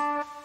Welcome.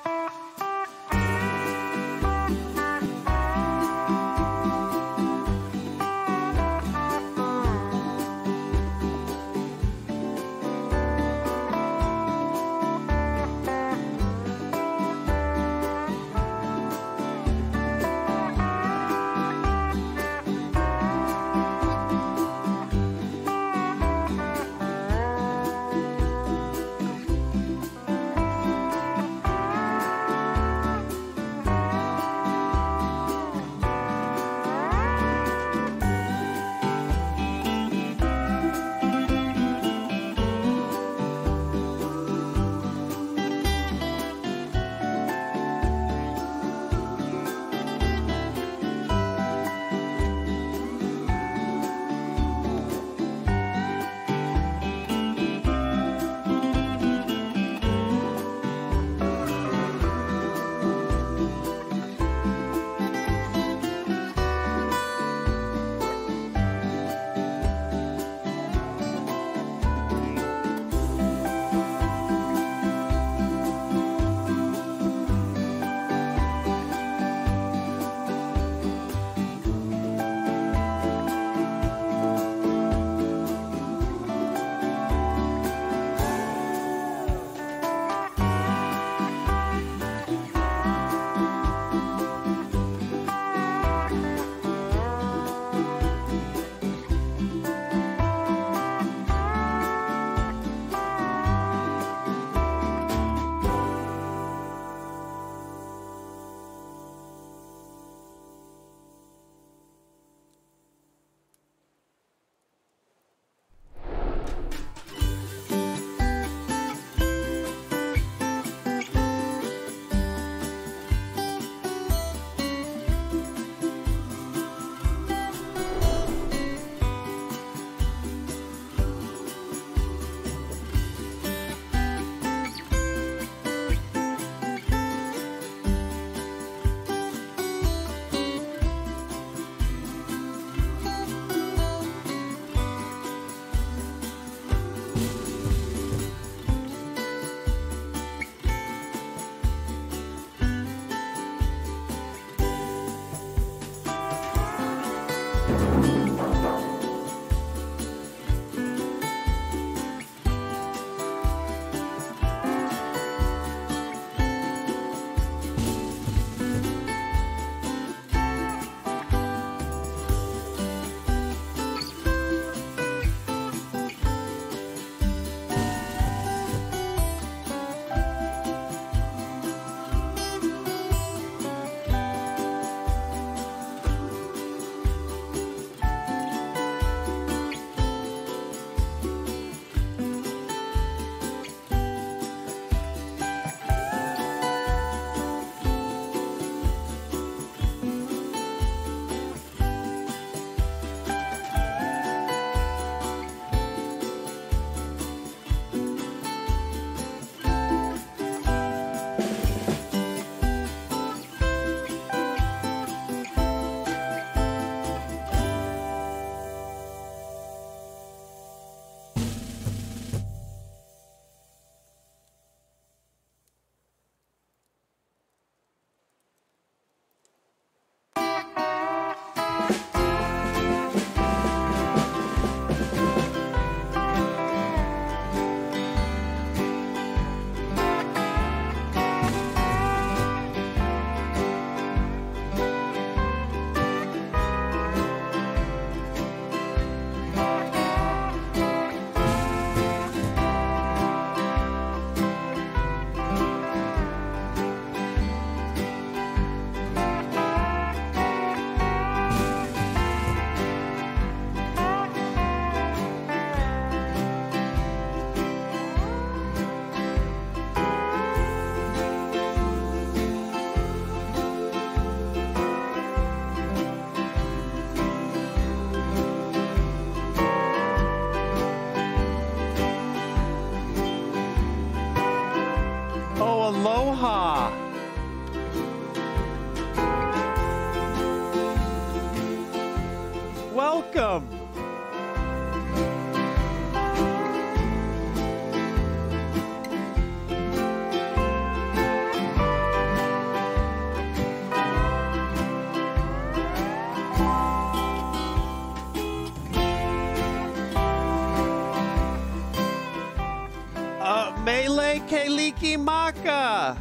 Kalikimaka,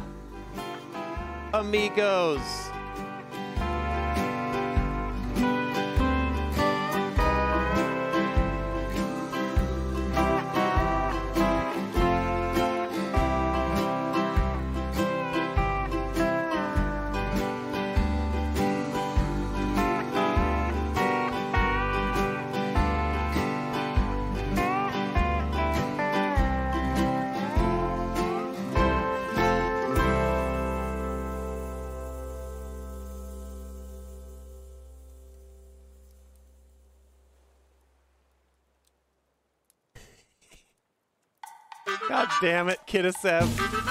amigos. Damn it,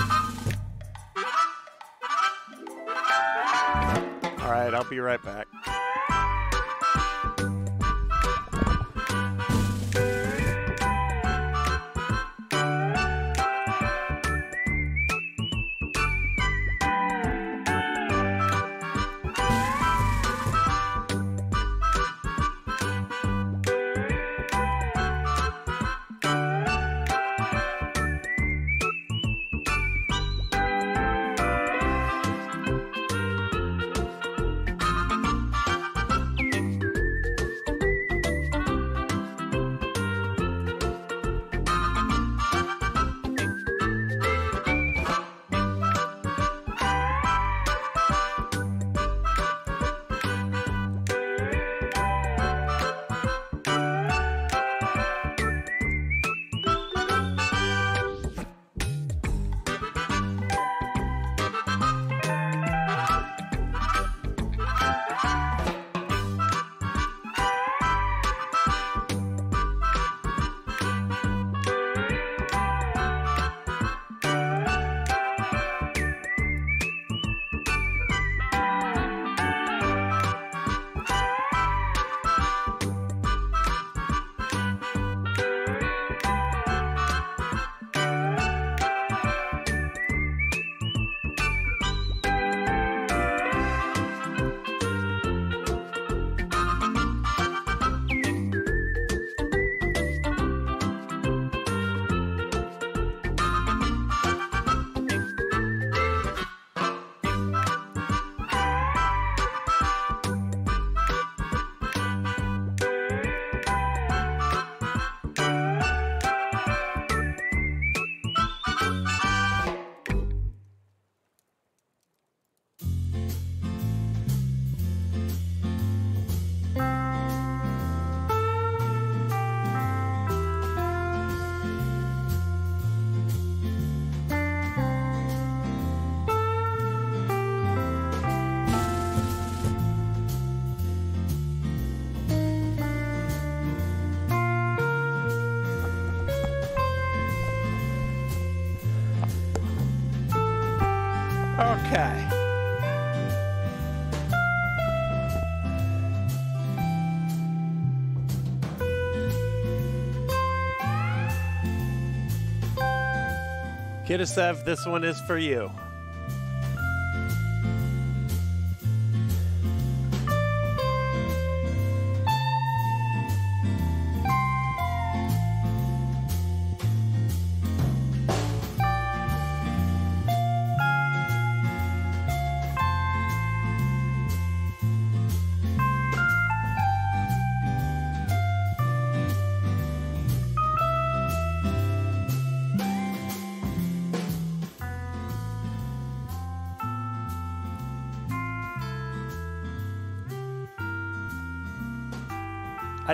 Kitasev, this one is for you.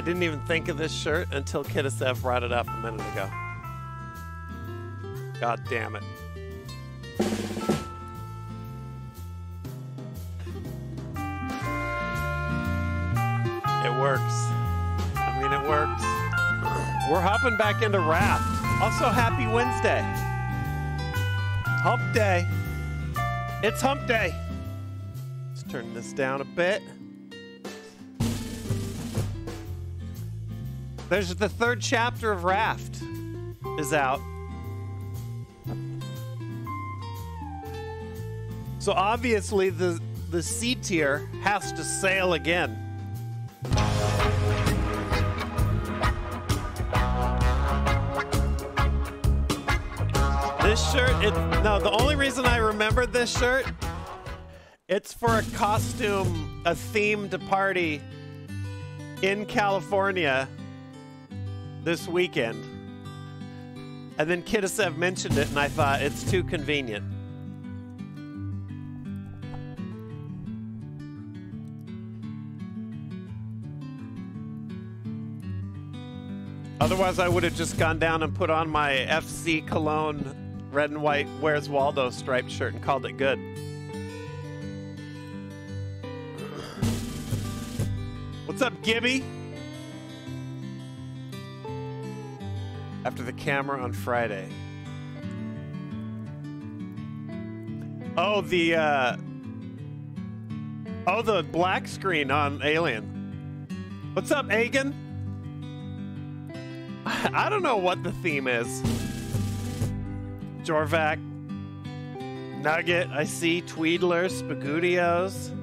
I didn't even think of this shirt until Kitasev brought it up a minute ago. God damn it. It works. I mean, it works. We're hopping back into Raft. Also, happy Wednesday. Hump day. It's hump day. Let's turn this down a bit. There's the third chapter of Raft is out. So obviously the the C tier has to sail again. This shirt, it, no, the only reason I remembered this shirt, it's for a costume, a themed party in California this weekend. And then Kitasev mentioned it, and I thought it's too convenient. Otherwise, I would have just gone down and put on my FC Cologne red and white Where's Waldo striped shirt and called it good. What's up, Gibby? After the camera on Friday. Oh, the uh Oh, the black screen on Alien. What's up, Agan? I don't know what the theme is. Jorvac, Nugget, I see Tweedler, Spagutios.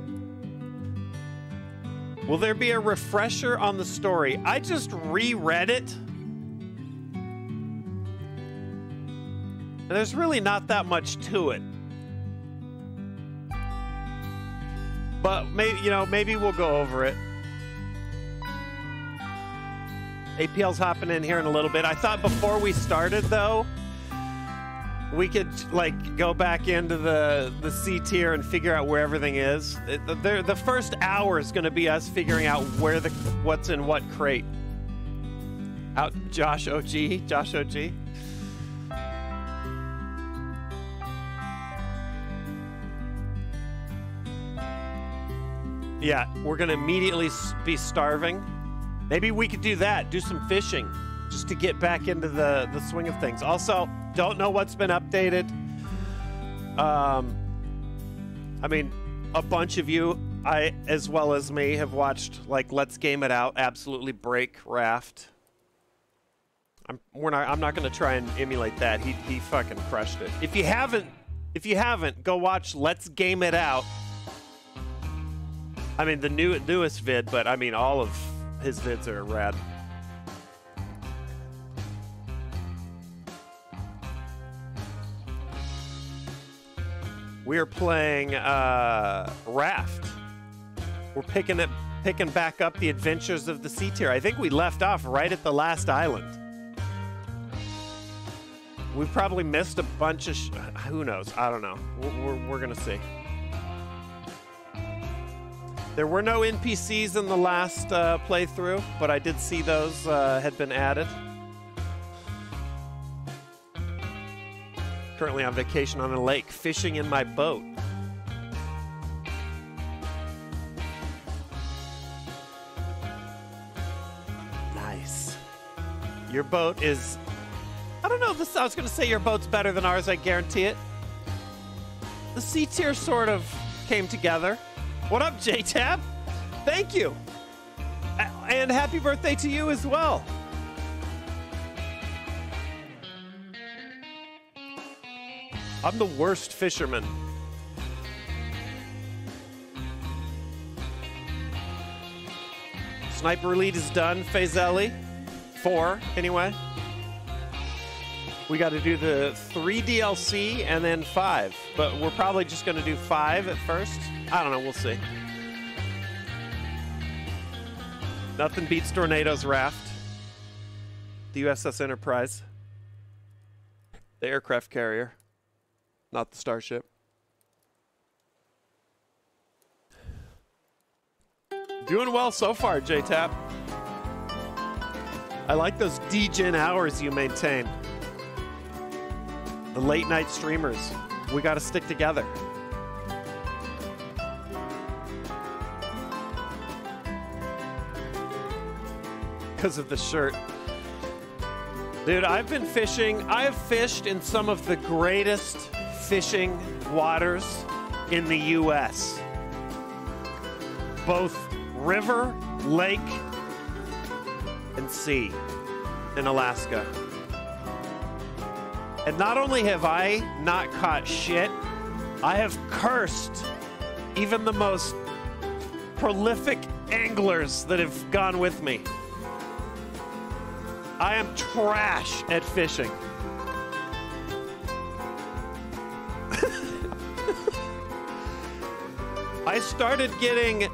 Will there be a refresher on the story? I just reread it. And there's really not that much to it. But maybe you know, maybe we'll go over it. APL's hopping in here in a little bit. I thought before we started though, we could like go back into the the C tier and figure out where everything is. It, the, the first hour is going to be us figuring out where the what's in what crate. Out, Josh OG, Josh OG. Yeah, we're going to immediately be starving. Maybe we could do that, do some fishing, just to get back into the, the swing of things. Also, don't know what's been updated. Um, I mean, a bunch of you, I as well as me, have watched like Let's Game It Out, absolutely break Raft. I'm we're not I'm not gonna try and emulate that. He he fucking crushed it. If you haven't if you haven't, go watch Let's Game It Out. I mean the new newest vid, but I mean all of his vids are rad. We are playing uh, Raft. We're picking it, picking back up the adventures of the sea tier. I think we left off right at the last island. We probably missed a bunch of. who knows? I don't know. We're, we're, we're gonna see. There were no NPCs in the last uh, playthrough, but I did see those uh, had been added. Currently on vacation on a lake, fishing in my boat. Nice. Your boat is. I don't know. if This I was going to say your boat's better than ours. I guarantee it. The C tier sort of came together. What up, J-Tap? Thank you. And happy birthday to you as well. I'm the worst fisherman. Sniper Elite is done. Fazelli. Four, anyway. We got to do the three DLC and then five. But we're probably just going to do five at first. I don't know. We'll see. Nothing beats Tornado's Raft. The USS Enterprise. The aircraft carrier, not the starship. Doing well so far, JTap. I like those DGen hours you maintain. The late night streamers. We got to stick together. Because of the shirt. Dude, I've been fishing. I have fished in some of the greatest fishing waters in the U.S. Both river, lake, and sea in Alaska. And not only have I not caught shit, I have cursed even the most prolific anglers that have gone with me. I am trash at fishing. I started getting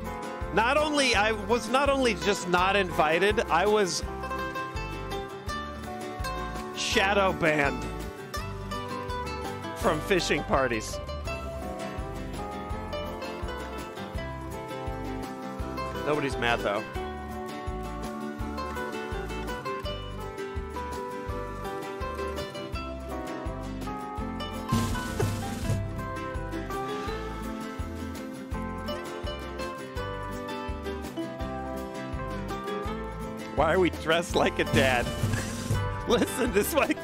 not only I was not only just not invited, I was shadow banned from fishing parties. Nobody's mad though. Why are we dressed like a dad? Listen, this like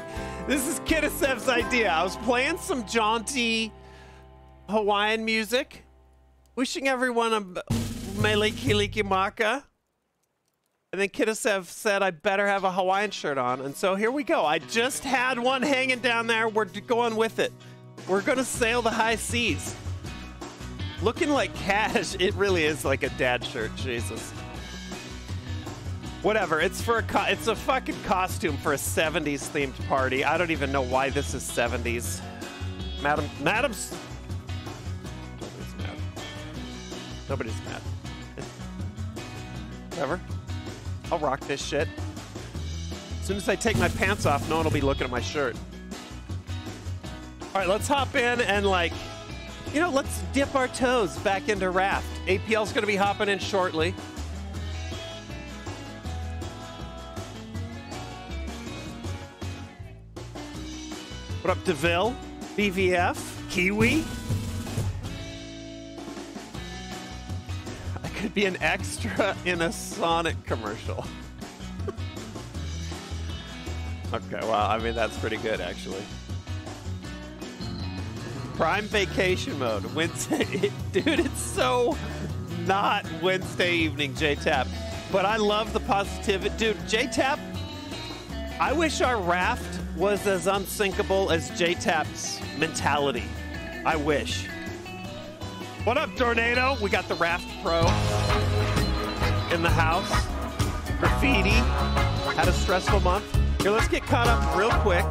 this is Kitasev's idea. I was playing some jaunty Hawaiian music, wishing everyone a Mele Kalikimaka. And then Kitasev said I better have a Hawaiian shirt on. And so here we go. I just had one hanging down there. We're going with it. We're going to sail the high seas. Looking like cash. It really is like a dad shirt. Jesus. Whatever. It's for a co- it's a fucking costume for a 70s themed party. I don't even know why this is 70s. Madam Madam's Nobody's mad. Nobody's mad. Whatever. I'll rock this shit. As soon as I take my pants off, no one will be looking at my shirt. All right, let's hop in and like, you know, let's dip our toes back into Raft. APL's going to be hopping in shortly. Up, DeVille? BVF? Kiwi? I could be an extra in a Sonic commercial. okay, well, I mean, that's pretty good, actually. Prime vacation mode. Wednesday. Dude, it's so not Wednesday evening, JTap. But I love the positivity. Dude, JTap, I wish our raft was as unsinkable as JTap's mentality. I wish. What up, Tornado? We got the Raft Pro in the house. Graffiti. Had a stressful month. Here, let's get caught up real quick.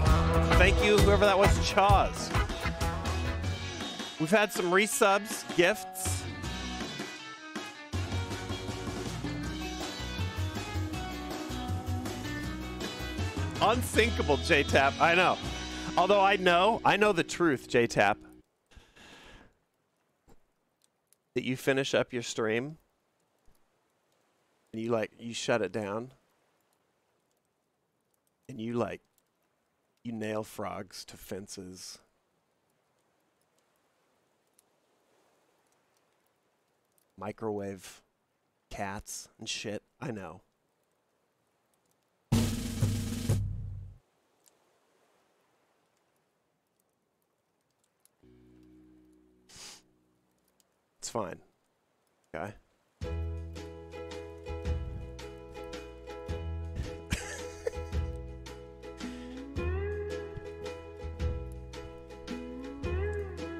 Thank you, whoever that was, Chaws. We've had some resubs, gifts. Unsinkable, JTap. I know. Although I know, I know the truth, JTap. That you finish up your stream and you like you shut it down and you like you nail frogs to fences. Microwave cats and shit. I know. It's fine. Okay.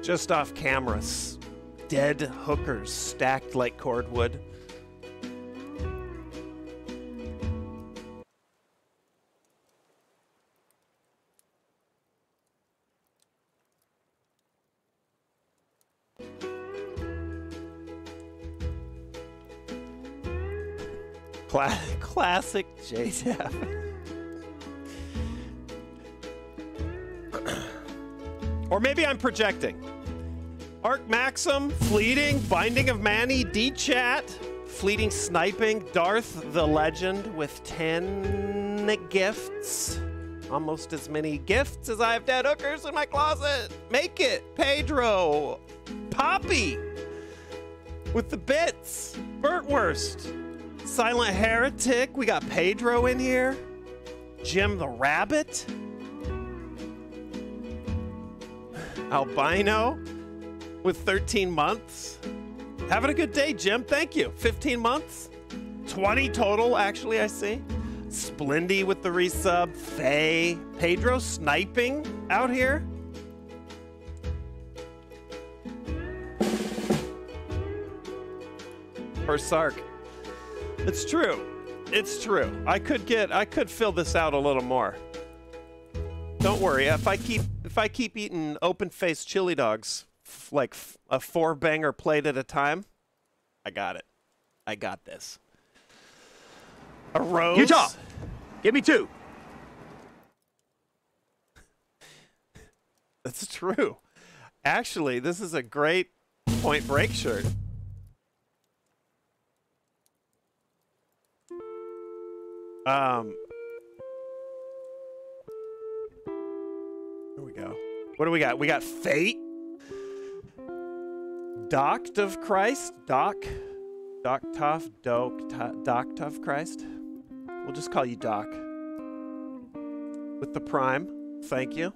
Just off cameras, dead hookers stacked like cordwood. Classic JTAP. or maybe I'm projecting. Arc Maxim, Fleeting, Binding of Manny, D-Chat, Fleeting Sniping, Darth the Legend with 10 gifts. Almost as many gifts as I have dead hookers in my closet. Make it, Pedro, Poppy, with the bits, Burtwurst, Silent Heretic. We got Pedro in here. Jim the Rabbit. Albino with 13 months. Having a good day, Jim. Thank you. 15 months. 20 total, actually, I see. Splendy with the resub. Faye. Pedro sniping out here. Or Sark. It's true. It's true. I could get I could fill this out a little more. Don't worry. If I keep if I keep eating open-faced chili dogs, f- like f- a four-banger plate at a time, I got it. I got this. A rose. Utah, give me two. That's true. Actually, this is a great Point Break shirt. Um. Here we go. What do we got? We got Fate. Docked of Christ. Doc. Doc Tough. Doc. Docked of Christ. We'll just call you Doc. With the Prime. Thank you.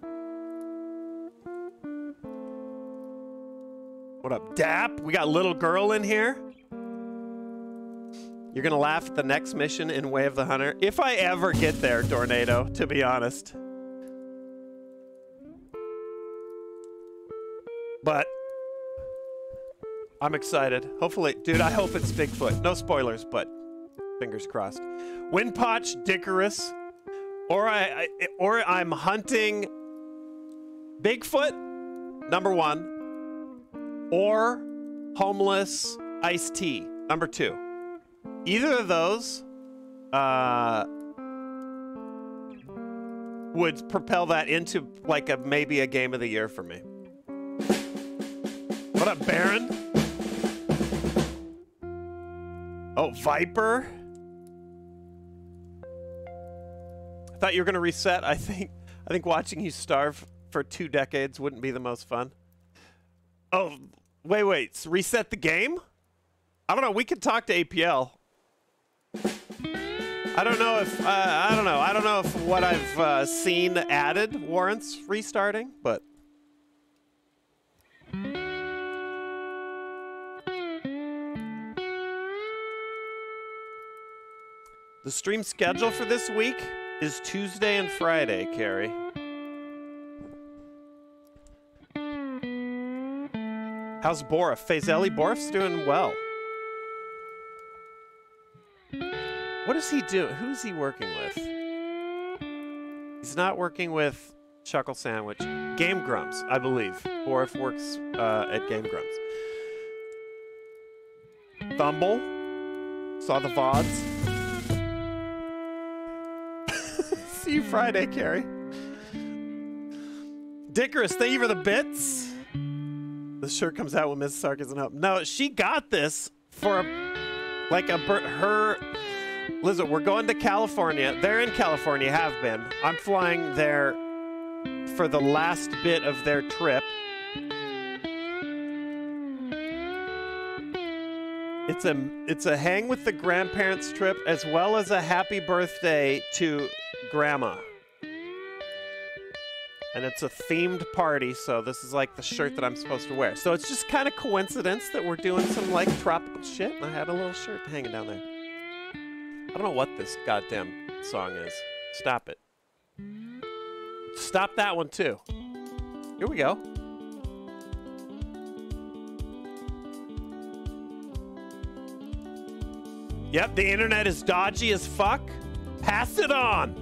What up, Dap? We got little girl in here. You're gonna laugh at the next mission in Way of the Hunter. If I ever get there, Tornado, to be honest. But I'm excited. Hopefully, dude, I hope it's Bigfoot. No spoilers, but fingers crossed. Windpotch, Dickerus, or I, I or I'm hunting Bigfoot, number one, or homeless iced tea, number two. Either of those uh, would propel that into like a maybe a game of the year for me. What up, Baron? Oh, Viper. I thought you were gonna reset. I think I think watching you starve for two decades wouldn't be the most fun. Oh, wait, wait. So reset the game? I don't know. We could talk to APL. I don't know if uh, I don't know. I don't know if what I've uh, seen added warrants restarting, but the stream schedule for this week is Tuesday and Friday, Carrie. How's Borif? Fazeli Borif's doing well. What is he do? Who's he working with? He's not working with Chuckle Sandwich. Game Grumps, I believe. Borif works uh, at Game Grumps. Thumble. Saw the VODs. See you Friday, Carrie. Dickerus, thank you for the bits. The shirt comes out when Mrs. Sark isn't up. No, she got this for a, like a her. Listen, we're going to California. They're in California, have been. I'm flying there for the last bit of their trip. It's a it's a hang with the grandparents trip as well as a happy birthday to grandma. And it's a themed party, so this is like the shirt that I'm supposed to wear. So it's just kind of coincidence that we're doing some like tropical shit and I had a little shirt hanging down there. I don't know what this goddamn song is. Stop it. Stop that one too. Here we go. Yep, the internet is dodgy as fuck. Pass it on.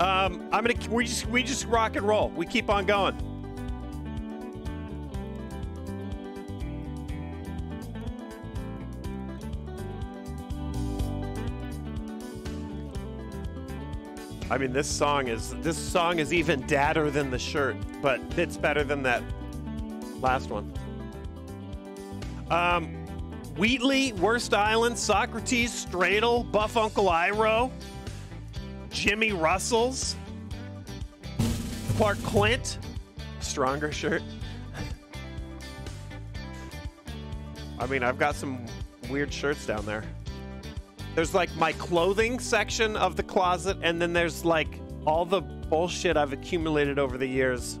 Um, I'm gonna we just we just rock and roll. We keep on going. I mean, this song is this song is even dadder than the shirt, but it's better than that last one. Um, Wheatley, Worst Island, Socrates, Stradle, Buff Uncle Iro, Jimmy Russell's, Clark Clint, stronger shirt. I mean, I've got some weird shirts down there. There's like my clothing section of the closet, and then there's like all the bullshit I've accumulated over the years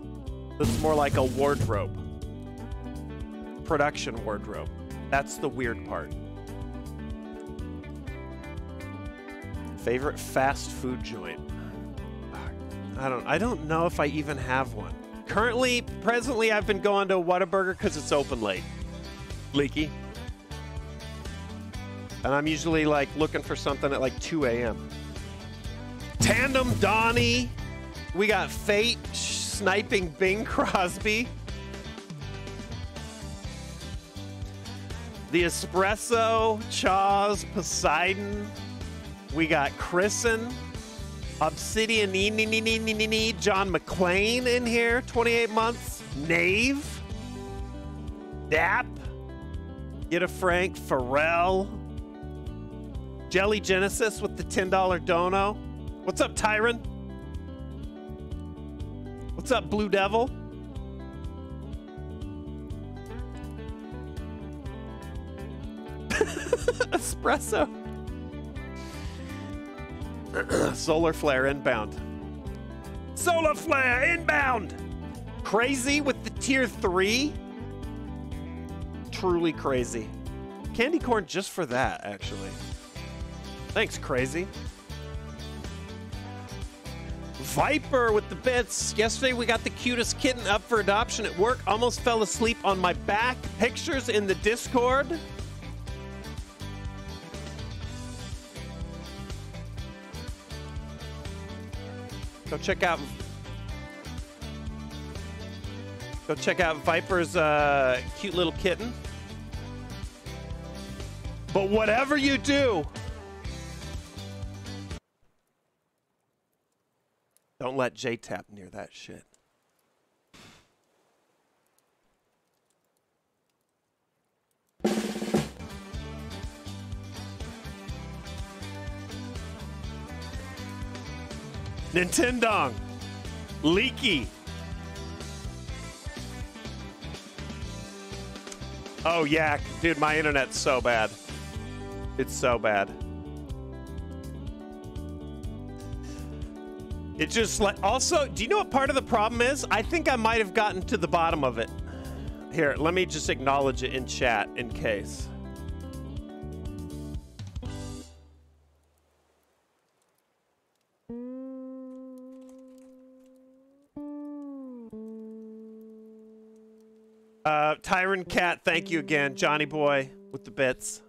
that's more like a wardrobe. Production wardrobe. That's the weird part. Favorite fast food joint? I don't I don't know if I even have one. Currently, presently I've been going to Whataburger because it's open late. Leaky. And I'm usually like looking for something at like 2 a.m. Tandem Donnie. We got Fate sniping Bing Crosby. The Espresso, Chaws, Poseidon. We got Chrisen, Obsidian, John McClain in here, 28 months. Nave, Dap, Get a Frank, Pharrell, Jelly Genesis with the $10 dono. What's up, Tyron? What's up, Blue Devil? Espresso. Solar Flare inbound. Solar Flare inbound. Crazy with the tier three. Truly crazy. Candy corn just for that, actually. Thanks, crazy. Viper with the bits. Yesterday we got the cutest kitten up for adoption at work. Almost fell asleep on my back. Pictures in the Discord. Go check out. Go check out Viper's uh, cute little kitten. But whatever you do, don't let J-Tap near that shit. Nintendo. Leaky. Oh, yeah. Dude, my internet's so bad. It's so bad. It just like also, do you know what part of the problem is? I think I might have gotten to the bottom of it. Here, let me just acknowledge it in chat in case. Uh, Tyron Cat, thank you again. Johnny Boy with the bits.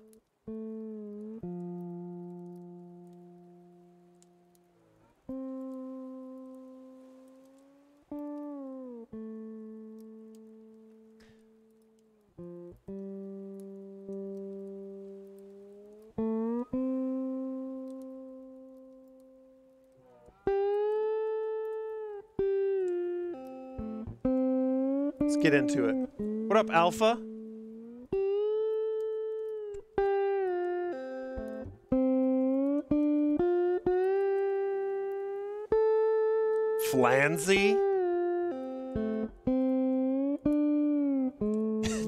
Get into it. What up, Alpha? Flanzy?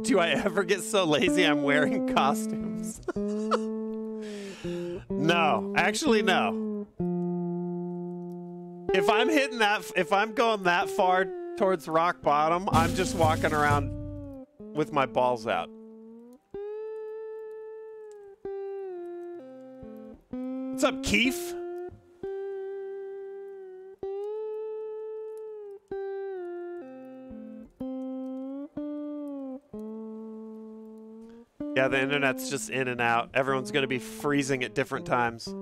Do I ever get so lazy I'm wearing costumes? no, actually, no. If I'm hitting that, if I'm going that far towards rock bottom, I'm just walking around with my balls out. What's up, Keith? Yeah, the internet's just in and out. Everyone's going to be freezing at different times.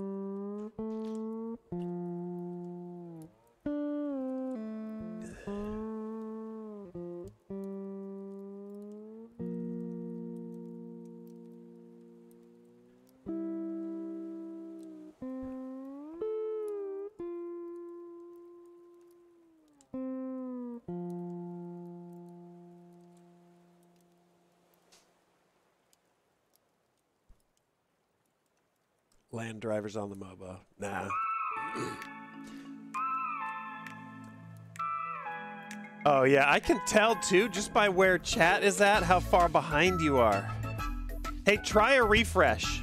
Drivers on the MOBA. Nah. oh, yeah, I can tell too, just by where chat is at, how far behind you are. Hey, try a refresh.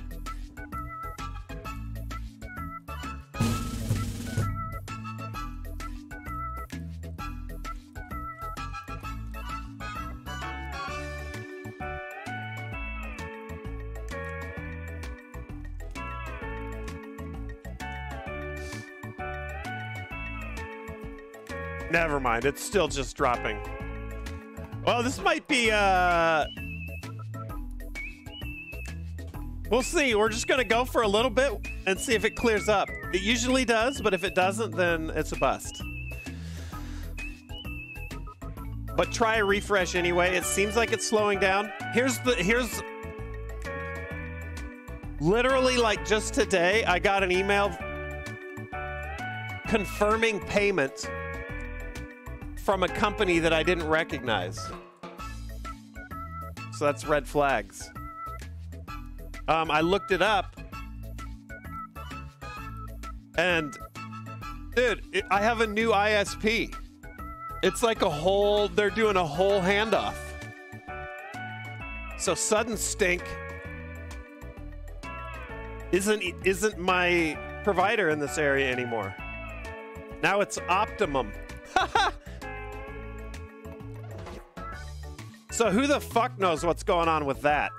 Mind, it's still just dropping. Well, this might be, uh... We'll see. We're just going to go for a little bit and see if it clears up. It usually does, but if it doesn't, then it's a bust. But try a refresh anyway. It seems like it's slowing down. Here's the here's literally like just today I got an email confirming payment from a company that I didn't recognize. So that's red flags. Um, I looked it up, and dude, it, I have a new ISP. It's like a whole. They're doing a whole handoff. So Suddenlink isn't isn't my provider in this area anymore. Now it's Optimum. so who the fuck knows what's going on with that?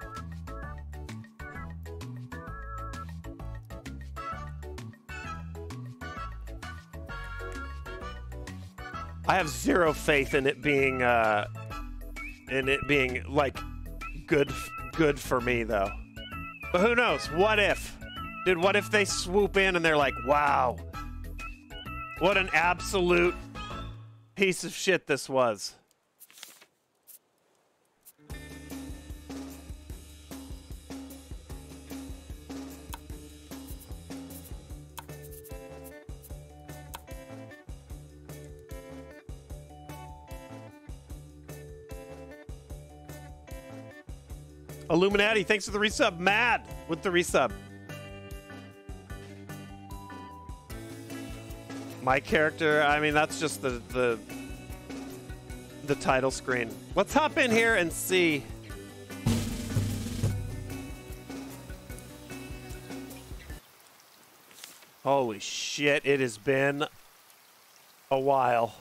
I have zero faith in it being uh in it being like good good for me though. But who knows? What if? Dude, what if they swoop in and they're like, "Wow. What an absolute piece of shit this was." Illuminati, thanks for the resub. Mad with the resub. My character, I mean, that's just the the the title screen. Let's hop in here and see. Holy shit, it has been a while.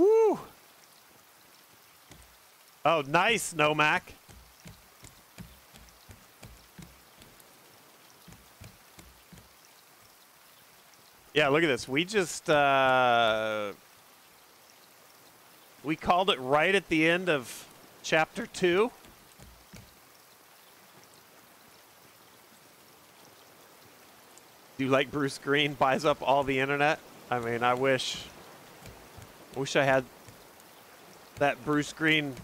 Woo! Oh, nice, Nomac. Yeah, look at this. We just uh, we called it right at the end of chapter two. Do you like Bruce Green buys up all the internet? I mean, I wish wish I had that Bruce Green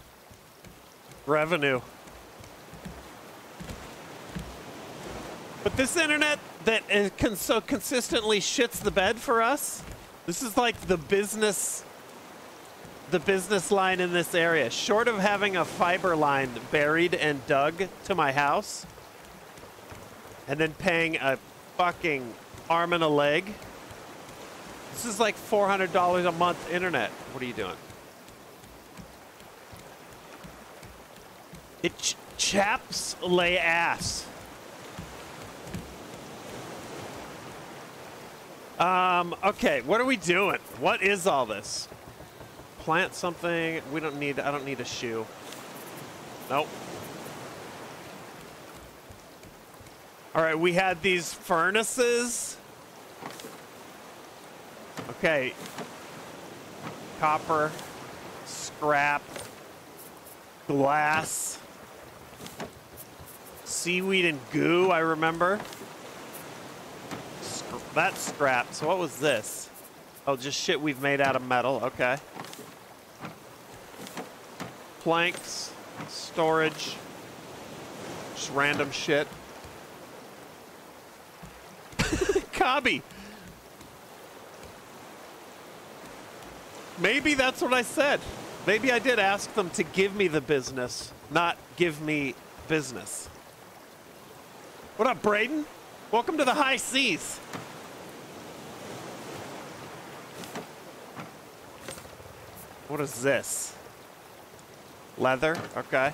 revenue. But this internet that con- so consistently shits the bed for us, this is like the business the business line in this area. Short of having a fiber line buried and dug to my house and then paying a fucking arm and a leg. This is like $400 a month internet. What are you doing? It ch- chaps lay ass. Um, okay, what are we doing? What is all this? Plant something. We don't need, I don't need a shoe. Nope. All right, we had these furnaces. Okay. Copper, scrap, glass, seaweed and goo, I remember. Sc- That's scrap. So what was this? Oh, just shit we've made out of metal. Okay. Planks, storage, just random shit. Cobby. Maybe that's what I said. Maybe I did ask them to give me the business, not give me business. What up, Braden? Welcome to the high seas. What is this? Leather, okay.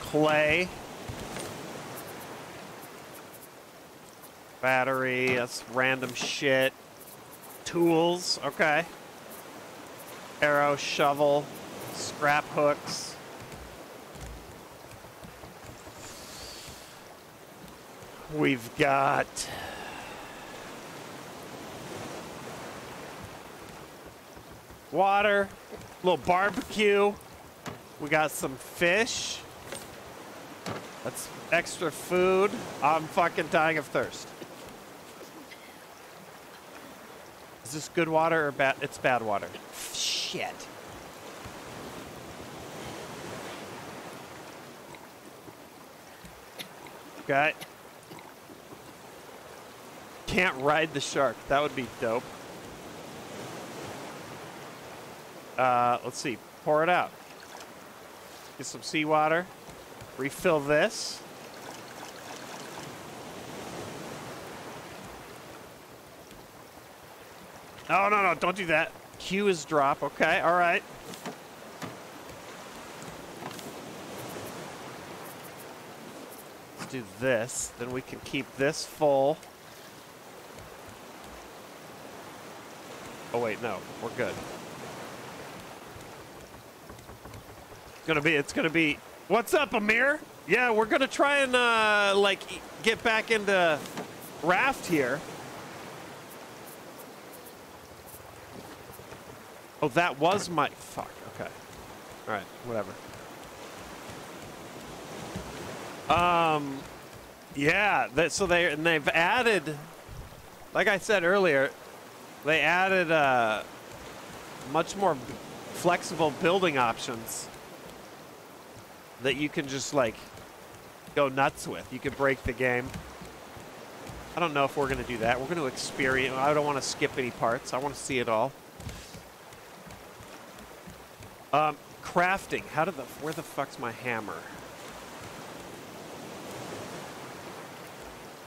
Clay. Battery, that's random shit. Tools, okay. Arrow, shovel, scrap hooks. We've got water, a little barbecue. We got some fish. That's extra food. I'm fucking dying of thirst. Is this good water or bad? It's bad water. Shit. Okay. Can't ride the shark. That would be dope. Uh, let's see. Pour it out. Get some seawater. Refill this. No, no, no, don't do that. Q is drop. Okay, all right. Let's do this. Then we can keep this full. Oh, wait, no. We're good. It's gonna be, it's gonna be, what's up, Amir? Yeah, we're gonna try and, uh, like, get back into raft here. Oh, that was my, fuck, okay. All right, whatever. Um, yeah, that, so they, and they've added, like I said earlier, they added, uh, much more flexible building options that you can just like go nuts with. You can break the game. I don't know if we're going to do that. We're going to experience. I don't want to skip any parts. I want to see it all. Um, crafting. How did the? Where the fuck's my hammer?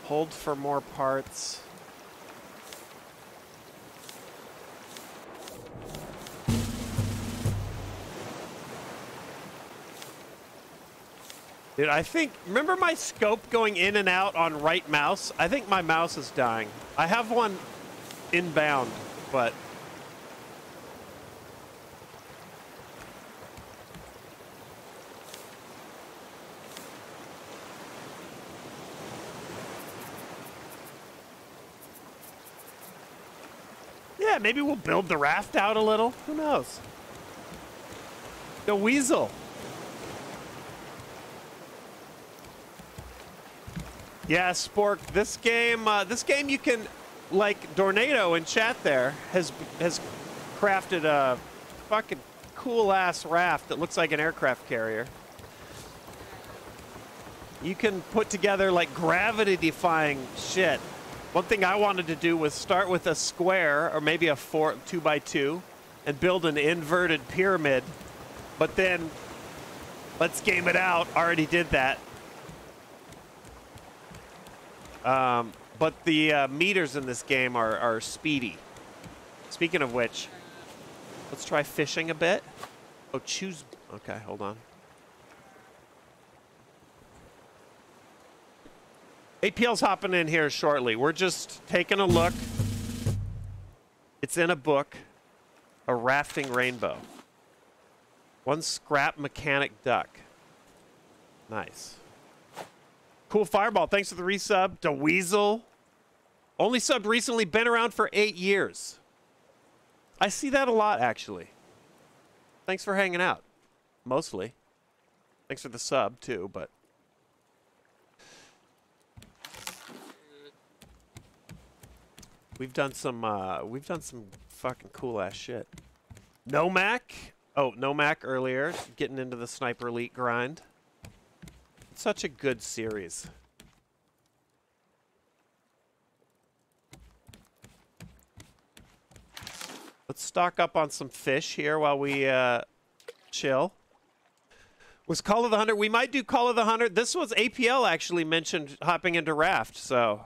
Hold for more parts. Dude, I think, remember my scope going in and out on right mouse? I think my mouse is dying. I have one inbound, but... Yeah, maybe we'll build the raft out a little. Who knows? The weasel. Yeah, Spork. This game, uh, this game, you can, like Dornado in chat there has has crafted a fucking cool ass raft that looks like an aircraft carrier. You can put together like gravity defying shit. One thing I wanted to do was start with a square or maybe a four two by two, and build an inverted pyramid. But then, let's game it out. Already did that. Um, but the uh, meters in this game are, are speedy. Speaking of which, let's try fishing a bit. Oh, choose. Okay, hold on. APL's hopping in here shortly. We're just taking a look. It's in a book, A Rafting Rainbow. One scrap mechanic duck. Nice. Cool Fireball, thanks for the resub. To Weasel. Only sub recently, been around for eight years. I see that a lot, actually. Thanks for hanging out. Mostly. Thanks for the sub, too, but... We've done some, uh, we've done some fucking cool-ass shit. Nomac. Oh, Nomac earlier, getting into the Sniper Elite grind. Such a good series. Let's stock up on some fish here while we uh, chill. Was Call of the Hunter? We might do Call of the Hunter. This was APL actually mentioned hopping into Raft, so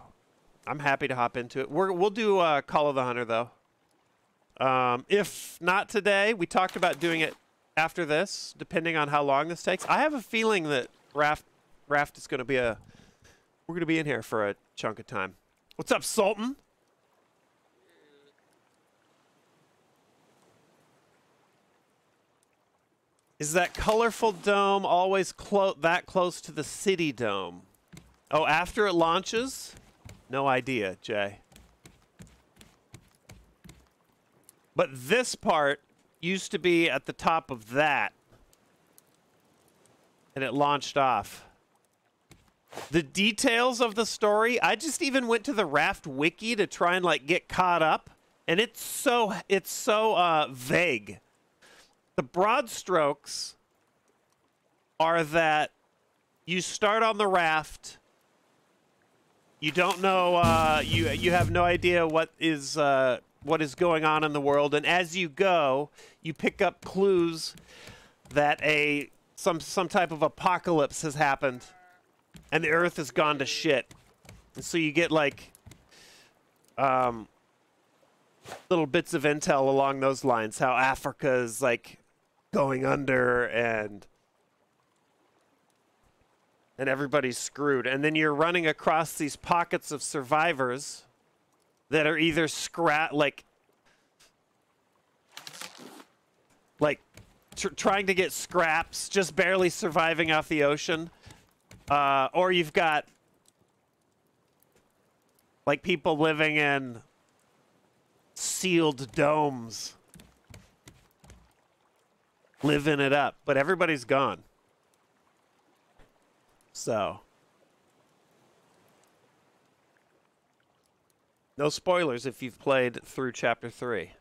I'm happy to hop into it. we will do uh, Call of the Hunter though. Um, if not today, we talked about doing it after this, depending on how long this takes. I have a feeling that Raft Raft is going to be a... We're going to be in here for a chunk of time. What's up, Sultan? Is that colorful dome always clo that close to the city dome? Oh, after it launches? No idea, Jay. But this part used to be at the top of that. And it launched off. The details of the story, I just even went to the Raft wiki to try and like get caught up, and it's so it's so uh, vague. The broad strokes are that you start on the raft. You don't know. Uh, you you have no idea what is uh, what is going on in the world, and as you go, you pick up clues that a some some type of apocalypse has happened, and the Earth has gone to shit. And so you get like um, little bits of intel along those lines. How Africa is like going under and and everybody's screwed. And then you're running across these pockets of survivors that are either scrap like like tr- trying to get scraps, just barely surviving off the ocean, uh, or you've got like people living in sealed domes, living it up, but everybody's gone. So. No spoilers if you've played through chapter 3.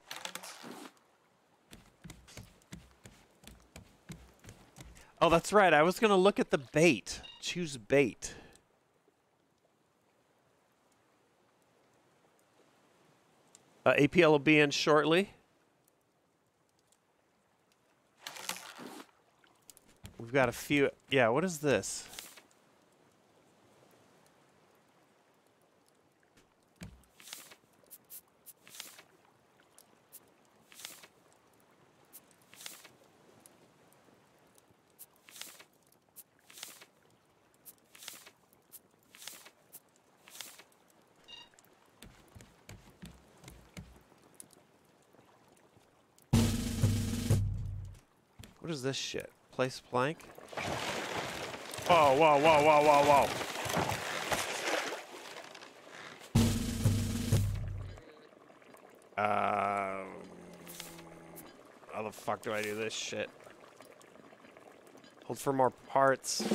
Oh, that's right. I was going to look at the bait. Choose bait. Uh, APL will be in shortly. We've got a few. Yeah, what is this? Is this shit? Place plank? Oh, whoa, whoa, whoa, whoa, whoa. Uh, how the fuck do I do this shit? Hold for more parts.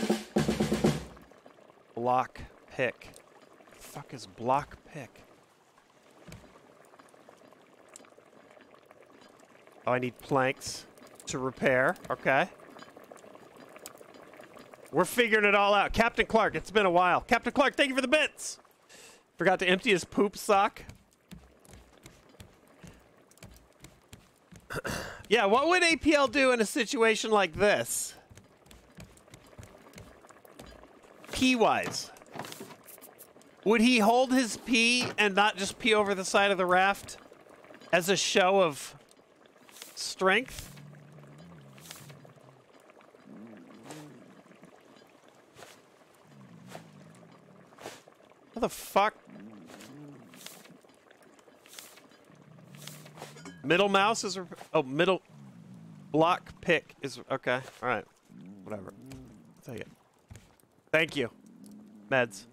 Block pick. The fuck is block pick? Oh, I need planks to repair. Okay. We're figuring it all out. Captain Clark, it's been a while. Captain Clark, thank you for the bits. Forgot to empty his poop sock. yeah, what would APL do in a situation like this? Pee-wise. Would he hold his pee and not just pee over the side of the raft as a show of strength? The fuck? Middle mouse is... Oh, middle block pick is... Okay, alright. Whatever. Take it. Thank you. Meds.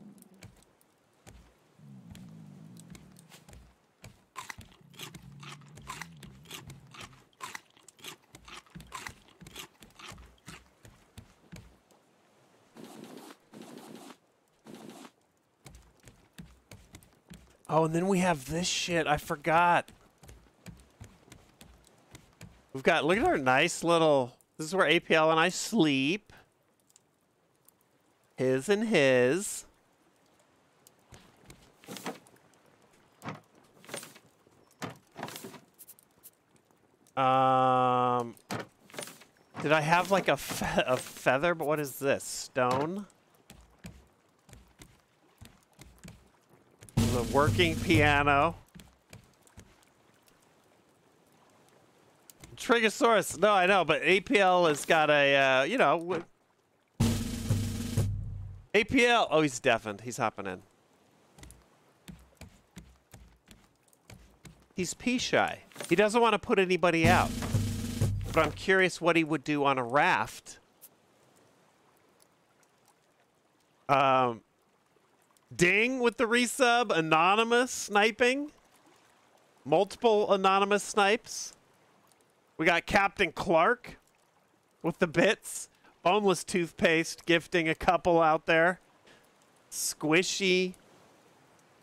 Oh, and then we have this shit. I forgot. We've got, look at our nice little, this is where APL and I sleep. His and his. Um, did I have like a, fe a feather? But what is this? Stone? The working piano. Trigosaurus. No, I know, but APL has got a, uh, you know. APL. Oh, he's deafened. He's hopping in. He's pee shy. He doesn't want to put anybody out. But I'm curious what he would do on a raft. Um, Ding with the resub. Anonymous sniping. Multiple anonymous snipes. We got Captain Clark with the bits. Boneless toothpaste gifting a couple out there. Squishy.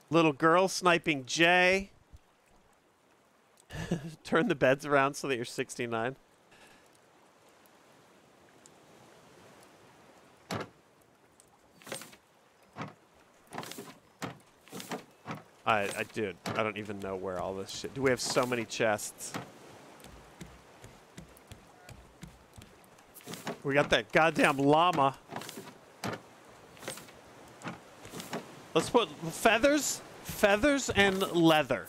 Little girl sniping Jay. Turn the beds around so that you're 69. I, I, dude, I don't even know where all this shit. Do we have so many chests? We got that goddamn llama. Let's put feathers, feathers, and leather.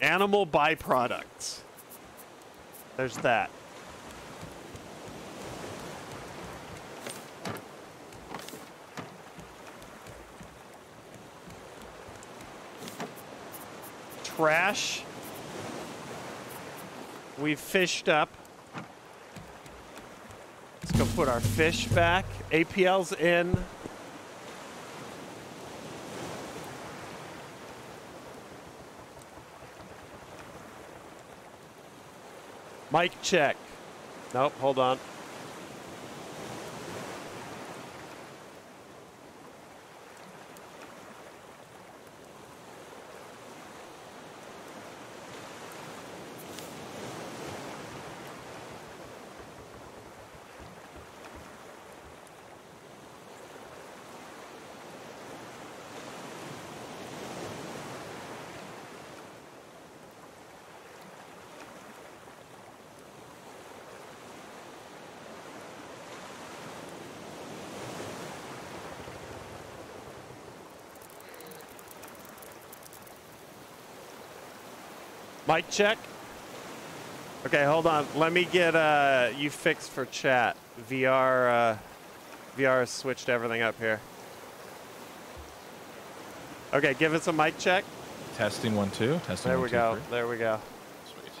Animal byproducts. There's that. Trash. We've fished up. Let's go put our fish back. APL's in. Mic check. Nope, hold on. Mic check. Okay, hold on. Let me get uh, you fixed for chat. VR, uh, VR has switched everything up here. Okay, give us a mic check. Testing one, two. Testing There one, we two, go. three. There we go. Sweet.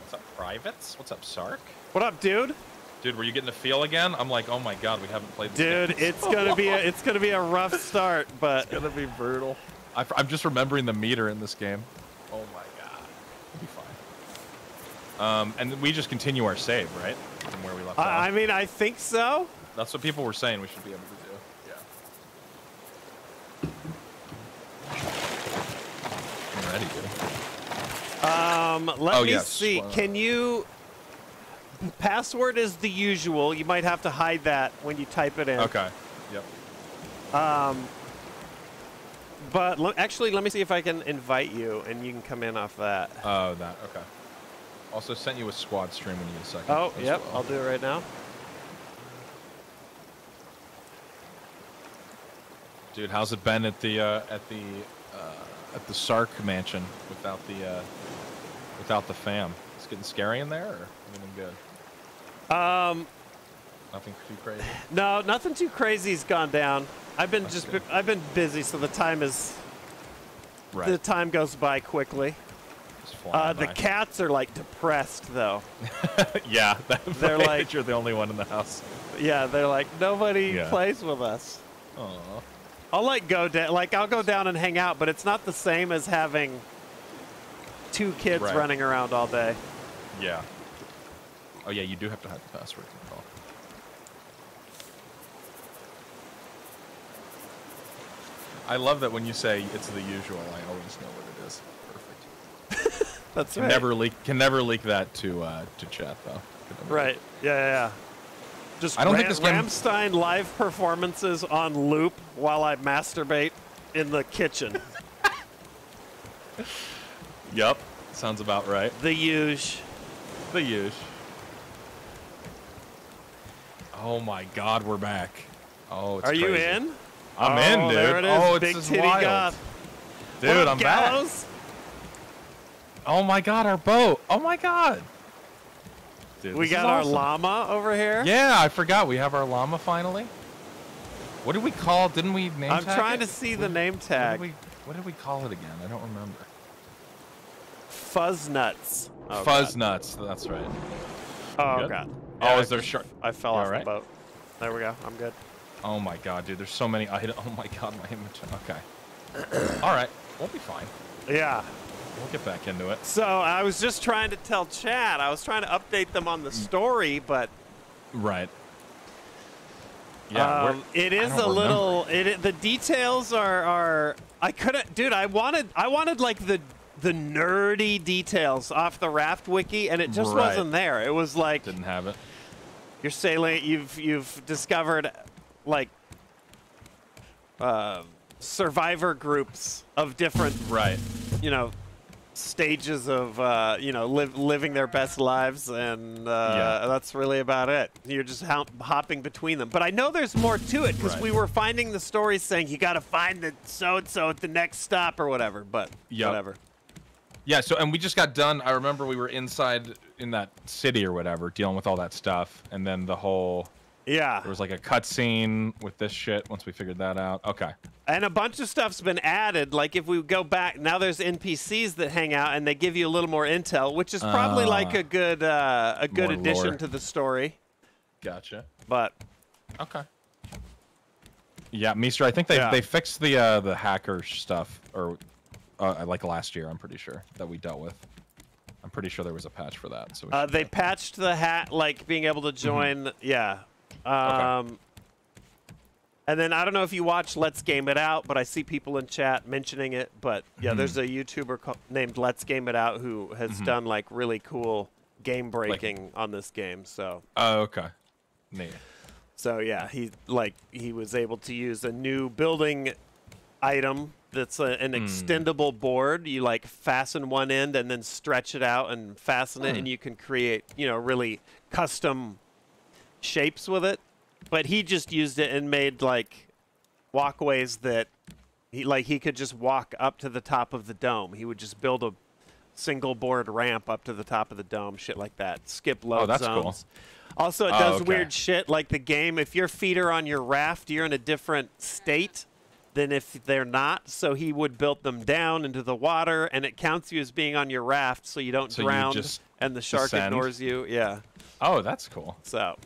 What's up, privates? What's up, Sark? What up, dude? Dude, were you getting a feel again? I'm like, oh my god, we haven't played this Dude, game. it's gonna be a, it's gonna be a rough start, but It's gonna be brutal. I, am just remembering the meter in this game. Oh my god. It'll be fine. Um, and we just continue our save, right? From where we left off. I, mean, I think so. That's what people were saying we should be able to do. Yeah. I'm ready, dude. Um, let Oh, me yes, see. Can you? Password is the usual. You might have to hide that when you type it in. Okay. Yep. Um, but actually, let me see if I can invite you, and you can come in off that. Oh, that. Okay. Also sent you a squad stream when you need a second. Oh, yep. well. I'll do it right now. Dude, how's it been at the uh, at the uh, at the Sark mansion without the uh, without the fam? It's getting scary in there, or everything good? Um, Nothing too crazy. no, nothing too crazy's gone down. I've been That's just good. I've been busy, so the time is Right. the time goes by quickly. Uh, the by. cats are like depressed though. yeah, They're that like- you're the only one in the house. Yeah, they're like nobody Yeah. plays with us. Aw. I'll like go down, like I'll go down and hang out, but it's not the same as having two kids Right. running around all day. Yeah. Oh yeah, you do have to have the password. Nicole. I love that when you say it's the usual, I always know what it is. That's Can right. never leak. Can never leak that to uh, to chat though. Right. Yeah, yeah, yeah. Just I don't think Ram- this game- Rammstein live performances on loop while I masturbate in the kitchen. Yup. Sounds about right. the huge. The use. Oh my God, we're back. Oh, it's Are you in? I'm Oh, in, dude. There it is. Oh, it's Big titty wild. goth. Dude, up, I'm back. Gallows? Oh my God, our boat. Oh my God. Dude, We this is got our llama over here. Yeah, I forgot. We have our llama finally. What did we call? Didn't we name I'm tag trying it? to see the What- name What tag. did, we, what did we call it again? I don't remember. Fuzz nuts. Oh, Fuzz God. nuts. That's right. Oh Good? god. Oh, Yeah, is there shark? I fell You off alright? the boat. There we go. I'm good. Oh my god, dude. There's so many items. Oh my god, my image. Okay. All right. We'll be fine. Yeah. We'll get back into it. So I was just trying to tell Chad. I was trying to update them on the story, but Right. Yeah. um, it is a little. It, the details are are. I couldn't, dude. I wanted I wanted like the the nerdy details off the Raft wiki, and it just Right. wasn't there. It was like Didn't have it. you're sailing. You've you've discovered like uh, survivor groups of different Right. you know stages of uh, you know live, living their best lives and uh, Yeah. that's really about it you're just hop- hopping between them but i know there's more to it because Right. we were finding the stories saying you got to find the so and so at the next stop or whatever but Yup. whatever Yeah. So, and we just got done. I remember we were inside in that city or whatever, dealing with all that stuff, and then the whole yeah there was like a cutscene with this shit. Once we figured that out. Okay. and a bunch of stuff's been added like if we go back now there's npcs that hang out and they give you a little more intel which is probably like Ah. a good uh, a good addition lore. to the story Gotcha. but Okay. Yeah, Meester, I think they Yeah. they fixed the uh, the hacker stuff, or uh, like last year. I'm pretty sure that we dealt with. I'm pretty sure there was a patch for that. So Uh, they patched the hat, like being able to join. Yeah. Um, And then I don't know if you watch Let's Game It Out, but I see people in chat mentioning it. But yeah, hmm. there's a YouTuber named Let's Game It Out who has hmm. done like really cool game breaking on this game. So Oh, okay. Neat. so yeah, he like he was able to use a new building item that's a, an hmm. extendable board. You like fasten one end and then stretch it out and fasten it, and you can create you know really custom shapes with it. But he just used it and made like walkways that he like he could just walk up to the top of the dome. He would just build a single board ramp up to the top of the dome, shit like that. Skip oh, load that's cool. zones. Also, it Oh, does okay. weird shit like the game. If your feet are on your raft, you're in a different state than if they're not. So he would build them down into the water, and it counts you as being on your raft, so you don't So you drown, just and the shark descend? ignores you. Yeah. Oh, that's cool. So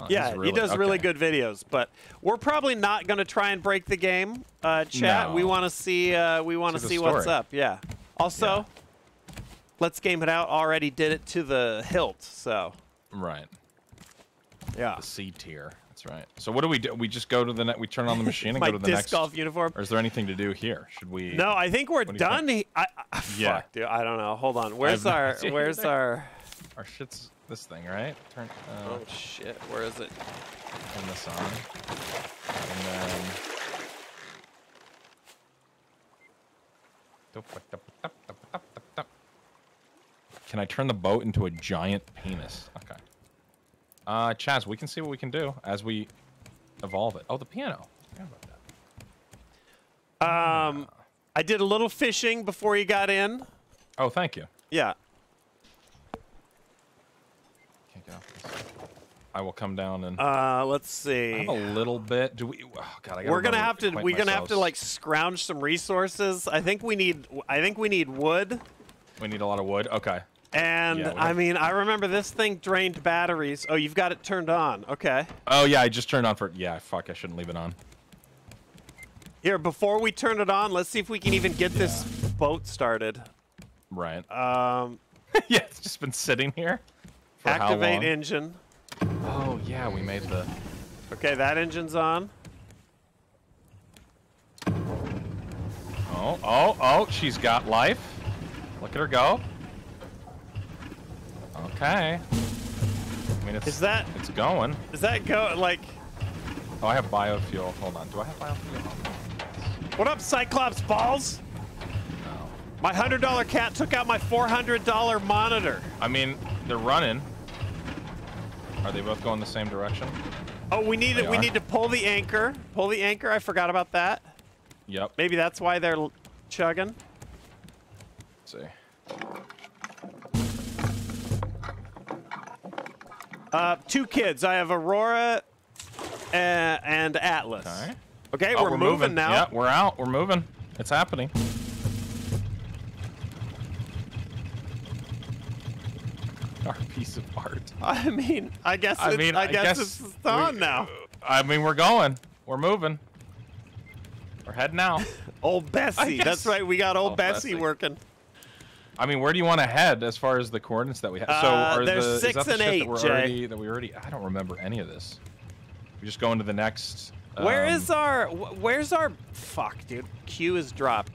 Oh, yeah, he's he does really good videos. But we're probably not going to try and break the game, uh, chat. We want to see. Uh, we want to See what's up. Yeah. Also, let's game it out. Already did it to the hilt. So Right. yeah. The C tier. That's right. So what do we do? We just go to the net. We turn on the machine and go to the disc next. golf uniform. Or is there anything to do here? Should we? No, I think we're do done. think? I, I, Yeah. Fuck, dude. I don't know. Hold on. Where's no our? Where's our? Our shit's this thing, right? Turn, uh, Oh shit. Where is it? turn this on. And then. Can I turn the boat into a giant penis? Okay. Uh, Chaz, we can see what we can do as we evolve it. Oh, the piano. Forgot about that. Um, I did a little fishing before you got in. Oh, thank you. Yeah. Can't get off this. I will come down and. Uh, let's see. I see. have a little bit. Do we? Oh God, I We're gonna have to. We're gonna have to like scrounge some resources. I think we need. I think we need wood. We need a lot of wood. Okay. And Yeah, I mean, I remember this thing drained batteries. Oh, you've got it turned on. Okay. Oh yeah, I just turned on for. Yeah, fuck. I shouldn't leave it on. Here, before we turn it on, let's see if we can even get this boat started. Right. Um, yeah, it's just been sitting here. For how activate long? engine. Oh yeah, we made the. Okay, that engine's on. Oh oh oh, she's got life. Look at her go. Okay. I mean, it's Is that- it's going. Is that go like? Oh, I have biofuel. Hold on. Do I have biofuel? What up, Cyclops balls? My hundred dollar cat took out my four hundred dollar monitor. I mean, they're running. Are they both going the same direction? Oh, we need to, we are. need to pull the anchor. Pull the anchor. I forgot about that. Yep. Maybe that's why they're chugging. Let's see. Uh, two kids. I have Aurora uh, and Atlas. Okay. Okay, Oh, we're, moving, now. Yeah, we're out. We're moving. It's happening. Our piece of art. I mean, I guess I mean, I I guess, guess it's on we- now. I mean, we're going. We're moving. We're heading out. Old Bessie. That's right. We got old Old Bessie, Bessie. working. I mean, where do you want to head as far as the coordinates that we have? so Uh, are there's the, is six that and eight, that we're Jay. already that we already? I don't remember any of this. We just go into the next. Where um, is our? Where's our? Fuck, dude. Q is dropped.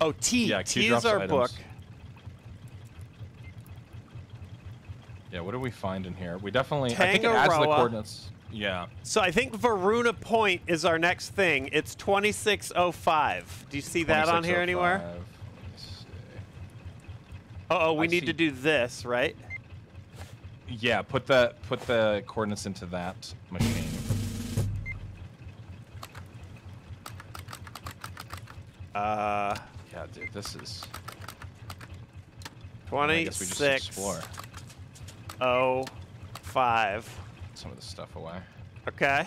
Oh, T. Yeah, Q T is our items. book. Yeah, what do we find in here? We definitely. I think it adds the Tangaroa. coordinates. Yeah. So I think Varuna Point is our next thing. It's 2605. Do you see that on here anywhere? 2605. Let me see. Uh oh, we I need see- to do this, right? Yeah, put the put the coordinates into that machine. Uh, Yeah, dude, this is. I guess we just 2605. explore some of this stuff away. Okay.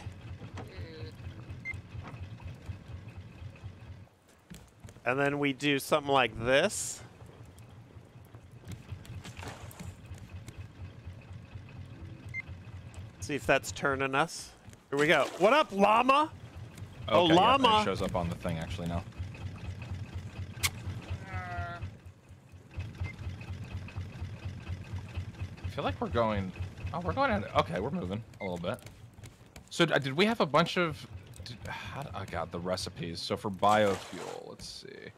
And then we do something like this. See if that's turning us. Here we go. What up, llama? Oh, Okay, yeah, oh, llama. it shows up on the thing actually now. Feel like we're going. Oh, we're going. Okay, we're moving a little bit. So did we have a bunch of? Did, how, I oh got the recipes. So for biofuel, let's see.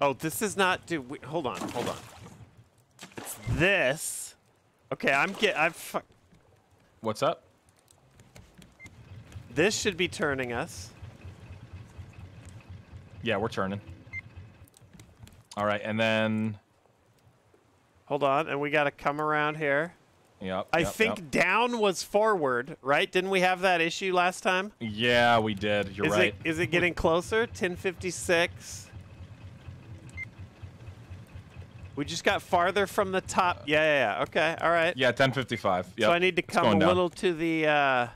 Oh, this is not. Dude, wait, hold on, hold on. It's this. Okay, I'm get. I've. fu- What's up? This should be turning us. Yeah, we're turning. All right, and then. Hold on, and we got to come around here. Yep. I yep, think yep. down was forward, right? Didn't we have that issue last time? Yeah, we did. You're is right. it is it getting closer? 1056. We just got farther from the top. Yeah, yeah, yeah. Okay, all right. Yeah, 1055. Yep. So I need to come a little to the uh,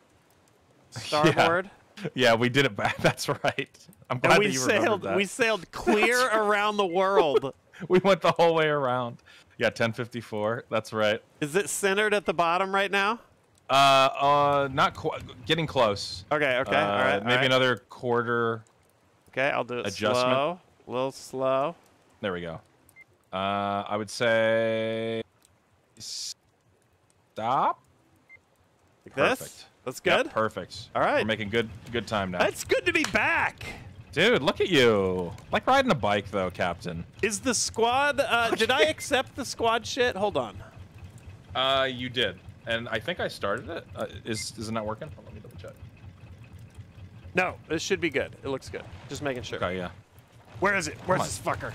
starboard. Yeah, yeah. we did it back. That's right. I'm glad And we that you sailed we sailed clear around the world. we went the whole way around. Yeah, 1054. That's right. Is it centered at the bottom right now? Uh, uh, not quite. Getting close. Okay, okay, Uh, all right. Maybe right. quarter. quarter. Okay, I'll do it adjustment. slow. A little slow. There we go. Uh, I would say. Stop. Like Perfect. this? That's Yep, good? perfect. All right. We're making good good time now. It's good to be back. Dude, look at you. Like riding a bike though, Captain. Is the squad? Uh, did I accept the squad shit? Hold on. Uh, you did, and I think I started it. Uh, is is it not working? Hold on, let me double check. No, it should be good. It looks good. Just making sure. Okay, yeah. Where is it? Where's this fucker?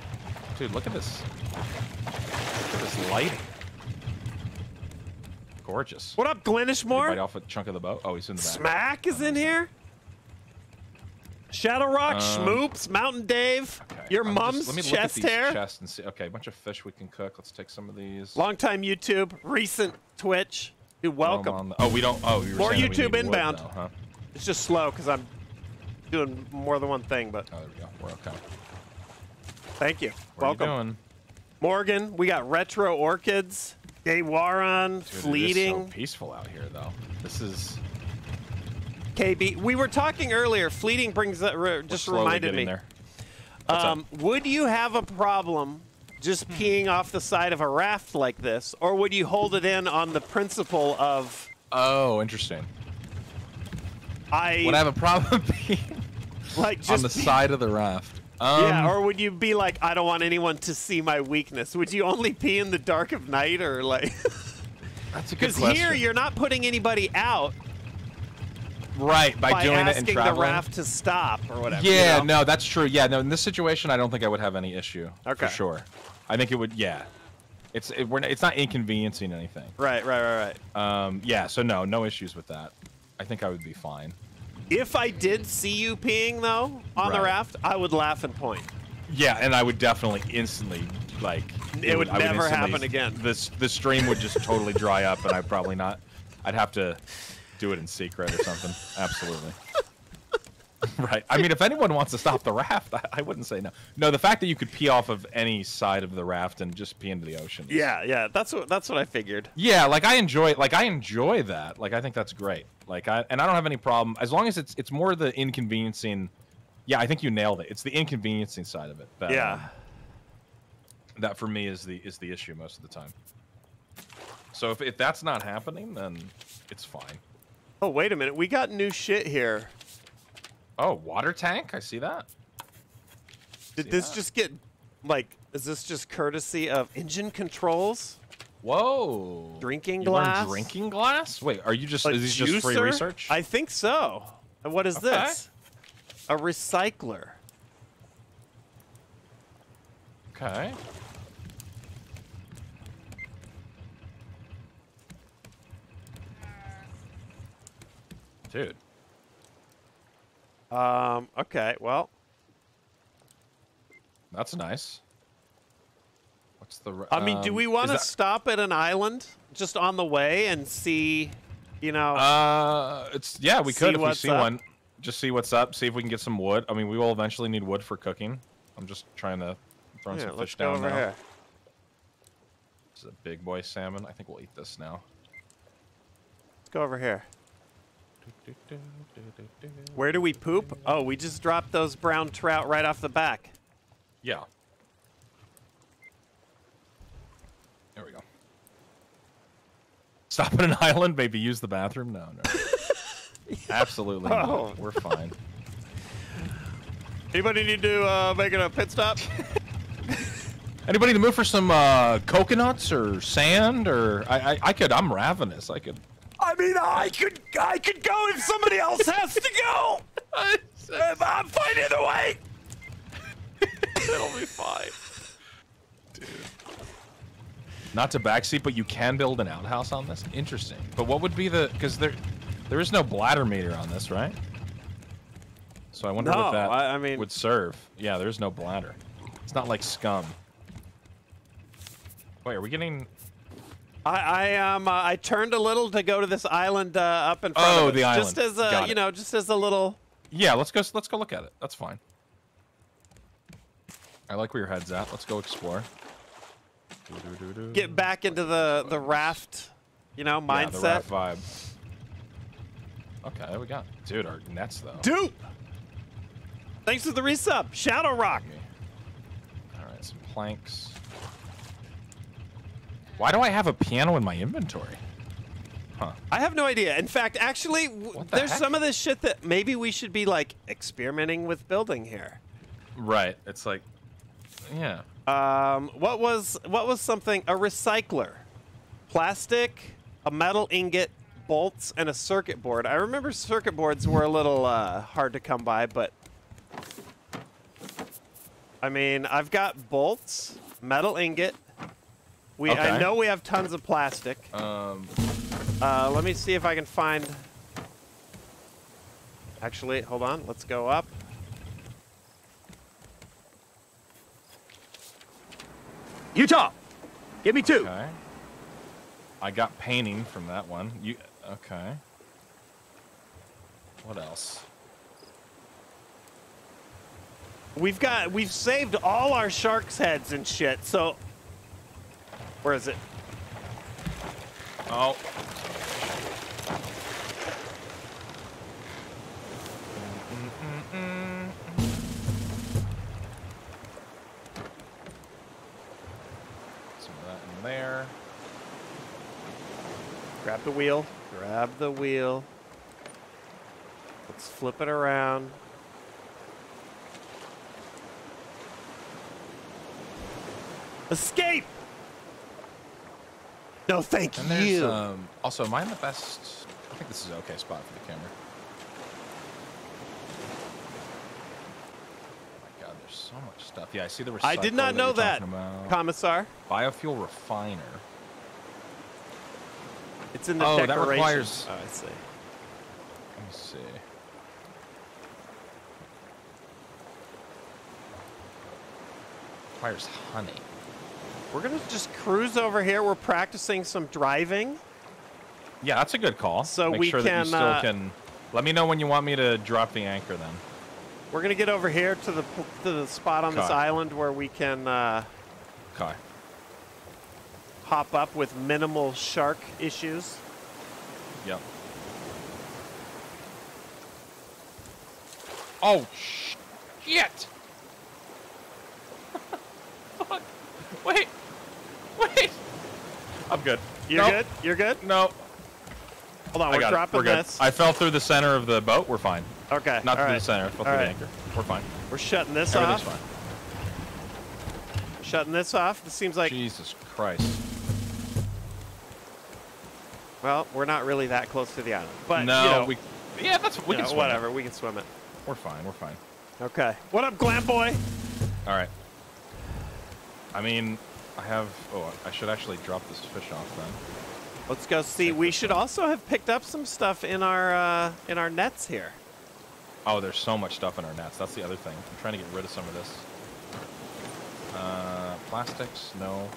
Dude, look at this. Look at this lighting. Gorgeous. What up, Did he Glennishmore? Off a chunk of the boat. Oh, he's in the back. Smack is in here. Shadow Rock, Um, Schmoops, Mountain Dave, Okay, your I'm mom's just, let me look at chest these hair. chests and see. Okay, a bunch of fish we can cook. Let's take some of these. Long time YouTube, recent Twitch. 'em welcome. the- oh, we don't. Oh, you were More saying that we YouTube inbound. now, huh? It's just slow because I'm doing more than one thing, but Oh, there we go. We're okay. thank you. What welcome. are you doing? Morgan, we got Retro Orchids, Daywaron, Dude, It Fleeting, is so peaceful out here, though. This is KB. We were talking earlier. Fleeting brings that re- just reminded me. there. What's up? Um, would you have a problem just peeing off the side of a raft like this, or would you hold it in on the principle of Oh, interesting. I Would I have a problem being like just on the pee- side of the raft? Um, yeah, or would you be like, I don't want anyone to see my weakness? Would you only pee in the dark of night, or like? that's a good question. Because here you're not putting anybody out right by, by, doing it and asking the raft to stop or whatever. you Yeah, know? no, that's true. Yeah, no, in this situation, I don't think I would have any issue. Okay. For sure. I think it would. Yeah, it's it, we're, it's not inconveniencing anything. Right, right, right, right. Um, yeah, so no, no issues with that. I think I would be fine. If I did see you peeing though on the raft, I would laugh and point. Yeah, and I would definitely instantly like. It would I never instantly- happen again. This the stream would just totally dry up, and I'd probably not. I'd have to do it in secret or something. Absolutely. right. I mean, if anyone wants to stop the raft, I, I wouldn't say no. No, the fact that you could pee off of any side of the raft and just pee into the ocean. is- Yeah, yeah. That's what that's what I figured. Yeah, like I enjoy like I enjoy that. Like I think that's great. Like I and I don't have any problem as long as it's it's more the inconveniencing Yeah, I think you nailed it. It's the inconveniencing side of it. That, yeah. um, that for me is the is the issue most of the time. So if if that's not happening, then it's fine. Oh, wait a minute. We got new shit here. Oh, water tank. I see that. Did See this that? just get like? Is this just courtesy of engine controls? Whoa. Drinking you glass? drinking glass? Wait, are you just A is these just free research? I think so. And what is Okay. this? A recycler. Okay. Dude. Um. Okay. Well, That's nice. What's the? re- I mean, do um, we want to that- stop at an island just on the way and see? You know. Uh, it's yeah, we could if we see up? one. Just see what's up. See if we can get some wood. I mean, we will eventually need wood for cooking. I'm just trying to throw yeah, some fish down over now. here. This is a big boy salmon. I think we'll eat this now. Let's go over here. Where do we poop? Oh, we just dropped those brown trout right off the back. Yeah. There we go. Stop at an island, maybe use the bathroom? No, no. Absolutely Oh. We're fine. Anybody need to uh, make it a pit stop? Anybody to move for some uh, coconuts or sand or I, I I could I'm ravenous. I could I mean, I could, I could go if somebody else has to go. If I'm fine either way. It'll be fine. Dude. Not to backseat, but you can build an outhouse on this. Interesting. But what would be the because there there is no bladder meter on this, right? So I wonder No, what that I- I mean- would serve. Yeah, there's no bladder. It's not like scum. Wait, are we getting? I, I um, uh, I turned a little to go to this island uh, up in front Oh, of us, the just island. as a, Got you it. know, just as a little. Yeah, let's go. Let's go look at it. That's fine. I like where your head's at. Let's go explore. Get back into the the raft, you know, mindset. Yeah, the raft vibe. Okay, there we go. Dude, our nets though. Dupe. Thanks for the resub, Shadow Rock. All right, some planks. Why do I have a piano in my inventory? Huh. I have no idea. In fact, actually, the there's heck? some of this shit that maybe we should be like experimenting with building here. Right. It's like, yeah. Um, what was what was something a recycler, plastic, a metal ingot, bolts, and a circuit board. I remember circuit boards were a little uh, hard to come by, but I mean, I've got bolts, metal ingot. We I know we have tons of plastic. Um, Uh, let me see if I can find. Actually, hold on. Let's go up. Utah, give me two. okay. I got painting from that one. You okay? What else? We've got we've saved all our sharks' heads and shit. So, where is it? Oh. Some of that in there. Grab the wheel. Grab the wheel. Let's flip it around. Escape! No, thank And you. um also am I in the best I think this is an okay spot for the camera. Oh my god, there's so much stuff. Yeah, I see the recycler I did not know that, about. Commissar. Biofuel refiner. It's in the Oh, that decoration. requires- Oh, I see. Let me see. Requires honey. We're gonna just cruise over here. We're practicing some driving. Yeah, that's a good call. So Make we sure that can, you still uh, can. Let me know when you want me to drop the anchor. Then. We're gonna get over here to the to the spot on this island where we can uh, Okay. hop up with minimal shark issues. Yep. Oh, sh- Shit! Fuck. Wait. Wait. I'm good. You're Nope. good? You're good? No. Hold on, I we're dropping We're good. this. I fell through the center of the boat. We're fine. okay. Not through right. the center. I fell All through right. the anchor. We're fine. We're shutting this Everything's off. fine. Shutting this off. This seems like Jesus Christ. well, we're not really that close to the island, but no, you know, we. Yeah, that's we can know, swim. whatever. We can swim it. It. We're fine. We're fine. Okay. What up, Glam Boy? All right. I mean, I have. Oh, I should actually drop this fish off then. Let's go see. Take We should one. also have picked up some stuff in our uh, in our nets here. Oh, there's so much stuff in our nets. That's the other thing. I'm trying to get rid of some of this. Uh, plastics, no.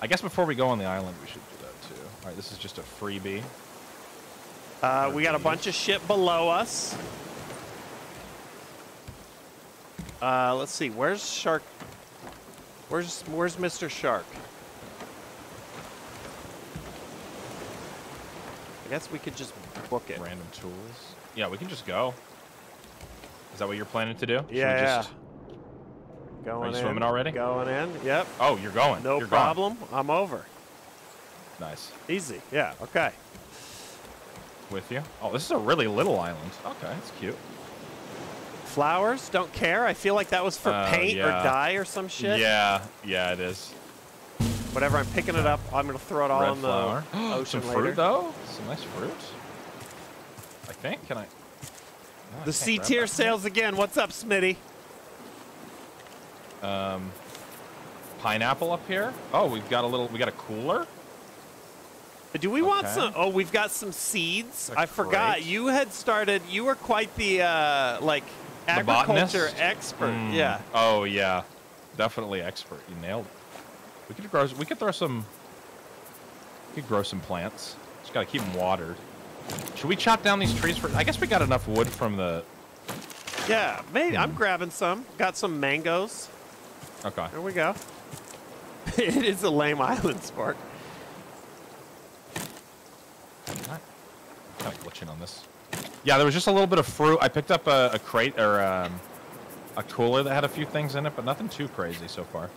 I guess before we go on the island, we should do that too. All right, this is just a freebie. Uh, we got a bunch of shit below us. Uh, let's see. Where's Shark? Where's Where's Mr. Shark? I guess we could just book it. Random tools. Yeah, we can just go. Is that what you're planning to do? Yeah, just- Going you in. swimming already? Going in. Yep. Oh, you're going. No You're gone. problem. I'm over. Nice. Easy. Yeah. Okay. With you. Oh, this is a really little island. Okay, that's cute. Flowers. Don't care. I feel like that was for Uh, paint or dye or some shit. Yeah, yeah, it is. Whatever. I'm picking it up. I'm gonna throw it all Red in the flower. ocean Some later. fruit though. Some nice fruit. I think. Can I? No, The C tier sails again. What's up, Smitty? Um, pineapple up here. Oh, we've got a little. We got a cooler. Do we want some? Oh, we've got some seeds. A I forgot you had started. You were quite the uh, like agriculture botanist? expert. Mm. Yeah. Oh yeah, definitely expert. You nailed it. We could grow. We could throw some. We could grow some plants. Just gotta keep them watered. Should we chop down these trees for? I guess we got enough wood from the. Yeah. Maybe I'm Hmm. grabbing some. Got some mangoes. Okay. There we go. it is a lame island, Spark. Kind of glitching on this. Yeah, there was just a little bit of fruit. I picked up a, a crate or um, a cooler that had a few things in it, but nothing too crazy so far.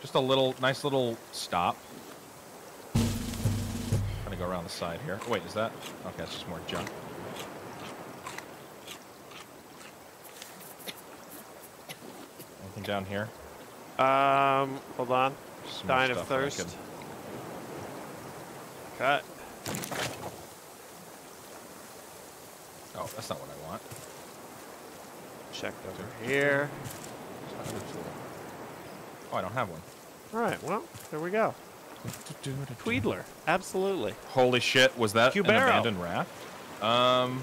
Just a little, nice little stop. Gonna go around the side here. Wait, is that? Okay, it's just more junk. Anything down here? Um, hold on. Dying of stuff that I thirst. Cut. Oh, that's not what I want. Checked over here. It's not a tool. Oh, I don't have one. All right. Well, there we go. Tweedler. Absolutely. Holy shit, was that an Cubero. abandoned raft? Um.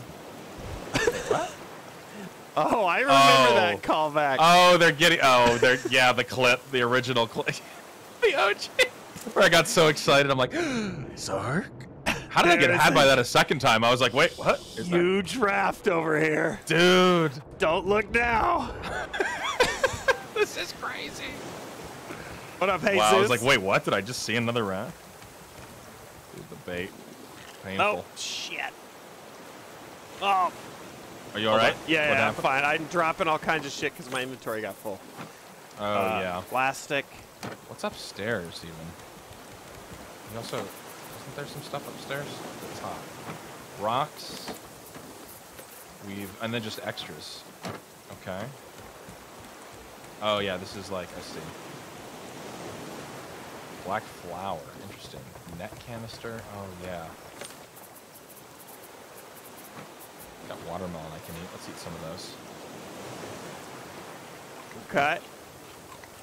what? Oh, I remember Oh. that callback. Oh, they're getting. Oh, they're. Yeah, the clip, the original clip. the OG. Where I got so excited, I'm like, Zark? How did I get had by that a second time? I was like, wait, what? Is that- Huge raft over here. Dude. Don't look now. This is crazy. What up, Jesus? Wow, I was like, wait, what? Did I just see another raft? Dude, the bait. Painful. Oh, shit. Oh, Are you alright? Yeah, What yeah, I'm fine. I'm dropping all kinds of shit because my inventory got full. Oh, Uh, yeah. Plastic. What's upstairs, even? You also, isn't there some stuff upstairs? At the top. Rocks. We've, and then just extras. Okay. Oh yeah, this is like, I see. Black flower, interesting. Net canister, oh yeah. Got watermelon I can eat. Let's eat some of those. Okay.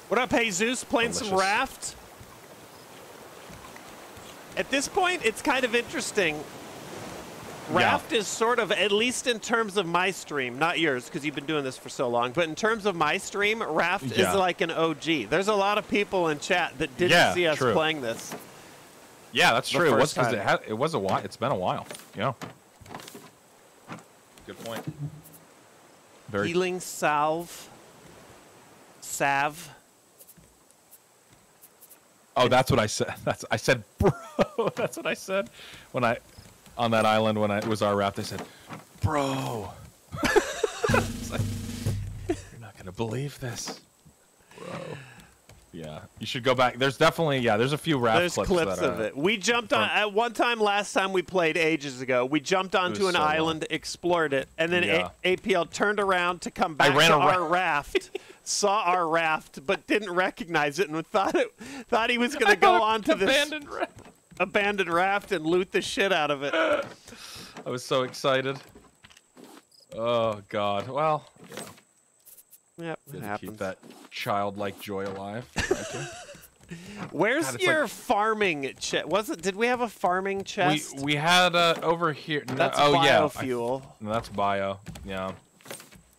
What up, Jesus? Playing some raft? At this point, it's kind of interesting. Yeah. Raft is sort of, at least in terms of my stream, not yours because you've been doing this for so long, but in terms of my stream, Raft Yeah. is like an OG. There's a lot of people in chat that didn't Yeah, see us true. playing this. Yeah, that's true. It was because it, had, it was a while. It's been a while. Yeah. Good point. Very Healing salve. Salve. Oh, that's what I said. That's I said, bro. That's what I said when I on that island when I it was our raft. I said, bro. It's like, you're not gonna believe this, bro. Yeah, you should go back. There's definitely yeah. There's a few rap There's clips, clips of are- it. We jumped on at one time last time we played ages ago. We jumped onto an so long. island, explored it, and then Yeah. A- APL turned around to come back ran to around- our raft, saw our raft, but didn't recognize it and thought it thought he was going to go on to this abandoned rap. abandoned raft and loot the shit out of it. I was so excited. Oh God. Well, yeah, Yep, it happens. keep that childlike joy alive. Where's God, your like- farming chest? Was it? Did we have a farming we chest? we had uh, over here. no- That's oh yeah. I- biofuel. no, that's bio. Yeah.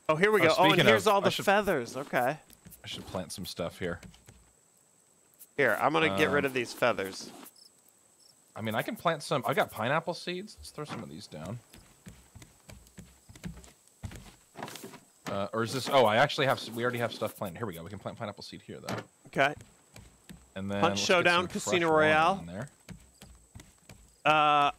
Oh, here we oh, go. Oh, and here's of, all the should- feathers. Okay. I should plant some stuff here. Here, I'm gonna get rid Um, of these feathers. I mean, I can plant some. I got pineapple seeds. Let's throw some of these down. Uh, or is this? Oh, I actually have. We already have stuff planted. Here we go. We can plant pineapple seed here, though. Okay. And then Hunt Showdown, Casino Royale. in there. Uh,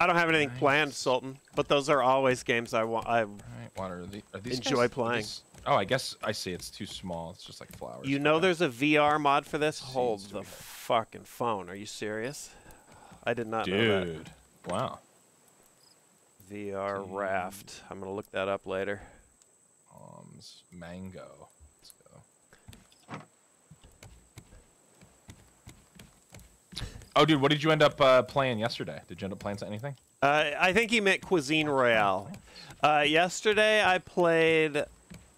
I don't have anything Nice. planned, Sultan, but those are always games I want. I right. What are, the, are these? Enjoy guys- playing. these- oh, I guess I see. It's too small. It's just like flowers. You know there's a VR mod for this? Hold the do we have? fucking phone. Are you serious? I did not know that. Dude. Wow. VR raft. I'm gonna look that up later. Palms. Mango. Let's go. Oh, dude, what did you end up uh, playing yesterday? Did you end up playing anything? Uh, I think he meant Cuisine Royale. Uh, yesterday I played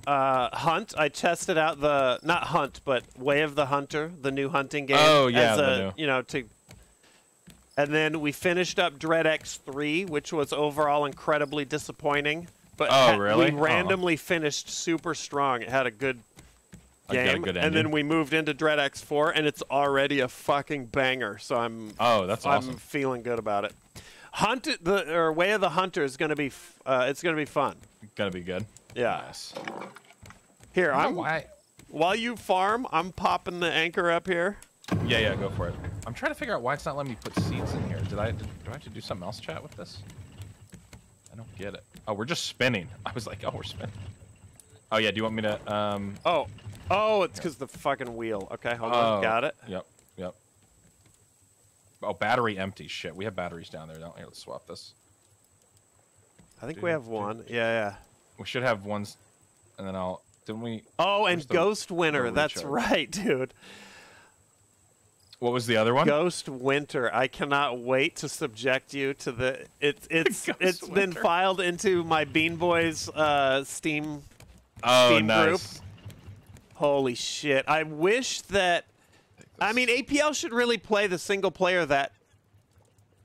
uh, Hunt. I tested out the not Hunt, but Way of the Hunter, the new hunting game. Oh, yeah, a, you know to. And then we finished up Dread X3, which was overall incredibly disappointing. But Oh, really? we Oh. randomly finished super strong. It had a good got a game, good and then we moved into Dread X4, and it's already a fucking banger. So I'm Oh, that's I'm awesome. feeling good about it. Hunt the or Way of the Hunter is going to be uh, it's going to be fun. Gonna be good. Yeah. Nice. Here, no, I'm. why. while you farm, I'm popping the anchor up here. Yeah, yeah, go for it. I'm trying to figure out why it's not letting me put seeds in here. Did I did, do I have to do something else, chat, with this? I don't get it. Oh, we're just spinning. I was like, oh, we're spinning. Oh yeah, do you want me to? Um. Oh, oh, it's because the fucking wheel. Okay, hold on, oh, got it. Yep, yep. Oh, battery empty. Shit, we have batteries down there. Don't here. Let's swap this. I think do, we have do, one. Yeah, yeah. We should have ones, and then I'll. Didn't we? Oh, and Where's the- Ghost Winter. the That's right, dude. What was the other one? Ghost Winter. I cannot wait to subject you to the. It's it's Ghost it's been filed into my Bean Boys uh, Steam oh, Steam group. nice. Holy shit. I wish that. I mean, APL should really play the single player that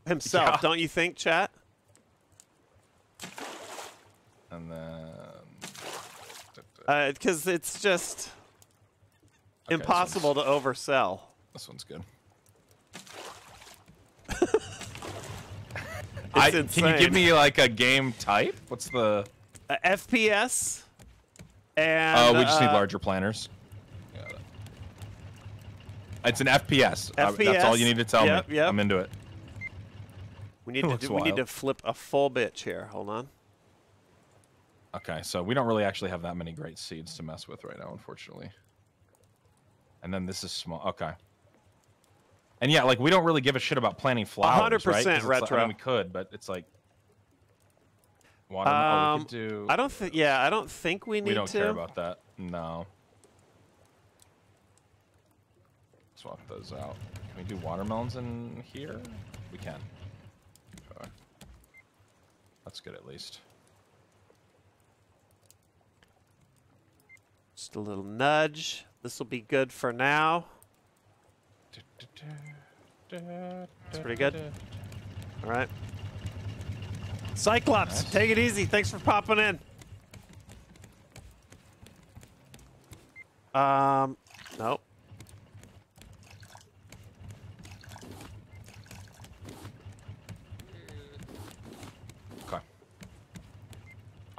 himself, Yeah. don't you think, chat? And then. Because it's just Okay, impossible to oversell. This one's good. I, can you give me like a game type? What's the? Uh, FPS. And. Oh, we just need uh, larger planners. It. It's an FPS. Uh, that's all you need to tell yep, me. yep. I'm into it. We need to do, we need to flip a full bitch here. Hold on. Okay, so we don't really actually have that many great seeds to mess with right now, unfortunately. And then this is small. Okay. And yeah, like we don't really give a shit about planting flowers, right? 'Cause 100% it's like- I retro. mean, we could, but it's like. Water, oh, Um, do. I don't think. Yeah, I don't think we need We don't to. care about that. No. Swap those out. Can we do watermelons in here? We can. Okay. That's good at least. Just a little nudge. This will be good for now. It's pretty good. All right. Cyclops, Nice. take it easy. Thanks for popping in. Um, nope.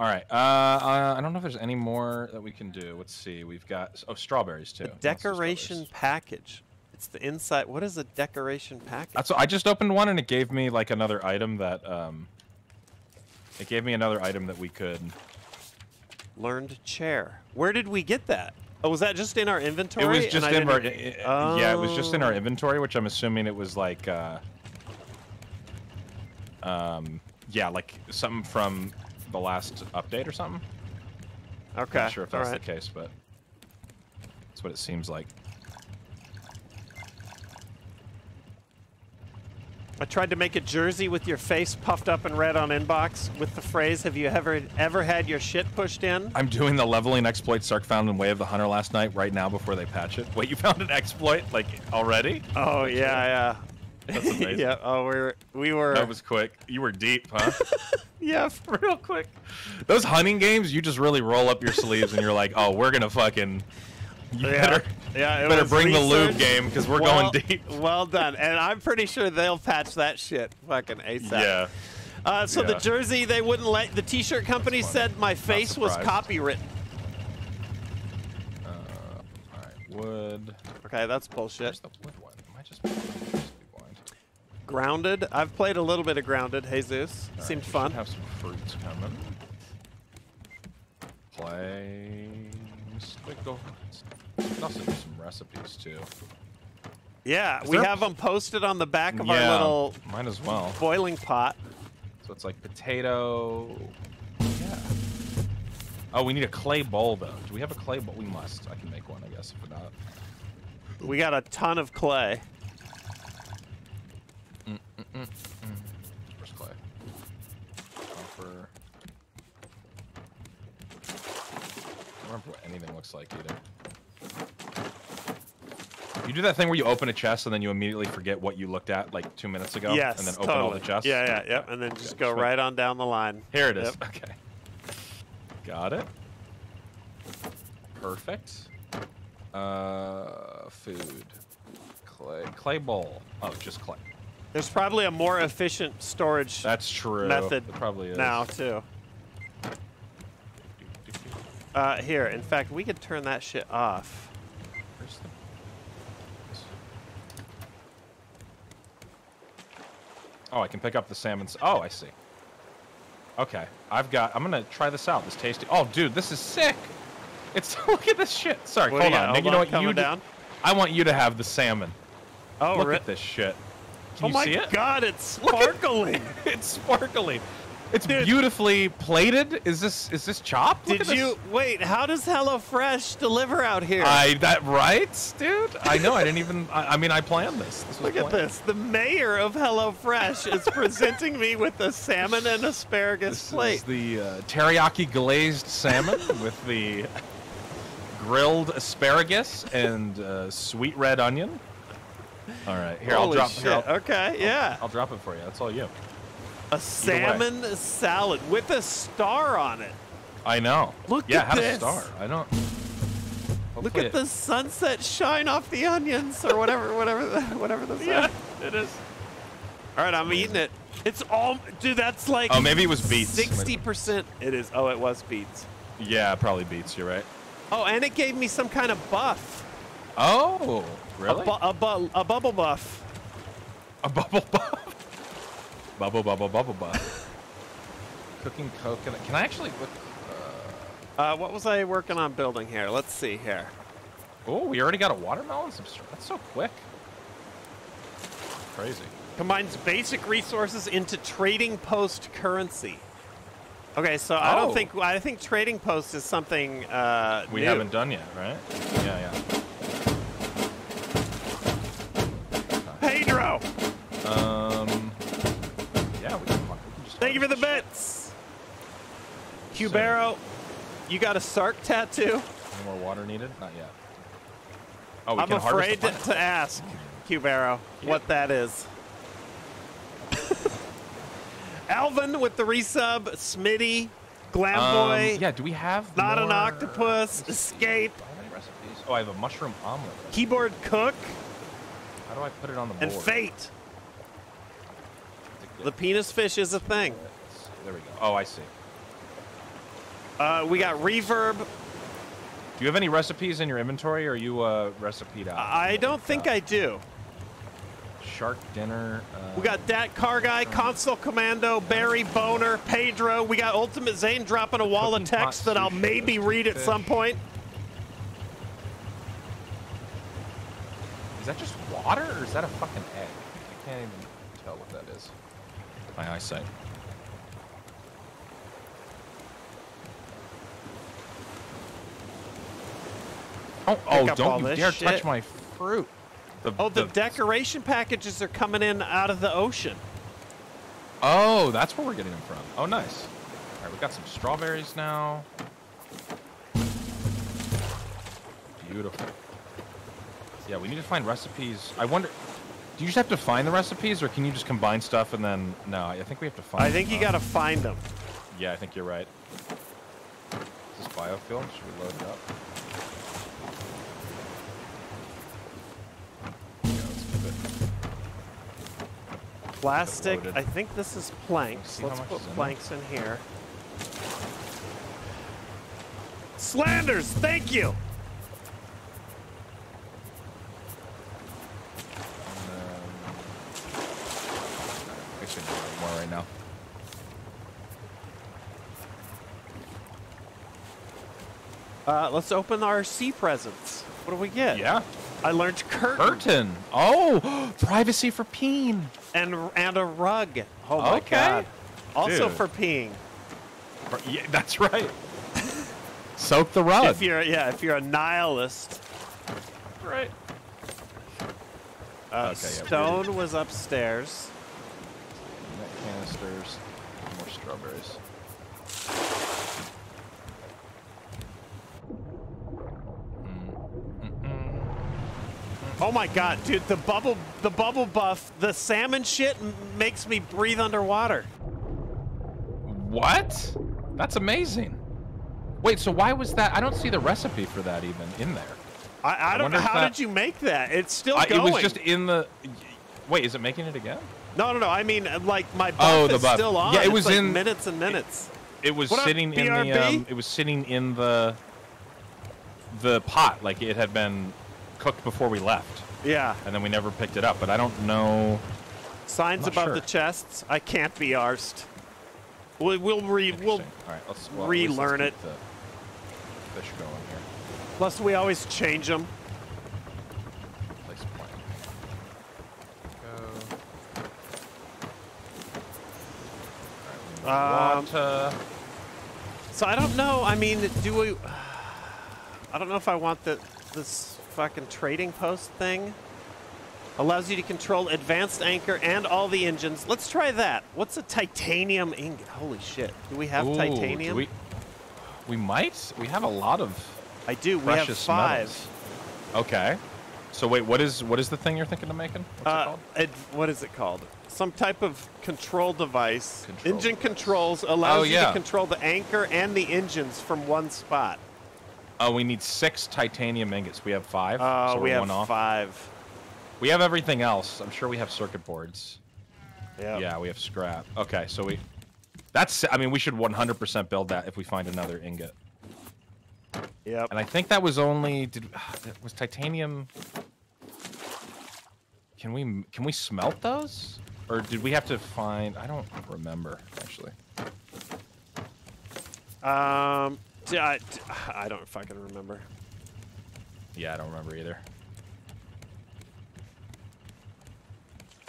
All right. Uh, uh, I don't know if there's any more that we can do. Let's see. We've got oh strawberries too. Decoration package. It's the inside. What is a decoration package? That's what, I just opened one and it gave me like another item that um. It gave me another item that we could Learned chair. Where did we get that? Oh, was that just in our inventory? It was just in our didn't- yeah, it was just in our Oh. inventory, which I'm assuming it was like uh um yeah, like something from the last update or something. Okay. Not sure if that's right. the case, but that's what it seems like. I tried to make a jersey with your face puffed up in red on inbox with the phrase, "Have you ever ever had your shit pushed in?" I'm doing the leveling exploit Sark found in Way of the Hunter last night, right now before they patch it. Wait, you found an exploit like already? Oh yeah, yeah. That's amazing. yeah. Oh, we were we were That was quick. You were deep, huh? yeah. Real quick. Those hunting games, you just really roll up your sleeves and you're like, oh, we're gonna fucking. You Yeah, better, yeah. It better bring the lube game because we're well, going deep. Well done, and I'm pretty sure they'll patch that shit fucking ASAP. Yeah. Uh, so the jersey, they wouldn't let the T-shirt company said my face was copywritten. Uh, all right, wood. Okay, that's bullshit. Where's the wood one? Am I just, just be blind? Grounded. I've played a little bit of Grounded. Jesus, All right, seemed should fun. Have some fruits coming. Play. We can also do some recipes too. Yeah, Is we there- have them posted on the back of yeah, our little might as well. boiling pot. So it's like potato. Yeah. Oh, we need a clay bowl though. Do we have a clay bowl? We must. I can make one, I guess, if we're not. We got a ton of clay. Where's clay? Copper. I don't remember what anything looks like either. You do that thing where you open a chest and then you immediately forget what you looked at like two minutes ago, yes, and then open totally. all the chests. Yeah, yeah, yeah, and then just go sweet. right on down the line. Here it is. Yep. Okay. Got it. Perfect. Uh, food. Clay. Clay bowl. Oh, just clay. There's probably a more efficient storage That's true. method It probably is. now too. Uh, here, in fact, we could turn that shit off. Where's the- this- Oh, I can pick up the salmon. Oh, I see. Okay, I've got. I'm gonna try this out. This tasty. Oh, dude, this is sick. It's look at this shit. Sorry, What hold on. got? Nick, Hold you know what? You down? I want you to have the salmon. Oh, look at this shit. Can oh you my god, it's at- sparkling. it's sparkling. It's Dude. beautifully plated. Is this is this chopped? Did at this. you wait? How does HelloFresh deliver out here? I that right, dude? I know. I didn't even. I, I mean, I planned this. this Look at this. The mayor of HelloFresh is presenting me with a salmon and asparagus plate. This plate. is the uh, teriyaki glazed salmon with the grilled asparagus and uh, sweet red onion. All right, here I'll drop. shit. Here, I'll, okay, yeah. I'll drop it for you. That's all you. A salmon salad with a star on it. I know. Look yeah, at it had this. a star. I don't. Look at it- the sunset shine off the onions or whatever, whatever, the, whatever the. Yeah, it is. All right, I'm eating it. It's all, dude. That's like. Oh, maybe it was beets. Sixty percent. It is. Oh, it was beets. Yeah, probably beets. You're right. Oh, and it gave me some kind of buff. Oh, really? A, bu- a, bu- a bubble buff. A bubble buff. bubble bubble bubble buff. Cooking coconut. Can I actually look? Uh, what was I working on building here? Let's see here. Oh, we already got a watermelon substrate. That's so quick. Crazy. Combines basic resources into trading post currency. Okay, so I don't Oh. think I think trading post is something uh, We new. haven't done yet, right? Yeah, yeah. Pedro, Um. Yeah, we can, we can thank you for the bits. Cubero, you got a Sark tattoo? Any more water needed? Not yet. Oh, we I'm can afraid to, ask Cubero what that is. Alvin with the resub, Smitty, Glamboy. Um, yeah, do we have Not an octopus. Escape. I have any recipes? Oh, I have a mushroom omelet. Keyboard Cook, How do I put it on the board? and Fate. The penis fish is a thing. There we go. Oh, I see. Uh, we got Reverb. Do you have any recipes in your inventory, or are you uh, recipe out? I don't think I do. Shark dinner. Uh, We got Dat Car Guy, Console Commando, Barry Boner, Pedro. We got Ultimate Zane dropping a wall of text that I'll maybe read at some point. Is that just water or is that a fucking egg? I can't even tell what that is. My eyesight. Oh, oh! Don't you dare shit. touch my fruit. The, Oh, the decoration packages are coming in out of the ocean. Oh, that's where we're getting them from. Oh, nice. All right, we got some strawberries now. Beautiful. Yeah, we need to find recipes. I wonder, do you just have to find the recipes, or can you just combine stuff and then? No, I think we have to find. I think you them. got to find them. Yeah, I think you're right. Is this biofilm? Should we load it up? Yeah, let's keep it. Plastic. I think this is planks. how Let's put is in planks in here. Slanders, thank you. Actually, no more right now. Uh, let's open our sea presents. What do we get? Yeah. I learned curtain, Curtain. Oh, privacy for peen. and and a rug. Oh my Okay. god. Also Dude. for peeing. Yeah, that's right. Soak the rug. If you're yeah, if you're a nihilist. right. Uh, Okay, yeah, Stone was upstairs. Net canisters. More strawberries. Mm, mm, mm. Oh my god, dude, the bubble the bubble buff, the salmon shit makes me breathe underwater. What? That's amazing. Wait, so why was that? I don't see the recipe for that even in there. I, I don't wonder know how that- did you make that? It's still I, it was just in the. Wait, is it making it again? No, no, no. I mean, uh, like my buff Oh, the is buff. still on. Yeah, it was like in- minutes and minutes. It was What up, sitting in the. Um, it was sitting in the. The pot, like it had been cooked before we left, Yeah. and then we never picked it up. But I don't know. Signs above sure. the chests. I can't be arsed. We'll, we'll read. We'll. Interesting. All right, let's well, let's relearn keep it. The fish going here. Plus, we always change them. Um, water. So I don't know. I mean, do we? I don't know if I want the this fucking trading post thing. Allows you to control advanced anchor and all the engines. Let's try that. What's a titanium ingot? Holy shit! Do we have Ooh, titanium? We, we might. We have a lot of I do. We have five. metals. Okay. So wait, what is what is the thing you're thinking of making? What's it Uh, called? ad- what is it called? Some type of control device. Control Engine device. controls allows Oh, you yeah. to control the anchor and the engines from one spot. Oh, we need six titanium ingots. We have five. Uh, so we have one off. five. We have everything else. I'm sure we have circuit boards. Yeah. Yeah, we have scrap. Okay, so we. That's. I mean, we should 100% build that if we find another ingot. Yep. And I think that was only. Did was titanium? Can we can we smelt those, or did we have to find? I don't remember actually. Um, I, I don't fucking remember. Yeah, I don't remember either.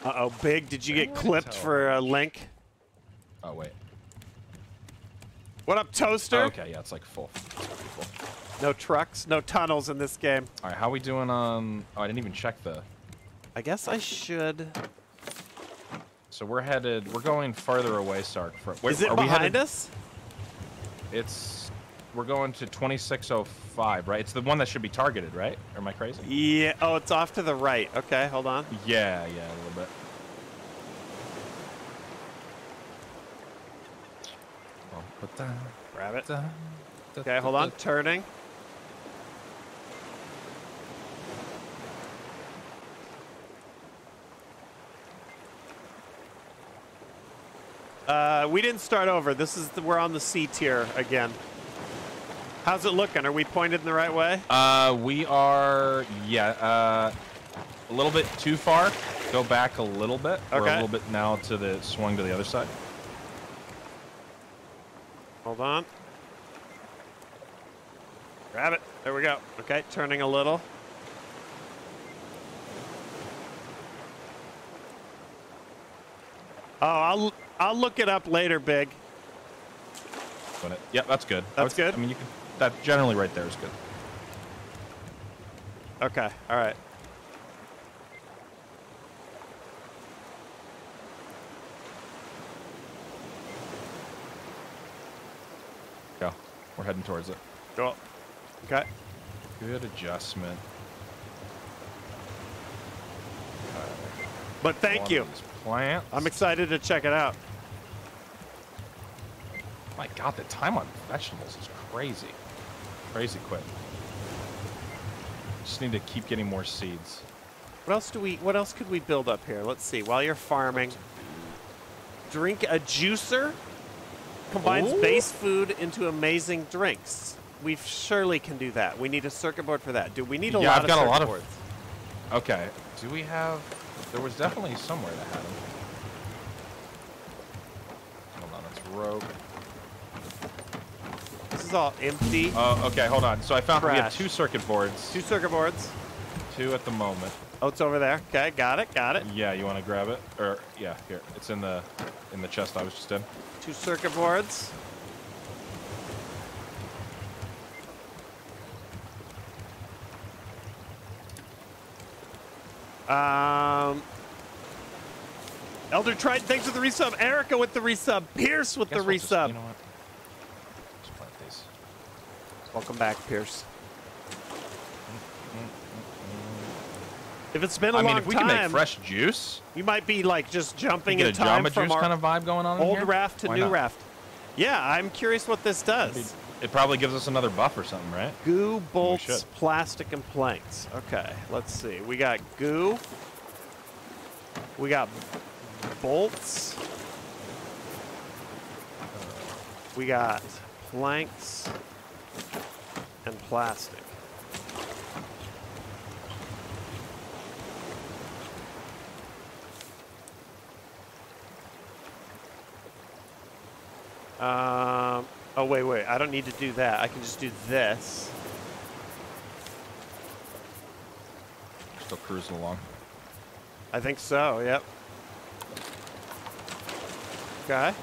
Uh oh, big. Did you get clipped for a link? Oh wait. What up, toaster? Oh, okay, yeah, it's like full. Full. No trucks, no tunnels in this game. All right, how are we doing on? Oh, I didn't even check the. I guess I should. So we're headed. We're going farther away, Sark. From, wait, Is it are we behind headed, us? It's. We're going to 2605, right? It's the one that should be targeted, right? Or am I crazy? Yeah. Oh, it's off to the right. Okay, hold on. Yeah, yeah, a little bit. Well, put that. Grab it. da- da- Okay, hold on. Turning. Uh, we didn't start over. This is the, we're on the C tier again. How's it looking? Are we pointed in the right way? Uh, we are, yeah, uh, a little bit too far. Go back a little bit. Okay. Or a little bit now to the swing to the other side. Hold on. Grab it. There we go. Okay, turning a little. Oh, I'll I'll look it up later, Big. Yeah, that's good. I That's would- good? I mean, you can. That generally right there is good. Okay, all right. Go. We're heading towards it. Cool. Okay. Good adjustment. But thank One you. of these Plants. I'm excited to check it out. My God, the time on vegetables is crazy. Crazy quick. Just need to keep getting more seeds. What else do we what else could we build up here? Let's see. While you're farming, drink a juicer combines Ooh. base food into amazing drinks. We surely can do that. We need a circuit board for that. Do we need a lot? Yeah, lot I've of got a circuit lot of- boards? Okay. Do we have? There was definitely somewhere that had them. Hold on, it's rogue. This is all empty. Oh, okay. Hold on. So I found we have two circuit boards. Two circuit boards. Two at the moment. Oh, it's over there. Okay, got it, got it. Yeah, you want to grab it? Or yeah, here. It's in the in the chest I was just in. Two circuit boards. Um, Elder Triton, thanks for the resub. Erica with the resub. Pierce with Guess the we'll just- resub. you know what? Just plant these. Welcome back, Pierce. If it's been a I mean, long if we time, can make fresh juice, you might be like just jumping in a time from our kind of vibe going on old here? raft to Why new not? raft. Yeah, I'm curious what this does. It probably gives us another buff or something, right? Goo, bolts, plastic, and planks. Okay, let's see. We got goo. We got bolts. We got planks and plastic. Um, oh, wait, wait. I don't need to do that. I can just do this. Still cruising along. I think so, yep. Okay.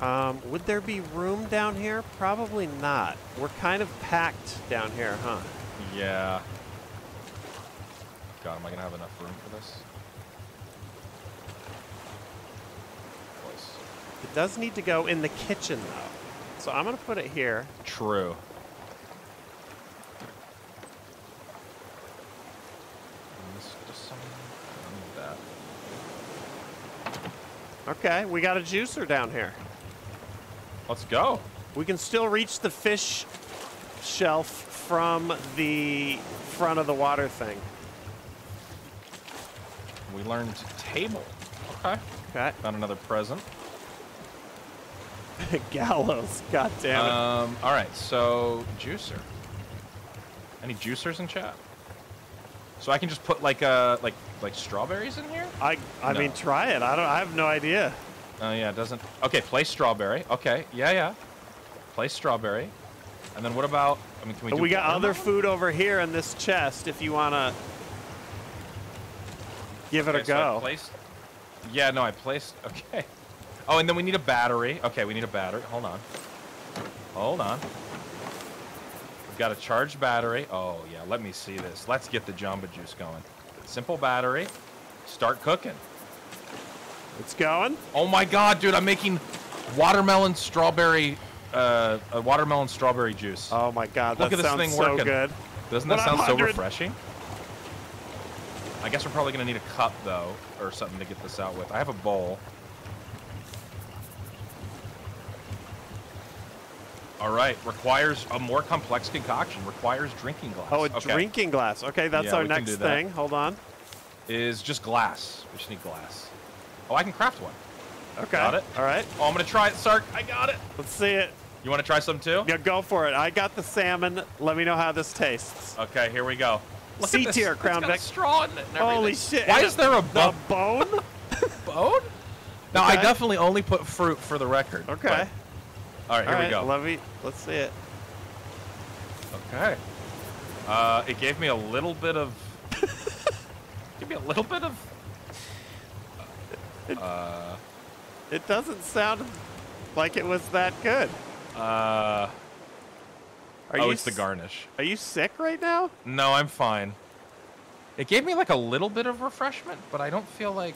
Um, would there be room down here? Probably not. We're kind of packed down here, huh? Yeah. God, am I gonna have enough room for this? Close. It does need to go in the kitchen, though. So I'm going to put it here. True. And this just some- I don't need that. Okay, we got a juicer down here. Let's go. We can still reach the fish shelf from the front of the water thing. We learned table. Okay. Okay. Found another present. Gallows. God damn it. Um. All right. So juicer. Any juicers in chat? So I can just put like uh like like strawberries in here? I I mean try it. I don't I have no idea. Oh yeah, it doesn't. Okay, place strawberry. Okay, yeah, yeah. Place strawberry. And then what about? I mean, can we? Do we got other food over here in this chest if you want to give it Okay, a so go. placed- yeah, no, I placed. Okay. Oh, and then we need a battery. Okay, we need a battery. Hold on. Hold on. We've got a charged battery. Oh yeah, let me see this. Let's get the Jamba Juice going. Simple battery. Start cooking. it's going. Oh my God, dude! I'm making watermelon strawberry, uh, a watermelon strawberry juice. Oh my god, Look that at this sounds thing so working. good. Doesn't that sound so refreshing? I guess we're probably gonna need a cup though, or something to get this out with. I have a bowl. All right, requires a more complex concoction. Requires drinking glass. Oh, a Okay. drinking glass. Okay, that's Yeah, our next thing. Hold on. is just glass. We just need glass. Oh, I can craft one. Okay. Got it. All right. Oh, I'm gonna try it, Sark. I got it. Let's see it. You want to try some too? Yeah, go for it. I got the salmon. Let me know how this tastes. Okay, here we go. Look C tier Crown Vic. straw in it Holy shit. Why is there a bone? bone? No, I definitely only put fruit for the record. Okay. All right, here All we go. Let me. Let's see it. Okay. Uh, it gave me a little bit of. give me a little bit of. Uh, It doesn't sound like it was that good. uh. Are oh, you it's the garnish. Are you sick right now? No, I'm fine. It gave me like a little bit of refreshment, but I don't feel like.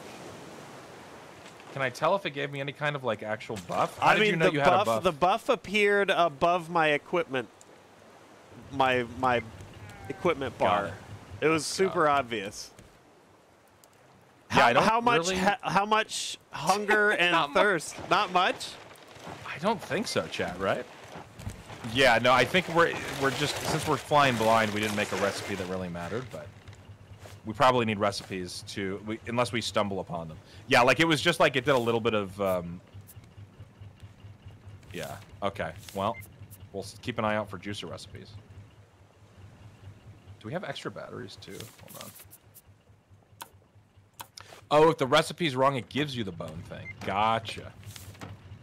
Can I tell if it gave me any kind of like actual buff? How I did mean, you know the you buff, buff? the buff appeared above my equipment, my my equipment bar. it. It. was super obvious. Yeah, how, I don't how much really- ha- how much hunger and Not thirst? Not much. I don't think so, chat. Right? Yeah, no. I think we're we're just since we're flying blind, we didn't make a recipe that really mattered, but we probably need recipes to we, unless we stumble upon them. Yeah, like it was just like it did a little bit of. Um, yeah. Okay. Well, we'll keep an eye out for juicer recipes. Do we have extra batteries too? Hold on. Oh, if the recipe's wrong, it gives you the bone thing. Gotcha.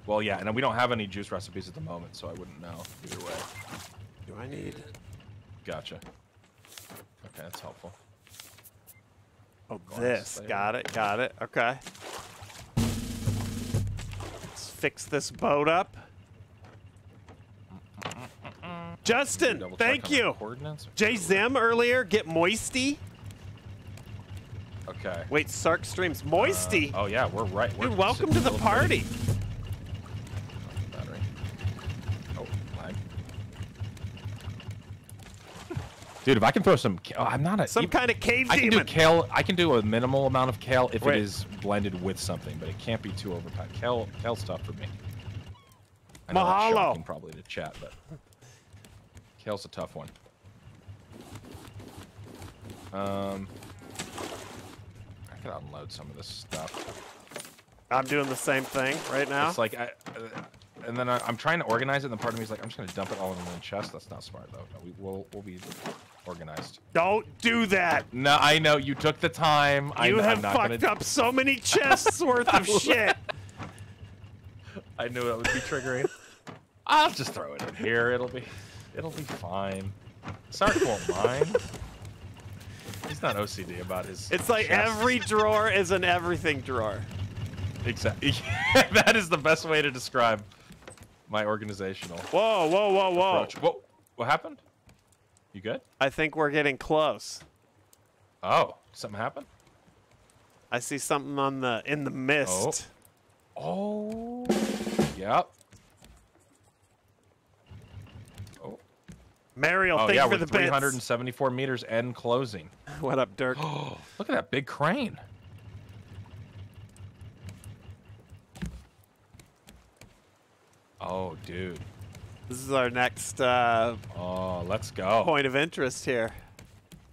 Well, yeah, and we don't have any juice recipes at the moment, so I wouldn't know either way. Do I need? Gotcha. Okay, that's helpful. Oh, this. Got it. Got it. Okay. Let's fix this boat up. Justin, thank you. Jay Zim earlier, get moisty. Okay. Wait, Sark streams moisty. Oh yeah, we're right. We're Dude, welcome to the party Battery. Oh, lag. Dude, if I can throw some, oh, I'm not a. Some even- kind of cave I can do kale. I can do a minimal amount of kale if Wait. it is blended with something, but it can't be too overpowered. Kale, kale's tough for me. I Mahalo. probably to chat, but kale's a tough one. Um, I could unload some of this stuff. I'm doing the same thing right now. It's like I, uh, and then I, I'm trying to organize it, and the part of me is like, I'm just gonna dump it all in one chest. That's not smart though. No, we, we'll we'll be organized. Don't do that. No, I know you took the time. I, You I'm have not fucked gonna, up so many chests worth of shit. I knew that would be triggering. I'll just throw it in here. It'll be, it'll be fine. Sark won't mind. He's not OCD about his. It's like chests. every drawer is an everything drawer. Exactly. that is the best way to describe my organizational Whoa, whoa, whoa, whoa. approach. Whoa, what happened? You good? I think we're getting close. Oh, something happened? I see something on the in the mist. Oh. oh. Yep. Oh, Mariel, oh thank yeah, you for the bits. 374 meters and closing. What up, Dirk? Oh, look at that big crane. Oh, dude. This is our next uh, Oh, let's go. point of interest here.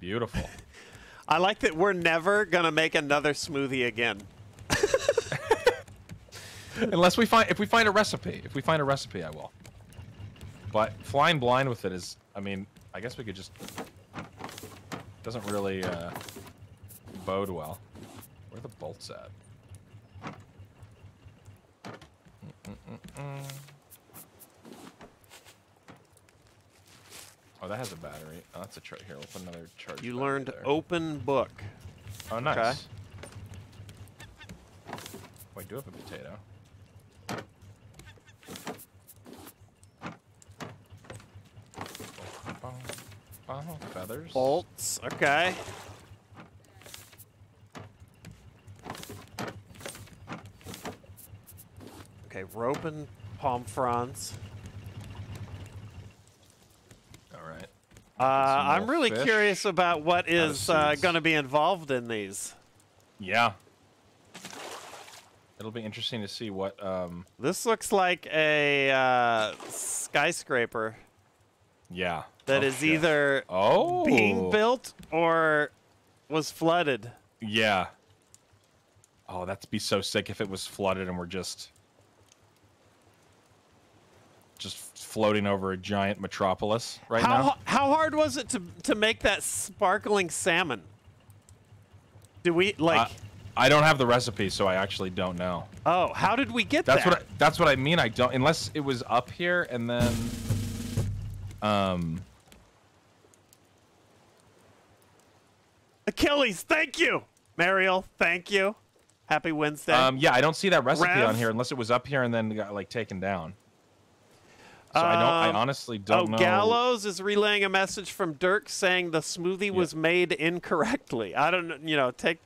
Beautiful. I like that we're never gonna make another smoothie again. Unless we find, if we find a recipe, if we find a recipe, I will. But flying blind with it is, I mean, I guess we could just. Doesn't really uh, bode well. Where are the bolts at? Mm-mm-mm-mm. Oh, that has a battery. Oh, that's a charge. Here, we'll put another charge. You learned there. open book. Oh, nice. Wait, do have a potato. Feathers. Bolts. Okay. Okay, rope and palm fronds. All right. Uh, I'm really fish curious about what is uh, going to be involved in these. Yeah. It'll be interesting to see what. Um. This looks like a uh, skyscraper Yeah. that Oh, is shit. either Oh. being built or was flooded. Yeah. Oh, that'd be so sick if it was flooded and we're just. just floating over a giant metropolis right how now. how hard was it to to make that sparkling salmon? Do we like? I, I don't have the recipe, so I actually don't know. oh, how did we get That's that? what I, that's what I mean. I don't unless it was up here and then um Achilles, thank you. Mariel, thank you. Happy Wednesday. um yeah, I don't see that recipe Rev? on here unless it was up here and then got like taken down. So I don't I Um, honestly oh, don't know. Gallows is relaying a message from Dirk saying the smoothie was made incorrectly. I don't know, you know, take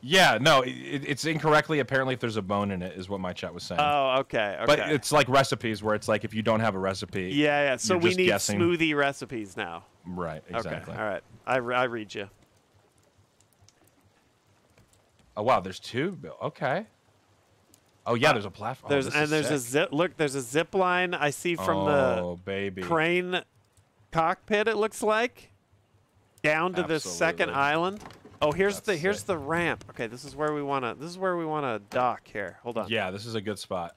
Yeah, no, it, it's incorrectly apparently if there's a bone in it is what my chat was saying. Oh, okay. Okay. But it's like recipes where it's like if you don't have a recipe. yeah, yeah. So we need guessing. smoothie recipes now. Right, exactly. Okay. All right. I, re- I read you. Oh wow, there's two. Okay. Oh yeah, uh, there's a platform. Oh, there's oh, and there's a zip. Look, there's a zip line I see from oh, baby. the crane cockpit. It looks like down to this second island. Oh, here's That's the here's sick. the ramp. Okay, this is where we wanna this is where we wanna dock here. Hold on. Yeah, this is a good spot.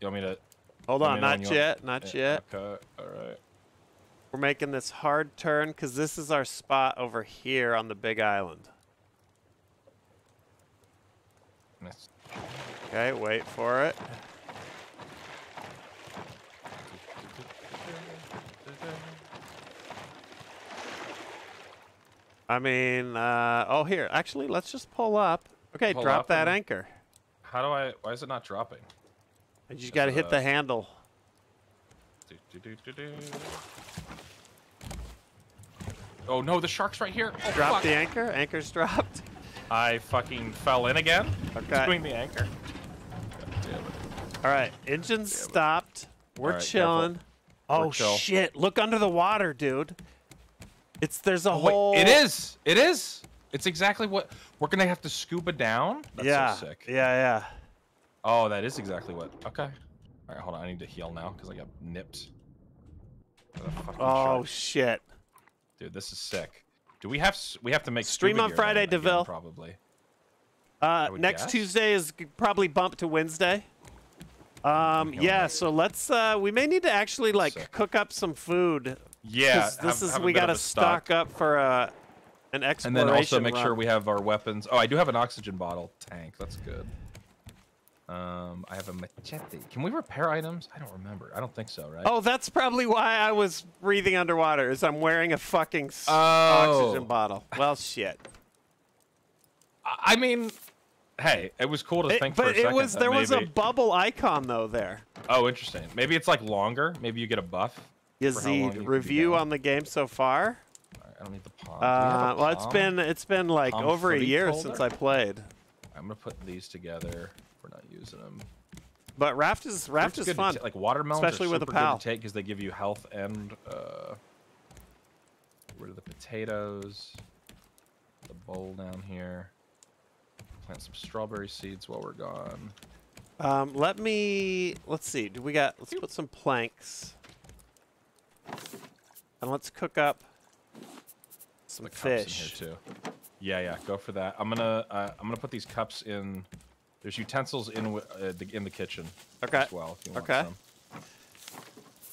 You want me to? Hold on. me know when Not yet. want- Not Yeah, yet. Okay. All right. We're making this hard turn because this is our spot over here on the big island. Nice. Okay, wait for it. I mean, uh, oh here, actually, let's just pull up. Okay, Pull drop up that anchor. How do I? Why is it not dropping? You just got to hit uh, the handle. Do, do, do, do, do. Oh no, the shark's right here. Oh, Drop fuck. the anchor. Anchor's dropped. I fucking fell in again. Okay. Doing the anchor. God damn it. All right, engine stopped. We're All right, chilling. careful. Oh We're chill. shit! Look under the water, dude. It's there's a Oh, wait, whole. it is. It is. It's exactly what we're gonna have to scuba down. That's yeah. so sick. Yeah, yeah. Oh, that is exactly what. Okay. All right, hold on. I need to heal now because I got nipped. by the fucking Oh shark. shit. dude, this is sick. Do we have we have to make Stream on Friday, again, DeVille. Probably. Uh, next guess. Tuesday is probably bumped to Wednesday. Um, yeah, so let's. Uh, we may need to actually like cook up some food. Yeah. 'cause this have- is have we a stock. stock up for uh, an exploration. And then also make run. sure we have our weapons. Oh, I do have an oxygen bottle tank. That's good. Um, I have a machete. Can we repair items? I don't remember. I don't think so, right? Oh, that's probably why I was breathing underwater. Is I'm wearing a fucking Oh. oxygen bottle. Well, shit. I mean, hey, it was cool to It- think for a but it second. was there was a bubble icon though there. Oh, interesting. Maybe it's like longer. Maybe you get a buff. Yazid review on the game so far. I don't need the palm. We Uh, well, it's been it's been like Palm over a year holder? since I played. I'm gonna put these together. We're not using them. But Raft is Raft is fun. like watermelons, especially with a pal. good to take because they give you health and uh, get rid of the potatoes. The bowl down here. Plant some strawberry seeds while we're gone. Um, let me let's see. Do we got? Let's put some planks, and let's cook up some The cups in fish. here too. Yeah, yeah, go for that. I'm gonna uh, I'm gonna put these cups in. There's utensils in uh, the, in the kitchen Okay. as well. If you want Okay.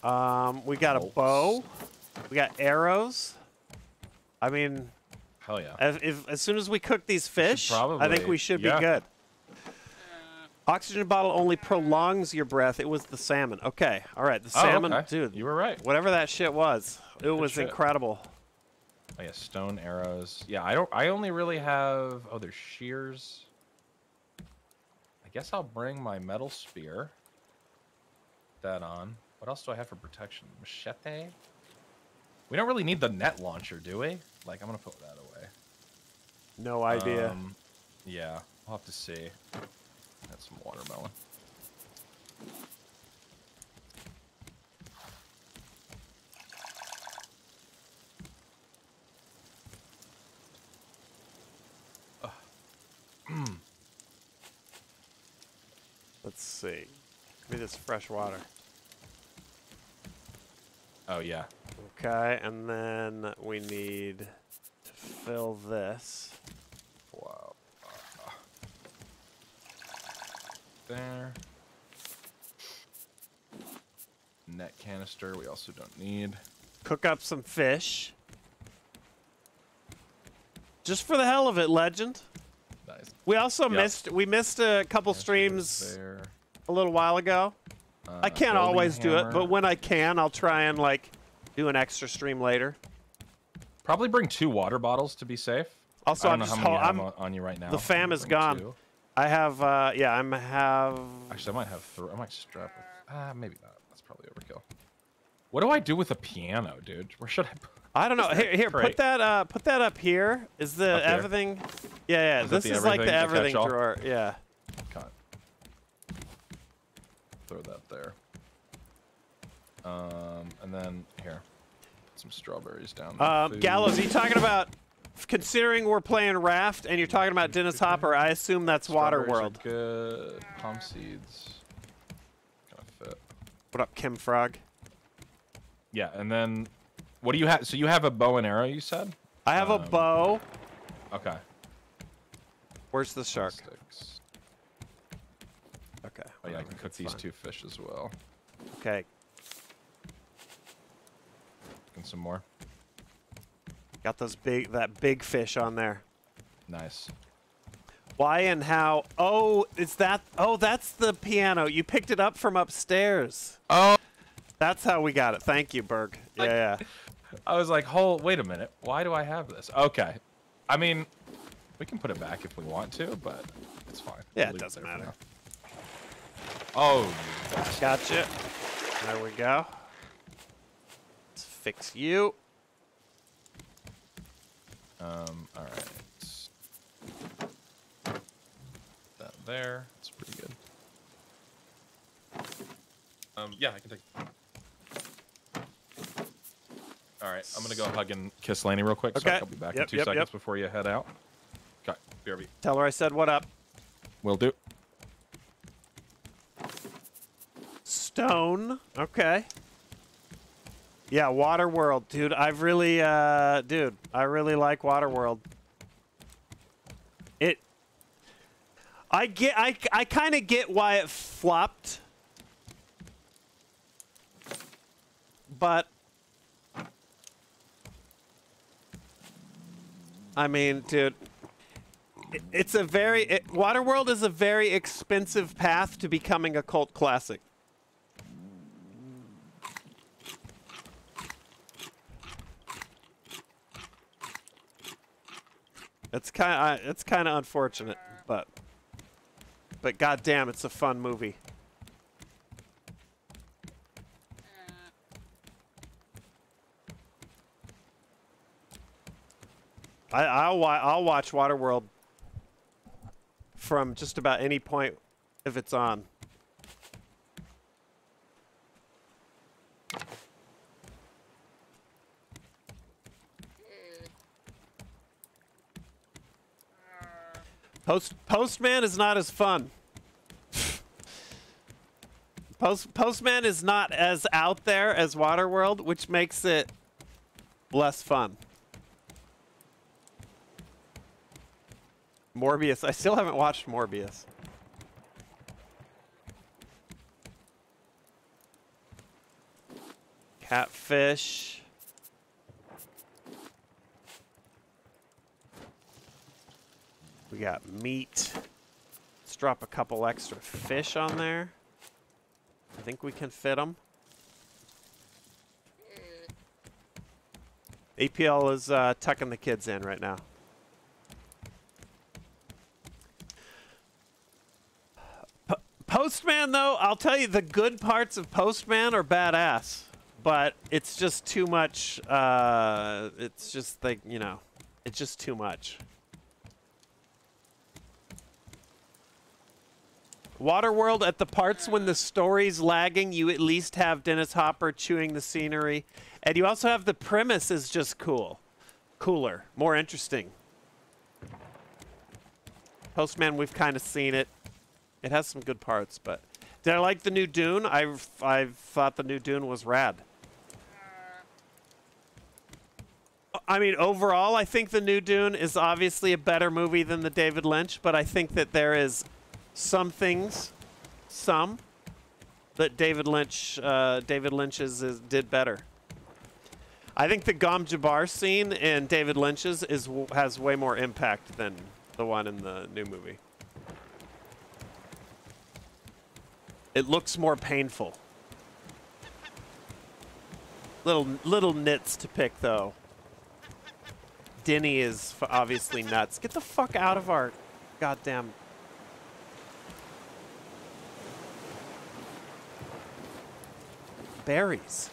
some. Um, we got a bow. We got arrows. I mean, Hell yeah. as, if, as soon as we cook these fish, I think we should yeah. be good. Oxygen bottle only prolongs your breath. It was the salmon. Okay, all right. The Oh, salmon, okay. dude. You were right. Whatever that shit was, it was shit. incredible. Oh yeah, stone arrows. Yeah, I don't. I only really have. Oh, there's shears. I guess I'll bring my metal spear. That on. What else do I have for protection? Machete. We don't really need the net launcher, do we? Like, I'm gonna put that away. No idea. Um, yeah, I'll have to see. Got some watermelon. Let's see. Give me this fresh water. Oh yeah. Okay, and then we need to fill this. Wow. There. Net canister we also don't need. Cook up some fish. Just for the hell of it, legend. Nice. We also Yep. missed we missed a couple streams There. A little while ago. I Uh, can't welding always do it, but when I can, I'll try and like do an extra stream later. Probably bring two water bottles to be safe. Also, I I'm know just how many hol- you have I'm on- you right now. the fam is gone. two. I have uh yeah, I'm have Actually, I might have three. I might strap it. Ah, maybe not. That's probably overkill. What do I do with a piano, dude? Where should I? Put... I don't know. Here, here, put that uh put that up here. Is the Up everything Yeah, yeah. Is this is like the everything, the everything catch-all? drawer. Yeah. Throw that there. Um, and then here, some strawberries down. there. Um, Food. Gallows, are you talking about considering we're playing Raft and you're talking about Dennis Hopper? I assume that's Waterworld. Good. Palm seeds. Kind of fit. What up, Kim Frog? Yeah, and then what do you have? So you have a bow and arrow, you said? I have a Um, bow. Okay. Where's the shark? Sticks. Okay. Oh yeah, I can cook that's these fine. two fish as well. Okay. And some more. Got those big that big fish on there. Nice. Why and how? Oh, is that? Oh, that's the piano. You picked it up from upstairs. Oh, That's how we got it. Thank you, Berg. Yeah, yeah. I was like, hold, wait a minute. Why do I have this? Okay. I mean, we can put it back if we want to, but it's fine. Yeah, We'll it doesn't there for matter. Oh. Gotcha. There we go. Let's fix you. Um, all right. That there. That's pretty good. Um, yeah, I can take. All right, I'm gonna go hug and kiss Laney real quick. So Okay. I'll be back Yep, in two yep, seconds yep. before you head out. Okay, BRB. Tell her I said what up. Will do. Stone. Okay. Yeah, Waterworld, dude. I've really, uh, dude, I really like Waterworld. It. I get, I, I kind of get why it flopped. But. I mean, dude. it- It's a very. It, Waterworld is a very expensive path to becoming a cult classic. It's kind of it's kind of unfortunate, but but goddamn, it's a fun movie. I, I'll wa- I'll watch Waterworld from just about any point if it's on. Post Postman is not as fun. Post Postman is not as out there as Waterworld, which makes it less fun. Morbius. I still haven't watched Morbius. Catfish. We got meat. Let's drop a couple extra fish on there. I think we can fit them. APL is uh, tucking the kids in right now. P- Postman, though, I'll tell you the good parts of Postman are badass, but it's just too much. Uh, it's just like you know, it's just too much. Waterworld, at the parts when the story's lagging, you at least have Dennis Hopper chewing the scenery. And you also have the premise is just cool. Cooler. More interesting. Postman, we've kind of seen it. It has some good parts, but... Did I like the new Dune? I've, I've thought the new Dune was rad. I mean, overall, I think the new Dune is obviously a better movie than the David Lynch, but I think that there is some things, some, that David Lynch, uh, David Lynch's is, did better. I think the Gom Jabbar scene in David Lynch's is has way more impact than the one in the new movie. It looks more painful. Little little nits to pick though. Denny is obviously nuts. Get the fuck out of our goddamn. Berries.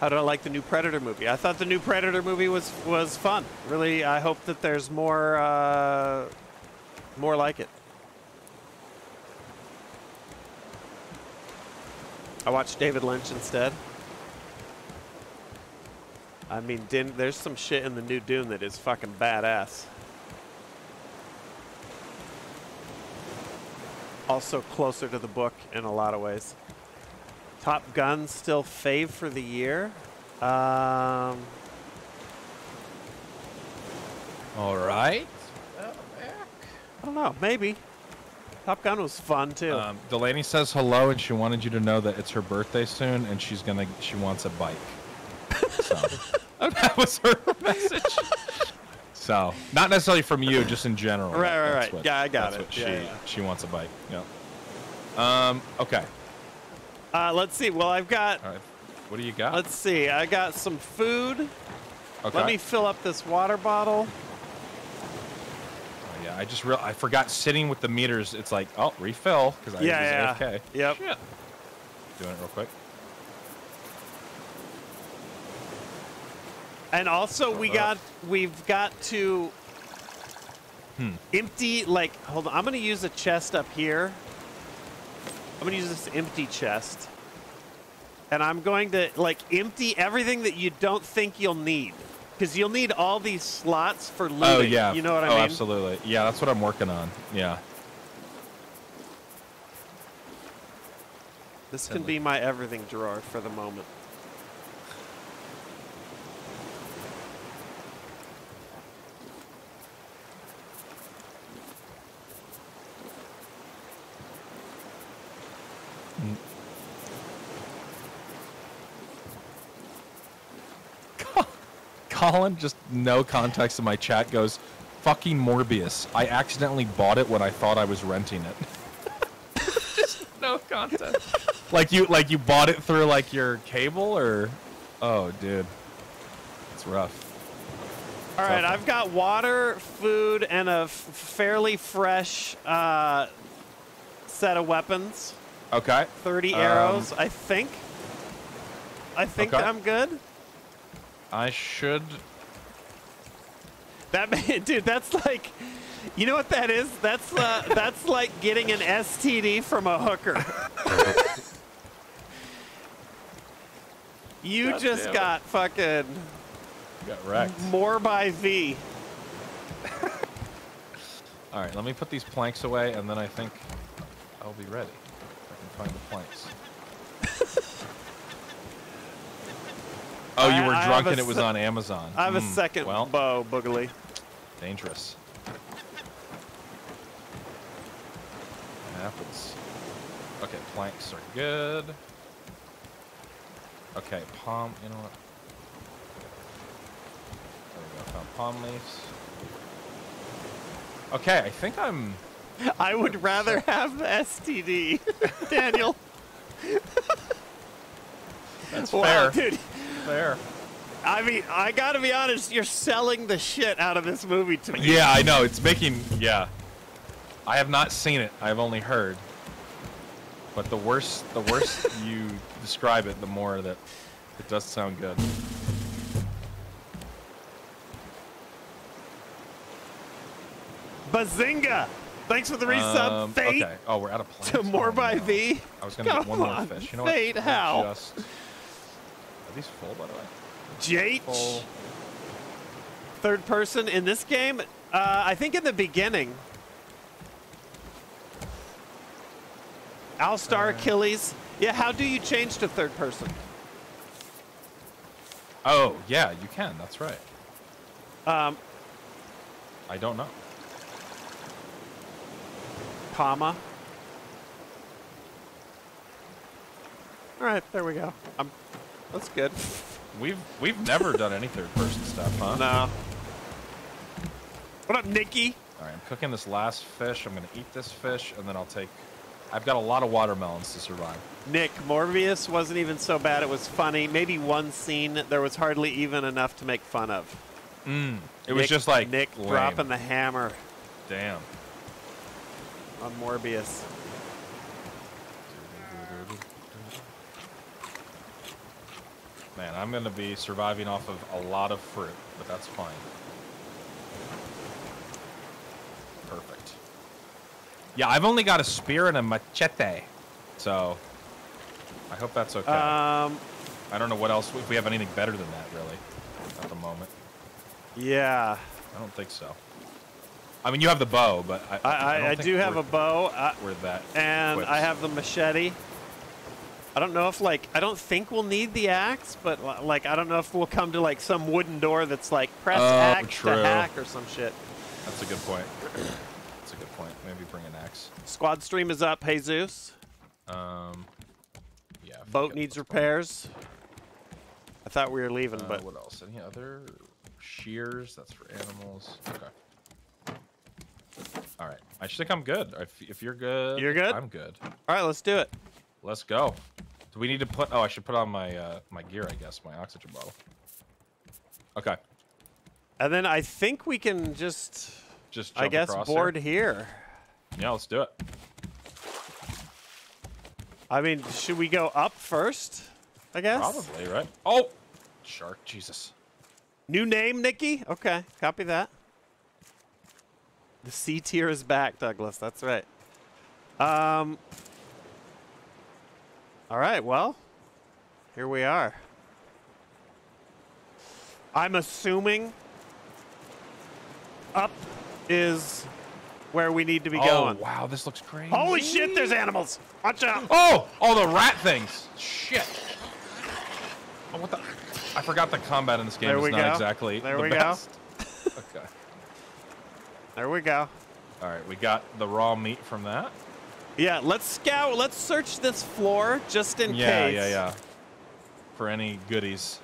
How do I like the new Predator movie? I thought the new Predator movie was was fun. Really, I hope that there's more uh, more like it. I watched David Lynch instead. I mean, there's some shit in the new Dune that is fucking badass. Also closer to the book in a lot of ways. Top Gun still fave for the year. Um, All right. I don't know, maybe. Top Gun was fun too. Um, Delaney says hello, and she wanted you to know that it's her birthday soon, and she's gonna she wants a bike. So that was her message. So not necessarily from you, just in general. Right, right, right. what- Yeah, I got it. Yeah, she yeah. she wants a bike. Yeah. Um. Okay. Uh, let's see. Well, I've got. All right. What do you got? Let's see. I got some food. okay. Let me fill up this water bottle. Oh, yeah, I just real I forgot sitting with the meters. It's like oh refill because I Yeah, was yeah. AFK. Yep. Shit. Doing it real quick. And also, we got we've got to Hmm. empty. Like, hold on. I'm gonna use a chest up here. I'm gonna use this empty chest, and I'm going to like empty everything that you don't think you'll need, because you'll need all these slots for looting. Oh yeah. You know what I oh, mean? absolutely. Yeah, that's what I'm working on. Yeah. This can be my everything drawer for the moment. Colin, just no context in my chat goes, fucking Morbius. I accidentally bought it when I thought I was renting it. just no context. like you like you bought it through like your cable or Oh dude. It's rough. All right, I've got water, food, and a f- fairly fresh uh, set of weapons. Okay. 30 Um, arrows, I think. I think Okay. I'm good. I should That man, dude, that's like, you know what that is? That's uh, that's like getting an STD from a hooker. you God just damn it. got fucking get wrecked. more by V. Alright, let me put these planks away and then I think I'll be ready. I find the planks. Oh, you were I drunk a and it was on Amazon. I have a Hmm, second Well, bow, Boogly. dangerous. Happens. Okay, planks are good. Okay, palm. You know what? There we go. Found palm leaves. Okay, I think I'm. I would rather have the STD, Daniel. That's Wow, fair. dude. Fair. I mean, I gotta be honest. You're selling the shit out of this movie to me. Yeah, I know. It's making. Yeah. I have not seen it. I've only heard. But the worse, the worse you describe it, the more that it does sound good. Bazinga! Thanks for the resub, Um, Fate. Okay. Oh, we're out of planks. To more Oh, by no. V. I was gonna get Come one more fish. You know Fate, what? How? Just... Are these full, by the way? Full. Third person in this game. Uh, I think in the beginning. Alstar Uh. Achilles. Yeah, how do you change to third person? Oh, yeah, you can. That's right. Um, I don't know comma. All right, there we go. I'm, that's good. We've we've never done any third person stuff, huh? No. What up, Nikki? All right, I'm cooking this last fish. I'm gonna eat this fish, and then I'll take. I've got a lot of watermelons to survive. Nick Morbius wasn't even so bad. It was funny. Maybe one scene there was hardly even enough to make fun of. Mm, it Nick, was just like Nick lame. dropping the hammer. Damn on Morbius. Man, I'm gonna be surviving off of a lot of fruit, but that's fine. Perfect. Yeah, I've only got a spear and a machete, so I hope that's okay. Um, I don't know what else if we have anything better than that, really, at the moment. yeah. I don't think so. I mean, you have the bow, but I, I, I, I do have a bow, uh, We're that. and equipped. I have the machete. I don't know if like I don't think we'll need the axe, but like I don't know if we'll come to like some wooden door that's like press Oh, axe true. to hack or some shit. That's a good point. That's a good point. Maybe bring an axe. Squad stream is up. Jesus. Um, yeah. Boat needs repairs. I thought we were leaving, on. but Uh, what else? Any other shears? That's for animals. Okay. All right. I think I'm good. If, if you're good, You're good? I'm good. all right, let's do it. Let's go. Do we need to put? Oh, I should put on my uh, my gear, I guess, my oxygen bottle. Okay. And then I think we can just, Just I guess, board Here. here. Yeah, let's do it. I mean, should we go up first? I guess. Probably right. Oh, shark! Jesus. New name, Nikki? Okay, copy that. The C tier is back, Douglas. That's right. Um. All right, well, here we are. I'm assuming up is where we need to be going. oh, going. wow, this looks crazy. Holy shit, there's animals! Watch out! Oh! all the rat things! Shit! Oh, what the? I forgot the combat in this game There is not go. exactly There the we go. best. okay. There we go. All right, we got the raw meat from that. Yeah, let's scout. Let's search this floor just in yeah, case. yeah, yeah. Yeah. For any goodies.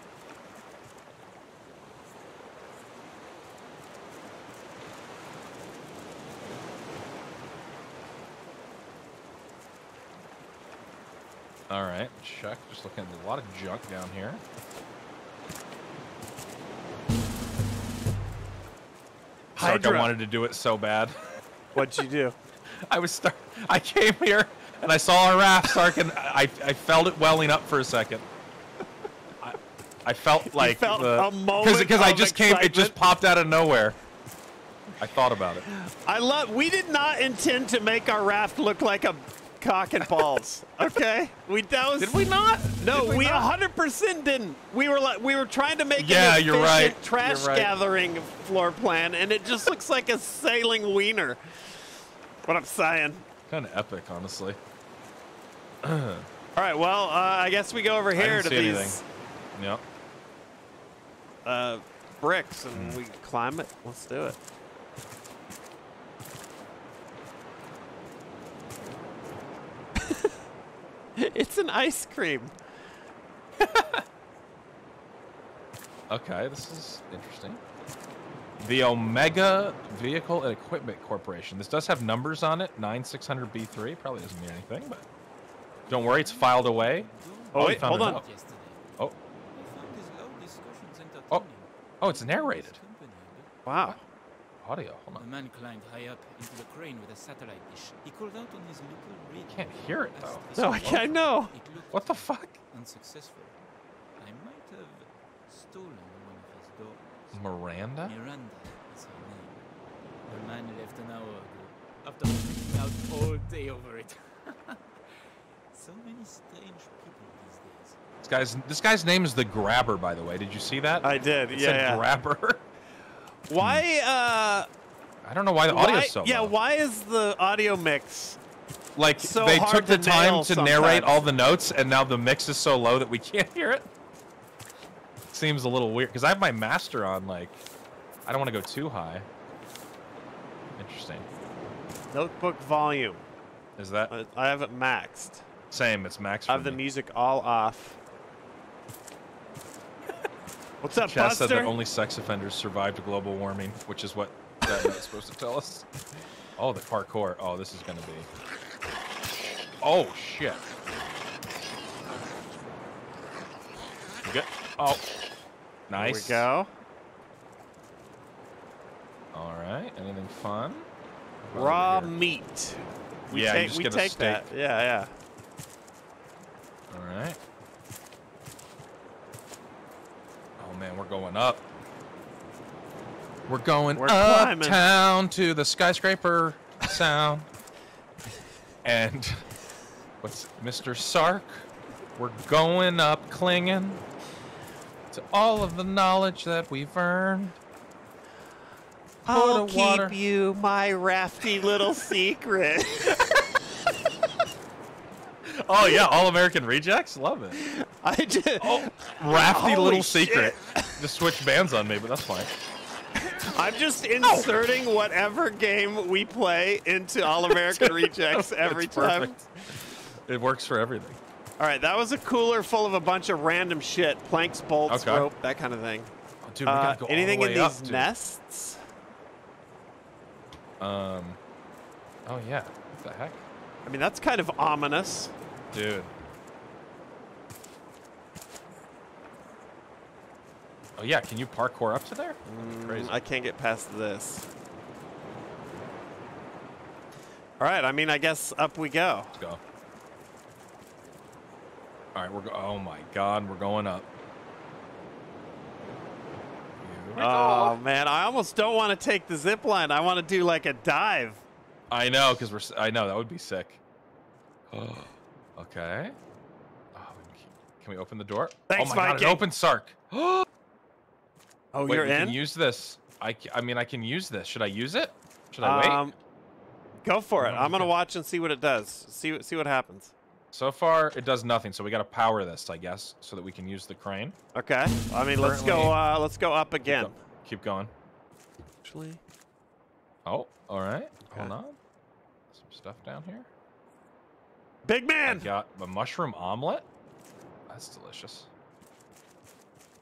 All right, check. Just looking at a lot of junk down here. I wanted to do it so bad. What'd you do? I was start. I came here and I saw a raft, Sark, and I, I felt it welling up for a second. I, I felt like felt the a moment because I just came. It just popped out of nowhere. I thought about it. I love. We did not intend to make our raft look like a cock and balls. Okay, we that was. Did we not? No, Did we not? hundred percent didn't. We were like we were trying to make Yeah, an you're right. trash You're right. gathering floor plan, and it just looks like a sailing wiener. What I'm saying. Kind of epic, honestly. All right, well, uh, I guess we go over here to see these anything. Yep. uh, bricks, and we climb it. Let's do it. it's an ice cream. Okay, this is interesting. The Omega Vehicle and Equipment Corporation. This does have numbers on it. 9600B3. Probably doesn't mean anything, but don't worry, it's filed away. Oh, oh you wait, hold on. note. Oh, I found these loud discussions Oh, oh, it's narrated. Wow. Audio. Hold The on. man climbed high up into the crane with a satellite dish. He called out on his little radio. Can't hear it, though. No, I can't know. What the fuck? unsuccessful. I might have stolen one of his dogs. Miranda? Miranda is her name. The man left an hour ago after freaking out all day over it. so many strange people these days. This guy's this guy's name is the Grabber, by the way. Did you see that? I did. It yeah, said yeah. Grabber. Why? Uh, I don't know why the audio so yeah. low. Why is the audio mix? Like so they took the to time to narrate all the notes, and now the mix is so low that we can't hear it. Seems a little weird because I have my master on. Like, I don't want to go too high. Interesting. Notebook volume. Is that I have it maxed. Same. It's maxed. I have the music all off. What's up, Chaz Buster? said that only sex offenders survived global warming, which is what that note's supposed to tell us. Oh, the parkour. Oh, this is gonna be. Oh shit. You good? Oh, There nice. we go. All right. Anything fun? Raw meat. We Yeah, you take, just we get a take steak. that. Yeah, yeah. All right. Oh man, we're going up. We're going We're uptown to the skyscraper sound. and what's Mr. Sark? We're going up clinging to all of the knowledge that we've earned. I'll a water- keep you my rafty little secret. Oh yeah, all American rejects, love it. I just, Rafty Holy little shit. secret. Just switch bands on me, but that's fine. I'm just inserting whatever game we play into All American Rejects every It's time. perfect. It works for everything. All right, that was a cooler full of a bunch of random shit, planks, bolts, Okay. rope, that kind of thing. Oh, dude, we Uh, gotta go all the anything in way up, these nests? Um. Oh yeah. What the heck, I mean, that's kind of ominous. Dude? Oh yeah. Can you parkour up to there? Crazy. Mm, I can't get past this. All right, I mean, I guess up we go. Let's go. All right, we're go- oh my god, we're going up. We Oh go. man, I almost don't want to take the zip line. I want to do like a dive. I know, cause we're. I know that would be sick. okay. Oh, we can- can we open the door? Thanks, oh my god, Mikey. it opens, Sark. Oh, Wait, you're we in. can use this. I, I mean, I can use this. Should I use it? Should I wait? Um, go for it. Oh, I'm gonna watch and see what it does. See what see what happens. So far, it does nothing. So we got to power this, I guess, so that we can use the crane. Okay. I mean, let's go. Uh, let's go up Keep again. go- Keep going. Actually, Oh, all right. Okay. Hold on. Some stuff down here. Big I man. got a mushroom omelet. That's delicious.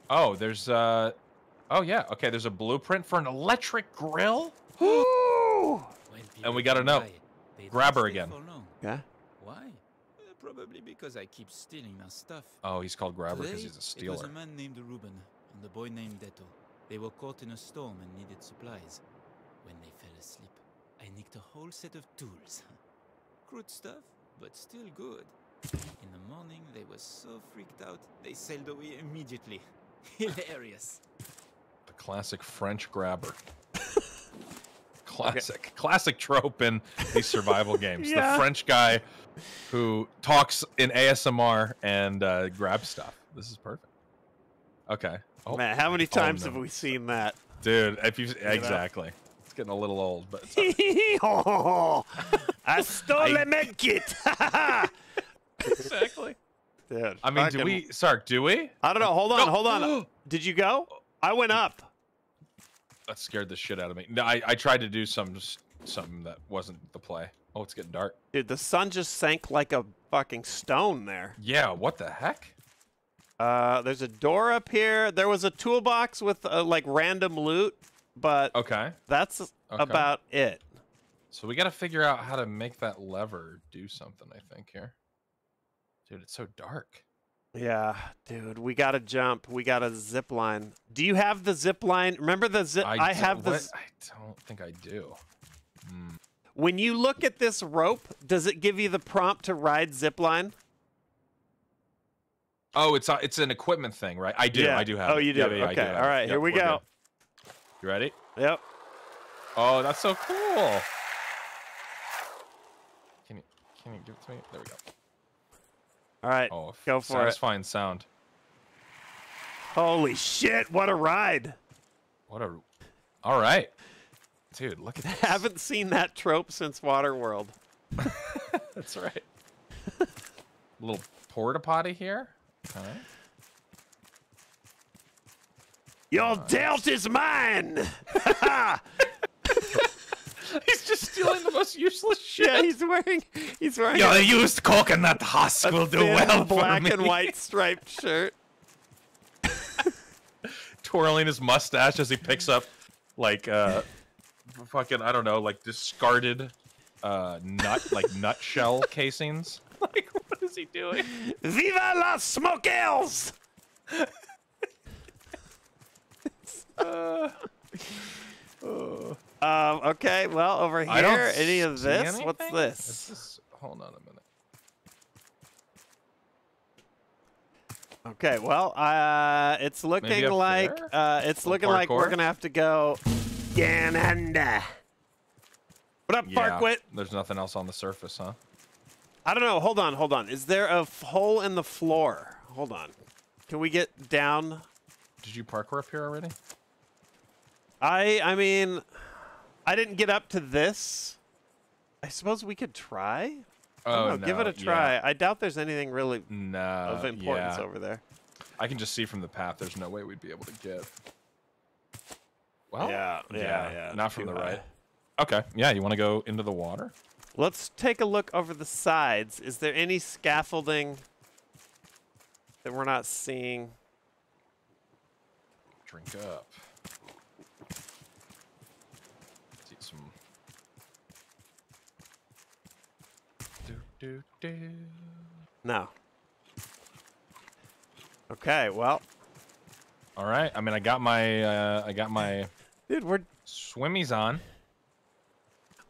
Oh, there's uh Oh yeah. Okay, there's a blueprint for an electric grill. And we gotta know. die, they don't Grabber again. Yeah? Why? Uh, probably because I keep stealing their stuff. Oh, he's called Grabber because he's a stealer. It was stealer. a man named Ruben and a boy named Deto. They were caught in a storm and needed supplies. When they fell asleep, I nicked a whole set of tools. Crude stuff, but still good. In the morning, they were so freaked out, they sailed away immediately. Hilarious. The classic French grabber. classic, classic trope in these survival games. Yeah. The French guy who talks in ASMR and uh, grabs stuff. This is perfect. Okay. Oh, Man, how many oh, times no. have we seen that? dude? If you exactly, it's getting a little old, but it's I stole I- a med kit. exactly. Dude, I mean, do fucking- we, Sark? Do we? I don't know. Hold on, No. hold on. Did you go? I went up. That scared the shit out of me. No, I, I tried to do some something that wasn't the play. Oh, it's getting dark. Dude, the sun just sank like a fucking stone there. Yeah, what the heck? Uh, there's a door up here. There was a toolbox with uh, like random loot, but Okay. that's Okay. about it. So we got to figure out how to make that lever do something, I think, here. Dude, it's so dark. Yeah, dude, we gotta jump. We gotta zip line. Do you have the zip line? Remember the zip? I have the. I don't think I do. Hmm. When you look at this rope, does it give you the prompt to ride zip line? Oh, it's a, it's an equipment thing, right? I do. Yeah. I do have Oh, you do? Yeah, yeah, Okay, have all right, Yep, here we go. good. You ready? Yep. Oh, that's so cool. Can you can you give it to me? There we go. All right. Oh, Go for it. satisfying sound. Holy shit! What a ride! What a. All right, dude. Look at. Haven't seen that trope since Waterworld. That's right. little porta potty here. Okay. Your dealt is mine. He's just stealing the most useless shit. Yeah, he's wearing he's wearing Your a, used coconut husk a will do thin well black for me. and white striped shirt. Twirling his mustache as he picks up, like, uh, fucking, I don't know, like discarded, uh, nut, like nutshell casings. Like, what is he doing? Viva las smokers! Uh, Um, okay, well, over I don't here, any of this? What's this? Is this? Hold on a minute. Okay, well, uh, it's looking like uh, it's looking like we're gonna have to go down under. What up, Yeah, Parkwit? there's nothing else on the surface, huh? I don't know. Hold on, hold on. Is there a hole in the floor? Hold on. Can we get down? Did you parkour up here already? I I mean, I didn't get up to this. I suppose we could try. Oh, know, give it a try. yeah. I doubt there's anything really No. of importance yeah. over there. I can just see from the path. There's no way we'd be able to get. Well, yeah, yeah, yeah. Not from the high. right. Okay. Yeah. You want to go into the water? Let's take a look over the sides. Is there any scaffolding that we're not seeing? Drink up. Let's eat some. Do do do. No. Okay, well, All right. I mean, I got my uh, I got my dude, we're. swimmies on.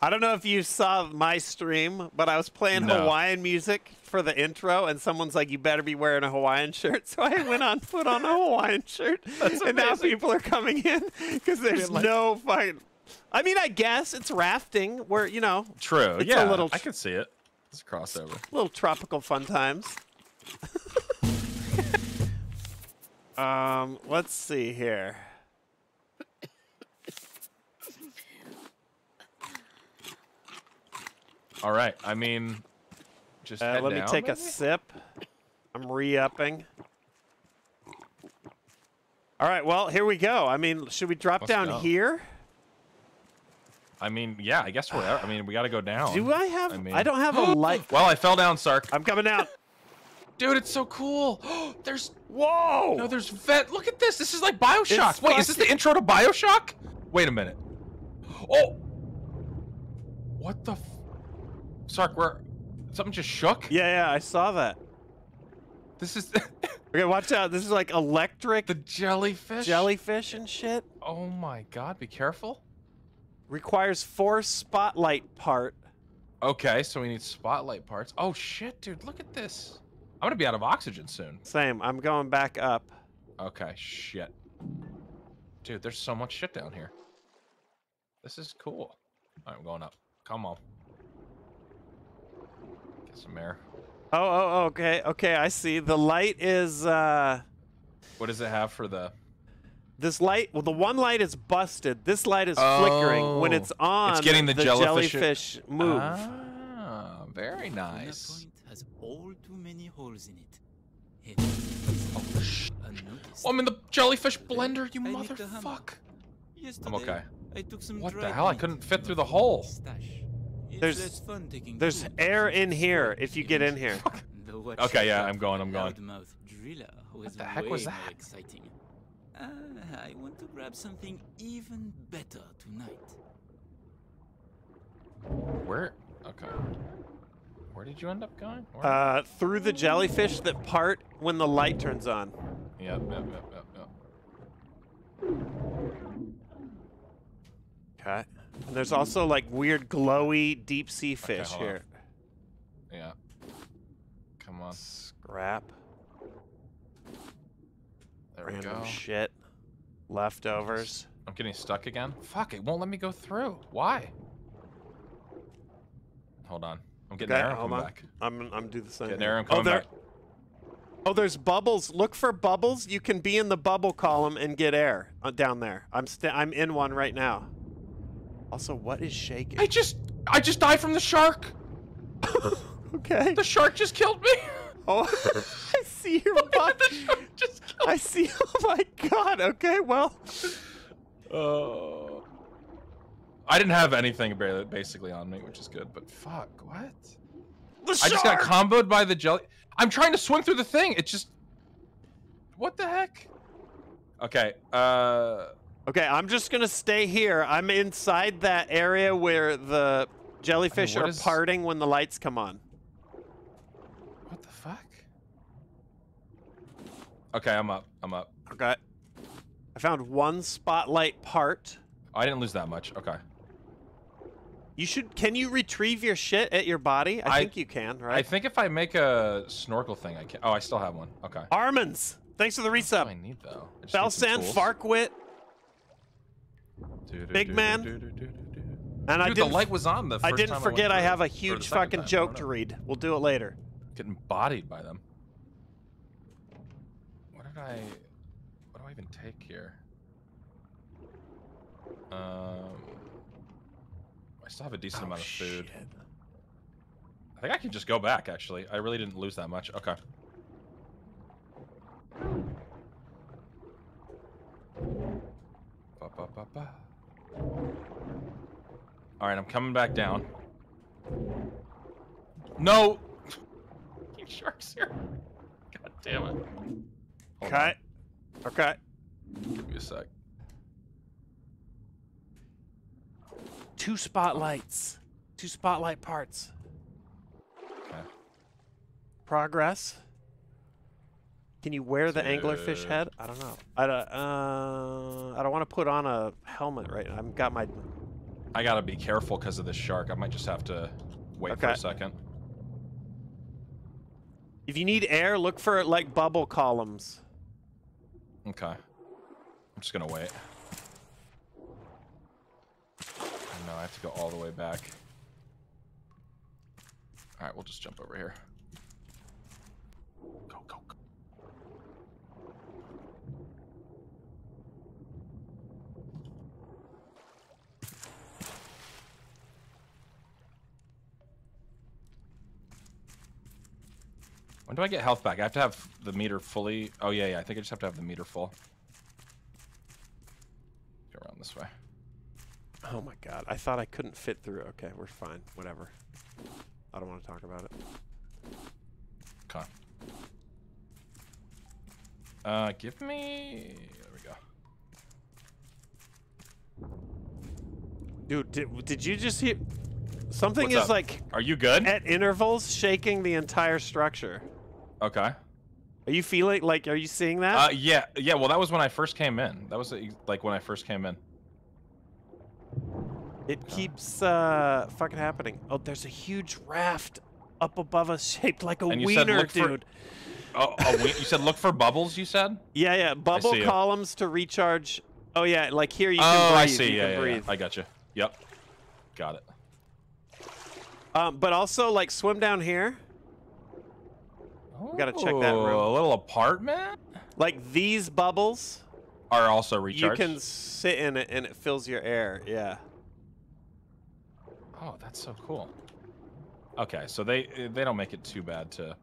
I don't know if you saw my stream, but I was playing No. Hawaiian music for the intro, and someone's like, "You better be wearing a Hawaiian shirt." So I went on, foot on a Hawaiian shirt, and now people are coming in because there's like- no fucking. I mean, I guess it's rafting, where you know, True. It's a yeah. little I can see it. It's crossover. little tropical fun times. um, let's see here. All right. I mean, just Uh, let me down, take a sip. I'm re-upping. All right, well, here we go. I mean, should we drop Let's down go. here? I mean, yeah. I guess we're. I mean, we got to go down. Do I have? I, mean- don't have a light. Well, I fell down, Sark. I'm coming out. Dude, it's so cool. there's Whoa! no, there's vet. Look at this. This is like Bioshock. It's Wait, is this the intro to Bioshock? Wait a minute. Oh, what the? F- Sark, where? Something just shook. yeah, yeah, I saw that. This is Okay, watch out. This is like electric the jellyfish. jellyfish and shit. Oh my God! Be careful. Requires four spotlight part. Okay, so we need spotlight parts. Oh shit, dude! Look at this. I'm gonna be out of oxygen soon. Same. I'm going back up. Okay, shit. Dude, there's so much shit down here. This is cool. Alright, I'm going up. Come on. Get some air. Oh, oh, oh, okay, okay. I see. The light is. uh What does it have for the This light, well, the one light is busted. This light is flickering. When Oh. it's on, it's getting the jellyfish- jellyfish move. Ah, very nice. Point has all too many holes in it. Hidden. Oh, I'm in the jellyfish blender, you I need the hammer. okay. I took some What the hell? I couldn't fit through the hole. There's- less fun taking There's air in here if you get in here. Okay, yeah, I'm going, I'm going. loudmouth driller was the heck was that? exciting. Uh, I want to grab something even better tonight. Where? Okay. Where did you end up going? Where? Uh, through the jellyfish that part when the light turns on. yep, yep, yep, yep, yep. Okay. And there's also like weird glowy deep sea fish hold on. here. Yeah. Come on. Scrap, There we random go. shit, leftovers. I'm getting stuck again. Fuck, it won't let me go through. Why? Hold on. I'm getting Okay, there. I'm hold on. back. I'm I'm do the same. Getting here. there. I'm oh, coming there. back. Oh, there's bubbles. Look for bubbles. You can be in the bubble column and get air uh, down there. I'm st- I'm in one right now. Also, what is shaking? I just, I just died from the shark. okay. The shark just killed me. Oh, I see your butt. the shark just. I see. Oh my god. Okay. Well, Oh. I didn't have anything basically on me, which is good. But fuck, what? The shark! I just got comboed by the jelly. I'm trying to swim through the thing. It just. What the heck? Okay. Uh. Okay, I'm just gonna stay here. I'm inside that area where the jellyfish what are is- parting when the lights come on. What the fuck? Okay, I'm up. I'm up. Okay. I found one spotlight part. I didn't lose that much. Okay. You should. Can you retrieve your shit at your body? I, I- think you can, right? I think if I make a snorkel thing, I can. Oh, I still have one. Okay. Armans, thanks for the do I need though? I Belsan. Farquit, Do, do, Big do, man. and I Dude, the didn't. light was on the. I didn't forget went I have a the huge fucking time, joke to read. We'll do it later. Getting bodied by them. What I? What do I even take here? Um, I still have a decent Oh, amount of food. shit. I think I can just go back. Actually, I really didn't lose that much. Okay. Ba, ba, ba. All right, I'm coming back down. No! Sharks here. God damn it. Hold Okay. Okay. Give me a sec. Two spotlights. Two spotlight parts. Okay. Progress. Can you wear the anglerfish head? I don't know. I don't. Uh, I don't want to put on a helmet right now. I've got my. I gotta be careful because of this shark. I might just have to wait for a second. If you need air, look for it like bubble columns. Okay. I'm just gonna wait. No, I have to go all the way back. Alright, we'll just jump over here. When do I get health back? I have to have the meter fully. Oh yeah, yeah. I think I just have to have the meter full. Go around this way. Oh my god! I thought I couldn't fit through. Okay, we're fine. Whatever. I don't want to talk about it. Okay. Uh, give me. There we go. Dude, did, did you just hear? Something What's is up? like Are you good? at intervals shaking the entire structure. Okay. Are you feeling like? Are you seeing that? Uh, yeah, yeah. Well, that was when I first came in. That was like when I first came in. It keeps uh fucking happening. Oh, there's a huge raft up above us shaped like a And you said wiener, look for- dude. Oh, oh you said look for bubbles. You said. Yeah, yeah. Bubble columns to recharge. Oh yeah, like here you can oh, breathe. I see. You Yeah, can yeah, yeah. I got you. Yep. Got it. Um, but also like swim down here. Gotta check that oh, room. A little apartment Like these bubbles, are also recharged. you can sit in it and it fills your air. Yeah. Oh, that's so cool. Okay, so they they don't make it too bad to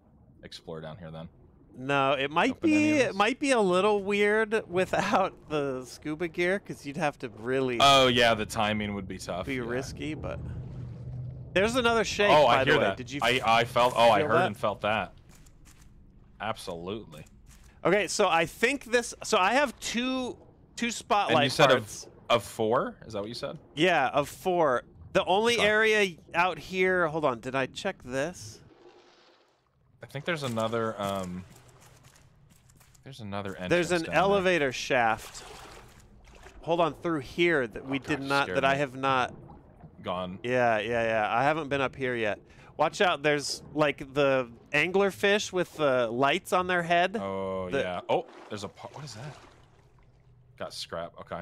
explore down here then. No, it might be it might be a little weird without the scuba gear because you'd have to really Oh yeah, the timing would be tough. be yeah. risky. But there's another shake. Oh, by I the hear way. that. Did you? I I felt. Oh, I heard that? and felt that. Absolutely. Okay, so I think this. So I have two two spotlight and you said parts. of of four? Is that what you said? Yeah, of four. The only area out here. Hold on. Did I check this? I think there's another. Um. There's another entrance. There's an down there. elevator shaft. Hold on, through here that we Oh, did God, you not. That I have not. gone. Yeah, yeah, yeah. I haven't been up here yet. Watch out. There's like the anglerfish with the lights on their head. Oh The- yeah. Oh, there's a. What is that? Got scrap. Okay.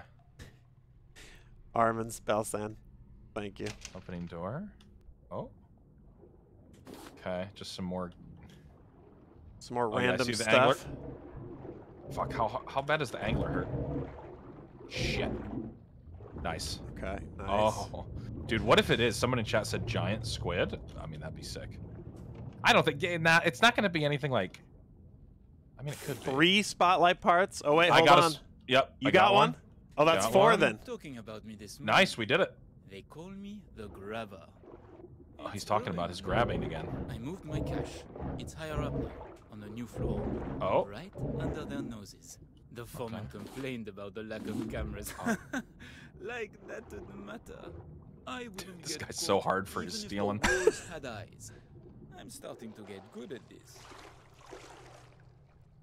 Armin Spellsan. Thank you. Opening door. Oh. Okay, just some more. Some more Oh, random angler. stuff. Fuck. How how bad is the angler hurt? Shit. Nice. Okay. Nice. Oh, dude, what if it is? Someone in chat said giant squid. I mean, that'd be sick. I don't think yeah, nah, it's not going to be anything like. I mean, it could be. Three spotlight parts. Oh wait, hold I got a on. s- Yep. You I got, one? Oh, that's Got four one. then. Talking about me this Nice, we did it. They call me the grabber. Oh, he's talking about his grabbing again. I moved my cash. It's higher up now, on the new floor. Oh. Right under their noses. The foreman complained about the lack of cameras. Oh. like that didn't matter. I wouldn't This get guy's so hard for his stealing. had eyes. I'm starting to get good at this.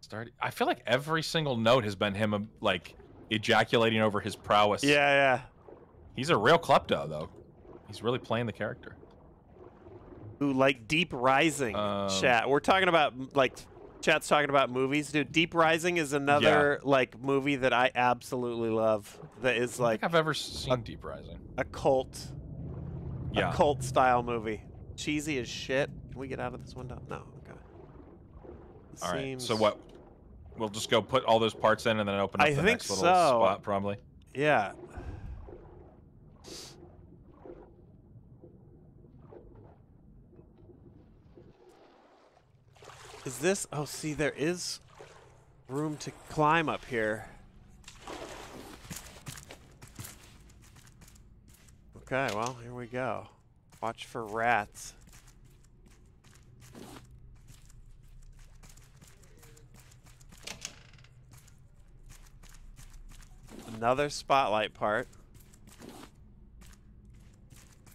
Start. I feel like every single note has been him like ejaculating over his prowess. Yeah, yeah. He's a real klepto though. He's really playing the character. Ooh, like Deep Rising Um, chat. We're talking about like chat's talking about movies, dude. Deep Rising is another like movie that I absolutely love. That is like don't think I've ever seen Deep Rising. a cult, Yeah. a cult style movie. Cheesy as shit. Can we get out of this window? No. Okay. It All right. So what? We'll just go put all those parts in and then open up I the think next little so. spot, probably. Yeah. Is this? Oh, see, there is room to climb up here. Okay, well, here we go. Watch for rats. Another spotlight part.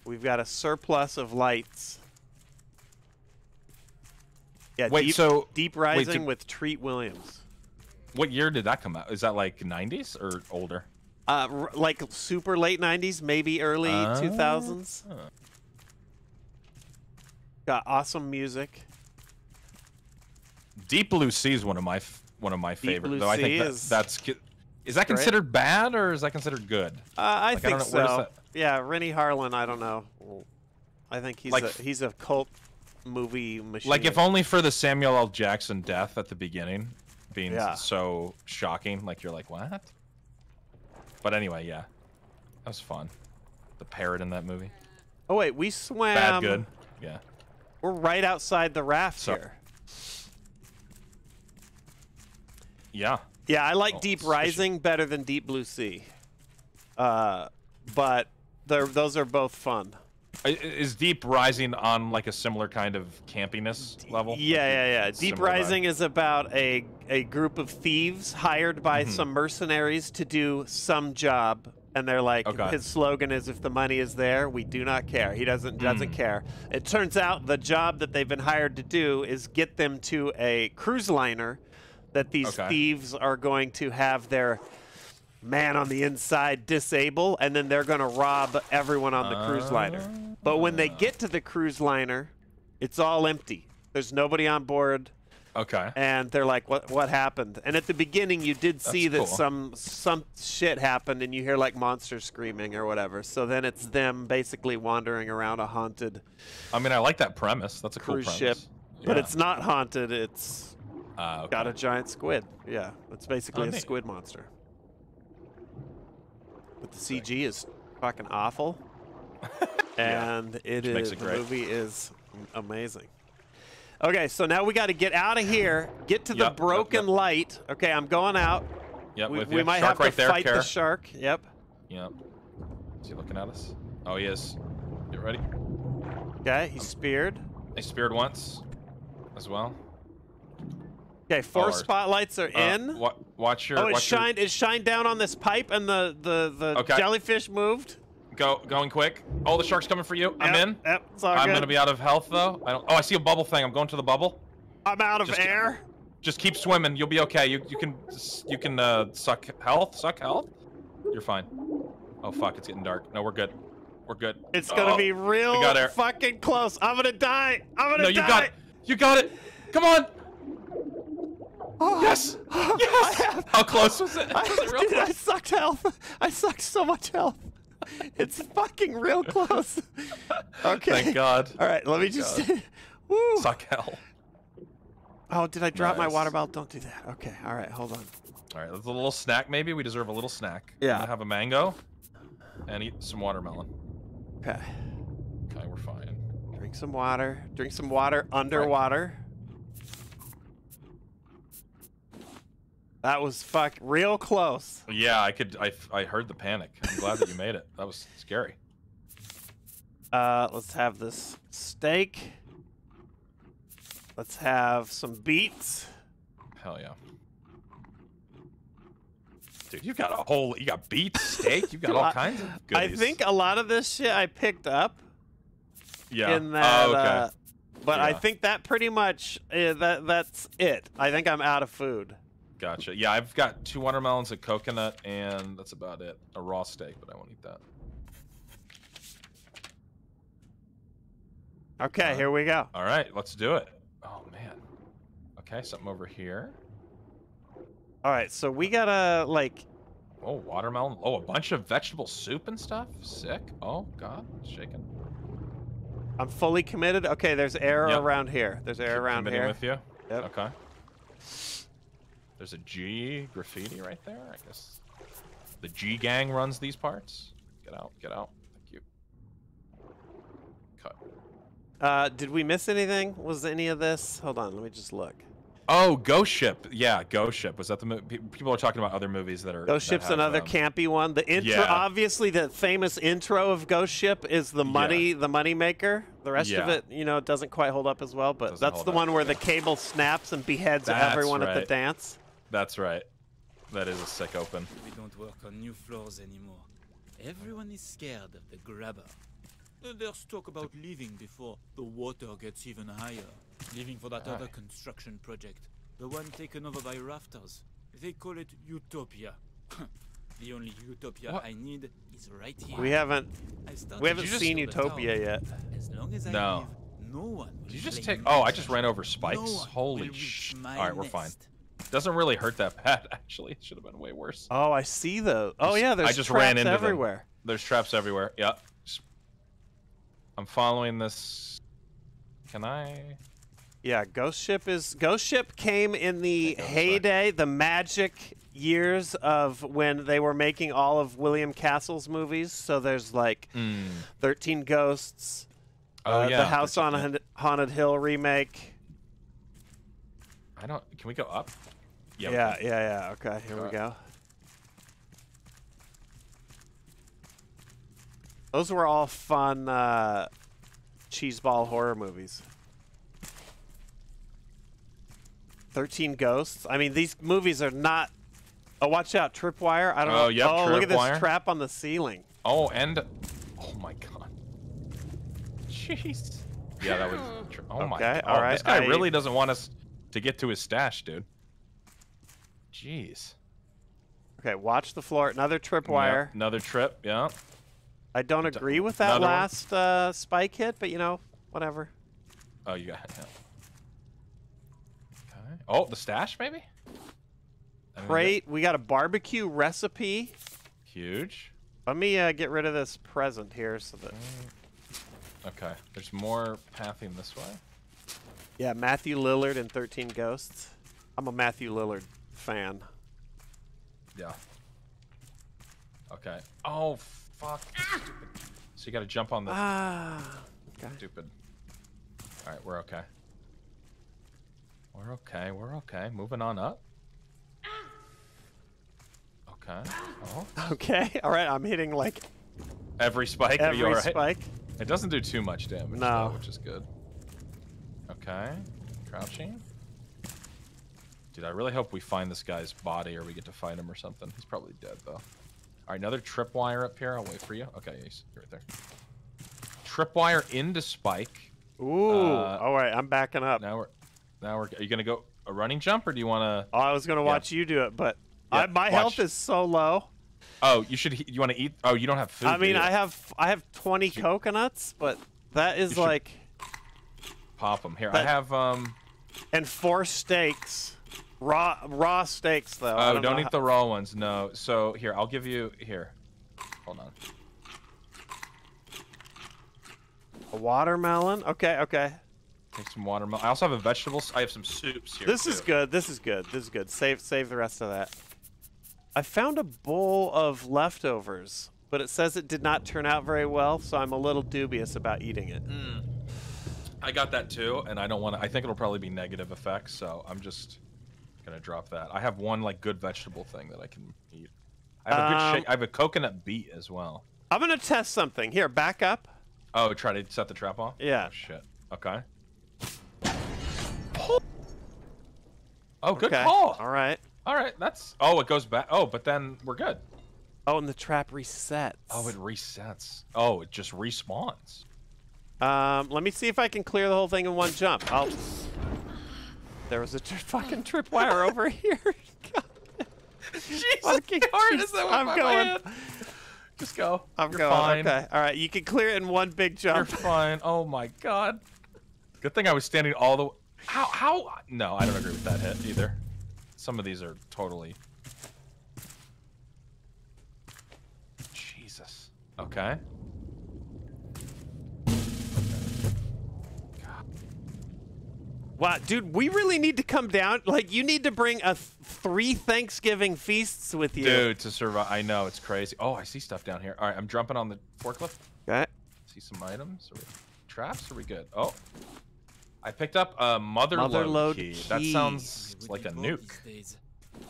We've got a surplus of lights. Yeah, Wait, deep, so- Deep wait, Rising with Treat Williams. What year did that come out? Is that like 90s or older? Uh, like super late 90s, maybe early Ah. 2000s. Huh. Got awesome music. Deep Blue Sea is one of my one of my Deep favorite. Blue Though I think that, is that's is that great. considered bad or is that considered good? Uh, I Like, I think don't know, so. Yeah, Renny Harlin, I don't know. I think he's Like a, he's a cult movie machine. Like if only for the Samuel L. Jackson death at the beginning being Yeah. so shocking, like you're like what? But anyway, yeah, that was fun. The parrot in that movie, Oh wait, we swam. bad good. Yeah. We're right outside the raft So- here. Yeah. Yeah, I like Oh, Deep. Rising better than Deep Blue Sea. Uh, but those are both fun. Is Deep Rising on like a similar kind of campiness level? Yeah, yeah, yeah. Deep similar vibe? Rising is about a a group of thieves hired by Mhm. some mercenaries to do some job, and they're like, Okay. his slogan is, "If the money is there, we do not care." He doesn't doesn't Mm. care. It turns out the job that they've been hired to do is get them to a cruise liner that these Okay. thieves are going to have their man on the inside disable, and then they're going to rob everyone on the cruise liner. But when they get to the cruise liner, it's all empty. There's nobody on board, Okay. and they're like, "What? What happened?" And at the beginning, you did see that cool. some some shit happened, and you hear like monsters screaming or whatever. So then it's them basically wandering around a haunted I mean, I like that premise. That's a cool cruise premise. ship, but it's not haunted. It's Ah, okay. got a giant squid. Yeah, it's basically Oh, a squid monster. But the CG is fucking awful, Yeah, and it which makes is it the movie is amazing. Okay, so now we got to get out of here, get to the Yep, yep, broken yep. light. Okay, I'm going out. Yep, we we might Shark have right to there, fight Kara. the shark. Yep. Yep. Is he looking at us? Oh, he is. Get ready. Okay, he's um, speared. They speared once, as well. Okay, four our- spotlights are Uh, in. wa- watch your. oh, it watch your- shined. It shined down on this pipe, and the the the Okay. jellyfish moved. Go, going quick. Oh, the shark's coming for you. I'm in. Yep, it's all I'm good. gonna be out of health though. I don't. Oh, I see a bubble thing. I'm going to the bubble. I'm out of Just air. Just keep swimming. You'll be okay. You you can you can uh, suck health. Suck health. You're fine. Oh fuck! It's getting dark. No, we're good. We're good. It's gonna Oh, be real fucking close. I'm gonna die. I'm gonna No, die. you got it. You got it. Come on. Oh, oh, Yes. I Yes. How close was it? I, Was it dude, I sucked health. I sucked so much health. It's fucking real close. Okay. Thank God. All right, let me just. Woo. Suck hell. Oh, did I drop my Nice. water bottle? Don't do that. Okay. All right, hold on. All right, let's a little snack. Maybe we deserve a little snack. Yeah. I'm have a mango, and eat some watermelon. Okay. Okay, we're fine. Drink some water. Drink some water underwater. That was fuck real close. Yeah, I could. I, I heard the panic. I'm glad that you made it. That was scary. Uh, let's have this steak. Let's have some beets. Hell yeah. Dude, you got a whole, you got beef steak, you got all kinds of goodies. I think a lot of this shit I picked up yeah. in that. oh, okay. uh, but I think that pretty much uh, that that's it. I think I'm out of food. Gotcha. Yeah, I've got two watermelons, a coconut, and that's about it. A raw steak, but I won't eat that. Okay, Uh, here we go. All right, let's do it. Oh man. Okay, something over here. All right, so we gotta like. Oh, watermelon. Oh, a bunch of vegetable soup and stuff. Sick. Oh God, shaking. I'm fully committed. Okay, there's air Yep. around here. There's air Keep around here. with you. Yep. Okay. There's a G graffiti right there. I guess the G gang runs these parts. Get out. Get out. Thank you. Cut. Uh, did we miss anything? Was any of this? Hold on, let me just look. Oh, Ghost Ship. Yeah, Ghost Ship. Was that the movie? People are talking about other movies that are. Ghost that Ship's have, another um, campy one. The intro, yeah. obviously, the famous intro of Ghost Ship is the money, the money maker. The rest of it, you know, doesn't quite hold up as well. But Doesn't that's the up, one where the cable snaps and beheads That's everyone at the dance. That's right. That is a sick open. We don't work on new floors anymore. Everyone is scared of the grabber. There's talk about leaving before the water gets even higher. Leaving for that ah. other Aye. construction project. The one taken over by rafters. They call it Utopia. the only Utopia What? I need is right here. We haven't, we haven't seen Utopia town. yet. As long as I No. live, no one. Did you just take? Oh, I just ran over spikes. one Holy sh! All right, we're fine. Doesn't really hurt that bad, actually. It should have been way worse. Oh, I see those. Oh yeah, I there's just traps ran into them. everywhere. There's traps everywhere. Yeah. I'm following this. Can I? Yeah, Ghost Ship is Ghost Ship came in the That goes back. heyday, the magic years of when they were making all of William Castle's movies. So there's like Mm. 13 Ghosts, Oh uh, yeah. the House on Haunted- Haunted Hill remake. I don't. Can we go up? Yeah, we yeah, yeah. Okay, here we go. Those were all fun uh, cheeseball horror movies. 13 Ghosts. I mean, these movies are not. Oh, watch out, Tripwire. I don't know. Oh, yep, oh, look at this Tripwire. trap on the ceiling. Oh, and oh my god. Jeez. Yeah, that was. Tr- oh my. God. all This guy I- really doesn't want us to get to his stash, dude. Jeez. Okay, watch the floor. Another tripwire. Yeah, another trip. Yeah. I don't agree with that another last uh, spike hit, but you know, whatever. Oh, you got it. Yeah. Okay. Oh, the stash maybe. Great. We got a barbecue recipe. Huge. Let me uh, get rid of this present here so that. Okay. There's more pathing this way. Yeah, Matthew Lillard and 13 Ghosts. I'm a Matthew Lillard fan. Yeah. Okay. Oh fuck. Stupid. So you got to jump on the Ah. Okay. stupid. All right, we're okay. We're okay. We're okay. Moving on up. Okay. Oh, Okay. All right. I'm hitting like every spike. Every right? spike. It doesn't do too much damage, No. though, which is good. Okay. Crouching. Dude, I really hope we find this guy's body or we get to fight him or something. He's probably dead, though. All right, another tripwire up here. I'll wait for you. Okay, he's right there. Tripwire into spike. Ooh. Uh, all right. I'm backing up. Now we're, now we're. Are you gonna go a running jump or do you want to? Oh, I was gonna watch you do it, but I, Yeah, my health is so low. Oh, you should. You want to eat? Oh, you don't have food. I mean? I have I have 20 should- coconuts, but that is like pop them here. I have um. and four steaks, raw raw steaks though. I Oh, don't, don't eat the raw ones. No. So here, I'll give you here. Hold on. a watermelon. Okay, okay. Take some watermelon. I also have a vegetable. I have some soups here. This is good. This is good. This is good. Save save the rest of that. I found a bowl of leftovers, but it says it did not turn out very well, so I'm a little dubious about eating it. Hmm. I got that too, and I don't want to. I think it'll probably be negative effects, so I'm just gonna drop that. I have one like good vegetable thing that I can eat. I have a good Um, shake. I have a coconut beet as well. I'm gonna test something. Here, back up. Oh, try to set the trap off? Yeah. Oh, shit. Okay. Oh, good okay. call. All right. All right, that's. Oh, it goes back. Oh, but then we're good. Oh, and the trap resets. Oh, it resets. Oh, it just respawns. Um, let me see if I can clear the whole thing in one jump. I'll. There was a tr- fucking tripwire over here. Jesus, Fucking hard jeez, is that I'm going. hand? Just go. I'm You're going. Fine. Okay. All right. You can clear it in one big jump. You're jump. fine. Oh my god. Good thing I was standing all the. How? How? No, I don't agree with that hit either. Some of these are totally. Jesus. Okay. Wow, dude, we really need to come down. Like, you need to bring a th- three Thanksgiving feasts with you. Dude, to survive. I know it's crazy. Oh, I see stuff down here. All right, I'm jumping on the forklift. Okay. See some items. Are we traps? Are we good? Oh, I picked up a mother, Mother load key. That sounds like a nuke. these days.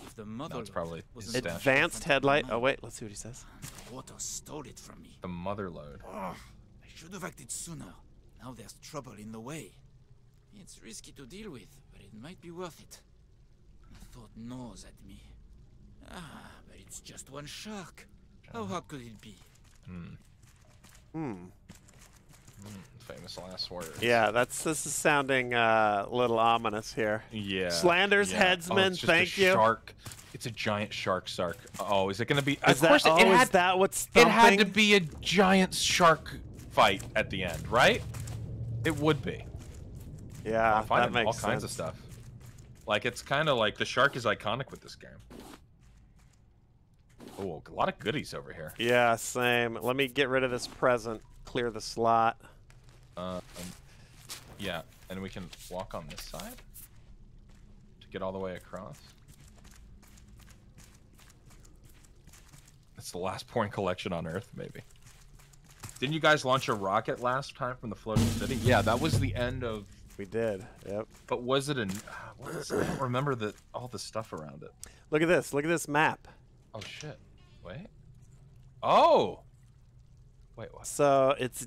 If the mother it's probably wasn't his stash. Advanced headlight. Oh, wait. Let's see what he says. Water stole it from me. The mother load. Oh, I should have acted sooner. Now there's trouble in the way. It's risky to deal with, but it might be worth it. The thought gnaws at me. Ah, but it's just one shark. How hard could it be? Hmm. Hmm. Famous last words. Yeah, that's this is sounding uh, a little ominous here. Yeah. Slanders, yeah. headsman, oh, it's thank a you. Shark. It's a giant shark sark. Oh, is it going to be? Is of that, course, oh, it is had. that what's it had to be a giant shark fight at the end, right? It would be. Yeah, I'm finding that makes all sense. kinds of stuff. Like it's kind of like the shark is iconic with this game. Oh, a lot of goodies over here. Yeah, same. Let me get rid of this present. Clear the slot. Uh, um, yeah, and we can walk on this side to get all the way across. It's the last point collection on Earth, maybe. Didn't you guys launch a rocket last time from the floating city? Yeah, that was the end of. We did. Yep. But was it a? What is, I don't remember the all the stuff around it. Look at this. Look at this map. Oh shit! Wait. Oh. Wait. What? So it's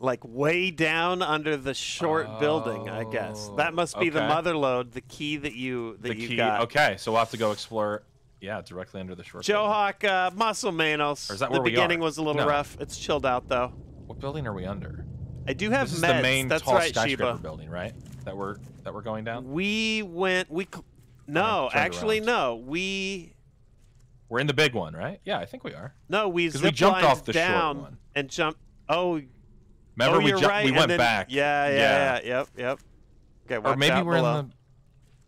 like way down under the short building, I guess. That Oh, must be the okay. mother load, the key that you that The you key. got. Okay, so we'll have to go explore. Yeah, directly under the short. Joe building. Hawk, uh, Muscle Manos. Or is that the we beginning are? was a little No. rough. It's chilled out though. What building are we under? I do have this is the main That's tall right, skyscraper Sheba. building, right? That we're that we're going down. We went. We no, actually around. no. We We're in the big one, right? Yeah, I think we are. no. We we jumped off the short one. and jumped. Oh, Remember oh, we you're right. we went then- back. Yeah, yeah, yeah, Yep, yep. Okay, Or maybe we're below. in the.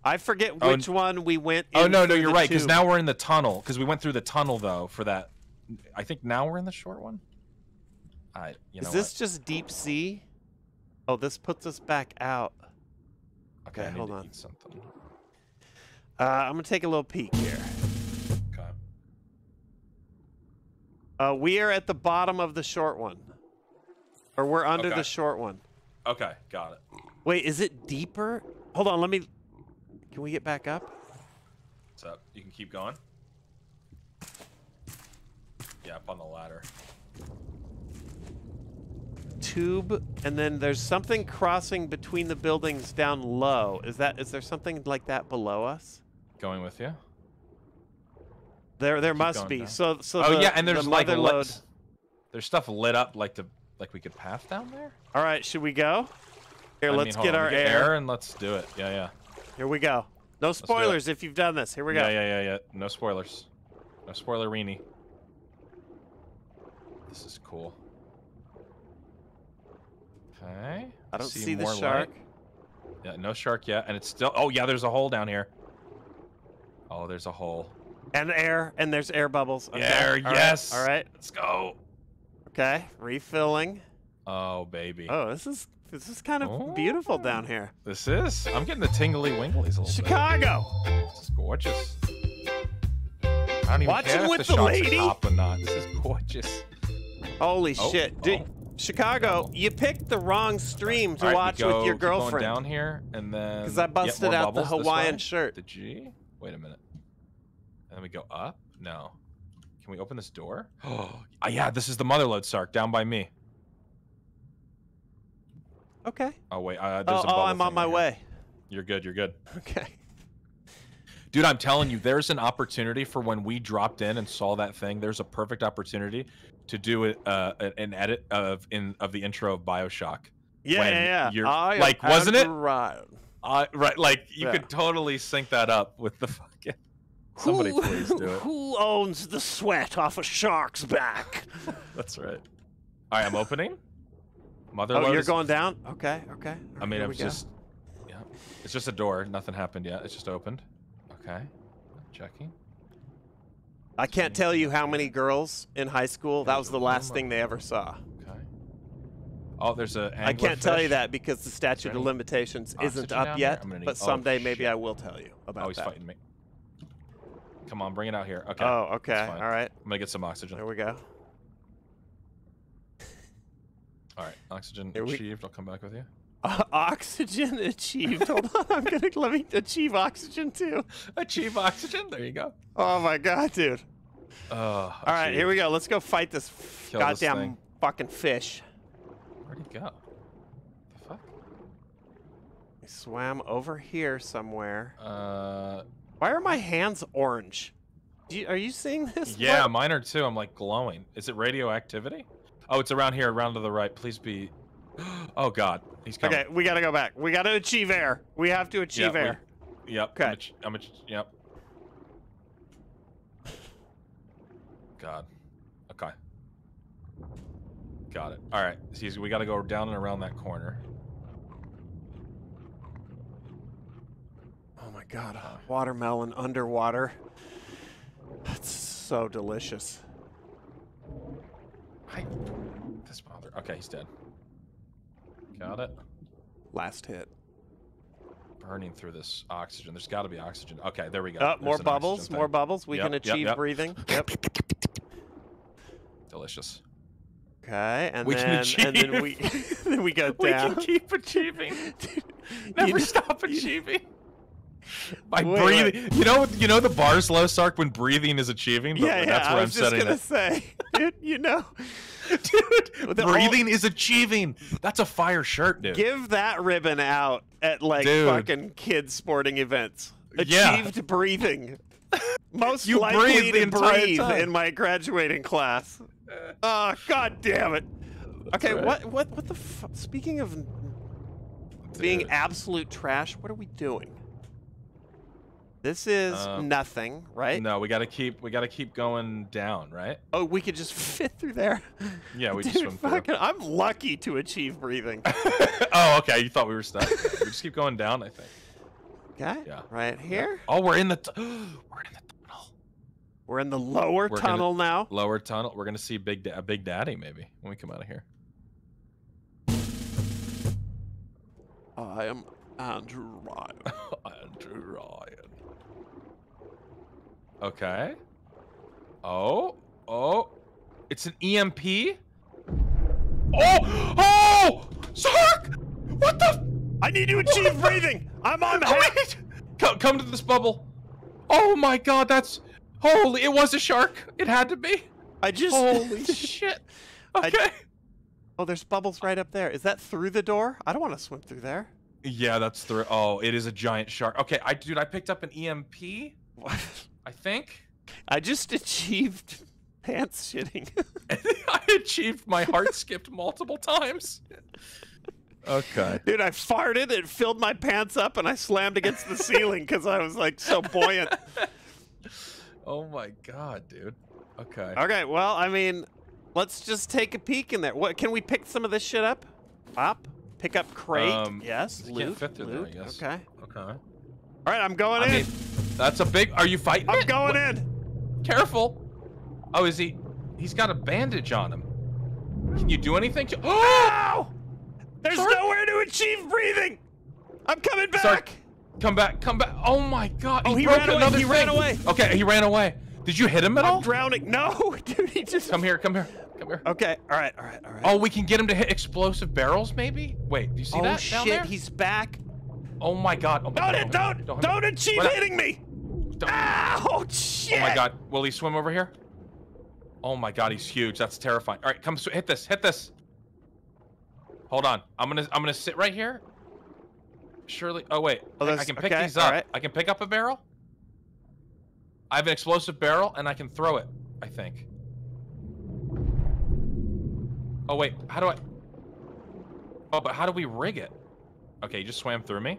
I forget Oh, which one we went. Oh no, no, you're right. Because now we're in the tunnel. Because we went through the tunnel though for that. I think now we're in the short one. I. You know is this what? just deep sea? Oh, this puts us back out. Okay, okay, I need hold on. something. Uh, I'm gonna take a little peek here. Okay. Uh, we are at the bottom of the short one, or we're under Okay. the short one. Okay, got it. Wait, is it deeper? Hold on, let me. Can we get back up? What's up? You can keep going. Yeah, up on the ladder. Tube, and then there's something crossing between the buildings down low. Is that? Is there something like that below us? Going with you. There, there Keep must be. down. So, so. oh the- yeah, and there's the like lit-. There's stuff lit up like the like we could path down there. All right, should we go? Here, I let's mean, get on, our we air. and let's do it. Yeah, yeah. Here we go. No spoilers if you've done this. Here we go. Yeah, yeah, yeah, yeah. No spoilers. No spoilerini. This is cool. Okay. I don't see see the more light. shark. Yeah, no shark yet, and it's still. Oh yeah, there's a hole down here. Oh, there's a hole. And air, and there's air bubbles. Okay. Air, all right, yes. All right. Let's go. Okay. Refilling. Oh baby. Oh, this is this is kind of oh. beautiful down here. This is. I'm getting the tingly winglies a little Chicago. bit. This is gorgeous. I don't even Watching care if with the, the lady? or not. This is gorgeous. Holy Oh, shit. Dude, oh. Chicago, you picked the wrong stream to right, watch go- with your girlfriend. down here, and then Because I busted out the Hawaiian shirt. The G. Wait a minute. And then we go up. No. Can we open this door? Oh, yeah. This is the mother load sark down by me. Okay. Oh wait, uh, Oh, a oh, I'm on my here. way. You're good. You're good. Okay. Dude, I'm telling you, there's an opportunity for when we dropped in and saw that thing. There's a perfect opportunity to do it, uh, an edit of in of the intro of Bioshock. Yeah, When yeah, yeah. you're- I like, wasn't it? Andrew Ryan. Uh, right, like you Yeah. could totally sync that up with the fucking. Somebody Who- please do it. Who owns the sweat off a shark's back? That's right. All right, I'm opening. Mother oh, load you're going down? Okay, okay. I mean, Here I'm we go. just. Yeah, it's just a door. Nothing happened yet. It's just opened. Okay, checking. I can't tell you how many girls in high school that was the last thing they ever saw. Okay. Oh, there's a. I can't tell you that because the statute of limitations isn't up yet. But oh, someday maybe. I will tell you about that. Oh, he's that. fighting me. Come on, bring it out here. Okay. Oh, okay. All right. I'm gonna get some oxygen. There we go. All right, oxygen Here we- achieved. I'll come back with you. Uh, oxygen achieved. Hold on, I'm gonna let me achieve oxygen too. Achieve oxygen. There you go. Oh my god, dude! Oh, All right, here we go. Let's go fight this Kill goddamn thing. fucking fish. Where'd he go? The fuck? He swam over here somewhere. Uh, Why are my hands orange? Do you, are you seeing this? yeah, What? mine are too. I'm like glowing. Is it radioactivity? Oh, it's around here, around to the right. Please be. Oh God, he's coming. Okay, we gotta go back. We gotta achieve air. We have to achieve we- air. Yep. Okay. I'm a, I'm a yep. God. Okay. Got it. All right. See, we got to go down and around that corner. Oh my god, watermelon underwater. That's so delicious. I. This mother. Okay, he's dead. Got it. Last hit. Burning through this oxygen. There's got to be oxygen. Okay, there we go. Uh, There's more bubbles, more bubbles. We Yep, can achieve yep. breathing. Yep. Delicious. Okay, and We then and then we then we go We down. can keep achieving. You Never know- stop achieving. By Wait, breathing, you know, you know the bars low Sark when breathing is achieving. But yeah, yeah. that's where I am was just gonna it. say, dude. You know, dude. Breathing is achieving. That's a fire shirt, dude. give that ribbon out at like Dude. fucking kids sporting events. Yeah. Achieved breathing. Most You likely breathe the to breathe time. in my graduating class. Oh, god damn it. Okay, right. what what what the f- speaking of being absolute trash, what are we doing? This is Um, nothing, right? No, we gotta keep we gotta keep going down, right? Oh, we could just fit through there. Yeah, we Dude, just swim through. I'm lucky to achieve breathing. oh, okay. You thought we were stuck. we just keep going down, I think. Okay, Yeah. right here. Oh, we're in the t- we're in the tunnel. We're in the lower We're tunnel now. Lower tunnel. We're gonna see Big da- Big Daddy maybe when we come out of here. I am Andrew Ryan. Andrew Ryan. Okay. Oh, oh, it's an EMP. Oh, oh, Sark! What the? I need to achieve breathing. I'm on wait! Come, come to this bubble. Oh my God, that's holy! It was a shark. It had to be. I just. Holy shit. I- Okay. Oh, there's bubbles right up there. Is that through the door? I don't want to swim through there. Yeah, that's through... Oh, it is a giant shark. Okay, I dude, I picked up an EMP. I think. I just achieved pants shitting. I achieved my heart skipped multiple times. Okay. Dude, I farted, it filled my pants up, and I slammed against the ceiling because I was like so buoyant. Oh my god, dude. Okay. Okay, well, I mean, let's just take a peek in there. What can we pick some of this shit up? Up? Pick up crate? Um, yes. you Loot. can't fit through there, I guess. Okay. Okay. All right, I'm going I in. mean, that's a big. Are you fighting? I'm it? going What- in. Careful. Oh, is he? He's got a bandage on him. Can you do anything? To... Oh! Ow! There's nowhere to achieve breathing. I'm coming back. Sorry. Come back. Come back. Oh my god. Oh, he broke ran away, another he ran away. Okay, he ran away. Did you hit him at I'm all? drowning. No, dude, he just. Come here. Come here. Come here. Okay. All right. All right. All right. Oh, we can get him to hit explosive barrels, maybe? Wait, do you see Oh, that shit! down there? He's back. Oh my god. Oh my Don't god. it! Don't! hit Don't, me. achieve hitting me! Don't- Ow! Shit! Oh my god. Will he swim over here? Oh my god, he's huge. That's terrifying. All right, come hit this. Hit this. Hold on. I'm gonna I'm gonna sit right here. Surely. Oh wait. Oh, I- I can pick okay, these up. alright. I can pick up a barrel. I have an explosive barrel and I can throw it. I think. Oh wait. How do I? Oh, but how do we rig it? Okay, you just swam through me.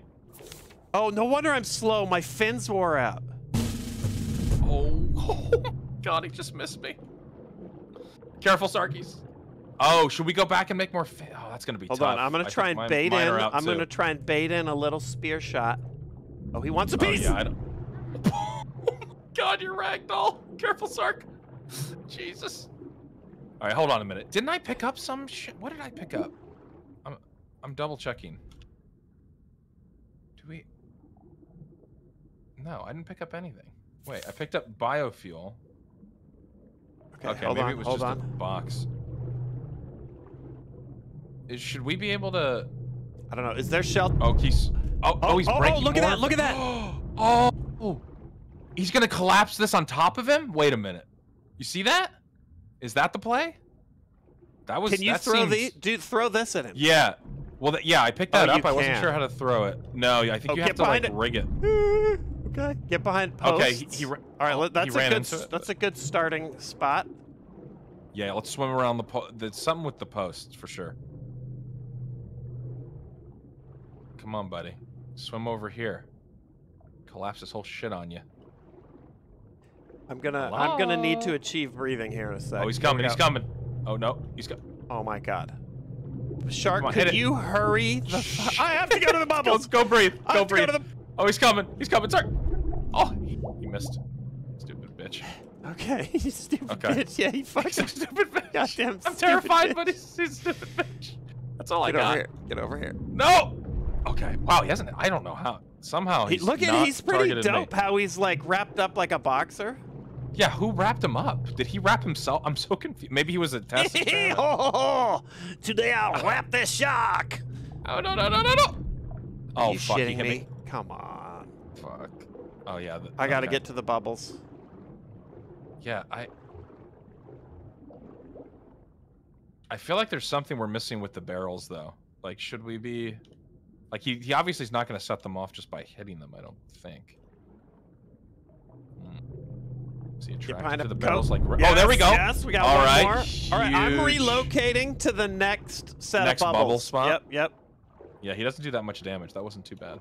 Oh, no wonder I'm slow. My fins wore out. Oh, God, he just missed me. Careful, Sarkies. Oh, should we go back and make more? Oh, that's gonna be Hold tough. on, I'm gonna try and mine- bait mine in. I'm too. gonna try and bait in a little spear shot. Oh, he wants a Oh, piece. yeah, I don't. God, you're ragdoll. Careful, Sark. Jesus. All right, hold on a minute. Didn't I pick up some shit? What did I pick up? I'm, I'm double checking. Do we? No, I didn't pick up anything. Wait, I picked up biofuel. Okay, Okay, hold maybe on, it was just on. a box. Is, should we be able to? I don't know. Is there shelter? Oh, he's. Oh, oh, Oh, he's oh, oh, breaking. look at that, look at that. oh, oh, he's gonna collapse this on top of him. Wait a minute. You see that? Is that the play? That was. Can you throw the? Dude, throw this at him. Yeah. Well, yeah, I picked Oh, that you up. I wasn't sure how to throw it. No, I think Oh, you have to like it. rig it. okay. Get behind posts. Okay, he, he All right, let- that's he a good. it, That's a good starting spot. Yeah, let's swim around the po- There's something with the posts for sure. Come on, buddy. Swim over here. Collapse this whole shit on you. I'm gonna. I'm gonna need to achieve breathing here in a sec. Oh, he's coming. He's coming. Oh no, he's got. Oh my god. Shark, on, hit could it. you hurry the? I have to go to the bubbles. go breathe. I Go have to go breathe. Oh, he's coming. He's coming. Sorry. Oh, he, he missed. Stupid bitch. Okay, you stupid Okay. bitch. Yeah, he He's fucking. a stupid bitch. Goddamn I'm stupid terrified, bitch. but he's, he's a stupid bitch. That's all I Get got. over here. Get over here. No. Okay. Wow. He hasn't. I don't know how. Somehow He, he's look at he's pretty targeted me. dope. How he's like wrapped up like a boxer. Yeah, who wrapped him up? Did he wrap himself? I'm so confused. Maybe he was a test. experiment. Oh, oh, oh, Today I'll wrap this shark. oh no no no no no! Are Oh you fuck! he shitting hit me? Come on. Fuck. Oh yeah. th- I gotta okay. get to the bubbles. Yeah, I. I feel like there's something we're missing with the barrels, though. Like, should we be? Like, he, he obviously is not going to set them off just by hitting them. I don't think. Hmm. Is he attracted to the barrels? Like, re- oh, there we go. Yes, we got All one right, more. All right, I'm relocating to the next set Next of bubble bubbles. spot? Yep, yep. Yeah, he doesn't do that much damage. That wasn't too bad.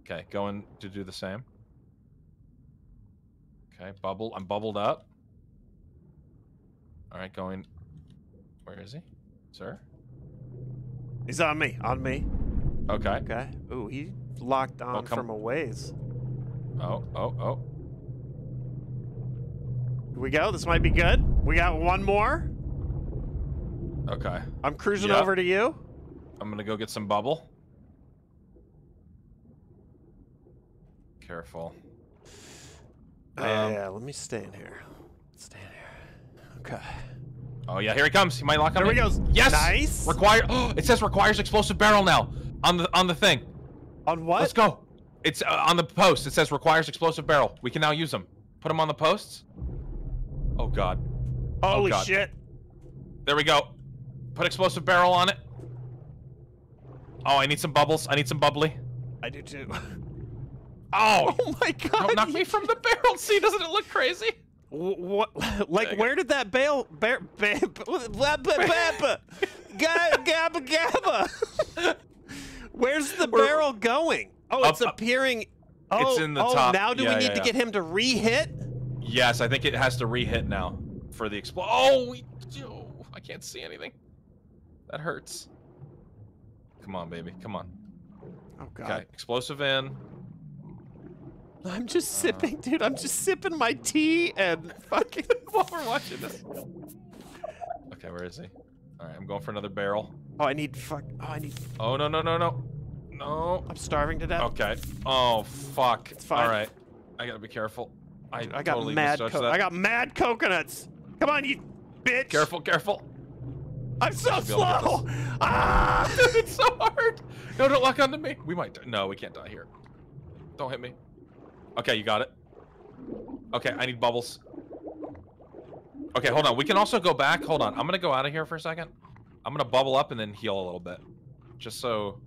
Okay, going to do the same. Okay, bubble. I'm bubbled up. All right, going. Where is he, sir? He's on me. On me. Okay. Okay. Ooh, he locked oh, on come- from a ways. Oh, oh, oh. Here we go. This might be good. We got one more. Okay. I'm cruising Yep. over to you. I'm gonna go get some bubble. Careful. Oh, yeah, Um, yeah, let me stay in here. Stay in here. Okay. Oh yeah, here he comes. He might lock on There me. he goes. Yes. Nice. Require. Oh, it says requires explosive barrel now on the on the thing. On what? Let's go. It's uh, on the post. It says requires explosive barrel. We can now use them. Put them on the posts. Oh god. Holy God. shit. There we go. Put explosive barrel on it. Oh, I need some bubbles. I need some bubbly. I do too. Oh, Oh my god. don't knock me from the barrel. See, doesn't it look crazy? What? Like, where did that bail? Bear, bear, Gabba gabba. Where's the barrel going? Oh, it's Up, up. appearing. Oh, It's in the oh, top. now do Yeah, we need yeah, to get him to re-hit? Yes, I think it has to re-hit now for the expl. Oh, we, oh, I can't see anything. That hurts. Come on, baby. Come on. Oh god. Okay, explosive in. I'm just sipping, dude. I'm just sipping my tea and fucking. While we're watching this. Okay, where is he? All right, I'm going for another barrel. Oh, I need fuck. Oh, I need. Oh no no no no, no. I'm starving to death. Okay. Oh fuck. It's fine. All right. I gotta be careful. I, I got totally mad. I got mad coconuts. Come on, you bitch. Careful, careful. I'm so Should be able to get slow. Ah! it's so hard. No, don't lock onto me. We might. Die. No, we can't die here. Don't hit me. Okay, you got it. Okay, I need bubbles. Okay, hold on. We can also go back. Hold on. I'm gonna go out of here for a second. I'm gonna bubble up and then heal a little bit, just so.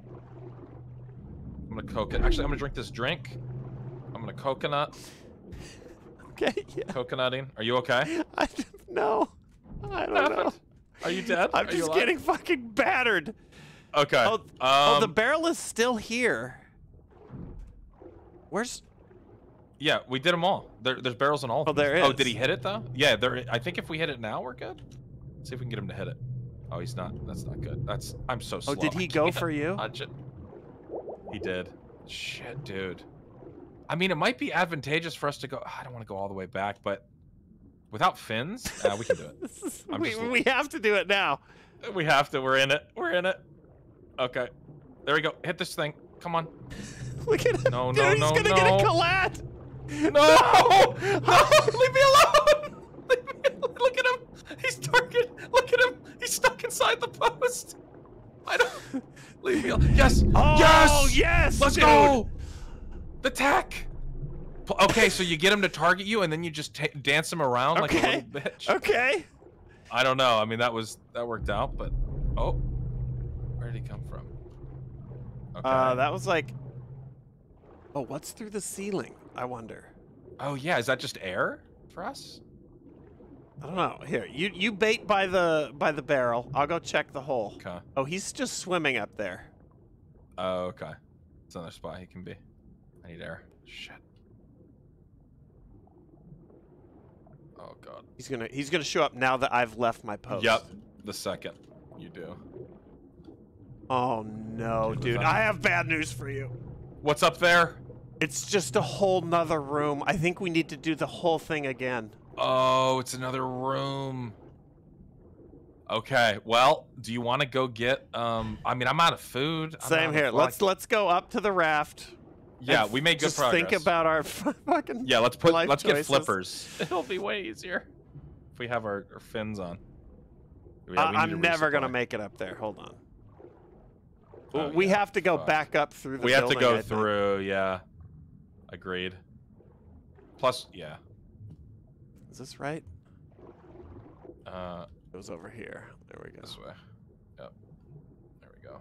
I'm gonna coke it. Actually, I'm gonna drink this drink. I'm gonna coconut. Okay. Yeah. Coconutting. Are you okay? I don't know. I don't know. Are you dead? I'm Are just getting fucking battered. Okay. Oh, oh, the um, barrel is still here. Where's? Yeah, we did them all. There, there's barrels in all. of Oh, there Oh, did he hit it though? Yeah, there. I think if we hit it now, we're good. Let's see if we can get him to hit it. Oh, he's not. That's not good. That's. I'm so slow. Oh, did he go for you? He did. Shit, dude. I mean, it might be advantageous for us to go. I don't want to go all the way back, but without fins, uh, we can do it. Is, we, we have to do it now. We have to. We're in it. We're in it. Okay. There we go. Hit this thing. Come on. Look at him. No, Dude, no, he's no, gonna get a no. collat. No! No! Leave me alone! Leave me, look at him! He's target. Look at him! He's stuck inside the post. I don't. Leave me alone. Yes! Oh, yes! yes, Let's dude. go! The tech. Okay, so you get him to target you, and then you just dance him around like a little bitch. Okay. I don't know. I mean, that was that worked out, but oh, where did he come from? Okay. Uh, that was like. Oh, what's through the ceiling? I wonder. oh yeah, is that just air for us? I don't know. Here, you you bait by the by the barrel. I'll go check the hole. Okay. Oh, he's just swimming up there. Oh, okay. It's another spot he can be. I need air. Shit. Oh god. He's gonna he's gonna show up now that I've left my post. Yep. The second you do. Oh no, Dude, I have bad news for you. What's up there? It's just a whole nother room. I think we need to do the whole thing again. Oh, it's another room. Okay. Well, do you want to go get? Um, I mean, I'm out of food. I'm Same here. Of, Let's like- let's go up to the raft. Yeah, we made good just progress. think about our fucking. Yeah, let's put. life Let's choices. get flippers. It'll be way easier if we have our, our fins on. Yeah, I- we need I'm never gonna make it up there. Hold on. Oh, we yeah, have to go fuck. back up through the. We have to go I think. through. Yeah. Agreed. Plus, yeah. Is this right? Uh, It was over here. There we go. this way. Yep. There we go.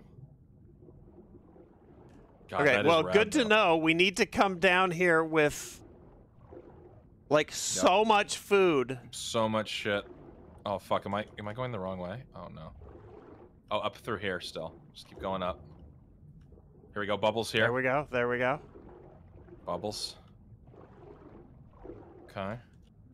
God, Okay, well, good to know. We need to come down here with like so much food. So much shit. Oh fuck! Am I am I going the wrong way? Oh no. Oh, up through here still. Just keep going up. Here we go. Bubbles here. There we go. There we go. Bubbles. Okay.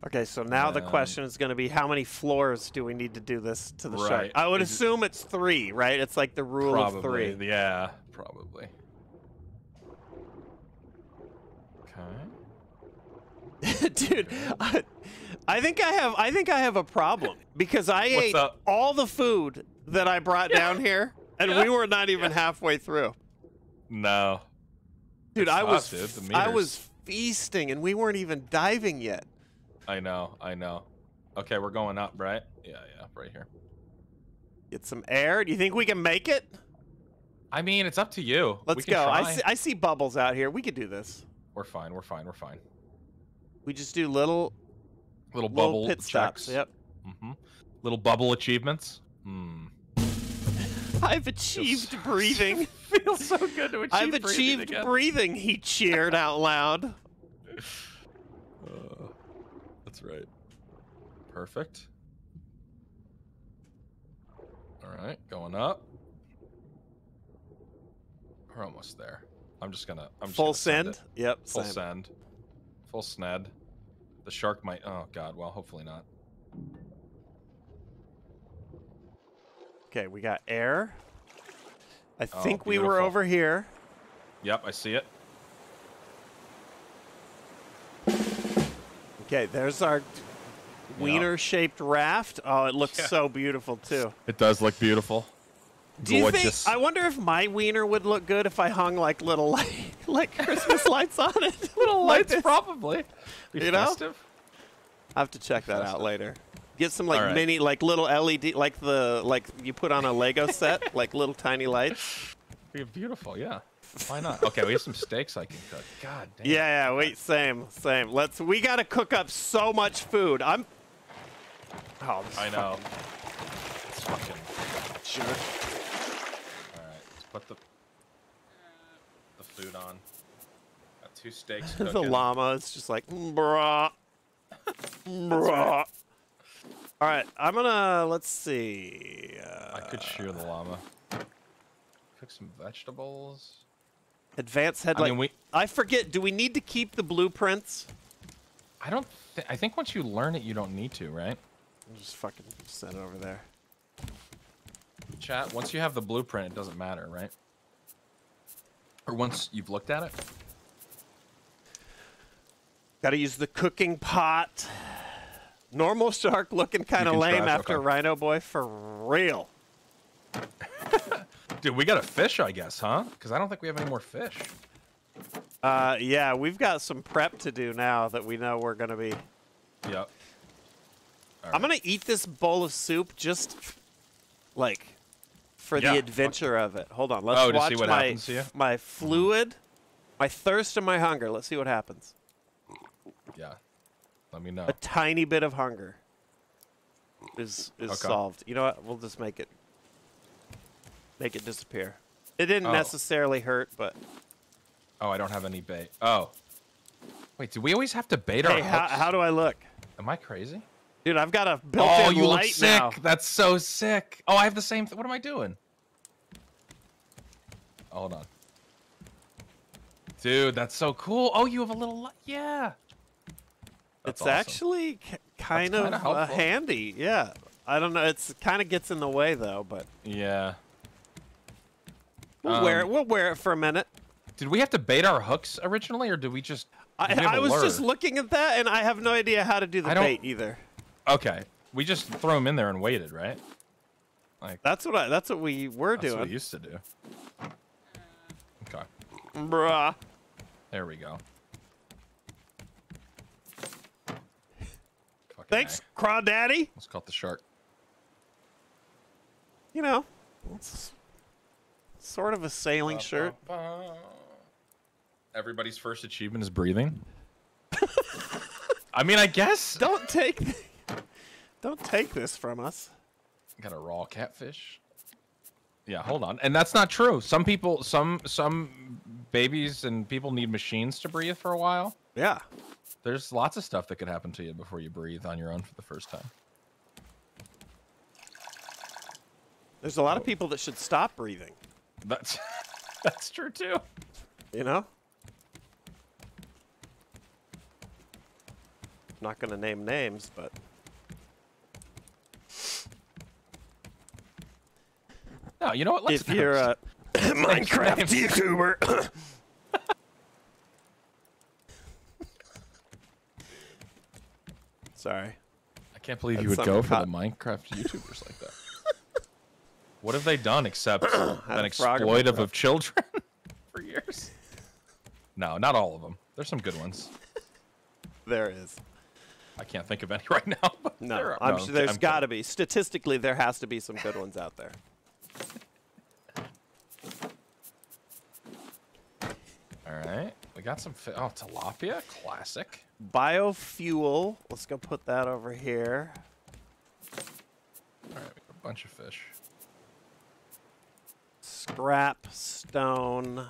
Okay, so now the Um, question is going to be how many floors do we need to do this to the shark? Right. I would Is it- assume it's three, right? It's like the rule probably. of three. Yeah, probably. Okay. Dude, I, I think I have I think I have a problem because I ate up? all the food that I brought down here and we were not even halfway through. No. Dude, I was I was feasting and we weren't even diving yet. I know. I know. Okay, we're going up, right? Yeah, yeah, right here. Get some air. Do you think we can make it? I mean, it's up to you. Let's go. I see, I see bubbles out here. We could do this. We're fine. We're fine. We're fine. We just do little Little little bubble pit stops. checks. Yep. Mm-hmm. Little bubble achievements. Hmm. I've achieved breathing. Feels so good to achieve I've breathing achieved again. breathing, he cheered out loud. Uh, that's right. Perfect. All right, going up. We're almost there. I'm just gonna. I'm just Full gonna send send? Yep, Full same. send. Full sned. The shark might. Oh God. Well, hopefully not. Okay, we got air. I Oh, think we were over here. Yep, I see it. Okay, there's our wiener-shaped raft. Oh, it looks Yeah. so beautiful too. It does look beautiful. Do you think? I wonder if my wiener would look good if I hung like little like, like Christmas lights on it. little lights, this. probably. Be You know? I have to check that out later. Get some like All right. mini, like little LED, like the like you put on a Lego set, like little tiny lights. Be beautiful. Yeah. Why not? Okay, we have some steaks I can cook. God damn. Yeah, yeah. Wait, same, same. Let's. We gotta cook up so much food. I'm. Oh, this I fucking know. It's fucking Jerk. All right, let's put the the food on. Got two steaks the llama is just like, "Mm, bruh. bruh. All right, I'm gonna, let's see. Uh, I could shear the llama. Cook some vegetables. Advanced I headlight. mean, we. I forget, do we need to keep the blueprints? I don't. Th- I think once you learn it, you don't need to, right? I'll just fucking set it over there. Chat. Once you have the blueprint, it doesn't matter, right? Or once you've looked at it. Gotta use the cooking pot. Normal shark looking kind of lame after okay. Rhino Boy for real. Dude, we got a fish, I guess, huh? Because I don't think we have any more fish. Uh, yeah, we've got some prep to do now that we know we're gonna be. Yep. I'm gonna eat this bowl of soup just like for Yeah, the adventure of it. Hold on, let's Oh, watch see what my happens to you? my fluid, my thirst, and my hunger. Let's see what happens. Yeah. Let me know. A tiny bit of hunger is is Okay. solved. You know what? We'll just make it make it disappear. It didn't Oh. necessarily hurt, but Oh, I don't have any bait. Oh. Wait, do we always have to bait our hey, how, how do I look, Am I crazy? dude? I've got a built-in light Oh, you look sick. now. That's so sick. Oh, I have the same. Th- what am I doing? Oh, hold on. Dude, that's so cool. Oh, you have a little. Li- yeah. That's it's awesome. actually k- kind kinda uh, handy. Yeah. I don't know. It's kind of gets in the way though, but Yeah. we'll wear it. Um, We'll wear it for a minute. Did we have to bait our hooks originally, or did we just? I, did we have I a was just looking at that, and I have no idea how to do the bait either. Okay. We just throw them in there and waited, right? Like That's what I. That's what we were that's what doing. we used to do. Okay. Bruh. There we go. Thanks, A. Crawdaddy. Let's call it the shark. You know, it's sort of a sailing shirt. Everybody's first achievement is breathing. I mean, I guess. Don't take, don't take this from us. Got a raw catfish. Yeah, hold on. And that's not true. Some people, some some babies and people need machines to breathe for a while. Yeah. There's lots of stuff that could happen to you before you breathe on your own for the first time. There's a lot of people that should stop breathing. That's that's true too. You know. I'm Not gonna name names, but No, you know what? Let's if you're a Minecraft YouTuber. Sorry. I can't believe That's you would go for caught- the Minecraft YouTubers like that. What have they done except an a frog in my exploitive of children for years? No, not all of them. There's some good ones. There is. I can't think of any right now. But No, there are. I'm no, sure I'm there's kidding. got to be. Statistically, there has to be some good ones out there. All right, we got some. Oh, tilapia, classic. Biofuel. Let's go put that over here. All right, we got a bunch of fish. Scrap stone.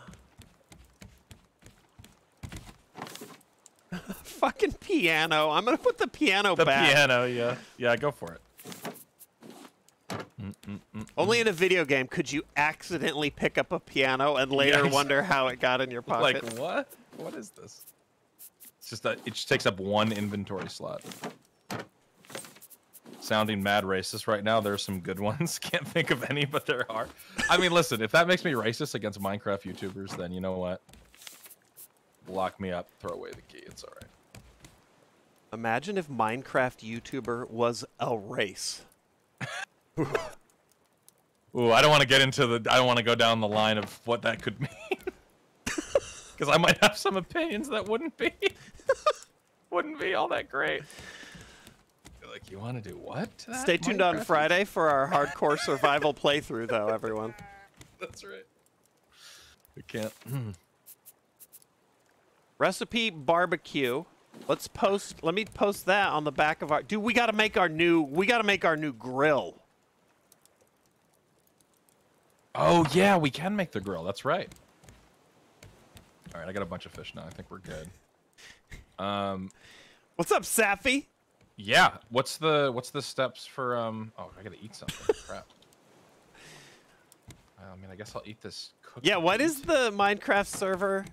Fucking piano. I'm gonna put the piano The back. piano, yeah, yeah, go for it. Only in a video game could you accidentally pick up a piano and later Yes. wonder how it got in your pocket. Like what? What is this? It's just that it just takes up one inventory slot. Sounding mad racist right now. There's some good ones. Can't think of any, but there are. I mean, listen, if that makes me racist against Minecraft YouTubers, then you know what? Lock me up. Throw away the key. It's all right. Imagine if Minecraft YouTuber was a race. Ooh, I don't want to get into the. I don't want to go down the line of what that could mean. Because I might have some opinions that wouldn't be. wouldn't be all that great. You're Like, you want to do what? Stay tuned on Friday for our hardcore survival playthrough, though, everyone. That's right. We can't. Hmm. Recipe barbecue. Let's post. Let me post that on the back of our. Dude, we got to make our new. We got to make our new grill. Oh yeah, we can make the grill. That's right. All right, I got a bunch of fish now. I think we're good. Um, What's up, Sappy? yeah. What's the what's the steps for um? Oh, I gotta eat something. Crap. I mean, I guess I'll eat this. Cookie Yeah, what meat. is the Minecraft server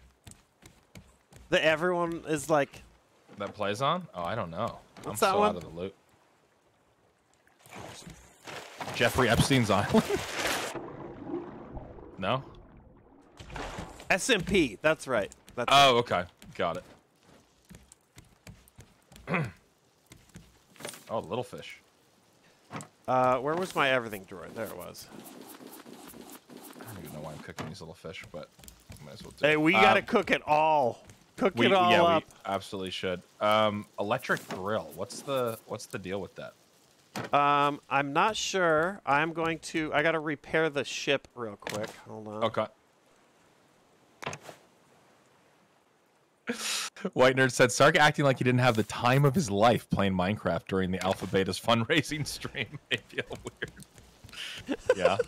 that everyone is like? that plays on? Oh, I don't know. What's I'm that so one? out of the loop. Jeffrey Epstein's Island. no. SMP. That's right. That's Oh, okay. Got it. oh, little fish. uh, where was my everything drawer? There it was. I don't even know why I'm cooking these little fish, but might as well do Hey, we Um, gotta cook it all. Cook we, it all yeah, up. we absolutely should. Um, electric grill. What's the what's the deal with that? Um, I'm not sure. I'm going to. I gotta repair the ship real quick. Hold on. Okay. White Nerd said Sark acting like he didn't have the time of his life playing Minecraft during the Alpha Beta's fundraising stream. Made feel weird. yeah.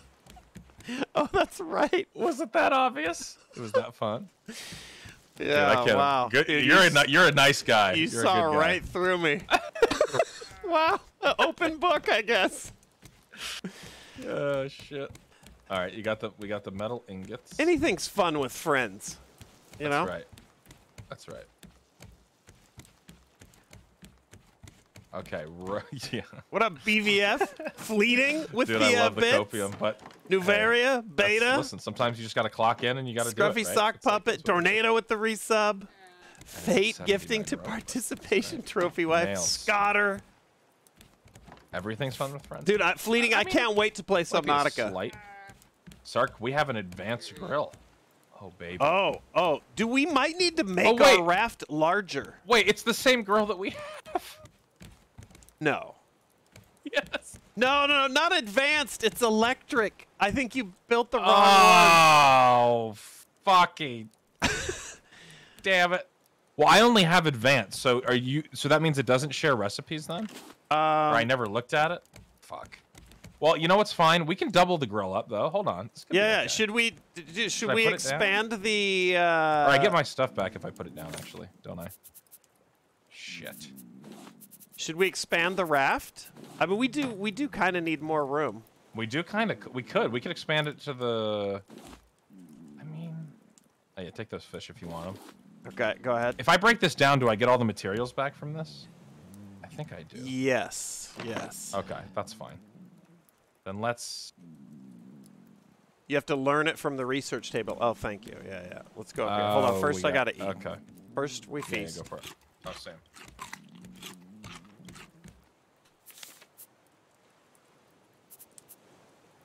Oh, that's right. Wasn't that obvious? It was that fun. Yeah. I can't- wow. Good, you're, you, a, you're a nice guy. you You're a saw good guy. right through me. wow. Open book, I guess. Oh shit. All right, you got the we got the metal ingots. Anything's fun with friends. You That's know. That's right. That's right. Okay, right. Yeah. What up, BVF? Fleeting with Dude, the I uh, love the copium, but Nuvaria, that's- Beta, Listen, sometimes you just got to clock in and you got to do it. Scruffy right? Sock It's Puppet, that's what it is. Tornado with the resub, Fate gifting to rows. participation trophy wife, Nails. Scotter. Everything's fun with friends. Dude, I, Fleeting, I, mean, can't wait to play Might be a Subnautica. Slight... Sark, we have an advanced grill. Oh baby. Oh, oh, do we might need to make wait. our raft larger? Wait, it's the same grill that we have. No. yes. No, no, not advanced. It's electric. I think you built the wrong one. Oh, fucking. Damn it. Well, I only have advanced, so are you? So that means it doesn't share recipes then? or I Um, never looked at it. Fuck. Well, you know what's fine. We can double the grill up though. Hold on. This could be yeah, yeah. okay. Should we? d- d- Should we put it down? expand the? Uh, Or I get my stuff back if I put it down. Actually, don't I? Shit. Should we expand the raft? I mean, we do. We do kind of need more room. We do kind of. We could. We could expand it to the. I mean, oh yeah. Take those fish if you want them. Okay, go ahead. If I break this down, do I get all the materials back from this? I think I do. Yes. Yes. Okay, that's fine. Then let's. You have to learn it from the research table. Oh, thank you. Yeah, yeah. Let's go up here. Hold on. Oh, First, we I got- gotta eat. Okay. First, we Yeah, yeah, feast. go for it. Oh, same.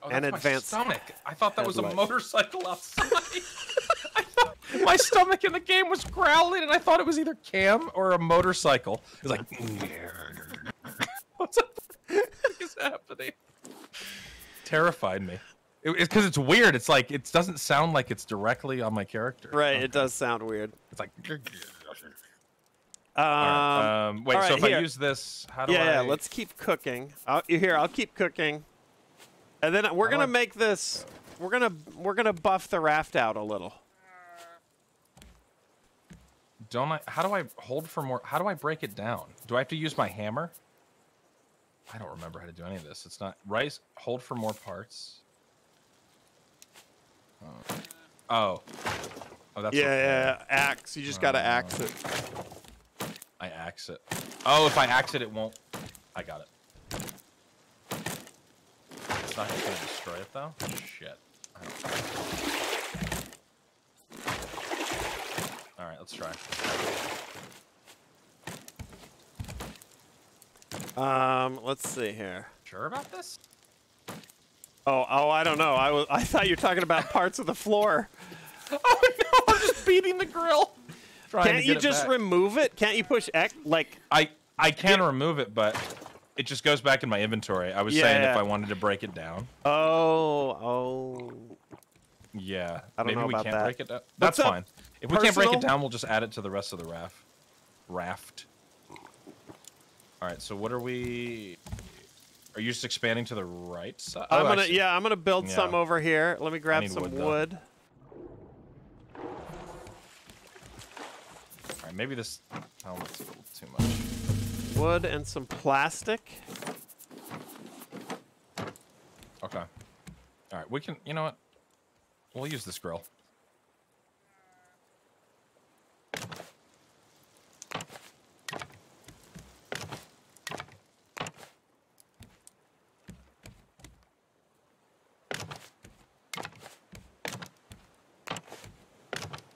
Oh, And my advanced stomach. I thought that was a headlight. motorcycle motorcycle outside. I thought my stomach in the game was growling, and I thought it was either Cam or a motorcycle. It was like, what's up? What is happening? Terrified me. It's because it's weird. It's like it doesn't sound like it's directly on my character. Right. Okay. It does sound weird. It's like. Um, Alright, um, wait, all so if here. I use this, how do yeah, I? yeah. Let's keep cooking. I'll, here, I'll keep cooking, and then we're gonna make this. We're gonna we're gonna buff the raft out a little. Don't I? How do I hold for more? How do I break it down? Do I have to use my hammer? I don't remember how to do any of this. It's not rice. Hold for more parts. Oh. Oh. Oh, that's yeah, yeah, yeah. Axe. You just gotta Uh, axe it. I axe it. Oh, if I axe it, it won't. I got it. It's not just gonna destroy it though. Shit. All right, let's try. Um, let's see here. Sure about this? Oh, oh, I don't know. I was I thought you were talking about parts of the floor. Oh no! I'm just beating the grill. Can't you just back. remove it? Can't you push X? Like, I I can remove it, but it just goes back in my inventory. I was Yeah, saying if. I wanted to break it down. oh, oh. Yeah. I don't Maybe know we about can't that. break it down. What's That's up, fine. If we can't break it down, we'll just add it to the rest of the raft. Raft. All right. So what are we? Are you just expanding to the right side? Oh, I'm Oh, gonna actually- yeah, I'm gonna build Yeah. some over here. Let me grab some wood, wood. All right, maybe this helmet's a little too much. Wood and some plastic. Okay. All right, we can. You know what? We'll use this grill.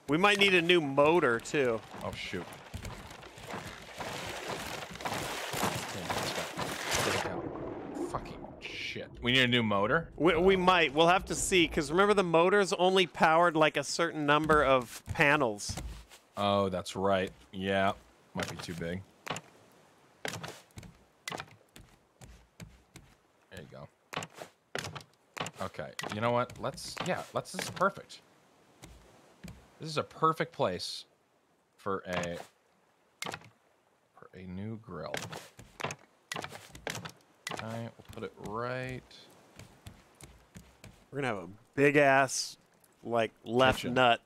We might need a new motor too. Oh shoot. Okay, let's go. Get it down. Fucking shit. We need a new motor. We, we might. We'll have to see. Because remember, the motor's only powered like a certain number of panels. Oh, that's right. Yeah, might be too big. There you go. Okay, you know what? Let's yeah, let's. This is perfect. This is a perfect place for a for a new grill. Okay, we'll put it right. We're gonna have a big ass, like left Kitchen. nut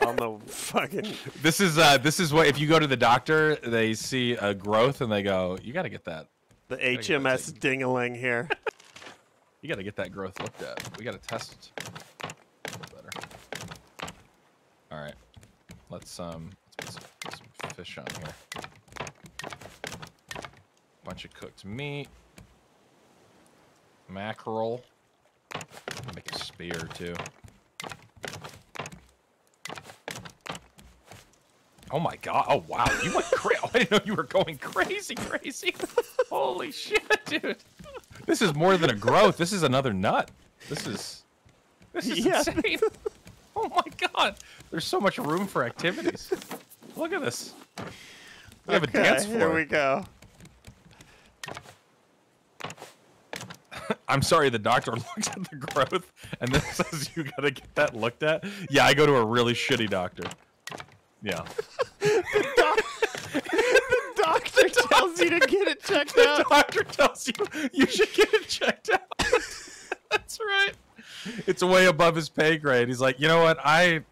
on the fucking. This is uh this is what if you go to the doctor, they see a growth and they go, "You got to get that The HMS dingaling here. You got to get that growth looked at. We got to test better. All right, let's um let's put some, some fish on here. Bunch of cooked meat, mackerel. Make a spear too. Oh my god! Oh wow! You went crazy! I didn't know you were going crazy, crazy. Holy shit, dude! This is more than a growth. This is another nut. This is this is Yeah. insane. Oh my god! There's so much room for activities. Look at this. We have a Okay, dance Here we go. I'm sorry, the doctor looks at the growth and then says you gotta get that looked at. Yeah, I go to a really shitty doctor. Yeah. The doctor tells you to get it checked The out. The doctor tells you you should get it checked out. That's right. It's way above his pay grade. He's like, you know what? I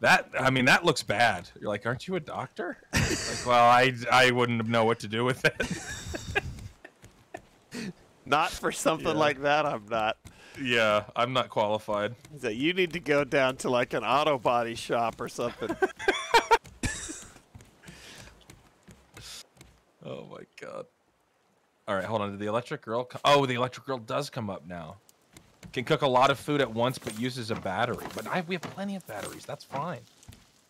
that I mean that looks bad. You're like, aren't you a doctor? like, well, I I wouldn't know what to do with it. Not for something Yeah. like that. I'm not. yeah, I'm not qualified. Like, you need to go down to like an auto body shop or something. Oh my god. All right, hold on. Did the electric grill? Oh, the electric grill does come up now. Can cook a lot of food at once, but uses a battery. But I, we have plenty of batteries. That's fine.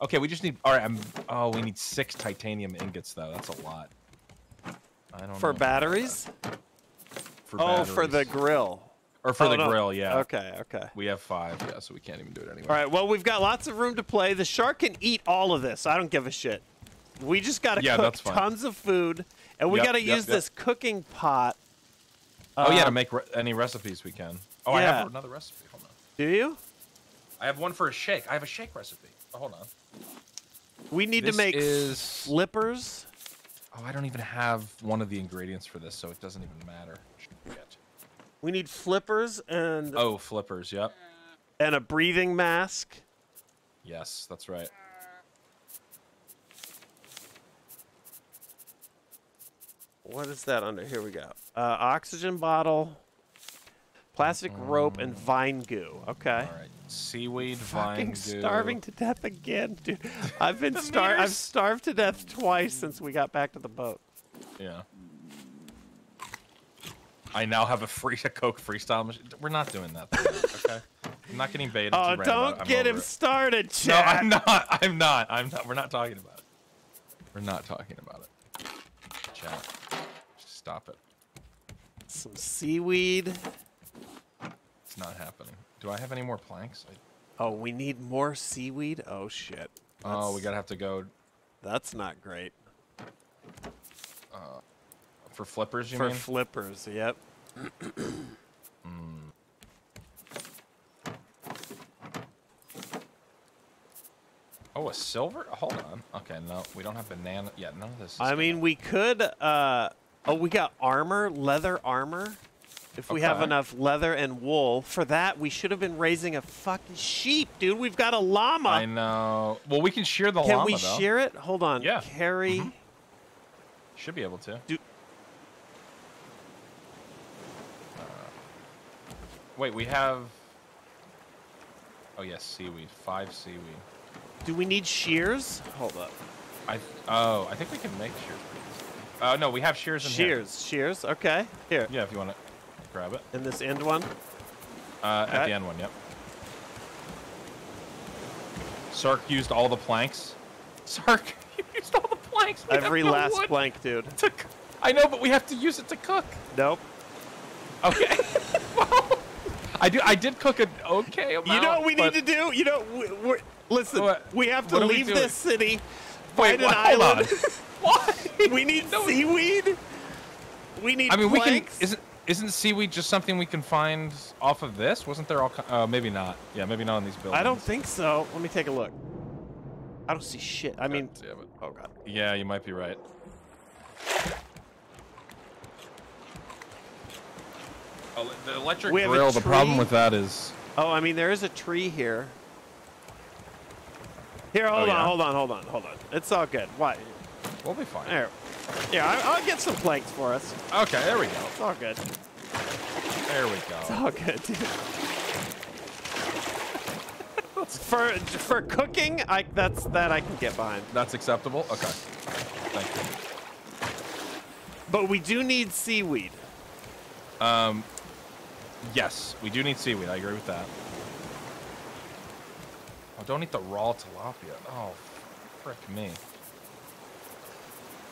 Okay, we just need. All right, I'm. Oh, we need six titanium ingots though. That's a lot. I don't for batteries? For Oh, for the grill. or for Oh, the no. grill. Yeah. Okay, okay. We have five. Yeah, so we can't even do it anyway. All right, well, we've got lots of room to play. The shark can eat all of this. I don't give a shit. We just got to Yeah, cook tons of food, and we Yep, got to yep, use yep. this cooking pot. Oh yeah, Uh, to make re- any recipes we can. Oh, I have another recipe. Hold on. Do you? I have one for a shake. I have a shake recipe. Oh, hold on. We need This to make is flippers. Oh, I don't even have one of the ingredients for this, so it doesn't even matter. Shit. We need flippers and Oh, flippers. Yep. and a breathing mask. Yes, that's right. What is that under? Here we go. Uh, oxygen bottle, plastic rope, and vine goo. Okay. All right. Seaweed, vine, Fucking goo. starving to death again, dude. I've been star- I've starved to death twice since we got back to the boat. Yeah. I now have a free a Coke freestyle machine. We're not doing that. okay. I'm not getting baited. Oh, don't. I'm get him started, No, chat. I'm not. I'm not. I'm not. We're not talking about it. We're not talking about it. Chat. Stop it. Some seaweed. It's not happening. Do I have any more planks? I, Oh, we need more seaweed. Oh shit. oh, we gotta have to go That's not great uh, for flippers. You for mean? For flippers. Yep. oh, a silver. Hold on. Okay, no, we don't have banana. Yeah, none of this. Is I mean, we could uh, Oh, we got armor, leather armor. If we have enough leather and wool for that, we should have been raising a fucking sheep, dude. We've got a llama. I know. Well, we can shear the Can llama Can we though. shear it? Hold on. Yeah. Carry. Should be able to. Do- Wait, we have. Oh yes, seaweed. Five seaweed. Do we need shears? Hold up. I. Oh, I think we can make shears. Oh. Uh, no, we have shears in here. Shears. Shears. Okay. Here. Yeah, if you want to grab it. In this end one. Uh, at the end one, yep. Sark used all the planks. Sark, you used all the planks. We Every no last plank, dude. I know, but we have to use it to cook. Nope. Okay. I do. I did cook an okay amount. You know what we need to do? You know, we, we're, listen. What? We have to What are we leave this city, Wait, find an what? Island. on. Why? we need No, seaweed. We need I mean, we can. Isn't isn't seaweed just something we can find off of this? Wasn't there all? Uh, maybe not. Yeah, maybe not in these buildings. I don't think so. Let me take a look. I don't see shit. I mean, God oh god. Yeah, you might be right. The electric We grill. The problem with that is. Oh, I mean, there is a tree here. Here, hold Oh, on, yeah? hold on, hold on, hold on. It's all good. Why? We'll be fine. There. Yeah, I, I'll get some planks for us. Okay, there we go. It's all good. There we go. It's all good, dude. for for cooking, I that's that I can get behind. That's acceptable. Okay. Thank you. But we do need seaweed. Um, Yes, we do need seaweed. I agree with that. Oh, don't eat the raw tilapia. Oh, frick me.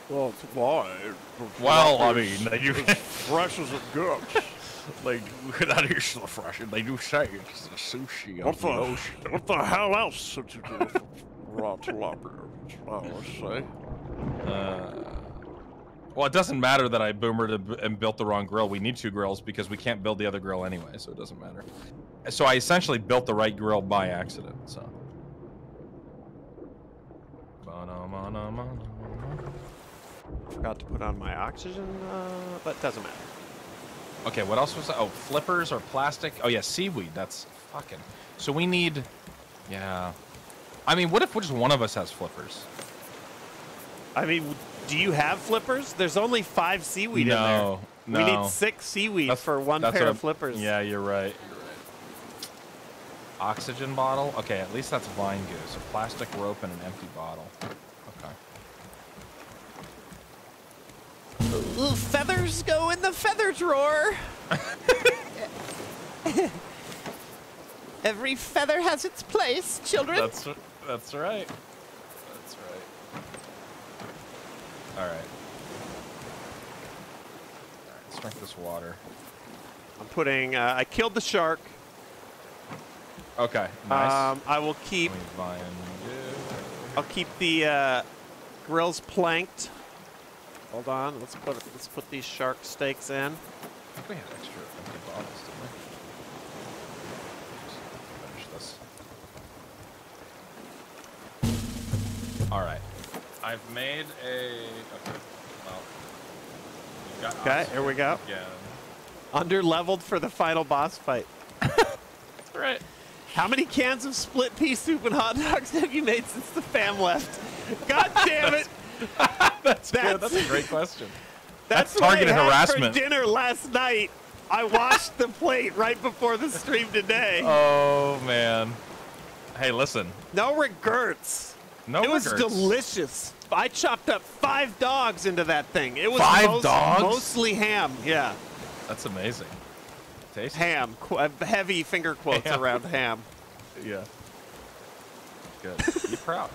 Well, it's why? Well, I mean, they do. fresh as it gets. like, that is the fresh. and They do say it's the sushi What the, what the hell else would you do with raw tilapia? I would say. Uh, well, it doesn't matter that I boomered and- and built the wrong grill. We need two grills because we can't build the other grill anyway, so it doesn't matter. So I essentially built the right grill by accident. So. Forgot to put on my oxygen, uh, but doesn't matter. Okay, what else was that? Oh, flippers or plastic? Oh yeah, seaweed. That's fucking. So we need. Yeah. I mean, what if just one of us has flippers? I mean, do you have flippers? There's only five seaweed in there. no, no. We need six seaweed for one pair of flippers. Yeah, you're right. You're right. Oxygen bottle. Okay, at least that's vine goo. So plastic rope and an empty bottle. Okay. Ooh, feathers go in the feather drawer. Every feather has its place, children. That's that's right. That's right. All right. All right. Let's drink this water. I'm putting. Uh, I killed the shark. Okay. Nice. Um, I will keep. Let me vine goo. I'll keep the uh, grills planked. Hold on. Let's put let's put these shark steaks in. I think we had extra empty bottles, didn't we? Just finish this. All right. I've made a. Okay. Well. got Okay, here we go. Again. Under leveled for the final boss fight. That's right. How many cans of split pea soup and hot dogs have you made since the fam left? God damn it! That's, good. That's- That's a great question. That's, That's what I targeted had harassment. For dinner last night, I washed the plate right before the stream today. Oh man. Hey, listen. no regrets. No it was delicious. I chopped up five dogs into that thing. It was Five most- dogs? mostly ham. Yeah, That's amazing. Tasty. ham. Heavy finger quotes Ham. around ham. Yeah. Good. Be proud.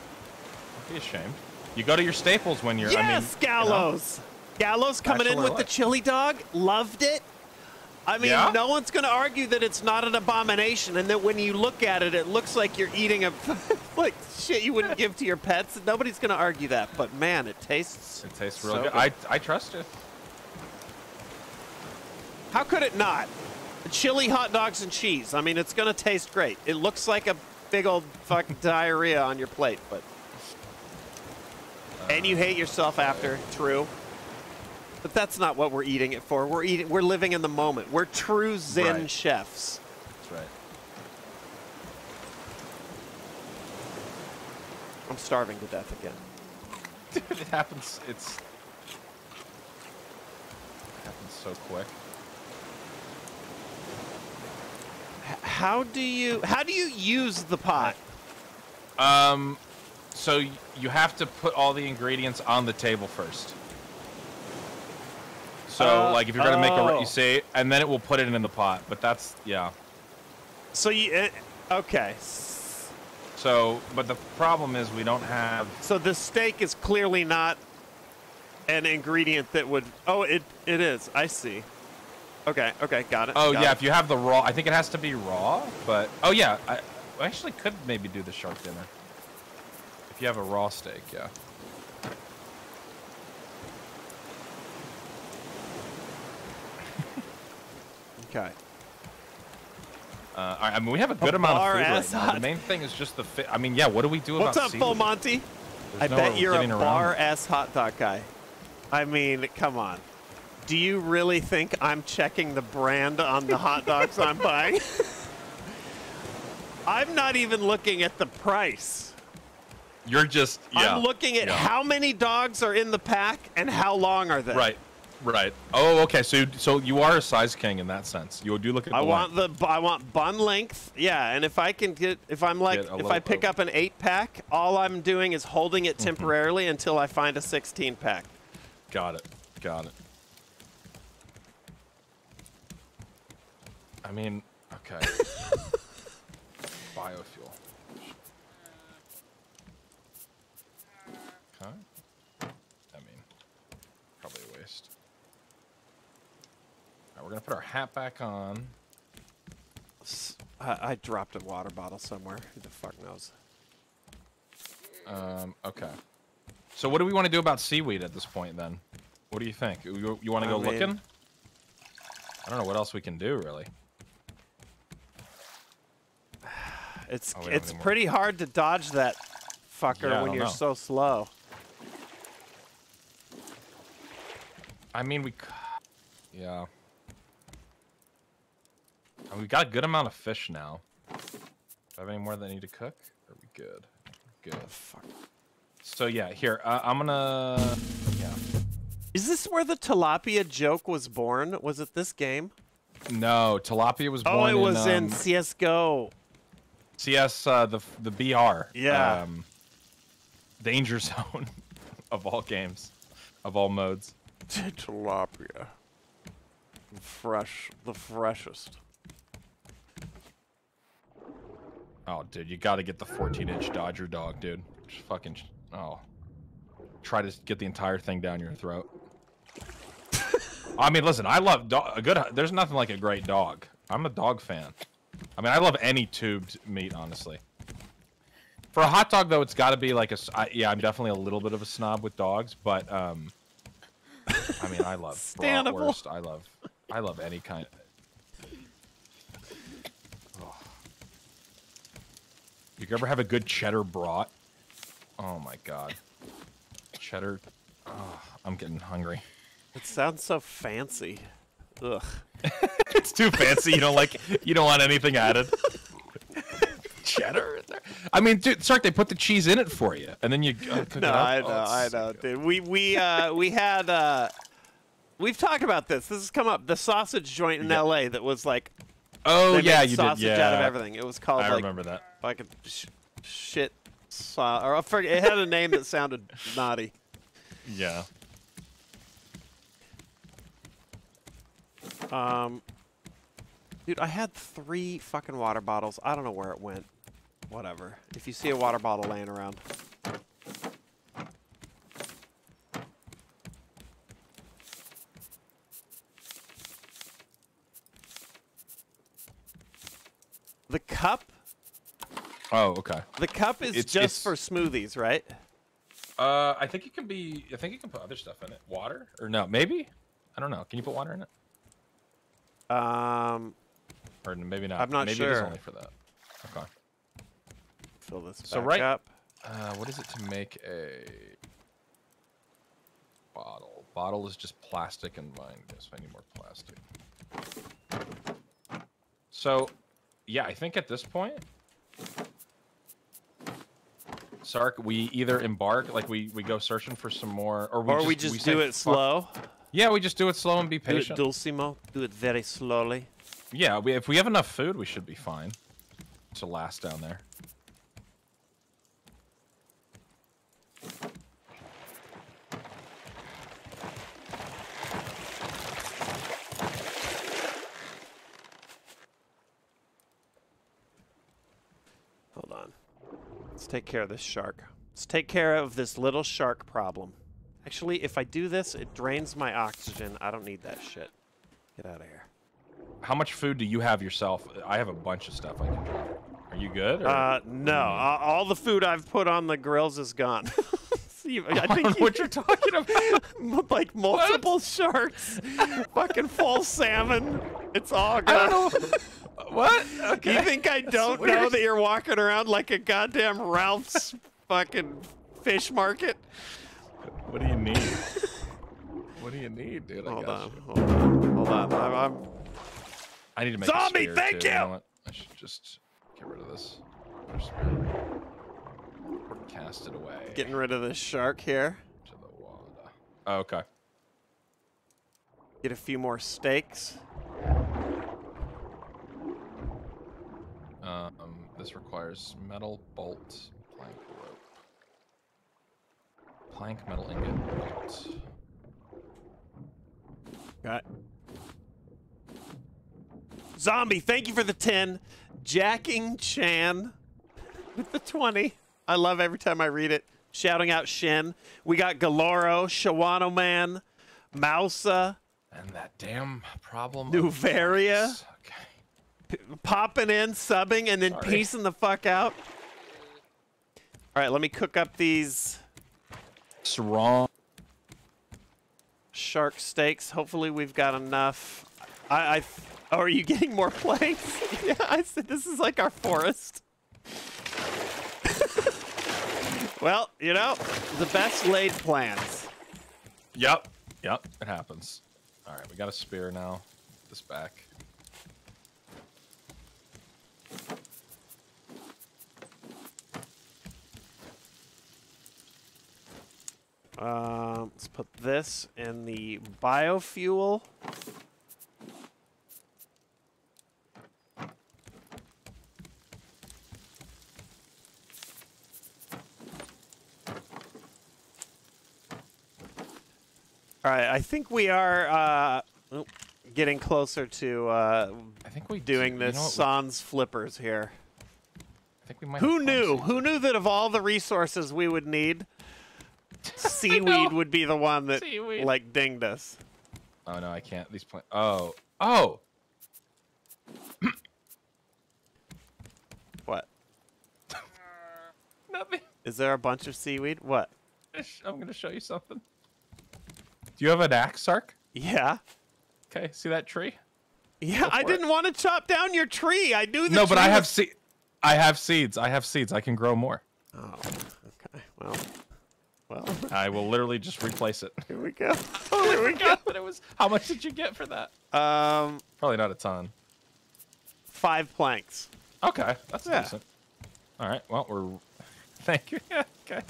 Don't be ashamed. You go to your staples when you're. yes, I mean, you know. Gallows. Gallows coming in with the chili dog. Loved it. I mean, Yeah? no one's going to argue that it's not an abomination, and that when you look at it, it looks like you're eating a like shit you wouldn't give to your pets. Nobody's going to argue that. But man, it tastes. It tastes real So good. good. I I trust you. How could it not? Chili hot dogs and cheese. I mean, it's going to taste great. It looks like a big old fucking diarrhea on your plate, but. Uh, and you hate yourself after. True. But that's not what we're eating it for. We're eating. We're living in the moment. We're true Zen Right. chefs. That's right. I'm starving to death again. Dude, it happens. It's it happens so quick. How do you? How do you use the pot? Um, so you have to put all the ingredients on the table first. So, Uh, like, if you're gonna make a, oh. you say, and then it will put it in the pot. But that's yeah. So you. Uh, okay. So, but the problem is we don't have. So the steak is clearly not an ingredient that would. Oh, it it is. I see. Okay. Okay. Got it. Oh got yeah, it. if you have the raw, I think it has to be raw. But oh yeah, I, I actually could maybe do the shark dinner. If you have a raw steak, yeah. Okay. Uh, I mean, we have a good amount of food right now. The main thing is just the fit. I mean, yeah. What do we do What's about up, Full? Monty? There's I no bet you're a bar-ass hot dog guy. I mean, come on. Do you really think I'm checking the brand on the hot dogs I'm buying? I'm not even looking at the price. You're just yeah. I'm looking at yeah. how many dogs are in the pack and how long are they. Right, right. Oh, okay. So, you, so you are a size king in that sense. You do look at. I want length. the I want bun length. Yeah, and if I can get if I'm like if little I pick up an 8 pack, all I'm doing is holding it Mm-hmm. temporarily until I find a 16 pack. Got it. Got it. I mean, okay. Biofuel. Okay. I mean, probably a waste. Alright, we're gonna put our hat back on. I dropped a water bottle somewhere. Who the fuck knows? Um, okay. So what do we want to do about seaweed at this point then? What do you think? You, you want to I go mean- looking? I don't know what else we can do really. It's Oh, it's pretty hard to dodge that fucker Yeah, when you're know. so slow. I mean, we. Yeah. And we got a good amount of fish now. Do I have any more that I need to cook? Are we good? Good. Fuck. So yeah, here uh, I'm gonna. Yeah. Is this where the tilapia joke was born? Was it this game? No, tilapia was born Oh, it was in, in um, CS:GO. CS uh, the the BR. Yeah. Um, danger zone of all games, of all modes. tilapia. Fresh, the freshest. Oh, dude, you got to get the 14-inch Dodger dog, dude. Just fucking. sh- Oh. Try to get the entire thing down your throat. I mean, listen, I love a good. There's nothing like a great dog. I'm a dog fan. I mean, I love any tubed meat, honestly. For a hot dog, though, it's got to be like a. s- I, yeah, I'm definitely a little bit of a snob with dogs, but um, I mean, I love bratwurst. I love, I love any kind. Oh. You ever have a good cheddar brat? Oh my god, cheddar. Oh, I'm getting hungry. It sounds so fancy. Ugh. It's too fancy. You don't like. You don't want anything added. cheddar. I mean, dude, Sark, they put the cheese in it for you, and then you uh, No. I Oh, know, it's I know, good. dude. We we uh we had uh we've talked about this. This has come up. The sausage joint in Yeah. L.A. that was like Oh they yeah, you sausage did. Yeah, out of everything. It was called I like remember that. fucking sh- shit. Sa- or I forget. It had a name that sounded naughty. Yeah. Um, dude, I had three fucking water bottles. I don't know where it went. Whatever. If you see a water bottle laying around. The cup, Oh, okay. the cup is It's- just it's- for smoothies, right? Uh, I think it can be. I think you can put other stuff in it. Water or no? Maybe. I don't know. Can you put water in it? Um, Or maybe not. I'm not maybe it is only for that. Okay. fill this So right- up. Uh, what is it to make a bottle? Bottle is just plastic and mine. Guess I need more plastic. So, yeah, I think at this point, Sark, we either embark, like we we go searching for some more, or we or just, we just say, do it slow. Yeah, we just do it slow and be Do it patient. dulcimo. Do it very slowly. Yeah, we, if we have enough food, we should be fine to last down there. Hold on. Let's take care of this shark. Let's take care of this little shark problem. Actually, if I do this, it drains my oxygen. I don't need that shit. Get out of here. How much food do you have yourself? I have a bunch of stuff I can drop. Are you good? Or? Uh, no. a- All the food I've put on the grills is gone. See, I I think what you're talking about. like multiple sharks, fucking full salmon. It's all I gone. don't know. what? Okay. You think I don't know weird. that you're walking around like a goddamn Ralph's fucking fish market? What do you need? what do you need, dude? I Hold on, you. hold on, hold on. I'm, I'm I need to make a Zombie, thank too. you! know? I should just get rid of this. Or spear. Or cast it away getting rid of this shark here. to the water. Oh, okay. Get a few more steaks. Um, this requires metal bolt, plank rope, plank metal ingot bolt. Got. Zombie, thank you for the 10. Jacking Chan with the 20. I love every time I read it. Shouting out Shin. We got Galoro, Shawano Man, Mousa, And that damn problem. of Nuvaria. Flies. Okay. p- popping in, subbing, and then Sorry. piecing the fuck out. All right, let me cook up these Sarong. shark steaks. Hopefully, we've got enough. I, I oh, are you getting more planks? yeah, I said this is like our forest. well, you know, the best laid plans. Yep. Yep. It happens. All right, we got a spear now. Put this back. Um, let's put this in the biofuel. All right, I think we are uh, oop, getting closer to uh, I think we doing do- this You know sans flippers here. I think we might. Who knew? Who knew that of all the resources we would need, seaweed would be the one that Seaweed. like dinged us. Oh no, I can't. These plant. Oh. Oh. What? Nothing. Is there a bunch of seaweed? What? I'm gonna show you something. Do you have an axe, Sark? Yeah. Okay. See that tree? Yeah, I didn't want to chop down your tree. I knew the No, but I have was- seed. I have seeds. I have seeds. I can grow more. Oh, okay. Well, well, I will literally just replace it. here we go. Oh, here we go. but it was. How much did you get for that? Um, Probably not a ton. five planks. Okay, that's Yeah. decent. All right. Well, we're. Thank you. Okay.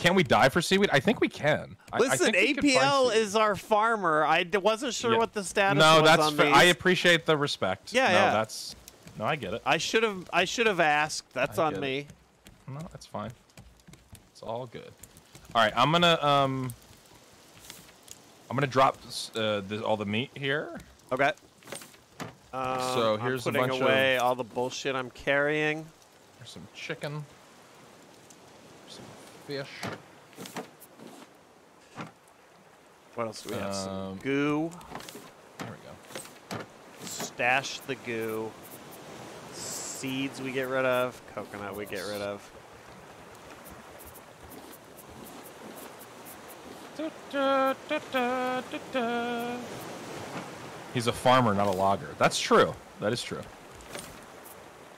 Can we die for seaweed? I think we can. I- I Listen, think we can APL is our farmer. I wasn't sure Yeah. what the status No, was that's on. I appreciate the respect. Yeah, no, yeah. That's. No, I get it. I should have. I should have asked. That's I on get it. me. No, that's fine. It's all good. All right, I'm gonna um. I'm gonna drop uh, the, all the meat here. Okay. Um, So I'm here's a putting bunch of- away all the bullshit I'm carrying. There's some chicken. Some fish. What else do we have? Some Um, goo. There we go. Stash the goo. Seeds we get rid of. Coconut we get rid of. He's a farmer, not a logger. That's true. That is true.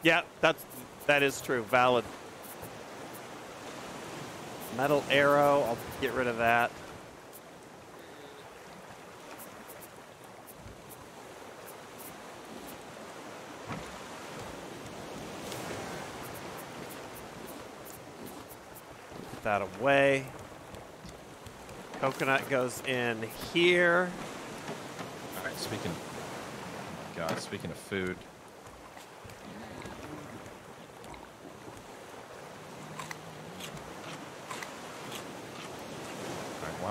Yeah, that's that is true. Valid. Metal arrow, I'll get rid of that. Put that away. Coconut goes in here. All right, speaking, God, speaking of food,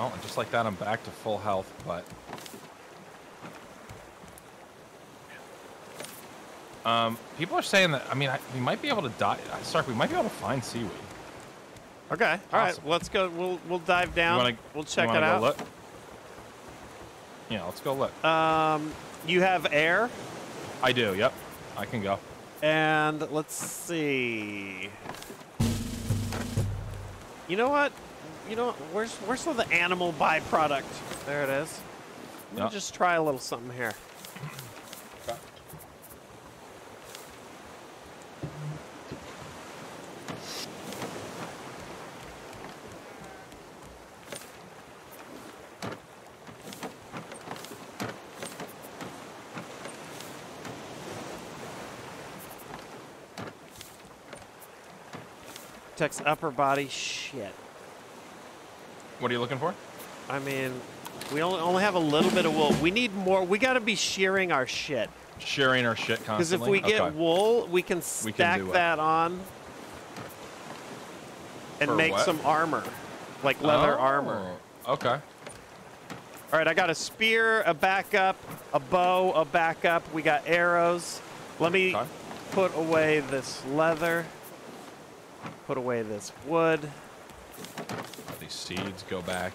well, just like that, I'm back to full health, but. Um, people are saying that. I mean, I, we might be able to die. Sark, we might be able to find seaweed. Okay. All right. Awesome. Let's go. We'll we'll dive down. Wanna, we'll check it out. Look? Yeah, let's go look. Um, you have air, I do. Yep, I can go. and let's see. You know what? You know where's where's all the animal byproduct? There it is. Let me Yeah. just try a little something here. Protects upper body. Shit. What are you looking for? I mean, we only only have a little bit of wool. We need more. We got to be shearing our shit. Shearing our shit constantly? Because if we get Okay. wool, we can We can stack that on and For make what? some armor, like leather oh, armor. Oh, Okay. All right, I got a spear, a backup, a bow, a backup. We got arrows. Let me Okay. put away this leather. Put away this wood. These seeds go back.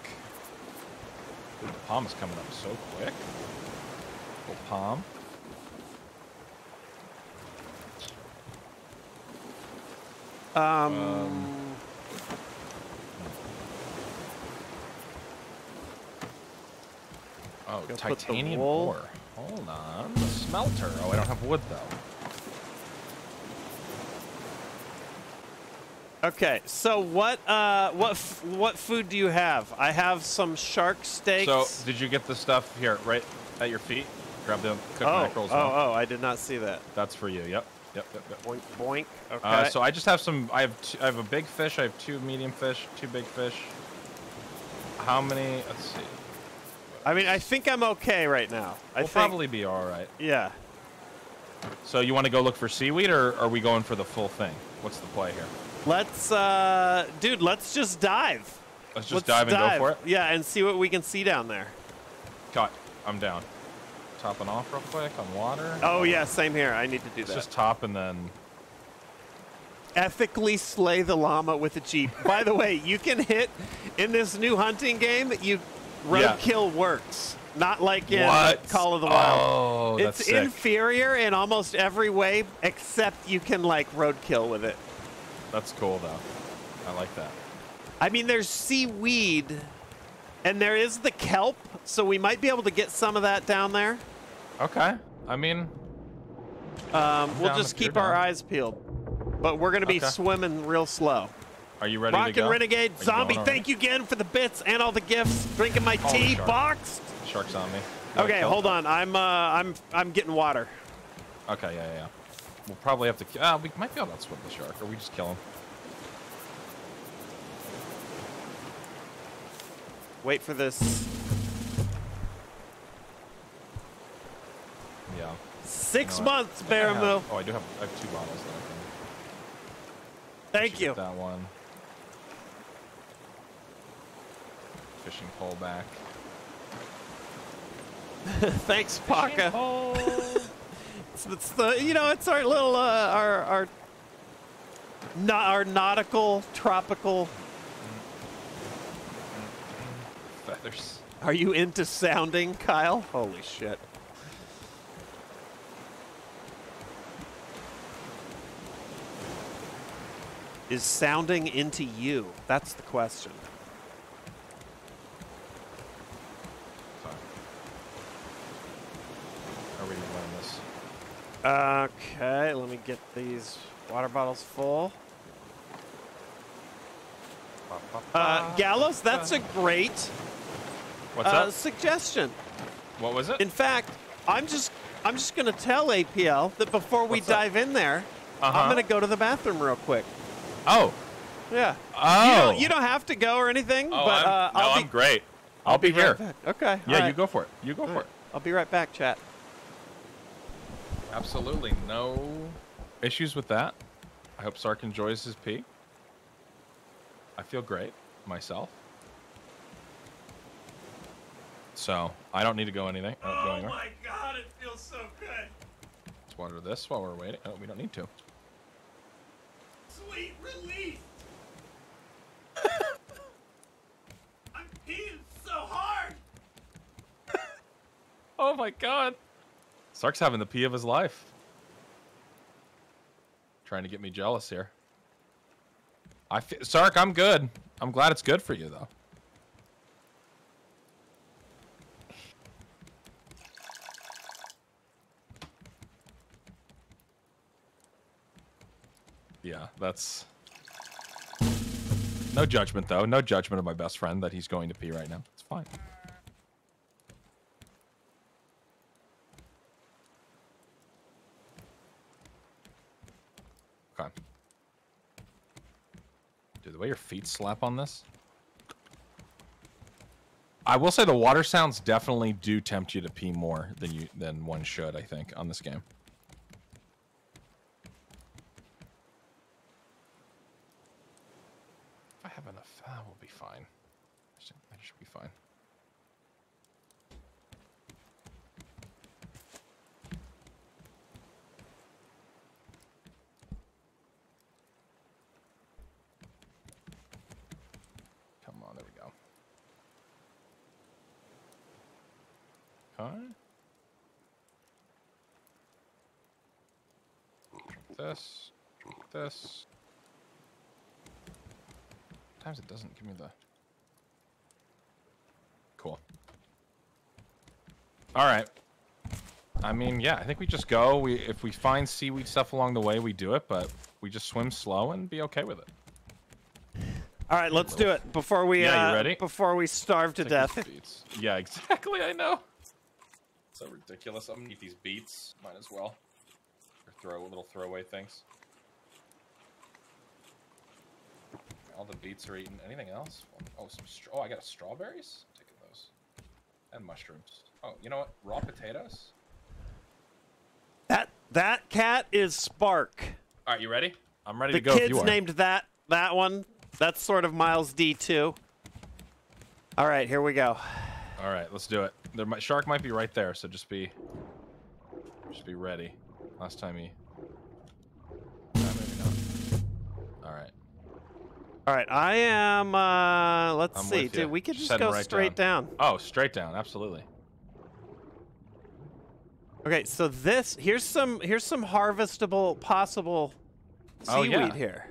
Dude, the palm is coming up so quick. Little palm. Um, Oh, Gonna put titanium ore. Hold on. The smelter. Oh, I don't have wood though. Okay, so what uh, what f- what food do you have? I have some shark steaks. So, did you get the stuff here, right at your feet? Grab the cooked oh, oh, oh, I did not see that. That's for you. Yep. Yep. Yep. yep. Boink, boink. Okay. Uh, so I just have some. I have. Two, I have a big fish. I have two medium fish. Two big fish. How many? Let's see. I mean, I think I'm okay right now. I We'll think, probably be all right. Yeah. So you want to go look for seaweed, or are we going for the full thing? What's the play here? Let's, uh, dude, let's just dive. Let's just Let's dive and dive. go for it. Yeah, and see what we can see down there. Cut. I'm down. Topping off real quick on water. Oh yeah, same here. I need to do Let's that. just top and then. ethically slay the llama with a jeep. By the way, you can hit in this new hunting game. You Yeah. roadkill works, not like in What? Call of the Wild. Oh, it's that's sick. inferior in almost every way, except you can like roadkill with it. That's cool though. I like that. I mean, there's seaweed, and there is the kelp, so we might be able to get some of that down there. Okay. I mean, Um, we'll just keep our down. eyes peeled, but we're gonna be Okay. swimming real slow. are you ready Rock to go? and Renegade Are Zombie, going thank you again for the bits and all the gifts. Drinking my tea, shark. boxed. Sharks on me. You Okay, hold on. I'm uh, I'm I'm getting water. Okay, yeah, yeah, yeah. We'll probably have to. ki- Uh, we might be able to outswim the shark, or we just kill him. Wait for this. Yeah. Six You know months, I think I Baramu. Oh, I do have. I have two bottles that I can. Thank should you. That one. Fishing pole back. Thanks, Paka. It's, it's the you know it's our little uh, our our na- our nautical tropical. Feathers. Are you into sounding, Kyle? Holy shit. Is sounding into you? That's the question. Sorry. How are we gonna learn this? Okay, let me get these water bottles full. Uh, Gallows, that's a great What's uh, suggestion. What was it? In fact, I'm just I'm just gonna tell APL that before we What's up? dive in there, Uh-huh. I'm gonna go to the bathroom real quick. Oh, Yeah. Oh. You don't, you don't have to go or anything, Oh, but I'm, uh, no, I'll I'm be, great. I'll, be, right here. back. Okay. Yeah, all you go for it. You go All for right. it. I'll be right back, chat. Absolutely no issues with that. I hope Sark enjoys his pee. I feel great myself. So I don't need to go anything. Oh, go oh anywhere. god, it feels so good. Let's water this while we're waiting. Oh, we don't need to. Sweet relief. I'm peeing so hard. Oh my god. Sark's having the pee of his life. Trying to get me jealous here. I fe- Sark, I'm good. I'm glad it's good for you though. Yeah, that's no judgment though. No judgment of my best friend that he's going to pee right now. It's fine. Okay. Dude, the way your feet slap on this. I will say the water sounds definitely do tempt you to pee more than you than one should, I think, on this game. If I have enough, that will be fine. I should, I should be fine. Come on, there we go. Okay. Drink this. This. Sometimes it doesn't give me the. Cool. All right. I mean, yeah, I think we just go. We if we find seaweed stuff along the way, we do it, but we just swim slow and be okay with it. All right, let's do it before we Yeah, uh, ready? before we starve to death. Yeah, exactly. I know. So ridiculous. I'm gonna eat these beats. Might as well. Or throw little throwaway things. All the beets are eaten. Anything else? Oh, some stra- oh, I got strawberries. taking those. And mushrooms. Oh, you know what? Raw potatoes. That that cat is Spark. All right, you ready? I'm ready The to go. if kids you are. named that that one. That's sort of Miles D2. All right, here we go. All right, let's do it. There might, shark might be right there, so just be just be ready. Last time he. Maybe not. All right. All right, I am. Uh, let's I'm see, dude. We could Just just, go right straight down. Oh, straight down. Absolutely. Okay, so this here's some here's some harvestable possible Oh, seaweed yeah. here.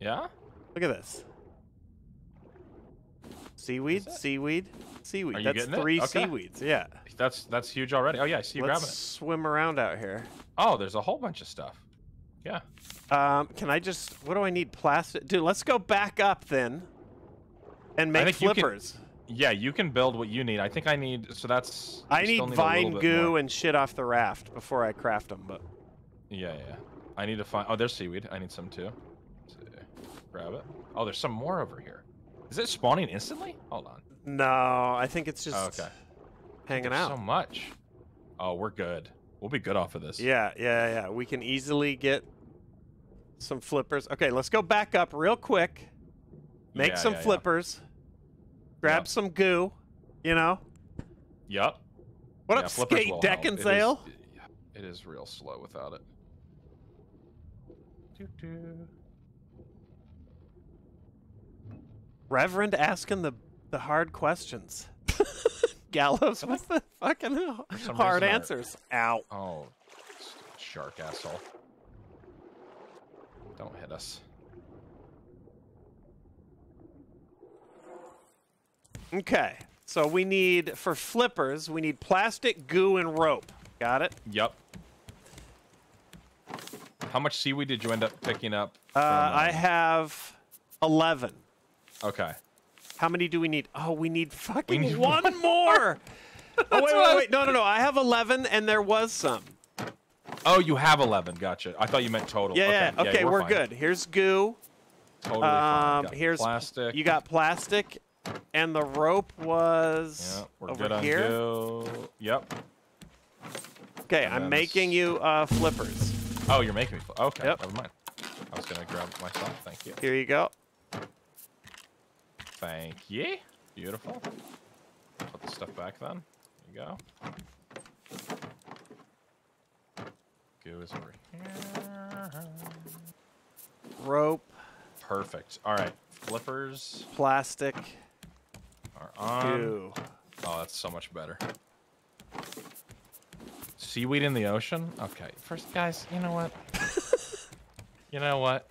Yeah. Look at this. Seaweed, seaweed, seaweed. Are you That's three Okay. seaweeds. Yeah. That's that's huge already. Oh yeah, I see you Let's grabbing it. swim around out here. Oh, there's a whole bunch of stuff. Yeah. Um, can I just? What do I need? Plastic, dude. Let's go back up then, and make think you can- flippers. Yeah, you can build what you need. I think I need. So that's. I need little vine goo more. and shit off the raft before I craft them. But Yeah, yeah. I need to find. Oh, there's seaweed. I need some too. Grab it. Oh, there's some more over here. Is it spawning instantly? Hold on. no, I think it's just Oh, okay. hanging There's out. so much. Oh, we're good. We'll be good off of this. Yeah, yeah, yeah. We can easily get some flippers. Okay, let's go back up real quick. Make Yeah, some yeah, yeah. flippers. Grab Yep. some goo. You know. Yup. What Yeah, up, skate deck and sail? It is real slow without it. Doo-doo. Reverend asking the the hard questions. Gallows with the fucking hard reason our- answers. Ow. Oh, shark asshole. Don't hit us. Okay. So we need for flippers, we need plastic, goo, and rope. Got it? Yep. How much seaweed did you end up picking up? Uh, I have eleven. Okay. How many do we need? Oh, we need fucking need one, one more. oh wait, wait, wait! No, no, no! I have eleven, and there was some. Oh, you have 11. Gotcha. I thought you meant total. Yeah, okay. yeah. Okay, we're, we're, good. Here's goo. Totally. Um, here's plastic. You got plastic, and the rope was Yeah, we're over good on here. go. Yep. Okay, And I'm making you uh, flippers. Oh, you're making me. Okay. Yep. Never mind. I was gonna grab myself. Thank you. Here you go. Thank you. Beautiful. Put the stuff back then. There you go. Goo is over here. Rope, Perfect. All right. Flippers plastic, are on. goo. Oh, that's so much better. Seaweed in the ocean? Okay. First, guys, you know what? you know what?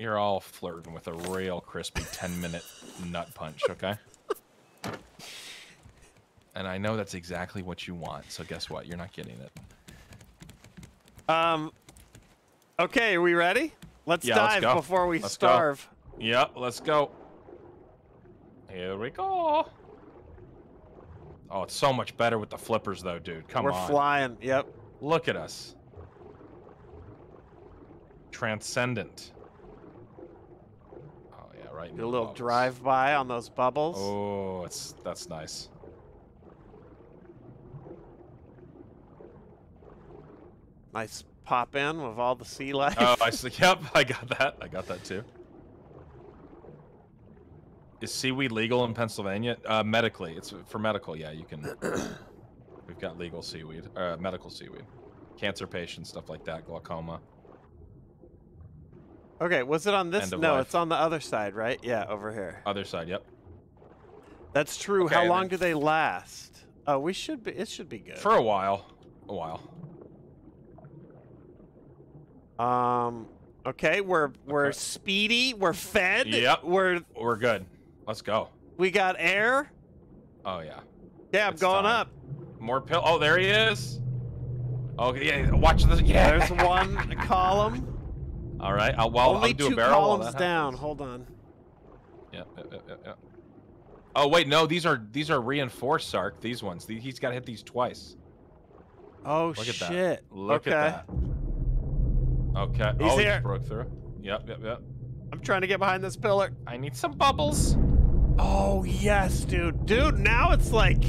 You're all flirting with a real crispy 10 minute nut punch, okay? and I know that's exactly what you want, so guess what? You're not getting it. Um. Okay, are we ready? Let's Yeah, let's dive before we Let's go. starve. Yep, let's go. Here we go. Oh, it's so much better with the flippers, though, dude. Come on. We're flying. Yep. Look at us. Transcendent. Oh right. a the little drive by on those bubbles. Oh, it's that's nice. Nice pop in with all the sea life. Oh, I see. Yep, I got that. I got that too. Is seaweed legal in Pennsylvania? Uh, medically, it's for medical. Yeah, you can. We've got legal seaweed, uh, medical seaweed, cancer patients, stuff like that, glaucoma. Okay, was it on this? No, life. it's on the other side, right? Yeah, over here. Other side, yep. That's true. Okay, How long do they last? Oh, we should be. It should be good. For a while, a while. Um. Okay, we're we're Okay. speedy. We're fed. Yep. We're We're good. Let's go. we got air. Oh yeah. Yeah, I'm It's going time. up. More pill. Oh, there he is. Okay, yeah. Watch this. Yeah. There's one column. All right. I'll, well, Only I'll do two a barrel. while columns down. Hold on. Yep, yep, yep, yep. Oh wait, no. These are these are reinforced Sark. These ones. The- He's got to hit these twice. Oh Look at shit. that. Look okay. at that. Okay. He's oh, he here. just broke through. Yep, yep, yep. I'm trying to get behind this pillar. I need some bubbles. Oh yes, dude. Dude, now it's like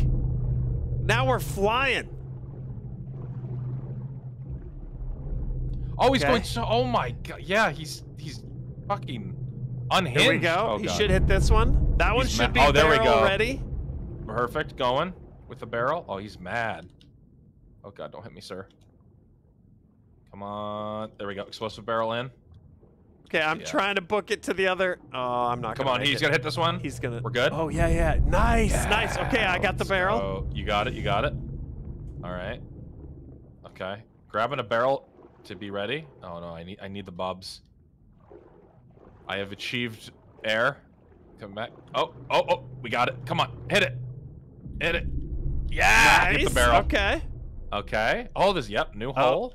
now we're flying. Oh, he's Okay. going so. Oh my god. Yeah, he's he's fucking unhinged. Here we go. Oh, he God. should hit this one. That one should be oh, there we go. ready. Perfect. Going with the barrel. Oh, he's mad. Oh god, don't hit me, sir. Come on. There we go. Explosive barrel in. Okay, I'm Yeah. trying to book it to the other. Oh, I'm not. Come on, he's it. gonna hit this one. He's gonna. We're good? Oh yeah, yeah. Nice, nice. Okay, I got the barrel. go. You got it. You got it. All right. Okay. Grabbing a barrel to be ready. Oh no, I need I need the bubs. I have achieved air. Come back. Oh, oh, oh. We got it. Come on, hit it. Hit it. Yeah. nice. Hit the barrel. Okay, Okay. Oh, this. Yep. New Oh. hole.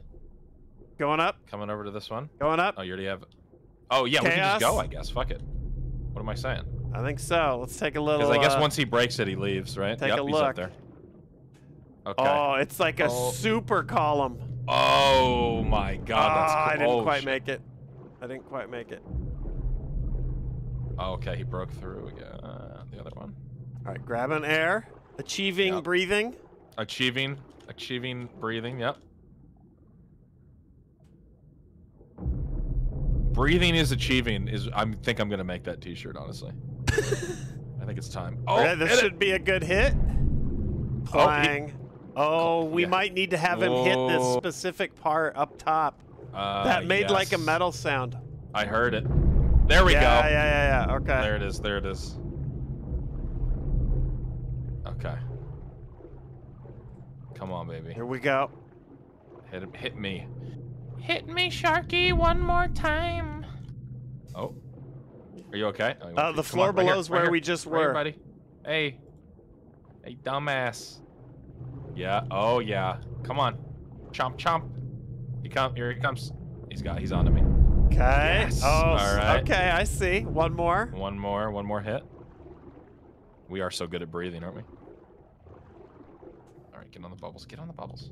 going up, Coming over to this one. going up. Oh, you already have. Oh yeah, we can just go. I guess. Fuck it. What am I saying? I think so. Let's take a little. Because I guess uh, once he breaks it, he leaves, right? take yep, a he's up look. there. Okay. Oh, it's like a Oh. super column. Oh my god, that's Ah. I didn't oh, quite shit. make it. I didn't quite make it. Oh, okay, he broke through again. Uh, the other one. All right, grabbing air, achieving Yep. breathing. Achieving, achieving breathing. Yep. Breathing is achieving. Is I think I'm gonna make that T-shirt. Honestly, I think it's time. Oh, okay, this hit it. should be a good hit. Clang. Oh, we yeah. might need to have him hit this specific part up top. Uh, that made like a metal sound. I heard it. There we yeah, go. Yeah, yeah, yeah. Yeah. Okay. There it is. There it is. Okay. Come on, baby. Here we go. Hit him, hit me. Hit me, Sharky, one more time. Oh. Are you okay? Oh, you Uh, the floor on, right below is right where here, we just right here, were. buddy. Hey. Hey, dumbass. Yeah. Oh, yeah. Come on. Chomp, chomp. He come. Here he comes. He's got. He's onto me. Okay. Yes. Oh, All s- right. okay. I see. One more. One more. One more hit. We are so good at breathing, aren't we? All right, get on the bubbles. Get on the bubbles.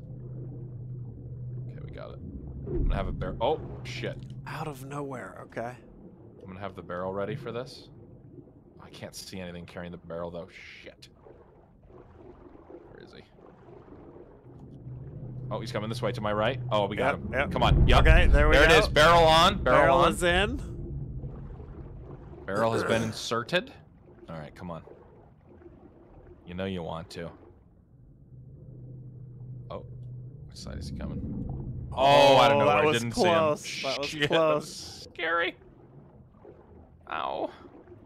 Okay, we got it. I'm gonna have a bear. Oh shit. Out of nowhere. Okay. I'm gonna have the barrel ready for this. I can't see anything carrying the barrel though. Shit. Where is he? Oh, he's coming this way to my right. Oh, we got Yep, him. yep. Come on. Yep. Okay, there we there go. it is. Barrel on. Barrel, Barrel on. is in. Barrel has been inserted. All right, come on. You know you want to. Oh, which side is he coming? Oh, I don't know. Oh, that I was didn't close. see him. That was Shit, close. scary. Ow.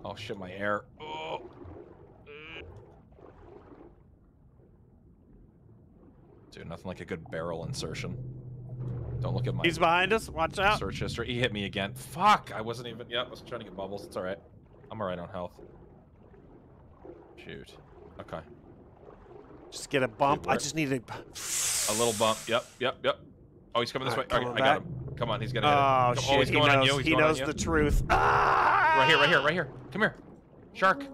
Oh shit, my air. Oh. Dude, nothing like a good barrel insertion. Don't look at my He's behind us. Watch out. search history. He hit me again. Fuck! I wasn't even. Yeah, I was trying to get bubbles. It's all right. I'm all right on health. Shoot. Okay. Just get a bump. I just need a. A little bump. Yep. Yep. Yep. Oh, he's coming this Alright, way. Okay, I got him. Come on, he's gonna hit Oh it. Come- shit! he's he knows. he knows the truth. Ah! Right here. Right here. Right here. Come here. Shark.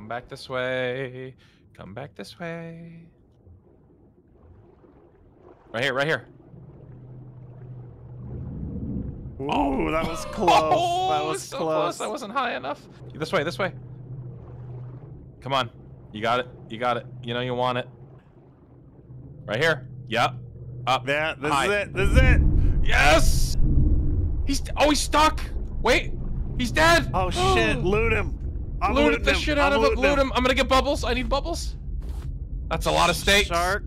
Come back this way. Come back this way. Right here. Right here. Ooh, that oh, was close. that Oh, was so close. That wasn't high enough. This way, this way. Come on. You got it. You got it. You know you want it. Right here. Yep. Up. Yeah, this High. is it. This is it. Yes. He's oh he's stuck. Wait. He's dead. Oh shit! Loot him. I'm Loot the shit I'm out of him. Loot him. I'm gonna get bubbles. I need bubbles. That's a lot of steaks. Shark.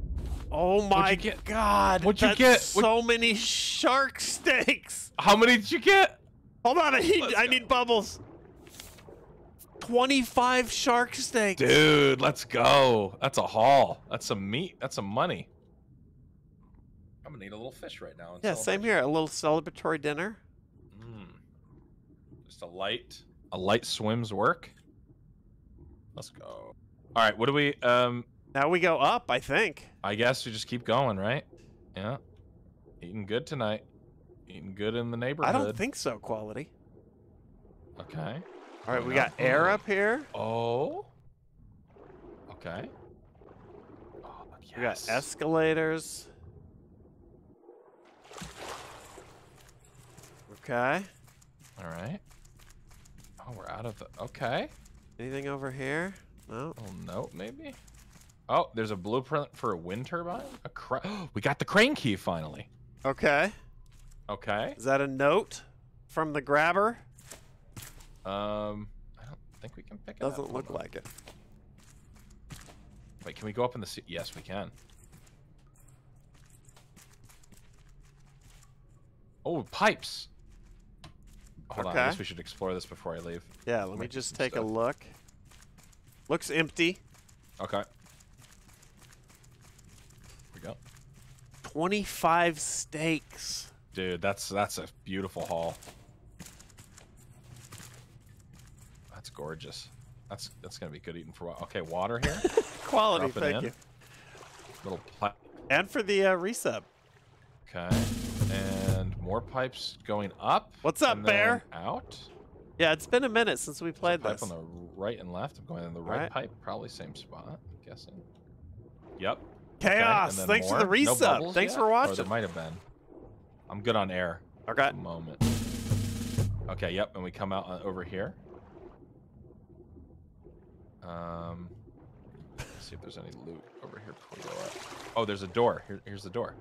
Oh my get? god! What'd you get? So many shark steaks. How many did you get? Hold on, I need, Let's I go. need bubbles. Twenty-five shark steaks. Dude, let's go. That's a haul. That's some meat. That's some money. I'm gonna eat a little fish right now. Yeah, same here. A little celebratory dinner. Mm. Just a light, a light swims work. Let's go. All right, what do we? Um, Now we go up. I think. I guess we just keep going, right? Yeah. Eating good tonight. Eating good in the neighborhood. I don't think so. Quality. Okay. All right, we got air up here. Oh. Okay. Oh, yes. We got escalators. Okay. All right. Oh, we're out of the. Okay. Anything over here? No. Oh no, maybe. Oh, there's a blueprint for a wind turbine. A cra- we got the crane key finally. Okay. Okay. Is that a note from the grabber? Um, I don't think we can pick it up. Doesn't look like it. Wait, can we go up in the sea? Yes, we can. Oh, pipes. Hold on, I guess we should explore this before I leave. Yeah, let me just take a look. Looks empty. Okay. Here we go. 25 steaks. Dude, that's that's a beautiful haul. That's gorgeous. That's that's gonna be good eating for a while. Okay, water here. Quality, thank in. you. Little pla- And for the uh, resub. Okay. And more pipes going up. What's up, Bear? Out. Yeah, it's been a minute since we played Pipe this. on the right and left. I'm going in the right Alright. pipe. Probably same spot. I'm guessing. Yep. Chaos. Okay, and Thanks for the more? No Thanks yet? for Or watching. there might have been. I'm good on air. Okay. Moment. Okay. Yep. And we come out uh, over here. Um. Let's see if there's any loot over here before we go up. Oh, there's a door. Here, here's the door.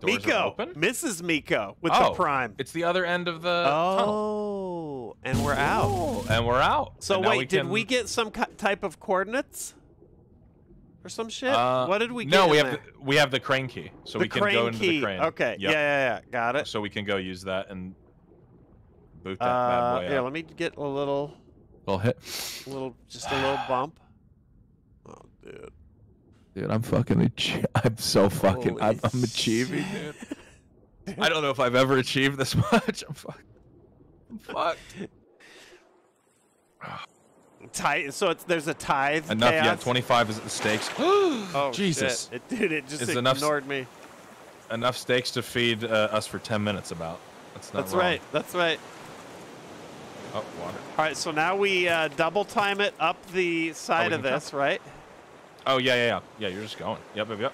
Doors Miko. open? Mrs. Miko with Oh, the prime. It's the other end of the tunnel. Oh, and we're out. Oh, and we're out. So And wait, we did can- we get some type of coordinates or some shit? Uh, what did we get? No, we have the, we have the crane key, so the we can go into key. the crane. Okay. Yep. Yeah, yeah, yeah. Got it. So we can go use that and boot that Uh, bad boy here, up. let me get a little, Well, hit. little, just a little bump. Oh, dude. Dude, I'm fucking. Ach- I'm so fucking. I'm, I'm achieving, shit. dude. I don't know if I've ever achieved this much. I'm fucked. I'm fucked. Tithe. So it's there's a tithe. Enough. Yeah, chaos? 25 is the stakes. Oh Jesus. Shit. It did. It just Is enough s- ignored me. Enough stakes to feed uh, us for 10 minutes. About. That's not That's wrong. right. That's right. Oh, water. All right. So now we uh, double time it up the side we of can this, right? Oh yeah, yeah, yeah. Yeah, you're just going. Yep, yep, yep.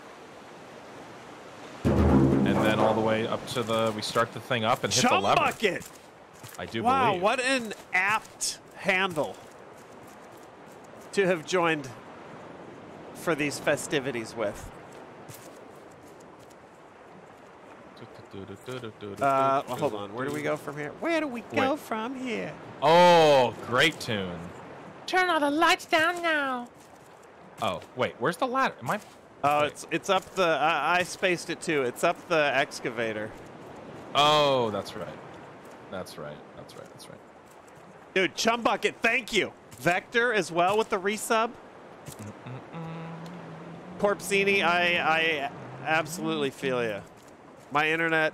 And then all the way up to the. We start the thing up and hit the Chum lever. bucket. I do Wow, believe. what an apt handle to have joined for these festivities with. Uh, well, hold on. Where do we go from here? Where do we go Wait. from here? Oh, great tune. Turn all the lights down now. Oh, wait. Where's the ladder? Am I? Oh, Wait. it's it's up the. I, I spaced it too. It's up the excavator. Oh, that's right. That's right. That's right. That's right. Dude, Chum Bucket, thank you. Vector as well with the resub. Corpsini, I I absolutely feel you. My internet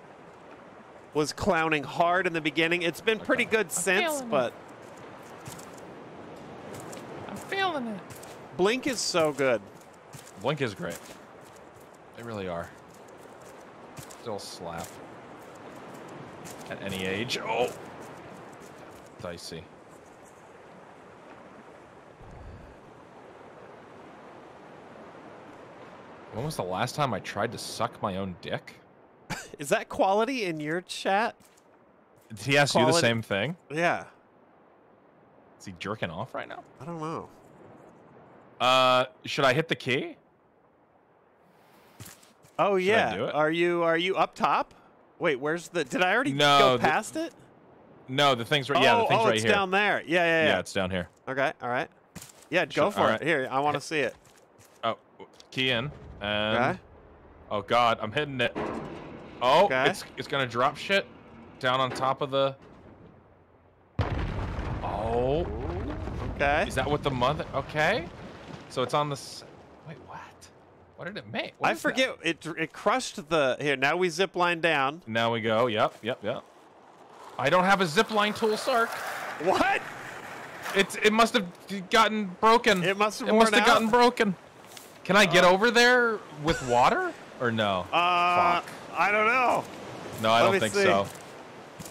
was clowning hard in the beginning. It's been pretty Okay. good since, feeling it. but I'm feeling it. Blink is so good. Blink is great. They really are. Still slap. At any age. Oh. Dicey. When was the last time I tried to suck my own dick? Is that quality in your chat? Did he ask you the same thing? Yeah. Is he jerking off right now? I don't know. Uh, should I hit the key? Oh Should yeah. Are you are you up top? Wait, where's the? Did I already No, go the- past it? No, the thing's right. oh, yeah, the thing's oh, right it's here. down there. Yeah, yeah, yeah. yeah. it's down here. Okay, all right. Yeah, go for all it. Here, I want to see it. Oh, key in. And Okay. oh god, I'm hitting it. Oh, Okay. it's it's gonna drop shit down on top of the. Oh, Okay. is that what the mother? Okay, so it's on the. s- Wait, what? What did it make? What I is that? forget. It it crushed the. Here, now we zip line down. Now we go. Yep, yep, yep. I don't have a zip line tool, Sark. What? It's it must have gotten broken. It must have It must have gotten broken. Can I get over there with water or no? Uh, Fuck. I don't know. No, I let don't think see. so.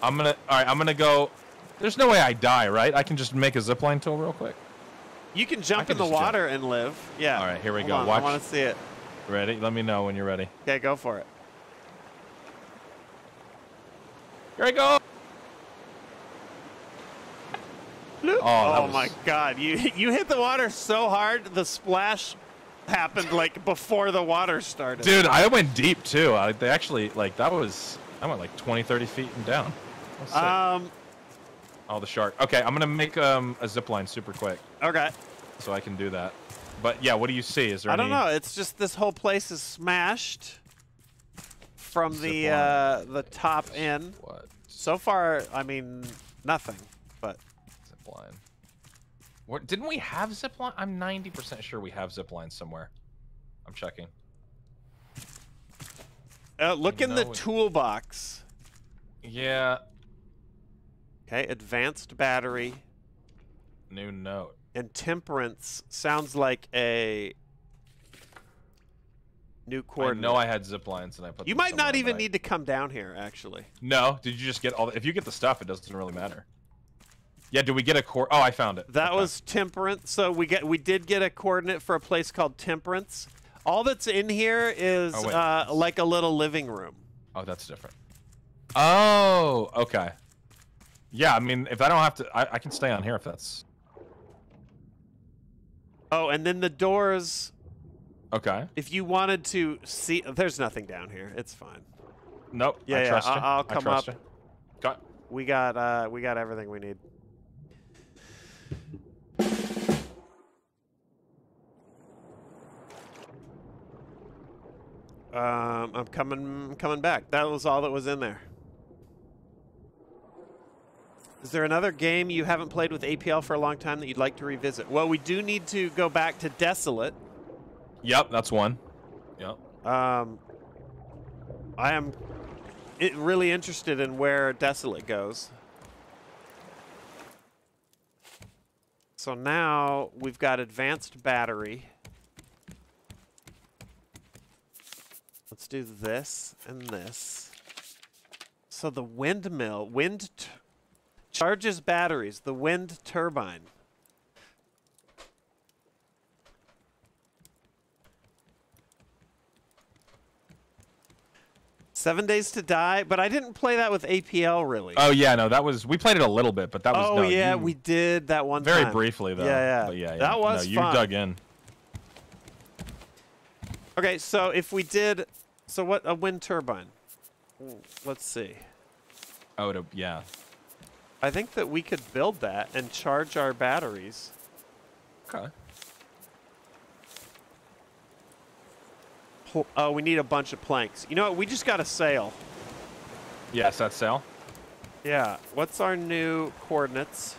I'm gonna. All right, I'm gonna go. There's no way I die, right? I can just make a zip line tool real quick. You can jump can in the just jump. water and live. Yeah. All right, here we Hold go. on, Watch. I want to see it. Ready? Let me know when you're ready. Okay, go for it. Here I go. Oh, Oh was- my God! You you hit the water so hard, the splash happened like before the water started. Dude, I went deep too. I, they actually like that was. I went like 20, 30 feet and down. That was sick. Um. oh, the shark. Okay, I'm gonna make um a zip line super quick Okay. so I can do that. But yeah, what do you see? Is there I don't know. It's just this whole place is smashed from the Zip line. uh, the top in. What So far, I mean, nothing. But zipline. What didn't we have zipline? I'm 90% sure we have zip lines somewhere. I'm checking. uh, look in the it- toolbox. Yeah, Okay, advanced battery new note. And temperance sounds like a new coordinate. I know I had zip lines and I put. you might not even need to come down here, actually. No, did you just get all? The, if you get the stuff, it doesn't really matter. Yeah, did we get a core? Oh, I found it. That Okay. was temperance. So we get we did get a coordinate for a place called Temperance. All that's in here is Oh, uh, like a little living room. Oh, that's different. Oh, okay. Yeah, I mean, if I don't have to, I, I can stay on here if that's Oh, and then the doors. okay. If you wanted to see, there's nothing down here. It's fine. Nope. Yeah, I yeah, I- you. I'll I come up. you. Got. We got uh, we got everything we need. Um, I'm coming coming back. That was all that was in there. Is there another game you haven't played with APL for a long time that you'd like to revisit? Well, we do need to go back to Desolate. Yep, that's one. Yep. Um, I am really interested in where Desolate goes. So now we've got advanced battery. Let's do this and this. So the windmill, wind charges batteries, the wind turbine. Seven Days to Die, but I didn't play that with APL really. Oh yeah, no, that was we played it a little bit, but that was oh no, yeah, you- we did that one very time. briefly though. Yeah, yeah. But yeah, yeah. That was no, you fun. dug in. Okay, so if we did, so what a wind turbine? Let's see. Oh, to, yeah. I think that we could build that and charge our batteries. Okay. Oh, we need a bunch of planks. You know what? We just got a sail. Yes, that sail. Yeah. What's our new coordinates?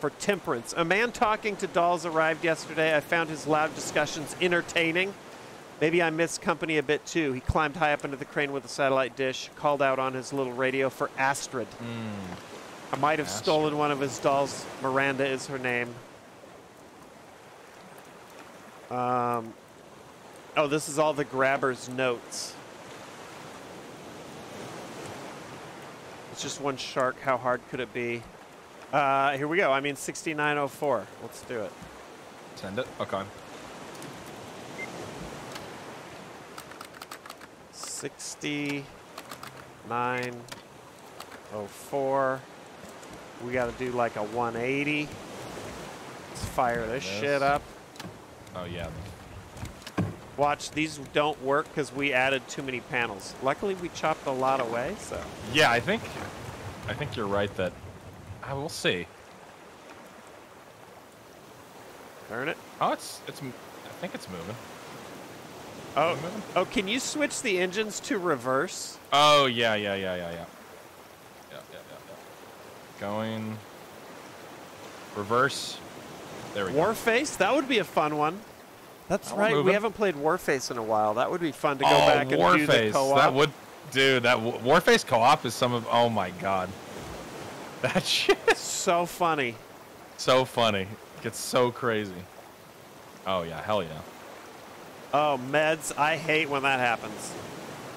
For temperance. A man talking to dolls arrived yesterday. I found his loud discussions entertaining. Maybe I missed company a bit too. He climbed high up into the crane with a satellite dish, called out on his little radio for Astrid. I might have Astrid. stolen one of his dolls. Miranda is her name. Um, oh, this is all the grabber's notes. It's just one shark. How hard could it be? Uh, here we go. I mean, 6904. Let's do it. Send it. Okay. 6904. We got to do like a 180. Let's fire this Yes. shit up. Oh yeah. Watch, these don't work because we added too many panels. Luckily, we chopped a lot away, so. Yeah, I think, I think you're right that. Uh, I will see. Turn it. Oh, it's it's. I think it's moving. Oh, oh, can you switch the engines to reverse? Oh yeah, yeah, yeah, yeah, yeah. Yeah, yeah, yeah, yeah. Going. Reverse. There we go. Warface? That would be a fun one. That's I'll right. We it. haven't played Warface in a while. That would be fun to go oh, back and do the Warface. co-op. That would, dude. That Wa- Warface co-op is some of. Oh my god. That shit. so funny. so funny. Gets so crazy. Oh yeah, hell yeah. Oh, meds. I hate when that happens.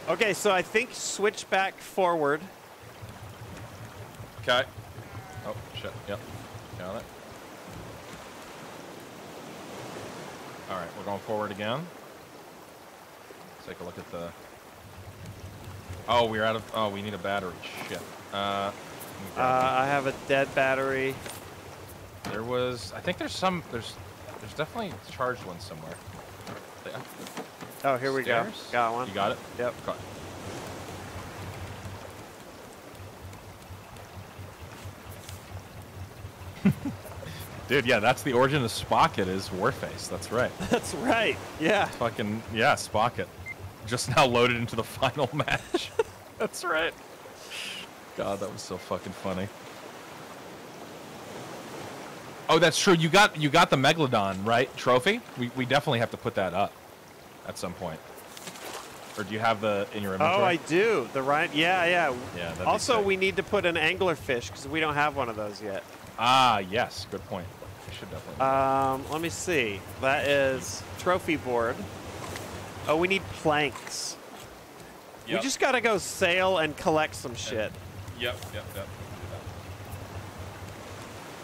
Okay, so I think switch back forward. Okay. Oh shit. Yep. Got it. All right, we're going forward again. Let's take a look at the. Oh, we're out of. Oh, we need a battery. Shit. Uh. Uh, I have a dead battery. there was. I think there's some. There's. There's definitely charged one somewhere. There. Oh, here we go. Got one. You got it. Yep. Okay. Dude, yeah, that's the origin of Spocket is Warface. That's right. That's right. Yeah. Fucking yeah, Spocket. Just now loaded into the final match. that's right. God, that was so fucking funny. Oh, that's true. You got you got the Megalodon right trophy. We we definitely have to put that up at some point. Or do you have the in your inventory? Oh, I do. The right. Yeah, yeah. Yeah, Also, we need to put an anglerfish because we don't have one of those yet. Ah, yes. Good point. We should definitely. Um, let me see. That is trophy board. Oh, we need planks. Yep. We just gotta go sail and collect some shit. Yep, yep, yep.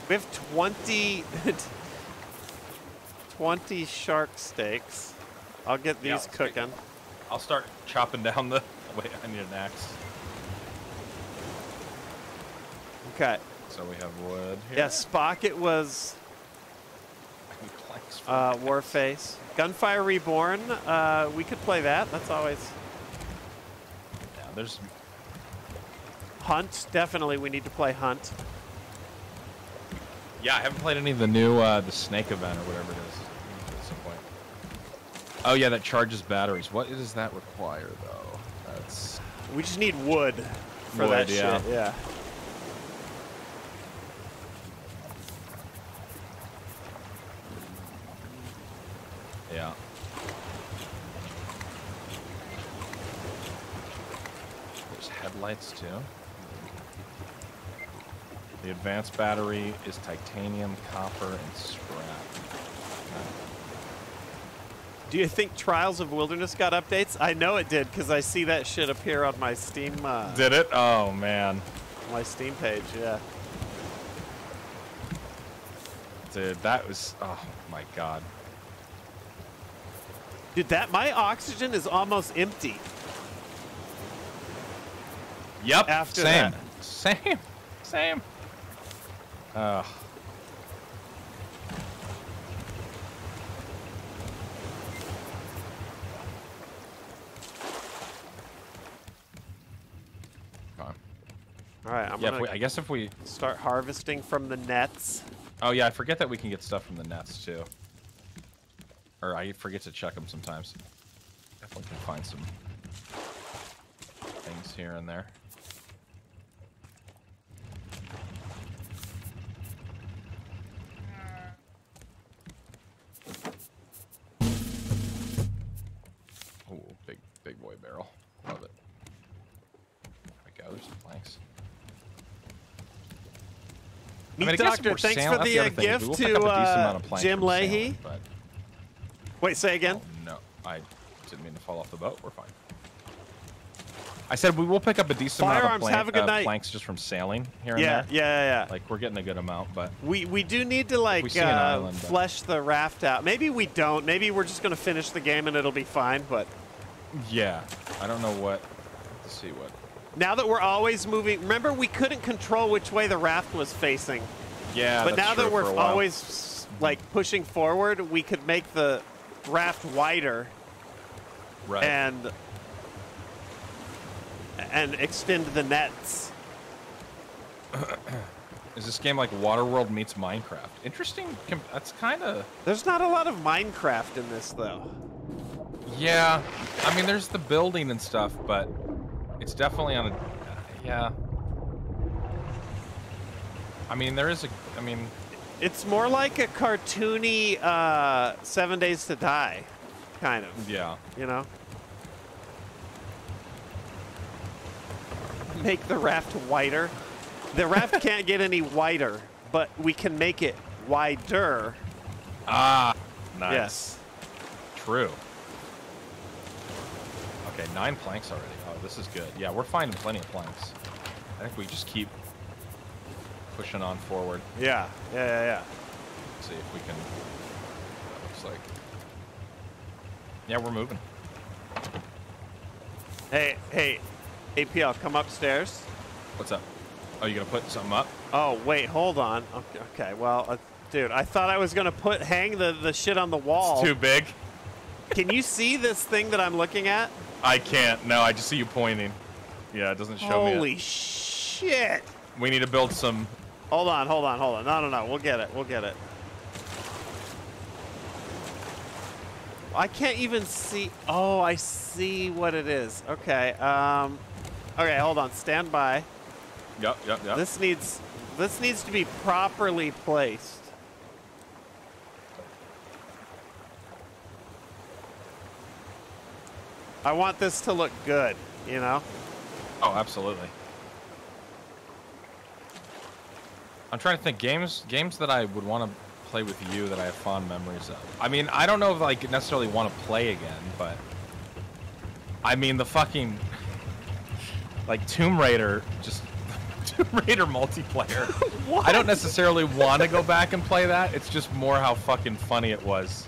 We have 20, 20 shark steaks. I'll get these take- cooking. I'll start chopping down the. Wait, I need an axe. Okay. So we have wood here. Yeah, was And planks for uh. Warface. Gunfire Reborn. Uh, we could play that. That's always Yeah, there's. Hunt. Definitely, we need to play Hunt. Yeah, I haven't played any of the new uh, the snake event or whatever it is. At some point. Oh yeah, that charges batteries. What does that require though? That's. We just need wood for Wood, that yeah. shit. Yeah. Yeah. There's headlights too. The advanced battery is titanium, copper, and scrap. Do you think Trials of Wilderness got updates? I know it did because I see that shit appear on my Steam uh, Did it? Oh man, my Steam page. Yeah. dude, that was. Oh my god. Dude, that my oxygen is almost empty. Yep. After same. that. Same. Same. Ugh. Fine. All right, I'm Yeah, gonna we, I guess if we. start harvesting from the nets. Oh yeah, I forget that we can get stuff from the nets too. Or I forget to check them sometimes. Definitely can find some things here and there. Ooh, big, big boy barrel. Love it. There we go. There's some planks. I Meat I guess if Doctor, thanks sailing- for that's the, uh, other thing, is we gift to up a decent amount uh, Jim from sailing, Leahy. Wait, say again. Oh, no, I didn't mean to fall off the boat. We're fine. I said we will pick up a decent amount Firearms, of plank, have a good uh, night. planks just from sailing here and Yeah, there. yeah, yeah, yeah. Like we're getting a good amount, but We we do need to like uh, island, but- flesh the raft out. Maybe we don't. Maybe we're just gonna finish the game and it'll be fine. But yeah, I don't know what. Let's see what. Now that we're always moving, remember we couldn't control which way the raft was facing. Yeah, but now that we're always like pushing forward, we could make the raft wider right. and and extend the nets. Is this game like Waterworld meets Minecraft? Interesting. That's kind of. There's not a lot of Minecraft in this though. Yeah, I mean, there's the building and stuff, but it's definitely on a. Yeah. I mean, there is a. I mean, It's more like a cartoony uh, Seven Days to Die, kind of. yeah. You know. Make the raft wider. The raft can't get any wider, but we can make it wider. Ah, nice. Yes. True. Okay, nine planks already. This is good. Yeah, we're finding plenty of planks. I think we just keep pushing on forward. Yeah. Yeah. Yeah. Yeah. See if we can. That looks like. Yeah, we're moving. Hey, hey, APL, come upstairs. What's up? Oh, you gonna put something up? Oh, wait, hold on. Okay, okay well, uh, dude, I thought I was gonna put hang the the shit on the wall. It's too big. Can you see this thing that I'm looking at? I can't. No, I just see you pointing. Yeah, it doesn't show me. Holy shit! We need to build some. Hold on, hold on, hold on. No, no, no. We'll get it. We'll get it. I can't even see. Oh, I see what it is. Okay. Um. Okay, hold on. Stand by. Yep, yep, yep. This needs. This needs to be properly placed. I want this to look good. You know. Oh, absolutely. I'm trying to think games games that I would want to play with you that I have fond memories of. I mean, I don't know if I could necessarily want to play again, but I mean the fucking like Tomb Raider just Tomb Raider multiplayer. I don't necessarily want to go back and play that. It's just more how fucking funny it was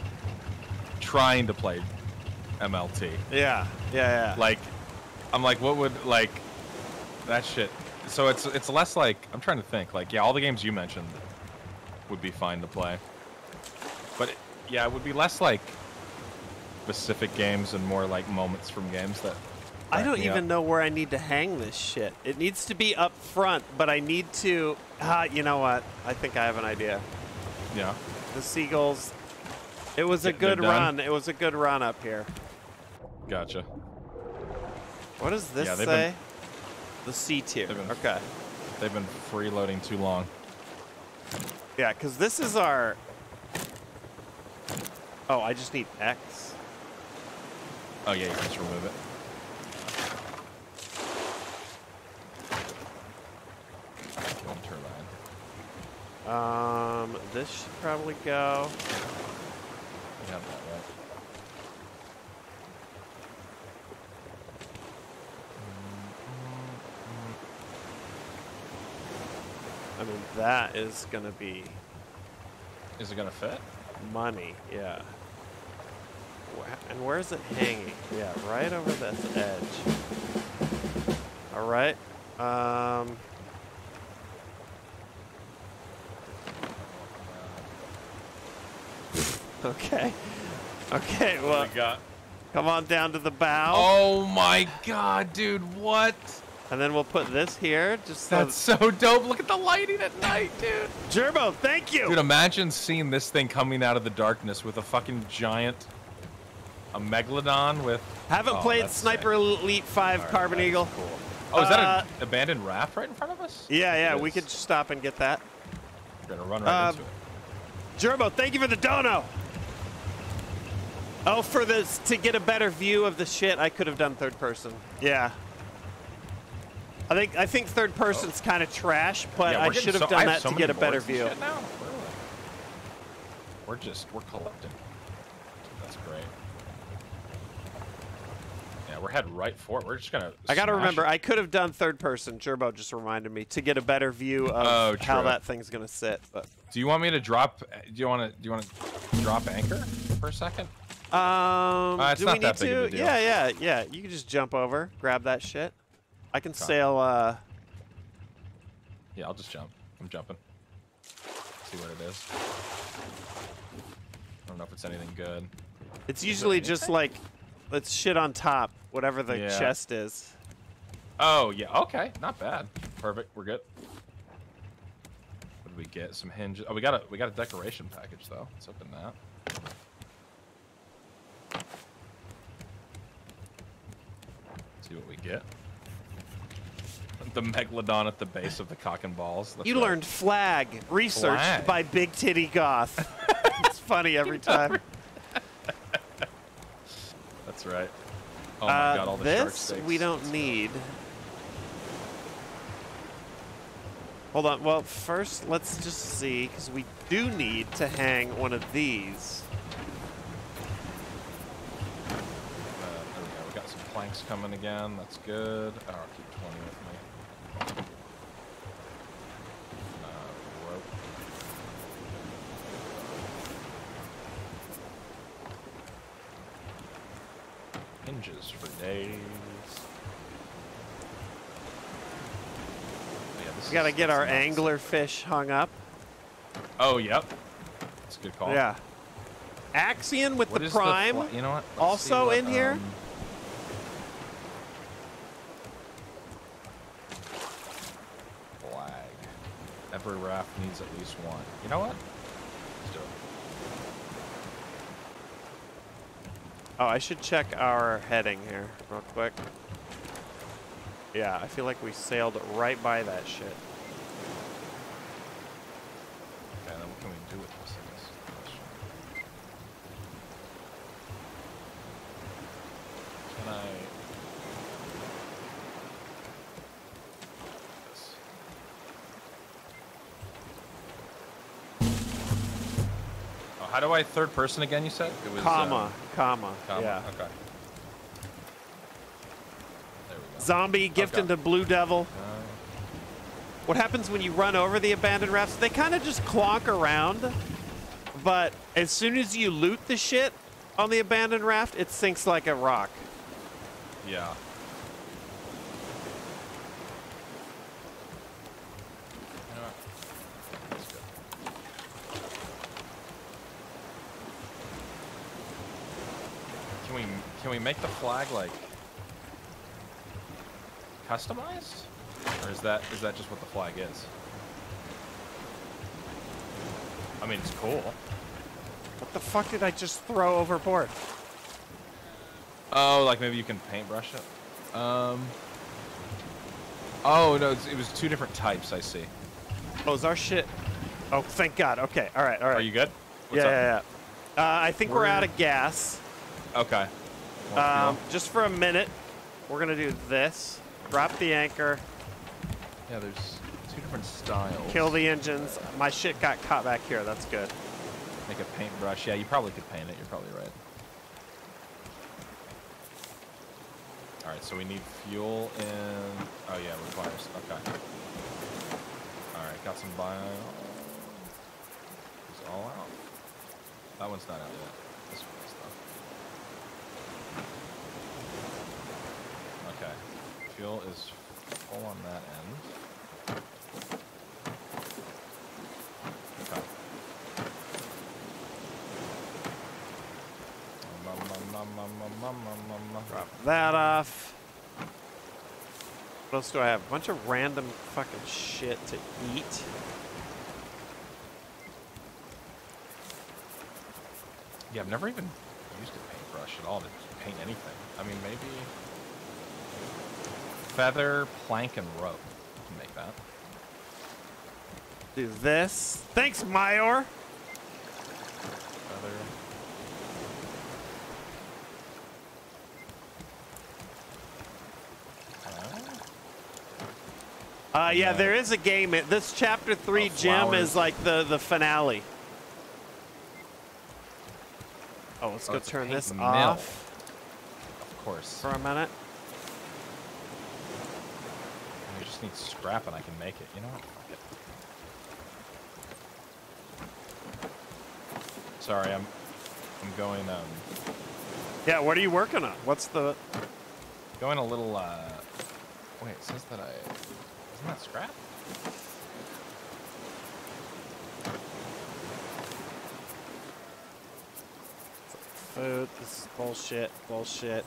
trying to play MLT. Yeah. Yeah. Yeah. Like, I'm like, what would like that shit? So it's it's less like I'm trying to think. Like, yeah, all the games you mentioned would be fine to play, but it, yeah, it would be less like specific games and more like moments from games that. I don't even up. know where I need to hang this shit. It needs to be up front, but I need to. Ah, you know what? I think I have an idea. Yeah. The seagulls. It was a Getting good run. It was a good run up here. Gotcha. What does this Yeah, say? been- the C tier. they've been- Okay. They've been freeloading too long. Yeah, because this is our. Oh, I just need X. Oh yeah, you can just remove it. Um, this should probably go. You I mean, that is gonna be Is it gonna fit? money. Yeah. And where is it hanging? Yeah, right over this edge. All right. Um. Okay. Okay, well, we got. come on down to the bow. Oh my god, dude! What? And then we'll put this here. Just That's so dope. Look at the lighting at night, dude. Gerbo, thank you. Dude, imagine seeing this thing coming out of the darkness with a fucking giant, a megalodon with. Haven't Oh, played that's Sniper Elite 5 All right, Carbon Eagle. Cool. Oh, is that Uh, an abandoned raft right in front of us? Yeah, yeah, we could stop and get that. We're gonna run right Um, into it. Gerbo, thank you for the dono. Oh, for this to get a better view of the shit, I could have done third person. Yeah. I think I think third person's kind of trash, but Yeah, I should have so- I done that so to get a better view. Really? We're just we're collecting. That's great. Yeah, we're heading right for it. We're just gonna. I got to remember, it. I could have done third person. Gerbo just reminded me to get a better view of Oh, how that thing's gonna sit. But Do you want me to drop? Do you want to? Do you want to drop anchor for a second? um, Uh, it's do not we need that big to? of a deal. Yeah, yeah, yeah. You can just jump over, grab that shit. I can sail. Uh, Yeah, I'll just jump. I'm jumping. See what it is. I don't know if it's anything good. it's usually just like, let's shit on top, whatever the Yeah. chest is. Oh yeah, okay, not bad. Perfect, we're good. What did we get? Some hinges. Oh, we got a we got a decoration package though. Let's open that. See what we get. The megalodon at the base of the cock and balls. That's You right. learned flag researched Flag. by Big Titty Goth. it's funny every time. That's right. Oh my Uh, god, all the this we don't Let's go. need. Hold on. Well, first let's just see because we do need to hang one of these. Uh, there we go. We got some planks coming again. That's good. Oh, I'll keep 20 with me. Uh, rope. Hinges for days. Yeah, We got to is- get our angler fish hung up. Oh, yep. That's a good call. Yeah. Axion with What the prime. fla- you know what? Let's also what, in here? um, flag. Every raft needs at least one. You know what? Let's do it. oh, I should check our heading here real quick. Yeah, I feel like we sailed right by that shit. Okay, then what can we do with this? I guess. is the question. Can I? How do I third person again? You said it was Comma, um, comma. comma. Yeah. Okay. There we go. Zombie gift Okay. into Blue Devil. Uh, What happens when you run over the abandoned rafts? They kind of just clonk around, but as soon as you loot the shit on the abandoned raft, it sinks like a rock. yeah. You know what? That's good. Can we can we make the flag like customized, or is that is that just what the flag is? I mean, it's cool. What the fuck did I just throw overboard? Oh, like maybe you can paintbrush it. Um. Oh no, it was two different types. I see. Oh, is our shit? Oh, thank God. Okay, all right, all right. Are you good? What's yeah, up? yeah, yeah. Uh, I think we're, We're- out of gas. Okay. Um, just for a minute, we're gonna do this. Drop the anchor, yeah, there's two different styles. kill the engines. My shit got caught back here. That's good. Make a paintbrush. Yeah, you probably could paint it. You're probably right. All right, so we need fuel in. Oh yeah, requires. Okay. All right, got some bio. It's all out. That one's not out yet. This one's though. Okay. Fuel is full on that end. Okay. Drop that off. What else do I have? A bunch of random fucking shit to eat. Yeah, I've never even used a paintbrush at all to paint anything. I mean, maybe feather, plank, and rope. Make that. Do this. Thanks, Mayor. Feather. Uh, yeah, No. there is a game. This chapter three Oh, gym is like the the finale. Oh, let's Oh, go turn this mill. off of course. for a minute. We just need scrap and I can make it. You know what? Sorry, I'm I'm going um Yeah, what are you working on? What's the? going a little uh wait, it says that I isn't that scrap? Food. This is bullshit. Bullshit.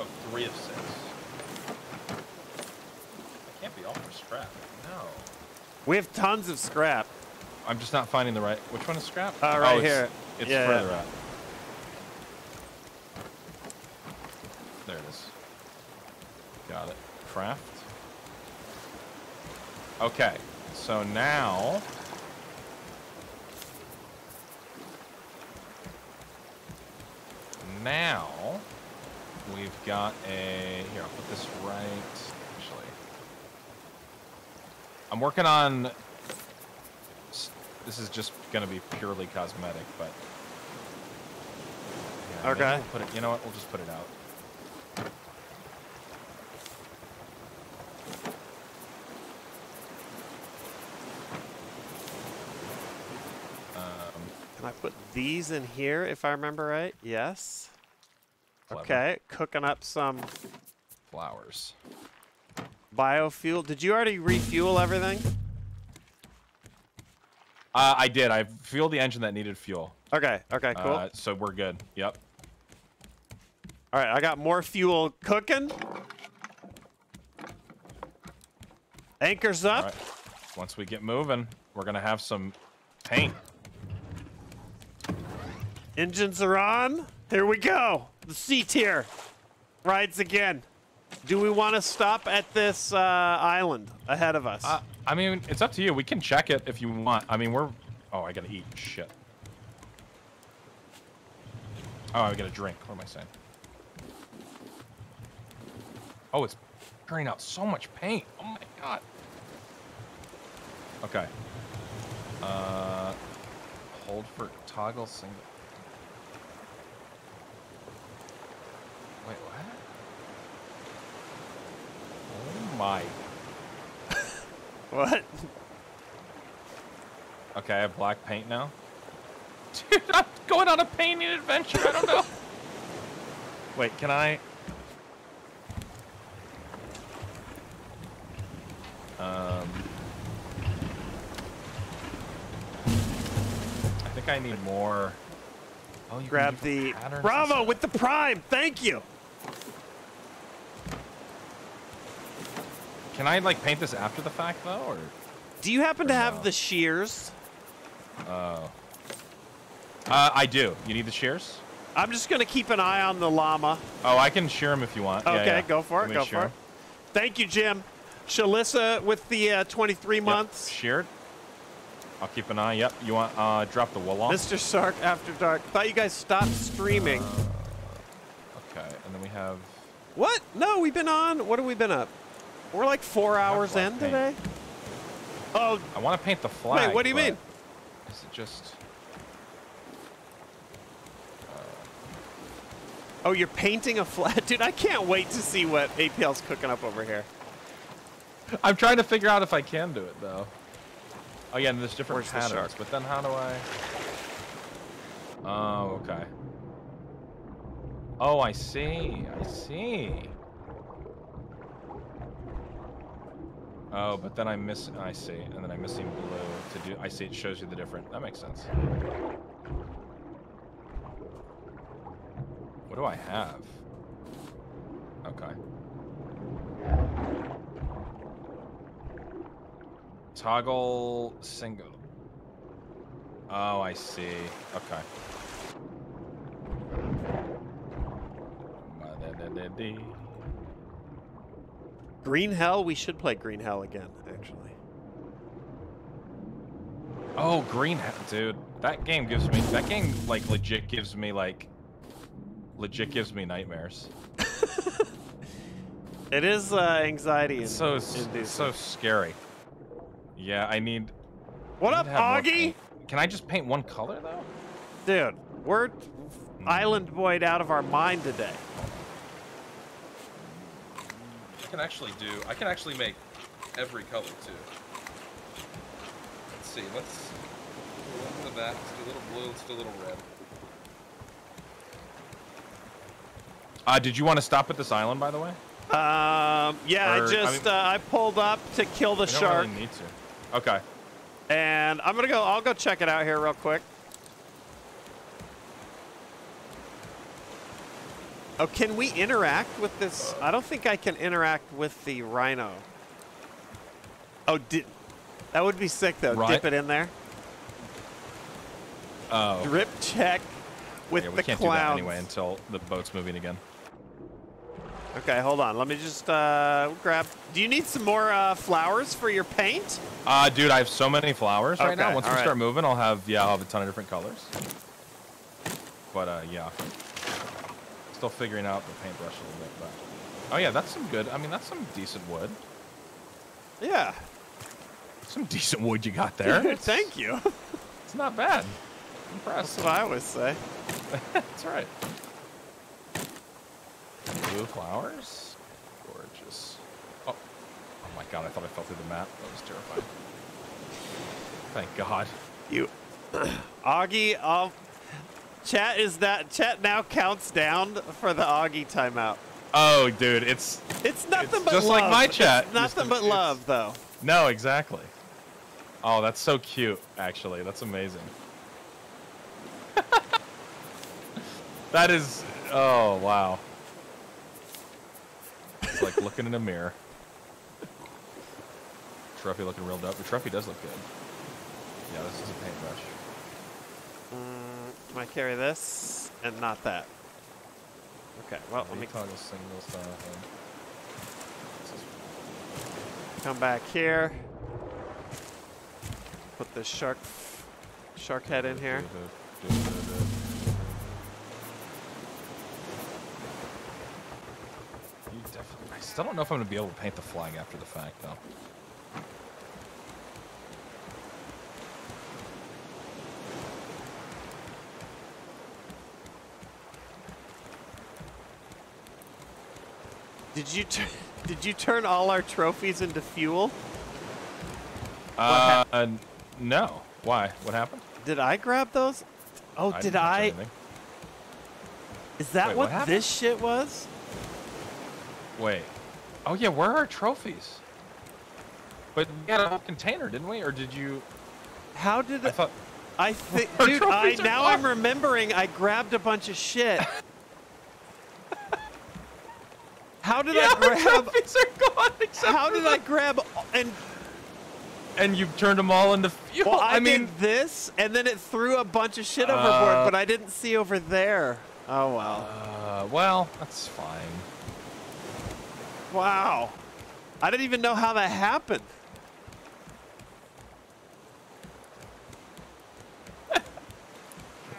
Oh, three of six. I can't be all for scrap. No. We have tons of scrap. I'm just not finding the right which one is scrap? Uh, right oh, it's, here. It's Yeah, further yeah. up. There it is. Got it. Craft. Okay, so now now we've got a here I'll put this right actually I'm working on this is just gonna be purely cosmetic but yeah, Okay. we'll put it you know what we'll just put it out um, Can I put these in here if I remember right? Yes. clever. Okay, cooking up some flowers biofuel. Did you already refuel everything? uh, I did I fueled the engine that needed fuel Okay, okay, cool. uh, so we're good yep All right, I got more fuel cooking. Anchors up. Right. Once we get moving, we're gonna have some paint. Engines are on. Here we go. The C tier rides again. Do we want to stop at this uh, island ahead of us? Uh, I mean, it's up to you. We can check it if you want. I mean, we're. Oh, I gotta eat. Shit. Oh, I gotta drink. What am I saying? Oh, it's turning out so much paint. Oh my god. Okay. Uh, hold for toggle single. Wait, what? Oh my what? Okay, I have black paint now. Dude, I'm going on a painting adventure. I don't know. Wait, can I? Um, I think I need more. Oh, you Grab the Bravo with the prime. Thank you. Can I like paint this after the fact though, or? Do you happen to Or have the shears? Oh. Uh, I do. You need the shears? I'm just gonna keep an eye on the llama. Oh, I can shear them if you want. Okay, yeah. go for it. Go for it. Thank you, Jim. Shalissa with the uh, 23 Yep, months. Sheared. I'll keep an eye. Yep. You want uh drop the wool off? Mr. Sark After Dark. Thought you guys stopped streaming. Okay, and then we have. what? No, we've been on. What have we been up? We're like four hours in paint. today. Oh, I want to paint the flag. wait. What do you mean? Is it just? Uh, oh, you're painting a flat, dude. I can't wait to see what APL's cooking up over here. I'm trying to figure out if I can do it though. Oh yeah, there's different Where's the patterns. shark? But then how do I? Oh, okay. Oh, I see. I see. Oh, but then I miss. I see, and then I'm missing blue to do. I see. It shows you the different. That makes sense. What do I have? Okay. Toggle single. Oh, I see. Okay. Ba-da-da-da-dee. Green Hell. We should play Green Hell again, actually. Oh, Green, Hell- dude, that game gives me that game like legit gives me like legit gives me nightmares. It is uh, anxiety. It's And, so inducing. so scary. Yeah, I need. What I up, need more Augie? Can I just paint one color though? Dude, we're island boyed out of our mind today. I can actually do. I can actually make every color too. Let's see. Let's look at that. Let's do a little blue. Let's do a little red. Uh, did you want to stop at this island, by the way? Um, yeah, Or, I I just mean- uh, I pulled up to kill the I don't shark, really need to. Okay. and I'm gonna go. I'll go check it out here real quick. Oh, can we interact with this? I don't think I can interact with the rhino. Oh, did that would be sick though? Right. Dip it in there. Oh. Drip check with yeah, we can't do that anyway until the boat's moving again. Okay, hold on. Let me just uh, grab. Do you need some more uh, flowers for your paint? Uh, dude, I have so many flowers right now. Okay, Once we right. start moving, I'll have yeah, I'll have a ton of different colors. But uh, yeah, still figuring out the paintbrush a little bit. But oh yeah, that's some good. I mean, that's some decent wood. Yeah. Some decent wood you got there. Thank you. It's not bad. That's what I always say. That's right. Blue flowers. Gorgeous. Oh. Oh my god, I thought I fell through the map. That was terrifying. Thank God. You, Augie. Um, chat is that chat now counts down for the Augie timeout. Oh, dude, it's It's nothing It's but just love. like my chat. It's nothing Just- but love, though. no, exactly. Oh, that's so cute. Actually, that's amazing. that is. Oh wow. It's like looking in a mirror. Trophy looking real dope. The trophy does look good. Yeah, this is a paintbrush. I carry this and not that? Okay. Well, let me toggle single stuff. come back here. Put this shark shark head in here. I still don't know if I'm gonna be able to paint the flag after the fact, though. Did you did you turn all our trophies into fuel? Uh, n- no. Why? What happened? Did I grab those? Oh, I did I? Is that Wait, what, what this shit was? Wait. Oh yeah, where are our trophies? But we had a whole container, didn't we? Or did you? How did I I? I think, dude. I now I'm remembering. I grabbed a bunch of shit. How did Yeah, I grab? are gone. How did I grab? And And you turned them all into fuel. well, I, I mean, this, and then it threw a bunch of shit overboard, Uh, but I didn't see over there. Oh well. uh, well, that's fine. Wow. I didn't even know how that happened.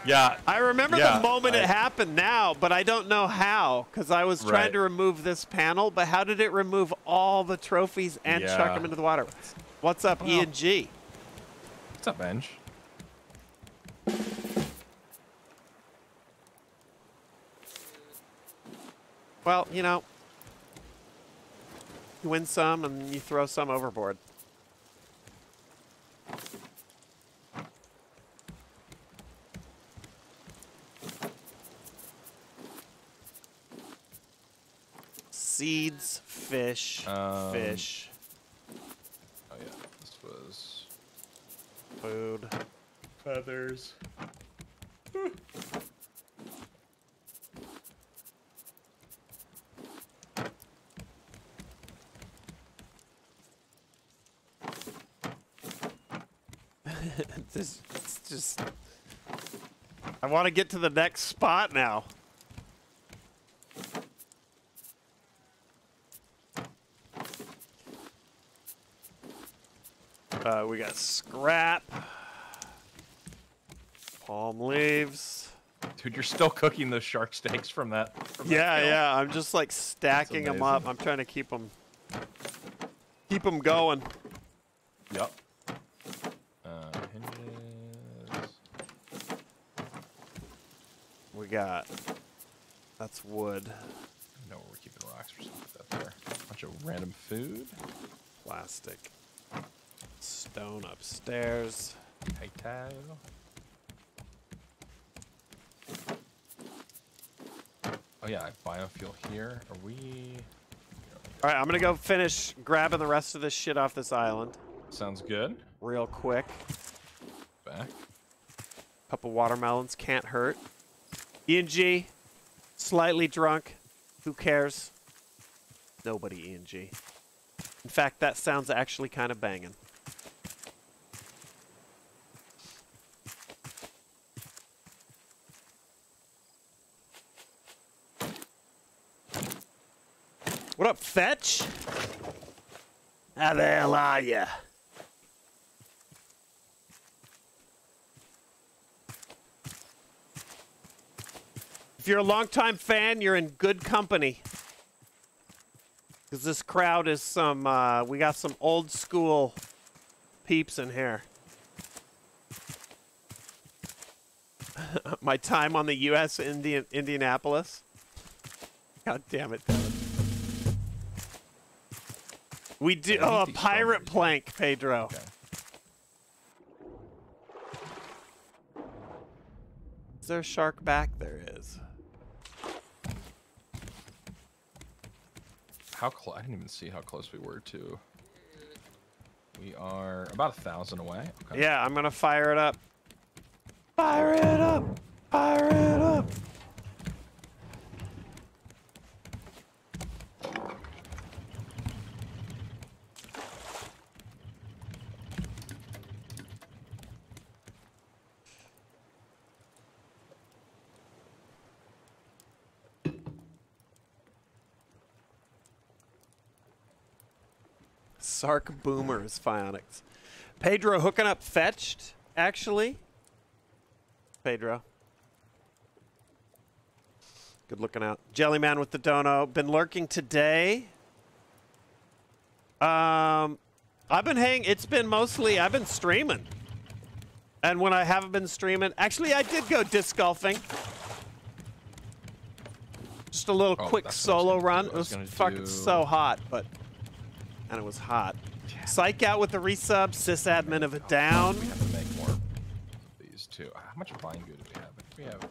Yeah. I remember Yeah, the moment I- it happened now, but I don't know how because I was trying Right. to remove this panel. But how did it remove all the trophies and chuck them into the water? What's up, E Well- and G? What's up, Benj? Well, you know, you win some and you throw some overboard. Seeds, fish, Um, fish, Oh yeah, this was food. feathers. This, it's just. I want to get to the next spot now. Uh, we got scrap, palm leaves. Dude, you're still cooking those shark steaks from that. From Yeah, kill? yeah. I'm just like stacking them up. I'm trying to keep them, keep them going. Yep. Uh, hinges. We got. That's wood, No, we're keeping rocks or something that there. Bunch of random food. plastic, stone upstairs. Potato. Oh yeah, I have biofuel here. Are we? All right, I'm gonna go finish grabbing the rest of this shit off this island Sounds good. real quick. Back. Couple watermelons can't hurt. Ian G, slightly drunk. Who cares? Nobody, Ian G. In fact, that sounds actually kind of banging. What up, Fetch? How the hell are ya? If you're a longtime fan, you're in good company. Because this crowd is some, uh, we got some old school peeps in here. My time on the U.S. Indian Indianapolis. God damn it. We do. Oh, a pirate plank, Pedro. Okay. Is there a shark back? There is. How close? I didn't even see how close we were to. We are about a thousand away. Okay. Yeah, I'm gonna fire it up. Fire it up! Fire it up! Sark Boomers Phionics. Pedro hooking up fetched, actually. Pedro. Good looking out. Jellyman with the dono. Been lurking today. Um, I've been hanging. It's been mostly I've been streaming, and when I haven't been streaming, actually I did go disc golfing. Just a little Oh, quick that's what I was solo run. It was was fucking do- so hot, but and it was hot. Psych out with the resub. Sysadmin of a down. We have to make more of these too. How much goo do we have? We have.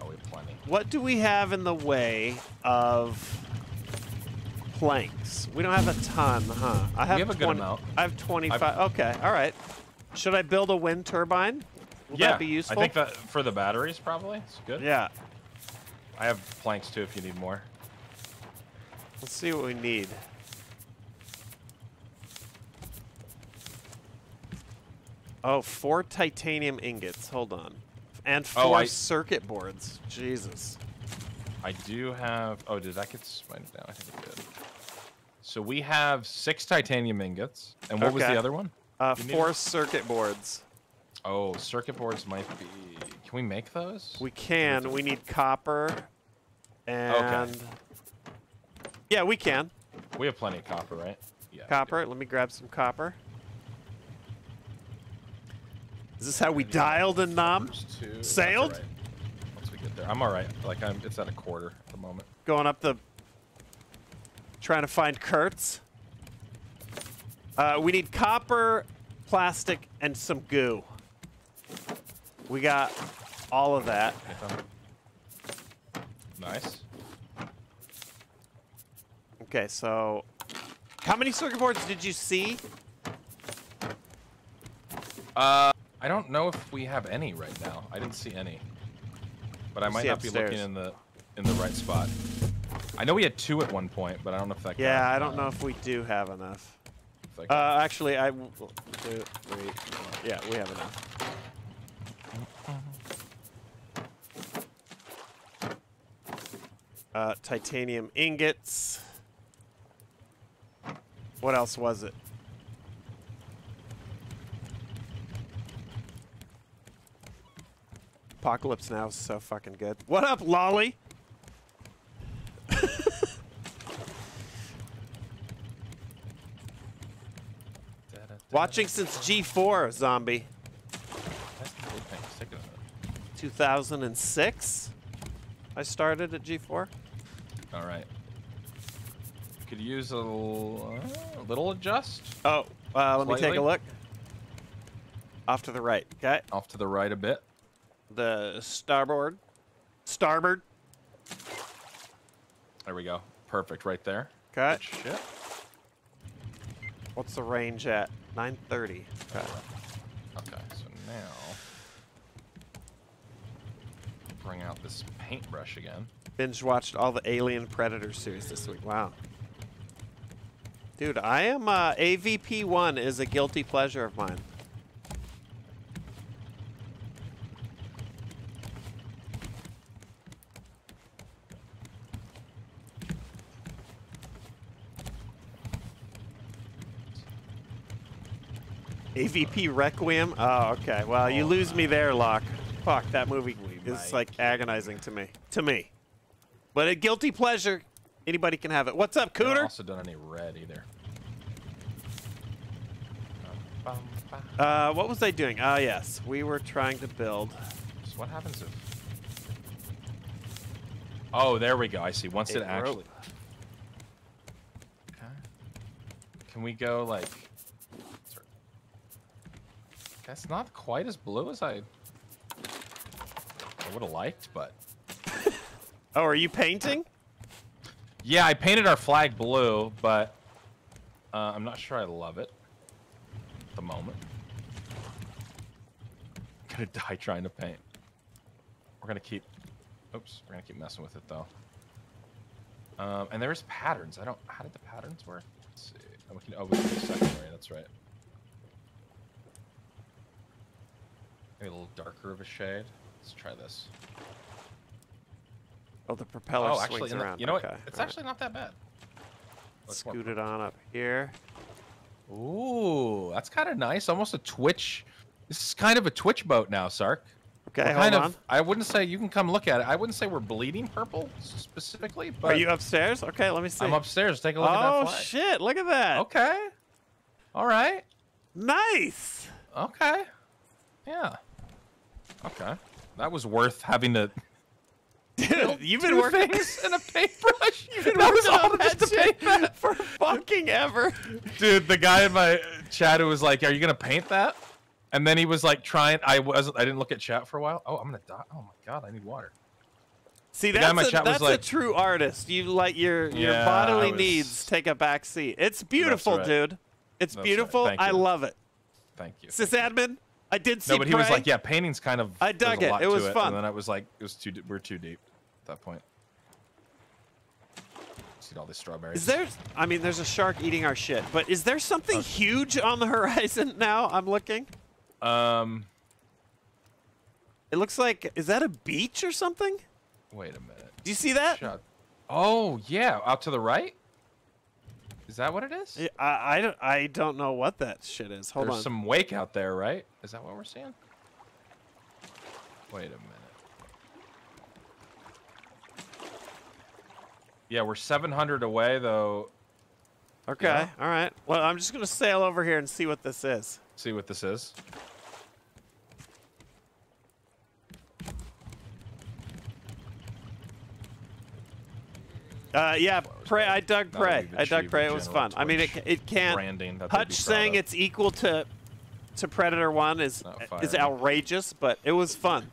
Oh, we have plenty. What do we have in the way of planks? We don't have a ton, huh? I have, we have a good amount. I have 25. Okay, all right. Should I build a wind turbine? Will yeah, that be useful? I think that for the batteries probably it's good. Yeah. I have planks too if you need more. Let's see what we need. Oh, four titanium ingots. Hold on. And Oh, four I- circuit boards. Jesus. I do have. Oh, did that get smited down? I think it did. So we have six titanium ingots, and what was the other one? Uh, You need four circuit boards. Oh, circuit boards might be. Can we make those? We can. We need copper. And. Yeah, we can. We have plenty of copper, right? Yeah. Copper. Let me grab some copper. Is this how we dialed in do. Nam? First two- that's Sailed? alright. Once we get there, I'm all right. Like I'm, it's at a quarter at the moment. Going up the. Trying to find Kurtz. Uh, we need copper, plastic, and some goo. We got all of that. Nice. Okay, so how many circuit boards did you see? Uh, I don't know if we have any right now. I didn't see any, but I might not be looking in the in the right spot. I know we had two at one point, but I don't know if that. Yeah, got, I don't uh, know if we do have enough. if that got- Uh, actually, I w- two, three, four. Yeah, we have enough. Uh, titanium ingots. What else was it? Apocalypse Now is so fucking good. What up, Lolly? Watching since G4, zombie. That's the big thing. It's taking a minute. 2006. I started at G4. All right. Could use a little, uh, little adjust Oh, uh, let me take a look. Off to the right. Okay. off to the right a bit. The starboard. Starboard. There we go. Perfect, right there. Cut. Good shit. What's the range at? 930. Okay. Okay, so now bring out this paintbrush again. Binge watched all the Alien Predator series this week. Wow. Dude, I am uh, AVP1 is a guilty pleasure of mine. AVP Requiem? Oh, okay. Well, you lose me there, Locke. Fuck, that movie We is might like agonizing to me. To me. But a guilty pleasure. Anybody can have it. What's up, I haven't also done any red either. Bum, bum. Uh, what was I doing? Ah, yes. We were trying to build. So what happens if? Oh, there we go. I see. Once A it actually. Okay. Can we go like? That's not quite as blue as I. I would have liked, but Oh, are you painting? yeah, I painted our flag blue, but uh, I'm not sure I love it at the moment. I'm gonna die trying to paint. We're gonna keep. Oops, we're gonna keep messing with it though. Um, and there's patterns. I don't. How did the patterns work? Let's see. Oh, we can. Oh, we can do secondary. That's right. Maybe a little darker of a shade. Let's try this. Oh, the propeller oh, swings actually, in the- around. you know okay. what? It's all right. actually not that bad. More Scoot it on up here. Ooh, that's kind of nice. Almost a Twitch. This is kind of a Twitch boat now, Sark. Okay, We're hold kind on. of. I wouldn't say you can come look at it. I wouldn't say we're bleeding purple specifically, but Are you upstairs? Okay, let me see. I'm upstairs. Take a look at oh, that flag. shit. Look at that. Okay. All right. Nice. Okay. Yeah. Okay. That was worth having to. Dude, you've been working things in a paintbrush. You've been that was working all on just that to paint shit for fucking ever. Dude, the guy in my chat who was like, "Are you gonna paint that?" And then he was like trying. I wasn't. I didn't look at chat for a while. Oh, I'm gonna die. Oh my god, I need water. See, The that's, my a, chat was that's a true artist. You let your your Yeah, bodily was- needs take a back seat. It's beautiful, right. dude. It's That's beautiful. Thank I you. love it. Thank you. Sysadmin, I did see No, but he was like, "Yeah, painting's kind of." I dug a it. lot It was fun. And then I was like, "It was too. We're too deep." At that point. See all these strawberries. Is there? I mean, there's a shark eating our shit, but is there something huge on the horizon now? I'm looking. Um. It looks like is that a beach or something? Wait a minute. Do you see that? Shut. Oh yeah, out to the right. Is that what it is? Yeah, I, I don't I don't know what that shit is. Hold There's on. some wake out there, right? Is that what we're seeing? Wait a minute. Yeah, we're 700 away though. Okay, Yeah. all right. Well, I'm just gonna sail over here and see what this is. See what this is. Uh, yeah, prey. I dug prey. I dug prey. It was fun. I mean, it it can't. Branding Hutch saying of. it's equal to to Predator One is is outrageous, but it was fun.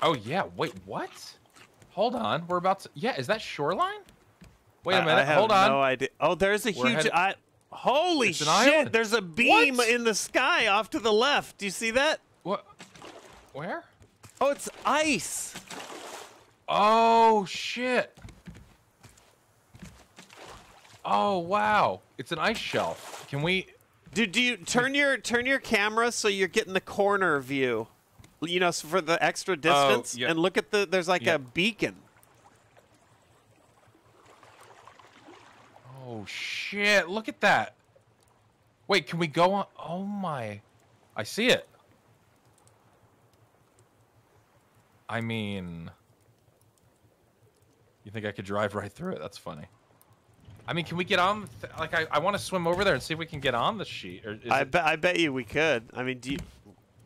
Oh yeah, wait, what? Hold on. We're about to. Yeah, is that shoreline? Wait a minute. I have Hold on. No idea. Oh, there's a We're huge. headed- I, holy shit! island. There's a beam What? in the sky off to the left. Do you see that? What? Where? Oh, it's ice. Oh shit. Oh wow. It's an ice shelf. Can we? Dude, do you turn your turn your camera so you're getting the corner view? You know, for the extra oh, distance, yeah. and look at the. There's like Yeah. a beacon. Oh shit! Look at that. Wait, can we go on? Oh my! I see it. I mean, you think I could drive right through it? That's funny. I mean, can we get on? Like, I, I want to swim over there and see if we can get on the sheet. Or is I bet. I bet you we could. I mean, do you?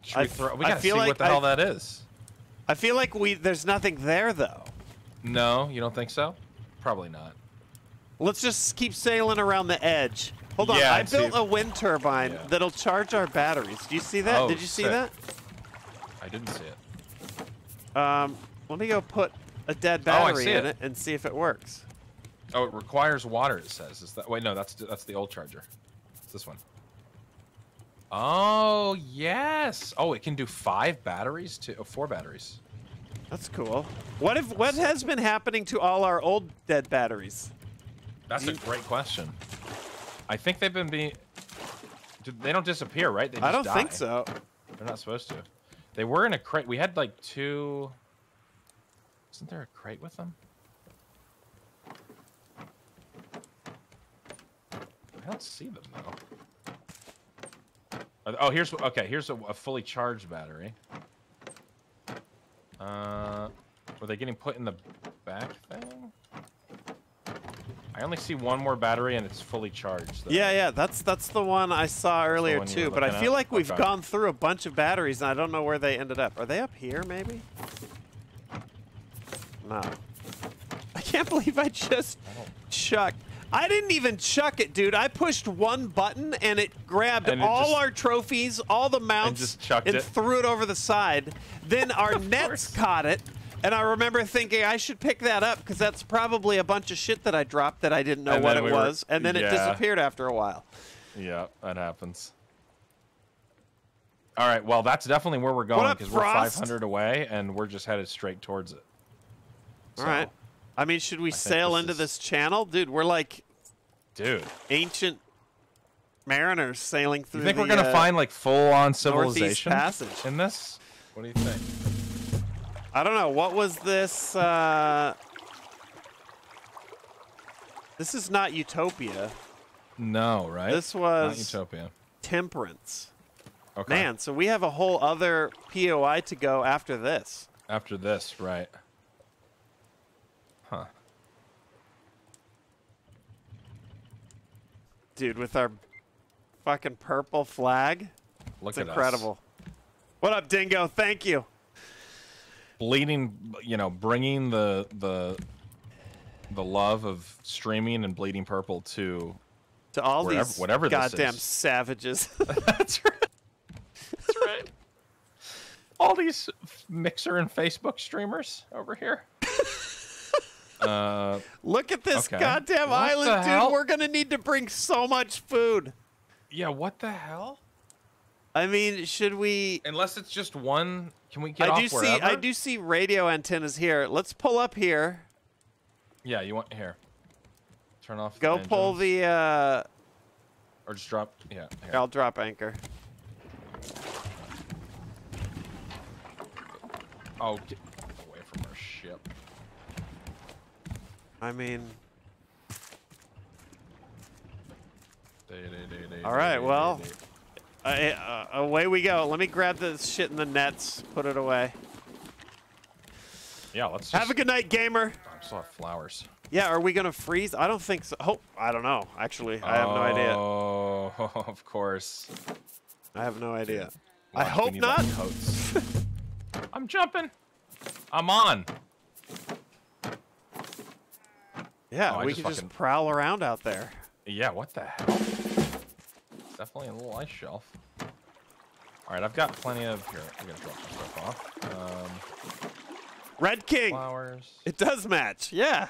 Should I we, throw, we gotta feel see like what the I- hell that is. I feel like we. There's nothing there though. No, you don't think so? Probably not. Let's just keep sailing around the edge. Hold on, Yeah, I built a wind turbine Yeah. that'll charge our batteries. Do you see that? Oh, Did you see sick. that? I didn't see it. Um, let me go put a dead Oh, battery see in it. it and see if it works. Oh, it requires water. It says. Is that? Wait, no. That's that's the old charger. It's this one. Oh yes. Oh, it can do five batteries to oh, four batteries. That's cool. What if what has been happening to all our old dead batteries? That's a great question. I think they've been being. They don't disappear, right? They just I don't think so. They're not supposed to. They were in a crate. We had like two. Isn't there a crate with them? I don't see them though. Oh, here's okay. Here's a, a fully charged battery. Uh, were they getting put in the back thing? I only see one more battery and it's fully charged. though. Yeah, yeah, that's that's the one I saw earlier too. But I feel like we've Okay. gone through a bunch of batteries and I don't know where they ended up. Are they up here maybe? No. I can't believe I just chucked. I didn't even chuck it, dude. I pushed one button and it grabbed And it all just- our trophies, all the mounts, just chucked and it? threw it over the side. Then our nets course. caught it. And I remember thinking I should pick that up because that's probably a bunch of shit that I dropped that I didn't know And what it we were- was. and then it disappeared after a while. Yeah, that happens. All right, well, that's definitely where we're going because we're 500 away and we're just headed straight towards it. All right. I mean, should we think sail into is- this channel? Dude, we're like dude. ancient mariners sailing through You think the, we're gonna uh, find like full-on civilization Passage. in this? What do you think? I don't know. What was this? Uh, this is not Utopia. No, right? This was Not was Utopia. Temperance. Okay. Man, so we have a whole other POI to go after this. After this, right? Dude, with our fucking purple flag. Look It's at us. incredible. What up, Dingo? Thank you. Bleeding, you know, bringing the the the love of streaming and bleeding purple to To all Wherever- these whatever this goddamn savages. That's right. That's right. All these Mixer and Facebook streamers over here. uh, Look at this Okay. goddamn What island, dude. We're gonna need to bring so much food. yeah, what the hell? I mean, should we? Unless it's just one. Can we get I off do see. wherever? I do see radio antennas here. Let's pull up here. Yeah, you want here. Turn off. Go the pull the. uh Or just drop. Yeah. Here. I'll drop anchor. Oh, get away from our ship. I mean, Day, day, day, day, All day, right, day, well, day, day. uh, uh, away we go. Let me grab the shit in the nets. Put it away. Yeah, let's just. Have a good night, gamer. I still have flowers. Yeah, are we gonna freeze? I don't think so. Oh, I don't know. Actually, I have no idea. Oh, of course. I have no idea. I Watch, we hope not. I'm jumping. I'm on. Yeah, Oh, we just can just prowl around out there. Yeah, what the hell? It's definitely a little ice shelf. All right, I've got plenty of here. I'm gonna drop some stuff off. Um, Red King. Flowers. It does match. Yeah.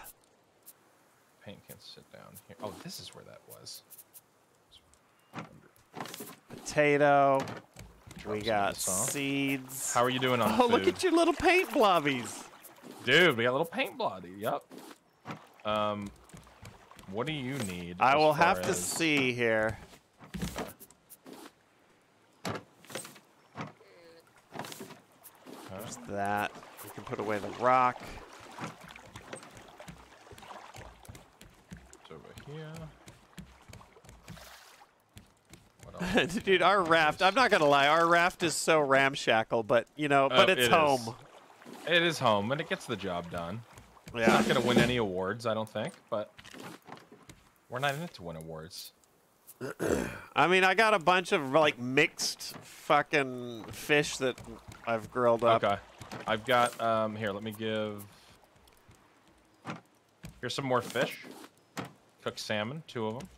Paint can't sit down here. Oh, this is where that was. Potato. Drop We got seeds. How are you doing on Oh, food? look at your little paint blobbies. Dude, we got a little paint bloody. Yep. Um, what do you need? I will have to see here. There's that. You can put away the rock. It's over here. Dude, our raft, I'm not going to lie, our raft is so ramshackle, but, you know, but Oh, it's it is. home. It is home, and it gets the job done. Yeah. not gonna win any awards, I don't think, but we're not in it to win awards. I mean, I got a bunch of, like, mixed fucking fish that I've grilled up. Okay. I've got um here, let me give Here's some more fish. Cooked salmon, two of them.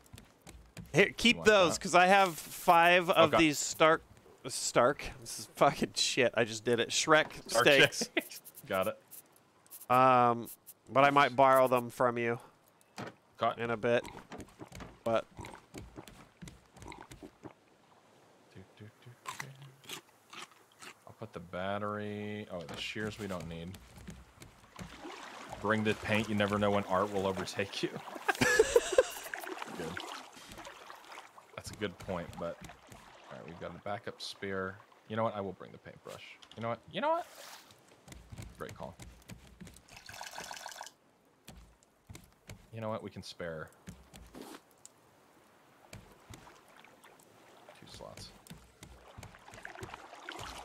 Here, keep those, because I have five of Okay. these Stark. Stark? This is fucking shit. I just did it. Shrek steaks. Got it. Um, but I might borrow them from you Caught. in a bit. But. I'll put the battery. Oh, the shears we don't need. Bring the paint. You never know when art will overtake you. good. That's a good point, but all right, we've got a backup spear. You know what? I will bring the paintbrush. You know what? You know what? Great call. You know what? We can spare two slots.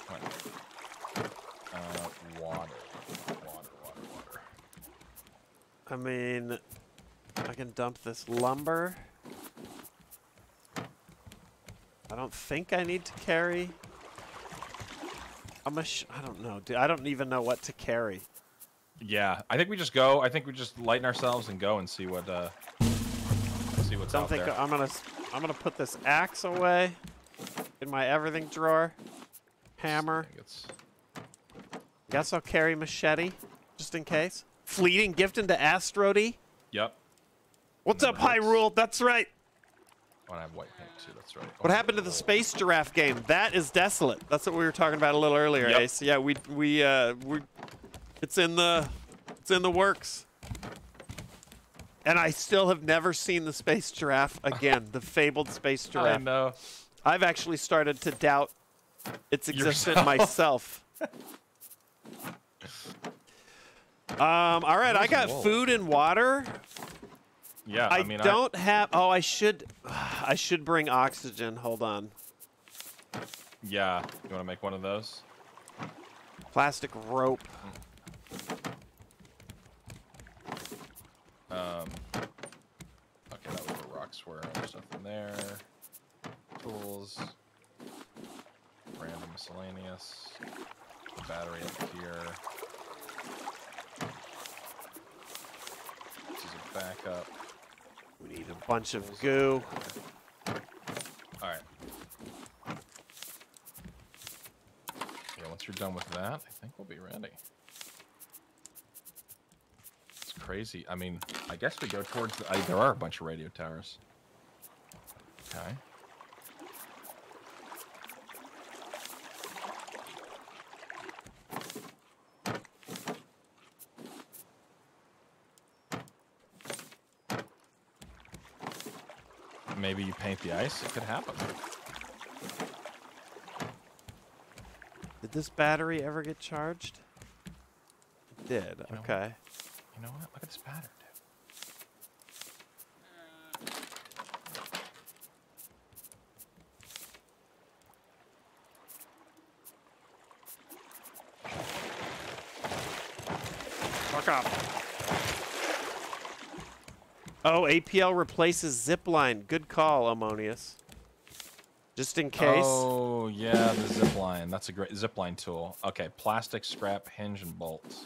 Right. Uh, water. Water, water, water. I mean, I can dump this lumber. I don't think I need to carry. I'm a sh I don't know, dude. I don't even know what to carry. Yeah, I think we just go. I think we just lighten ourselves and go and see what uh see what's out there. I'm gonna. I'm gonna put this axe away in my everything drawer. Hammer. I think it's- Guess I'll carry machete, just in case. Fleeting gift into Astrody. Yep. What's up, Nice. Hyrule? That's right. Oh, I have white paint too. That's right. What Oh, happened to the space giraffe game? That is desolate. That's what we were talking about a little earlier, Yep. Ace. Yeah, we we uh we it's in the it's in the works. And I still have never seen the space giraffe again, the fabled space I giraffe. know. I've actually started to doubt its existence myself. Um, all right, I got food and water. Yeah. I, mean I, mean, don't have. Oh, I should. I should bring oxygen. Hold on. Yeah. You want to make one of those? Plastic rope. Um. Okay, that was where rocks were. There's stuff in there. Tools. Random miscellaneous. Battery up here. This is a backup. We need a bunch of goo. All right. Yeah, once you're done with that, I think we'll be ready. Crazy. I mean, I guess we go towards the. I, there are a bunch of radio towers. Okay. Maybe you paint the ice. It could happen. Did this battery ever get charged? It did. You know- okay. You know what? Look at this pattern, dude. Fuck off. Oh, APL replaces zipline. Good call, Ammonius. Just in case. Oh yeah, the zip line. That's a great zip line tool. Okay, plastic, scrap, hinge, and bolts.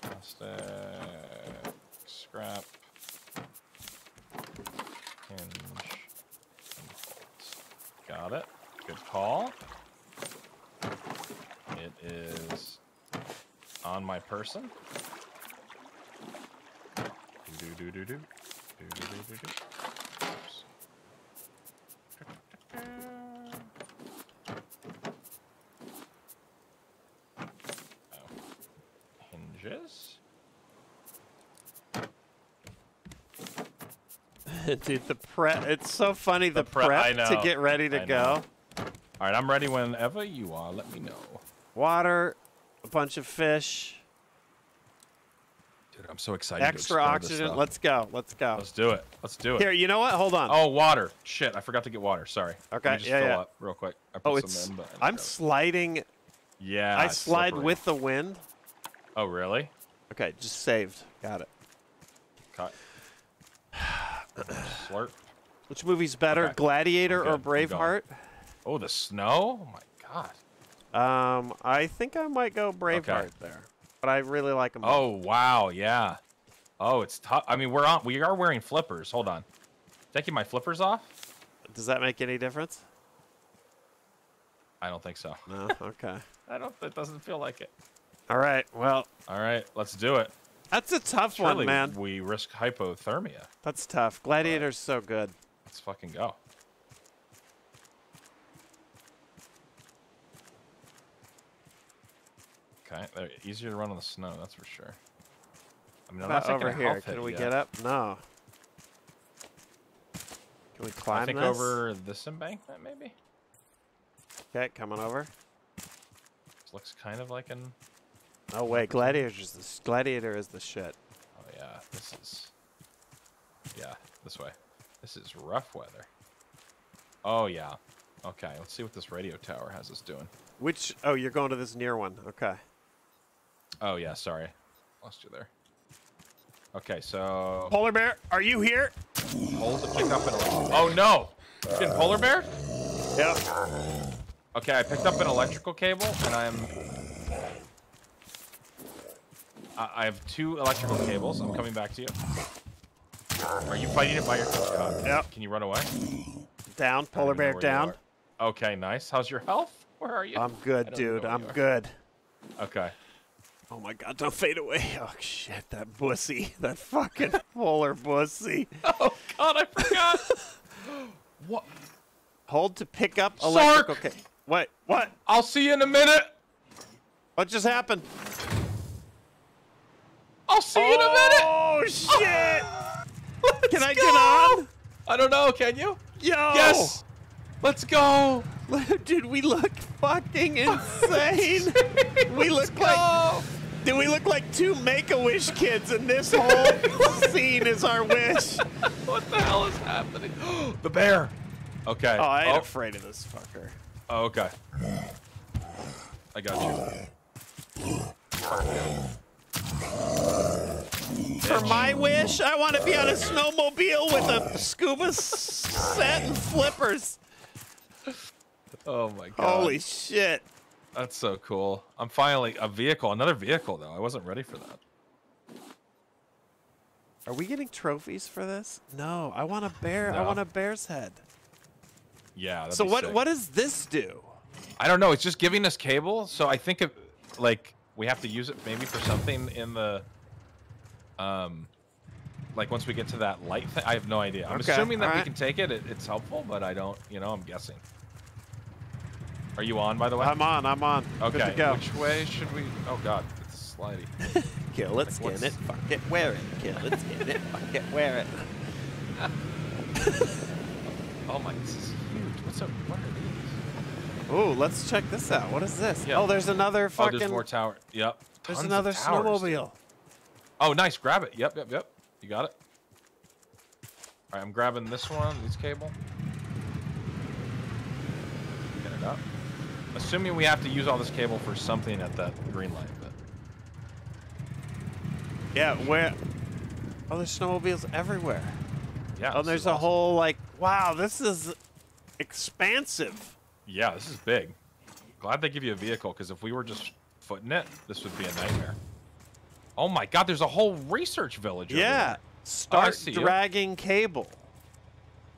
Plastic, scrap, hinge. Got it. Good call. It is on my person. Do do do do do do do do do do. Oops. Oh. Hinges. Dude, the prep. It's so funny the, The pre- prep to get ready to go. All right, I'm ready whenever you are. Let me know. Water, a bunch of fish, Dude, I'm so excited. to extra oxygen. Let's go. Let's go. Let's do it. Let's do it. Here, you know what? Hold on. Oh, water. Shit, I forgot to get water. Sorry. Okay, just yeah, fill yeah. up real quick. I oh, put oh, some it's. in, I'm sliding. Yeah. I slide slippery. with the wind. Oh, really? Okay, just saved. Got it. Cut. Slurp. Which movie's better, Okay. Gladiator or good. I'm going. Braveheart? Oh, the snow. Oh my god. Um, I think I might go Braveheart there, but I really like them. Oh wow. Yeah. Oh, it's tough. I mean, we're on. We are wearing flippers. Hold on. Taking my flippers off? Does that make any difference? I don't think so. No. Okay. I don't. It doesn't feel like it. All right. Well, All right, let's do it. That's a tough Surely one, man. we risk hypothermia. That's tough. Gladiator's so good. Let's fucking go. Okay, they're easier to run on the snow, that's for sure. I mean, I'm not taking over here. Can we yet. get up? No. Can we climb I think this? over this embankment, maybe. Okay, coming over. This looks kind of like an. Oh wait, Gladiator's the Gladiator is the shit. Oh yeah, this is. Yeah, this way. This is rough weather. Oh yeah. Okay, let's see what this radio tower has us doing. Which? Oh, you're going to this near one. Okay. Oh yeah, sorry, lost you there. Okay, so Polar bear, are you here? hold the pickup and. Oh no! You getting polar bear? Yep. Okay, I picked up an electrical cable and I'm. I I have two electrical cables. I'm coming back to you. Are you fighting it by yourself? God. Yep. Can you run away? Down. Polar bear down. Okay, nice. How's your health? Where are you? I'm good, dude. I'm good. Okay. Oh my god, don't fade away. Oh shit, that pussy. That fucking polar pussy. Oh God, I forgot. what? Hold to pick up Sark! electrical ca- What? What? I'll see you in a minute. What just happened? I'll see you in a minute. Oh shit! Can I go! get on? I don't know. Can you? Yo! Yes. Let's go. Dude, we look fucking insane. we look like Go. Dude, we look like two Make-A-Wish kids, and this whole scene is our wish. What the hell is happening? the bear. Okay. Oh, I ain't oh. afraid of this fucker. Oh, okay. I got you. For my wish, I want to be on a snowmobile with a scuba set and flippers. Oh my god. Holy shit. That's so cool. I'm finally a vehicle, another vehicle though. I wasn't ready for that. Are we getting trophies for this? No, I want a bear. I want a bear's head. Yeah. that'd So be what sick. what does this do? I don't know. It's just giving us cable, so I think it, like we have to use it maybe for something in the, um, like once we get to that light thing. I have no idea. I'm Okay, assuming that we alright. can take it. it. It's helpful, but I don't. You know, I'm guessing. Are you on, by the way? I'm on. I'm on. okay. Good to go. Which way should we? Oh God, it's slidey. Kill it, skin what's- it, fuck it, wear it. Kill it, skin it, fuck it, wear it. oh my, this is huge. What's up? What are these? Ooh, let's check this out. What is this? Yeah. Oh, there's another fucking. Oh, there's more tower. Yep. there's Tons of another snowmobile. Oh, nice. Grab it. Yep, yep, yep. You got it. All right, I'm grabbing this one, this cable. Get it up. Assuming we have to use all this cable for something at that green light. But Yeah, where? Oh, there's snowmobiles everywhere. yeah. Oh, there's a awesome. whole like, wow, this is expansive. Yeah, this is big. Glad they give you a vehicle because if we were just footing it, this would be a nightmare. Oh my God, there's a whole research village. over Yeah. there. Oh, Start see you. dragging cable.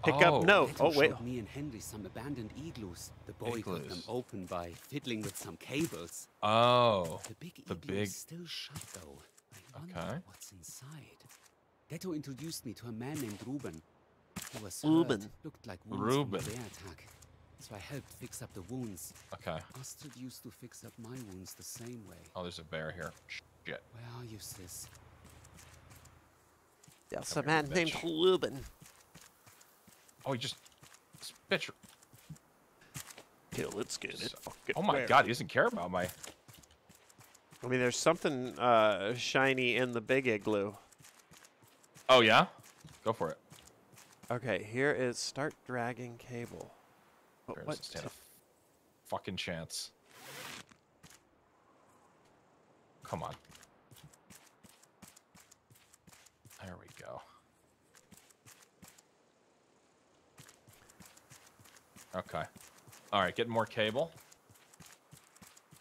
Pick Oh. up note. Oh wait. showed me and Henry some abandoned igloos. The boy got them open by fiddling with some cables. Oh. The big The igloo big- is still shut though. I wonder Okay. what's inside. Leto introduced me to a man named Ruben. He was Ruben. hurt, looked like Ruben. bear attack. So I helped fix up the wounds. Okay. Astrid used to fix up my wounds the same way. Oh, there's a bear here. Shit. Where are you, sis? There's a Come here, man bitch. named Ruben. Oh, he just. This bitch. Kill it, skin it. So- fuck it, Oh my wear god, he doesn't care about my. I mean, there's something uh, shiny in the big igloo. Oh yeah. Go for it. Okay, here is start dragging cable. But what? stand a fucking chance. Come on. There we go. Okay. All right, getting more cable.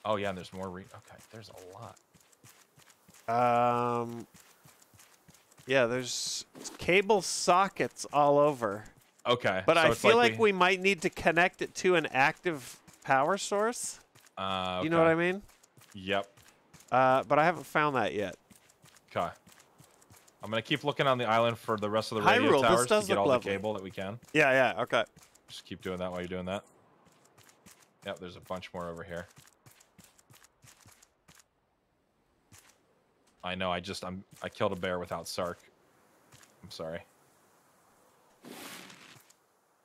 Oh yeah, and there's more re. Okay, there's a lot. Um. Yeah, there's cable sockets all over. Okay, But so I feel like, we... might need to connect it to an active power source. Uh, You know what I mean? Yep. Uh, but I haven't found that yet. Okay. I'm gonna keep looking on the island for the rest of the radio this towers to get all lovely. the cable that we can. Yeah, yeah, okay. Just keep doing that while you're doing that. Yep, there's a bunch more over here. I know, I just I'm I killed a bear without Sark. I'm sorry.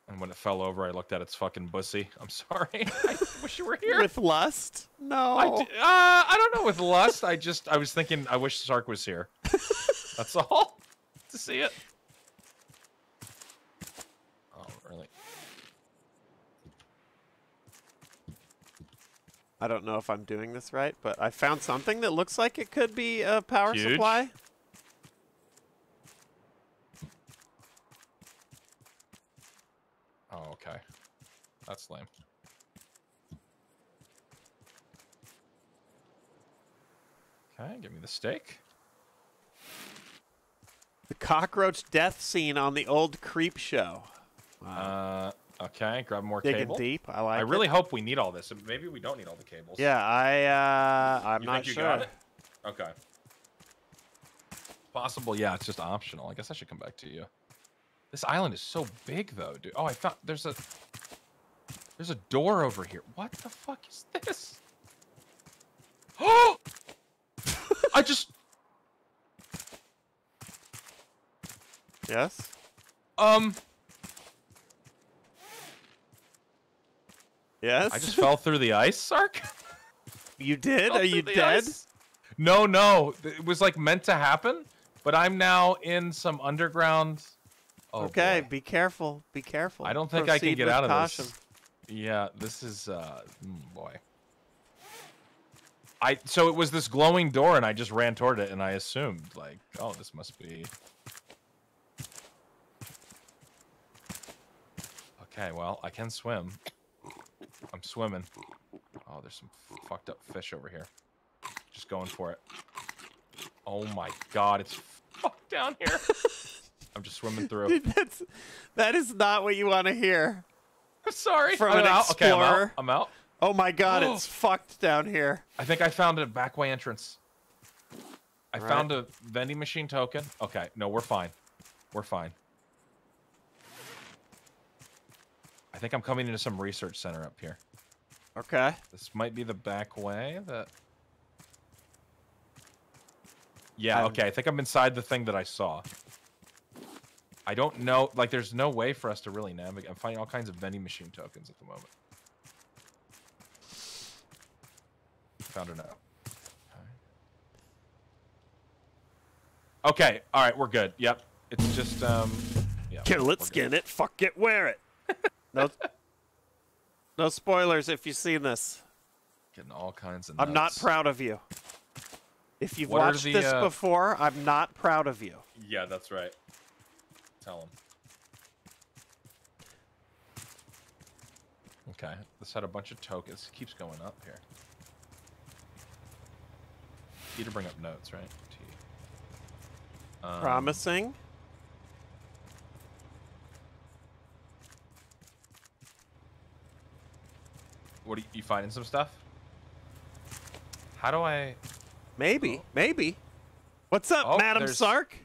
And when it fell over, I looked at its fucking bussy. I'm sorry. I wish you were here. With lust? No. I, d- uh, I don't know with lust. I just I was thinking I wish Sark was here. That's all. to see it. Oh really? I don't know if I'm doing this right, but I found something that looks like it could be a power Huge. supply. Oh okay. That's lame. Okay, give me the steak. The cockroach death scene on the old Creepshow. Wow. Uh, okay, grab more Digging cable. deep. I like I it. really hope we need all this. Maybe we don't need all the cables. Yeah, I uh I'm You not think you sure. got it? Okay. Possible, yeah, it's just optional. I guess I should come back to you. This island is so big though, dude. Oh, I found there's a there's a door over here. What the fuck is this? Oh! I just Yes? um Yes? I just fell through the ice, Sark. You did? Are you dead? ice. No, no. It was like meant to happen, but I'm now in some underground Oh, okay, boy. be careful. Be careful. I don't think I can get out of caution. this. Yeah, this is uh mm, boy. I so it was this glowing door and I just ran toward it and I assumed like, oh, this must be Okay, well, I can swim. I'm swimming. Oh, there's some fucked up fish over here. Just going for it. Oh my god, it's fucked down here. I'm just swimming through. Dude, that's that is not what you want to hear. Sorry. From I'm an out. Okay, I'm out. explorer. I'm out. Oh my god, Oh. it's fucked down here. I think I found a back way entrance. I Right. found a vending machine token. Okay, no, we're fine. We're fine. I think I'm coming into some research center up here. Okay. This might be the back way that. Yeah, I'm- okay. I think I'm inside the thing that I saw. I don't know. Like, there's no way for us to really navigate. I'm finding all kinds of vending machine tokens at the moment. Found a note. Okay. All right, we're good. Yep. It's just um. Yeah. Kill it, good. skin it, fuck it, wear it. no, no spoilers if you've seen this. Getting all kinds of. I'm not proud of you. If you've What watched the, this uh, before, I'm not proud of you. Yeah, that's right tell them. Okay, let's add a bunch of tokens. It keeps going up here. Need to bring up notes, right? T. Um, Promising. What are you, you finding some stuff? How do I? Maybe, oh. maybe. What's up, oh, Madam Sark?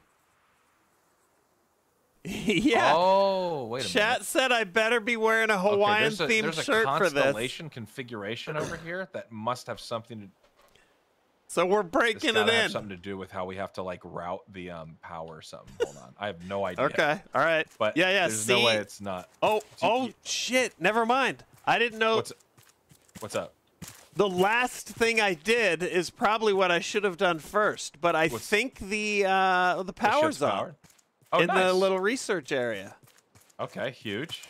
yeah. Oh, wait a Chat minute. Chat said I better be wearing a Hawaiian a, themed a shirt for this. There's a constellation configuration over here that must have something to. So we're breaking it in. something to do with how we have to like route the um power or something. Hold on, I have no idea. Okay. All right. But yeah, yeah. there's see. no way it's not. oh, oh shit. Never mind. I didn't know. What's what's up? The last thing I did is probably what I should have done first, but I What's- think the uh, the The power's on powered? Oh, in nice. the little research area. Okay, huge.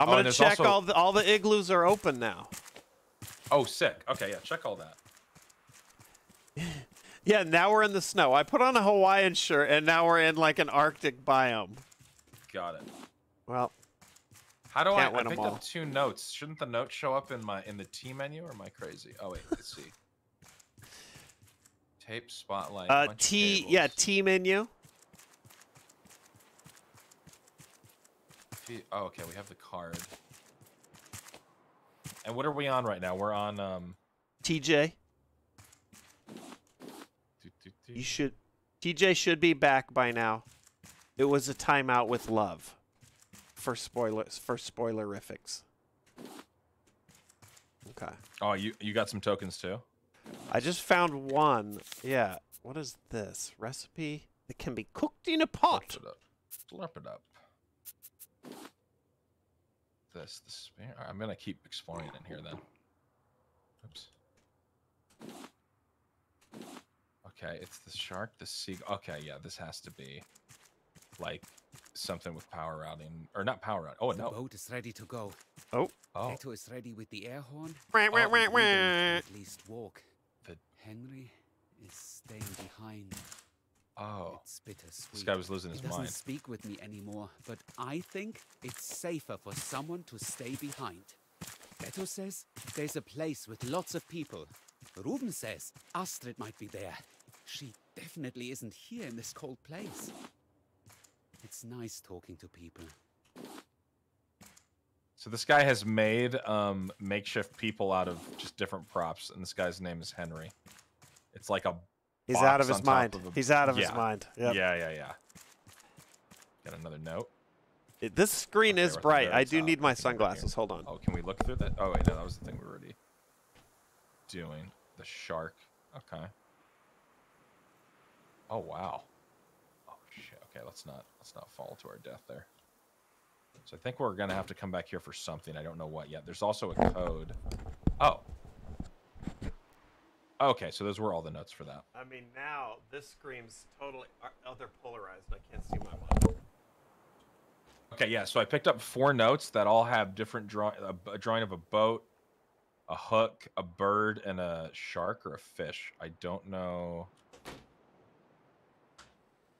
I'm Oh, gonna check also- all the all the igloos are open now. Oh, sick. Okay, yeah, check all that. Yeah, now we're in the snow. I put on a Hawaiian shirt and now we're in like an Arctic biome. Got it. Well, How do I? I picked all. up two notes. Shouldn't the note show up in my in the T menu, or am I crazy? Oh wait, let's see. Tape spotlight. uh, T yeah. T menu. Oh, okay, we have the card. And what are we on right now? We're on um. TJ, doo, doo, doo. you should TJ should be back by now. It was a timeout with love. For spoilers for spoilerifics. Okay. Oh, you you got some tokens too. I just found one. Yeah. What is this? Recipe that can be cooked in a pot. Slurp it up. Slurp it up. This, the spare. I'm gonna keep exploring in here then. Oops. Okay, it's the shark, the sea. Okay, yeah, this has to be like something with power routing, or not power routing. Oh the no. boat is ready to go. Oh, oh. Beto is ready with the air horn. Wah, wah, and wah, Ruben wah. can At least walk. The- Henry is staying behind. Oh. It's bittersweet. This guy was losing his he doesn't mind. speak with me anymore, but I think it's safer for someone to stay behind. Beto says there's a place with lots of people. Ruben says Astrid might be there. She definitely isn't here in this cold place. It's nice talking to people. So this guy has made um, makeshift people out of just different props, and this guy's name is Henry. It's like a He's out of his mind. of He's out of his mind. Yep. yeah, yeah, yeah. Got another note. It- This screen Okay, is we're at the bright. I do need my I think we're here. sunglasses. Hold on. Oh, can we look through that? Oh wait, no, that was the thing we were already doing. The shark. Okay. Oh wow. Oh shit. Okay, let's not let's not fall to our death there. So I think we're gonna have to come back here for something. I don't know what yet. There's also a code. Oh. Okay, so those were all the notes for that. I mean, now this screams totally. Uh, oh, they're polarized. I can't see my one. Okay, yeah. So I picked up four notes that all have different draw a, a drawing of a boat, a hook, a bird, and a shark or a fish. I don't know.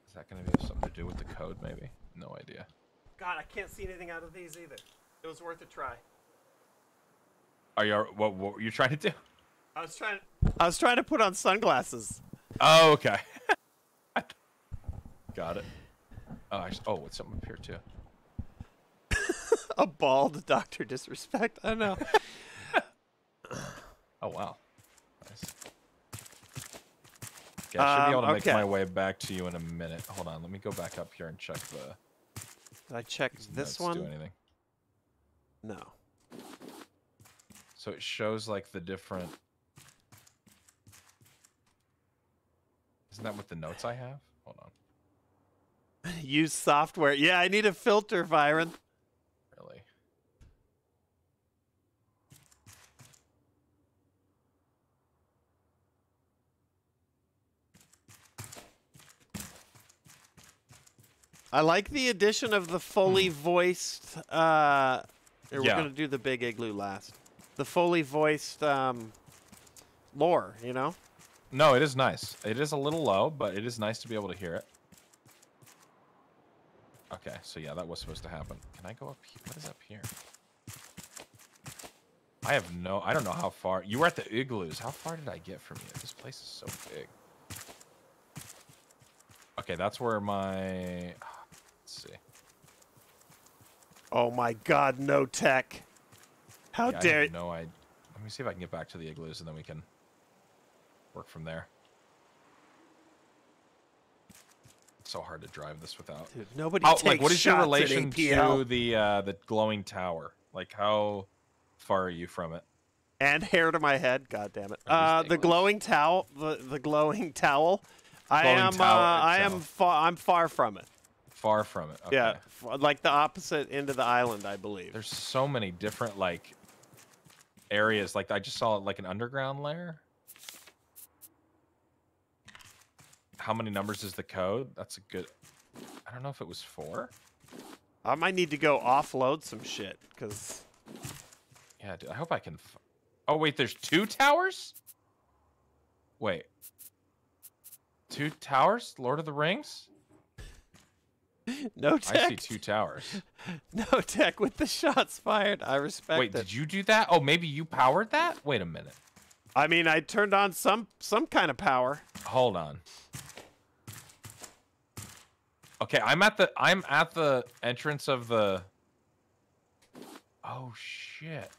Is that going to be something to do with the code? Maybe. No idea. God, I can't see anything out of these either. It was worth a try. Are you? What, what were you trying to do? I was trying. I was trying to put on sunglasses. Oh, okay. Got it. Oh, I, oh, what's something up here too? A bald Doctor Disrespect. I know. Oh wow. Nice. Okay, I should be able to Um, make my way back to you in a minute. Hold on, let me go back up here and check the. Did I check this notes Do one? anything? No. So it shows like the different. Isn't that what the notes I have? Hold on. Use software. Yeah, I need a filter, Byron. Really? I like the addition of the fully voiced. Uh, here, we're Yeah. gonna do the big igloo last. The fully voiced um, lore. You know. No, it is nice. It is a little low, but it is nice to be able to hear it. Okay, so yeah, that was supposed to happen. Can I go up here? What is up here? I have no, I don't know how far. You were at the igloos. How far did I get from you? This place is so big. Okay, that's where my, let's see. Oh my God, no tech. How Yeah, I dare have no I. Let me see if I can get back to the igloos and then we can work from there. It's so hard to drive this without. Dude, nobody How, like, what is your relation to the uh, the glowing tower? Like, how far are you from it? and hair to my head. God damn it! Uh, the glowing towel, the the glowing towel. I am. uh, I am. Far, I'm far from it. Far from it. Okay. Yeah, f- like the opposite end of the island, I believe. There's so many different like areas. Like I just saw like an underground layer. How many numbers is the code? That's a good. I don't know if it was four. I might need to go offload some shit because Yeah, dude, I hope I can. F- oh wait, there's two towers. Wait. Two towers, Lord of the Rings. no tech. I see two towers. No tech with the shots fired. I respect Wait, it. did you do that? Oh, maybe you powered that. Wait a minute. I mean, I turned on some some kind of power. Hold on. Okay, I'm at the I'm at the entrance of the Oh shit.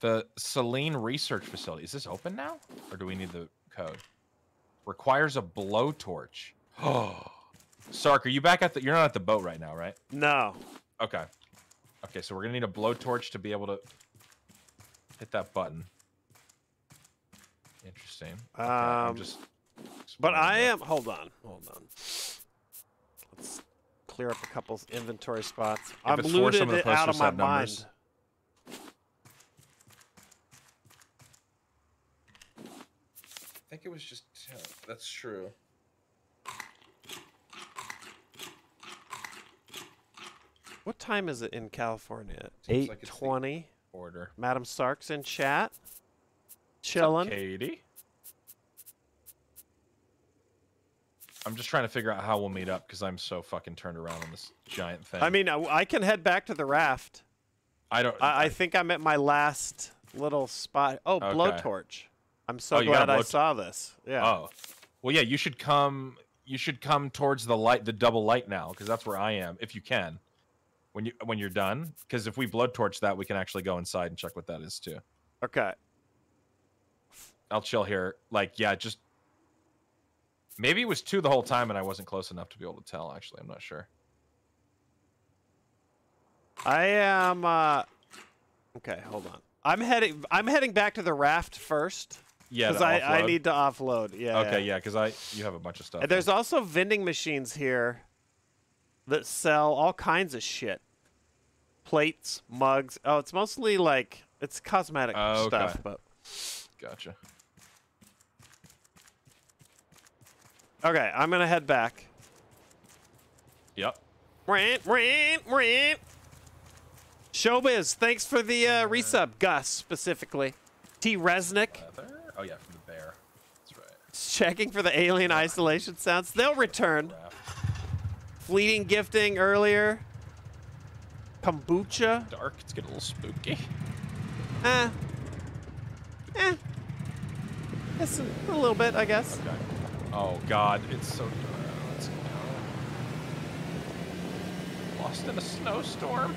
The Saline Research Facility. Is this open now? Or do we need the code? Requires a blowtorch. Oh. Sark, are you back at the you're not at the boat right now, right? No. Okay. Okay, so we're gonna need a blowtorch to be able to hit that button. Interesting. Okay, I'm Um, just. But I am. Hold on. Hold on. Let's clear up a couple inventory spots. I'm it's looted it out of my numbers. mind. I think it was just. That's true. What time is it in California? Eight twenty. Like it's the- twenty. Order. Madam Stark's in chat. Chilling. Katie. I'm just trying to figure out how we'll meet up because I'm so fucking turned around on this giant thing. I mean, I, I can head back to the raft. I don't. I, I think I'm at my last little spot. Oh, Okay. blowtorch. I'm so Oh, you got a glad I saw this. Yeah. Oh, well, yeah. You should come. You should come towards the light, the double light now, because that's where I am, if you can. When you when you're done, because if we blood torch that, we can actually go inside and check what that is too. Okay. I'll chill here. Like, yeah, just maybe it was two the whole time, and I wasn't close enough to be able to tell. Actually, I'm not sure. I am. Uh, okay, hold on. I'm heading. I'm heading back to the raft first Yeah, because I, I need to offload. Yeah. Okay, yeah, because I you have a bunch of stuff. And there's also vending machines here that sell all kinds of shit. Plates, mugs. Oh, it's mostly like it's cosmetic Oh, okay. stuff, but gotcha. Okay. I'm gonna head back. Yep. Rant, rant, rant. Showbiz, thanks for the uh, resub, Gus specifically. T. Resnick, Leather? Oh yeah, from the bear. That's right. checking for the alien isolation sounds. They'll return. Fleeting gifting earlier. Kombucha. Dark. It's getting a little spooky. Eh. Eh. It's a, a little bit, I guess. Okay. Oh God, it's so. Uh, let's go. Lost in a snowstorm.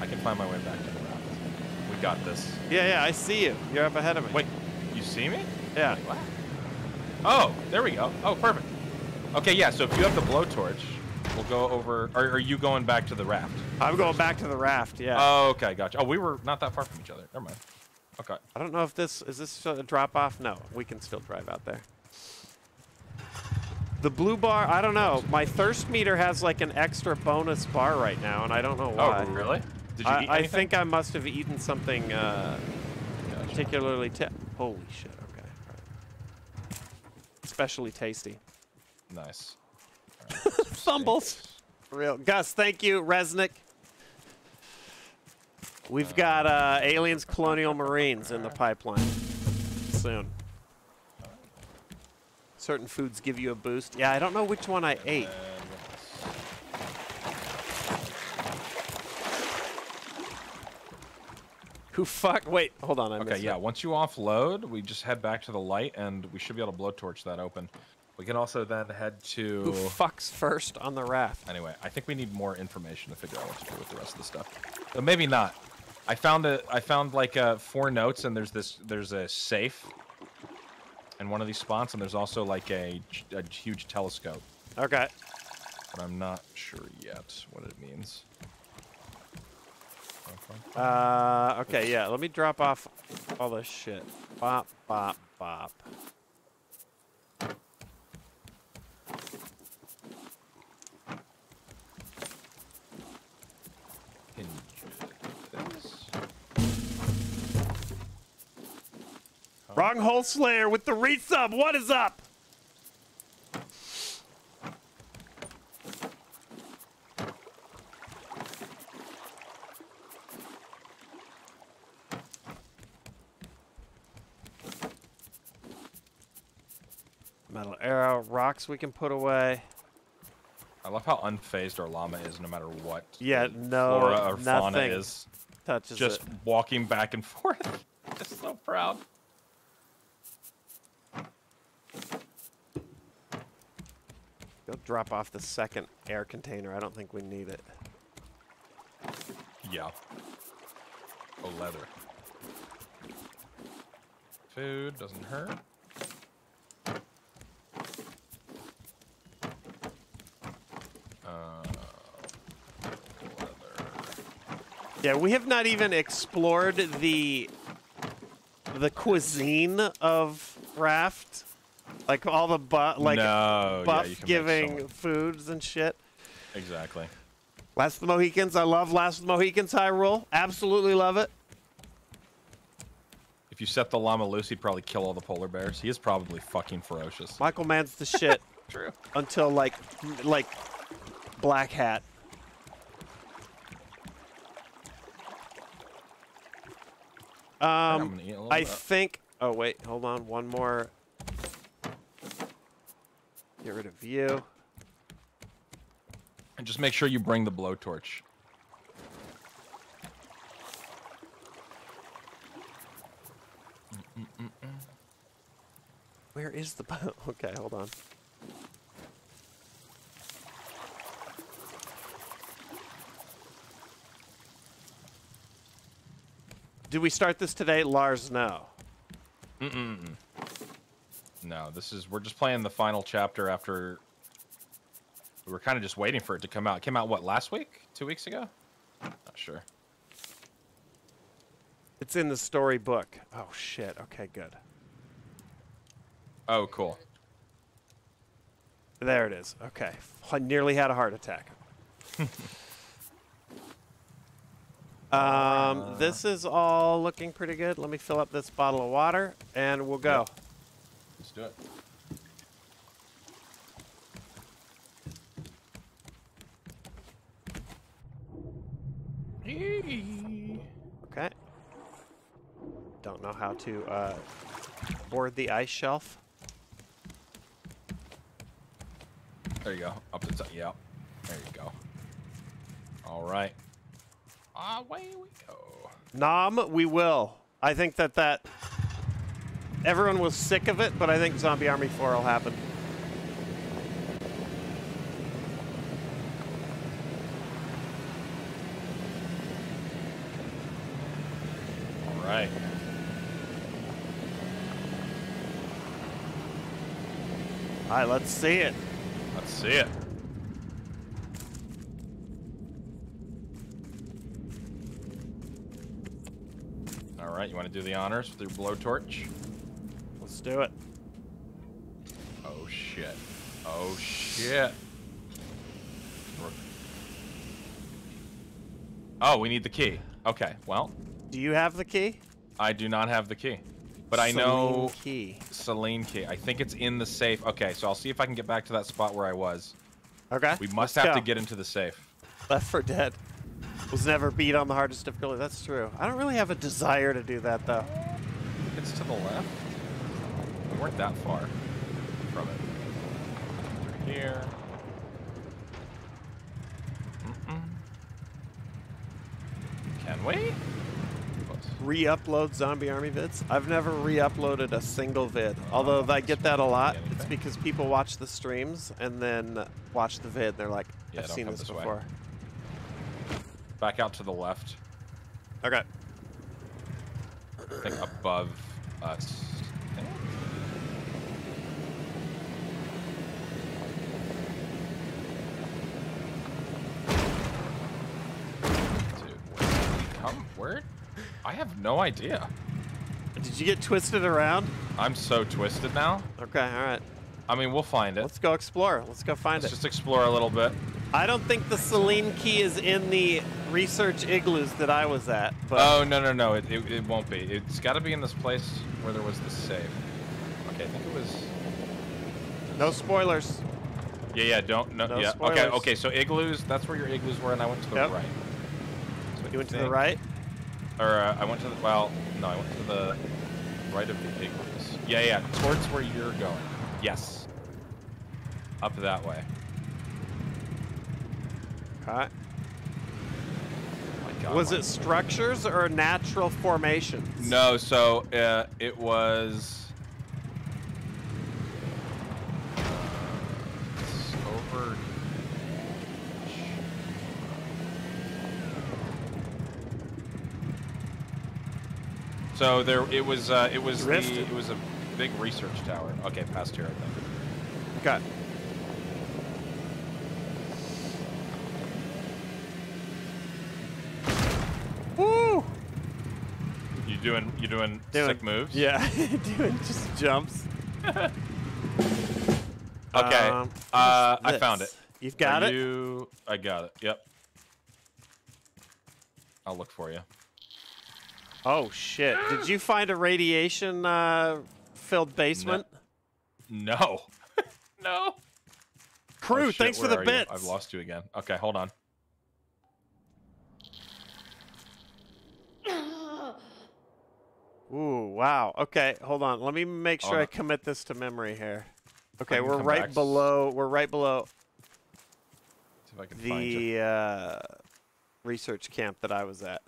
I can find my way back to the raft. We got this. Yeah, yeah, I see you. You're up ahead of me. Wait, you see me? Yeah. Wait, what? Oh, there we go. Oh, perfect. Okay, yeah. So if you have the blowtorch, we'll go over. Are, are you going back to the raft? I'm going back to the raft, yeah. Oh, okay, gotcha. Oh, we were not that far from each other. Never mind. Okay. I don't know if this is this a drop off. No, we can still drive out there. The blue bar, I don't know. My thirst meter has like an extra bonus bar right now, and I don't know why. Oh, really? Did you I, eat I think I must have eaten something uh, Gotcha. particularly. ta- Holy shit! Okay, all right. especially tasty. Nice. Fumbles. Real, Gus. Thank you, Resnick. We've got uh, aliens, colonial marines in the pipeline soon. Certain foods give you a boost. Yeah, I don't know which one I ate. Who fuck? Wait, hold on. I Okay, yeah. it. Once you offload, we just head back to the light, and we should be able to blowtorch that open. We can also then head to. Who fucks first on the raft? Anyway, I think we need more information to figure out what to do with the rest of the stuff. But maybe not. I found a. I found like uh, four notes, and there's this. There's a safe. In one of these spots, and there's also like a, a huge telescope, Okay. but I'm not sure yet what it means. Uh, okay, yeah. Let me drop off all this shit. Bop, bop, bop. Wrong hole slayer with the resub. What is up? Metal arrow, rocks we can put away. I love how unfazed our llama is, no matter what. Yeah, no, flora or fauna nothing is. Touches Just it. walking back and forth. Just so proud. Go drop off the second air container. I don't think we need it. Yeah. Oh, leather. Food doesn't hurt. Uh. Yeah, we have not even explored the the cuisine of Raft. Like all the bu- like no, buff can make so giving foods and shit. Exactly. Last of the Mohicans, I love Last of the Mohicans Hyrule. Absolutely love it. If you set the llama loose, he'd probably kill all the polar bears. He is probably fucking ferocious. Michael Mann's the shit True. until like like Black Hat. I'm Um, gonna eat a little I bit. think. Oh wait, hold on. One more. Get rid of you. And just make sure you bring the blowtorch. Where is the boat? Okay, hold on. Do we start this today? Lars, no. No, this is we're just playing the final chapter after we were kind of just waiting for it to come out. It came out what last week? Two weeks ago? Not sure. It's in the storybook. Oh shit. Okay, good. Oh, cool. There it is. Okay. I nearly had a heart attack. um, this is all looking pretty good. Let me fill up this bottle of water and we'll go. Let's do it. Okay. Don't know how to uh, board the ice shelf. There you go. Up the top. Yeah. There you go. All right. Away we go. Nom, we will. I think that that everyone was sick of it, but I think Zombie Army 4 will happen. All right. All right, let's see it. Let's see it. All right. You want to do the honors with your blowtorch? Let's do it. Oh shit. Oh shit. Oh, we need the key. Okay, well, Do you have the key? I do not have the key. But I know Celine key. Celine key. I think it's in the safe. Okay, so I'll see if I can get back to that spot where I was. Okay. We must have to get into the safe. Left 4 Dead was never beat on the hardest difficulty. That's true. I don't really have a desire to do that though. It's to the left. We weren't that far from it. Through here. Can we? Re-upload zombie army vids? I've never re-uploaded a single vid. Although I get that a lot. It's because people watch the streams and then watch the vid. They're like, Yeah, I've seen this this before. Back out to the left. Okay. I think above us. Dude, where did we come? Where? I have no idea. Did you get twisted around? I'm so twisted now. Okay, all right. I mean, we'll find it. Let's go explore. Let's go find Let's it. just explore a little bit. I don't think the Celine key is in the research igloos that I was at. But Oh no no no! It, it, it won't be. It's got to be in this place where there was the safe. Okay, I think it was. no spoilers. Yeah yeah. Don't no, No yeah. Okay okay. So igloos. That's where your igloos were, and I went to the Yep. right. You went to the right. Or uh, I went to the well. No, I went to the right of the igloos. Yeah yeah. Towards where you're going. Yes. Up that way. My God, Was it structures or natural formations? No, so uh, it was uh, it's over. So there, it was. Uh, it was the, It was a big research tower. Okay, past here, I think. Okay. Woo! You doing? You doing, Doing- sick moves? Yeah, doing just jumps. Okay. Um, uh, I found it. You've got Are it. You, I got it. Yep. I'll look for you. Oh shit! Did you find a radiation uh, filled basement? No. no. Crew, Oh, shit, thanks for the are you? I've lost you again. Okay, hold on. Ooh, wow. Okay, hold on. Let me make sure Oh, I no. commit this to memory here. Okay, we're right back. below. We're right below See if I can find the uh, research camp that I was at.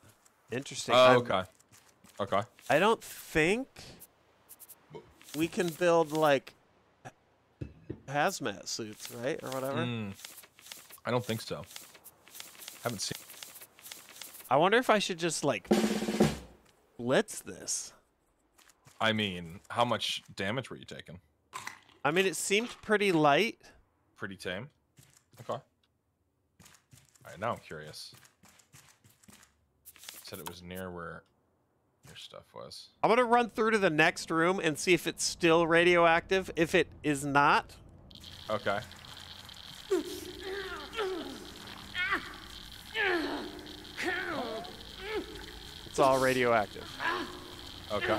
Interesting. Oh, I'm- okay. Okay. I don't think we can build like hazmat suits, right, or whatever. Mm, I don't think so. Haven't seen. I wonder if I should just like blitz this. I mean, how much damage were you taking? I mean, it seemed pretty light. Pretty tame. Okay. All right, now I'm curious. Said it was near where your stuff was. I'm gonna run through to the next room and see if it's still radioactive. If it is not, Okay. it's all radioactive. Okay.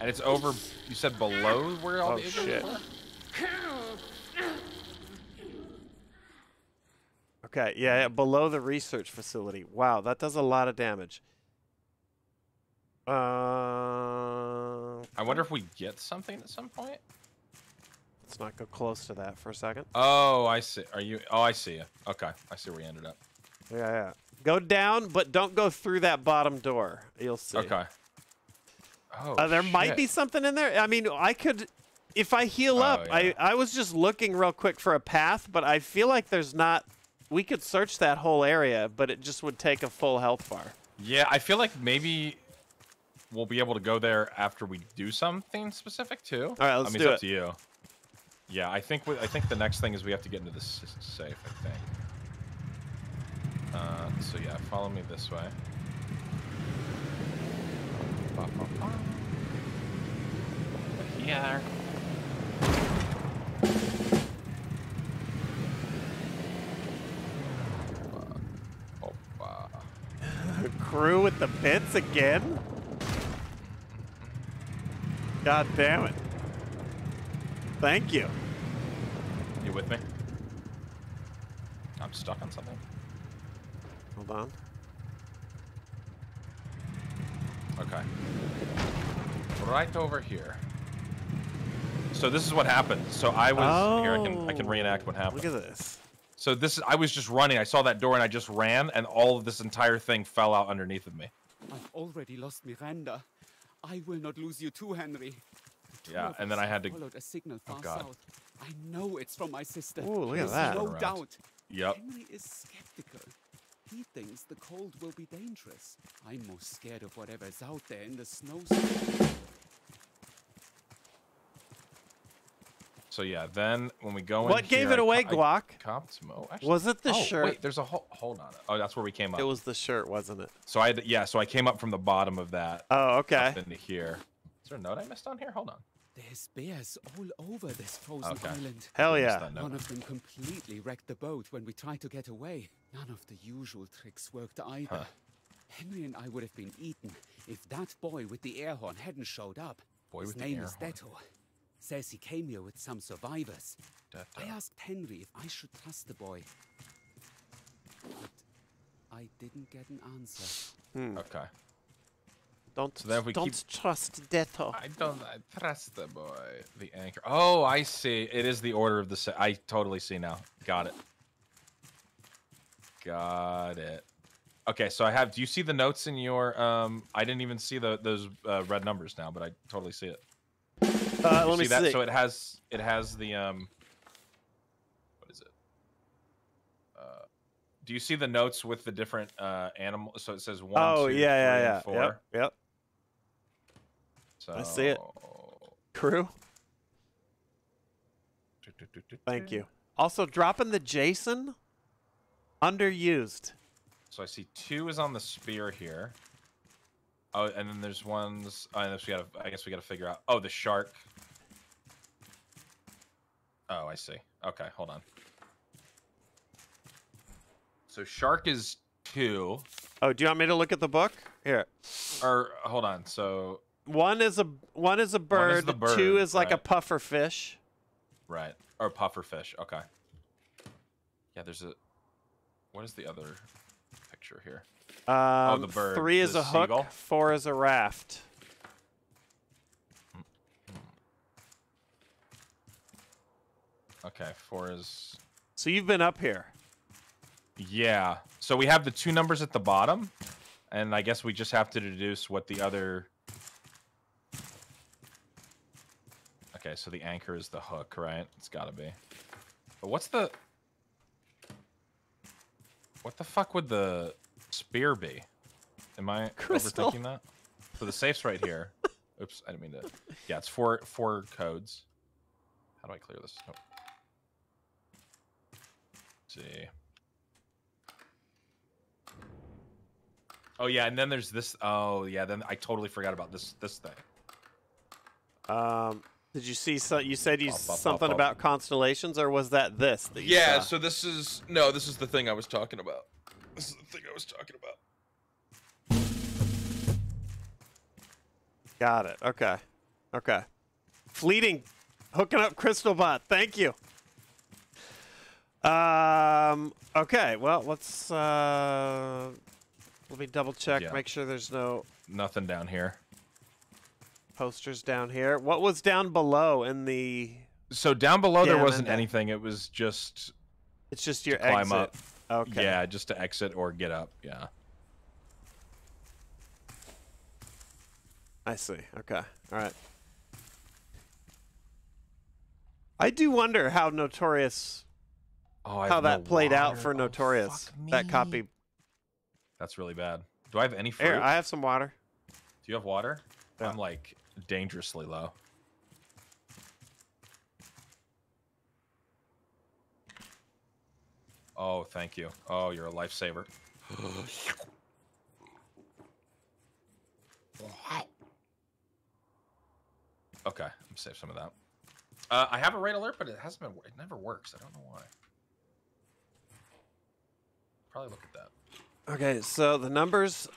And it's over. You said below where all Oh the igloos shit. were? Okay, yeah, yeah, below the research facility. Wow, that does a lot of damage. Uh, I wonder if we get something at some point. let's not go close to that for a second. Oh, I see. Are you? Oh, I see you. Okay, I see where you ended up. Yeah, yeah. Go down, but don't go through that bottom door. You'll see. Okay. Oh, Uh, there might be something in there. I mean, I could, if I heal Oh, up. I yeah. I was just looking real quick for a path, but I feel like there's not. We could search that whole area, but it just would take a full health bar. Yeah, I feel like maybe we'll be able to go there after we do something specific too. All right, let's I mean, do it's up it. to you. Yeah, I think we, I think the next thing is we have to get into the safe. I think. Uh, so yeah, follow me this way. Ba, ba, ba. Here. Ba, ba. Crew with the bits again? God damn it. Thank you. You with me? I'm stuck on something. Hold on. Okay. Right over here. So this is what happened. So I was here. I can I can Oh, reenact what happened. Look at this. So this I was just running. I saw that door and I just ran, and all of this entire thing fell out underneath of me. I've already lost Miranda. I will not lose you too, Henry. Two Yeah, and then I had to- followed a signal Oh, far God. south. I know it's from my sister. Ooh, look at There's that. No Around. doubt. Yep. Henry is skeptical. He thinks the cold will be dangerous. I'm most scared of whatever's out there in the snowstorm. So yeah, then when we go in What gave here, it I away, co- Guac? I copped. Oh, actually, Was it the oh, shirt? Wait, there's a whole. Hold on. Oh, that's where we came up. It was the shirt, wasn't it? So I had yeah. So I came up from the bottom of that Oh, okay. up into here. Is there a note I missed on here? Hold on. There's bears all over this frozen Okay. island. Hell yeah. that. One of them completely wrecked the boat when we tried to get away. None of the usual tricks worked either. Huh. Henry and I would have been eaten if that boy with the air horn hadn't showed up. Boy His with the name air is horn. Beto. Says he came here with some survivors. Da- I asked Henry if I should trust the boy. But I didn't get an answer. Okay. Don't So then we don't keep- trust Beto. I don't I trust the boy. The anchor. Oh, I see. It is the order of the. Se- I totally see now. Got it. Got it. Okay, so I have. Do you see the notes in your? Um, I didn't even see the those uh, red numbers now, but I totally see it. Uh, let me see that? see. So it has it has the um. What is it? Uh, do you see the notes with the different uh animal? So it says one. oh two, yeah, yeah, three, and yeah. Four. Yep, yep. So I see it. Crew. Thank you. Also, dropping the Jason. Underused. So I see two is on the spear here. Oh, and then there's ones. Oh, and we gotta. I guess we gotta figure out. Oh, the shark. Oh, I see. Okay, hold on. So shark is two, Oh, do you want me to look at the book? Here. or hold on. So One is a one is a bird. the Two is like a puffer fish. right, or puffer fish. Okay. Yeah, there's a. What is the other picture here? Um, the bird, Three is the a hook. seagull? Four is a raft. Okay, four is So you've been up here. Yeah. So we have the two numbers at the bottom, and I guess we just have to deduce what the other. Okay, so the anchor is the hook, right? It's got to be. But what's the? What the fuck would the spear be? Am I Crystal. overthinking that? So the safe's right here. Oops, I didn't mean to. Yeah, it's four four codes. How do I clear this? Oh. See. Oh yeah, and then there's this. Oh yeah, then I totally forgot about this this thing. Um, did you see? So you said you Up, up, something up. about constellations, or was that this? That you Yeah, saw? so this is no, this is the thing I was talking about. This is the thing I was talking about. Got it. Okay. Okay. Fleeting, hooking up Crystal Bot. Thank you. Um. Okay. Well, let's. Uh, let me double check. Yeah. Make sure there's no Nothing down here. posters down here. What was down below in the? So down below there wasn't anything. It was just It's just your climb exit. up. Okay. yeah, just to exit or get up. Yeah. I see. Okay. All right. I do wonder how notorious Oh, how that no played out for Oh, notorious. fuck that copy. That's really bad. Do I have any fruit? Here, I have some water. Do you have water? Yeah. I'm like dangerously low. Oh, thank you. Oh, you're a lifesaver. Okay, I'm save some of that. Uh, I have a raid alert, but it hasn't been. It never works. I don't know why. Probably look at that. Okay, so the numbers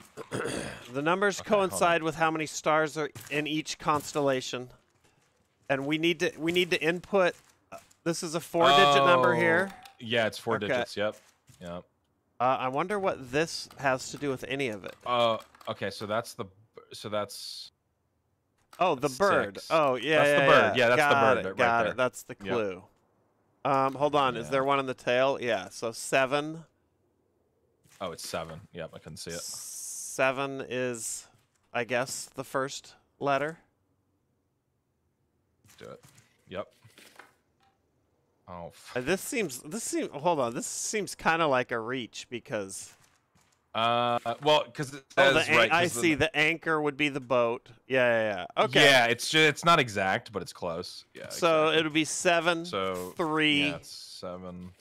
the numbers Okay, coincide with how many stars are in each constellation. And we need to we need to input uh, this is a four digit number Oh, here. Yeah, it's four Okay. digits. Yep. Yep. Uh, I wonder what this has to do with any of it. Uh, okay, so that's the. So that's. Oh, the bird. six. Oh, yeah, That's the yeah, bird. Yeah, that's the Got bird it, right got there. it. That's the Yep. clue. Um, hold on. Is there one on the tail? Yeah. So seven. Oh, it's seven. Yep, I couldn't see it. Seven is, I guess, the first letter. Do it. Yep. Oh, f- Uh, this seems. This seems. Hold on. This seems kind of like a reach because. uh, well, because it Oh, the right. I see. The anchor would be the boat. Yeah, yeah, yeah. Okay. Yeah, it's just, it's not exact, but it's close. Yeah. So exactly. it would be seven, so three, Yeah, seven.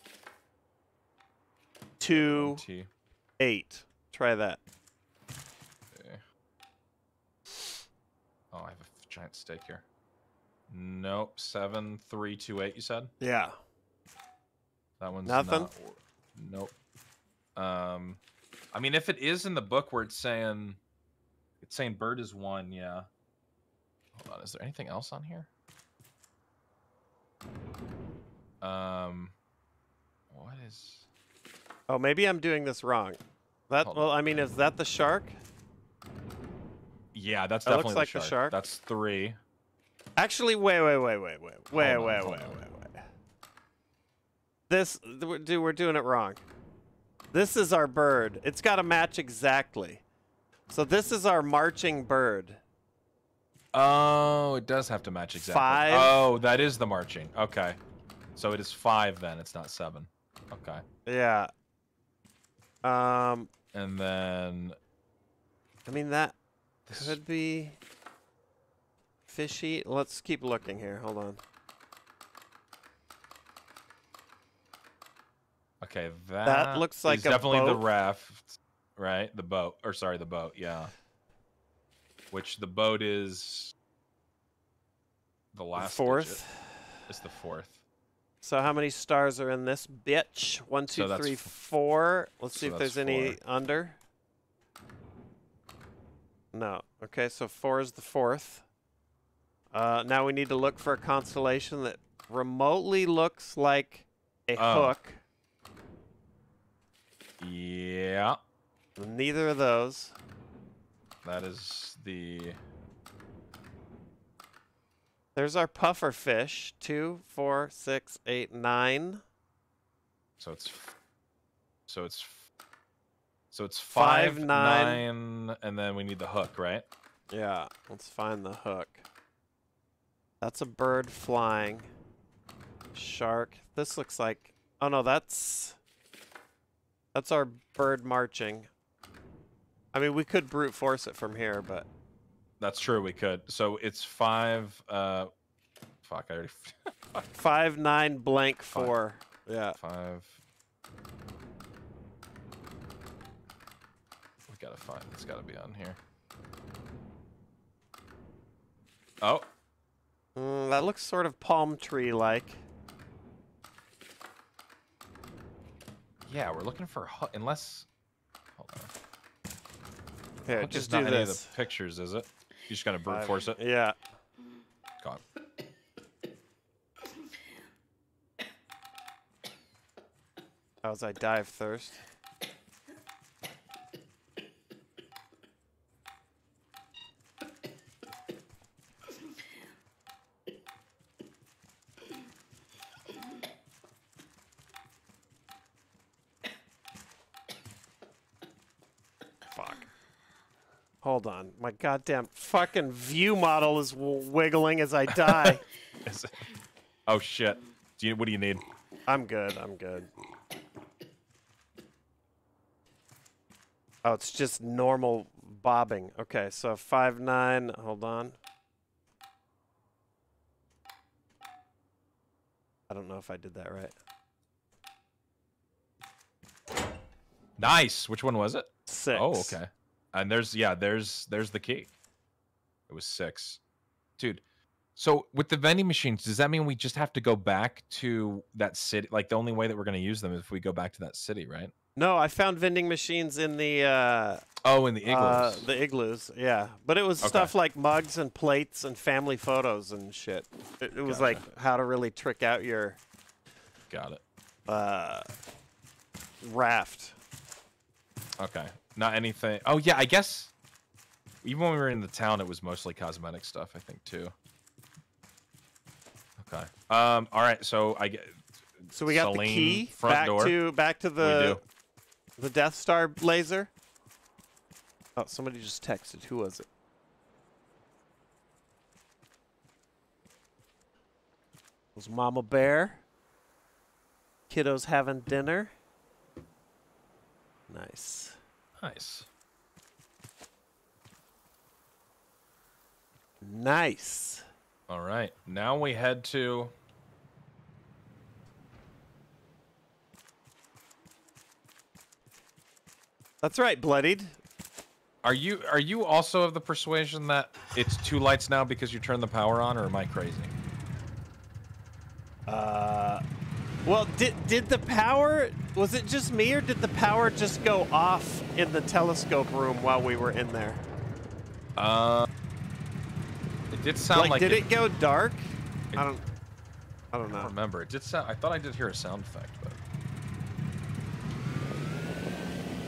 two. Eight. Try that. Okay. Oh, I have a giant stake here. Nope. Seven, three, two, eight. You said Yeah. that one's Nothing? not Nope. Um, I mean, if it is in the book where it's saying, it's saying bird is one. Yeah. Hold on. Is there anything else on here? Um, what is? Oh, maybe I'm doing this wrong. That. Hold well, I mean, is that the shark? Yeah, that's That looks definitely like the the shark. shark. That's three. Actually, wait, wait, wait, wait, wait, wait, on, wait, wait, wait, wait. This, dude, we're doing it wrong. This is our bird. It's got to match exactly. So this is our marching bird. Oh, it does have to match exactly. Five. Oh, that is the marching. Okay. So it is five then. It's not seven. Okay. Yeah. Um, And then I mean that this could be fishy. Let's keep looking here. Hold on. okay, that looks like definitely the raft, right? The boat, or sorry, the boat. Yeah. Which the boat is the last digit. Fourth. It's the fourth. So how many stars are in this bitch? One, two, So three, four. Let's see so if that's there's any under. No. Okay, so four is the fourth. Uh, now we need to look for a constellation that remotely looks like a Oh. hook. Yeah. Neither of those. That is the There's our puffer fish. Two, four, six, eight, nine. So it's so it's so it's Five, five, nine. nine, and then we need the hook, right? Yeah, let's find the hook. That's a bird flying. Shark. This looks like. Oh no, that's. That's our bird marching. I mean, we could brute force it from here, but That's true. We could. So it's five. Uh, fuck. I already. five nine blank Five. four. Yeah. five. We gotta find. It's gotta be on here. Oh, Mm, that looks sort of palm tree like. yeah. We're looking for. Unless. Hold on. Here, just is not do any of the pictures, is it? You just gotta brute force it. Yeah. God. As I dive thirst. Fuck. Hold on. My goddamn fucking view model is w- wiggling as I die. Oh shit. Do you? What do you need? I'm good. I'm good. Oh, it's just normal bobbing. Okay, so five nine. Hold on. I don't know if I did that right. Nice. Which one was it? Six. Oh, okay. And there's yeah, there's there's the key. It was six, dude. So with the vending machines, does that mean we just have to go back to that city? Like the only way that we're gonna use them is if we go back to that city, right? No, I found vending machines in the uh, Oh, in the igloos. uh, the igloos. Yeah, but it was Okay. stuff like mugs and plates and family photos and shit. It, it was Gotcha. like how to really trick out your Got it. uh, raft. Okay. Not anything. Oh yeah, I guess. Even when we were in the town, it was mostly cosmetic stuff. I think too. Okay. Um. All right. So I get. So we got the Celine key front back door. to back to the the Death Star laser. Oh, somebody just texted. Who was it? It was Mama Bear. Kiddos having dinner. Nice. Nice. Nice. All right. Now we head to. That's right, bloodied. Are you are you also of the persuasion that it's two lights now because you turned the power on, or am I crazy? Uh, well, did did the power? Was it just me, or did the power just go off in the telescope room while we were in there? Uh, it did sound like, like, did it, it go dark? It- I don't. I don't I don't know. remember. It did sound. I thought I did hear a sound effect, but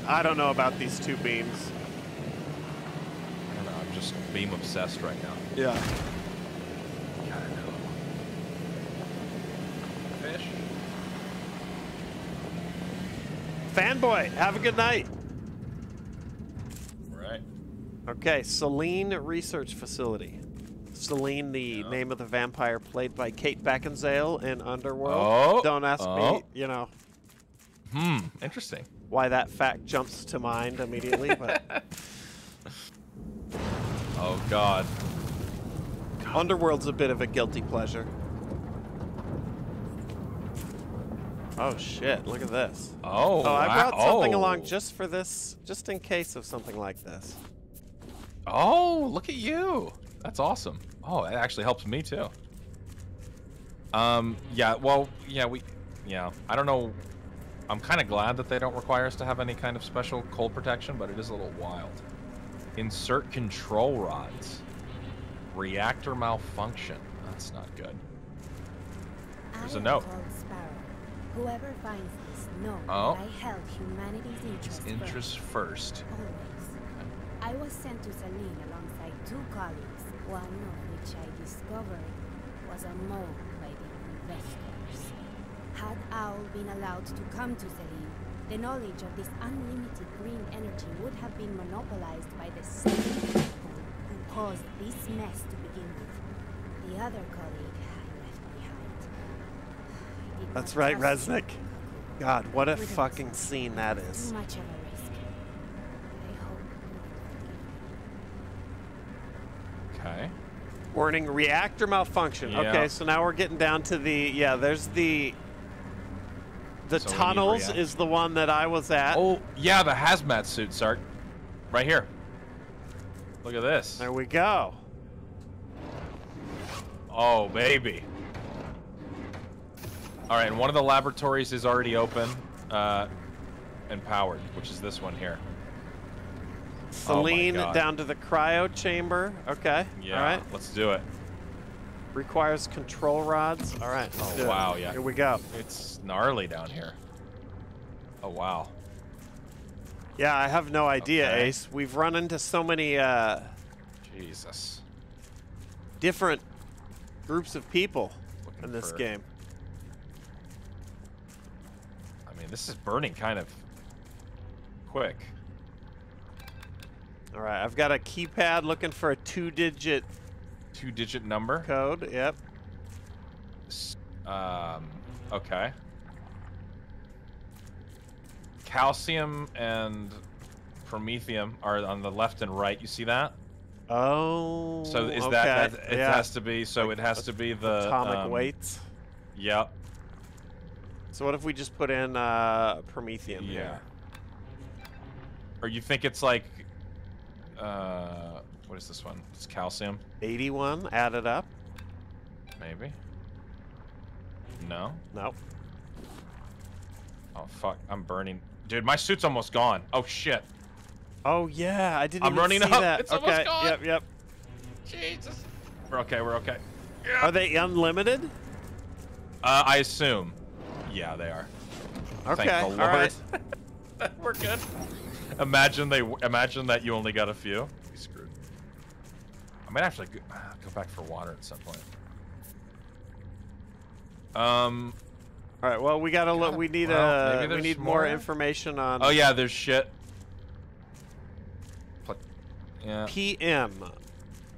I don't know about these two beams. I don't know. I'm just beam obsessed right now. Yeah. Gotta know. Fish. Fanboy, have a good night. Right. Okay, Celine Research Facility. Celine, the Yeah. name of the vampire played by Kate Beckinsale in Underworld. Oh, Don't ask oh. me, you know, Hmm. Interesting. why that fact jumps to mind immediately, but Oh God. Underworld's a bit of a guilty pleasure. Oh shit, look at this. Oh. Oh, I wow. brought something oh. along just for this, just in case of something like this. Oh, look at you. That's awesome. Oh, it actually helps me too. Um, yeah, well, yeah, we, yeah, I don't know. I'm kind of glad that they don't require us to have any kind of special cold protection, but it is a little wild. Insert control rods. Reactor malfunction. That's not good. There's a note. Whoever finds this, know Oh. I held humanity's interests first, Interest first. always. I was sent to Celine alongside two colleagues, one of which I discovered was a mole by the investors. Had Owl been allowed to come to Celine, the knowledge of this unlimited green energy would have been monopolized by the same people who caused this mess to begin with. The other colleague I left behind. I did That's right, Resnick. God, what a fucking scene that Too is. much of a risk. I hope you forgive me. Okay. Warning, reactor malfunction. Yeah. Okay, so now we're getting down to the, yeah, there's the, the So tunnels is the one that I was at. Oh, yeah, the hazmat suit, Sark. Right here. Look at this. There we go. Oh, baby. All right, and one of the laboratories is already open uh, and powered, which is this one here. Oh Celine God. down to the cryo chamber. Okay. Yeah, All right. let's do it. Requires control rods. All right. Oh, do it. wow, yeah. Here we go. It's gnarly down here. Oh, wow. Yeah, I have no idea, Okay. Ace. We've run into so many uh, Jesus. different groups of people Looking in this game. I mean, this is burning kind of quick. All right, I've got a keypad looking for a two-digit Two-digit number. code. Yep. Um, okay. Calcium and promethium are on the left and right. You see that? Oh. So is okay. that, that it yeah. has to be? So it has to be the atomic um, weights. Yep. So what if we just put in uh, promethium Yeah. here? Or you think it's like, uh, what is this one? It's calcium, 81 added up. maybe. No. Nope. Oh fuck! I'm burning, dude. My suit's almost gone. Oh shit. Oh yeah, I didn't I'm even running see up. that. It's okay. almost gone. Yep, yep. Jesus. We're okay. We're okay. Yeah. Are they unlimited? Uh, I assume. Yeah, they are. Okay. Thank the all Lord. right. We're good. Imagine they. Imagine that you only got a few. Be screwed. I might actually go, uh, go back for water at some point. Um. All right. Well, we gotta look. We need well, uh, maybe we need more more? information on Oh yeah, there's shit. Yeah. PM.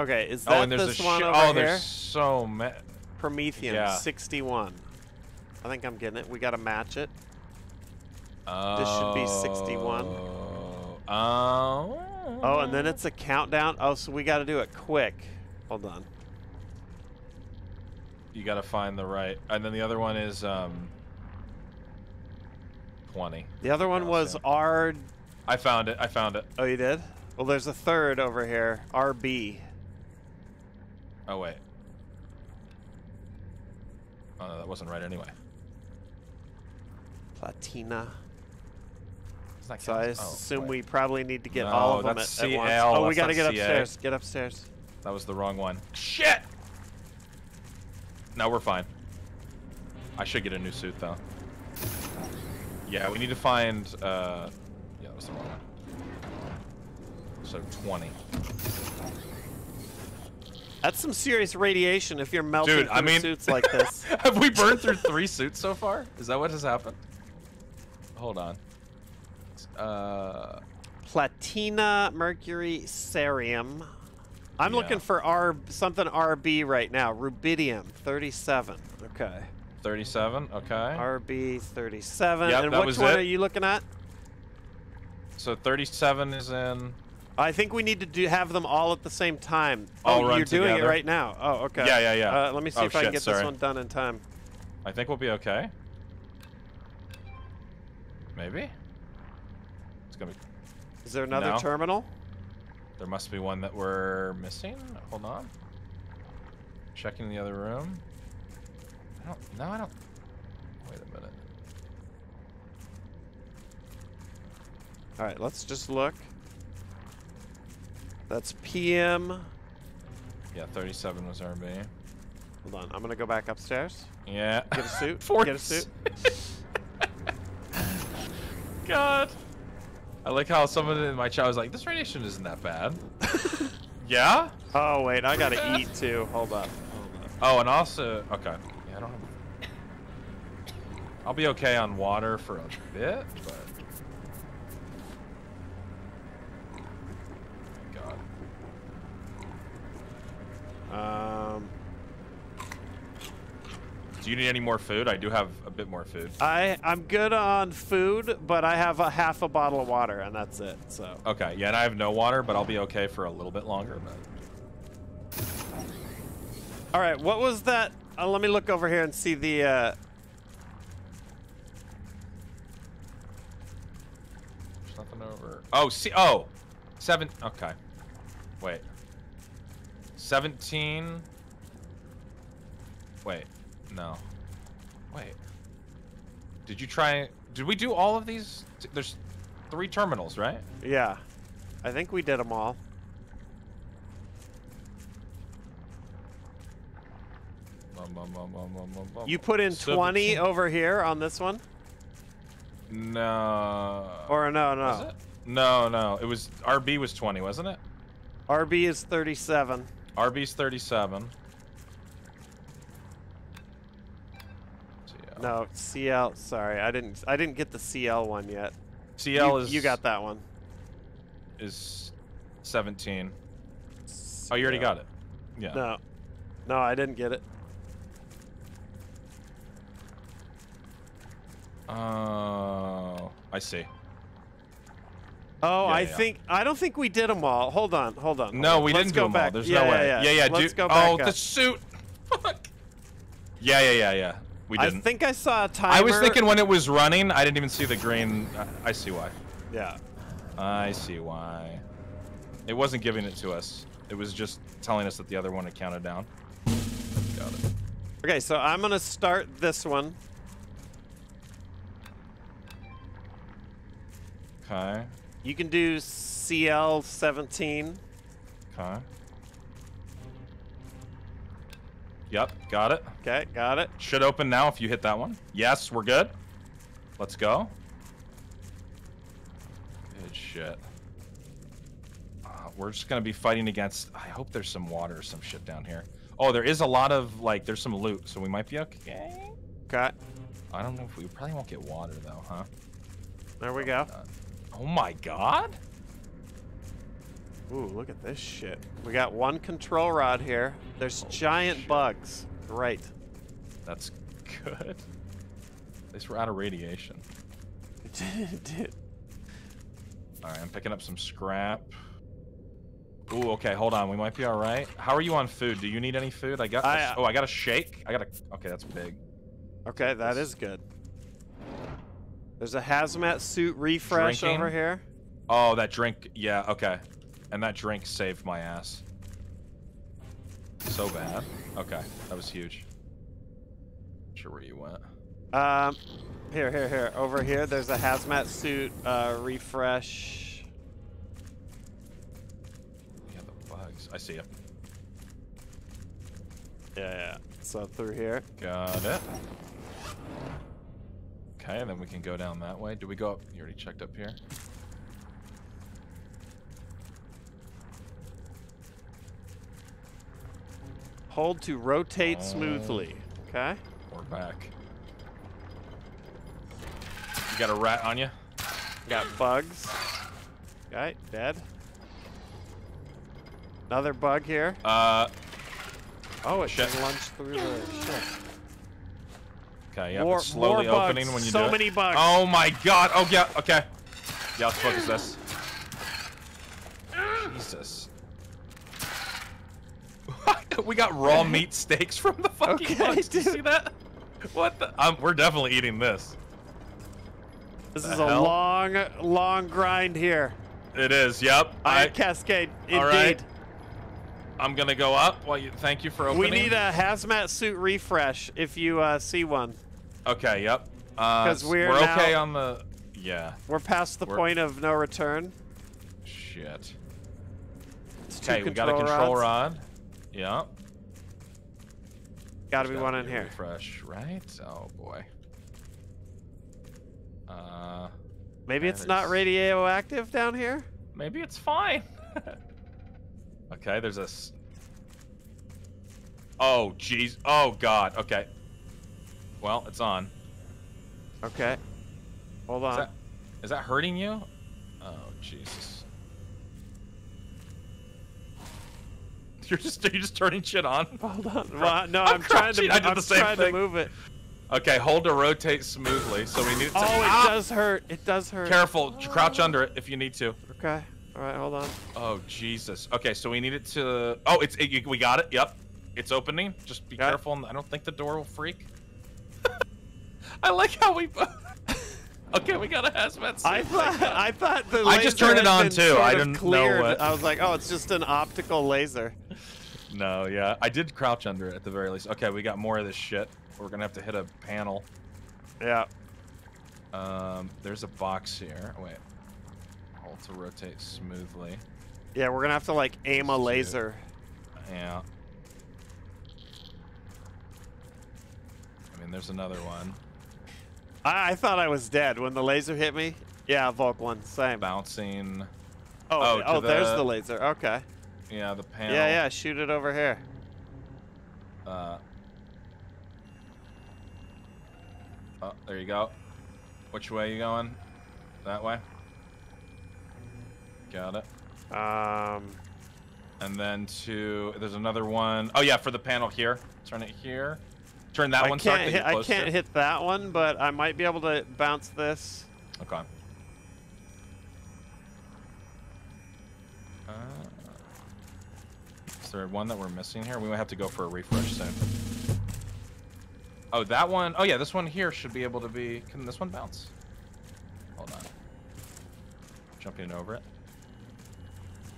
Okay, is Oh, that and there's this a one shit. over Oh, here? there's so many. Promethium Yeah. 61. I think I'm getting it. We gotta match it. This should be 61. Oh. Oh, and then it's a countdown. Oh, so we gotta do it quick. Hold on. You gotta find the right, and then the other one is um. Twenty. The other one was. R. I found it. I found it. Oh, you did? Well, there's a third over here. RB. Oh wait. Oh no, that wasn't right anyway. Platina. So I? Oh, assume we probably need to get No, all of them at, at once. Oh, we gotta get CA. upstairs. Get upstairs. That was the wrong one. Shit! No, we're fine. I should get a new suit though. Yeah, we need to find. Uh, yeah, that was the wrong one. So 20. That's some serious radiation if you're melting Dude, I mean, suits like this. have we burned through three suits so far? Is that what has happened? Hold on. Uh, Platina, mercury, cerium. I'm Yeah. looking for R something RB right now. Rubidium, 37. Okay. 37. Okay. RB 37. Yep, and that which was one it. are you looking at? So 37 is in. I think we need to do have them all at the same time. All oh, you're doing it right now. Oh, okay. Yeah, yeah, yeah. Uh, let me see Oh, if I can get sorry. this one done in time. I think we'll be okay. Maybe. It's gonna be. Is there another No. terminal? There must be one that we're missing. Hold on. Checking the other room. I don't. No, I don't. Wait a minute. All right, let's just look. That's PM. Yeah, 37 was RB. Hold on, I'm gonna go back upstairs. Yeah. Get a suit. Get a suit. God. I like how someone in my chat was like, "This radiation isn't that bad." yeah. Oh wait, I gotta eat too. Hold on. Oh, and also, okay. Yeah, I don't have. I'll be okay on water for a bit, but. God. Um, Do you need any more food? I do have a bit more food. I I'm good on food, but I have a half a bottle of water, and that's it. So. Okay, yeah, and I have no water, but I'll be okay for a little bit longer. But All right, what was that? Uh, let me look over here and see the. Uh, there's nothing over. Oh, see. Oh, seven. Okay. Wait. Seventeen. Wait. No. Wait. Did you try? Did we do all of these? There's three terminals, right? yeah, I think we did them all. You put in 20 over here on this one, No. or no, Was no. it? No, no. It was RB was 20, wasn't it? RB is 37. RB's 37. CL. No, CL. Sorry, I didn't. I didn't get the CL one yet. CL you, is You got that one. is 17. Oh, you already got it. Yeah. No, no, I didn't get it. Oh, I see. Oh, Yeah, I yeah. think I don't think we did them all. Hold on, hold on. No, on. we Let's didn't go do them back. all. There's yeah, no way. Yeah, yeah. yeah Let's dude. go back oh, up. the suit. Fuck. Yeah, yeah, yeah, yeah. We I didn't. think I saw a timer. I was thinking when it was running, I didn't even see the green. I, I see why. Yeah. I see why. It wasn't giving it to us. It was just telling us that the other one had counted down. Got it. Okay, so I'm gonna start this one. Okay. You can do CL 17. Okay. Yep, got it. Okay, got it. Should open now if you hit that one. Yes, we're good. Let's go. Good shit. Uh, we're just gonna be fighting against. I hope there's some water or some shit down here. Oh, there is a lot of like. There's some loot, so we might be okay. Okay. I don't know if we probably won't get water though, huh? There we go. Oh my god! Ooh, look at this shit. We got one control rod here. There's giant bugs. Great. That's good. At least we're out of radiation. Dude. Alright, I'm picking up some scrap. Ooh, okay, hold on. We might be alright. How are you on food? Do you need any food? I got I, uh, Oh, I got a shake. I got a Okay, that's big. Okay, that is good. There's a hazmat suit refresh Drinking? over here. Oh, that drink. Yeah, okay. And that drink saved my ass. So bad. Okay, that was huge. Not sure where you went. Um, here, here, here. Over here, there's a hazmat suit uh, refresh. Yeah, the bugs. I see it. Yeah, yeah. So through here. Got it. Okay, and then we can go down that way. Do we go up? You already checked up here. Hold to rotate Oh. smoothly. Okay. We're back. You got a rat on you? Got bugs. Okay, dead. Another bug here. Uh, Oh, it Shit. just lunged through the shit. okay, yeah, More- it's slowly more opening when you So do it. many bugs. Oh my god. Oh yeah. Okay. Yeah, let's focus this. Jesus. we got raw meat steaks from the fucking Okay, bugs. Do you see that? What the? Um, we're definitely eating this. This The is a long, long grind here. It is. Yep. I I, cascade. All Indeed. right. I'm gonna go up. Well, you, thank you for We need a hazmat suit refresh if you uh, see one. Okay. Yep. Uh, 'Cause we're we're okay on the. Yeah. We're past the We're- point of no return. Shit. It's Okay, we got a control rods. rod. Yeah. Gotta be There's one gotta in be here. Refresh, right? Oh boy. Uh, Maybe it's not radioactive down here. maybe it's fine. okay, there's a. Oh jeez. Oh god. Okay. Well, it's on. Okay. Hold Is on. that, is that hurting you? Oh Jesus. You're just you're just turning shit on. Hold on. Well, no, I'm I'm, trying to. I did I'm the same trying thing. to move it. Okay, hold to rotate smoothly. So we need to. Oh, it Ah! does hurt. It does hurt. Careful, crouch under it if you need to. Okay. All right. Hold on. Oh Jesus. Okay, so we need it to. Oh, it's it, we got it. Yep, it's opening. Just be Got careful. and I don't think the door will freak. I like how we. Okay, we got a hazmat. suit. I thought. I thought the. I just laser turned it on too. sort I of didn't know cleared. what- I was like, oh, it's just an optical laser. No, yeah, I did crouch under it at the very least. Okay, we got more of this shit. We're gonna have to hit a panel. Yeah. Um, there's a box here. Wait. Hold to rotate smoothly. Yeah, we're gonna have to like aim a Let's do it. laser. Yeah. I mean, there's another one. I, I thought I was dead when the laser hit me. Yeah, Volk one, same. Bouncing. Oh, oh, oh, to there's the- the laser. Okay. Yeah, the panel. Yeah, yeah, shoot it over here. Uh, oh, there you go. Which way you going? That way? Got it. Um, And then to there's another one. Oh yeah, for the panel here. Turn it here. Turn that I one. I can't hit. I can't hit that one, but I might be able to bounce this. Okay. Uh, is there one that we're missing here? We might have to go for a refresh soon. Oh, that one. Oh yeah, this one here should be able to be. Can this one bounce? Hold on. Jumping over it.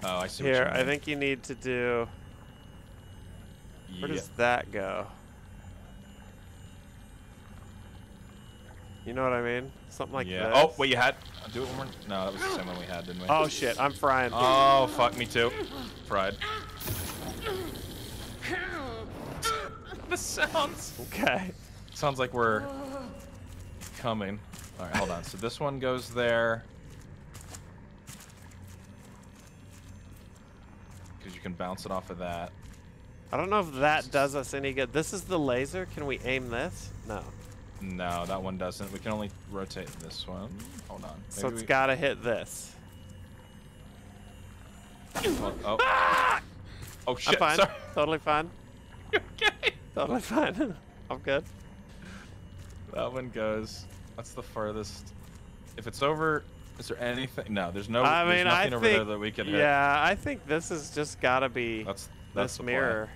Oh, I see. what you Here, I think you need to do. Where Yeah. does that go? You know what I mean? Something like yeah. this. Oh, wait, you had. Do it one more. No, that was the same one we had, didn't we? Oh shit! I'm frying. Oh, fuck me too. Fried. the sounds. Okay. Sounds like we're coming. All right, hold on. So this one goes there. Because you can bounce it off of that. I don't know if that does us any good. This is the laser. Can we aim this? No. No, that one doesn't. We can only rotate this one. Hold on. So Maybe it's we- got to hit this. well, oh. Ah! oh shit! I'm fine. Sorry. Totally fine. okay. Totally fine. I'm good. That one goes. That's the farthest. If it's over, is there anything? No, there's no. I mean, I over think. there that we can hit. yeah, I think this has just got to be That's that's this plan. mirror.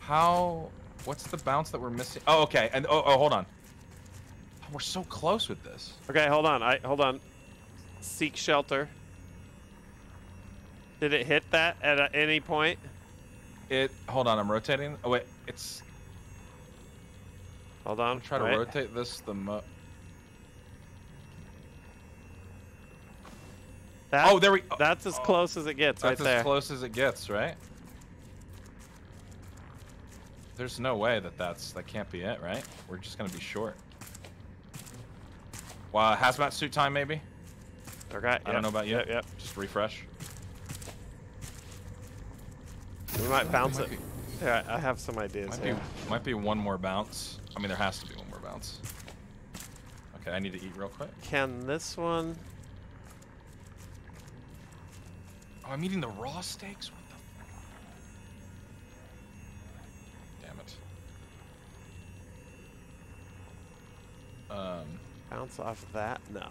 How? What's the bounce that we're missing? Oh, okay. And oh, oh, hold on. Oh, we're so close with this. Okay, hold on. I hold on. Seek shelter. Did it hit that at a, any point? It. Hold on. I'm rotating. Oh wait. It's. Hold on. Try to rotate this the mo. That- Oh, there we. oh, That's as close as it gets, right there. That's as close as it gets, right? There's no way that that's that can't be it, right? We're just gonna be short. Wow, uh, hazmat suit time maybe. Okay. I yep, don't know about you. Yep, yep. Just refresh. We might bounce might it. be- Yeah, I have some ideas Might here. be, might be one more bounce. I mean, there has to be one more bounce. Okay, I need to eat real quick. Can this one? Oh, I'm eating the raw steaks. What the? Damn it. Um. Bounce off that? No.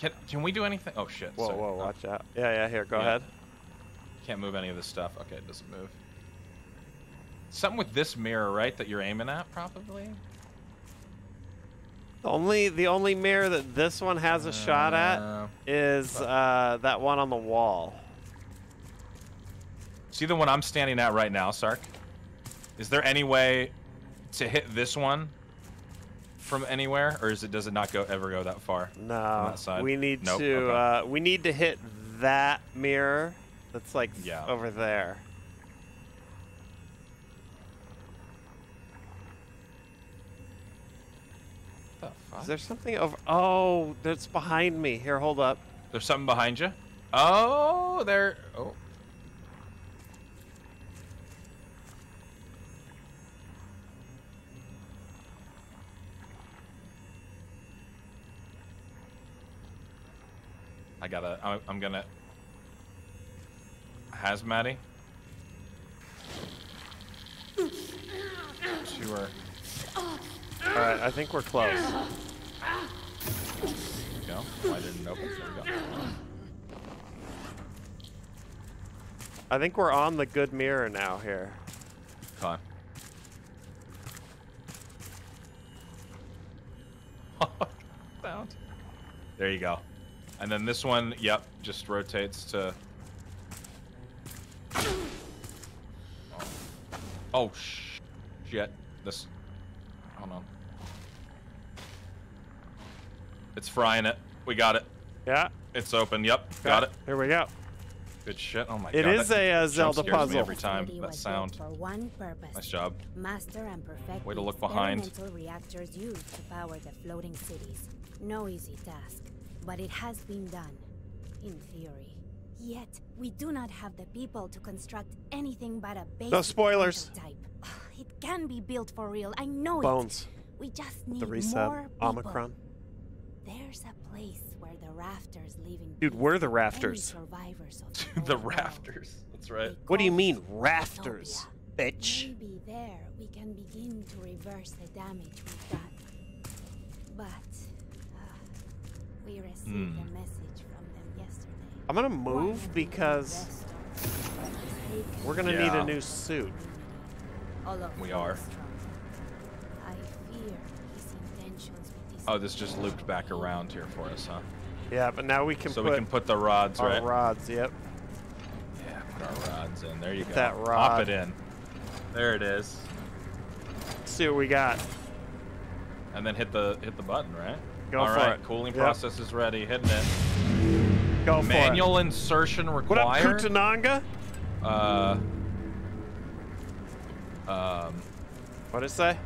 Can can we do anything? Oh shit. Whoa, sorry. whoa, Oh, watch out. Yeah, yeah, here, go Yeah. ahead. Can't move any of this stuff. Okay, it doesn't move. Something with this mirror, right? That you're aiming at, probably. The only the only mirror that this one has a shot at Uh, is uh, that one on the wall. See the one I'm standing at right now, Sark? Is there any way to hit this one from anywhere, or is it does it not go ever go that far? No, that we need Nope, to okay. uh, we need to hit that mirror that's like Yeah. over there. What the fuck? Is there something over? Oh, that's behind me. Here, hold up. There's something behind you. Oh, there. Oh. I gotta. I'm, I'm gonna. Hazmatty. Sure. All right, I think we're close. There we go. Why didn't open? There we go. I think we're on the good mirror now here. Come on. Found. There you go. And then this one, yep, just rotates to. Oh, oh sh- shit. This. Hold on. It's frying it. We got it. Yeah, It's open. Yep, got it. Here we go. Good shit. Oh my It god. It is that a, uh, jump Zelda scares me puzzle. every time. Facility That was sound. For one purpose. Nice job. Master and perfect Way to look behind. reactors used to power the floating cities. No easy task, but it has been done, in theory. Yet, we do not have the people to construct anything but a basic no spoilers. prototype. It can be built for real, I know Bones. it. We just need The reset. more people. Omicron. There's a place where the rafters live in Dude, we're the rafters. any survivors of the rafters. That's right. What do you mean, rafters? Utopia. Bitch. Maybe there we can begin to reverse the damage we've done. But we received Hmm. a message from them yesterday. I'm gonna move because investors has taken we're gonna need a new suit. all of We are. I fear his intentions with this Oh, this just looped back around here for us, huh? Yeah, but now we can so put we can put the rods, our right? rods. Yep. Yeah, put our rods in. There you go. that rod. Pop it in. There it is. see what we got. And then hit the hit the button, right? Go All for right, it. cooling Yep. process is ready. Hitting it. Go for Manual insertion required. What up. Kutananga? uh. Um. What did it say?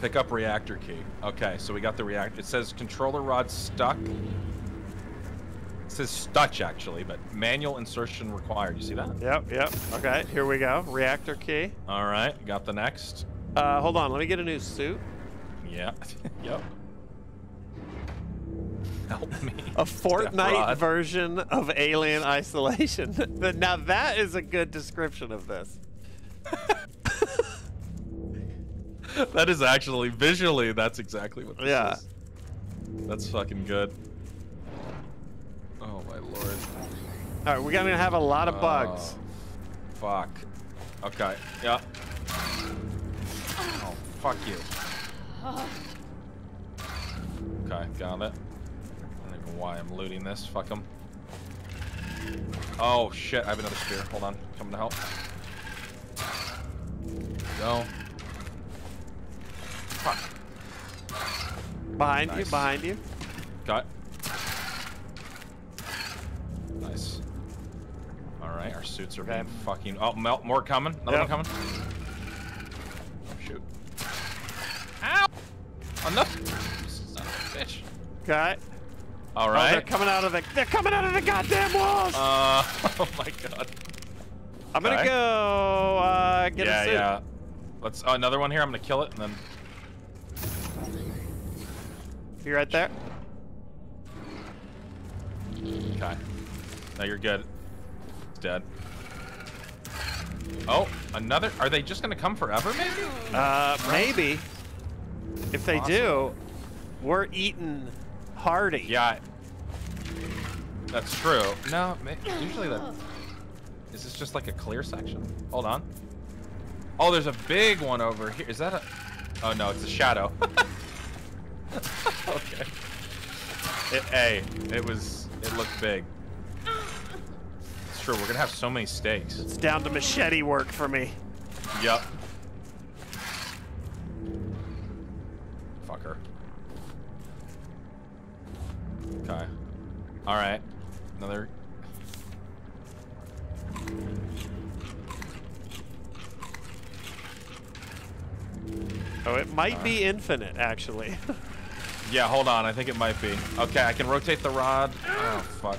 Pick up reactor key. Okay, so we got the reactor. It says controller rod stuck. It says Stutch actually, but manual insertion required. You see that? Yep, yep. Okay, here we go. Reactor key. All right, got the next. Uh, hold on. Let me get a new suit. Yeah. yep. Help me. A Fortnite Rod. version of Alien Isolation. now that is a good description of this. that is actually visually. That's exactly what this Yeah. is. That's fucking good. Oh my lord. All right, we're gonna have a lot of bugs. Oh, fuck. Okay. Yeah. Oh, fuck you. Ah. Okay, got it. I don't know why I'm looting this. Fuck them. Oh shit! I have another spear. Hold on, coming to help. Go. Fuck. behind you, behind you. Got. Nice. All right, our suits are Okay. being fucking. Oh, melt more coming. Another Yep. one coming. Oh shoot. Ow! Enough. Son of a bitch. Okay. All Oh, they're coming out of the. They're coming out of the goddamn walls. uh. Oh my god. I'm gonna okay. go uh, get yeah, a suit. yeah. Let's. Oh, another one here. I'm gonna kill it and then. You right there? Okay. Now you're good. It's dead. Oh, another. Are they just gonna come forever? Maybe. Uh, maybe. If they Awesome. do, we're eating hearty. Yeah. That's true. No, usually that. Is this just like a clear section? Hold on. Oh, there's a big one over here. Is that a? Oh no, it's a shadow. okay. It, hey, it was. It looked big. It's true. We're gonna have so many stakes. It's down to machete work for me. Yup. Fucker. Okay. Alright. Another. Oh, it might be infinite, actually. Yeah, hold on. I think it might be. Okay, I can rotate the rod. Oh, fuck.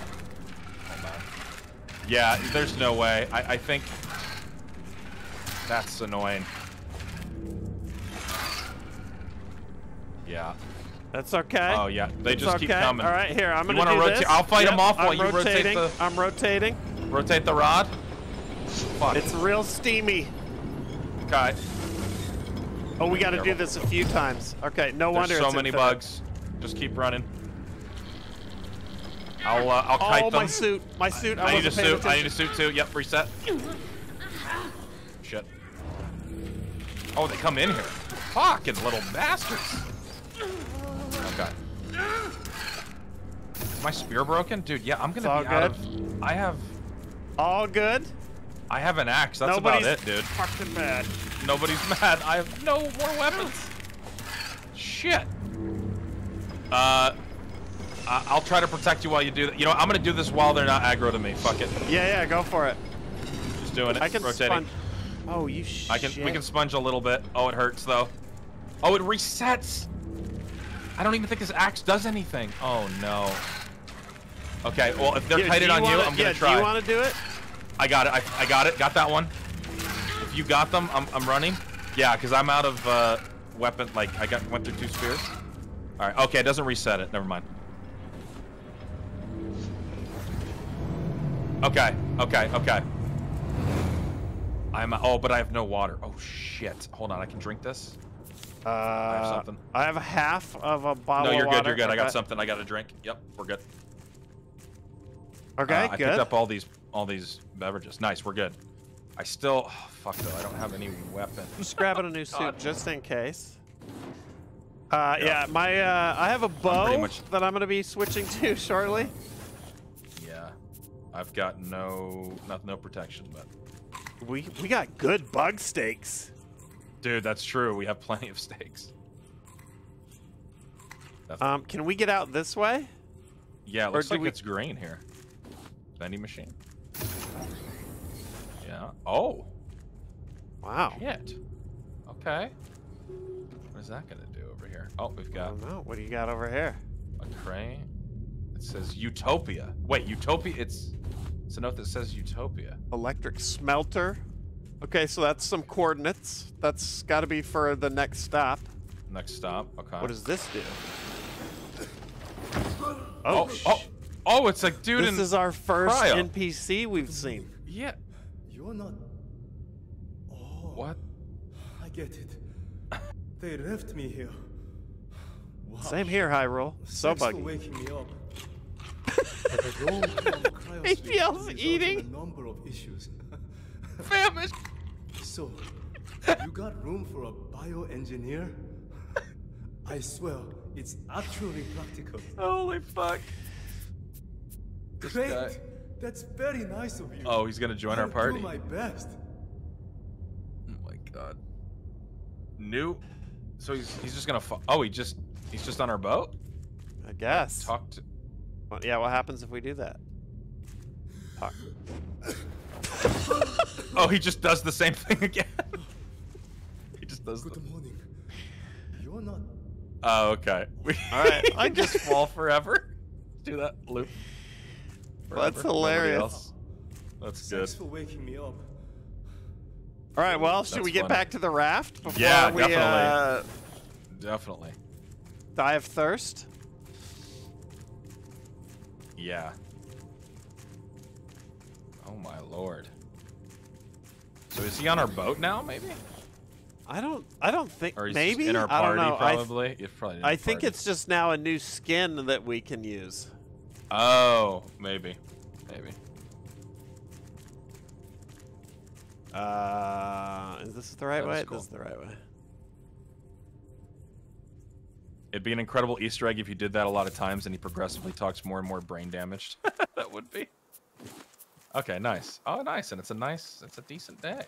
Hold on. Yeah, there's no way. I, I think... That's annoying. Yeah. That's okay. Oh, yeah. They just keep coming. All right, here. I'm You gonna do rotate- this. I'll fight Yep, off while I'm you rotate rotating. the- I'm rotating. Rotate the rod. Fuck. It's real steamy. Okay. Oh, we got to do this a few times. Okay, no wonder There's so many infinite. bugs. Just keep running. I'll uh, I'll kite Oh, them. my suit. My suit. I, I need a suit. I need a suit too. Yep, reset. Shit. Oh, they come in here. Fucking little bastards. Okay. Is my spear broken, dude? Yeah, I'm gonna be out of. I have. All good. I have an axe. That's Nobody's about it, dude. fucking bad. Nobody's mad. I have no more weapons. Shit. Uh, I- I'll try to protect you while you do that. You know. I'm gonna do this while they're not aggro to me. Fuck it. Yeah, yeah, go for it. Just doing it. I can rotating. sponge. Oh, you shit. I can. We can sponge a little bit. Oh, it hurts though. Oh, it resets. I don't even think this axe does anything. Oh no. Okay. Well, if they're Yeah, kited on you, wanna- I'm gonna yeah, try. Do you want to do it? I got it. I, I got it. Got that one. If you got them, I'm, I'm running. Yeah, because I'm out of uh, weapon. Like I got went through two spears. All right. Okay, it doesn't reset it. Never mind. Okay. Okay. Okay. I'm. Oh, but I have no water. Oh shit. Hold on. I can drink this. Uh, have something. I have a half of a bottle no, you're of good. You're good. I got something. I got a drink. Yep. We're good. Okay, Uh, I good. picked up all these all these beverages. Nice. We're good. I still. Oh, fuck though. I don't have any weapon. Just grabbing a new suit God. just in case. Uh, Yeah. yeah, my uh, I have a bow much- that I'm gonna be switching to shortly. Yeah, I've got no not no protection, but We we got good bug steaks. Dude, that's true. We have plenty of stakes. Um, can we get out this way? yeah, it looks like we- it's green here. Vending machine. Yeah. Oh, Wow. shit. Okay. What is that gonna do over here? Oh, we've I got don't know. What do you got over here? a crane. It says Utopia. Wait, Utopia. It's it's a note that says Utopia. Electric smelter. Okay, so that's some coordinates. That's got to be for the next stop. Next stop. Okay. What does this do? Oh, oh, oh! oh it's like dude. This in is our first cryo. NPC we've seen. Yeah. You're not. Oh, What? I get it. They left me here. Wow. Same here, Hyrule. So Thanks for buggy. waking me up. But the long-term cryo sleep APL's eating. A number of issues. Famish. So, you got room for a bioengineer? I swear, it's actually practical. Holy fuck. Great! guy- That's very nice of you. Oh, he's gonna join our I'll party. do my best. Oh my god. New. So he's he's just gonna. Fo- oh, he just he's just on our boat. I guess. Talk to. Well, yeah, what happens if we do that? Talk. Oh, he just does the same thing again. he just does. The... Good morning. You're not. Oh, okay. We All right, I I just just- fall forever. Do that loop. That's forever. Nobody hilarious. That's good. Thanks for waking me up. All right, well, should That's we get funny. back to the raft before Yeah, we definitely. uh, Definitely. die of thirst? Yeah. Oh my lord. So is he on our boat now? Maybe. I don't. I don't think. Or he's maybe in our I party don't know. I th- probably. It's probably I think party. it's just now a new skin that we can use. Oh, maybe. Maybe. Uh, is this the right That way? cool. This is the right way. It'd be an incredible Easter egg if you did that a lot of times and he progressively talks more and more brain damaged. that would be. Okay, nice. Oh, nice. And it's a nice, it's a decent day.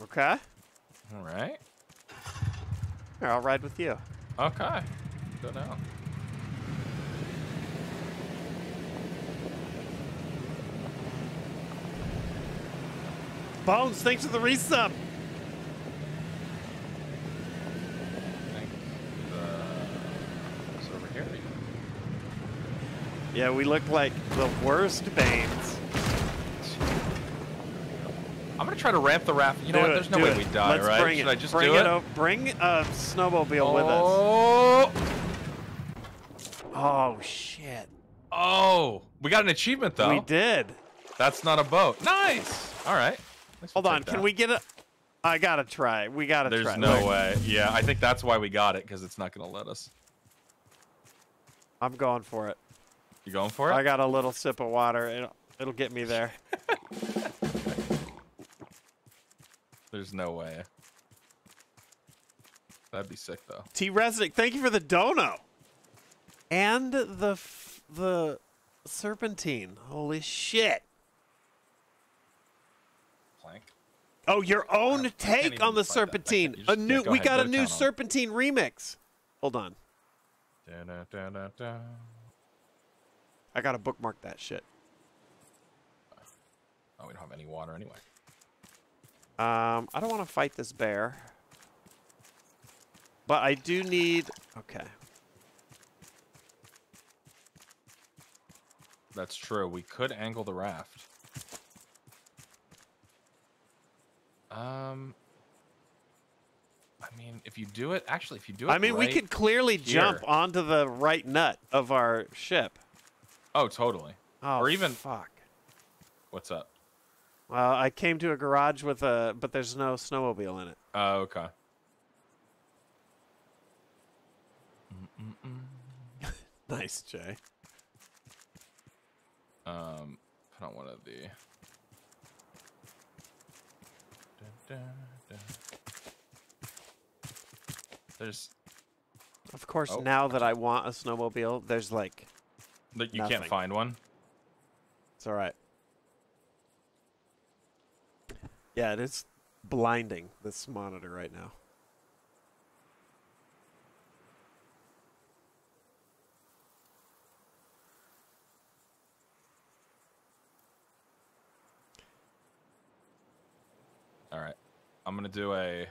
Okay. All right. Here, I'll ride with you. Okay. Go down. Bones, thanks for the resub. I think uh, it's over here. Yeah, we look like the worst Banes. I'm gonna try to ramp the raft. You know Do what? it, There's no way it. we die, Let's right? Bring Should it. I just bring do it? o- bring a snowmobile with us. Oh, Oh shit. oh, we got an achievement though. We did. That's not a boat. Nice. All right. Let's Hold on. Can we get a? I gotta try. We gotta There's try. There's no way. Yeah, I think that's why we got it because it's not gonna let us. I'm going for it. You going for it? I got a little sip of water. It'll, it'll get me there. There's no way. That'd be sick though. T Resnick, thank you for the dono. And the f- the serpentine. Holy shit. Plank. Oh, your own can't take on the fight that. I can't- serpentine. A new yeah, we ahead, got go a new serpentine remix. Hold on. Da-da-da-da-da. I gotta bookmark that shit. Oh, we don't have any water anyway. Um, I don't want to fight this bear. But I do need. Okay. That's true. We could angle the raft. Um. I mean, if you do it, actually, if you do it, I mean, we could clearly jump onto the right nut of our ship. Oh, totally. Oh, Or even- fuck. What's up? Well, I came to a garage with a, but there's no snowmobile in it. Oh, okay. Nice, Jay. Um, put on one of the. Da, da, da. There's Of course, Oh. now that I want a snowmobile, there's like, you Nothing. can't find one. it's all right. Yeah, it is blinding this monitor right now. All right, I'm gonna do a.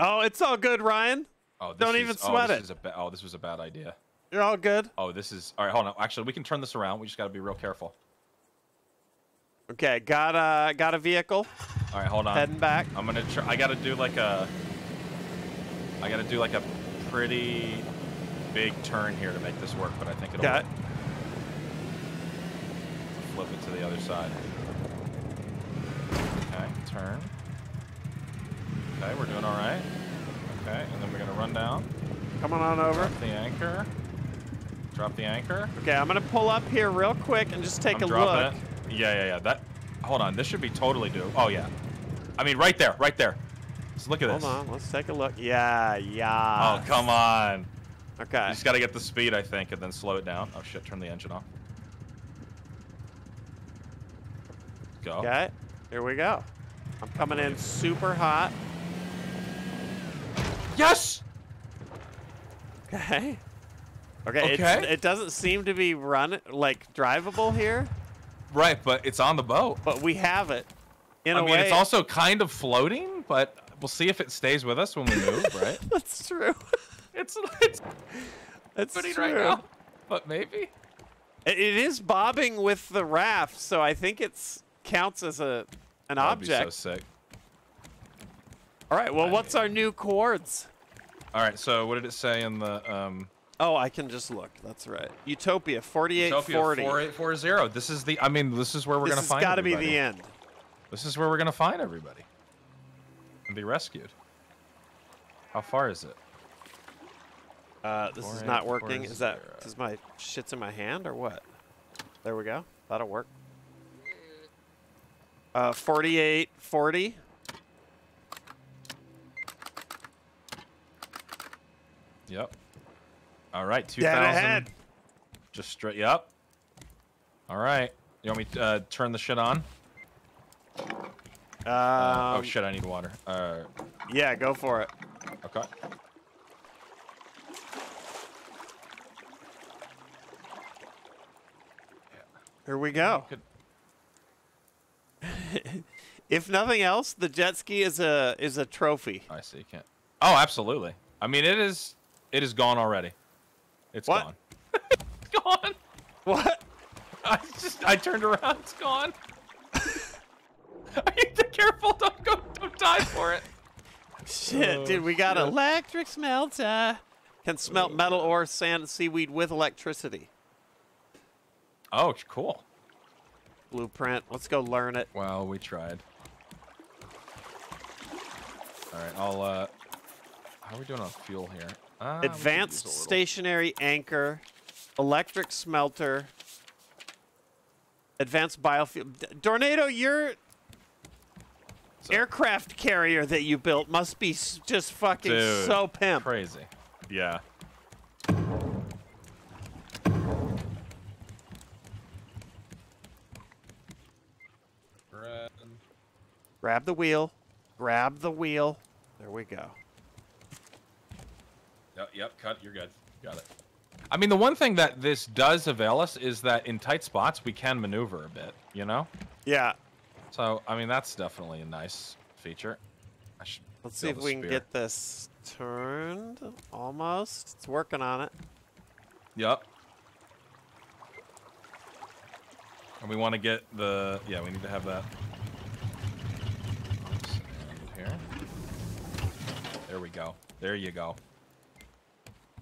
Oh, it's all good, Ryan. Oh, this Don't is- even oh, sweat this it. Is a ba- oh, this was a bad idea. You're all good. Oh, this is all right. Hold on. Actually, we can turn this around. We just got to be real careful. Okay, got a got a vehicle All right, hold on. heading back. I'm gonna. Tr- I gotta do like a. I gotta do like a pretty big turn here to make this work, but I think it'll Got work. Flip it to the other side. Okay, turn. Okay, we're doing all right. Okay, and then we're gonna run down. Coming on over. Drop the anchor. Drop the anchor. Okay, I'm gonna pull up here real quick and just take I'm a look. it. Yeah, yeah, yeah. That. Hold on. This should be totally due. Oh yeah. I mean, right there, right there. Just look at Hold this. Hold on, let's take a look. Yeah, yeah. Oh come on. Okay. You just got to get the speed, I think, and then slow it down. Oh shit! Turn the engine off. Go. Okay, here we go. I'm coming in super hot. Yes. Okay. Okay. Okay. it doesn't seem to be run like drivable here, Right, but it's on the boat. but we have it. In I a mean, way, it's also kind of floating, but we'll see if it stays with us when we move. Right? that's true. it's it's That's floating true. right now, but maybe. It, it is bobbing with the raft, so I think it's counts as a an That'd be object. so sick. All right. Well, what's our new chords? All right. So what did it say in the um? Oh, I can just look. That's right. Utopia 4840. Utopia 4840. This is the. I mean, this is where we're gonna find This has got to be the end. This is where we're gonna find everybody and be rescued. How far is it? Uh, this is Four not eight working. Is that is my shit's in my hand or what? There we go. That'll work. Uh, 4840. Yep. All right, two Dead ahead. Just straight. up. All right. You want me to uh, turn the shit on? Um, Uh, oh shit! I need water. Uh, Yeah, go for it. okay. Here we go. If nothing else, the jet ski is a is a trophy. I see. You can't. Oh, absolutely. I mean, it is. It is gone already. It's What? gone. it's gone. What? I just. I turned around. It's gone. I need to careful. Don't go. Don't die for it. Shit, Oh, dude, we got shit. electric smelter. Can smelt metal ore, sand, and seaweed with electricity. Oh, cool. Blueprint. Let's go learn it. Well, we tried. All right, I'll. uh How are we doing on fuel here? Uh, we could use Advanced stationary anchor, electric smelter, advanced biofuel. D- Tornado, your So- aircraft carrier that you built must be just fucking Dude, so pimp. Crazy. Yeah. Grab the wheel. Grab the wheel. There we go. Yep, yep, cut. You're good. Got it. I mean, the one thing that this does avail us is that in tight spots we can maneuver a bit. You know. Yeah. So I mean, that's definitely a nice feature. I should. Let's see if a we can get this turned. Almost. It's working on it. Yep. And we want to get the. Yeah, we need to have that. Oops, here. There we go. There you go.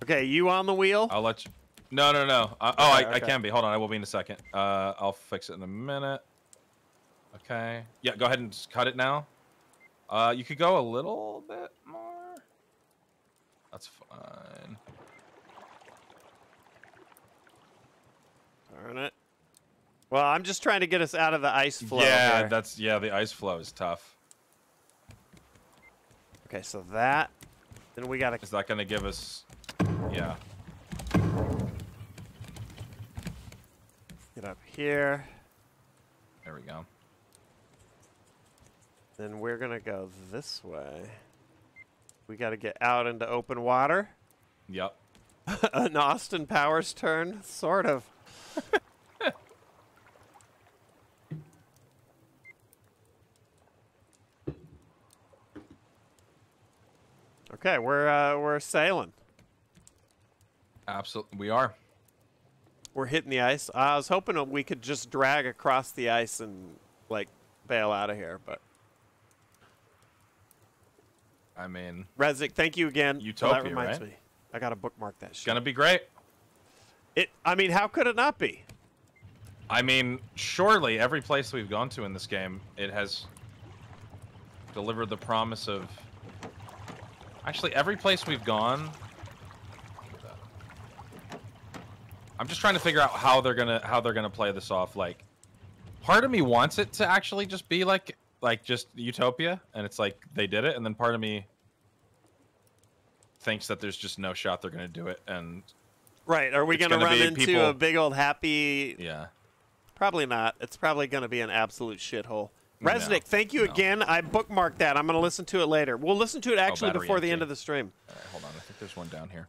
Okay, you on the wheel? I'll let you. No, no, no. Uh, oh, I, Okay, I okay. can be. Hold on, I will be in a second. Uh, I'll fix it in a minute. Okay. Yeah, go ahead and just cut it now. Uh, you could go a little bit more. That's fine. Turn it. Well, I'm just trying to get us out of the ice flow. yeah, here. that's yeah. The ice flow is tough. Okay, so that. Then we gotta. Is that going to give us? Yeah. Get up here. There we go. Then we're gonna go this way. We gotta get out into open water. Yep. An Austin Powers turn, sort of. Okay, we're uh, we're sailing. Absolutely, we are. We're hitting the ice. I was hoping we could just drag across the ice and like bail out of here, but I mean, Rezik, thank you again. Well, Utopia, that reminds right? me. I gotta bookmark that it's gonna be great. It. I mean, how could it not be? I mean, surely every place we've gone to in this game, it has delivered the promise of. Actually, every place we've gone. I'm just trying to figure out how they're gonna how they're gonna play this off. Like, part of me wants it to actually just be like like just Utopia, and it's like they did it, and then part of me thinks that there's just no shot they're gonna do it, and Right. Are we gonna, gonna run into people- a big old happy? yeah. Probably not. It's probably gonna be an absolute shithole. No, Resnick, thank you no. again. I bookmarked that. I'm gonna listen to it later. We'll listen to it oh, actually battery before the empty. end of the stream. All right, hold on. I think there's one down here.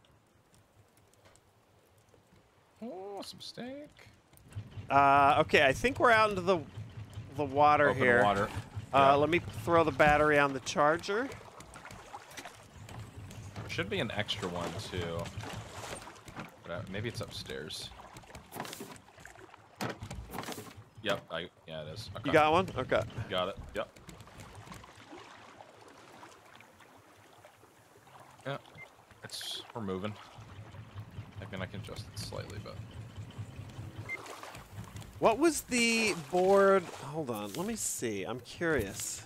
Oh, some steak. Uh, okay, I think we're out into the the water Open the here. water. Uh, Yeah. Let me throw the battery on the charger. There should be an extra one too. But uh, maybe it's upstairs. Yep, I yeah it is. Okay. You got one? Okay. Got it. Yep. Yeah, it's we're moving. I mean I can adjust it slightly, but What was the board? Hold on. Let me see. I'm curious.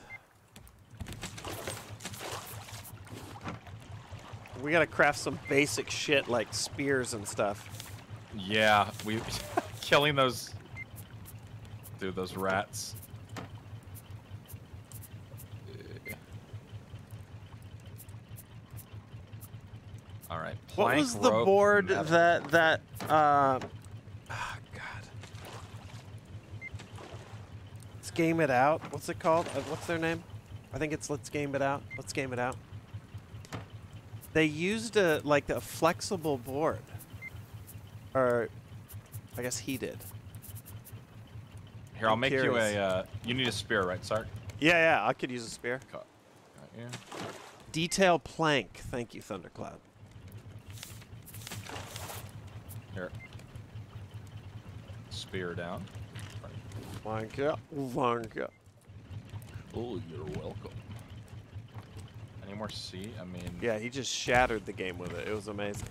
We gotta craft some basic shit like spears and stuff. yeah, we killing those dude those rats. All right. What was the rope, board metal. that that? Uh, ah, God. Let's game it out. What's it called? Uh, what's their name? I think it's Let's Game It Out. Let's Game It Out. They used a like a flexible board, or I guess he did. Here, I'll I'm make you a. Uh, you need a spear, right, Sark? Yeah, yeah. I could use a spear. Got you. Detail plank. Thank you, Thundercloud. Here. Spear down. Plank, yeah. Oh, you're welcome. Any more sea? I mean, Yeah, he just shattered the game with it. It was amazing.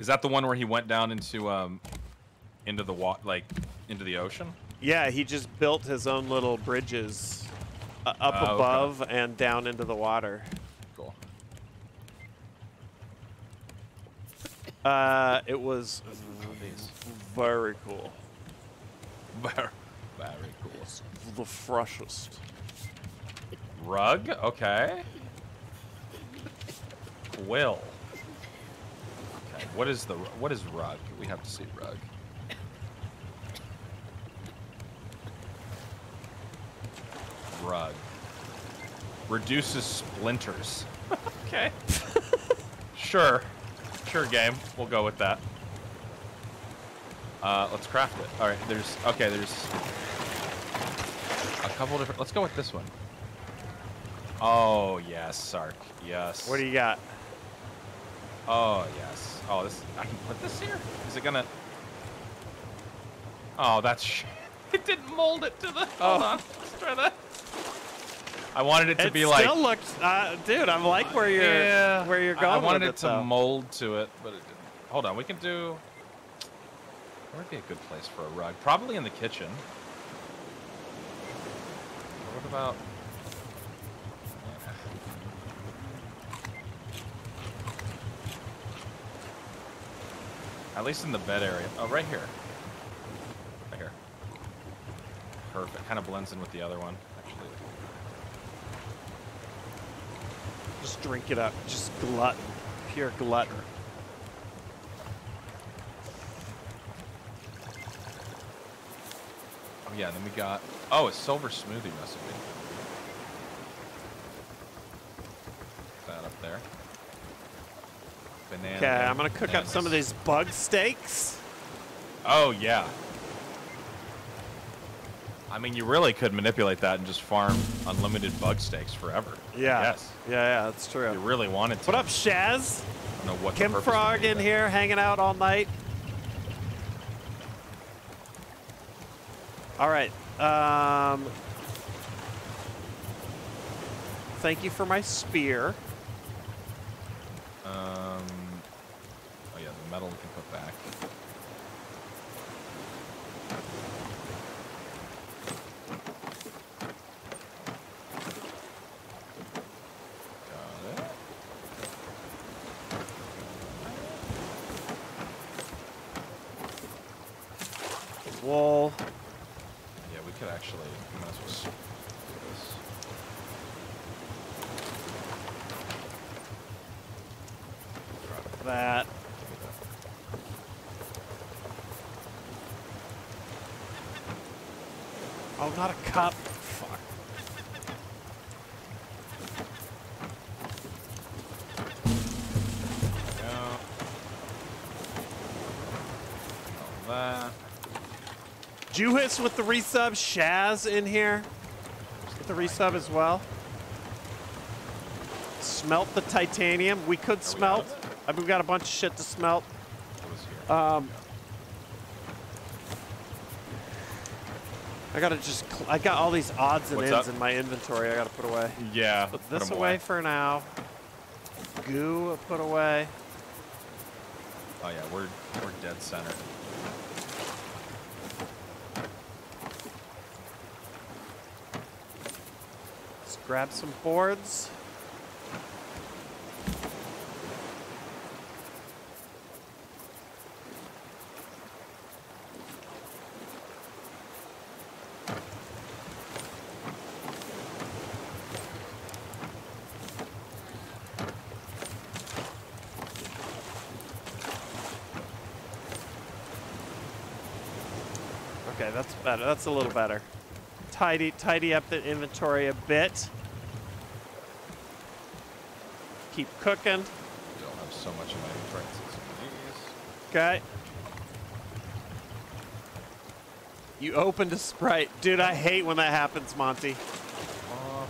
is that the one where he went down into um, into the wa- like into the ocean? Yeah, he just built his own little bridges uh, up okay. above and down into the water. Cool. Uh, it was very cool. Very, very cool. The freshest. Rug. Okay. Quill. Okay. What is the what is rug? We have to see rug. Rug. Reduces splinters. okay. sure. Sure game. We'll go with that. Uh, let's craft it. All right. There's okay. There's a couple different. Let's go with this one. Oh yes, Sark. Yes. What do you got? Oh yes. Oh, this. I can put this here. Is it gonna? Oh, that's. It didn't mold it to the. Hold on. Let's try that. I wanted it to it be still like. looks, uh, dude. I'm like where you're yeah. where you're going. I wanted it it, to though. mold to it, but it didn't. Hold on. We can do. Where would be a good place for a rug? Probably in the kitchen. What about? At least in the bed area. Oh, right here. Right here. Perfect. Kind of blends in with the other one, actually. Just drink it up. Just glutton. Pure glutton. Yeah, then we got oh a silver smoothie recipe. Put that up there. Banana. Okay, I'm gonna cook up some of these bug steaks. Oh yeah. I mean, you really could manipulate that and just farm unlimited bug steaks forever. Yeah. Yes. Yeah, yeah, that's true. You really wanted to. What up, Shaz? I don't know what Kim Frog in here, hanging out all night. All right. Um, thank you for my spear. Um. Oh yeah, the metal we can put back. Got it. Wool. Yeah, we could actually. We might as well s- do this. Drop That. Oh, not a cup. Fuck. Go. All that. With the resub. Shaz in here. With the resub as well. Smelt the titanium. We could smelt. I mean, we got a bunch of shit to smelt. It was here. Um, I gotta just. I got all these odds and What's ends up? in my inventory. I gotta put away. yeah. Put put this 'em away for now. Goo put away. Oh yeah, we're we're dead center. Let's grab some boards. Okay, that's better. That's a little better. Tidy, tidy up the inventory a bit. Keep cooking. Don't have so much in my inventory. Let's get some of these. Okay. You opened a Sprite. Dude, I hate when that happens, Monty. Uh,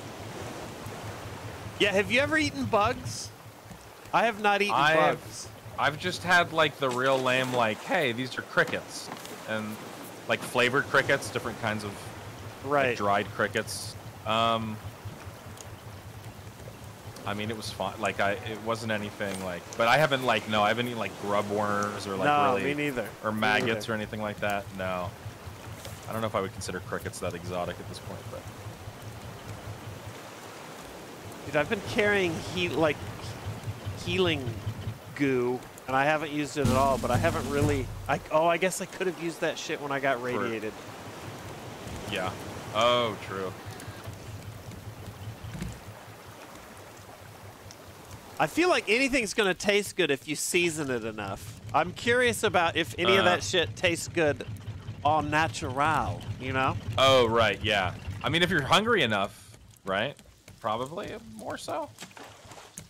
Yeah, have you ever eaten bugs? I have not eaten I've- bugs. I've just had like the real lame, like, hey, these are crickets, and like flavored crickets, different kinds of like, dried crickets. Um, I mean, it was fine. Like, I it wasn't anything like, but I haven't like no, I haven't eaten like grub worms or like no, really me neither. or maggots neither. or anything like that. No, I don't know if I would consider crickets that exotic at this point, but Dude, I've been carrying heat like healing goo, and I haven't used it at all. But I haven't really. I oh, I guess I could have used that shit when I got radiated. yeah. Oh, true. I feel like anything's gonna taste good if you season it enough. I'm curious about if any of Uh. that shit tastes good au natural. You know? Oh, right. Yeah. I mean, if you're hungry enough, right? Probably more so.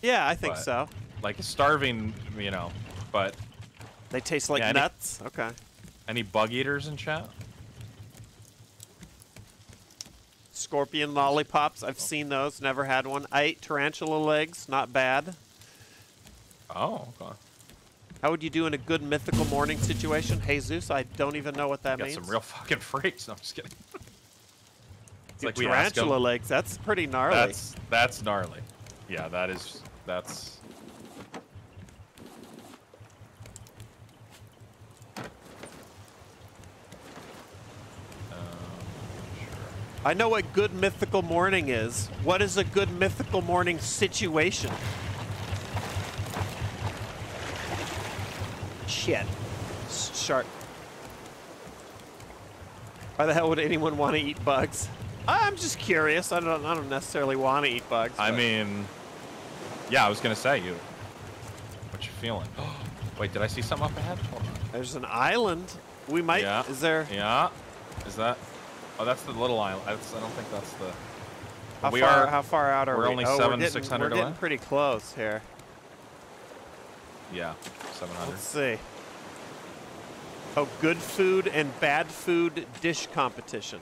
Yeah, I think But- so. Like starving, you know. But They taste like Yeah, any- nuts. Okay. any bug eaters in chat? Scorpion lollipops. I've oh. seen those. Never had one. I ate tarantula legs. Not bad. Oh, okay. How would you do in a good mythical morning situation? Jesus, I don't even know what that Got means. some real fucking freaks. No, I'm just kidding. it's Dude, like we ask 'em- tarantula legs. That's pretty gnarly. That's that's gnarly. Yeah, that is that's. I know what good mythical morning is. What is a good mythical morning situation? Shit. Shark. Why the hell would anyone want to eat bugs? I'm just curious. I don't. I don't necessarily want to eat bugs. I but- mean, yeah, I was gonna say you. What you feeling? Wait, did I see something up ahead? There's an island. We might. Yeah. Is there? Yeah. Is that? Oh, that's the little island. That's, I don't think that's the. How we far, are. How far out are we're we? Only oh, seven, six hundred. We're getting pretty close here. Yeah, seven hundred. Let's see. Oh, good food and bad food dish competition.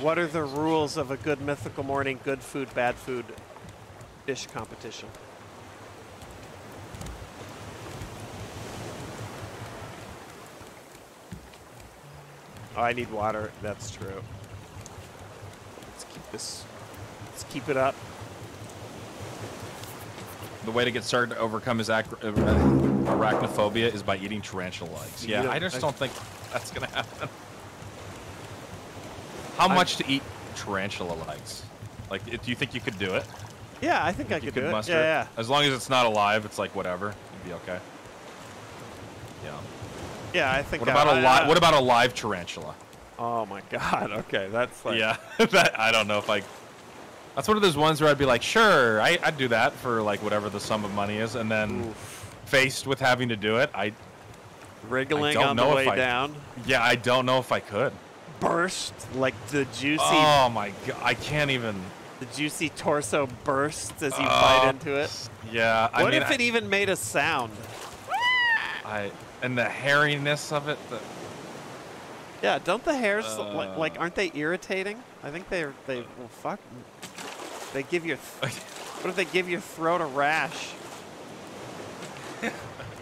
What are the rules of a good mythical morning, good food, bad food dish competition? Oh, I need water. That's true. Let's keep this. Let's keep it up. The way to get started to overcome his uh, arachnophobia is by eating tarantula legs. You Yeah, I just I- don't think that's gonna happen. How I'm- much to eat tarantula legs? Like, do you think you could do it? Yeah, I think I you could could do it. muster Yeah, yeah. As long as it's not alive, it's like whatever. You'd be okay. Yeah. Yeah, I think. What about a I- li- uh, What about a live tarantula? Oh my God. Okay, that's like. yeah, that, I don't know if I. That's one of those ones where I'd be like, sure, I, I'd do that for like whatever the sum of money is, and then Oof. faced with having to do it, I Wriggling don't on the way I- down. yeah, I don't know if I could. Burst like the juicy, Oh my god, I can't even. the juicy torso bursts as you Oh, bite into it. Yeah, I What mean, if I, it even made a sound? I and the hairiness of it. The, Yeah, don't the hairs like, Uh. like aren't they irritating? I think they're they well fuck. They give your th- what if they give your throat a rash?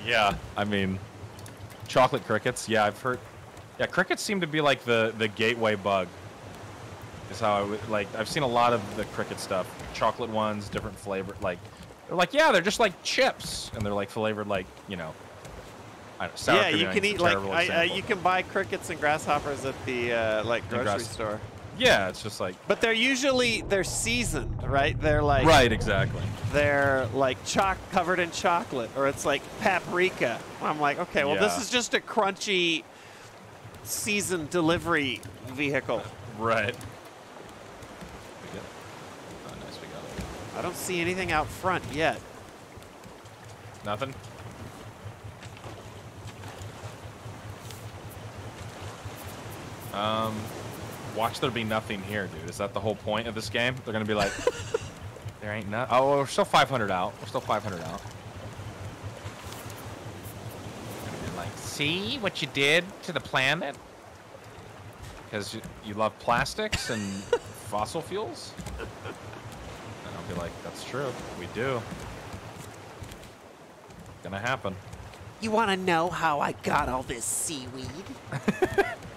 yeah, I mean, chocolate crickets. Yeah, I've heard. Yeah, crickets seem to be like the the gateway bug. Is how I would like. I've seen a lot of the cricket stuff. Chocolate ones, different flavor. Like they're like, yeah, they're just like chips, and they're like flavored like you know. I don't know, yeah, you can eat like I, uh, you can buy crickets and grasshoppers at the uh, like grocery grass- store. Yeah, it's just like. But they're usually they're seasoned, right? They're like Right, exactly. they're like choc covered in chocolate, or it's like paprika. I'm like, okay, well, this is just a crunchy seasoned delivery vehicle. Right. Oh, nice, we got. I don't see anything out front yet. Nothing. Um, watch there be nothing here, dude. Is that the whole point of this game? They're gonna be like, there ain't nothing. Oh, we're still 500 out. We're still 500 out. Gonna be like, see what you did to the planet? Because you, you love plastics and fossil fuels. And I'll be like, that's true. We do. Gonna happen. You want to know how I got all this seaweed?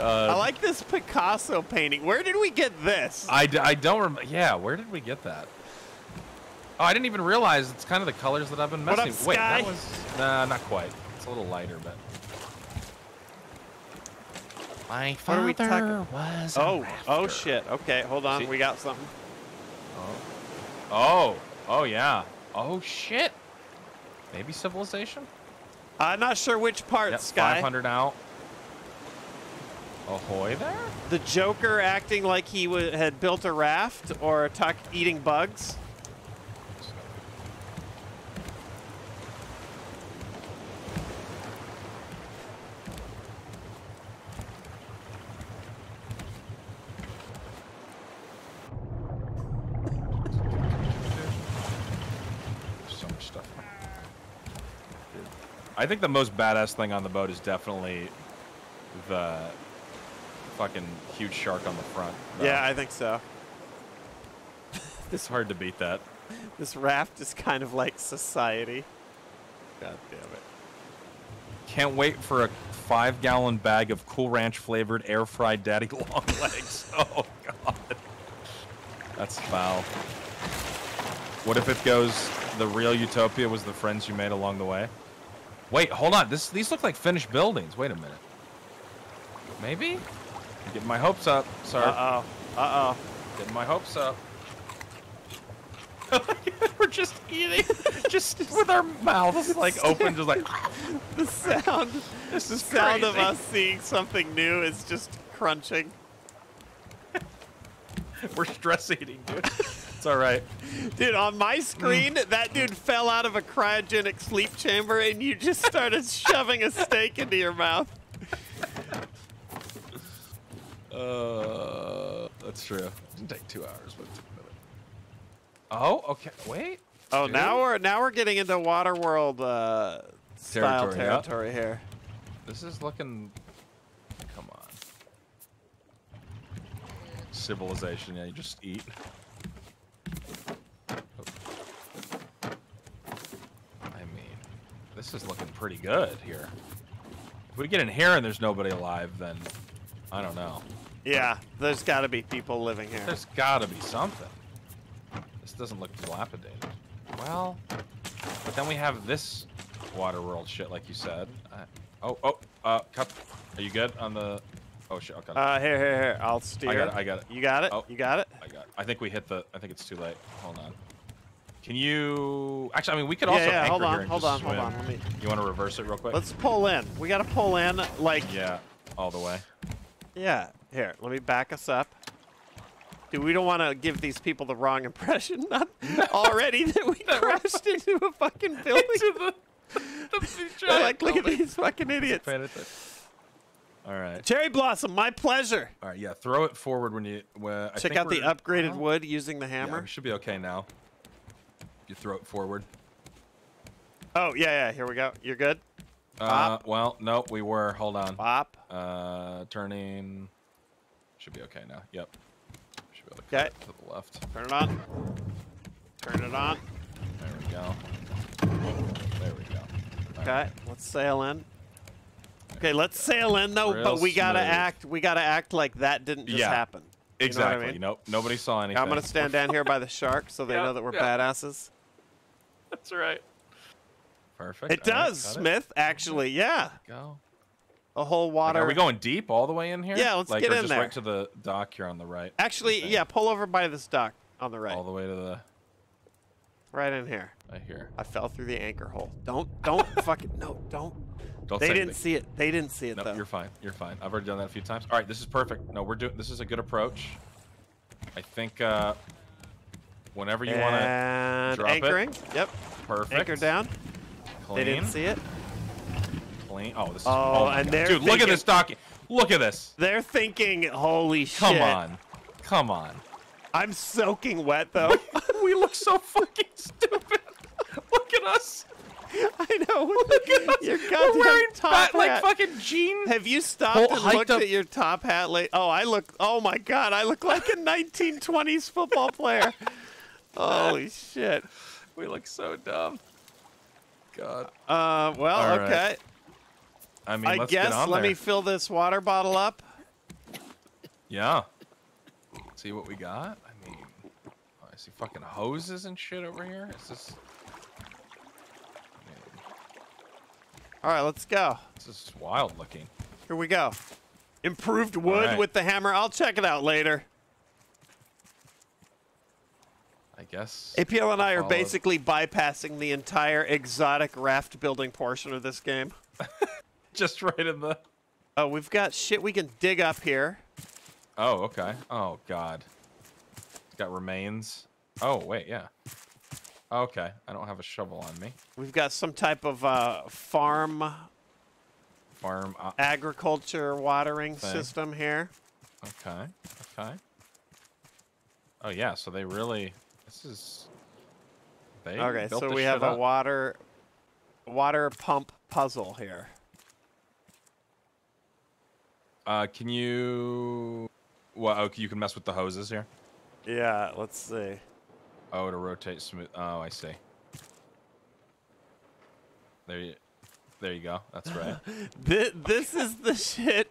God. I like this Picasso painting. Where did we get this? I, d- I don't remember. Yeah, where did we get that? Oh, I didn't even realize it's kind of the colors that I've been messing. up, Wait, that was nah, not quite. It's a little lighter, but. My What are we was. oh, oh shit. Okay, hold on. See- We got something. Oh, oh yeah. Oh shit. Maybe civilization. I'm not sure which part, Yep, Sky. 500 out. Ahoy there. The Joker acting like he had built a raft or tuck eating bugs. So stuff. I think the most badass thing on the boat is definitely the fucking huge shark on the front. Yeah, I think so. it's hard to beat that. This raft is kind of like society. God damn it. Can't wait for a five gallon bag of Cool Ranch flavored air fried daddy long legs. Oh god. That's foul. What if it goes the real utopia was the friends you made along the way? Wait, hold on. This these look like finished buildings. Wait a minute. Maybe? I'm getting my hopes up. Sorry. Uh oh. Uh oh. Getting my hopes up. We're just eating, just with our mouths like open, just like. The sound. This The is sound of us seeing something new is just crunching. We're stress eating, dude. It's all right. Dude, on my screen, Mm. that dude fell out of a cryogenic sleep chamber and you just started shoving a steak into your mouth. Uh, that's true. It didn't take two hours, but it took a minute. Oh, okay. Wait. Oh, Dude. now we're now we're getting into Waterworld uh, style territory, yeah. here. This is looking. Come on. Civilization. Yeah, you just eat. Oh. I mean, this is looking pretty good here. If we get in here and there's nobody alive, then I don't know. Yeah, there's got to be people living here. There's gotta be something. This doesn't look dilapidated. Well, but then we have this water world shit, like you said. Uh, oh, oh, uh, cut. Are you good on the? Oh shit, okay. Uh, here, here, here. I'll steer. I got it. I got it. You got it. Oh. You got it. I got. I think we hit the. I think it's too late. Hold on. Can you? Actually, I mean, we could also yeah, anchor hold on, hold on, hold on, let me- You want to reverse it real quick? Let's pull in. We got to pull in. Like, Yeah, all the way. yeah. Here, let me back us up. Dude, we don't want to give these people the wrong impression. Not already that we crashed into a fucking building. They're like, look at these fucking idiots. All right. Cherry blossom, my pleasure. All right. Yeah. Throw it forward when you. When, I Check think out the upgraded well, wood using the Yeah, hammer. we should be okay now. You throw it forward. Oh yeah, yeah. Here we go. You're good. Uh, Pop. well, no, we were. Hold on. Pop. Uh, turning. Should be okay now. Yep. Should be able to Okay. it to the left. Turn it on. Turn it on. There we go. There we go. All Okay, right. let's sail in. Okay, let's sail in though, Real but we gotta smooth. act. We gotta act like that didn't just Yeah, happen. You know what I Exactly. mean? Nope. Nobody saw anything. I'm gonna stand down here by the shark so they Yeah, know that we're yeah. badasses. That's right. Perfect. It All right, does, got it. Smith. Actually, yeah. Go. A whole Like, water. are we going deep all the way in here? Yeah, let's like, get in just there. right to the dock here on the right. Actually, yeah. Pull over by this dock on the right, All the way to the right in here. right here. I fell through the anchor hole. Don't, don't fucking no, don't. Don't They didn't anything. see it. They didn't see it No, though. you're fine. You're fine. I've already done that a few times. All right, this is perfect. No, we're doing. This is a good approach. I think uh, whenever you want to drop it. anchoring. Yep. perfect. Anchor down. Clean. They didn't see it. Oh, this is. Oh, my and God. they're dude, look at this docky. Look at this. They're thinking, "Holy shit!" Come on. Come on. I'm soaking wet though. we look so fucking stupid. look at us. I know. Look at us. Your We're goddamn wearing top like hat. fucking jeans. Have you stopped Whole and looked up- at your top hat late? Oh, I look. Oh my god, I look like a 1920s football player. Holy shit. We look so dumb. God. Uh, well, All right. I mean, I let's guess get on let there. me fill this water bottle up. Yeah. See what we got? I mean, oh, I see fucking hoses and shit over here. Is this? All right, let's go. This is wild looking. Here we go. Improved wood right. with the hammer. I'll check it out later. I guess. APL and I are basically bypassing the entire exotic raft building portion of this game. Just right in the. Oh, we've got shit we can dig up here. Oh, okay. Oh God. It's got remains. Oh wait, yeah. Okay, I don't have a shovel on me. We've got some type of uh, farm Farm. Uh, agriculture watering Thing. system here. okay. Okay. Oh yeah, so they really. This is. They Okay, so we have shit a water water pump puzzle here. Uh, can you? Well, oh, you can mess with the hoses here. Yeah, let's see. Oh, to rotate smooth. Oh, I see. There you, there you go. That's right. This, this is the shit.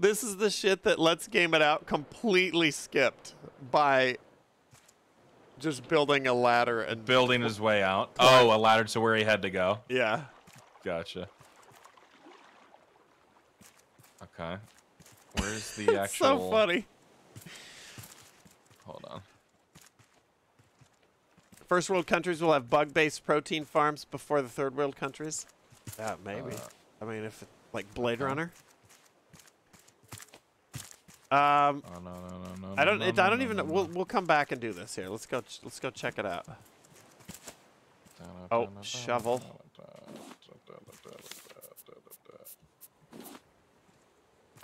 This is the shit that Let's Game It Out completely skipped by just building a ladder and Building his way out. Oh, a ladder to where he had to go. Yeah. Gotcha. Okay. Where's the It's actual? so funny. Hold on. First world countries will have bug-based protein farms before the third world countries. Yeah, maybe. I mean, if it, like Blade Uh, okay. Runner. Um, Oh no no no no. I don't. no, it, no, I don't no, even. no, know. no. We'll we'll come back and do this here. Let's go. Let's go check it out. Oh, shovel.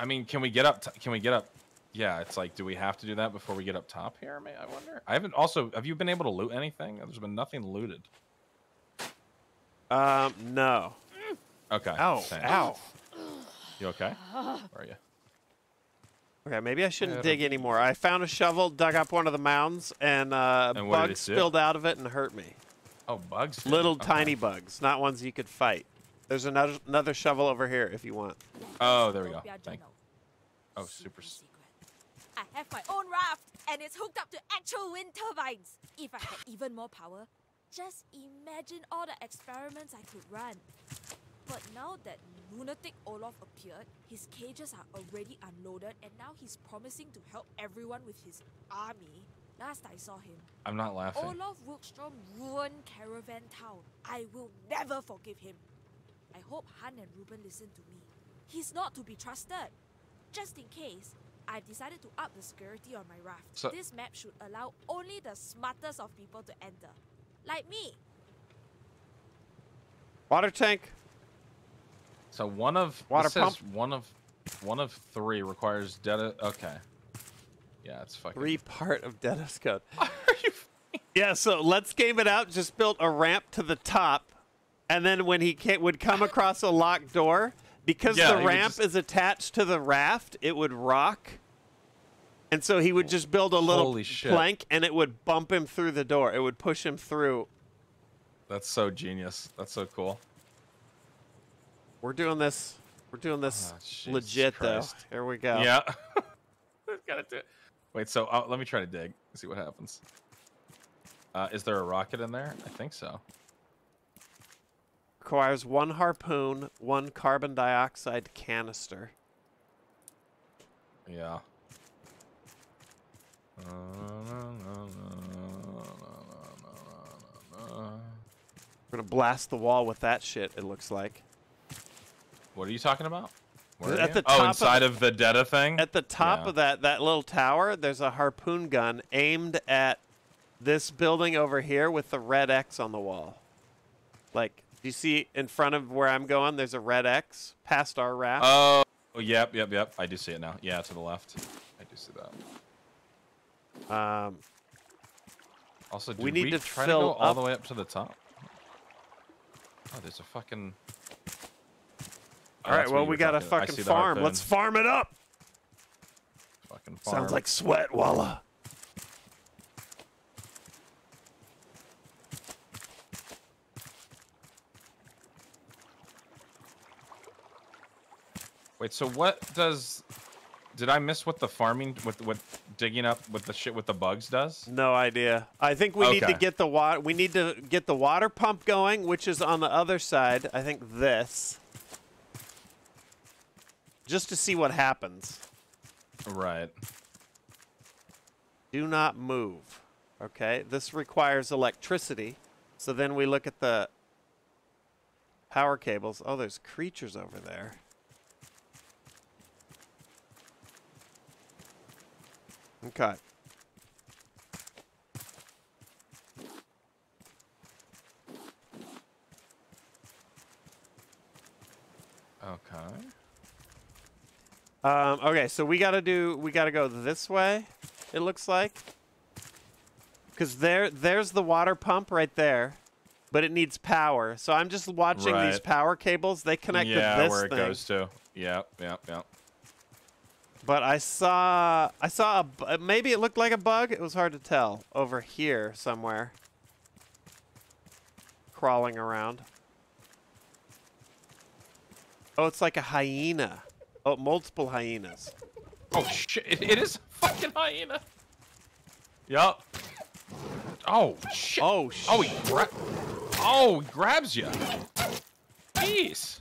I mean, can we get up? T- can we get up? Yeah, it's like, do we have to do that before we get up top here? May I wonder? I haven't. Also, have you been able to loot anything? There's been nothing looted. Um, no. Okay. Ow! same. Ow! You okay? Where are you? Okay, maybe I shouldn't Yeah. dig anymore. I found a shovel, dug up one of the mounds, and uh, And bugs spilled out of it and hurt me. Oh, bugs. Little Okay. tiny bugs, not ones you could fight. There's another another shovel over here if you want. Oh, there we go. Thank Journal. Oh, super. s- secret. I have my own raft, and it's hooked up to actual wind turbines. If I had even more power, just imagine all the experiments I could run. But now that lunatic Olaf appeared, his cages are already unloaded, and now he's promising to help everyone with his army. Last I saw him, I'm not laughing. Olaf Wilkstrom ruined Caravan Town. I will never forgive him. I hope Han and Ruben listen to me. He's not to be trusted. Just in case, I've decided to up the security on my raft. So- this map should allow only the smartest of people to enter. Like me. Water tank. So one of Water this says pump? one of one of three requires data. Okay. Yeah, it's fucking. Three part of Dennis code. Are you? Yeah, so let's game it out. Just built a ramp to the top, and then when he ca would come across a locked door, because Yeah, the ramp just- is attached to the raft, it would rock. And so he would just build a little plank, and it would bump him through the door. It would push him through. That's so genius. That's so cool. We're doing this. We're doing this Jesus legit Christ. though. Here we go. Yeah. Gotta do it. Wait, so uh, let me try to dig. See what happens. Uh, is there a rocket in there? I think so. Requires one harpoon, one carbon dioxide canister. Yeah. We're gonna blast the wall with that shit. It looks like. What are you talking about? Where At the oh, top of inside the- of the Detta thing? At the top Yeah. of that that little tower, there's a harpoon gun aimed at this building over here with the red X on the wall. Like, do you see in front of where I'm going? There's a red X past our raft. Oh, oh, yep, yep, yep. I do see it now. Yeah, to the left. I do see that. Um, Also, We we, need to try fill to go all the way up to the top? Oh, there's a fucking. Oh, all right, well we got a fucking farm. Let's farm it up. Fucking farm. Sounds like sweat, Walla. Wait, so what does? Did I miss what the farming with what digging up with the shit with the bugs does? No idea. I think we need to get the water. We need to get the water pump going, which is on the other side. I think this. Just to see what happens. Right. Do not move. Okay, this requires electricity. So then we look at the power cables. Oh, there's creatures over there. Okay. Okay. Um, okay, so we gotta do. We gotta go this way. It looks like. Because there, there's the water pump right there, but it needs power. So I'm just watching these power cables. They connect yeah, to this where it thing. goes to. Yep, yep, yep. But I saw, I saw a, maybe it looked like a bug. It was hard to tell over here somewhere, crawling around. Oh, it's like a hyena. Oh, multiple hyenas. Oh shit! It, it is a fucking hyena. Yup. Oh shit! Oh, Oh, he gra- Oh, he grabs you. Jeez.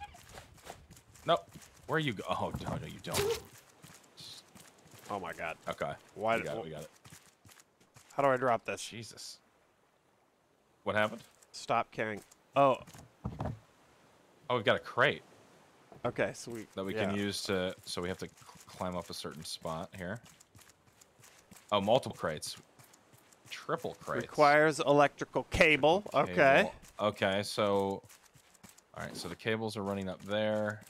No, where are you go? Oh, no, no, you don't. Oh my God. Okay. Why we did- got it? We got it. How do I drop this? Jesus. What happened? Stop carrying. Oh, Oh, we've got a crate okay. So we that we yeah. can use to. So we have to climb up a certain spot here. Oh, multiple crates. Triple crates. Requires electrical cable. Okay. Okay, so. All right, so the cables are running up there.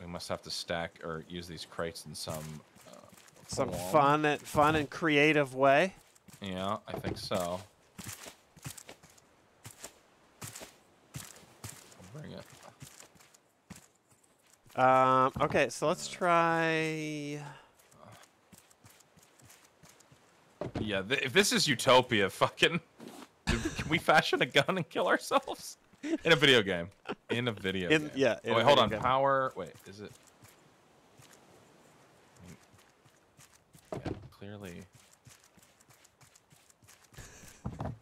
We must have to stack or use these crates in some. Uh, Some form. fun, and fun and creative way. Yeah, I think so. I'll bring it. Um, okay, so let's try. Yeah, th if this is utopia, fucking, can we fashion a gun and kill ourselves in a video game? In a video In- game. yeah, in Oh, wait, hold on. game. Power. Wait, is it? Yeah, clearly.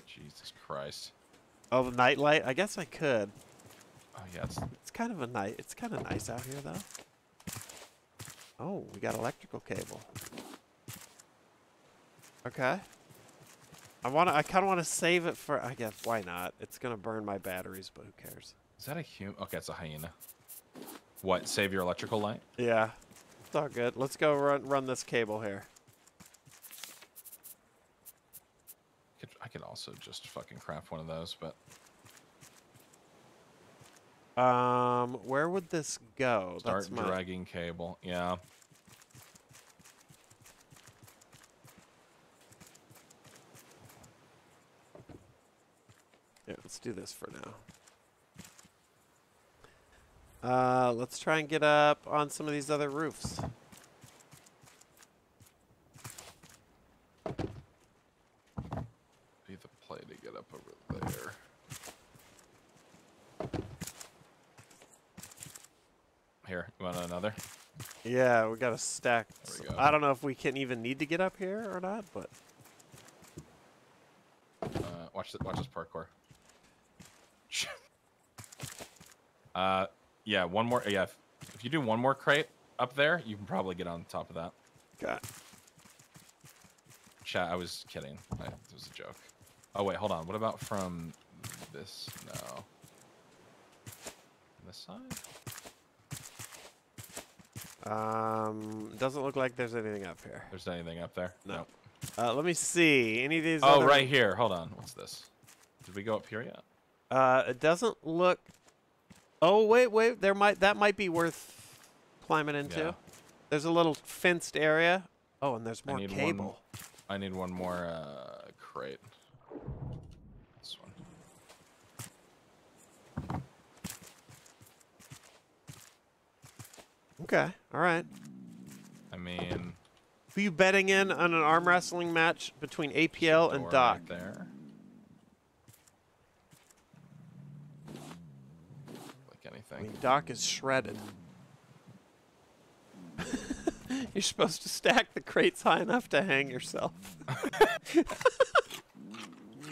Jesus Christ. Oh, the nightlight. I guess I could. Oh yeah, it's It's kind of a night. It's kind of nice out here, though. Oh, we got electrical cable. Okay. I want to. I kind of want to save it for. I guess why not? It's gonna burn my batteries, but who cares? Is that a human? Okay, it's a hyena. What? Save your electrical light? Yeah, it's all good. Let's go run run this cable here. Could, I could also just fucking craft one of those, but Um, where would this go? start That's my. dragging cable. Yeah. Yeah, let's do this for now. Uh, let's try and get up on some of these other roofs. Be the play to get up over there. Here, you want another? Yeah, we got a stack. There we s- go. I don't know if we can even need to get up here or not, but Uh, watch the, watch this parkour. uh, yeah, one more. Yeah, if, if you do one more crate up there, you can probably get on top of that. okay. Chat, I was kidding. I, it was a joke. Oh wait, hold on. What about from this? No. This side? Um, doesn't look like there's anything up here. There's anything up there? No. Nope. Uh, let me see. Any of these? Oh, right here. Hold on. What's this? Did we go up here yet? Uh, it doesn't look. Oh wait, wait. There might that might be worth climbing into. Yeah. There's a little fenced area. Oh, and there's more need cable. one. I need one more uh, crate. This one. Okay. All right. I mean, Who you betting in on an arm wrestling match between APL and Doc? right there. Like I mean, Doc is shredded. You're supposed to stack the crates high enough to hang yourself.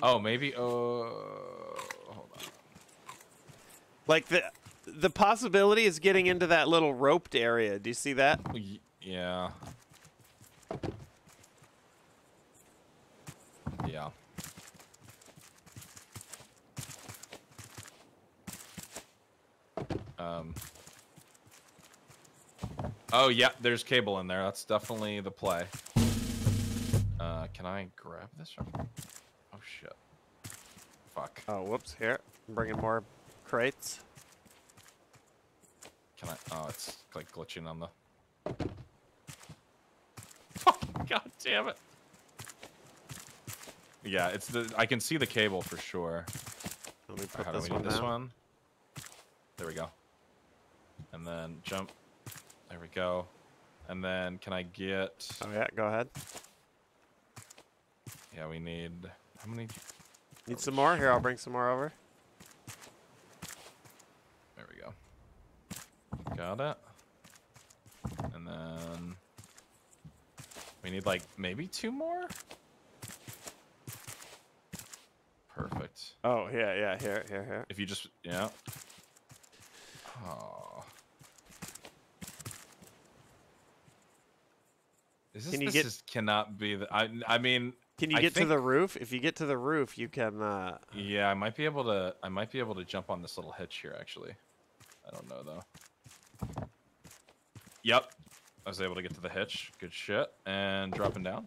Oh, maybe. Uh, hold on. Like the the possibility is getting into that little roped area. Do you see that? Yeah. Yeah. Um. Oh yeah, there's cable in there. That's definitely the play. Uh, can I grab this? Or... Oh shit. Fuck. Oh, whoops. Here, I'm bringing more crates. Can I? Oh, it's like glitching on the. God damn it! Yeah, it's the. I can see the cable for sure. Let me put how do this we one this one? There we go. And then jump. There we go. And then can I get? Oh yeah, go ahead. Yeah, we need. How many? Need some more? Here, I'll bring some more over. There we go. Got it. And then we need like maybe two more. Perfect. Oh yeah, yeah. Here, here, here. If you just yeah. Oh. Is this, Can you this get- is- cannot be the I I mean Can you I get to the roof? If you get to the roof, you can. Uh, Yeah, I might be able to. I might be able to jump on this little hitch here. Actually, I don't know though. Yep, I was able to get to the hitch. Good shit. And dropping down.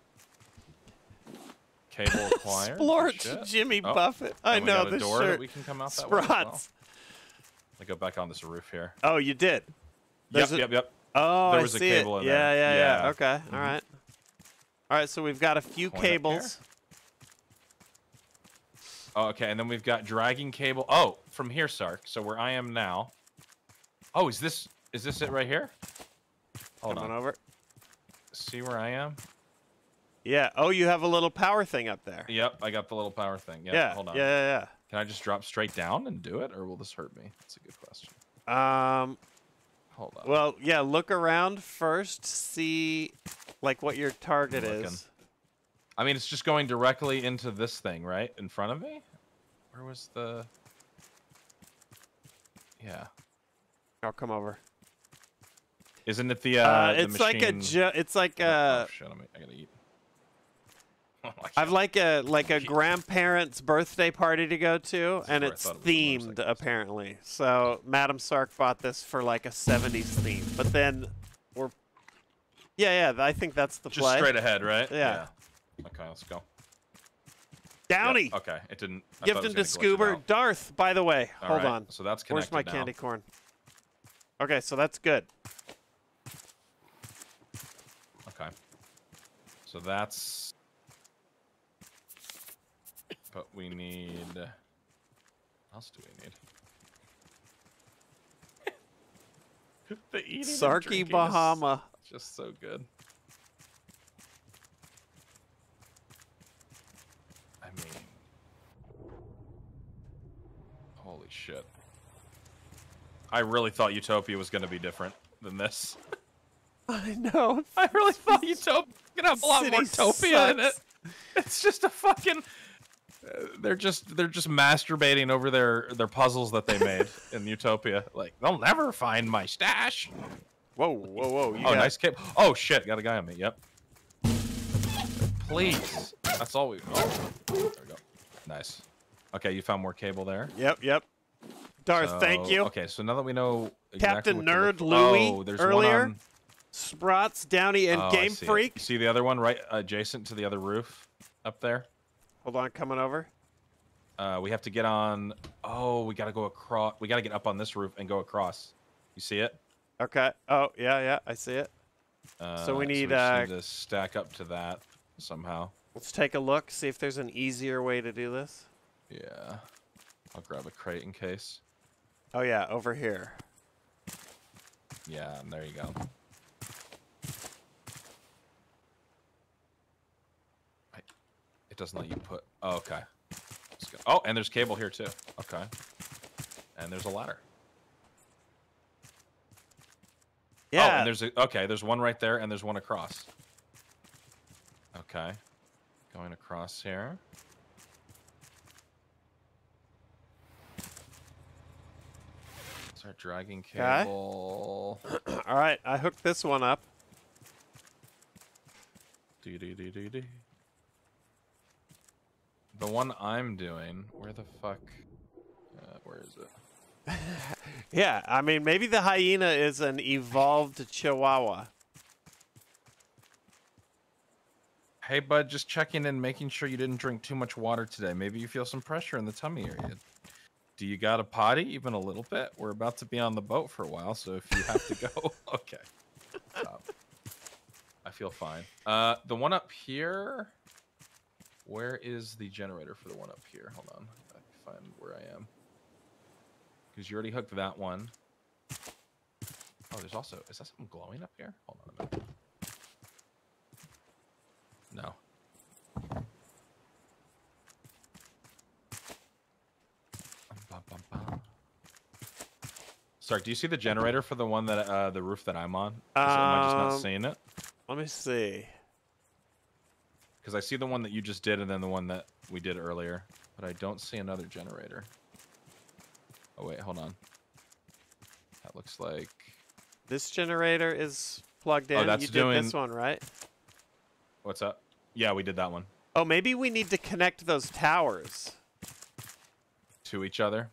Cable acquired. Jimmy Oh, Buffett. I know the door shirt. that we can come out that way as well. Sprots. Let go back on this roof here. Oh, you did. Yep, a- yep, yep. Oh, There I was a see cable it. in yeah, there. yeah, yeah, Yeah. Okay. All Mhm. right. All right. So we've got a few Point cables. Oh, okay, and then we've got dragging cable. Oh, from here, Sark. So where I am now. Oh, is this? Is this it right here? Hold Coming on. over. See where I am? Yeah. Oh, you have a little power thing up there. Yep, I got the little power thing. Yep, yeah. Hold on. Yeah, yeah, yeah. Can I just drop straight down and do it, or will this hurt me? That's a good question. Um. Hold on. Well, yeah. Look around first. See, like what your target is. I mean, it's just going directly into this thing, right? In front of me? Where was the... Yeah. I'll come over. Isn't it the, uh, Uh, the it's like a. it's like Oh, a. oh, shit, I'm, I gotta eat. Oh, I've like a like a grandparents' birthday party to go to, and it's it themed apparently. So Madam Sark bought this for like a '70s theme, but then we're. Yeah, yeah. I think that's the Just play. straight ahead, right? Yeah. Okay, let's go. Downy, Yep, Okay, it didn't... I thought it Gifton was to gonna glitch it Scuba. Darth. By the way, All hold right, on. So that's connected Where's my now. candy corn? Okay, so that's good. Okay. So that's. But we need. What else do we need? the eating Sarky drinking is Bahama. Just so good. I mean. Holy shit. I really thought Utopia was going to be different than this. I know. I really thought Utopia was gonna have a lot more City Utopia in it. It's just a fucking. They're just they're just masturbating over their their puzzles that they made in Utopia. Like they'll never find my stash. Whoa, whoa, whoa! You oh, got- nice cape. Oh shit, got a guy on me. Yep. Please. That's all we. Oh, there we go. Nice. Okay, you found more cable there. Yep, yep. Darth, thank you. Okay, so now that we know exactly Captain Nerd Louie oh, earlier. On, Sprots, Downey, and Oh, Game. Freak. You see the other one right adjacent to the other roof up there? Hold on, coming over. Uh, we have to get on. Oh, we got to go across. We got to get up on this roof and go across. You see it? Okay. Oh, yeah, yeah, I see it. Uh, So we need, just uh, need to stack up to that somehow. Let's take a look, see if there's an easier way to do this. Yeah. I'll grab a crate in case. Oh yeah, over here. Yeah, and there you go. It doesn't let you put. Oh, okay. Oh, and there's cable here too. Okay. And there's a ladder. Oh, yeah. Oh, and there's a, okay. There's one right there, and there's one across. Okay. Going across here. Start dragging Okay. cable. All right, I hooked this one up. Do do do do do. The one I'm doing, where the fuck? Uh, where is it? Yeah, I mean maybe the hyena is an evolved chihuahua. Hey, bud, just checking in, making sure you didn't drink too much water today. Maybe you feel some pressure in the tummy area. Do you got a potty, even a little bit? We're about to be on the boat for a while, so if you have to go, okay. Stop. I feel fine. Uh, the one up here. Where is the generator for the one up here? Hold on, I can find where I am. Because you already hooked that one. Oh, there's also is that something glowing up here? Hold on a minute. No. Sorry, do you see the generator for the one that uh, the roof that I'm on? Is it- am I just not Um, seeing it? Let me see. Because I see the one that you just did and then the one that we did earlier, but I don't see another generator. Oh wait, hold on. That looks like This generator is plugged oh, in. Oh, that's you did doing- this one, right? what's up? Yeah, we did that one Oh, maybe we need to connect those towers. to each other.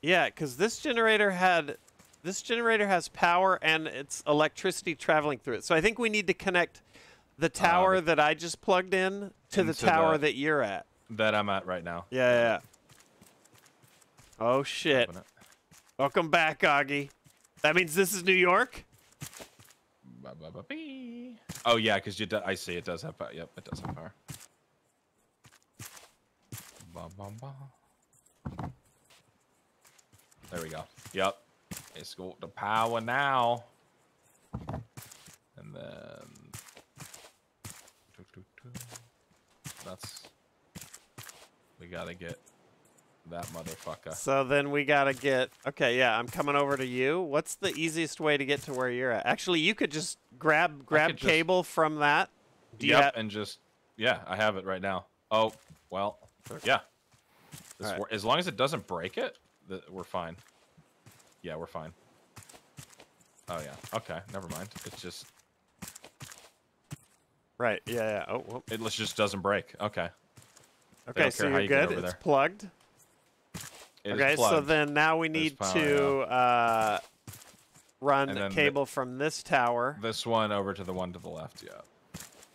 Yeah, because this generator had this generator has power and it's electricity traveling through it. So I think we need to connect the tower Uh, that I just plugged in to the tower the- that you're at. That I'm at right now. Yeah, yeah. Oh shit! Welcome back, Augie. That means this is New York. Ba, ba, ba. Oh yeah, because you do, I see it does have power. Yep, it does have power. Ba, ba, ba. There we go. Yep. It's got the power now. And then that's we gotta get that motherfucker. So then we gotta get. Okay, yeah, I'm coming over to you. What's the easiest way to get to where you're at? Actually, you could just grab grab could just- cable from that. Do yep, and just yeah, I have it right now. Oh well, yeah. This Alright. as long as it doesn't break it, th- we're fine. Yeah, we're fine. Oh yeah. Okay, never mind. It's just right. Yeah. Yeah. Oh. whoop. it just doesn't break. Okay. Okay. So you're you good. It's there. plugged. It okay. So plugged. then now we need power, to uh, run then the- cable from this tower. this one over to the one to the left. Yeah.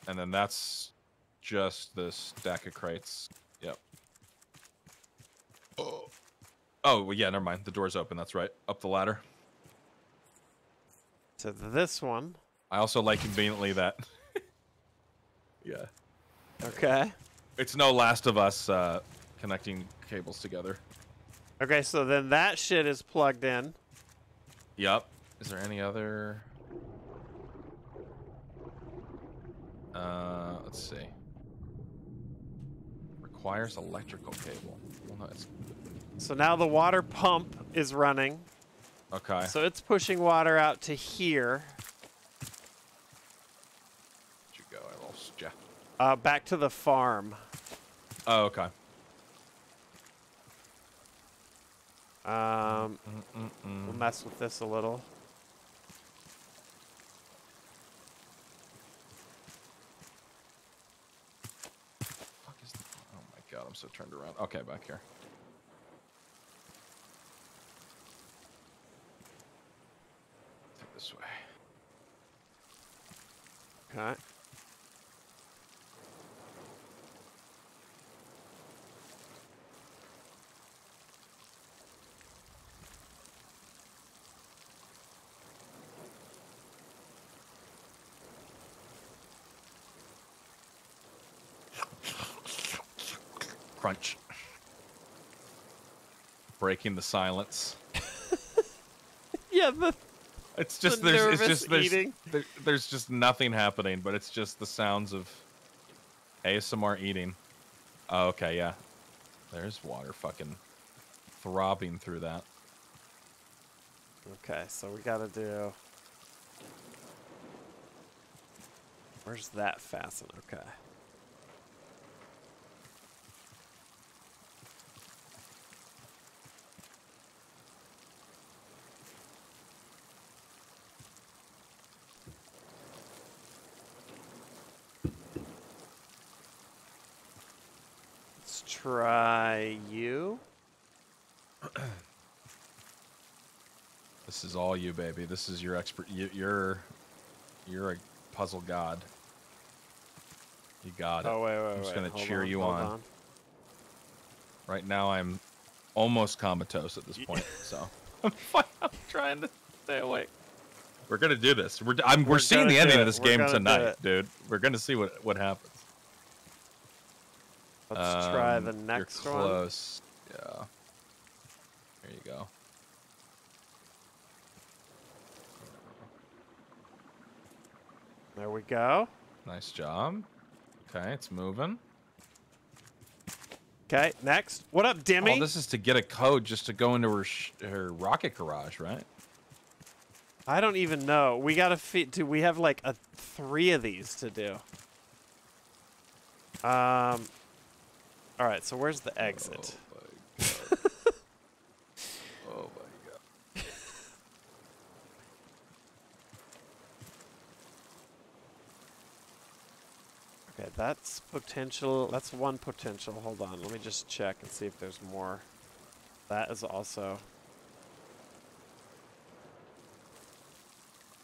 And then that's just this stack of crates. Yep. Oh. Oh well, yeah. Never mind. The door's open. That's right. Up the ladder. to this one. I also like conveniently that. Yeah. Okay. It's no Last of Us uh, connecting cables together. Okay. So then that shit is plugged in. Yep. Is there any other? Uh, let's see. Requires electrical cable. Well, no, it's So now the water pump is running. okay. So it's pushing water out to here, Where'd you go? I lost you. Uh, back to the farm. Oh, okay. Um, we'll mess with this a little. Fuck is the- Oh my god, I'm so turned around. Okay, back here. Take this way. Okay. Crunch. Breaking the silence. Yeah, the It's just The there's it's just there's eating. there, there's just nothing happening, but it's just the sounds of ASMR eating. Oh, okay, yeah. There's water fucking throbbing through that. Okay, so we gotta do. Where's that fasten? Okay. Let's try you. This is all you, baby. This is your expert. You, you're you're a puzzle god. You got it. Oh wait, wait, I'm just gonna hold cheer on, you hold on. Right now, I'm almost comatose at this point, so I'm, I'm trying to stay awake. We're gonna do this. We're I'm, we're, We're seeing the ending it. of this We're game tonight, dude. We're gonna see what what happens. Let's try Um, the next you're one. close. Yeah. There you go. There we go. Nice job. Okay, it's moving. Okay, next. What up, Dimmy? Oh, this is to get a code just to go into her sh- her rocket garage, right? I don't even know. We gotta fit. Do we have like a three of these to do? Um. All right. So where's the exit? Oh my god. oh my god. Okay, that's potential. That's one potential. Hold on. Let me just check and see if there's more. That is also.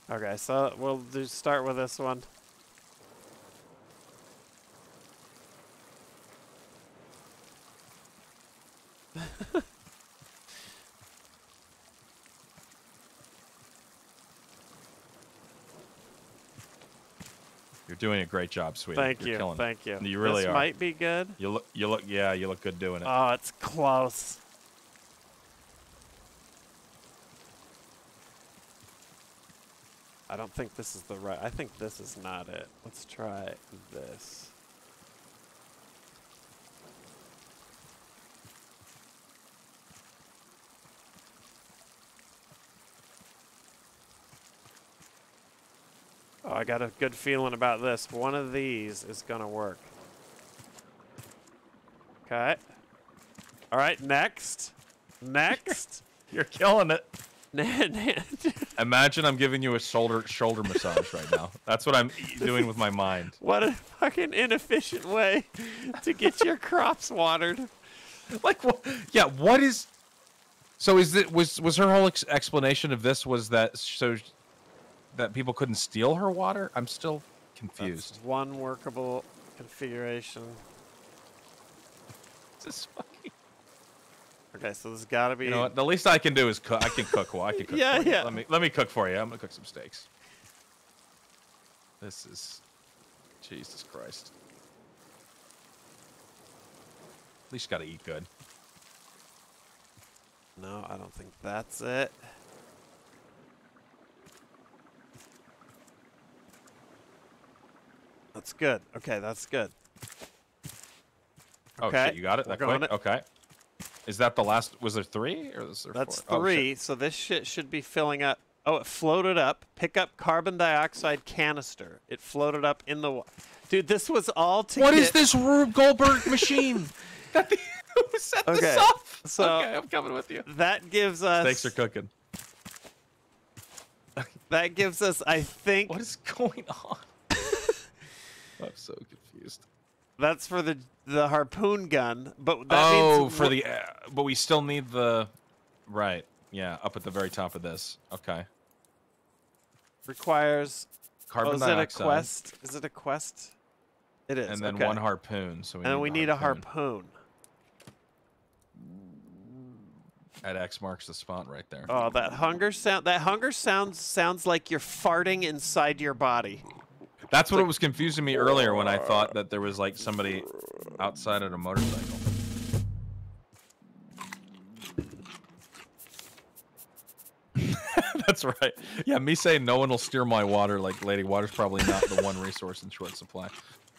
Okay, so we'll do start with this one. You're doing a great job, sweetie. Thank You're you Thank it. you. You really this are. might be good. You look. You look. Yeah, you look good doing it. Oh, it's close. I don't think this is the right. I think this is not it. Let's try this. I got a good feeling about this. One of these is gonna work. Okay. All right, next. Next. You're killing it. Imagine I'm giving you a shoulder shoulder massage right now. That's what I'm doing with my mind. what a fucking inefficient way to get your crops watered. Like, what? Yeah, what is? So is it was was her whole ex- explanation of this was that so that people couldn't steal her water? I'm still confused. That's one workable configuration. This fucking- Okay, so there's got to be. You know what? The least I can do is cook. I can cook. Well, I can cook. Yeah, for you. yeah. Let me let me cook for you. I'm gonna cook some steaks. This is Jesus Christ. At least got to eat good. No, I don't think that's it. That's good. Okay, that's good. Oh Okay, shit, you got it. That quick? it. Okay. Is that the last? Was there three or was there That's four? Oh, three. so this shit should be filling up. Oh, it floated up. Pick up carbon dioxide canister. It floated up in the. Dude, this was all to What is this Rube Goldberg machine? that the, who set Okay, this up? so- okay, I'm coming with you. That gives us. Steaks are cooking. That gives us, I think. What is going on? I'm so confused. That's for the the harpoon gun, but that oh, means for the, uh, but we still need the, right? Yeah, up at the very top of this. Okay. requires. Carbon oh, is it a quest? Is it a quest? It is. And then okay. one harpoon. So we and need we the need a harpoon. harpoon. At X marks the spot right there. Oh, that hunger sound. That hunger sounds sounds like you're farting inside your body. That's what it was confusing me earlier when I thought that there was like somebody outside on a motorcycle. That's right. Yeah, me saying no one will steer my water, like Lady Water's probably not the one resource in short supply.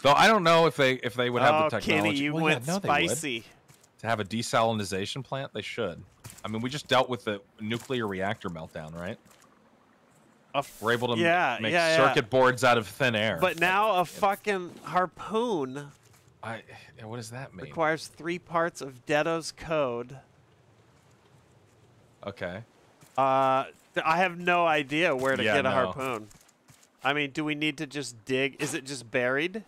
Though I don't know if they if they would have oh, the technology. Kenny, you Well, yeah, went no, spicy. To have a desalinization plant, they should. I mean, we just dealt with the nuclear reactor meltdown, right? F- We're able to yeah, make yeah, yeah. circuit boards out of thin air. But now a fucking harpoon I, what does that mean? requires three parts of Detto's code. Okay. Uh, I have no idea where to Yeah, get a no. harpoon. I mean, do we need to just dig? Is it just buried?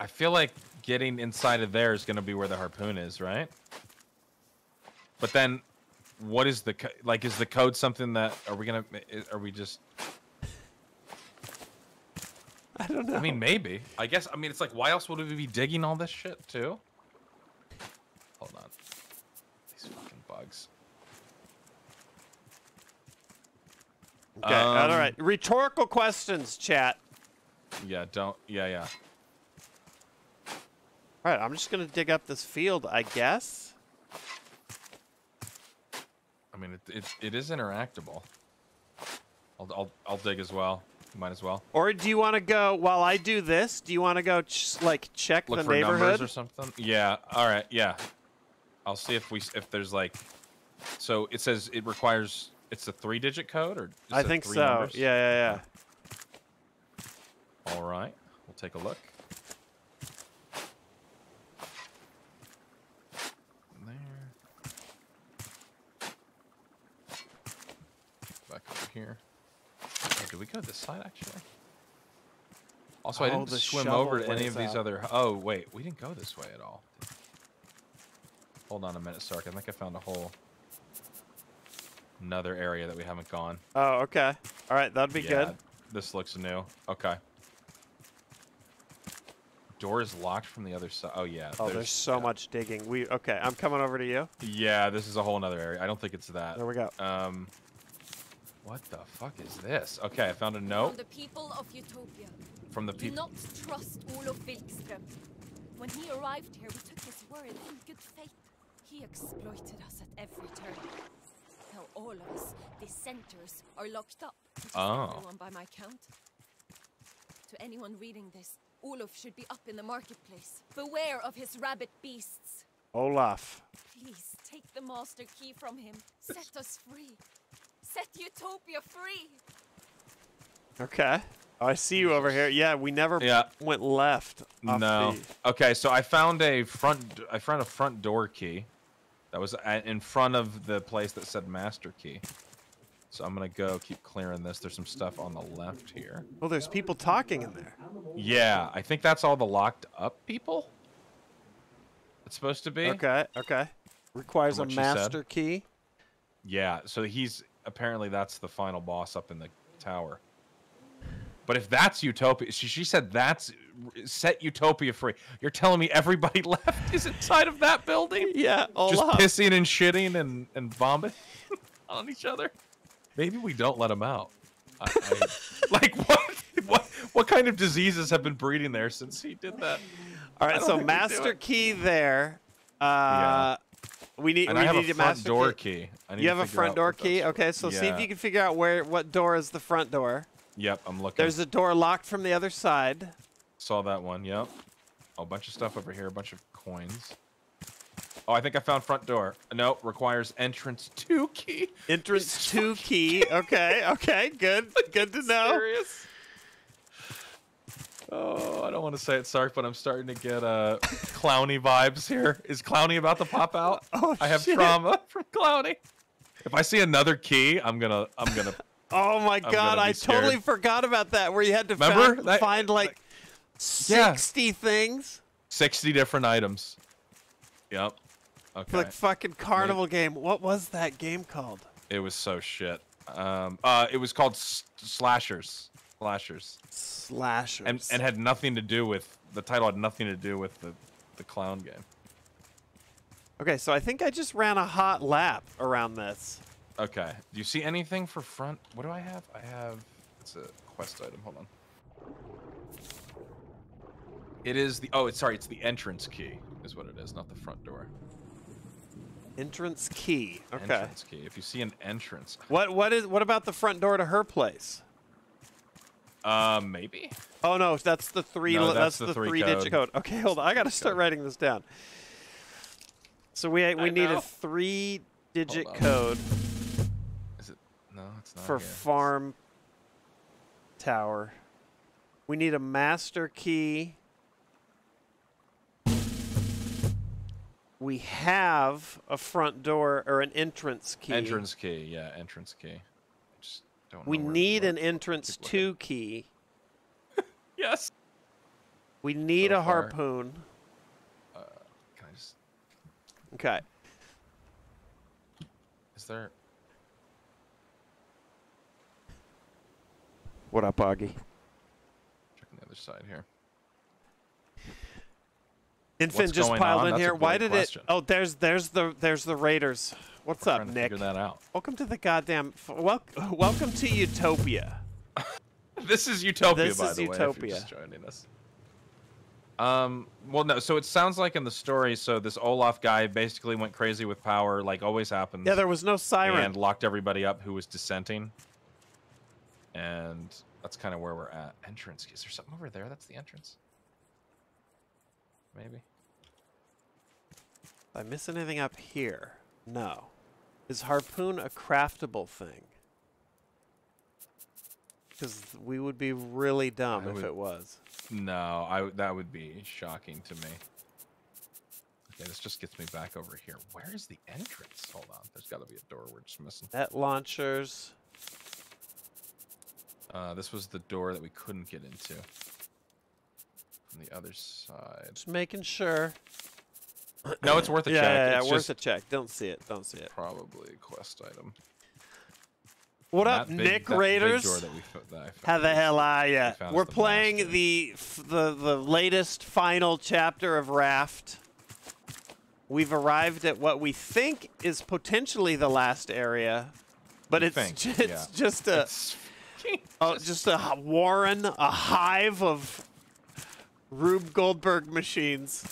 I feel like getting inside of there is going to be where the harpoon is, right? But then, what is the co- like? Is the code something that are we gonna? Are we just? I don't know. I mean, maybe. I guess. I mean, it's like, why else would we be digging all this shit too? Hold on. These fucking bugs. okay, all um, right. Rhetorical questions, chat. Yeah. Don't. Yeah. Yeah. All right, I'm just gonna dig up this field, I guess. I mean, it it, it is interactable. I'll, I'll I'll dig as well. Might as well Or do you want to go while I do this? Do you want to go ch- like check look the for neighborhood? numbers or something. Yeah. All right. Yeah. I'll see if we if there's like. So it says it requires. It's a three-digit code, or I think so. numbers? Yeah, yeah, yeah. All right. We'll take a look. There. Back over here. Oh, did we go this side actually? Also, I Oh, didn't swim over to any plays of these out. other. Oh wait, we didn't go this way at all. Hold on a minute, Sark. I think I found a whole another area that we haven't gone. Oh, okay. All right, that'd be Yeah, good. This looks new. Okay. Door is locked from the other side. Oh yeah. Oh, there's, so much digging. We okay. I'm coming over to you. Yeah, this is a whole nother area. I don't think it's that. There we go. Um, what the fuck is this? Okay, I found a note From the people of Utopia. from the people. Do people. not trust Olof Wilkström. When he arrived here, we took his word in good faith. He exploited us at every turn. Now all of us, dissenters, are locked up. Oh. Everyone by my count. To anyone reading this, Olaf should be up in the marketplace. Beware of his rabbit beasts. Olaf. Please take the master key from him. Set us free. Set Utopia free. Okay. Oh, I see you over here. Yeah, we never Yeah. went left. No. the- Okay, so I found a front. I found a front door key. That was in front of the place that said master key. So I'm gonna go keep clearing this. There's some stuff on the left here. Well, there's people talking in there. Yeah, I think that's all the locked up people. It's supposed to be. Okay, okay. Requires a From what she said. master key. Yeah, so he's apparently that's the final boss up in the tower. But if that's Utopia, she, she said that's set Utopia free. You're telling me everybody left is inside of that building? Yeah, Just Olaf. pissing and shitting and, and vomiting on each other? Maybe we don't let them out. I, I, like what, what? What kind of diseases have been breeding there since he did that? All right, so think we do master key there. Uh, We need. And we I have need a a front master door key. key. I need You to have a front door key. Okay, so see if you can figure out where what door is the front door. Yep, I'm looking. There's a door locked from the other side. Saw that one. Yep. Oh, a bunch of stuff over here. A bunch of coins. Oh, I think I found front door. No, requires entrance two key. Entrance two key. Okay, okay, good, good to know. Serious? Oh, I don't want to say it, Sark, but I'm starting to get uh clowny vibes here. Is Clowny about to pop out? Oh, I have shit. trauma from Clowny. If I see another key, I'm gonna I'm gonna Oh my I'm god, I totally forgot about that. Where you had to Remember? find, That- find like Yeah. sixty things. 60 different items. Yep. Okay. Like fucking carnival game. What was that game called? It was so shit. Um, uh, it was called S- Slashers. Slashers. Slashers. And and had nothing to do with the title had nothing to do with the the clown game. Okay, so I think I just ran a hot lap around this. Okay. Do you see anything for front? What do I have? I have it's a quest item. Hold on. It is the oh, it's sorry, it's the entrance key is what it is, not the front door. Entrance key. Okay. Entrance key. If you see an entrance, What what is what about the front door to her place? Uh, maybe. Oh no, that's the three. No, that's that's, the the, three three digit code. Okay, hold on. I gotta start writing this down. So we we I need know. a three digit code Is it? No, it's not for here. farm tower. We need a master key. We have a front door or an entrance key. Entrance key, yeah, entrance key. Just don't. We know need an entrance keep two key. Yes. We need So a far. harpoon. Uh, can I just? Okay. Is there? What up, Augie? Checking the other side here. Infant What's just piled on? in That's here. Why did question. it? Oh, there's there's the there's the Raiders. What's We're up, Nick? Figure that out. Welcome to the goddamn. Wel- welcome to Utopia. This is Utopia, This by is the way. If Utopia. you're just joining us. Um. Well, no. So it sounds like in the story, so this Olaf guy basically went crazy with power, like always happens. Yeah, there was no siren. and locked everybody up who was dissenting. And that's kind of where we're at. Entrance. Is there something over there? That's the entrance. Maybe. Did I miss anything up here? No. Is harpoon a craftable thing? Because we would be really dumb I if would- it was. No, I that would be shocking to me. Okay, this just gets me back over here. Where is the entrance? Hold on. There's got to be a door we're just missing. Net launchers. Uh, this was the door that we couldn't get into. From the other side. Just making sure. No, it's worth a yeah, check. Yeah, yeah, It's worth just a check. Don't see it. Don't see it. Probably a quest item. What That up, big- Nick Raiders? door that that How the hell are we ya? found We're the playing the the the latest final chapter of Raft. We've arrived at what we think is potentially the last area, but We it's think, ju- it's yeah. just a It's oh, just a h- warren, a hive of Rube Goldberg machines.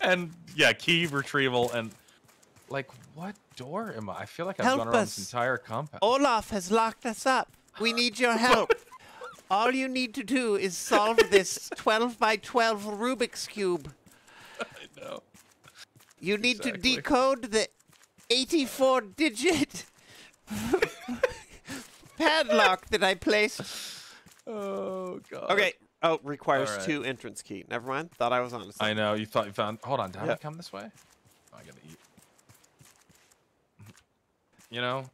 And yeah, key retrieval and like what door am I? I feel like I've Help gone around us. this entire compound. Olaf has locked us up. We need your help. All you need to do is solve this 12 by 12 Rubik's Cube. I know. You need Exactly. to decode the 84 digit padlock that I placed. Oh god. Okay. Oh, requires Alright. two entrance key. Never mind. Thought I was on I know. You thought you found. Hold on. Did I Yep. come this way? Oh, I gotta eat. You know,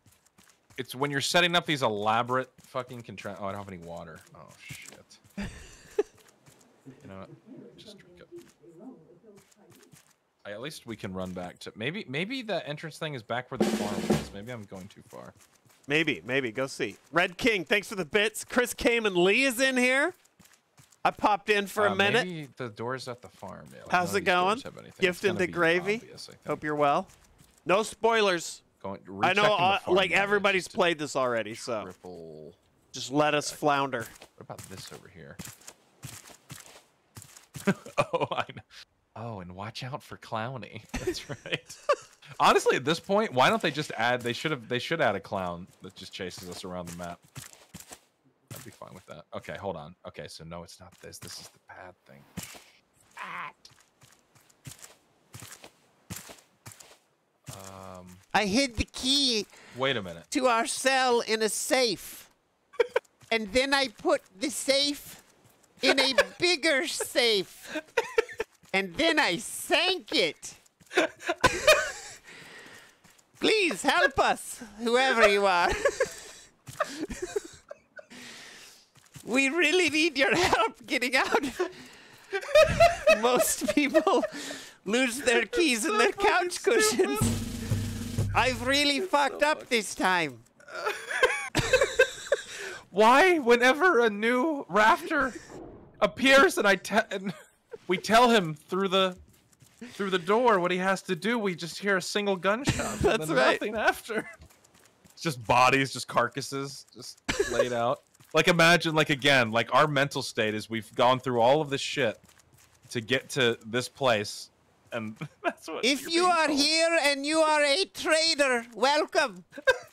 it's when you're setting up these elaborate fucking contra- Oh, I don't have any water. Oh shit. you know what? Just drink it. I, at least we can run back to maybe maybe the entrance thing is back where the farm was. Maybe I'm going too far. Maybe, maybe. Go see. Red King, thanks for the bits. Chris Came and Lee is in here. I popped in for Uh, a minute. Maybe the doors at the farm. Yeah, like How's it going? Gift into gravy. obvious, Hope you're well. No spoilers. Going, I know, uh, like everybody's played this already, so triple- just let us flounder. What about this over here? oh, I know. Oh, and watch out for Clowny. That's right. Honestly, at this point, why don't they just add? They should have. They should add a clown that just chases us around the map. I'd be fine with that. Okay, hold on. Okay, so no, it's not this. This is the pad thing. Um, I hid the key wait a minute. to our cell in a safe. and then I put the safe in a bigger safe. And then I sank it. Please help us, whoever you are. We really need your help getting out. Most people lose their keys and their couch cushions. I've really fucked up this time. Why, whenever a new rafter appears and I and we tell him through the through the door what he has to do, we just hear a single gunshot. That's and then right. Nothing after. It's just bodies, just carcasses, just laid out. Like imagine, like again, like our mental state is we've gone through all of this shit to get to this place, and that's what. If you're you being are told. here and you are a trader, welcome.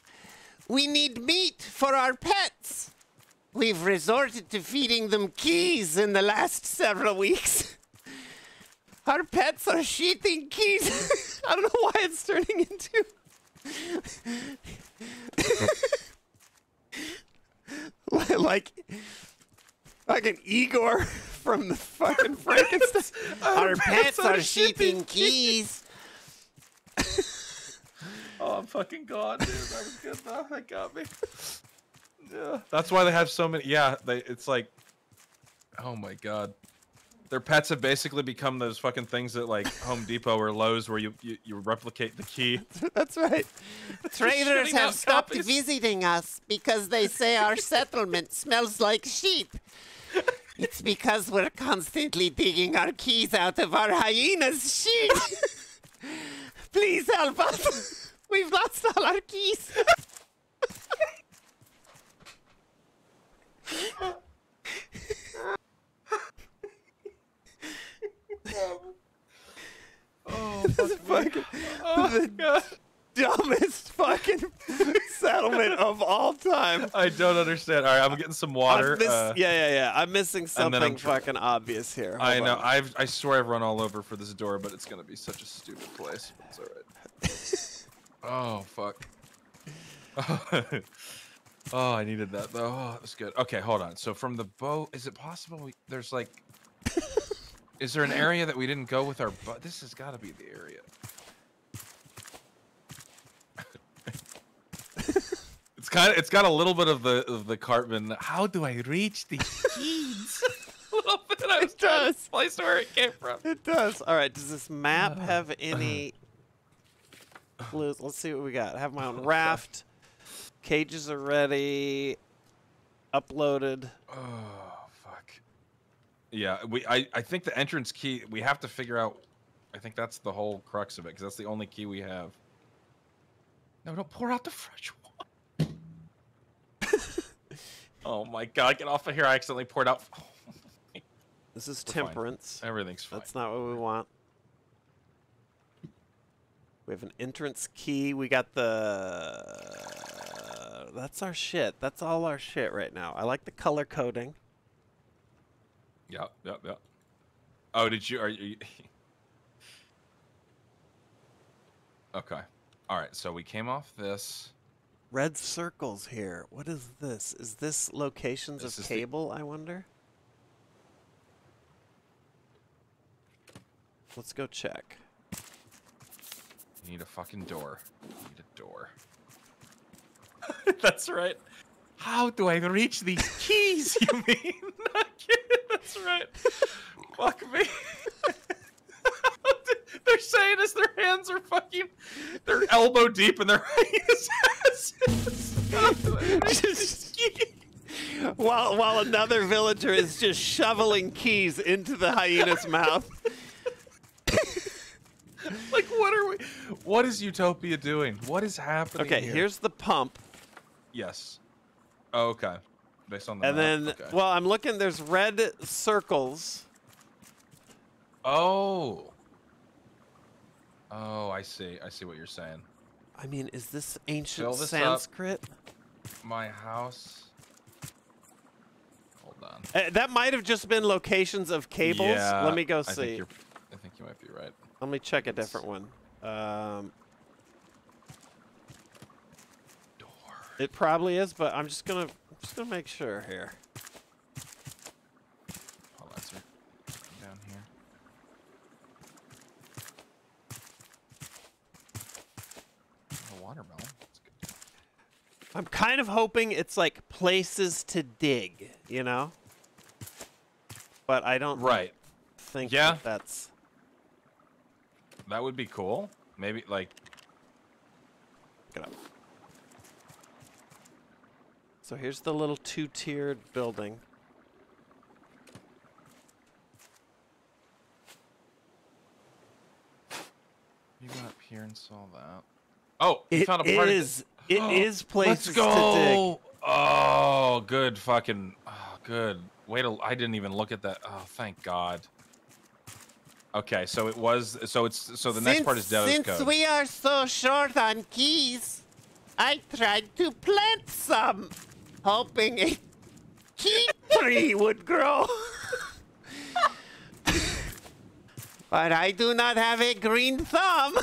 we need meat for our pets. We've resorted to feeding them keys in the last several weeks. Our pets are sheathing keys. I don't know why it's turning into. like, like an Igor from the fucking Frankenstein. Our oh, pets are sheathing keys. Oh, I'm fucking gone, dude. That was good though. That got me. Yeah. That's why they have so many. Yeah, they. It's like, oh my god, their pets have basically become those fucking things at like Home Depot or Lowe's where you you, you replicate the key. That's right. Traders have stopped copies. visiting us because they say our settlement smells like sheep. It's because we're constantly digging our keys out of our hyena's sheet. Please help us. We've lost all our keys. Oh, This is fucking the dumbest fucking settlement of all time. I don't understand. All right, I'm getting some water. Miss- uh, yeah, yeah, yeah. I'm missing I'm something tr- fucking obvious here. I Hold know. on. I've I swear I've run all over for this door, but it's gonna be such a stupid place. It's all right. oh fuck. oh, I needed that though. Oh, that was good. Okay, hold on. So from the boat, is it possible we, there's like, is there an area that we didn't go with our butt? This has got to be the area. It's kind of it's got a little bit of the of the Cartman. How do I reach these keys? a little bit. I was trying to place where it came from. It does. All right. Does this map have any clues? Let's see what we got. I have my own raft. Cages are ready. Uploaded. Oh. Fuck. Yeah, we. I. I think the entrance key. We have to figure out. I think that's the whole crux of it because that's the only key we have. No, don't pour out the fresh water. oh my god! Get off of here! I accidentally poured out. This is We're fine. temperance. Everything's fine. That's not what we want. We have an entrance key. We got the that's our shit. That's all our shit right now. I like the color coding. Yep, yep, yep. Oh, did you? Are you? okay. All right. So we came off this. Red circles here. What is this? Is this locations This of is the- cable, I wonder? Let's go check. You need a fucking door. You need a door. That's right. How do I reach these keys? You mean? That's right. Fuck me. They're saying as their hands are fucking, they're elbow deep in their asses. How do I reach these keys? While while another villager is just shoveling keys into the hyena's mouth. Like, what are we? What is Utopia doing? What is happening? Okay, here? here's the pump. Yes. Oh, okay. Based on the And map, then, okay. well, I'm looking. There's red circles. Oh. Oh, I see. I see what you're saying. I mean, is this ancient this up. Sanskrit? My house. Hold on. Uh, that might have just been locations of cables. Yeah, Let me go I think see. you're- I think you might be right. Let me check a different one. Um, It probably is, but I'm just gonna just gonna make sure here. Hold on, sir. Down here. A watermelon. I'm kind of hoping it's like places to dig, you know. But I don't Right. think Yeah. that that's That would be cool. Maybe like Get up. So here's the little two-tiered building. you went up here and saw that. Oh, you It found a part of is. It is places Let's go. to dig. Oh, good fucking. Oh, good. Wait till I didn't even look at that. Oh, thank God. Okay, so it was. So it's. So the next part is Devil's since code. we are so short on keys, I tried to plant some, hoping a key tree would grow. but I do not have a green thumb.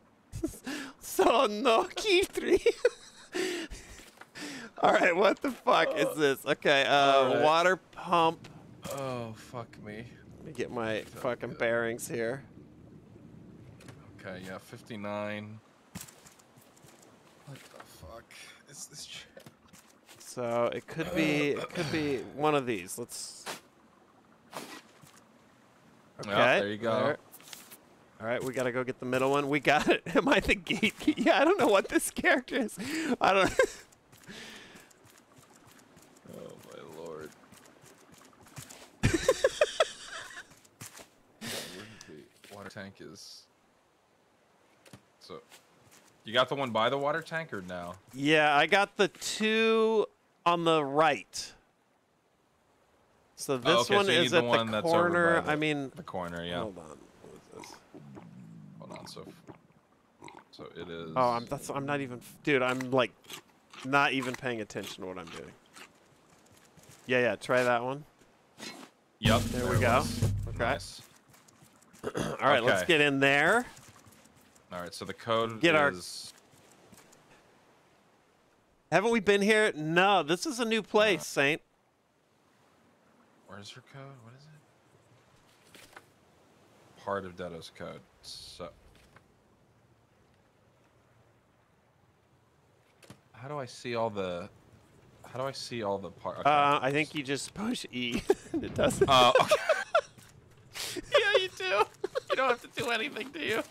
so no key tree. All right, what the fuck is this? Okay, uh, Alright. water pump. Oh, fuck me. Let me get my fucking bearings here. Okay, yeah, 59. What the fuck is this shit? So it could be it could be one of these. Let's. Okay. There you go. there. All right, we gotta go get the middle one. We got it. Am I the gate? Yeah, I don't know what this character is. I don't. Oh, my lord. Yeah, where the water tank is. So, you got the one by the water tank or no? yeah, I got the two on the right. So oh, this Oh, okay, one so is at the one the that's over by corner. the- I mean, The corner, yeah. hold on. What is this? Hold on, so. So it is. Oh, I'm that's I'm not even dude, I'm like not even paying attention to what I'm doing. Yeah, yeah, try that one. Yep. There it we go. Okay. Nice. All right, let's get in there. All right, so the code Get our- is. Haven't we been here? No, this is a new place, Saint. Where's her code? What is it? Part of Detto's code. So. How do I see all the? How do I see all the part? Uh, I think you just push E. it doesn't. Oh, okay. yeah, you do. You don't have to do anything, do you?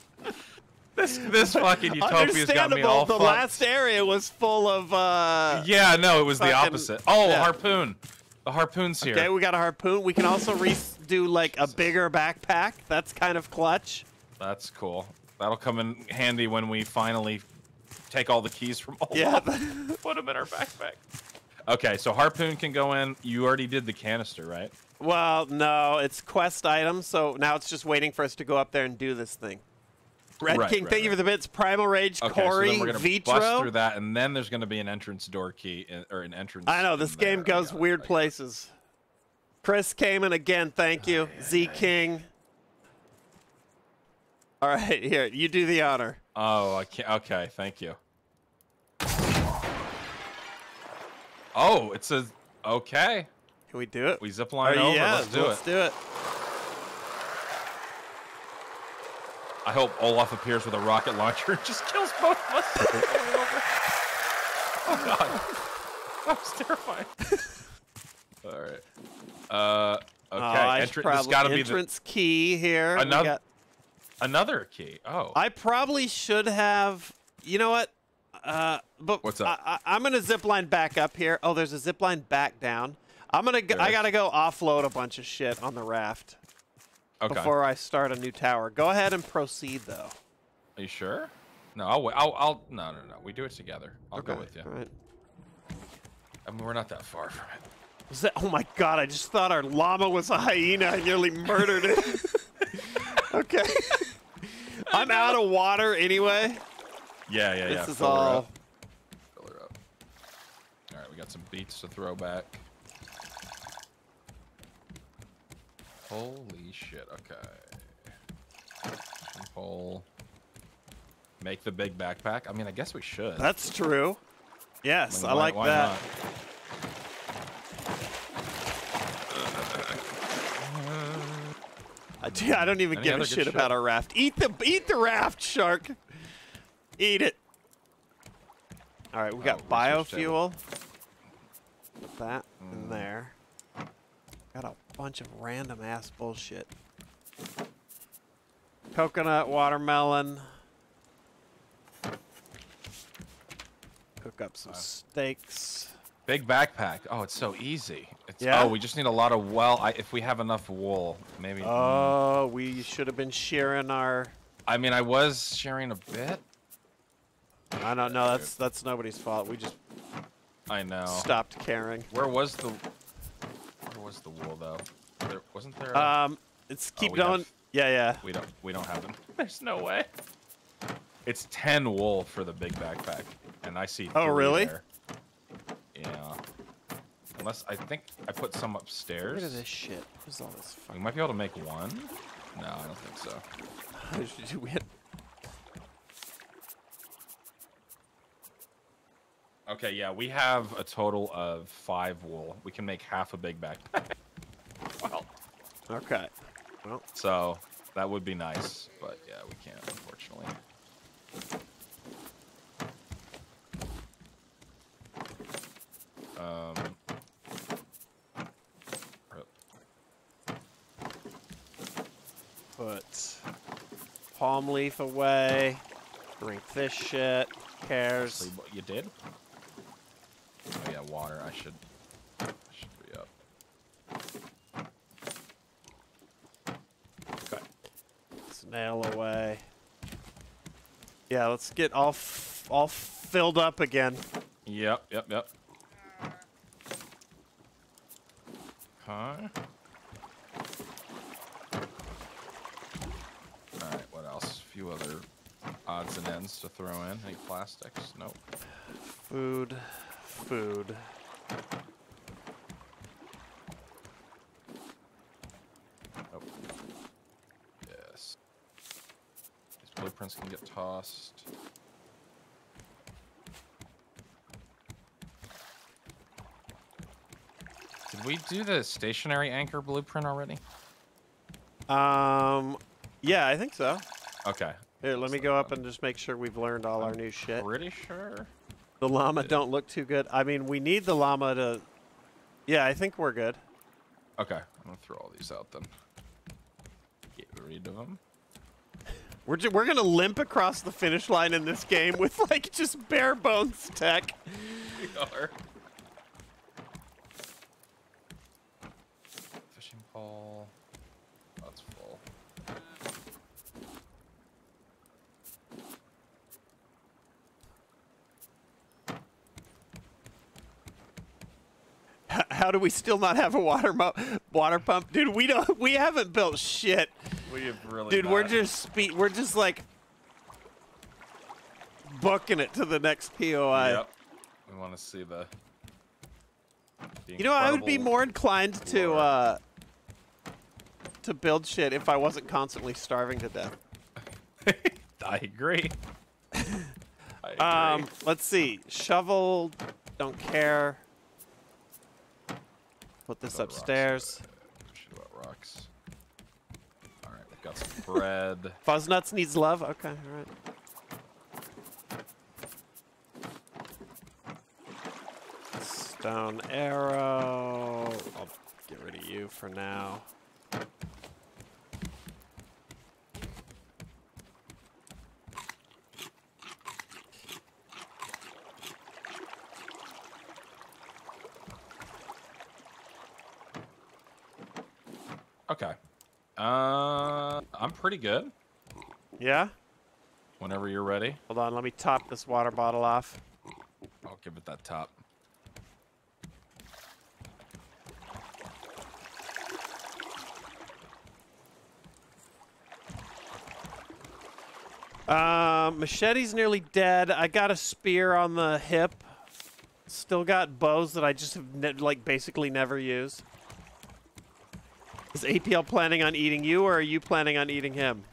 This this fucking utopia's got me Understandable. all The fucked. last area was full of. uh Yeah, no, it was the opposite. Oh, yeah. harpoon. The harpoon's here. Okay, we got a harpoon. We can also redo like a bigger backpack. That's kind of clutch. That's cool. That'll come in handy when we finally take all the keys from all Yeah. Put them in our backpack. Okay, so harpoon can go in. You already did the canister, right? Well, no, it's quest item so now it's just waiting for us to go up there and do this thing. Red Right, King, right, thank you for the bits. Primal Rage, Okay, Corey, then Vitro. bust through that, and then there's gonna be an entrance door key in, or an entrance. I know this game there. Goes weird I got it. places. Chris Kamen again, thank you. Z King. All right, here you do the honor. Oh, I can't. Okay, thank you. Oh, it says okay. Can we do it? We zip line Oh, over. yeah, let's do it. let's do it. I hope Olaf appears with a rocket launcher and just kills both of us. oh god, that was terrifying. All right. Uh, okay. Oh, should this got to be the, entrance key here. Another- got- another key. Oh. I probably should have. You know what? Uh, but What's up? I, I, I'm gonna zip line back up here. Oh, there's a zip line back down. I'm gonna. Go, I gotta go offload a bunch of shit on the raft okay. before I start a new tower. Go ahead and proceed, though. Are you sure? No, I'll wait. I'll, I'll. No, no, no. We do it together. I'll go with you. All right. I mean, we're not that far from it. Was that, oh my god! I just thought our llama was a hyena. I nearly murdered it. okay. I'm out of water anyway. Yeah, yeah, yeah. This is Fill her all. up. Fill her up. All right, we got some beats to throw back. Holy shit. Okay. Pole. Make the big backpack. I mean, I guess we should. That's true. Yes, mean, I why- like why that. not? I, do- I don't even Any give a shit about our raft. Eat the eat the raft, shark. Eat it. All right, we got Oh, biofuel. Put that in Mm. there. Got a bunch of random ass bullshit. Coconut, watermelon. Cook up some steaks. Big backpack. Oh, it's so easy. It's, Yeah? Oh, we just need a lot of well. I, if we have enough wool, maybe. mm. Oh, we should have been sharing our. I mean, I was sharing a bit. I don't know. That's that's nobody's fault. We just I know. stopped caring. Where was the Where was the wool though? There wasn't there. a- Um, it's Oh, keep we going. have- Yeah, yeah. we don't. We don't have them. There's no way. It's ten wool for the big backpack, and I see. Oh, three really? there. Yeah. Unless I think I put some upstairs. Look at this shit. What's all this? We might be able to make one. No, I don't think so. we had- Okay, yeah, we have a total of five wool. We can make half a big backpack. well, okay. Well, so that would be nice, but yeah, we can't, unfortunately. Um, put palm leaf away. Drink this shit. Cares. Actually, what you did? Oh yeah, water. I should. I should be up. Okay. Snail away. Yeah, let's get all f- all filled up again. Yep, yep, yep. Okay. Alright, what else? A few other odds and ends to throw in. Any plastics? Nope. Food. Food. Nope. Yes. These blueprints can get tossed. Did we do the stationary anchor blueprint already? Um, yeah, I think so. Okay. Here, let me go up and just make sure we've learned all our new shit. Pretty sure. The llama don't look too good. I mean, we need the llama to. Yeah, I think we're good. Okay, I'm gonna throw all these out then. Get rid of them. We're we're gonna limp across the finish line in this game with like just bare bones tech. We are. Fishing pole. That's full. H- How do we still not have a water mo- water pump, dude? We don't. We haven't built shit, We have really. dude. We're just spe- We're just like booking it to the next POI. Yep. We want to see the. the You know, I would be more inclined to uh, to build shit if I wasn't constantly starving to death. I agree. I agree. Um, let's see. Shovel, don't care. Put this upstairs. Shoot about rocks. All right, we've got some bread. Fuzznuts needs love. Okay, all right. Stone arrow. I'll get rid of you for now. Okay. Uh, I'm pretty good. Yeah? Whenever you're ready, Hold on, let me top this water bottle off. I'll give it that top. Uh, machete's nearly dead. I got a spear on the hip. Still got bows that I just have like basically never used. Is APL planning on eating you, or are you planning on eating him?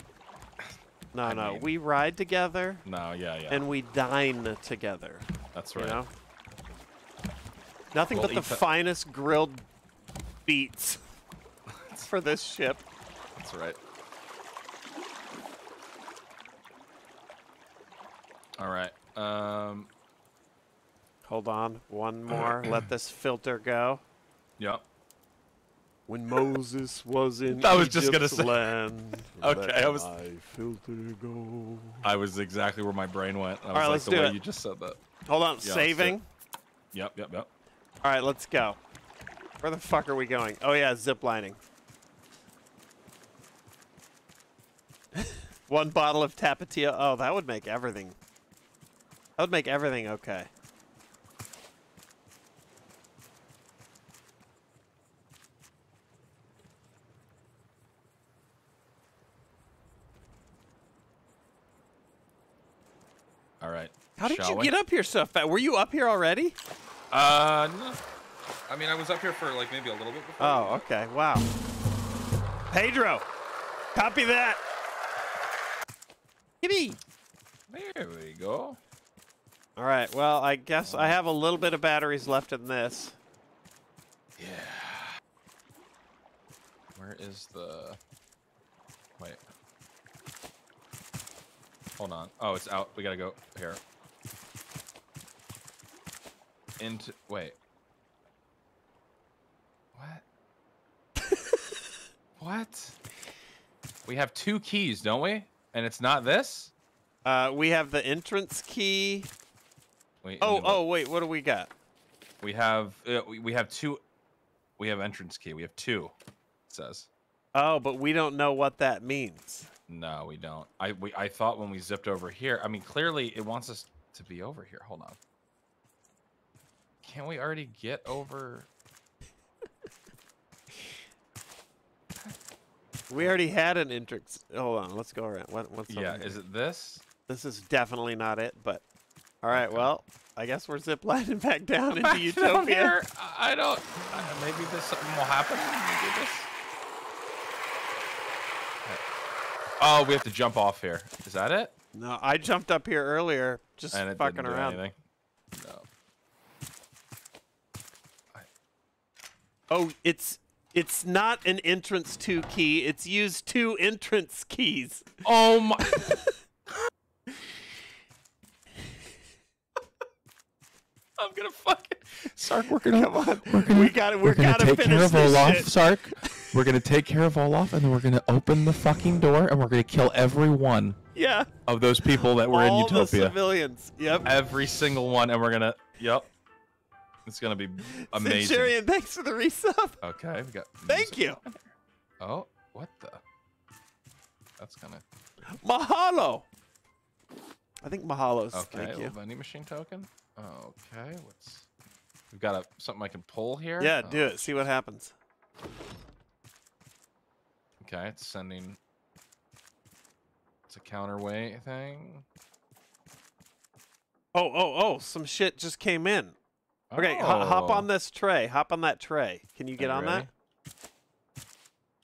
No, I no. mean- we ride together No, yeah, yeah. and we dine together. That's You right. know. Nothing We'll but the the- finest grilled beets for this ship. That's right. All right. Um. Hold on, one more. Let this filter go. Yep. When Moses was in I was just gonna Egypt's say- land, Okay, I was- my filter go. I was exactly where my brain went. I was right, like let's the do way it. you just said that. Hold on, it. saving. Yep, yep, yep. All right, let's go. Where the fuck are we going? Oh yeah, zip lining. One bottle of Tapatio. Oh, that would make everything. That would make everything okay. All right. How did Shall you we? get up here so fast? Were you up here already? Uh, no. I mean, I was up here for like maybe a little bit before. Oh, okay. Wow. Pedro, copy that. Yippee. There we go. All right. Well, I guess I have a little bit of batteries left in this. Yeah. Where is the? Wait. Hold on. Oh, it's out. We gotta go here. Into wait. What? what? We have two keys, don't we? And it's not this. Uh, we have the entrance key. Wait. Oh, oh, wait. What do we got? We have uh, we, we have two. We have entrance key. We have two. It says. Oh, but we don't know what that means. No, we don't. I we I thought when we zipped over here. I mean, clearly it wants us to be over here. Hold on. Can't we already get over? We already had an entrance. Hold on. Let's go around. What, what's Yeah, is it this? This is definitely not it, but all right. Well, I guess we're ziplining back down into Back Utopia. here? I I don't. Uh, maybe this something will happen. when we do this. Oh, we have to jump off here. Is that it? No, I jumped up here earlier, just and it fucking didn't around. anything. No. Oh, it's it's not an entrance two key. It's used two entrance keys. Oh my. I'm gonna fucking. Sark, we're gonna Come on, we're gonna we gotta. we're we gonna gotta take finish care of Olaf. Sark. We're gonna take care of Olaf, and then we're gonna open the fucking door, and we're gonna kill every one Yeah, of those people that were in all the Utopia. civilians. Yep. Every single one, and we're gonna. Yep. It's gonna be amazing. Centurion, thanks for the resub. Okay, we got. Thank you. Oh, what the? That's kind of Mahalo. I think Mahalo's. okay. Thank you. vending machine token. Okay, what's? We've got a something I can pull here. Yeah, Oh, do uh, it. See what happens. Okay, it's sending. It's a counterweight thing. Oh, oh, oh! Some shit just came in. Okay, ho- hop Oh. on this tray. Hop on that tray. Can you get you on ready? that?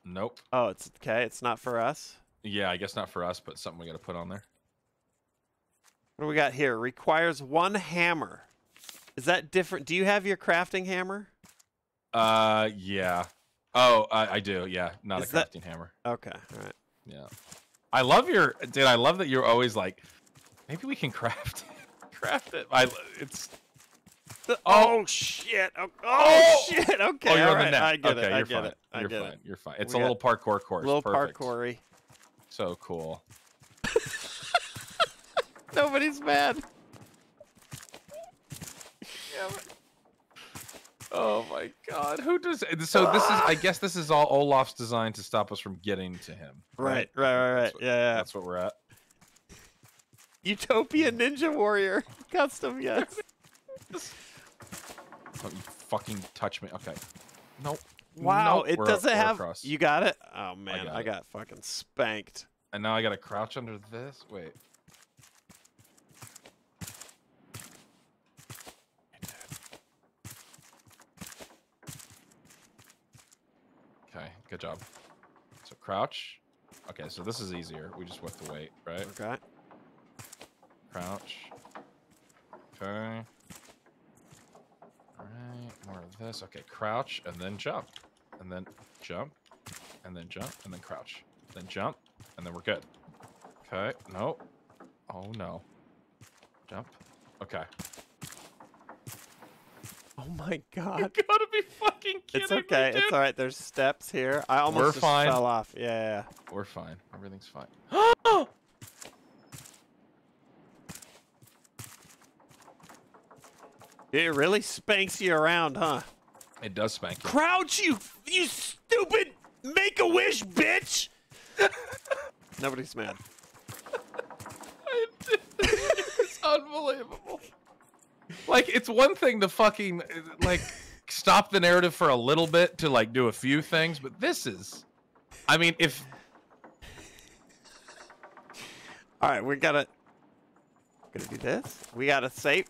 Nope. Oh, it's okay. It's not for us. Yeah, I guess not for us, but something we got to put on there. What do we got here? Requires one hammer. Is that different? Do you have your crafting hammer? Uh, yeah. Oh, I, I do. Yeah, not Is a that- crafting hammer. Okay, all right. Yeah. I love your dude. I love that you're always like, maybe we can craft craft it. I it's. Oh. oh, shit! Oh, oh, Oh! shit! Okay, oh, you're all on the net. I get okay, it. I you're get fine. it. I you're get fine. it. You're fine. It's We a little parkour course. Little Perfect. parkoury. So cool. Nobody's mad. Oh my god, who does? So this is, I guess, this is all Olaf's design to stop us from getting to him. Right, right, right, right. That's what- Yeah, yeah. That's what we're at. Utopia Ninja Warrior custom. Yes. Don't you fucking touch me. Okay. Nope. Wow, Nope. it We're- doesn't we're have. across. You got it. Oh man, got I got fucking spanked. And now I gotta crouch under this. Wait. Okay, good job. So crouch. Okay, so this is easier. We just have to wait, right? Okay. Crouch. Okay. Alright, more of this. Okay, crouch and then jump. And then jump. And then jump. And then crouch. Then jump. And then we're good. Okay. No. Oh no. Jump. Okay. Oh my god. You gotta be fucking kidding It's okay. me, dude. It's all right. There's steps here. I almost We're just fine. fell off. Yeah, yeah, yeah. We're fine. Everything's fine. It really spanks you around, huh? It does spank you. Crouch, you you stupid make a wish, bitch. Nobody's mad. it's unbelievable. Like it's one thing to fucking like stop the narrative for a little bit to like do a few things, but this is I mean, if All right, we gotta gonna do this. We gotta safe.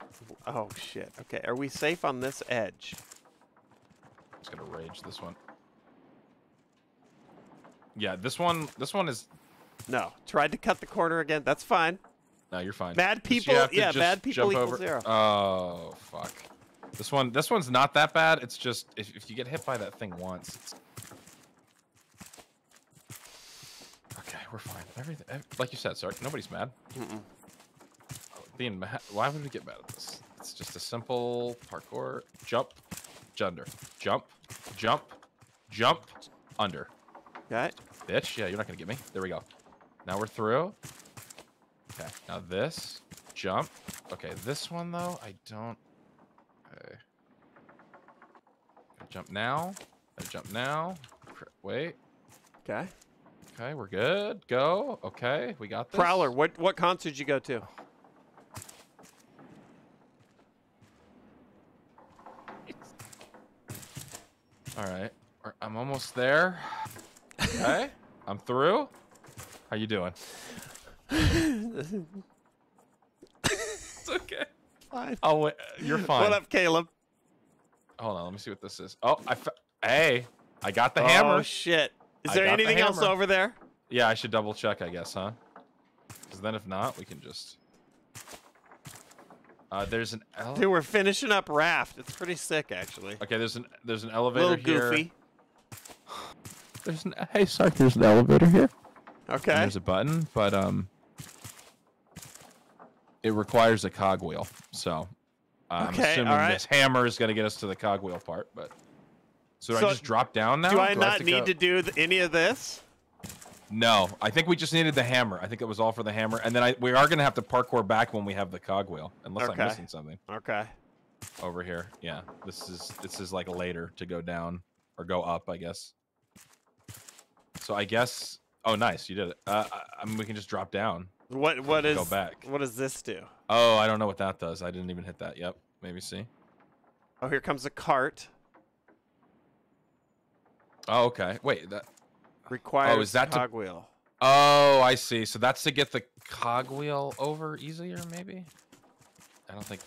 Oh shit. Okay, are we safe on this edge? I'm just gonna rage this one. Yeah, this one this one is No. Tried to cut the corner again. That's fine. No, you're fine. You people- yeah, mad people equals over- zero. Oh fuck. This one this one's not that bad. It's just if, if you get hit by that thing once, it's Okay, we're fine. Everything ev- like you said, sorry, nobody's mad. Mm-mm. being mad. Why would we get mad at this? It's just a simple parkour jump, junder, jump, jump, jump, under. Okay. Bitch, yeah, you're not gonna get me. There we go. Now we're through. Okay, now this jump. Okay, this one though, I don't. Okay. Gotta jump now. Gotta jump now. Wait. Okay. Okay, we're good. Go. Okay, we got this. Prowler, what what concert did you go to? All right, I'm almost there. Okay, I'm through. How you doing? It's okay. Fine. Oh, wait, you're fine. What up, Caleb? Hold on, let me see what this is. Oh, I hey, I got the hammer. Oh shit. Is I there got the anything else over there? Yeah, I should double check, I guess, huh? Because then if not, we can just. Uh, there's an ele- Dude, we're finishing up Raft. It's pretty sick, actually. okay. There's an there's an A elevator little here. goofy. There's an hey, sorry. There's an elevator here. Okay. And there's a button, but um, it requires a cogwheel. So I'm Okay, assuming this hammer is gonna get us to the cogwheel part. But so, do So, I just drop down now? Do I have not to need go- to do any of this? No, I think we just needed the hammer. I think it was all for the hammer, and then I we are gonna have to parkour back when we have the cogwheel, unless Okay. I'm missing something Okay. over here. Yeah, this is this is like later to go down or go up, I guess. So I guess. Oh, nice, you did it. Uh, I, I mean, we can just drop down. What what is Go back. What does this do? Oh, I don't know what that does. I didn't even hit that. Yep. Maybe see. Oh, here comes a cart. Oh, okay. Wait, that. Requires oh, is that to- cogwheel. Oh, I see. So that's to get the cogwheel over easier, maybe. I don't think.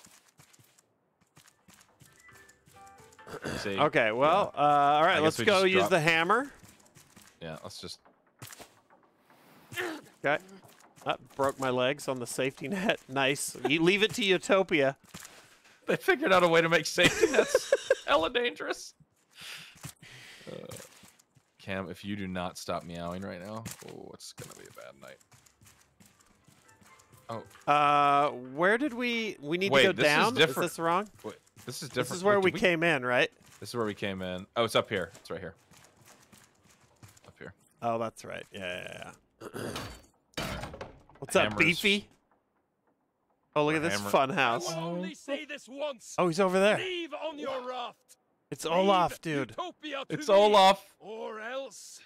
See, Okay, well, uh, all right, let's go use drop- the hammer. Yeah, let's just. Okay. Uh, broke my legs on the safety net. Nice. You leave it to Utopia. They figured out a way to make safety nets hella dangerous. Uh, Cam, if you do not stop meowing right now, oh, it's gonna be a bad night. Oh, Uh, where did we? We need Wait, to go this is down. different. this wrong? wait, this is different. This is where Wait, we did came in, right? This is where we came in. Oh, it's up here. It's right here. Up here. Oh, that's right. Yeah, yeah, yeah. What's up, Hammers. Beefy? Oh, look at this Hammer. fun house. Only say this once. Oh, he's over there. Leave on your raft. It's Olaf, dude. It's Olaf. Or else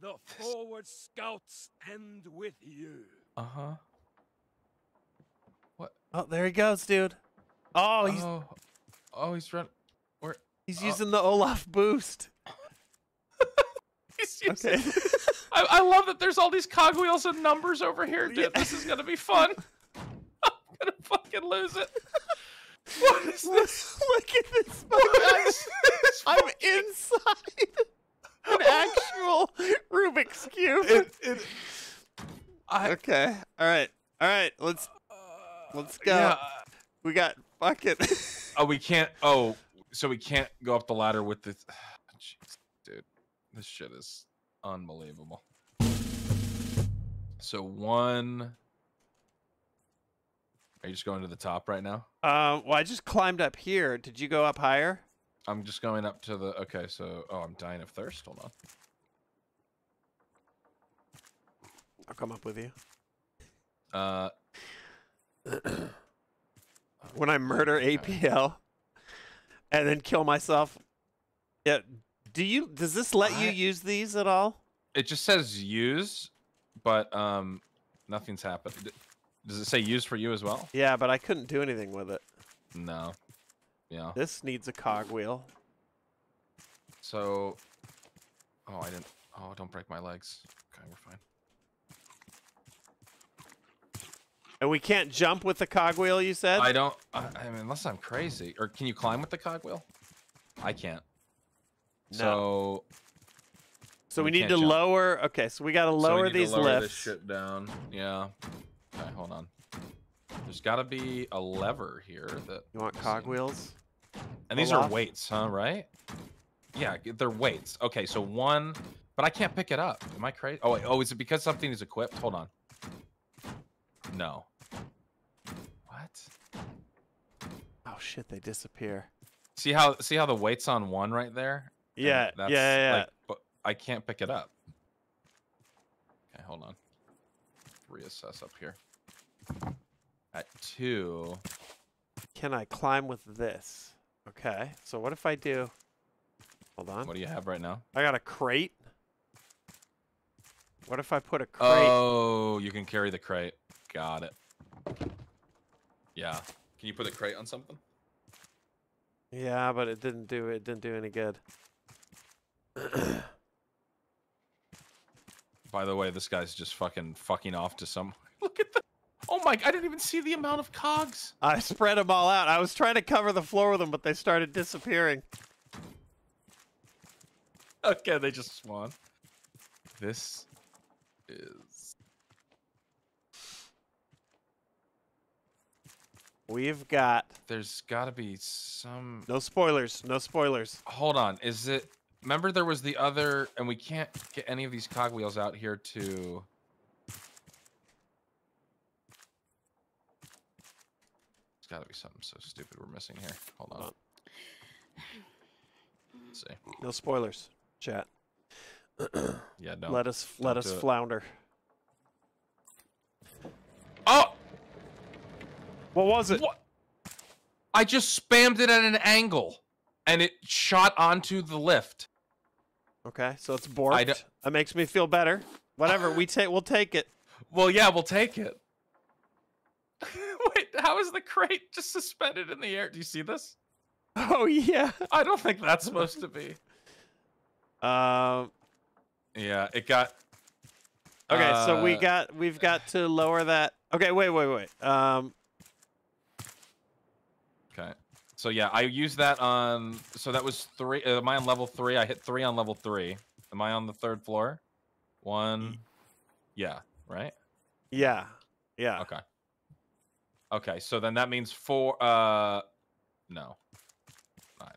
the forward scouts end with you. Uh huh. What? Oh, there he goes, dude. Oh, he's Oh, oh, he's run. Where? he's oh. using the Olaf boost. He's using- Okay. I, I love that there's all these cogwheels and numbers over here, dude. This is gonna be fun. I'm gonna fucking lose it. What is this? Look at this. What is this? I'm inside an actual Rubik's cube. It, it, I, okay. All right. All right. Let's let's go. yeah. We got fucking. Oh, we can't. Oh, so we can't go up the ladder with the. Jeez, dude, this shit is unbelievable. So one. Are you just going to the top right now? um. Well, I just climbed up here. Did you go up higher? I'm just going up to the. Okay, so oh, I'm dying of thirst. Hold on. I'll come up with you. Uh, When I murder APL and then kill myself. Yeah. Do you? Does this let you use these at all? it just says use, but um, nothing's happened. Does it say use for you as well? Yeah, but I couldn't do anything with it. No. Yeah. This needs a cogwheel. So. Oh, I didn't. Oh, don't break my legs. Okay, we're fine. And we can't jump with the cogwheel, you said? I don't. I, I mean, unless I'm crazy. Or can you climb with the cogwheel? I can't. No. So. so we we need to jump. lower. Okay, so we got to lower so we lower need to these lower lifts. This shit down. Yeah. Okay, hold on. There's got to be a lever here that. You want missing. cogwheels? And these Olaf? are weights, huh? Right? Yeah, they're weights. Okay, so one, but I can't pick it up. Am I crazy? Oh, wait, oh, is it because something is equipped? Hold on. No. What? Oh shit, they disappear. See how see how the weight's on one right there? Yeah, yeah, yeah. Like, but I can't pick it up. Okay, hold on. Reassess up here. At two. Can I climb with this? Okay, so what if I do? Hold on. What do you have right now? I got a crate. What if I put a crate? Oh, you can carry the crate. Got it. Yeah. Can you put a crate on something? Yeah, but it didn't do it didn't do any good. By the way, this guy's just fucking fucking off to some. Look at the. Oh my! I didn't even see the amount of cogs. I spread them all out. I was trying to cover the floor with them, but they started disappearing. Okay, they just spawn. This is. We've got There's got to be some. no spoilers. No spoilers. Hold on. Is it? Remember, there was the other, and we can't get any of these cogwheels out here to. There's got to be something so stupid we're missing here. Hold on. Hold on. Let's see. No spoilers. Chat. Yeah, no. let us let don't us do it. flounder. Oh! What was it? What? I just spammed it at an angle, and it shot onto the lift. Okay, so it's borked. That makes me feel better. Whatever, we take we'll take it. Well, yeah, we'll take it. Wait, how is the crate just suspended in the air? Do you see this? Oh yeah. I don't think that's supposed to be. Um. Yeah, it got. Okay, so we Uh, got we've got to lower that. Okay, wait, wait, wait. Um. So yeah, I used that on. So that was three. uh, Am I on level three? I hit three on level three. Am I on the third floor? One. Yeah. Right. Yeah. Yeah. Okay. Okay. So then that means four. Uh, no. Nine.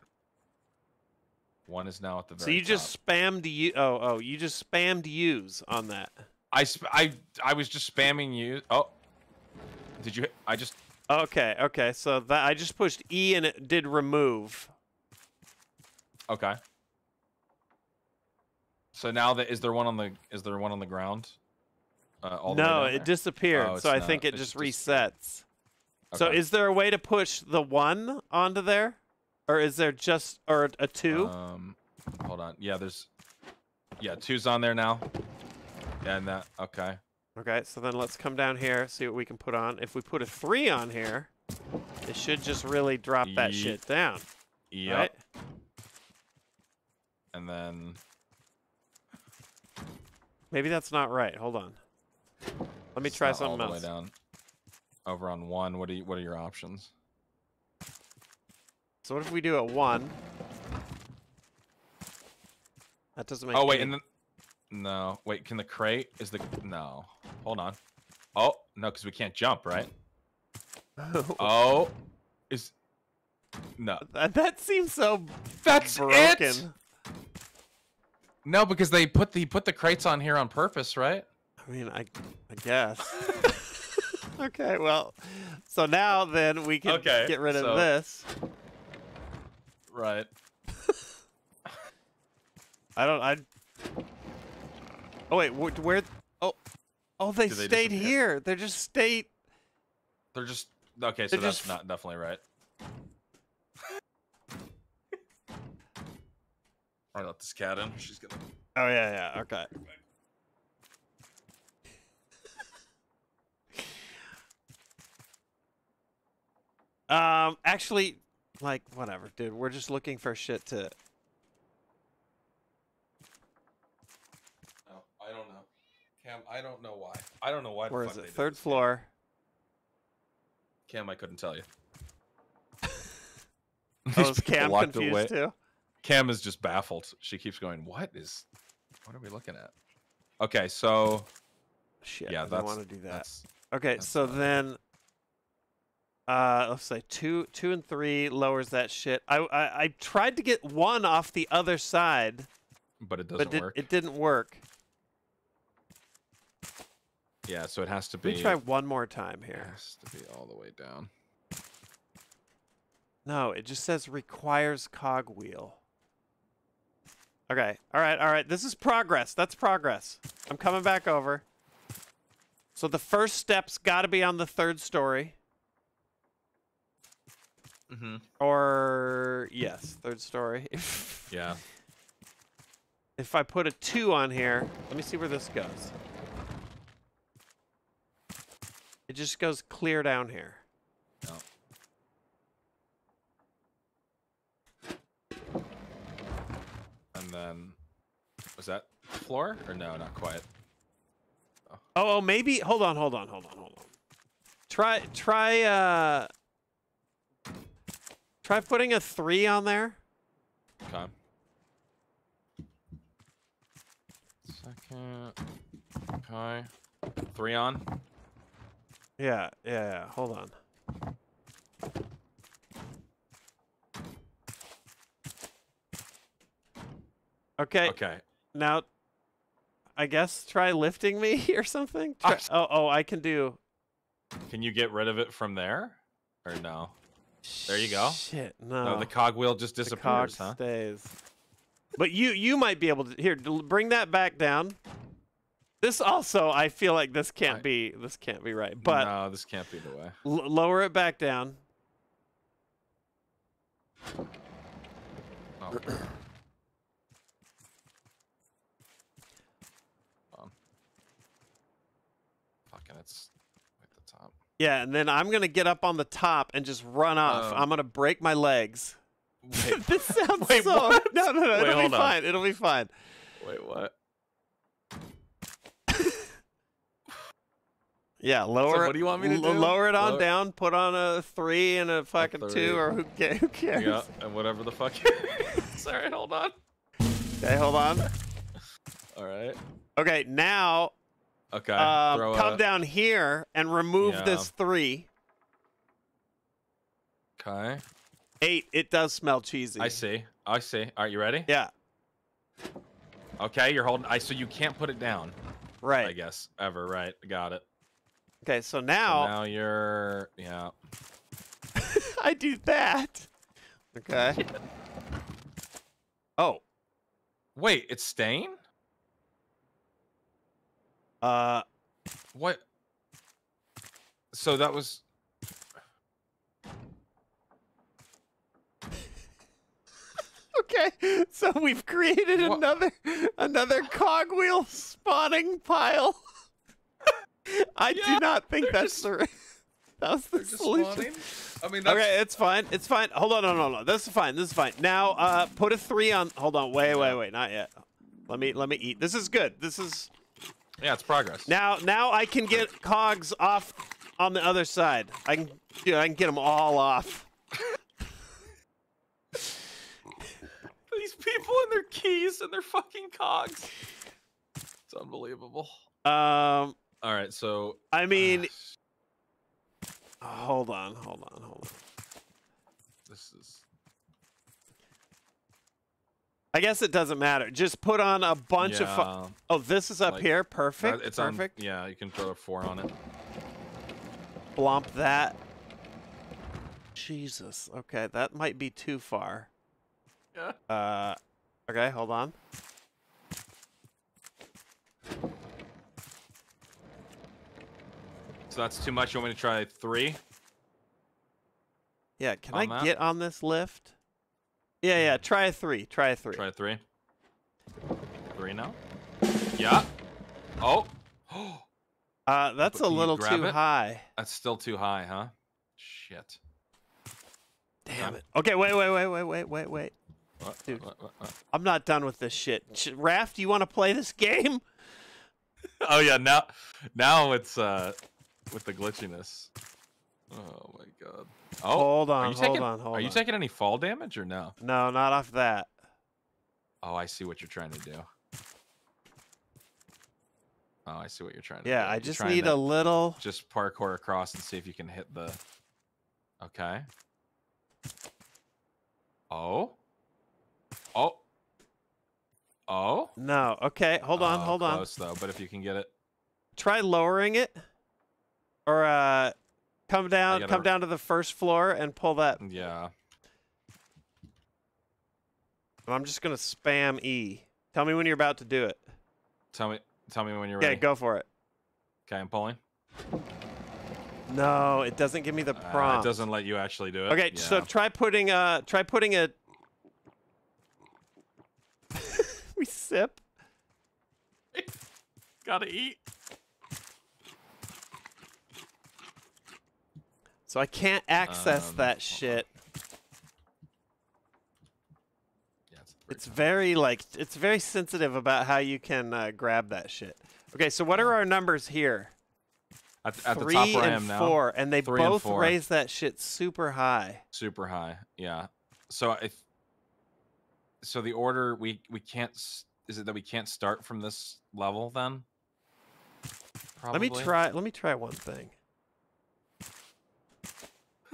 One is now at the very. So you top. just spammed you. Oh, oh, you just spammed use on that. I sp- I I was just spamming you. Oh. Did you? I just. Okay. Okay. So that I just pushed E and it did remove. Okay. So now that is there one on the is there one on the ground? Uh, all the no, down it disappeared. Oh, so it's I think it just resets. So is there a way to push the one onto there, or is there just or a two? Um, hold on. Yeah, there's. Yeah, two's on there now. Yeah, And that. Okay. Okay, so then let's come down here, see what we can put on. If we put a three on here, it should just really drop that Ye- shit down. Yep. Right? And then. Maybe that's not right. Hold on. Let me it's try not all something the way down. Over on one. What are you, What are your options? So what if we do a one? That doesn't make Oh wait, any- and then. No, wait. Can the crate is the no? Hold on. Oh no, because we can't jump, right? oh, is no. That, that seems so That's broken. it. No, because they put the put the crates on here on purpose, right? I mean, I, I guess. okay, well, so now then we can Okay, get rid of so- this. Right. I don't. I. Oh wait, wh- where? Oh, they they stayed disappear? here. They're just stayed. They're just okay. So They're that's just- not definitely right. I let this cat in. She's gonna. Oh yeah, yeah. Okay. um, actually, like whatever, dude. We're just looking for shit to. No, I don't know. Cam, I don't know why. I don't know why. the fuck is it? Third this. floor. Cam, I couldn't tell you. Oh, is Cam confused away. too? Cam is just baffled. She keeps going, "What is? What are we looking at?" Okay, so Shit. yeah, I that's don't want to do that. that's- Okay, that's so fine. then, uh, let's say two, two and three lowers that shit. I, I, I tried to get one off the other side, but it doesn't it, work. it didn't work. Yeah, so it has to be. Let me try one more time here. Has to be all the way down. No, it just says requires cogwheel. Okay, all right, all right. This is progress. That's progress. I'm coming back over. So the first step's got to be on the third story. Mm-hmm. Or yes, third story. Yeah. if I put a two on here, let me see where this goes. It just goes clear down here. No. And then, was that floor or no? Not quite. Oh, oh, maybe. Hold on, hold on, hold on, hold on. Try, try, uh, try putting a three on there. Okay. Second. Okay. Three on. Yeah, yeah, yeah. Hold on. Okay. Okay. Now, I guess try lifting me or something. Ah, try, oh, oh, I can do. Can you get rid of it from there, or no? There you go. Shit, no. No, the cogwheel just disappears, The cog huh? stays. But you you might be able to here bring that back down. This also I feel like this can't be this can't be right. But no, this can't be the way. l- lower it back down. Oh. um, fucking, it's at the top. Yeah, and then I'm gonna get up on the top and just run off. Um, I'm gonna break my legs. Wait, this sounds Wait, so. what? No, no, no. Wait, it'll be on. fine. It'll be fine. wait, what? Yeah, lower. what it- do you want me to do? Lower it on Lower- down. Put on a three and a fucking three. two, or who, who cares? Yeah, and whatever the fuck. Sorry, hold on. Okay, hold on. All right. Okay, now Okay. um, come a- down here and remove Yeah. this three. Okay. Eight. It does smell cheesy. I see. I see. All right, you ready? Yeah. Okay, you're holding. I so you can't put it down. Right. I guess ever. Right. Got it. Okay, so So now now you're. Yeah. I do that. Okay. oh. Wait, it's staying. Uh. What? So that was. Okay. So we've created another another cogwheel spawning pile. I do not think that's the that was the solution. I mean, Okay, it's fine. It's fine. Hold on, no, no, no. This is fine. This is fine. Now, uh, put a three on. Hold on. Wait, wait, wait. Not yet. Let me let me eat. This is good. This is Yeah, it's progress. now. Now I can get cogs off on the other side. I can. Dude, I can get them all off. These people and their keys and their fucking cogs. It's unbelievable. Um. All right, so I mean, hold on, hold on, hold on. this is. I guess it doesn't matter. Just put on a bunch of. Yeah, Fu- oh, this is up like, here. that- Perfect. It's Perfect. On, yeah, you can throw a four on it. Blomp that. Jesus. Okay, that might be too far. Yeah. Uh, okay, hold on. So that's too much. You want me to try three? Yeah, can On I that? get on this lift? Yeah, yeah. Try a three. Try a three. Try three. Three now. Yeah. Oh. Uh, that's But a little too it? high. That's still too high, huh? Shit. Damn it. Okay, wait, wait, wait, wait, wait, wait, wait. What? Dude. What, what? I'm not done with this shit. Sh- Raph, you want to play this game? Oh yeah, now now it's uh with the glitchiness. Oh my god. Oh, Hold on, hold taking, on, hold Are you on. taking any fall damage or no? No, not off that. Oh, I see what you're trying to do. Oh, I see what you're trying to do. Yeah, I just need a little. just parkour across and see if you can hit the. Okay. Oh. Oh. Oh. No. Okay, hold on, Oh, hold on. Close though, but if you can get it. Try lowering it, or uh, come down, gotta- come down to the first floor and pull that. Yeah. I'm just gonna spam E. Tell me when you're about to do it. Tell me. Tell me when you're Okay, ready. go for it. Okay, I'm pulling. No, it doesn't give me the Uh, prompt. it doesn't let you actually do it. Okay, so try putting uh try putting a we sip. Gotta eat. So I can't access Um, that shit. Yeah, it's It's very like it's very sensitive about how you can uh, grab that shit. Okay, so what are our numbers here? At, at the Three top where I and am now. four, and they three both four. raise that shit super high. super high. Yeah. So if so, the order we we can't. Is it that we can't start from this level then? Let me try. Let me try one thing.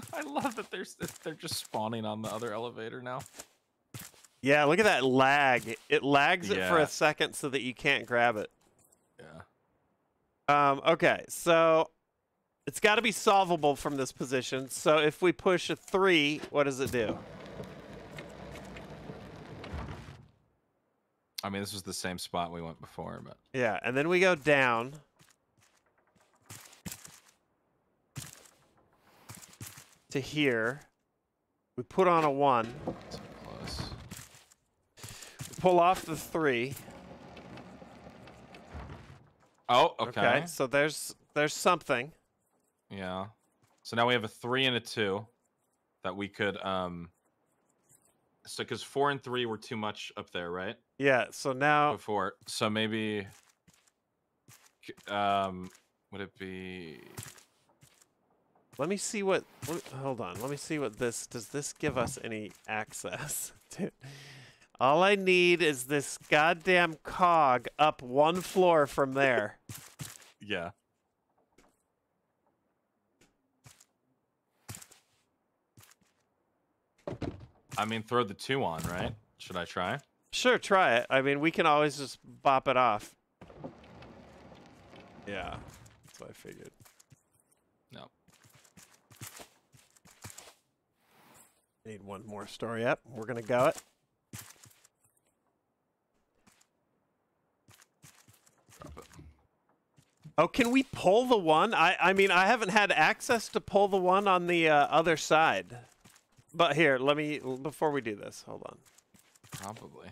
I love that they're they're just spawning on the other elevator now. Yeah, look at that lag. It lags it for a second so that you can't grab it. Yeah. Um, okay, so it's got to be solvable from this position. So if we push a three, what does it do? I mean, this was the same spot we went before, but Yeah, and then we go down. To here. We put on a one. We pull off the three. Oh, okay. So there's there's something. Yeah. So now we have a three and a two that we could um. So because four and three were too much up there, right? Yeah. So now Before, so maybe. Um, Would it be? Let me see what. me- hold on. Let me see what this. Does this give us any access? Dude. All I need is this goddamn cog up one floor from there. Yeah. I mean, throw the two on, right? Should I try? Sure, try it. I mean, we can always just bop it off. Yeah, that's what I figured. Need one more story up. We're gonna go it. Oh, can we pull the one? I I mean, I haven't had access to pull the one on the uh, other side. But here, let me before we do this. Hold on. Probably.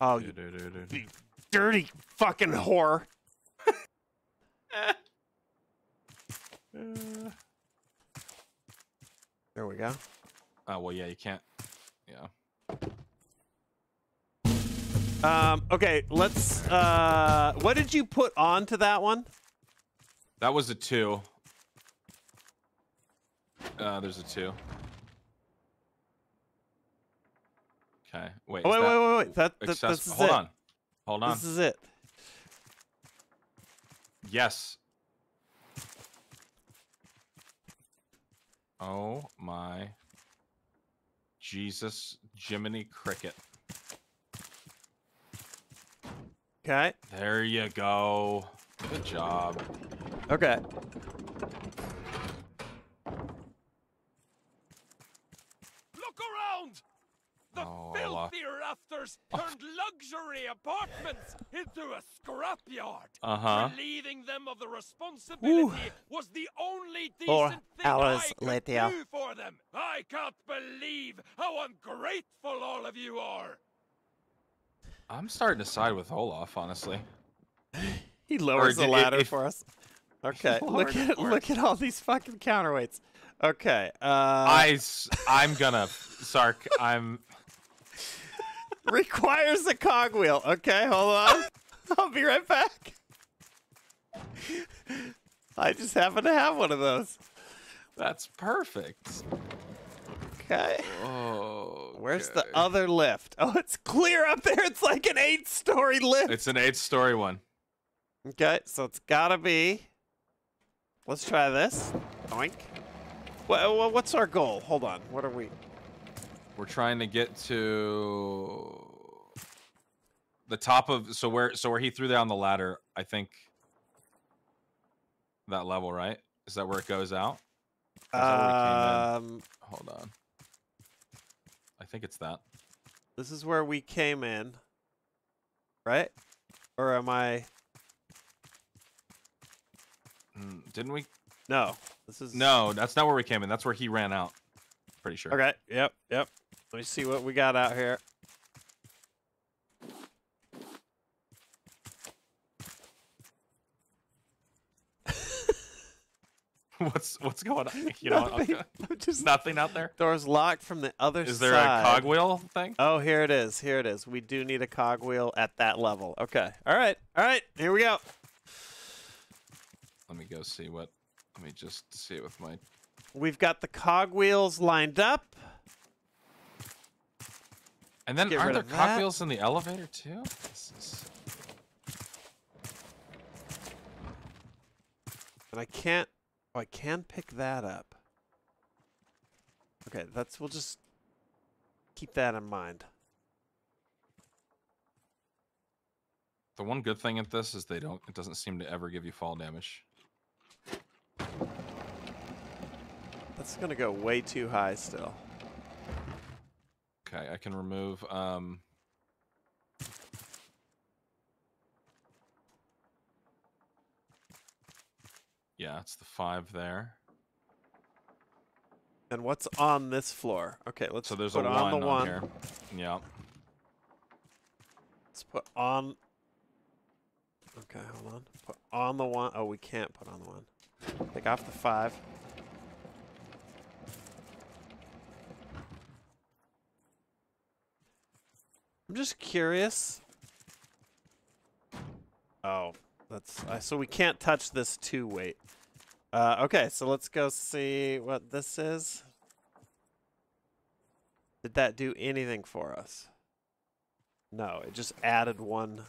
Oh, you dirty fucking whore. There we go. Oh well, yeah, you can't. Yeah. Um, okay, let's. Uh, what did you put on to that one? That was a two. Uh, there's a two. Okay. Wait. Oh, wait, wait, wait, wait. That, that this is Hold it. on. Hold on. This is it. Yes. Oh my Jesus Jiminy Cricket. Okay. There you go. Good job. Okay. Look around! The Oh, Olaf. filthy rafters turned luxury apartments into a scrapyard. Uh-huh. Relieving them of the responsibility was the only Four decent thing hours I could later. do for them. I can't believe how ungrateful all of you are. I'm starting to side with Olaf, honestly. He lowers the ladder if- for us. Okay. Look at look at all these fucking counterweights. Okay. Uh, I, s- I'm gonna, Sark, I'm, requires a cogwheel. Okay, hold on. I'll be right back. I just happen to have one of those. that's perfect. Okay. Oh. Where's the other lift? Oh, it's clear up there. It's like an eight-story lift. It's an eight story one. Okay, so it's gotta be. Let's try this. Oink. What, what's our goal? Hold on. What are we? We're trying to get to the top of so where so where he threw down the ladder, I think that level, right? Is that where it goes out? Or is that where we came in? Um, Hold on. I think it's that. this is where we came in, right? Or am I? Mm, Didn't we? No. This is No, that's not where we came in. That's where he ran out. Pretty sure. Okay. Yep. Yep. Let me see what we got out here. what's what's going on? You know, what? Nothing. okay. Just nothing out there. Door's locked from the other Is side. Is there a cogwheel thing? Oh, here it is. Here it is. We do need a cogwheel at that level. Okay. All right. All right. Here we go. Let me go see what. Let me just see it with my. We've got the cogwheels lined up. And then aren't there cogwheels in the elevator too? This is... And I can't. Oh, I can pick that up. Okay, that's. We'll just keep that in mind. The one good thing at this is they don't. It doesn't seem to ever give you fall damage. That's gonna go way too high still. Okay, I can remove. Um, yeah, it's the five there. And what's on this floor? Okay, let's So there's put a on one the on one. here. Yeah. Let's put on. Okay, hold on. Put on the one. Oh, we can't put on the one. Take off the five. I'm just curious. Oh, That's uh, so we can't touch this two weight. Uh, okay, so let's go see what this is. Did that do anything for us? No, it just added one.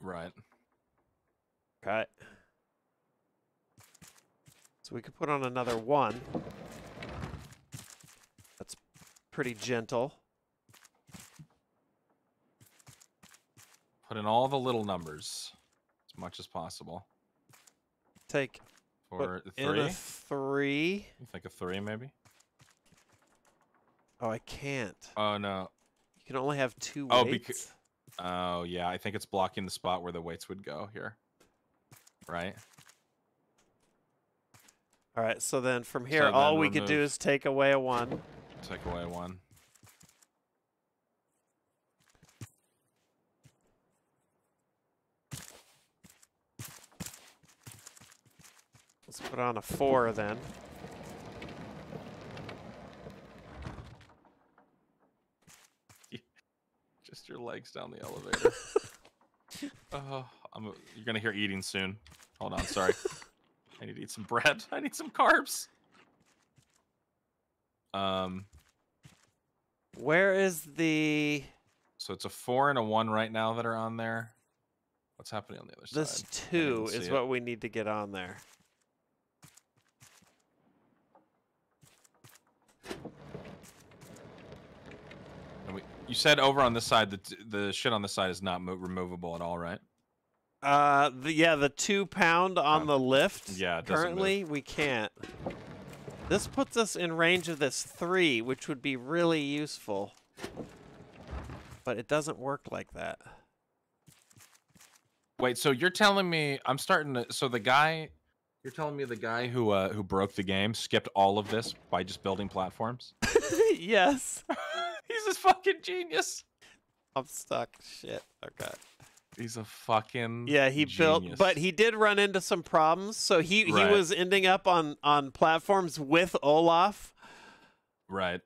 Right. Okay. So we could put on another one. That's pretty gentle. Put in all the little numbers as much as possible. Take For put the in a three? three. You think a three, maybe? Oh, I can't. Oh no. You can only have two Oh, weights. because. Oh yeah, I think it's blocking the spot where the weights would go here. Right. All right, so then from here, So all then we could do is take away a one. Take away one. Let's put on a four then. Just your legs down the elevator. oh, I'm. You're gonna hear eating soon. Hold on, sorry. I need to eat some bread. I need some carbs. Um. Where is the So it's a four and a one right now that are on there. What's happening on the other side? this two is see what we need to get on there. You said over on this side, the t- the shit on this side is not mo- removable at all, right? Uh, the, yeah, the two pound on Oh. the lift. Yeah, doesn't move. currently we can't. This puts us in range of this three, which would be really useful. But it doesn't work like that. Wait, so you're telling me I'm starting to so the guy you're telling me the guy who uh who broke the game skipped all of this by just building platforms? yes. He's a fucking genius. I'm stuck. Shit. Okay. He's a fucking Yeah, he built, but he did run into some problems. So he Right. he was ending up on on platforms with Olaf, right.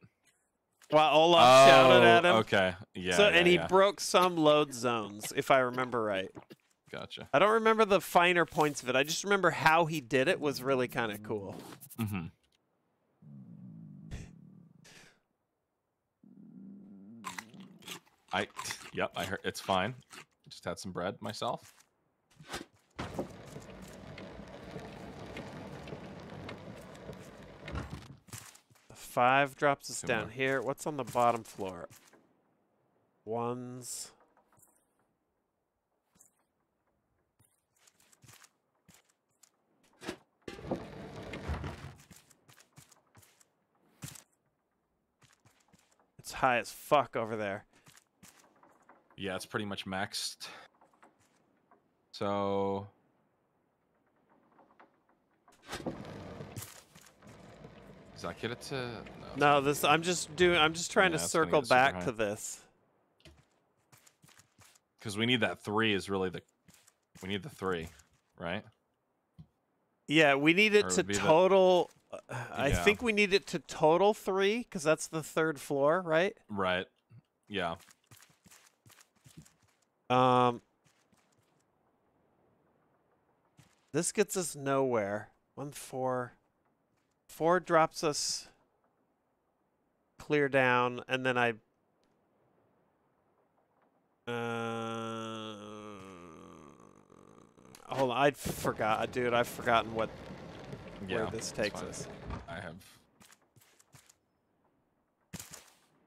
while Olaf shouted at Oh, him. Okay. Yeah. so yeah, and he yeah. broke some load zones, if I remember right. Gotcha. I don't remember the finer points of it. I just remember how he did it was really kind of cool. Mm-hmm. I yep, I heard it's fine. Just had some bread myself. Five drops us down here. What's on the bottom floor? Ones. It's high as fuck over there. Yeah, it's pretty much maxed. So Does that get it to no? No, this I'm just doing I'm just trying Yeah, to circle back high. to this. Because we need that three is really the we need the three, right? Yeah, we need it Or to be the- total uh, I Yeah. think we need it to total 3 cuz that's the third floor, right? Right. Yeah. Um, this gets us nowhere. One four, four drops us clear down, and then I. Uh, hold on, I forgot, dude. I've forgotten what Yeah. where this takes fine. us. I have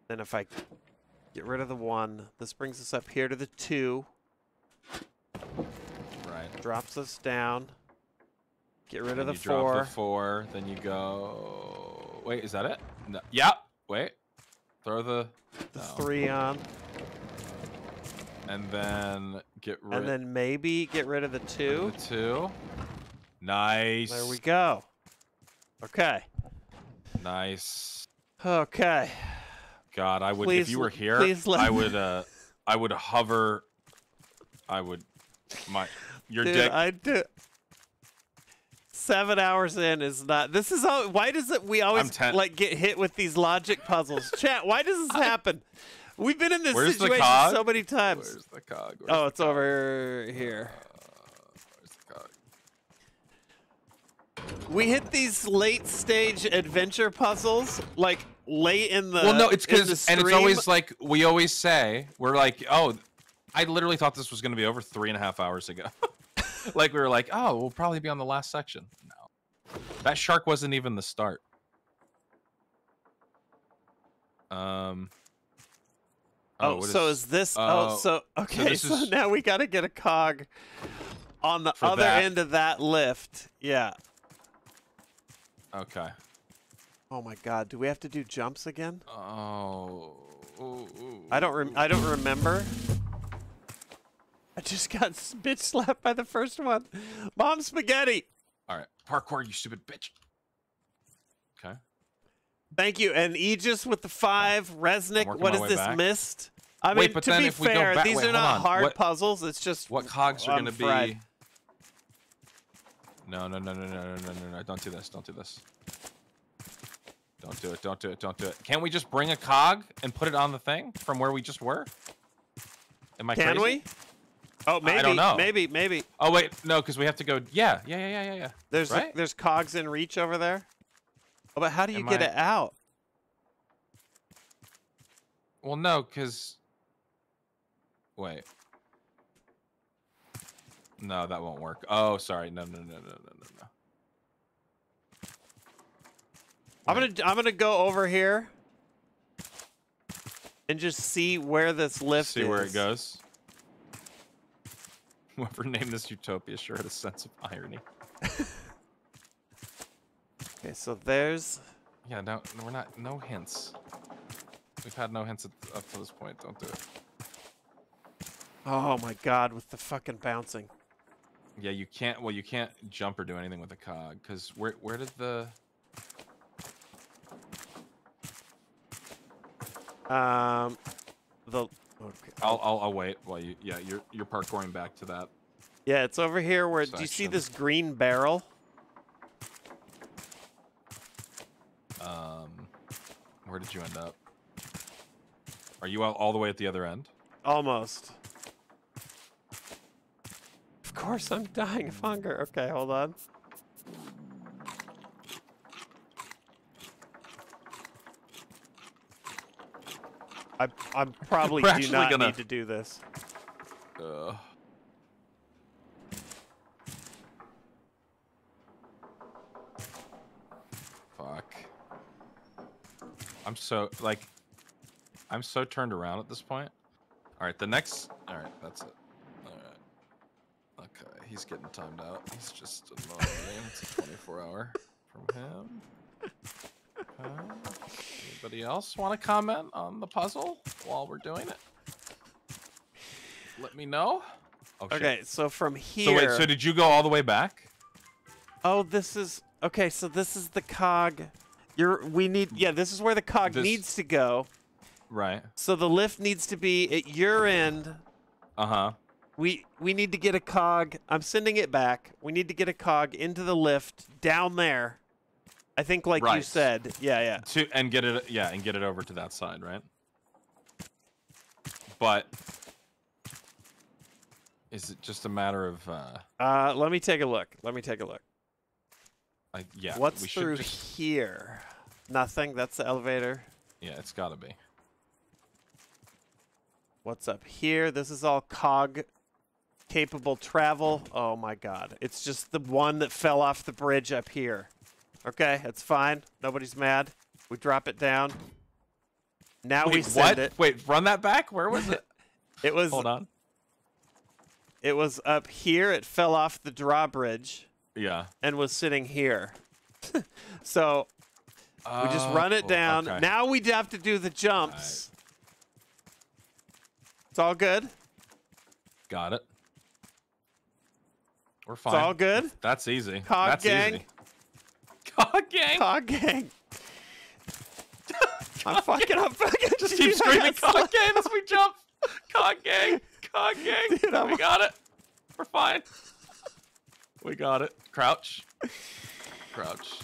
Then if I get rid of the one, this brings us up here to the two. right. Drops us down. Get rid Then of the you drop the four, then you go. Wait, is that it? No. Yeah. Wait. Throw the. the no. three on, And then get rid. and then maybe get rid of the two. the two. Nice. There we go. Okay. Nice. Okay. God, I would. Please if you were here, I would. Uh, I would hover. I would. My. Your Dude, dick. I do. Seven hours in is not. This is all. Why does it? We always like get hit with these logic puzzles. Chat. Why does this happen? We've been in this Where's situation so many times. Where's the cog? Where's oh, it's cog? over here. Uh, we hit these late stage adventure puzzles like late in the well, no, it's because, and it's always like we always say, we're like, oh, I literally thought this was going to be over three and a half hours ago. like we were like, oh, we'll probably be on the last section. No, that shark wasn't even the start. Um. Oh, what so is this? Oh, oh, so okay. this So, is- now we got to get a cog on the other that. end of that lift. Yeah. Okay. Oh my God. Do we have to do jumps again? Oh. ooh, ooh, I don't. Rem- I don't remember. I just got bitch slapped by the first one. Mom spaghetti. All right, parkour, you stupid bitch. Okay. Thank you. And Aegis with the five. Resnick. working What is this back. mist? I mean, but to then be if we go fair, these wait, are not on. hard What- puzzles. It's just What cogs are going to be? No, no, no, no, no, no, no, no, no! Don't do this! Don't do this! Don't do it! Don't do it! Don't do it! Can't we just bring a cog and put it on the thing from where we just were? Am I Can crazy? we? Oh, maybe. I don't know. Maybe. Maybe. Oh wait, no, because we have to go. Yeah, yeah, yeah, yeah, yeah, yeah. There's right. there's cogs in reach over there. Oh, but how do you Am get I- it out? Well, no, because. Wait. No, that won't work. Oh, sorry. No, no, no, no, no, no, no. I'm gonna I'm gonna go over here and just see where this lift See is. where it goes. Whoever named this utopia sure had a sense of irony. Okay, so there's Yeah, no, we're not. No hints. We've had no hints up to this point. Don't do it. Oh my god, with the fucking bouncing. Yeah, you can't. Well, you can't jump or do anything with a cog because where where did the Um, the okay. I'll I'll, I'll wait while you yeah you're you're parkouring back to that. Yeah, it's over here where do you see this green barrel? Um, where did you end up? Are you all, all the way at the other end? Almost. Of course I'm dying of hunger. Okay, hold on. I I probably We're do not gonna- need to do this. Uh, fuck. I'm so like, I'm so turned around at this point. All right, the next. All right, that's it. All right. Okay, he's getting timed out. He's just annoying me. It's a 24 hour from him. Okay. Anybody else want to comment on the puzzle while we're doing it? Let me know. Oh, shit. Okay, so from here. So wait, so did you go all the way back? Oh, this is okay. So this is the cog. You're. We need. Yeah, this is where the cog This- needs to go. Right. So the lift needs to be at your end. Uh huh. We we need to get a cog. I'm sending it back. We need to get a cog into the lift down there. I think, like you said. Yeah, yeah. To and get it, yeah, and get it over to that side, right? But is it just a matter of, uh, Uh, let me take a look. Let me take a look. I, yeah, What's we through just, here? Nothing. That's the elevator. yeah, it's got to be. What's up here? This is all cog capable travel. Oh my god. It's just the one that fell off the bridge up here. Okay, that's fine. Nobody's mad. We drop it down. Now we Wait, send what? it. Wait, run that back. Where was it? It was Hold on. it was up here. It fell off the drawbridge Yeah. and was sitting here. so we just run it Oh, down. okay. Now we have to do the jumps. It's all good. Got it. We're It's all good. That's easy. Cog That's gang. easy. Cog gang. Cog gang. I'm fucking up. Fucking Just keep screaming cog gang as we jump. Cog gang. Cog gang. Dude, I'm- we got it. We're fine. We got it. Crouch. Crouch.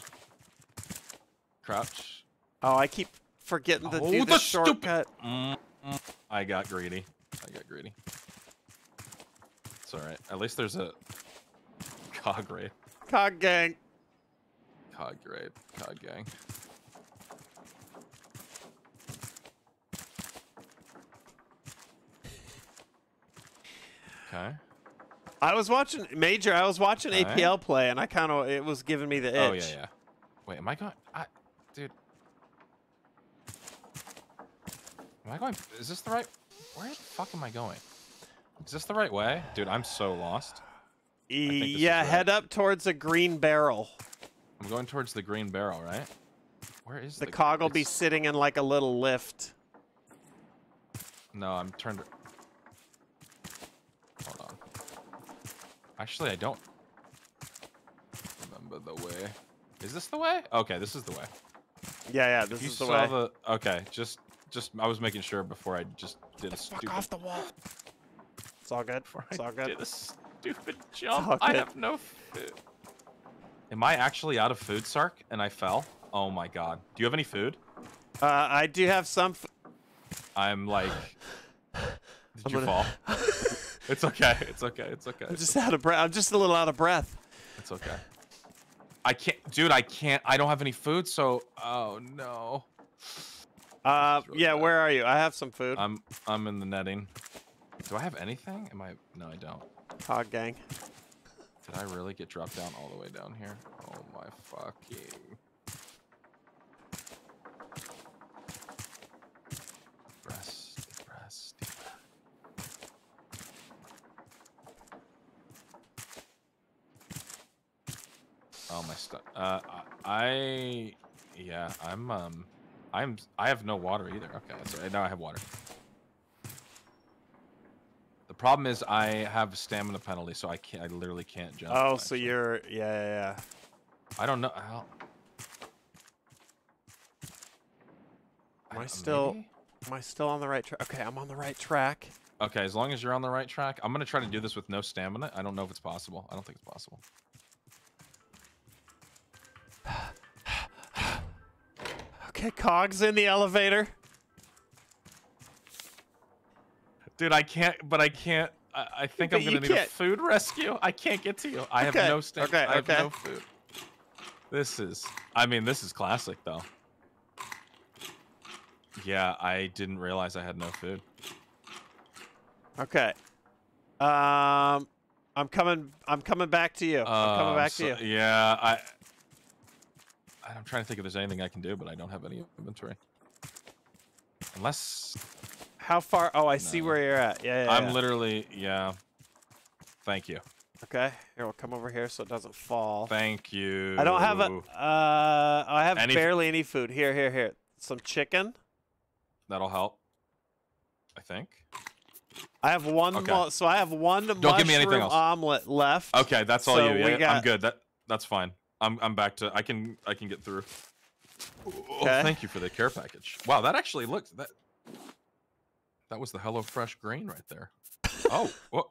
Crouch. Oh, I keep forgetting to Oh, do the, the shortcut. Mm, mm. I got greedy. I got greedy. It's alright. At least there's a cog ray. Cog gang. Cog raid, cog gang. Okay. I was watching Major. I was watching Alright. APL play, and I kind of it was giving me the itch. Oh yeah, yeah. Wait, am I going? I, dude. Am I going? Is this the right? Where the fuck am I going? Is this the right way, dude? I'm so lost. Think this Yeah, right. head up towards a green barrel. I'm going towards the green barrel, right? Where is The the, cog will be sitting in like a little lift. No, I'm turned. Hold on. Actually, I don't remember the way. Is this the way? Okay, this is the way. Yeah, yeah, this you is the saw way. the. Okay, just, just. I was making sure before I just did a Fuck stupid. off the wall. It's all good. Before It's I all good. Did a stupid jump. all I good. have no food. Am I actually out of food, Sark? And I fell? Oh my god. Do you have any food? Uh, I do have some. F- I'm like. Did I'm you gonna- fall? it's okay. It's okay. It's okay. I'm just out of breath. I'm just a little out of breath. It's okay. I can't, dude. I can't. I don't have any food, so. Oh no. Uh, yeah, where are you? I have some food. I'm I'm in the netting. Do I have anything? Am I? No, I don't. Cog gang. Did I really get dropped down all the way down here? Oh my fucking. Oh my stuff. Uh, I, yeah, I'm um, I'm I have no water either. Okay, so now I have water. The problem is I have stamina penalty, so I can't. I literally can't jump. Oh, so you're yeah yeah yeah. I don't know. How... Am I uh, still? maybe? Am I still on the right track? Okay, I'm on the right track. Okay, as long as you're on the right track, I'm gonna try to do this with no stamina. I don't know if it's possible. I don't think it's possible. Okay, cogs in the elevator. Dude, I can't. But I can't. I, I think But I'm gonna need a can't- food rescue. I can't get to you. I Okay, have no stamina. okay, I have okay. no food. This is. I mean, this is classic though. Yeah, I didn't realize I had no food. Okay. Um, I'm coming. I'm coming back to you. I'm coming Um, back so- to you. Yeah, I. I'm trying to think if there's anything I can do, but I don't have any inventory. Unless How far? Oh, I see where you're at. Yeah, yeah. I'm yeah. literally, yeah. Thank you. Okay. Here, we'll come over here so it doesn't fall. Thank you. I don't have a. Uh, I have Any- barely any food. Here, here, here. Some chicken. That'll help. I think. I have one. Okay. so I have one Don't mushroom give me anything else. omelet left. Okay, that's all So you. Yeah, I'm good. That that's fine. I'm I'm back to. I can I can get through. Oh, Okay. thank you for the care package. Wow, that actually looks that. That was the HelloFresh grain right there. Oh, what?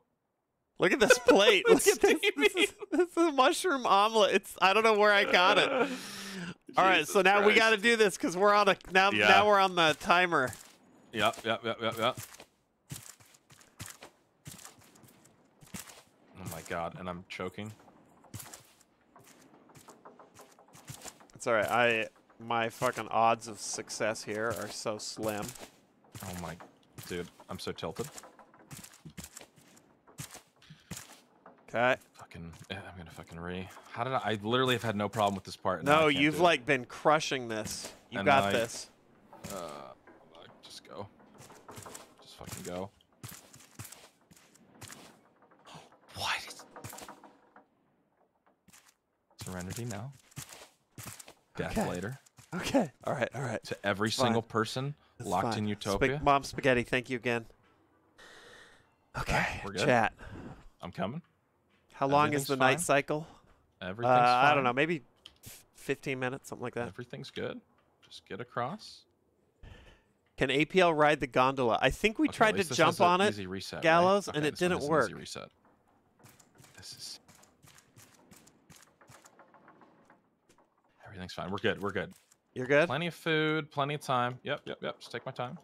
Look at this plate. Look at this. This is, this is a mushroom omelet. It's. I don't know where I got it. All right, so now we got to do this because we're on a now. Yeah. Now we're on the timer. Yep, yep, yep, yep, yep. Oh my god, and I'm choking. It's all right. I my fucking odds of success here are so slim. Oh my, dude, I'm so tilted. Okay. Fucking, eh, I'm gonna fucking re. How did I? I literally have had no problem with this part. No, you've like been crushing this. You And got I- this. Uh, just go. Just fucking go. What? is- Serenity now. Death Okay. later. Okay. All right. All right. To every fine. single person It's locked fine. in Utopia. Mom spaghetti. Thank you again. Okay. we're good? Chat. I'm coming. How long is the night cycle? Everything's uh, fine. I don't know. Maybe 15 minutes, something like that. Everything's good. Just get across. Can APL ride the gondola? I think we Okay, tried to jump on it, reset, right? Gallows, Okay, and it didn't an work. Reset. This is. Everything's fine. We're good. We're good. You're good? Plenty of food. Plenty of time. Yep. Yep. Yep. Just take my time.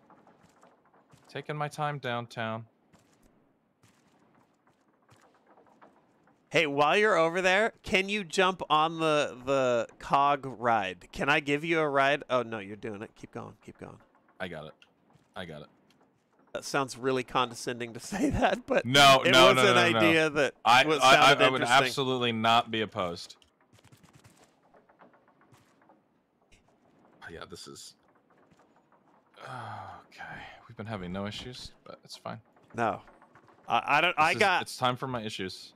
Taking my time downtown. Hey, while you're over there, can you jump on the the cog ride? Can I give you a ride? Oh no, you're doing it. Keep going. Keep going. I got it. I got it. That sounds really condescending to say that, but No, it no, was no, no, an no. idea that I, was, I, I would absolutely not be opposed. Yeah, this is. Okay, we've been having no issues, but it's fine. No, I, I don't. I is- got. It's time for my issues.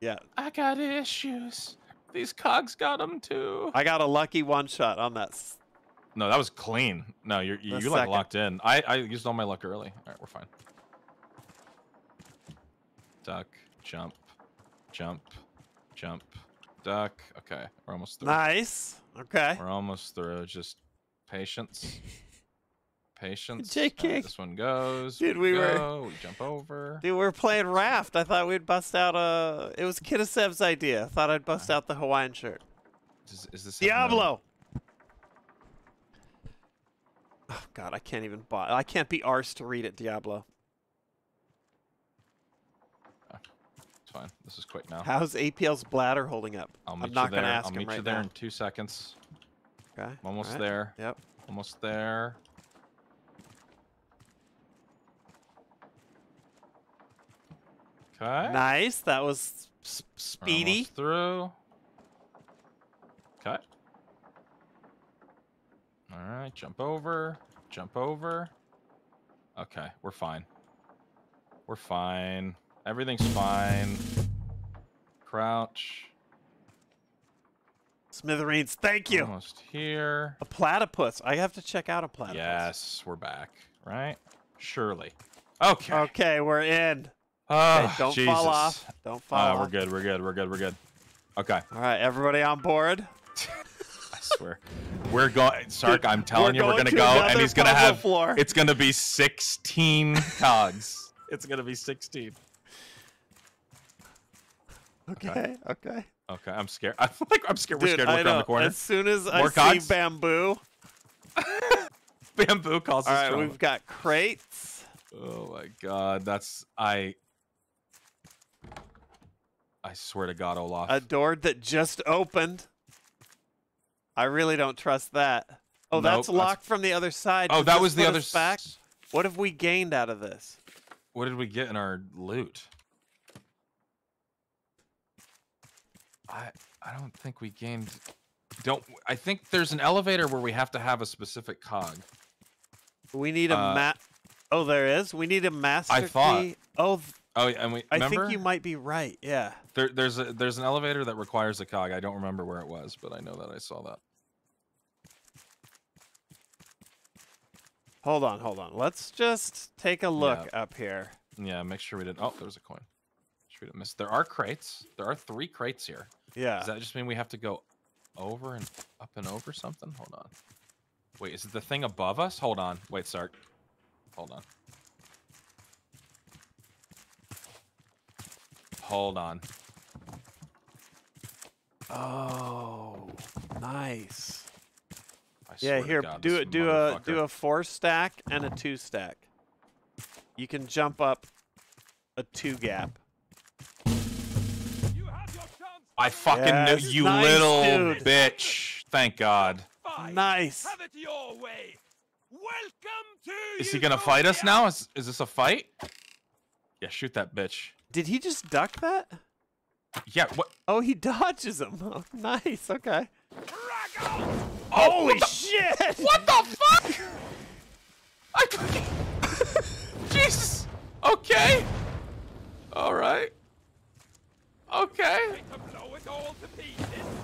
Yeah, I got issues. These cogs got them too. I got a lucky one shot on that. No, that was clean. No, you're you- The you're like locked in. I I used all my luck early. All right, we're fine. Duck, jump, jump, jump, duck. Okay, we're almost through. Nice. Okay. We're almost through. Just patience. Patience. JK. Alright, this one goes. Dude, we were- go, We jump over. Dude, we are playing Raft. I thought we'd bust out a. It was Kitasev's idea. I thought I'd bust out the Hawaiian shirt. Is, is this Diablo. Oh God, I can't even buy. I can't be arsed to read it, Diablo. Fine. This is quick now. How's APL's bladder holding up? I'll meet I'm not you there. gonna ask I'll meet right you there now. in two seconds. Okay. I'm almost alright, there. Yep. Almost there. Okay. Nice. That was speedy. almost through. Okay. All right, jump over, jump over. Okay, we're fine. We're fine. Everything's fine. Crouch. Smithereens, thank you. Almost here. A platypus. I have to check out a platypus. Yes, we're back. Right? Surely. Okay. Okay, we're in. Oh, Okay, don't Jesus. fall off. Don't fall Ah, off. we're good. We're good. We're good. We're good. Okay. All right, everybody on board. I swear. We're going, Sark. I'm telling we're you, we're going gonna go, and he's gonna puzzle have. floor. It's gonna be 16 cogs. It's gonna be 16. Okay, okay. Okay, I'm scared. I'm like, I'm scared. We're scared to I look around know. the corner. As soon as More I cogs? see bamboo. Bamboo causes All right, trouble. we've got crates. Oh my god, that's I. I swear to God, Olaf. A door that just opened. I really don't trust that. Oh, Nope, that's that's- locked from the other side. Oh, that was the other back. What have we gained out of this? What did we get in our loot? I I don't think we gained. Don't I think there's an elevator where we have to have a specific cog. We need a Uh, mat. Oh, there is. We need a master I thought. key. Oh, Oh, and we I remember think you might be right. Yeah. there, there's a there's an elevator that requires a cog. I don't remember where it was, but I know that I saw that. Hold on, hold on. Let's just take a look Yeah. up here. Yeah, make sure we didn't. Oh, there's a coin. Sure we didn't miss. There are crates. There are three crates here. Yeah. Does that just mean we have to go over and up and over something? Hold on. Wait, is it the thing above us? Hold on. Wait, Sark. Hold on. Hold on. Oh, nice. I Yeah, here, God, do it. Do a do a four stack and a two stack. You can jump up a two gap. I fucking Yes, knew you nice, little dude. bitch. Thank God. Nice. Have it your way. Welcome to Is he gonna fight us now? Is is this a fight? Yeah, shoot that bitch. Did he just duck that? Yeah. What? Oh, he dodges him. Oh, nice. Okay. Oh, Holy what the- shit! What the fuck? I. Jesus. Okay. All right. Okay.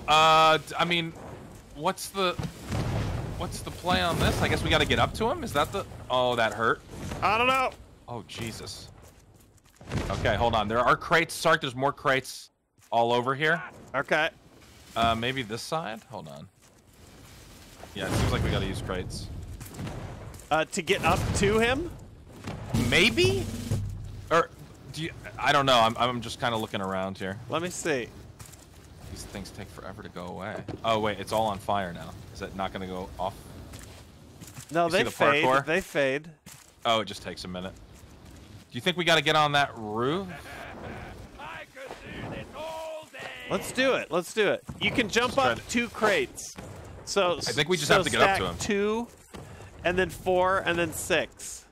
Uh, d- I mean, what's the what's the play on this? I guess we got to get up to him. Is that the? Oh, that hurt. I don't know. Oh Jesus. Okay, hold on. There are crates. Sark, there's more crates all over here. Okay. Uh, maybe this side. Hold on. Yeah, it seems like we got to use crates. Uh, to get up to him? Maybe? Or do you? I don't know. I'm I'm just kind of looking around here. Let me see. These things take forever to go away. Oh wait, it's all on fire now. Is it not going to go off? No, You they the fade. parkour? They fade. Oh, it just takes a minute. Do you think we got to get on that roof? Let's do it. Let's do it. You can jump up to- two crates. So I think we just so have to get up to him. Two, and then four, and then six.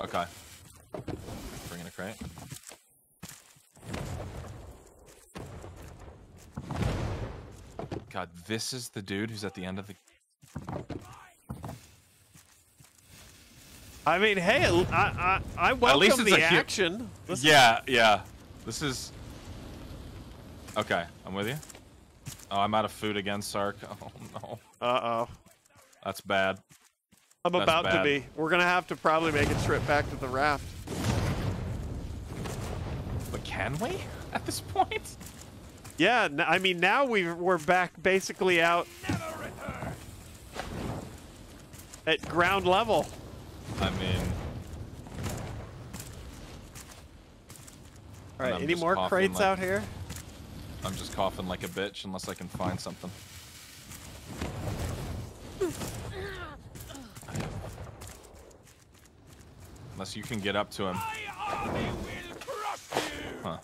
Okay. Bring in a crate. God, this is the dude who's at the end of the. I mean, hey, I I, I welcome least it's the action. Yeah, yeah. This is. Okay, I'm with you. Oh, I'm out of food again, Sark. Oh no, Uh oh. that's bad. I'm That's about to be. We're gonna have to probably make a trip back to the raft. But can we at this point? Yeah, I mean now we we're back basically out at ground level. I mean, All right, any more crates like- out here? I'm just coughing like a bitch unless I can find something. Unless you can get up to him. Huh.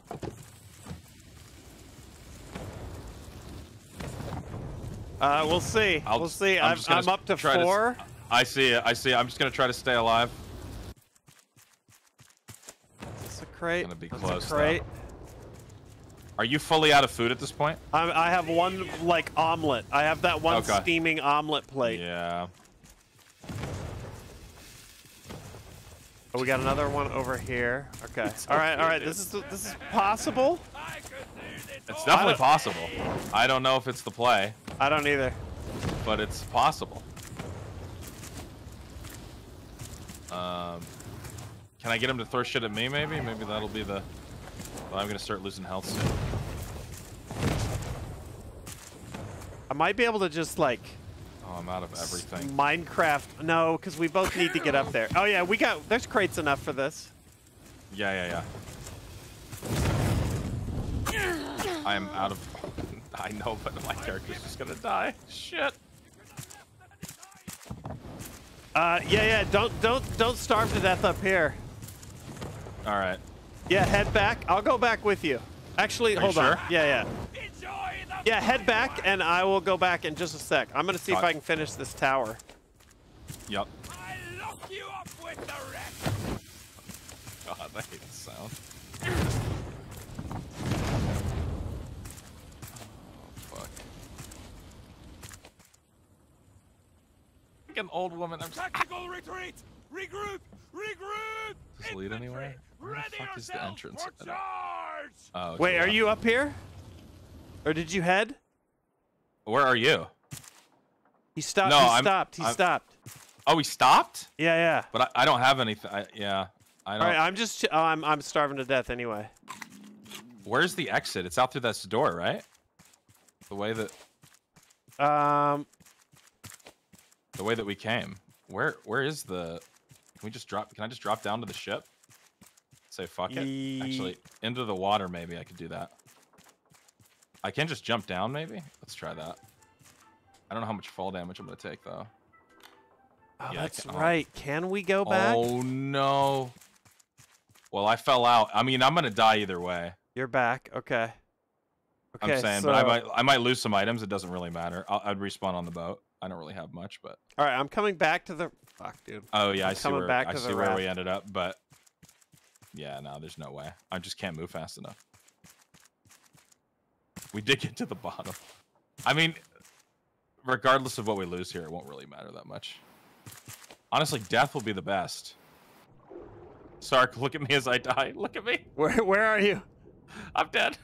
Uh, we'll see. I'll- we'll see. I'm I'm, I'm up to try to four. I see it. I see it. I'm just gonna try to stay alive. It's a crate. Gonna be That's close, A though. crate. Are you fully out of food at this point? I'm, I have one like omelet. I have that one Okay. steaming omelet plate. Yeah. Oh, we got another one over here. Okay. all right. All right. This is this is possible. It's definitely don't- possible. I don't know if it's the play, I don't either. but it's possible. Um, can I get him to throw shit at me? Maybe. Maybe that'll be the. Well, I'm gonna start losing health soon. I might be able to just like Oh, I'm out of everything. Minecraft. No, because we both need to get up there. Oh yeah, we got. There's crates enough for this. Yeah, yeah, yeah. I am out of. I know, but my character's just gonna die. Shit. Uh, yeah, yeah. Don't don't don't starve to death up here. All right. Yeah, head back. I'll go back with you. Actually, Are you hold on. sure? Yeah, yeah. Yeah, head back, and I will go back in just a sec. I'm gonna see if Got it. I can finish this tower. Yup. I'll lock you up with the wreck. God, I hate the sound. Oh, fuck. Like an old woman. I'm just. Tactical retreat. Regroup. Regroup. Does this lead anywhere? Where the fuck is the entrance? for I don't- charge. Oh, okay, Wait, are you up here? Or did you head? Where are you? He stopped. No, he I'm- stopped. He I'm- stopped. Oh, he stopped? Yeah, yeah. But I, I don't have anything. I, yeah, I All don't. right, I'm just. Oh, I'm I'm starving to death anyway. Where's the exit? It's out through that door, right? The way that Um, the way that we came. Where where is the? Can we just drop? Can I just drop down to the ship? Say fuck it. Actually, into the water. Maybe I could do that. I can just jump down. Maybe. Let's try that. I don't know how much fall damage I'm gonna take though. oh, Yeah, that's can- oh. right. Can we go oh, back? Oh no. Well, I fell out. I mean, I'm gonna die either way. You're back. Okay. Okay. I'm saying, so, but I might I might lose some items. It doesn't really matter. I'll, I'd respawn on the boat. I don't really have much, but All right, I'm coming back to the. Fuck, dude. oh yeah, I'm I see where back I to see where we ended up. But yeah, no, there's no way. I just can't move fast enough. We did get to the bottom. I mean, regardless of what we lose here, it won't really matter that much. Honestly, death will be the best. Sark, look at me as I die. Look at me. Where where are you? I'm dead.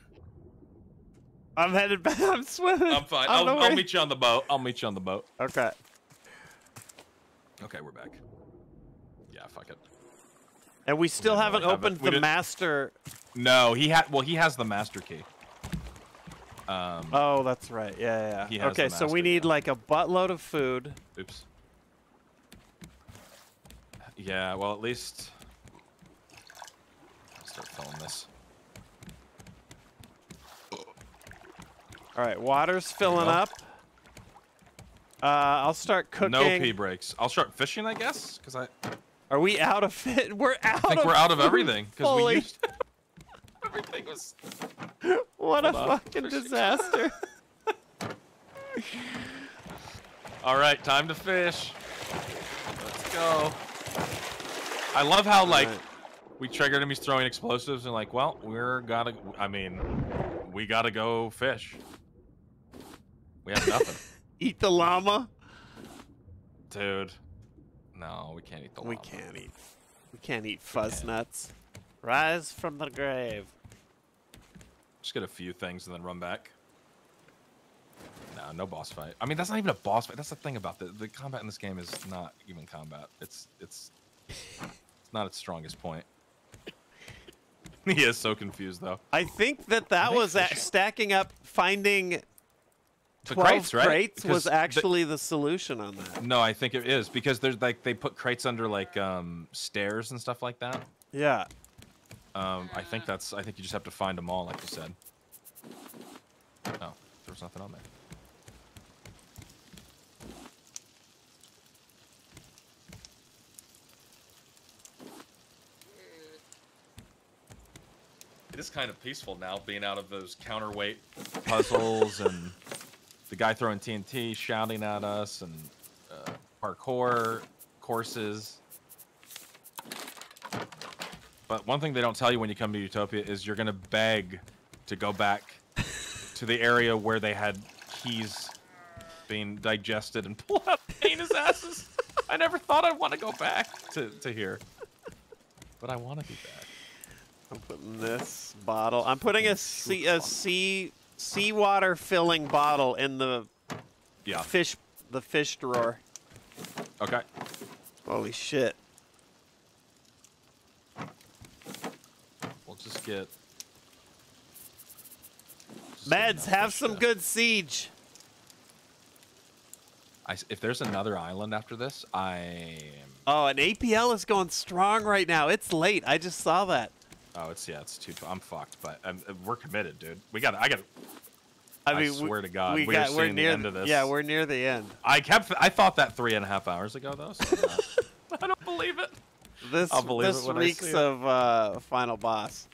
I'm headed back. I'm swimming. I'm fine. I'll, I'll meet you on the boat. I'll meet you on the boat. Okay. Okay, we're back. Yeah, fuck it. And we still didn't haven't have opened We the master. No, he had. Well, he has the master key. Um. Oh, that's right. Yeah, yeah. Okay, so we need like a buttload of food. Oops. Yeah. Well, at least. I'll start filling this. All right, water's filling up. Uh, I'll start cooking. No pee breaks. I'll start fishing, I guess, because I Are we out of it? We're out. I think we're out of everything because we used. everything was. What a on. fucking disaster. All right, time to fish. Let's go. I love how like Alright. we triggered him. He's throwing explosives and like, well, we're gotta. I mean, we gotta go fish. We have nothing, Eat the llama? dude. No, we can't eat the. Llama. We llama. can't eat. We can't eat fuzz nuts. Rise from the grave. Just get a few things and then run back. No, no boss fight. I mean, that's not even a boss fight. That's the thing about the the combat in this game is not even combat. It's it's it's not its strongest point. he is so confused though. I think that that was a- fish? stacking up, finding The 12 crates, right? crates was Because the- actually the solution on that. No, I think it is because there's like they put crates under like um stairs and stuff like that. Yeah. Um, I think that's. I think you just have to find them all, like you said. Oh, there was nothing on there. It is kind of peaceful now, being out of those counterweight puzzles and the guy throwing TNT shouting at us and uh, parkour courses. But one thing they don't tell you when you come to Utopia is you're gonna beg to go back to the area where they had keys being digested and pull out penis asses. I never thought I'd want to go back to, to here. But I want to be back. I'm putting this bottle. I'm putting a sea a sea seawater filling bottle in the Yeah. fish the fish drawer. Okay. Holy shit. Just get. Meds, have some good siege. I s if there's another island after this, I. Oh, and APL is going strong right now. It's late. I just saw that. Oh, it's yeah, it's too. I'm fucked, but um, we're committed, dude. We got. I got. I I mean, we- swear to God, we we are got, we're seeing the near end of this. Yeah, we're near the end. I kept. I thought that three and a half hours ago, though. So I don't believe it. This this it when I see reeks of uh, final boss.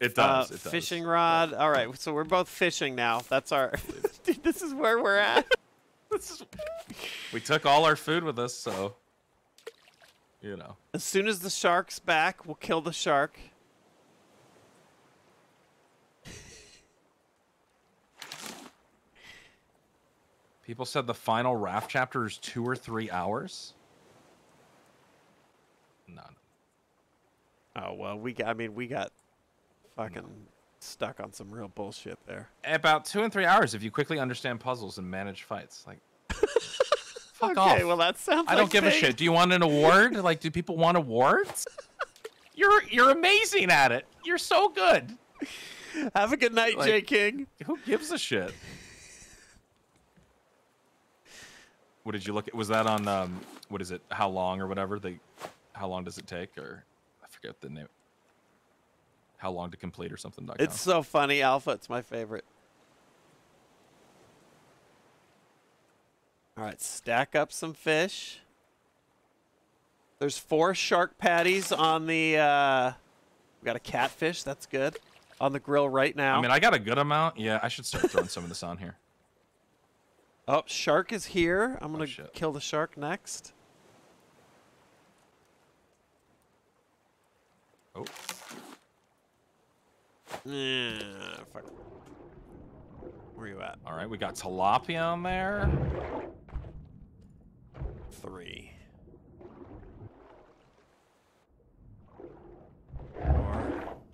It does. Uh, it does. Fishing rod. All right, so we're both fishing now. That's our. Dude, this is where we're at. This is- we took all our food with us, so you know. As soon as the shark's back, we'll kill the shark. People said the final raft chapter is two or three hours. No. Oh well, we got. I mean, we got fucking stuck on some real bullshit there. About two and three hours if you quickly understand puzzles and manage fights. Like, fuck okay, off. well that sounds. I don't like give a shit. Do you want an award? Like, do people want awards? You're you're amazing at it. You're so good. Have a good night, Like- J King. Who gives a shit? What did you look at? Was that on um what is it? How long or whatever? They how long does it take or forget the name. How long to complete or something. It's so funny, Alpha. It's my favorite. All right, stack up some fish. There's four shark patties on the. Uh, we got a catfish. That's good. On the grill right now. I mean, I got a good amount. Yeah, I should start throwing some of this on here. oh, shark is here. I'm gonna shit. kill the shark next. Oh, Yeah, fuck. Where you at? all right. We got tilapia on there. Three.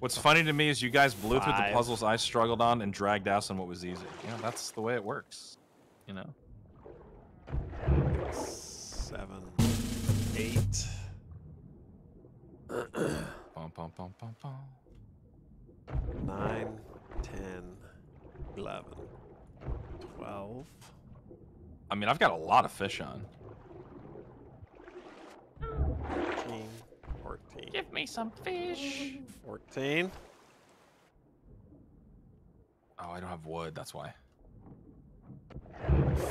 What's funny to me is you guys blew through the puzzles I struggled on and dragged ass on what was easy. Yeah, that's the way it works. You know. Seven. Eight. Bum, bum, bum, bum, bum. Nine, ten, eleven, twelve. I mean, I've got a lot of fish on. 13, 14. Give me some fish. 14. Oh, I don't have wood. That's why.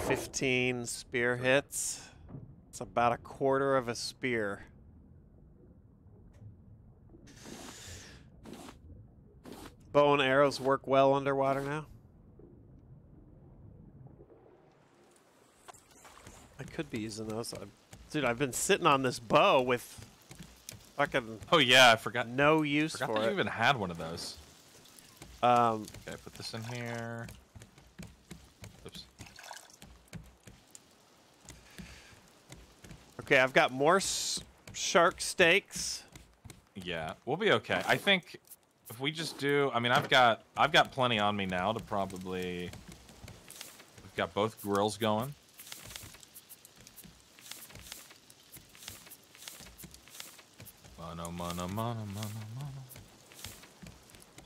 15 spear hits. It's about a quarter of a spear. Bow and arrows work well underwater now. I could be using those. i dude, I've been sitting on this bow with fucking Oh yeah, I forgot. no use Forgot for you it. even had one of those. Um, Okay, put this in here. Oops. okay, I've got more s- shark steaks. Yeah, we'll be okay. I think if we just do, I mean, I've got I've got plenty on me now to probably. We've got both grills going. Mono, mono, mono, mono, mono.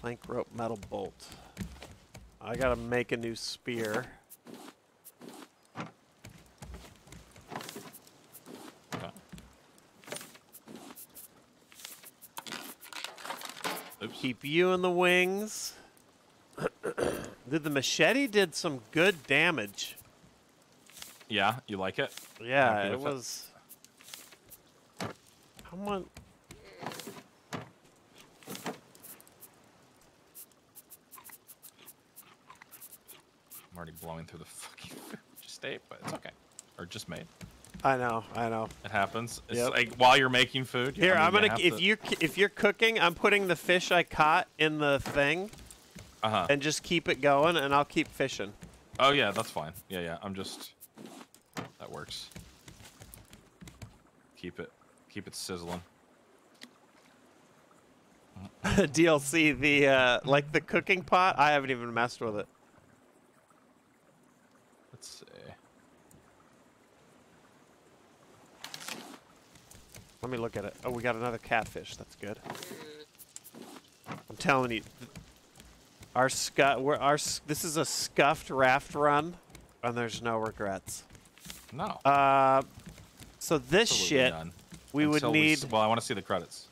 Plank rope metal bolt. I gotta make a new spear. Oops. Keep you in the wings. did the machete did some good damage. Yeah, you like it? Yeah, it with it? was. Come on. I'm already blowing through the fucking. Just but it's okay. Or just made. I know, I know. It happens. It's Yep. like while you're making food. Here, I I'm mean, gonna. have If to- you if you're cooking, I'm putting the fish I caught in the thing, Uh-huh. and just keep it going, and I'll keep fishing. Oh yeah, that's fine. Yeah, yeah. I'm just. That works. Keep it, keep it sizzling. DLC, the uh, like the cooking pot. I haven't even messed with it. Let's see. Let me look at it. Oh, we got another catfish. That's good. I'm telling you, our scu- we're, our this is a scuffed raft run, and there's no regrets. No. Uh, so this Absolutely shit, none. we would need. s- well, I want to see the credits.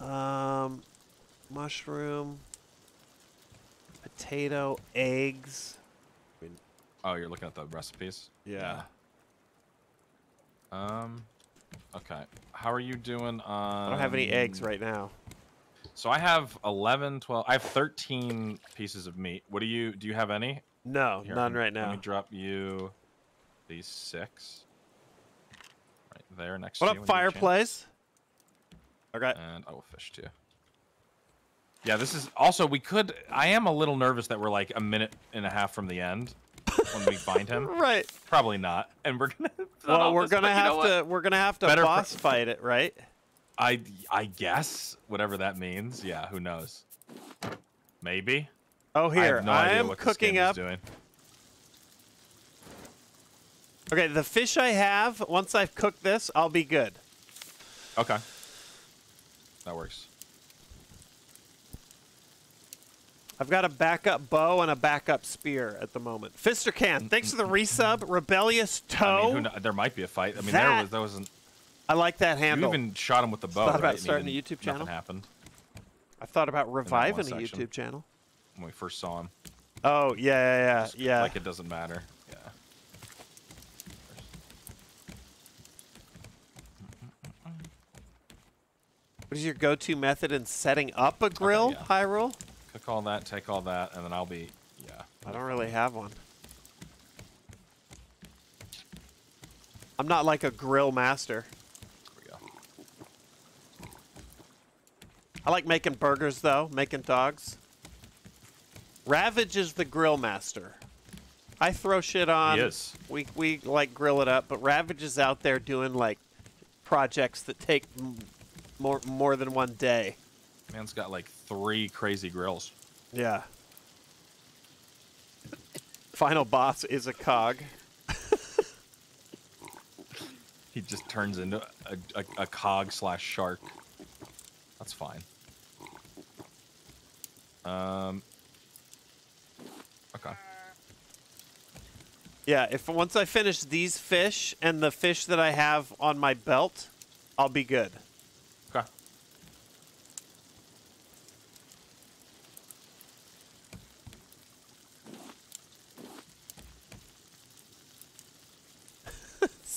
Um, mushroom, potato, eggs. Oh, you're looking at the recipes. Yeah. Um. Okay. How are you doing on? I don't have any eggs right now. So I have 11, 12. I have 13 pieces of meat. What do you? Do you have any? No, Here, none let right Let now. me drop you these six. Right there next What to up, you. when you get a chance. fireplace? Okay. And I will fish too. Yeah, this is also we could. I am a little nervous that we're like a minute and a half from the end when we find him. Right. Probably not, and we're gonna. Well, we're gonna you know have to. We're gonna have to Better pr- boss fight it, right? I I guess whatever that means. Yeah, who knows? Maybe. Oh, here have no I am cooking up. doing. Okay, the fish I have. Once I've cooked this, I'll be good. Okay. That works. I've got a backup bow and a backup spear at the moment. Fister can. Thanks for the resub. Rebellious toe. I mean, there might be a fight. I mean, there was there wasn't. I like that handle. You even shot him with the bow. Thought about right? Starting a YouTube channel? Nothing happened I thought about reviving a. YouTube channel. when we first saw him. Oh yeah, yeah, yeah, Just yeah. Like it doesn't matter. Yeah. What is your go-to method in setting up a grill, yeah. Hyrule? Cook all that, take all that, and then I'll be. Yeah. I don't really have one. I'm not like a grill master. There we go. I like making burgers though, making dogs. Ravage is the grill master. I throw shit on. is. We we like grill it up, but Ravage is out there doing like projects that take m- more more than one day. Man's got like three crazy grills. Yeah. Final boss is a cog. He just turns into a, a, a cog slash shark. That's fine. Um. Okay. Yeah, if once I finish these fish and the fish that I have on my belt, I'll be good. Okay.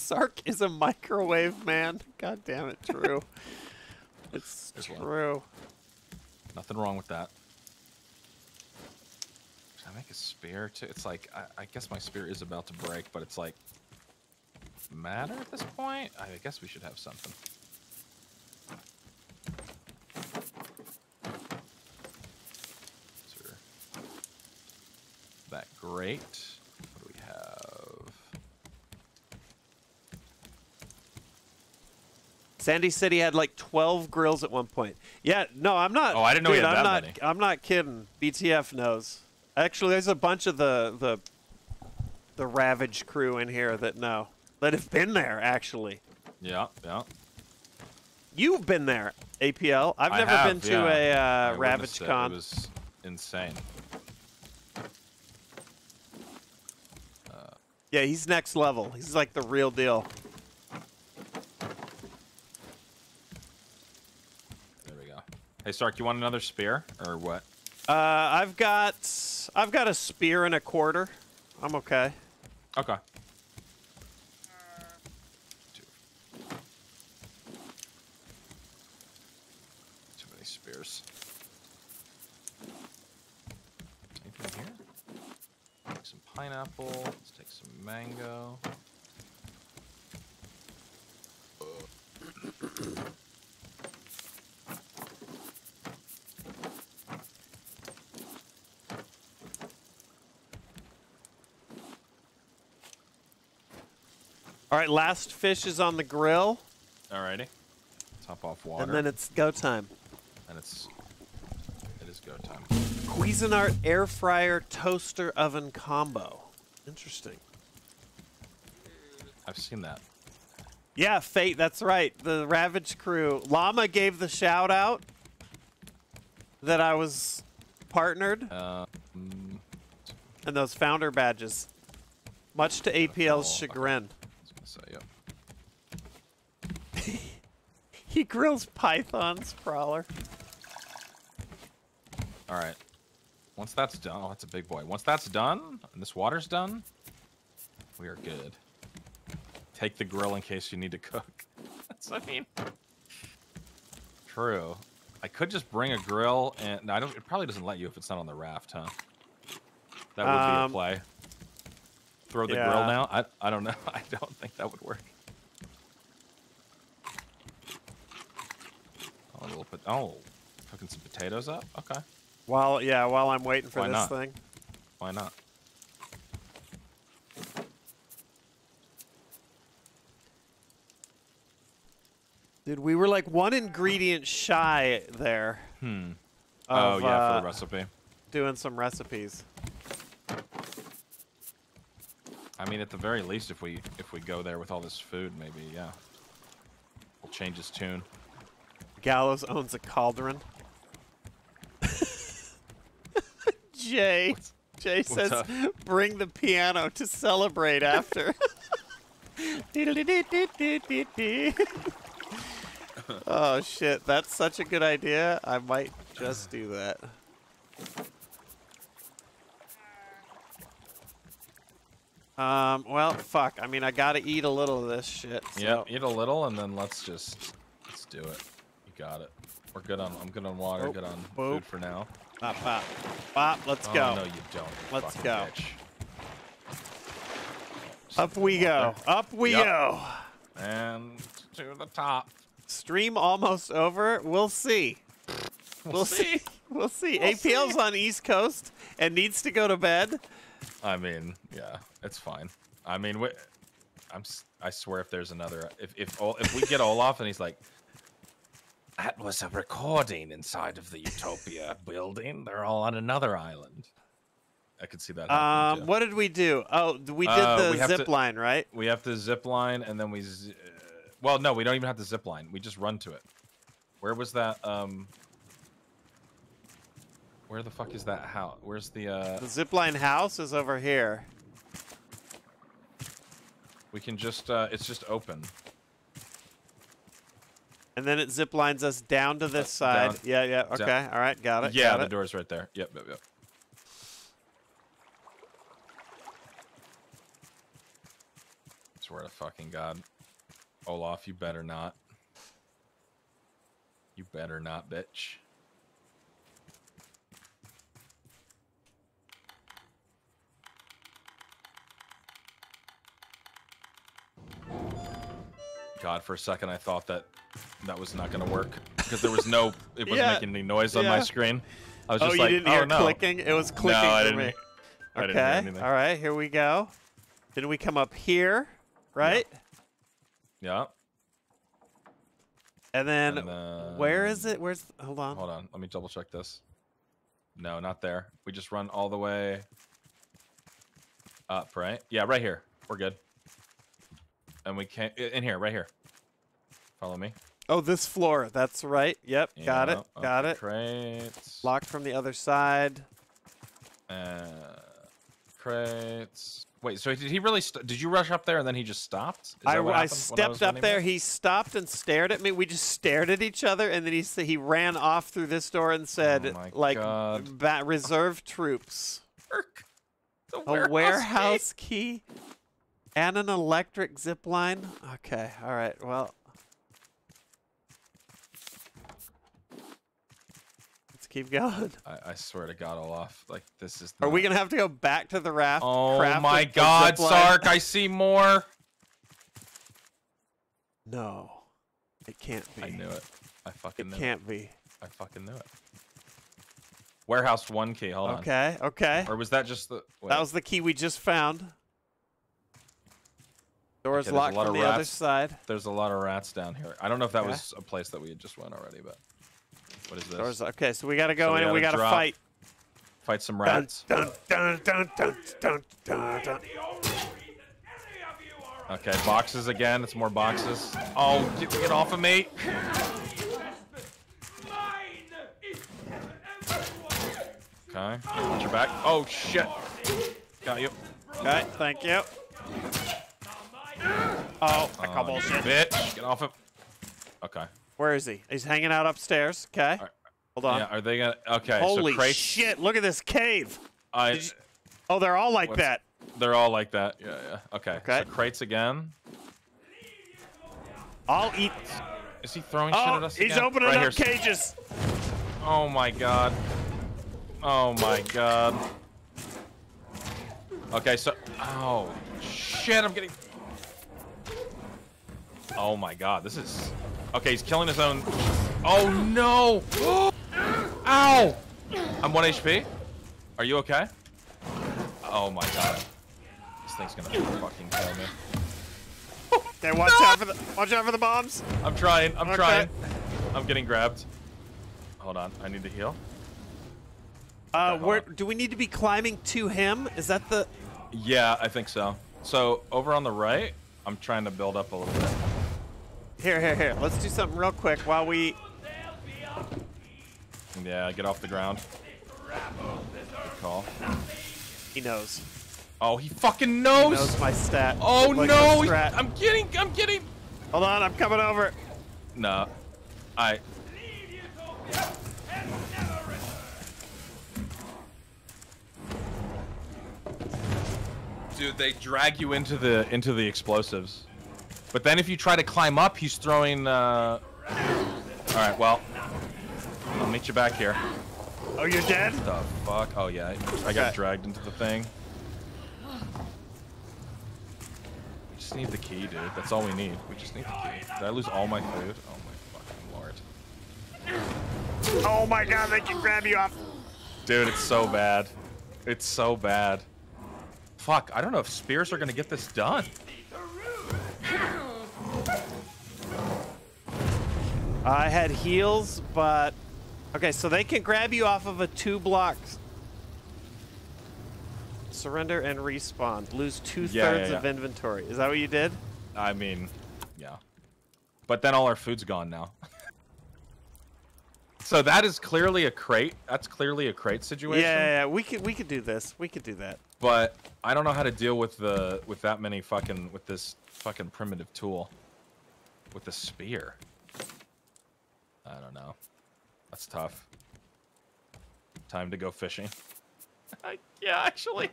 Sark is a microwave man. God damn it, true. it's There's one. true. Nothing wrong with that. Should I make a spear too? It's like I, I guess my spear is about to break, but it's like matter at this point. I guess we should have something. That great. What do we have? Sandy City had like 12 grills at one point. Yeah, no, I'm not. Oh, I didn't know dude, had I'm that not, many. I'm not kidding. BTF knows. Actually, there's a bunch of the the the Ravage crew in here that know that have been there. Actually, Yeah, yeah. you've been there, APL. I've I never have, been to yeah. a uh, Ravage it. con. It was insane. Yeah, he's next level. He's like the real deal. There we go. Hey, Sark, you want another spear or what? Uh, I've got I've got a spear and a quarter. I'm okay. Okay. Too many spears. Anything here? Take some pineapple. Let's take some mango. All right, last fish is on the grill, Alrighty. Top off water. and then it's go time. and it's it is go time. Cuisinart air fryer toaster oven combo. Interesting. I've seen that. Yeah, Fate, that's right. The Ravage crew. Llama gave the shout out that I was partnered Uh, and those founder badges. Much to APL's chagrin. So yeah. He grills pythons, Prowler. All right. Once that's done, oh, that's a big boy. Once that's done, and this water's done, we are good. Take the grill in case you need to cook. That's what I mean. True. I could just bring a grill, and no, I don't. It probably doesn't let you if it's not on the raft, huh? That would be Um, a play. Throw the yeah. grill now. I I don't know. I don't think that would work. Oh, little bit. Oh, cooking some potatoes up. Okay. While yeah, while I'm waiting for Why this not? thing. Why not? Dude, we were like one ingredient shy there. Hmm. Of, oh yeah, for uh, the recipe. Doing some recipes. I mean, at the very least, if we if we go there with all this food, maybe yeah, we'll change his tune. Gallows owns a cauldron. Jay. Jay what's says, up? bring the piano to celebrate after. oh shit, that's such a good idea. I might just do that. Um, well, fuck. I mean, I gotta eat a little of this shit. So. Yeah, eat a little, and then let's just let's do it. You got it. We're good on. I'm good on water. Boop, good on boop. food for now. Bop, bop. Bop, let's oh, go. No, you don't. Let's go. Up we go. Up we Yup. go. And to the top. Stream almost over. We'll see. We'll, see. We'll see. We'll APL's see. on East Coast and needs to go to bed. I mean, yeah, it's fine. I mean, we, I'm. s- I swear, if there's another, if if if we get Olaf and he's like, that was a recording inside of the Utopia building. They're all on another island. I could see that. happening, Um, too. what did we do? Oh, we did Uh, the we zip to- line, right? We have to zip line, and then we. Z- uh, well, no, we don't even have to zip line. We just run to it. Where was that? Um. Where the fuck is that house? Where's the? uh The zip line house is over here. We can just. uh It's just open. And then it ziplines us down to this Uh, side. down- yeah, yeah. down. Okay. All right. Got it. Yeah, got the it. door's right there. Yep, yep, yep. Swear to fucking God. Olaf, you better not. You better not, bitch. God, for a second I thought that that was not going to work because there was no, it wasn't Yeah, making any noise on my screen. I was oh, just like, didn't oh hear no. clicking? It was clicking no, I for didn't, me. I didn't hear Okay. anything. All right, here we go. Then we come up here, right? Yeah. And then, And then- is it? Where's hold on. Hold on, let me double check this. No, not there. We just run all the way up, right? Yeah, right here. We're good. And we can't in here, right here. Follow me. Oh, this floor. That's right. Yep, got it. Got it. Crates. Locked from the other side. Uh, crates. Wait, so did he really? St- did you rush up there and then he just stopped? Is I, I stepped was up there. He stopped and stared at me. We just stared at each other, and then he he ran off through this door and said, Oh "Like reserve troops." The A warehouse key and an electric zip line. Okay, all right. Well, let's keep going. I, I swear to God, Olaf. Like this is. Are we gonna have to go back to the raft? Oh my God? Sark! I see more. No, it can't be. I knew it. I fucking It knew can't be. I fucking knew it. Warehouse one key. Hold on. Okay, okay. Or was that just the? Wait. That was the key we just found. Door's Okay, locked lot from of the other rats. side. There's a lot of rats down here. I don't know if that Okay. was a place that we had just went already, but what is this? Door's okay, so we gotta go So we in and we gotta gotta drop. fight. Fight some rats. dun, dun, dun, dun, dun, dun, dun. Okay, boxes again. It's more boxes. Oh, get, get off of me! Okay, watch your back. Oh shit! Got you. Okay, thank you. Oh, I call Oh, you bullshit. Bitch, get off of. Okay. Where is he? He's hanging out upstairs. Okay. Hold on. Yeah, are they gonna? Okay, Holy so shit! Look at this cave. I. You- Oh, they're all like that. They're all like that. Yeah, yeah. Okay. Okay. So crates again. I'll eat. Is he throwing shit Oh, at us he's again? opening right up here. cages. Oh my god. Oh my god. Okay, so oh shit, I'm getting Oh my god, this is Okay, he's killing his own Oh no! Ow! I'm 1 HP. Are you okay? Oh my god. This thing's gonna fucking kill me. Okay, watch out for the watch out for the bombs. I'm trying, I'm Okay. trying. I'm getting grabbed. Hold on, I need to heal. Uh, where do we need to be climbing to him? Is that the? Yeah, I think so. So over on the right, I'm trying to build up a little bit. Here, here, here. Let's do something real quick while we. Yeah, get off the ground. Good call. He knows. Oh, he fucking He knows. knows my stat. Oh no! I'm getting, I'm getting. Hold on, I'm coming over. Nah, I. Dude, they drag you into the into the explosives, but then if you try to climb up, he's throwing. Uh... All right, well, I'll meet you back here. Oh, you're dead? The fuck? Oh yeah, I got dragged into the thing. We just need the key, dude. That's all we need. We just need the key. Did I lose all my food? Oh my fucking lord. Oh my god, they can grab you off. Dude, it's so bad. It's so bad. Fuck, I don't know if spears are gonna get this done. I had heals, but okay, so they can grab you off of a two block. Surrender and respawn. Lose two thirds Yeah, yeah, of inventory. Is that what you did? I mean, yeah. But then all our food's gone now. so that is clearly a crate. That's clearly a crate situation. yeah, yeah, we could we could do this. We could do that. But I don't know how to deal with the with that many fucking with this fucking primitive tool. With the spear. I don't know. That's tough. Time to go fishing. yeah, actually.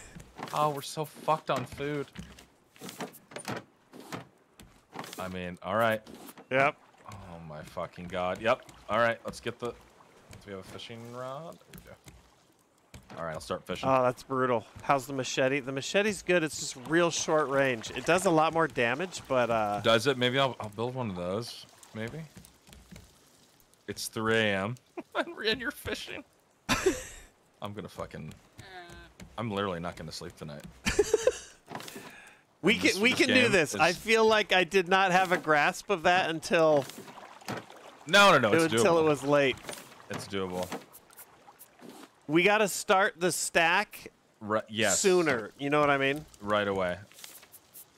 oh, we're so fucked on food. I mean, all right. Yep. My fucking god. Yep. All right, let's get the. Do we have a fishing rod? There we go. All right, I'll start fishing. Oh, that's brutal. How's the machete? The machete's good. It's just real short range. It does a lot more damage, but uh, Does it? Maybe I'll, I'll build one of those. Maybe. It's 3 a.m. and you're fishing. I'm gonna fucking. I'm literally not gonna sleep tonight. we This- can we this can do game this. I feel like I did not have a grasp of that until No, no, no. It's until doable. it was late. It's doable. We got to start the stack Right. Yes. sooner. You know what I mean? Right away.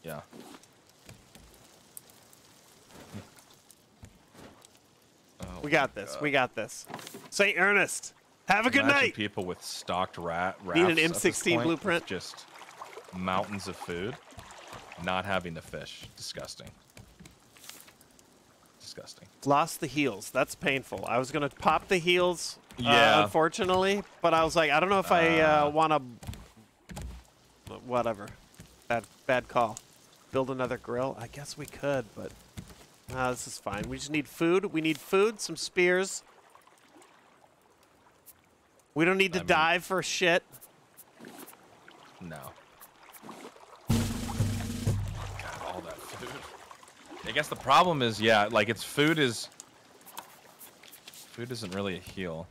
Yeah. Oh We got this. We got this. St. Ernest, have a good Imagine night. people with stocked rat Need an rafts at this M16 blueprint? Just mountains of food, not having to fish. Disgusting. Disgusting. Lost the heels. That's painful. I was gonna pop the heels. uh, Yeah. unfortunately, but I was like, I don't know if I uh, Uh. want to. Whatever. Bad bad call. Build another grill. I guess we could, but uh, this is fine. We just need food. We need food, some spears. We don't need to I mean- dive for shit. No. I guess the problem is, yeah, like its food is. Food isn't really a heal.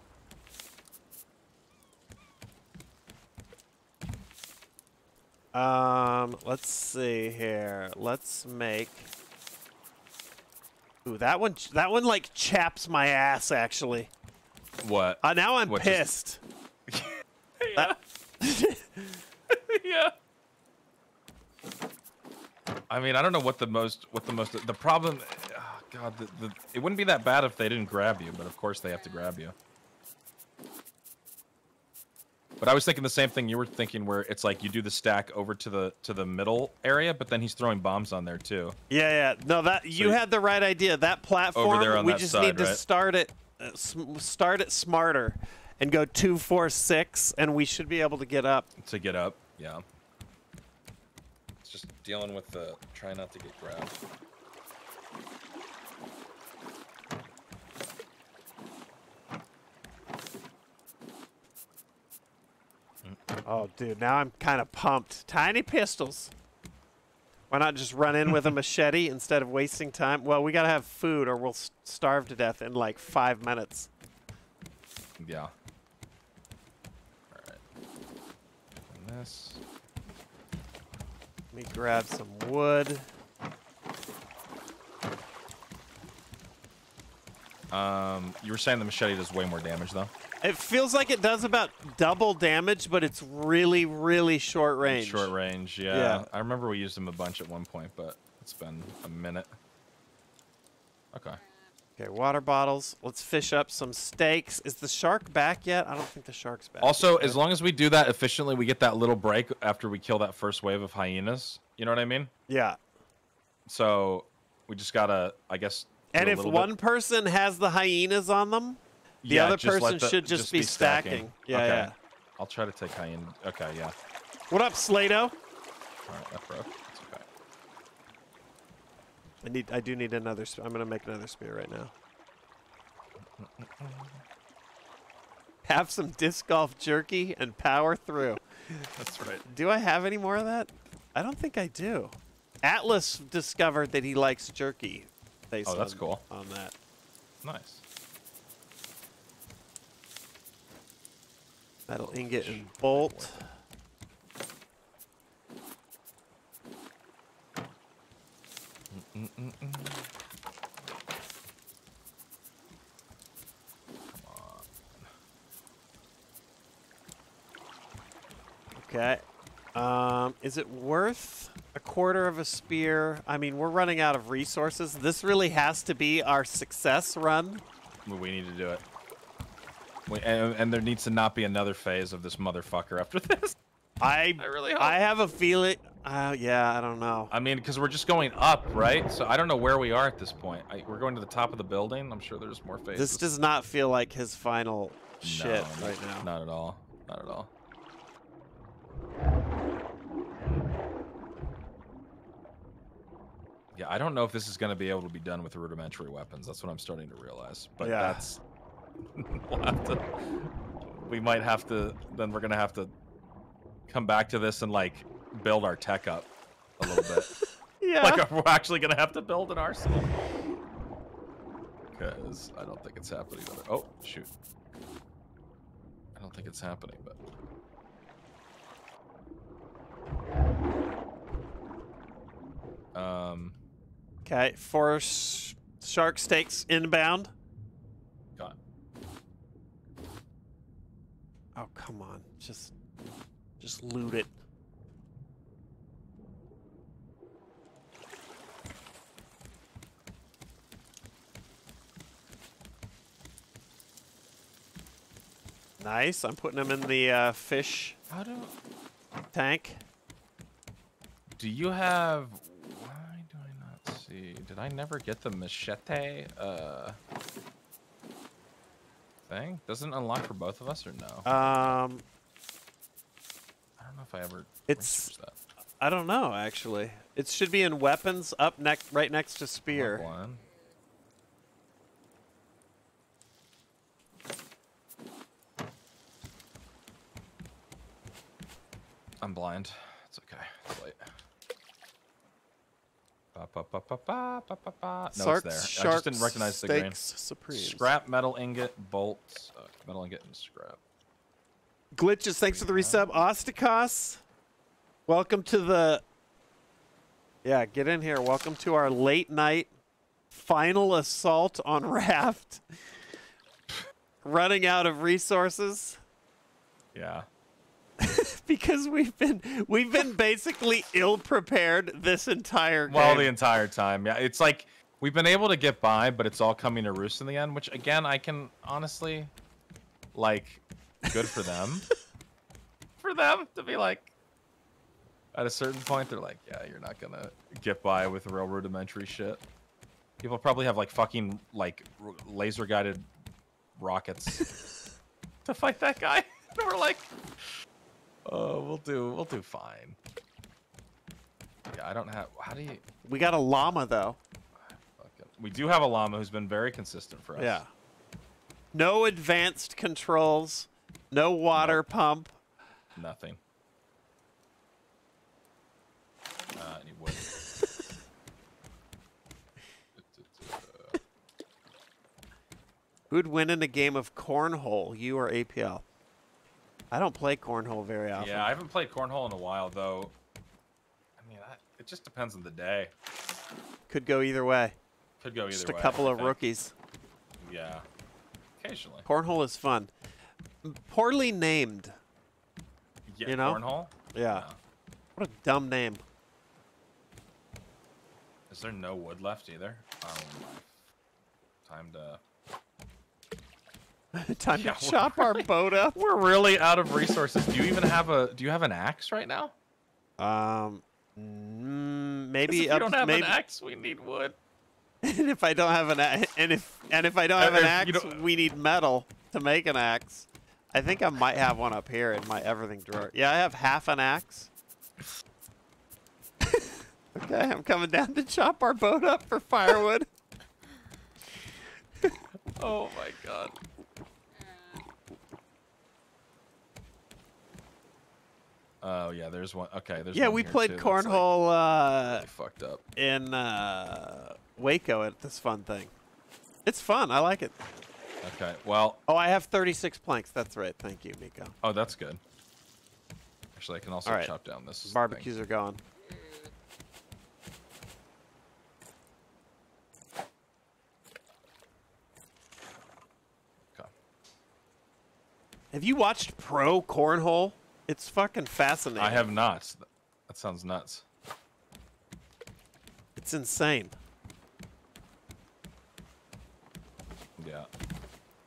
Um, let's see here. Let's make. Ooh, that one. That one like chaps my ass actually. What? Uh, now I'm What, just- pissed. yeah. yeah. I mean, I don't know what the most, what the most, the problem. Oh God, the, the, it wouldn't be that bad if they didn't grab you, but of course they have to grab you. But I was thinking the same thing you were thinking, where it's like you do the stack over to the to the middle area, but then he's throwing bombs on there too. Yeah, yeah. No, that you had the right idea. That platform, there on we that just side, need to right? start it, uh, start it smarter, and go two, four, six, and we should be able to get up. To get up, yeah. Just dealing with the try not to get grabbed. Oh, dude, now I'm kind of pumped. Tiny pistols. Why not just run in with a machete instead of wasting time? Well, we gotta have food, or we'll starve to death in like five minutes. Yeah. All right. And this. Let me grab some wood. Um, you were saying the machete does way more damage though. It feels like it does about double damage, but it's really, really short range. Short range, yeah. Yeah. I remember we used them a bunch at one point, but it's been a minute. Okay. Okay, water bottles. Let's fish up some steaks. Is the shark back yet? I don't think the shark's back. Also, yet. as long as we do that efficiently, we get that little break after we kill that first wave of hyenas. You know what I mean? Yeah. So we just gotta, I guess. And if one bit. person has the hyenas on them, the Yeah, other person the- should just, be, stacking. Yeah, okay. yeah. I'll try to take hyena. Okay, yeah. What up, Slato? All right, that broke. It's okay. I need. I do need another. sp- I'm gonna make another spear right now. Have some disc golf jerky and power through. That's right. Do I have any more of that? I don't think I do. Atlas discovered that he likes jerky. Based Oh, that's on- cool. On that. Nice. Metal ingot and bolt. Okay. Um, is it worth a quarter of a spear? I mean, we're running out of resources. This really has to be our success run. We- We need to do it. We, and, and there needs to not be another phase of this motherfucker after this. I I really hope. I have a feeling. Uh, yeah, I don't know. I mean, because we're just going up, right? So I don't know where we are at this point. I, we're going to the top of the building. I'm sure there's more phases. This does not feel like his final No, shit not- right now. Not at all. Not at all. Yeah, I don't know if this is going to be able to be done with rudimentary weapons. That's what I'm starting to realize. But Yeah. that's we'll have to. We might have to. Then we're going to have to come back to this and like build our tech up a little bit. Yeah. Like we're actually going to have to build an arsenal. Because I don't think it's happening. Other- Oh shoot! I don't think it's happening, but. Um. Okay, four sh- shark steaks inbound. Gone. Oh come on, just, just loot it. Nice. I'm putting them in the uh, fish How do? tank. Do you have? Why do I not see? Did I never get the machete? Uh. Thing doesn't unlock for both of us or no? Um, I don't know if I ever. it's. I don't know actually. It should be in weapons up next, right next to spear. One. I'm blind. It's okay. It's late. Ba, ba, ba, ba, ba, ba, ba, ba. No, Sark- it's there. I just didn't recognize the grain. steaks. Scrap, metal ingot, bolts, uh, metal ingot, and scrap. Glitches, thanks for the resub. Ostikos, welcome to the. Yeah, get in here. Welcome to our late night final assault on Raft. Running out of resources Yeah. because we've been we've been basically ill prepared this entire game. Well, the entire time. Yeah, it's like we've been able to get by, but it's all coming to roost in the end. Which again, I can honestly, like, good for them. for them to be like, at a certain point, they're like, yeah, you're not gonna get by with real rudimentary shit. People probably have like fucking like r- laser guided rockets to fight that guy. and we're like, oh, we'll do, we'll do fine. Yeah, I don't have. How do you? we got a llama though. We do have a llama who's been very consistent for us. Yeah. No advanced controls. No water pump. Nothing. Uh, any wood. Who'd win in a game of cornhole? You or APL? I don't play cornhole very often. yeah, I haven't played cornhole in a while though. I mean, I, it just depends on the day. Could go either way. Could go either Just a way, couple I of think. rookies. Yeah, occasionally. Cornhole is fun. Poorly named. Yeah, you know? cornhole. Yeah. What a dumb name. Is there no wood left either? My. Time to. Time Yeah, to we're chop our boat up. We're really out of resources. Do you even have a? Do you have an axe right now? Um, mm, 'Cause maybe if you up, don't have maybe, an axe, we need wood. and if I don't have an a- and if and if I don't have Uh, an axe, we need metal to make an axe. I think I might have one up here in my everything drawer. Yeah, I have half an axe. okay, I'm coming down to chop our boat up for firewood. Oh my god. Oh yeah, there's one. Okay, there's yeah, we played that's, like, cornhole uh, really fucked up. in uh, Waco at this fun thing. It's fun. I like it. Okay, well, Oh, I have 36 planks. That's right. Thank you, Miko. oh that's good. Actually, I can also right. chop down this. Barbecues are gone. Okay. Have you watched Pro Cornhole? It's fucking fascinating. I have not. That sounds nuts. It's insane. Yeah.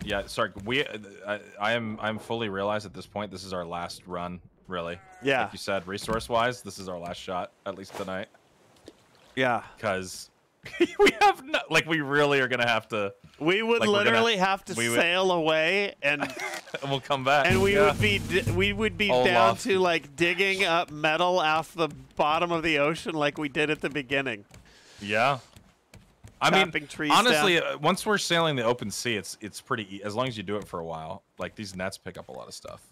Yeah, sorry. We, I, I am, I'm fully realized at this point. This is our last run, really. Yeah. Like you said, resource-wise, this is our last shot, at least tonight. Yeah. Because we have no, like, we really are gonna have to. We would like, we're gonna- literally have to we would- sail away and and we'll come back. and we yeah. would be we would be down to like digging up metal off the bottom of the ocean like we did at the beginning. Yeah. I Chopping mean, trees honestly, down. uh, once we're sailing the open sea, it's it's pretty as long as you do it for a while. Like these nets pick up a lot of stuff.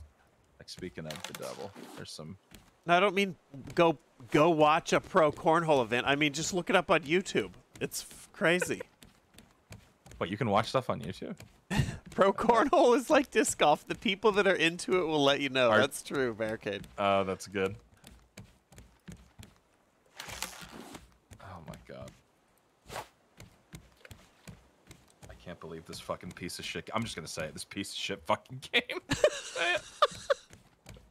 Like speaking of the devil, there's some. No, I don't mean go go watch a pro cornhole event. I mean just look it up on YouTube. It's f- crazy. But you can watch stuff on YouTube. pro cornhole is like disc golf. The people that are into it will let you know. Are- That's true, Barricade. Oh, that's good. Oh my god. I can't believe this fucking piece of shit. I'm just gonna say it. This piece of shit fucking game.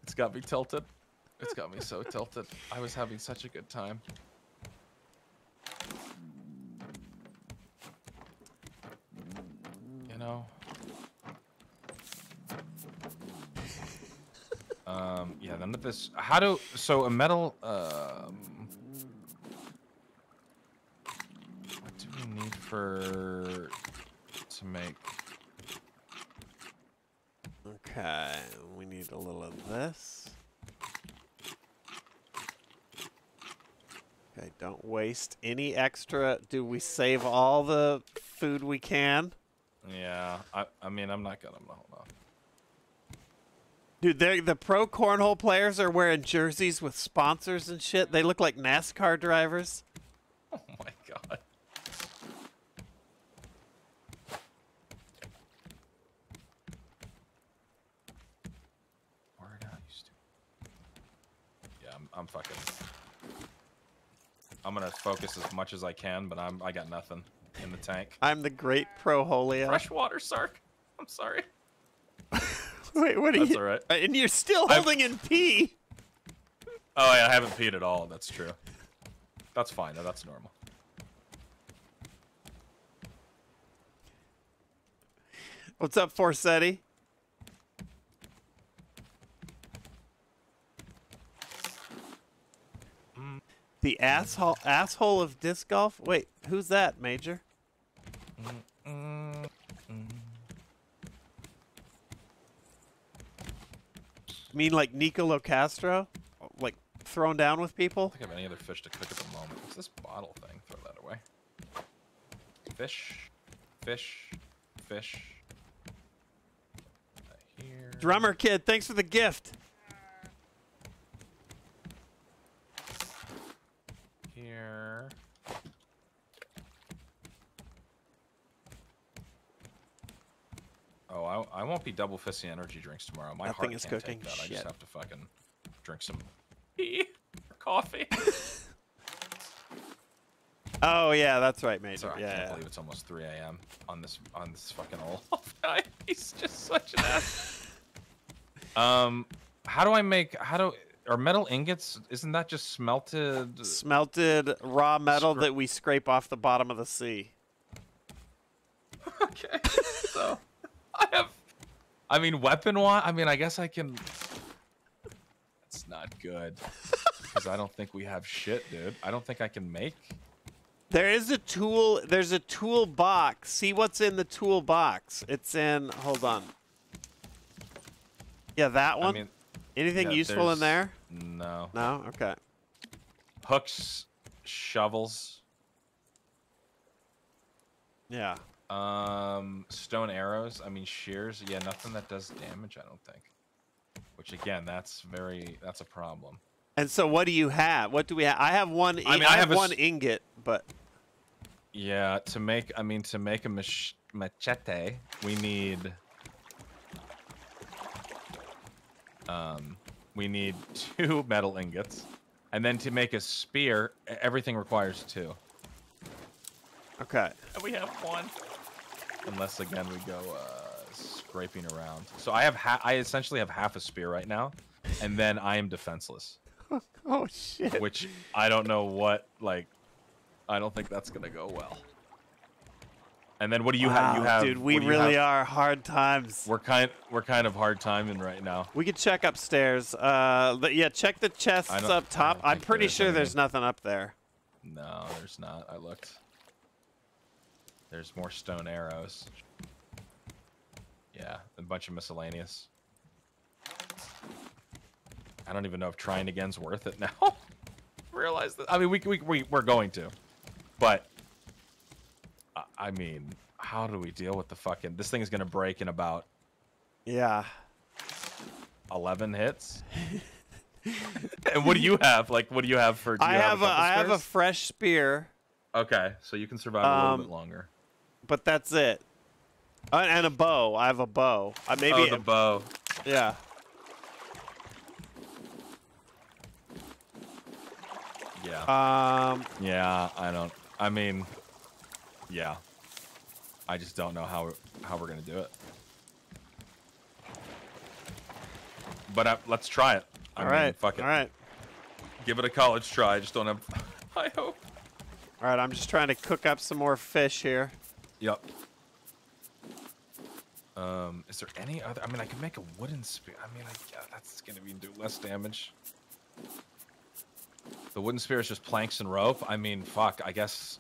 It's got me tilted. It's got me so tilted. I was having such a good time. Know. Um, yeah, none of this. How do so a metal? Um, what do we need for to make? Okay, we need a little of this. Okay, don't waste any extra. Do we save all the food we can? Yeah, I I mean I'm not gonna hold on. Dude, they the pro cornhole players are wearing jerseys with sponsors and shit. They look like NASCAR drivers. Oh my god. Word out. Yeah, I'm, I'm fucking. I'm gonna focus as much as I can, but I'm I got nothing in the tank. I'm the great pro Holio. Freshwater Sark. I'm sorry. Wait, what are That's you? all right. And you're still I've- holding in P. Oh yeah, I haven't peed at all. That's true. That's fine. That's normal. What's up, Forsetti? The asshole asshole of disc golf. Wait, who's that, Major? mean like Nikko Locastro? Like thrown down with people? I don't think I have any other fish to cook at the moment. What's this bottle thing? Throw that away. Fish, fish, fish. Here. Drummer kid, thanks for the gift. Here. Oh, I, I won't be double fisting energy drinks tomorrow. My Nothing heart is can't cooking. take that. I just have to fucking drink some tea or coffee. Oh yeah, that's right, Major. Sorry, I yeah. can't yeah. believe it's almost 3 a.m. on this on this fucking Olaf guy. He's just such an ass. um, how do I make? How do are metal ingots? Isn't that just smelted? Smelted raw metal Scra- that we scrape off the bottom of the sea. okay, so I have. I mean, weapon wise, I mean, I guess I can. That's not good because I don't think we have shit, dude. I don't think I can make. There is a tool. There's a tool box. See what's in the tool box. It's in. Hold on. Yeah, that one. mean, Anything yeah, useful in there? No. No. Okay. Hooks, shovels. Yeah. Um, stone arrows. I mean, shears. Yeah, nothing that does damage. I don't think. Which again, that's very that's a problem. And so, what do you have? What do we have? I have one. I I, mean, I have, have one ingot, but Yeah, to make I mean to make a mach- machete, we need um we need two metal ingots. And then to make a spear, everything requires two. okay. And we have one. Unless again we go uh, scraping around. So I have ha- I essentially have half a spear right now, and then I am defenseless. Oh shit. Which I don't know what like. I don't think that's gonna go well. And then what do you have? You have dude. We what do you really have? are hard times. We're kind we're kind of hard timing right now. We could check upstairs. Uh, but yeah, check the chests up top. I'm pretty there's sure there's nothing up there. No, there's not. I looked. There's more stone arrows. Yeah, a bunch of miscellaneous. I don't even know if trying again's worth it now. Realize that. I mean, we, we, we, we're going to. But I- I mean, how do we deal with the fucking? This thing is gonna break in about Yeah. eleven hits. and what do you have? Like, what do you have for? Do I have a I have a fresh spear, Okay, so you can survive a little Um, bit longer. but that's it. Uh, and a bow. I have a bow. Uh, maybe. oh, the bow. yeah. Yeah. Um. Yeah, I don't. I mean, yeah. I just don't know how we're, how we're gonna do it. But uh, let's try it. I All mean, right. Fuck it. All right. Give it a college try. I just don't have. I hope. All right. I'm just trying to cook up some more fish here. Yep. Um, is there any other? I mean, I could make a wooden spear. I mean, I, yeah, that's gonna be do less damage. The wooden spear is just planks and rope. I mean, fuck. I guess.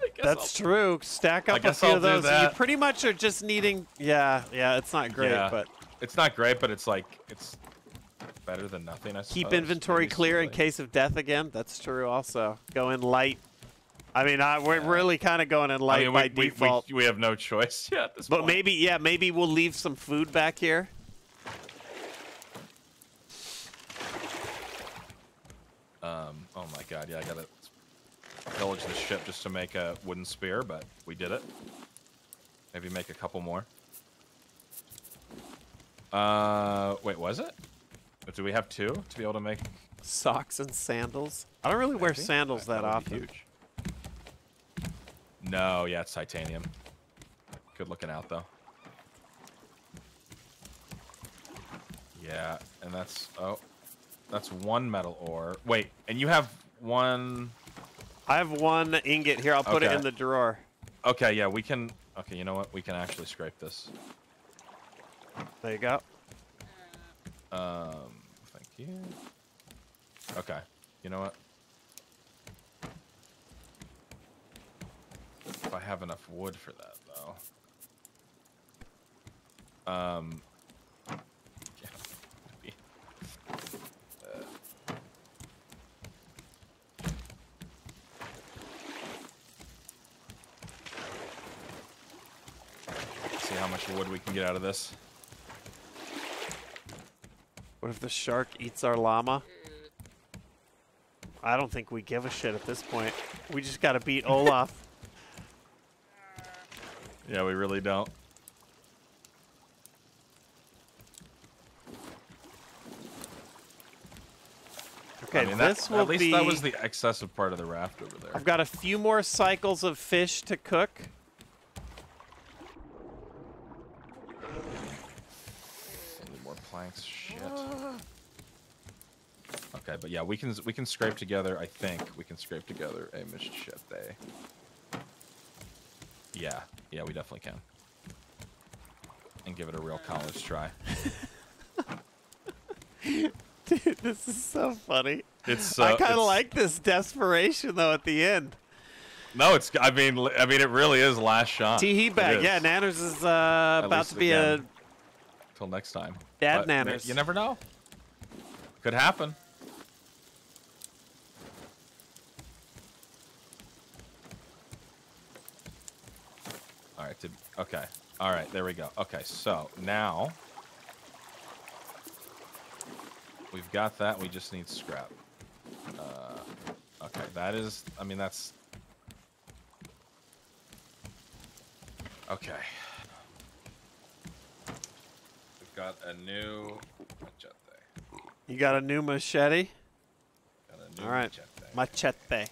That's true. Stack I up a few I'll of do those. You pretty much are just needing. Yeah. Yeah. It's not great, Yeah. but It's not great, but it's like it's better than nothing. I suppose. keep suppose, inventory maybe clear in case of death again. That's true. Also, go in light. I mean, I, we're really kind of going in light I mean, by we, we, we, default. we have no choice. Yeah, at this but point. maybe, yeah, maybe we'll leave some food back here. Um. Oh my god. Yeah, I gotta pillage the ship just to make a wooden spear, but we did it. Maybe make a couple more. Uh. Wait, was it? But Do we have two to be able to make? Socks and sandals. I don't really wear sandals that, be often. Huge. No, yeah, it's titanium. Good looking out though. Yeah, and that's oh, that's one metal ore. Wait, and you have one. I have one ingot here. I'll put it in the drawer. Okay, yeah, we can. Okay, you know what? We can actually scrape this. There you go. Um, thank you. Okay, you know what? If I have enough wood for that, though. Um. See how much wood we can get out of this. What if the shark eats our llama? I don't think we give a shit at this point. We just got to beat Olaf. Yeah, we really don't. Okay, I mean, that- this will at least be. that was the excessive part of the raft over there. I've got a few more cycles of fish to cook. Need more planks. Shit. Okay, but yeah, we can we can scrape together. I think we can scrape together a machete. Yeah, yeah, we definitely can. And give it a real college try. Dude, this is so funny. It's, I uh, kind of like this desperation though at the end. No, it's. I mean, I mean, it really is last shot. Teehee It bag. Yeah, Nanners is uh, about to be again. Till next time. Dad But nanners. You never know. Could happen. All right. Did, okay. All right. There we go. Okay. So now we've got that. We just need scrap. Uh, okay. That is. I mean, that's. Okay. Got a new machete. You got a new machete. Got a new All right, machete. machete.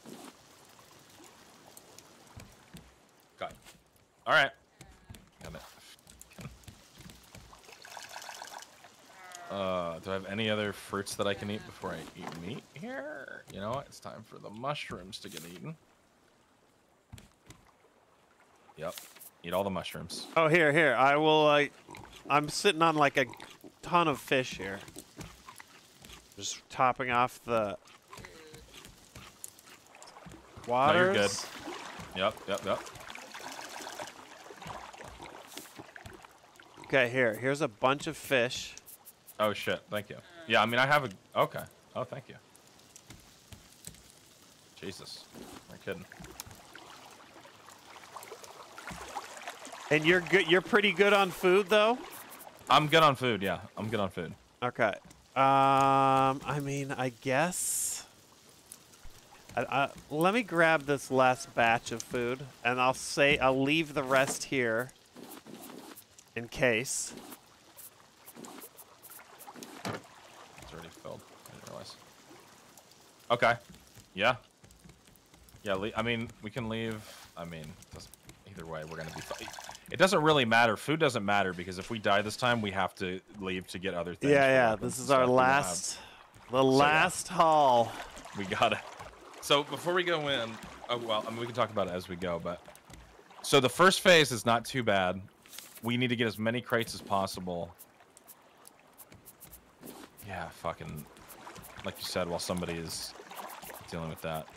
Got it. All right. Got it. Uh, do I have any other fruits that I can eat before I eat meat here? You know what? It's time for the mushrooms to get eaten. Yep. Eat all the mushrooms. Oh, here, here. I will. Uh, I'm sitting on like a ton of fish here. Just topping off the No, waters. you're good. Yep, yep, yep. Okay, here. Here's a bunch of fish. Oh shit! Thank you. Yeah, I mean I have a. Okay. Oh, thank you. Jesus. I'm kidding. And you're good. You're pretty good on food, though. I'm good on food. Yeah, I'm good on food. Okay. Um, I mean, I guess. I, I, let me grab this last batch of food, and I'll say I'll leave the rest here, in case. It's already filled. I didn't realize. Okay. Yeah. Yeah. Le- I mean, we can leave. I mean, either way, we're gonna be. It doesn't really matter. Food doesn't matter because if we die this time, we have to leave to get other things. Yeah, yeah. This is our stuff. We don't last, the last haul. We got it. So before we go in, oh well, I mean we can talk about it as we go, but so the first phase is not too bad. We need to get as many crates as possible. Yeah, fucking, like you said, while somebody is dealing with that.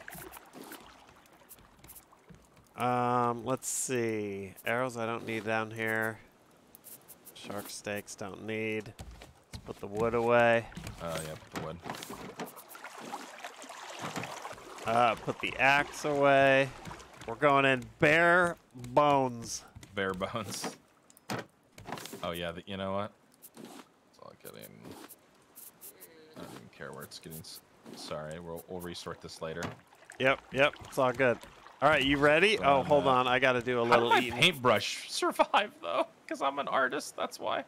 Um, let's see. Arrows I don't need down here. Shark steaks don't need. Let's put the wood away. Uh, yeah, put the wood. Uh, put the axe away. We're going in bare bones. Bare bones. Oh yeah, the, you know what? It's all getting. I don't even care where it's getting. Sorry, we'll we'll restart this later. Yep, yep. It's all good. All right, you ready? Go Oh, hold on. I got to do a How little did my eating. paintbrush survive though? Because I'm an artist. That's why.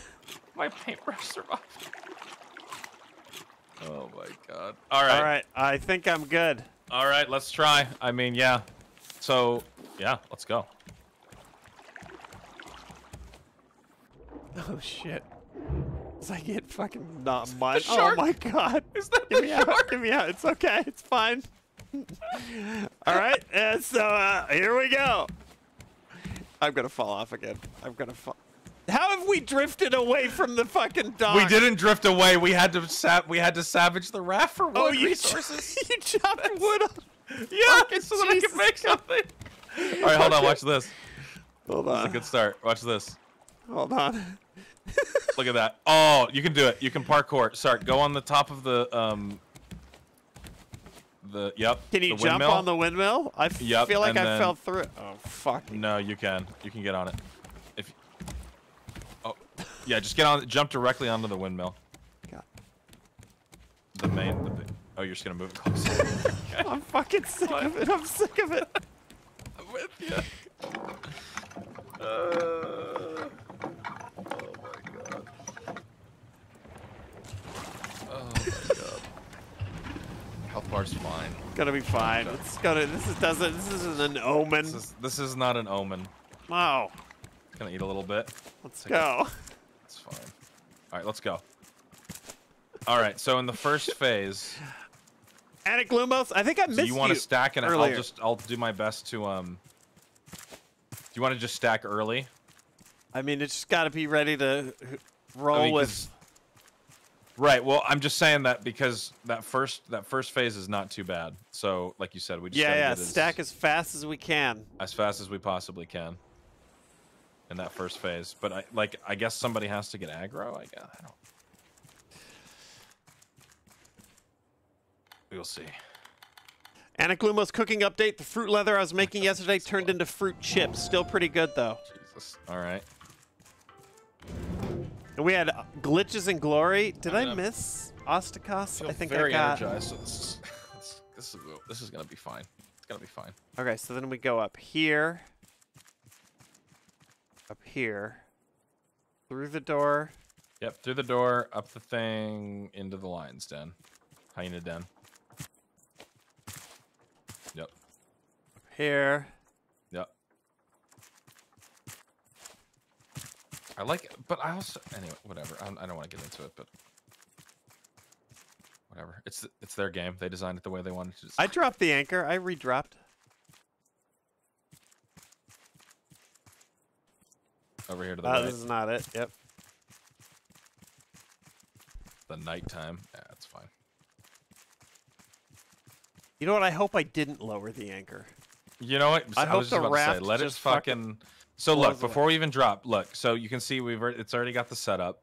my paintbrush survived. Oh my god. All right. All right. I think I'm good. All right. Let's try. I mean, yeah. So yeah, let's go. Oh shit. It's like it fucking not mine. Oh my god. Is that Get the me out. shark? Get me out. It's okay. It's fine. All right. And so uh, here we go. I'm gonna fall off again. I'm gonna fall. How have we drifted away from the fucking dock? We didn't drift away. We had to sap. We had to savage the raft for wood Oh, you resources. you chopped wood off. yeah, Fucking so that I can make something. All right, hold on. Watch this. Hold This is a good start. Watch this. Hold on. Look at that. Oh, you can do it. You can parkour. Sorry, go on the top of the um. The yep. Can you jump windmill. on the windmill? I Yep, feel like I then- fell through it. Oh fuck. No, you can. You can get on it. If. Oh, yeah. Just get on. Jump directly onto the windmill. God. The main. The, oh, you're just gonna move it closer. okay. I'm fucking sick of it. I'm sick of it. I'm with you. Uh, oh my god. Oh my god. Bar's fine. Gonna be fine. It's gonna. This is doesn't. This isn't an omen. This is this is not an omen. Wow. Gonna eat a little bit. Let's Take go. It's fine. All right, let's go. All right, so in the first phase, Attic Lumos. I think I missed so you want to stack, and I'll just I'll do my best to um. Do you want to just stack early? I mean, it's just got to be ready to roll I mean, with. Right. Well, I'm just saying that because that first that first phase is not too bad. So, like you said, we just Yeah, yeah. as, Stack as fast as we can. as fast as we possibly can in that first phase. But I like I guess somebody has to get aggro. I guess I don't. We'll see. Attic Lumos cooking update. The fruit leather I was making yesterday turned into fruit chips. Still pretty good though. Jesus. All right. We had glitches and glory. Did I miss Ostakos? feel I think very I got. energized. So this is this is this is gonna be fine. It's gonna be fine. Okay, so then we go up here, up here, through the door. Yep. Through the door, up the thing, into the lion's den, hyena den. Yep. Up here. I like it, but I also anyway, whatever. I don't, I don't want to get into it, but whatever. It's it's their game. They designed it the way they wanted to. I dropped the anchor. I redropped. Over here to the Uh, right. this is not it. Yep. The nighttime. Yeah, that's fine. You know what? I hope I didn't lower the anchor. You know what? I I hope was just the about to say, raft let it fucking fucking. So look, before we even drop, look. So you can see we've already, it's already got the setup.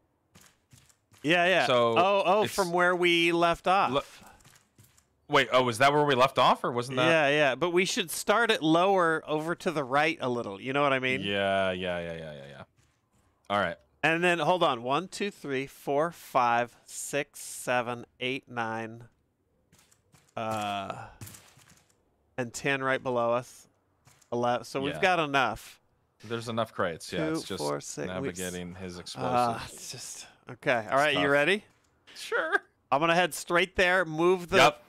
Yeah, yeah. So oh, oh, from where we left off. Look- Wait, oh, was that where we left off, or wasn't that? Yeah, yeah. But we should start it lower over to the right a little. You know what I mean? Yeah, yeah, yeah, yeah, yeah, yeah. All right. And then hold on. One, two, three, four, five, six, seven, eight, nine. Uh, and ten right below us. Eleven. So we've got enough. There's enough crates. Yeah, it's just four, six, navigating his Uh, explosives. it's just okay. All right, you ready? Sure. I'm gonna head straight there. Move the. Yep.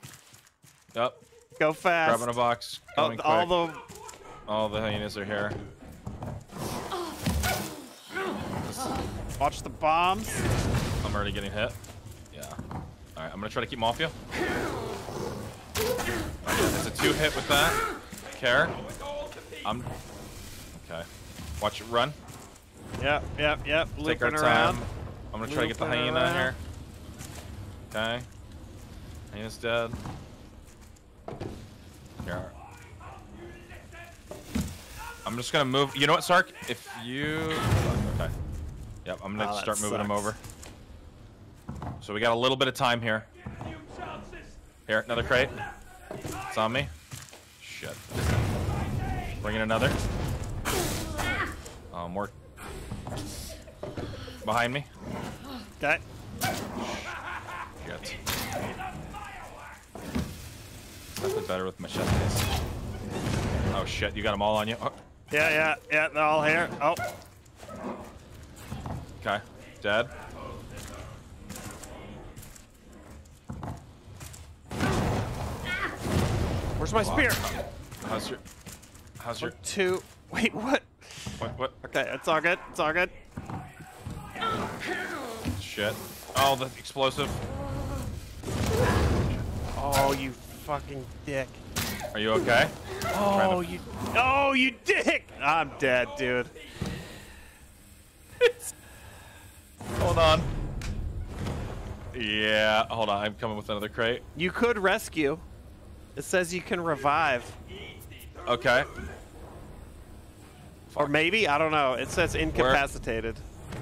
Yep. Go fast. Grabbing a box. Oh, all quick. the. All the hyenas are here. Watch the bombs. I'm already getting hit. Yeah. All right, I'm gonna try to keep them off you. It's a two hit with that. Care. I'm. Okay. Watch it run. Yep, yep, yep. Take our time. around. I'm gonna try to get the Looping hyena around. here. Okay. Hyena's dead. Here. I'm just gonna move. You know what, Sark? If you. Okay. Yep, I'm gonna Oh, start moving him over. So we got a little bit of time here. Here, another crate. It's on me. Shit. Bring in another. Um, more. Behind me. Okay. Shit. Nothing better with machetes. Oh shit, you got them all on you? Oh, Yeah, yeah, yeah. They're all here. Oh, okay. Dead. where's my spear? How's your... How's your... Two. Wait, what? What? What? Okay, it's all good. It's all good. Shit. Oh, the explosive. Oh, you fucking dick. Are you okay? Oh, you. Oh, you dick. I'm dead, dude. Hold on. Yeah, hold on. I'm coming with another crate. You could rescue. It says you can revive. Okay. Or maybe I don't know. It says incapacitated.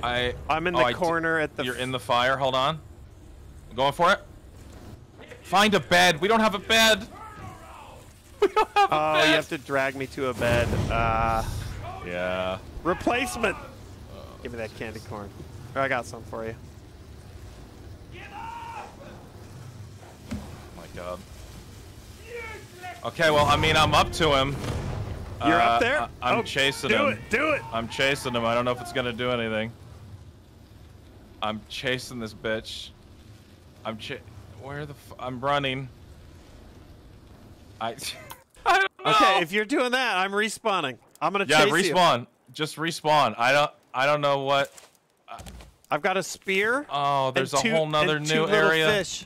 I. I'm in oh, the I corner at the. You're in the fire. Hold on. I'm going for it. Find a bed. We don't have a bed. We don't have a Oh, bed. you have to drag me to a bed. Uh, Yeah. replacement. Give me that candy corn. Or I got some for you. Oh my god. Okay, well, I mean, I'm up to him. You're Uh, up there? I- I'm Oh, chasing do him. it, do it. I'm chasing him. I don't know if it's gonna do anything. I'm chasing this bitch. I'm ch. Where the? F- I'm running. I. I don't know. Okay, if you're doing that, I'm respawning. I'm gonna yeah, chase you. Yeah, respawn. Just respawn. I don't. I don't know what. I've got a spear. Oh, there's and a whole nother new two area. Fish.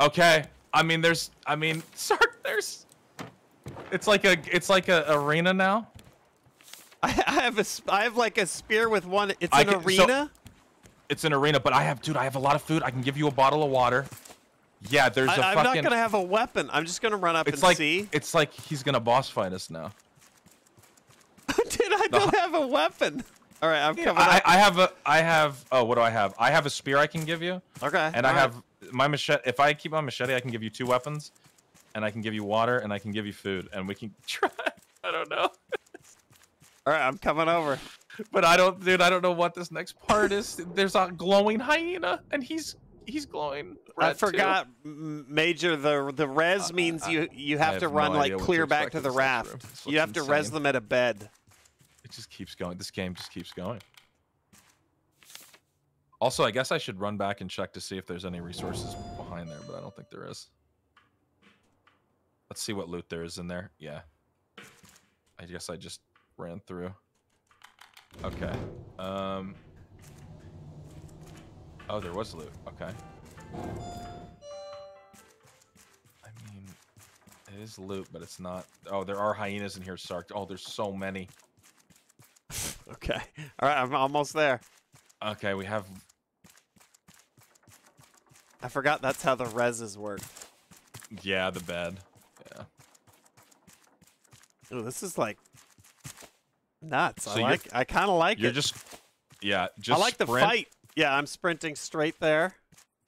Okay. I mean, there's. I mean, Sark, there's. It's like a. It's like a arena now. I, I have a. I have like a spear with one. It's an can- so- arena. It's an arena, but I have, dude. I have a lot of food. I can give you a bottle of water. Yeah, there's a I, I'm fucking. not gonna have a weapon. I'm just gonna run up it's and like see. it's like he's gonna boss fight us now. Dude, I don't have a weapon. All right, I'm coming I, up. I have a. I have. Oh, what do I have? I have a spear I can give you. Okay. And I right. have my machete. If I keep my machete, I can give you two weapons, and I can give you water, and I can give you food, and we can try. I don't know. All right, I'm coming over. But I don't, dude. I don't know what this next part is. There's a glowing hyena, and he's he's glowing. I red, too. forgot, M- Major. The the res uh, means you you have have to no run like what to clear back to the raft. You have to res them at a bed. It just keeps going. This game just keeps going. Also, I guess I should run back and check to see if there's any resources behind there, but I don't think there is. Let's see what loot there is in there. Yeah. I guess I just ran through. Okay. Um. Oh, there was loot. Okay. I mean, it is loot, but it's not. Oh, there are hyenas in here, Sark. Oh, there's so many. Okay. All right, I'm almost there. Okay, we have. I forgot that's how the reses work. Yeah, the bed. Ooh, this is like nuts. So I like. I kind of like You're it. just. Yeah, just. I like the fight. Yeah, I'm sprinting straight there.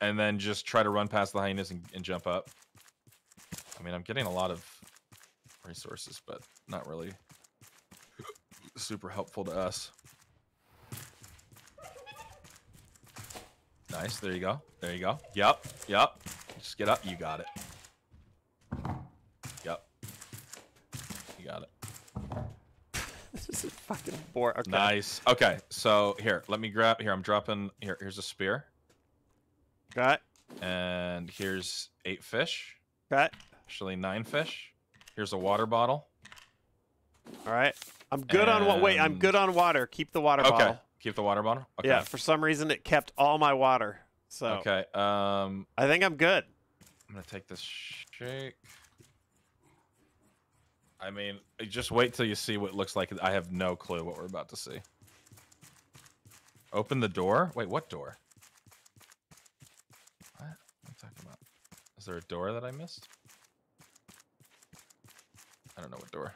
And then just try to run past the hyenas and, and jump up. I mean, I'm getting a lot of resources, but not really super helpful to us. Nice. There you go. There you go. Yep. Yep. Just get up. You got it. Yep. You got it. this is fucking boring. Okay. Nice. Okay. So here, let me grab. Here, I'm dropping. Here, here's a spear. Got. And here's eight fish. Got. Actually, nine fish. Here's a water bottle. All right. I'm good on what? Wait, I'm good on water. Keep the water Okay. bottle. Keep the water bottle. Okay. Yeah. For some reason, it kept all my water. So Okay. Um, I think I'm good. I'm gonna take this shake. I mean, just wait till you see what looks like. I have no clue what we're about to see. Open the door. Wait, what door? What? What are you talking about? Is there a door that I missed? I don't know what door.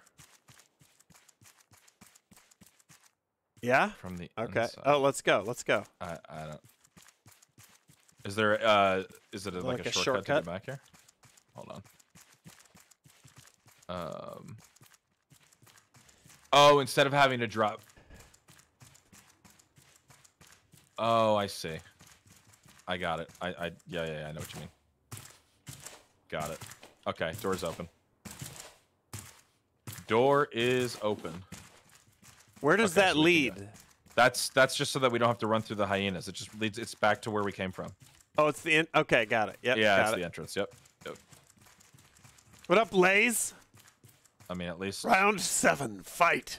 Yeah. From the Okay. inside. Oh, let's go. Let's go. I I don't. Is there uh is it a, like, Like a, a shortcut, to shortcut? get back here? Hold on. Um. Oh, instead of having to drop. Oh, I see. I got it. I I yeah yeah, yeah I know what you mean. Got it. Okay, door's open. Door is open. Where does Okay, that so lead? That's that's just so that we don't have to run through the hyenas. It just leads. It's back to where we came from. Oh, it's the in- okay. Got it. Yep. yeah, it's it. the entrance. Yep. Yep. What up, Lays? I mean, at least. Round seven, fight.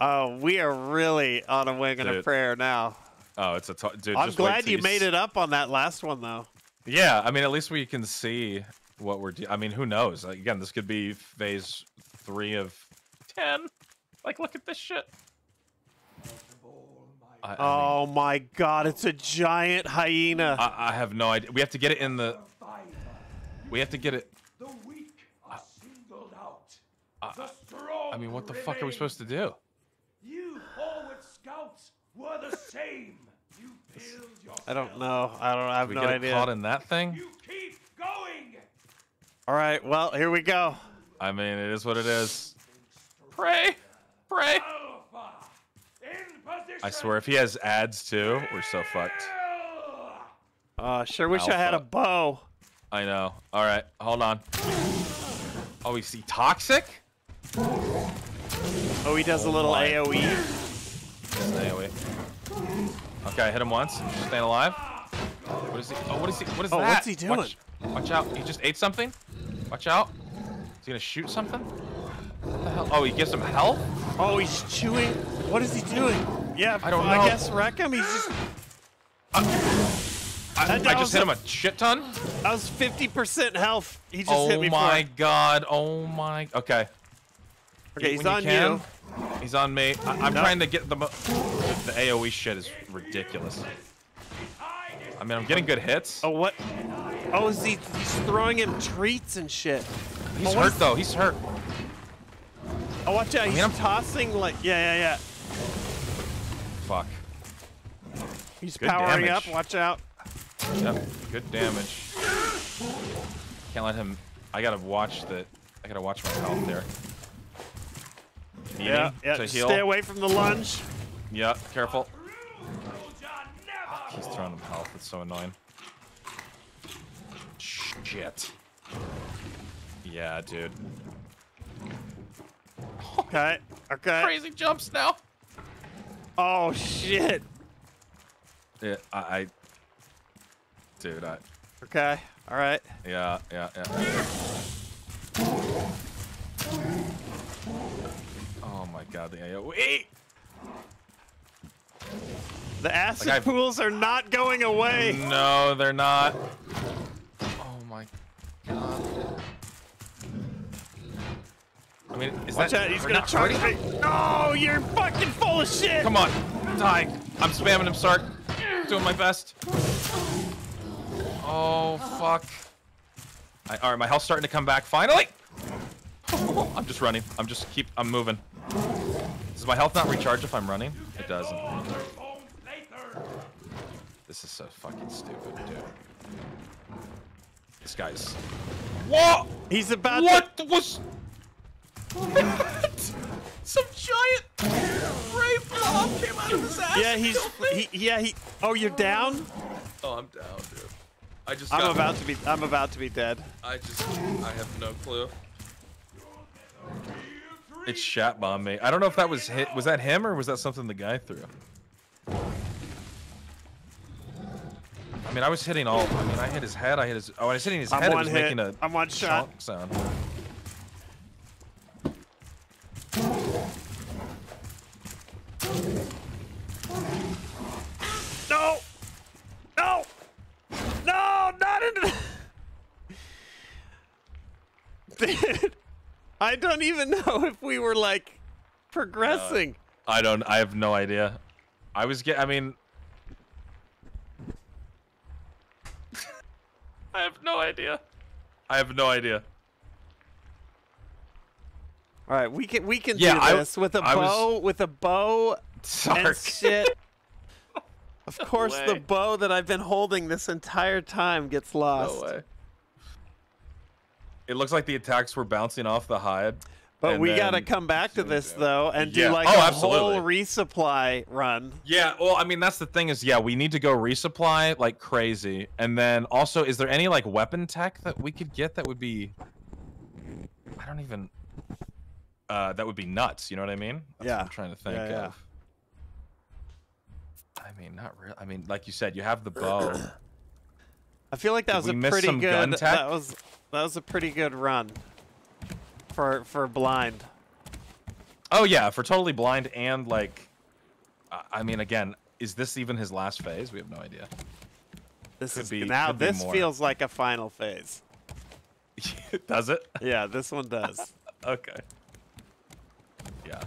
Oh, we are really on a wing and a prayer now. Oh, it's a t- dude. I'm glad you made it up on that last one, though. Yeah, I mean, at least we can see what we're. I mean, who knows? Like, again, this could be phase three of ten. Like, look at this shit. I, I mean, Oh my God! It's a giant hyena. I, I have no idea. We have to get it in the. We have to get it. The weak are singled out. I- I mean, what the fuck are we supposed to do? You forward scouts were the same. You. I don't know. I don't. I have we no get idea. it caught in that thing? You keep going. All right. Well, here we go. I mean, it is what it is. Pray, pray. Alpha in. I swear, if he has ads too, we're so fucked. Uh, sure wish I had a bow. I know. All right, hold on. Oh, is he toxic? Oh, he does a little my. AOE. Stay away. Okay, I hit him once. Staying alive. What is he? Oh, what is he? What is Oh, that? what's he doing? Watch, watch out! He just ate something. Watch out! Is he gonna shoot something? What the hell? Oh, he gives him health. Oh, he's chewing. What is he doing? Yeah, I don't know. I guess wreck him. He's just. Uh, I, That I just hit a- him a shit ton. That was 50% health. He just oh hit me Oh my god! Oh my. Okay. Okay, he's on can. you. He's on me. I, I'm Nope. trying to get the. Mo- the AOE shit is ridiculous. I mean, I'm getting good hits. Oh, what? Oh, is he? He's throwing him treats and shit. He's oh, hurt though. He's hurt. Oh, watch out. He's mean, I'm- tossing like. Yeah, yeah, yeah. Fuck. He's Good powering damage. up. Watch out. Yep, good damage. Can't let him. I gotta watch the. I gotta watch my health there. Eating Yeah, yeah. to just heal. Stay away from the lunge. Yeah, careful. He's throwing him health. It's so annoying. Shit. Yeah, dude. Okay. Okay. Crazy jumps now. Oh shit. Yeah, I. I dude, I. Okay. All right. Yeah, yeah, yeah. God, the AoE! The acid Like pools are not going away. No, they're not. Oh my god. I mean, is Watch that out. He's gonna charge me. No, you're fucking full of shit. Come on, die. I'm spamming him, Sark. Doing my best. Oh, fuck. I, all right, my health's starting to come back, finally. I'm just running. I'm just keep, I'm moving. Does my health not recharge if I'm running? It doesn't. This is so fucking stupid, dude. This guy's. What? He's about What to. was? What? Some giant ray blob came out of his ass. Yeah, he's. He, yeah, he. Oh, you're down. Oh, I'm down, dude. I just. I'm got- about to be. I'm about to be dead. I just. I have no clue. It shat bomb me. I don't know if that was hit. Was that him or was that something the guy threw? I mean, I was hitting all. I mean, I hit his head. I hit his. Oh, I was hitting his I'm head. It was hit. making a. I'm one shot. sound. No. No. No, not into. Dude, I don't even know if we were like progressing. I don't. I have no idea. I was get. I mean. I have no idea. I have no idea. All right, we can we can Yeah, do I- this with a I was- bow, with a bow Sorry. and shit. of course, the bow that I've been holding this entire time gets lost. No way. It looks like the attacks were bouncing off the hide. But we got to come back to this though and do like Oh, a absolutely. whole resupply run. Yeah, well, I mean, that's the thing is, yeah, we need to go resupply like crazy, and then also, is there any like weapon tech that we could get that would be? I don't even. Uh, that would be nuts. You know what I mean? That's Yeah. What I'm trying to think Yeah, yeah. of. I mean, not really. I mean, like you said, you have the bow. I feel like that was we a pretty good. tech? That was that was a pretty good run for for blind. oh yeah, for totally blind and like, I- mean, again, is this even his last phase? We have no idea. This Could is be- now be this more. feels like a final phase. Does it? Yeah, this one does. Okay. Yeah.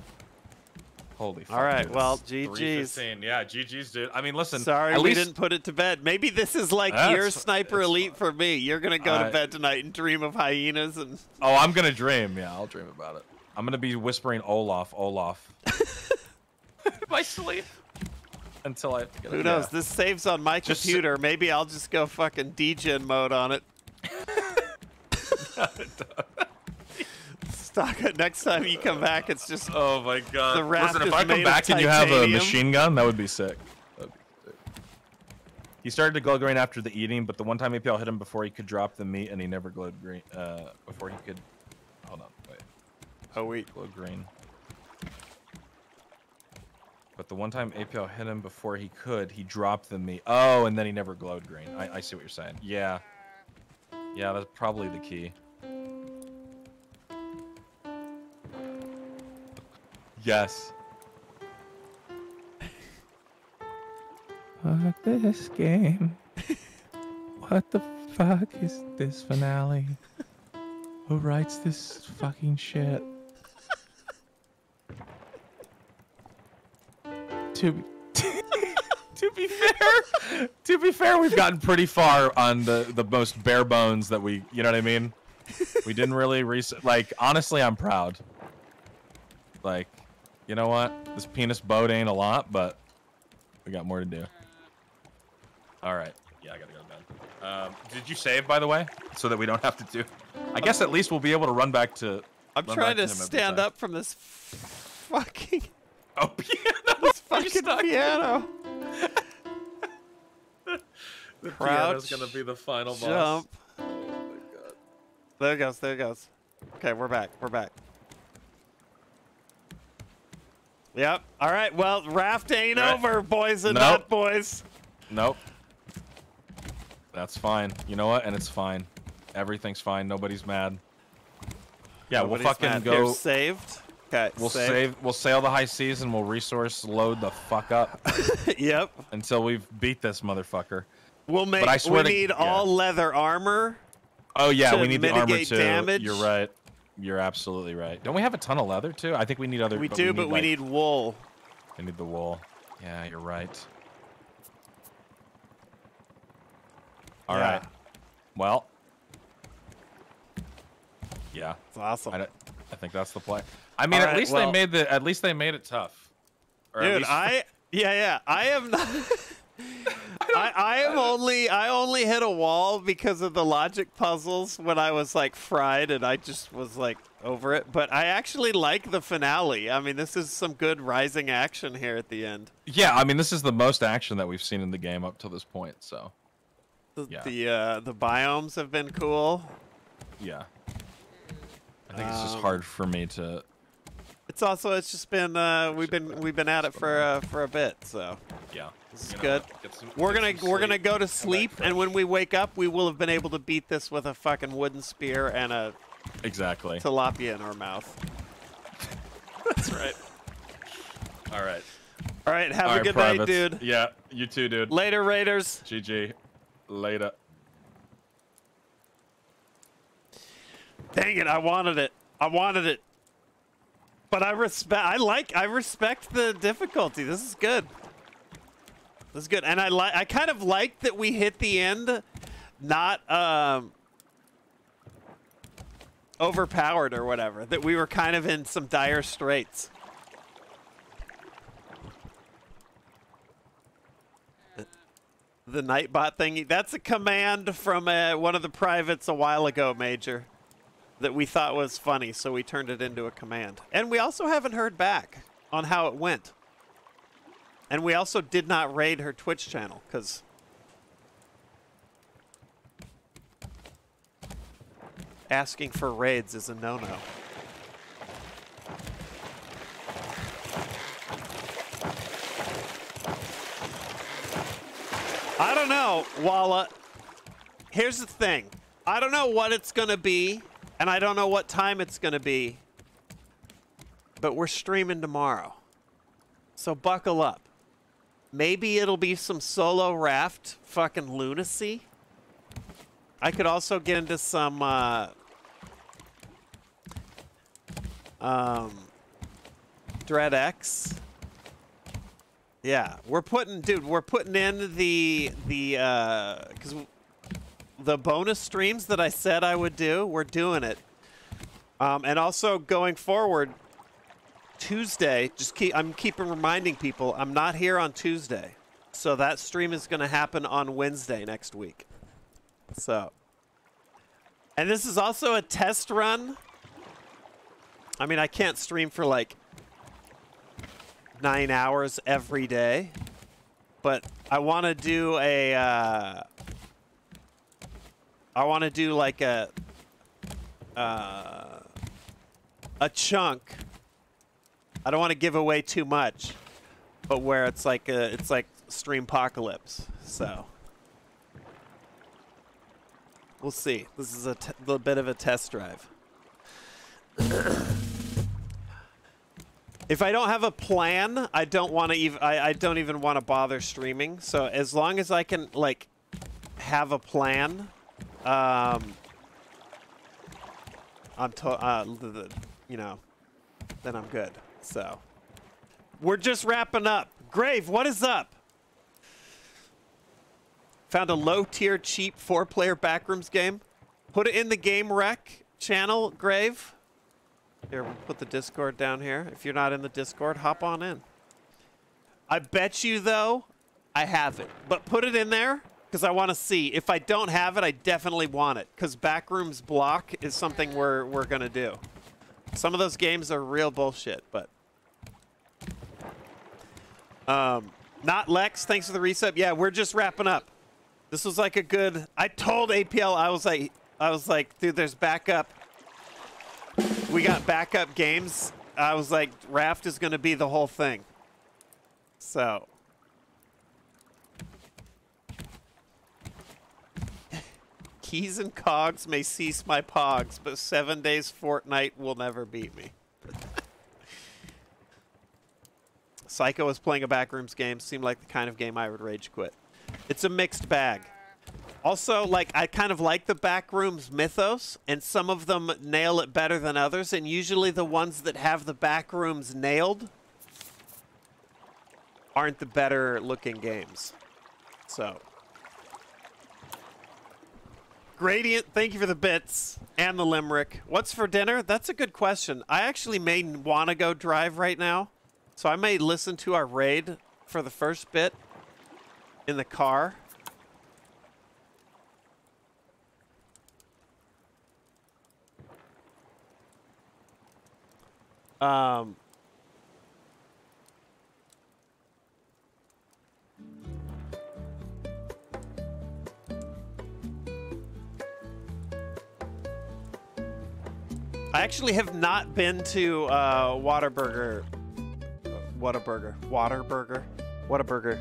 Holy. All right, dude, well, GG's. 3:15. Yeah, GG's, dude. I mean, listen. Sorry at we least- didn't put it to bed. Maybe this is like That's your sniper it's elite for me. You're gonna go I- to bed tonight and dream of hyenas and Oh, I'm gonna dream. Yeah, I'll dream about it. I'm gonna be whispering Olaf, Olaf. My sleep. Until I. Get who it. knows? Yeah. This saves on my Just computer. Maybe I'll just go fucking degen mode on it. It. Next time you come back, it's just Oh my god. The raft Listen, if I come back and you have a machine gun, that would be sick. Be sick. He started to glow green after the eating, but the one time APL hit him before he could drop the meat, and he never glowed green. Uh, before he could. Hold on, wait. Oh wait. Glow green. But the one time APL hit him before he could, he dropped the meat. Oh, and then he never glowed green. I, I see what you're saying. Yeah. Yeah, that's probably the key. Yes. Fuck this game. what the fuck is this finale? Who writes this fucking shit? to to be fair, to be fair, we've gotten pretty far on the the most bare bones that we, you know what I mean? We didn't really. Like honestly, I'm proud. Like, you know what? This penis boat ain't a lot, but we got more to do. All right. Yeah, I gotta go to bed. Um, did you save, by the way, so that we don't have to do? I guess at least we'll be able to run back to. I'm trying back to stand up from this fucking Oh, piano! this fucking piano. The Crouch, piano's gonna be the final boss. Jump. There it goes. There it goes. Okay, we're back. We're back. Yep. All right. Well, raft ain't Right. over, boys and Nope. not boys. Nope. That's fine. You know what? And it's fine. Everything's fine. Nobody's mad. Yeah, Nobody's we'll fucking mad. go. Here, saved. Okay. we'll saved. save. We'll sail the high seas and we'll resource load the fuck up yep. until we've beat this motherfucker. We'll make. But I swear we to- need yeah. all leather armor. Oh yeah, we need the armor too. damage. You're right. You're absolutely right. Don't we have a ton of leather too? I think we need other. We do, but we like- need wool. We need the wool. Yeah, you're right. All Yeah. right. Well. Yeah. It's awesome. I, I think that's the play. I mean, All at right, least well- they made the. At least they made it tough. Or Dude, I yeah yeah I am not. I I, am only I only hit a wall because of the logic puzzles when I was like fried and I just was like over it. But I actually like the finale. I mean, this is some good rising action here at the end. Yeah, I mean, this is the most action that we've seen in the game up to this point. So, The Yeah. the, uh, the biomes have been cool. yeah. I think it's just Um, hard for me to. It's also it's just been uh, we've been we've been at it for uh, for a bit. So Yeah. This is You know, good. some- we're gonna we're gonna go to sleep, and when we wake up, we will have been able to beat this with a fucking wooden spear and a Exactly. tilapia in our mouth. That's right. All right. All right, have All a right, good night, dude. Yeah, you too, dude. Later, Raiders. GG. Later. Dang it, I wanted it. I wanted it. But I respect I like I respect the difficulty. This is good. This is good. And I like I kind of like that we hit the end not um overpowered or whatever. That we were kind of in some dire straits. The Nightbot thing, that's a command from uh, one of the privates a while ago, Major that we thought was funny, so we turned it into a command. And we also haven't heard back on how it went. And we also did not raid her Twitch channel because asking for raids is a no-no. I don't know, Walla. Here's the thing. I don't know what it's going to be, and I don't know what time it's going to be, but we're streaming tomorrow. So buckle up. Maybe it'll be some solo raft fucking lunacy. I could also get into some uh, um, Dread X. Yeah, we're putting, dude, we're putting in the the uh, because the bonus streams that I said I would do, we're doing it. Um, and also going forward, Tuesday, just keep I'm keeping reminding people I'm not here on Tuesday. So that stream is going to happen on Wednesday next week. So And this is also a test run. I mean, I can't stream for like 9 hours every day, but I want to do a uh I want to do like a uh, a chunk. I don't want to give away too much, but where it's like a, it's like stream apocalypse. So we'll see. This is a little bit of a test drive. if I don't have a plan, I don't want to even. I, I don't even want to bother streaming. So as long as I can like have a plan, um, I'm to, uh, you know, then I'm good. So we're just wrapping up. Grave, what is up? Found a low tier, cheap four player backrooms game. Put it in the game rec channel, Grave. Here, we'll put the Discord down here. If you're not in the Discord, hop on in. I bet you, though, I have it. But put it in there because I want to see. If I don't have it, I definitely want it because Backrooms Block is something we're, we're going to do. Some of those games are real bullshit, but. Um, not Lex, thanks for the reset. Yeah, we're just wrapping up. This was like a good. I told APL, I was like, I was like, dude, there's backup. We got backup games. I was like, Raft is going to be the whole thing. So. Keys and cogs may cease my pogs, but seven days Fortnite will never beat me. Psycho was playing a backrooms game. Seemed like the kind of game I would rage quit. It's a mixed bag. Also, like I kind of like the backrooms mythos, and some of them nail it better than others. And usually, the ones that have the backrooms nailed aren't the better looking games. So, Gradient, thank you for the bits and the limerick. What's for dinner? That's a good question. I actually may want to go drive right now, so I may listen to our raid for the first bit in the car. Um, I actually have not been to uh, Waterburger Whataburger. Waterburger. Whataburger.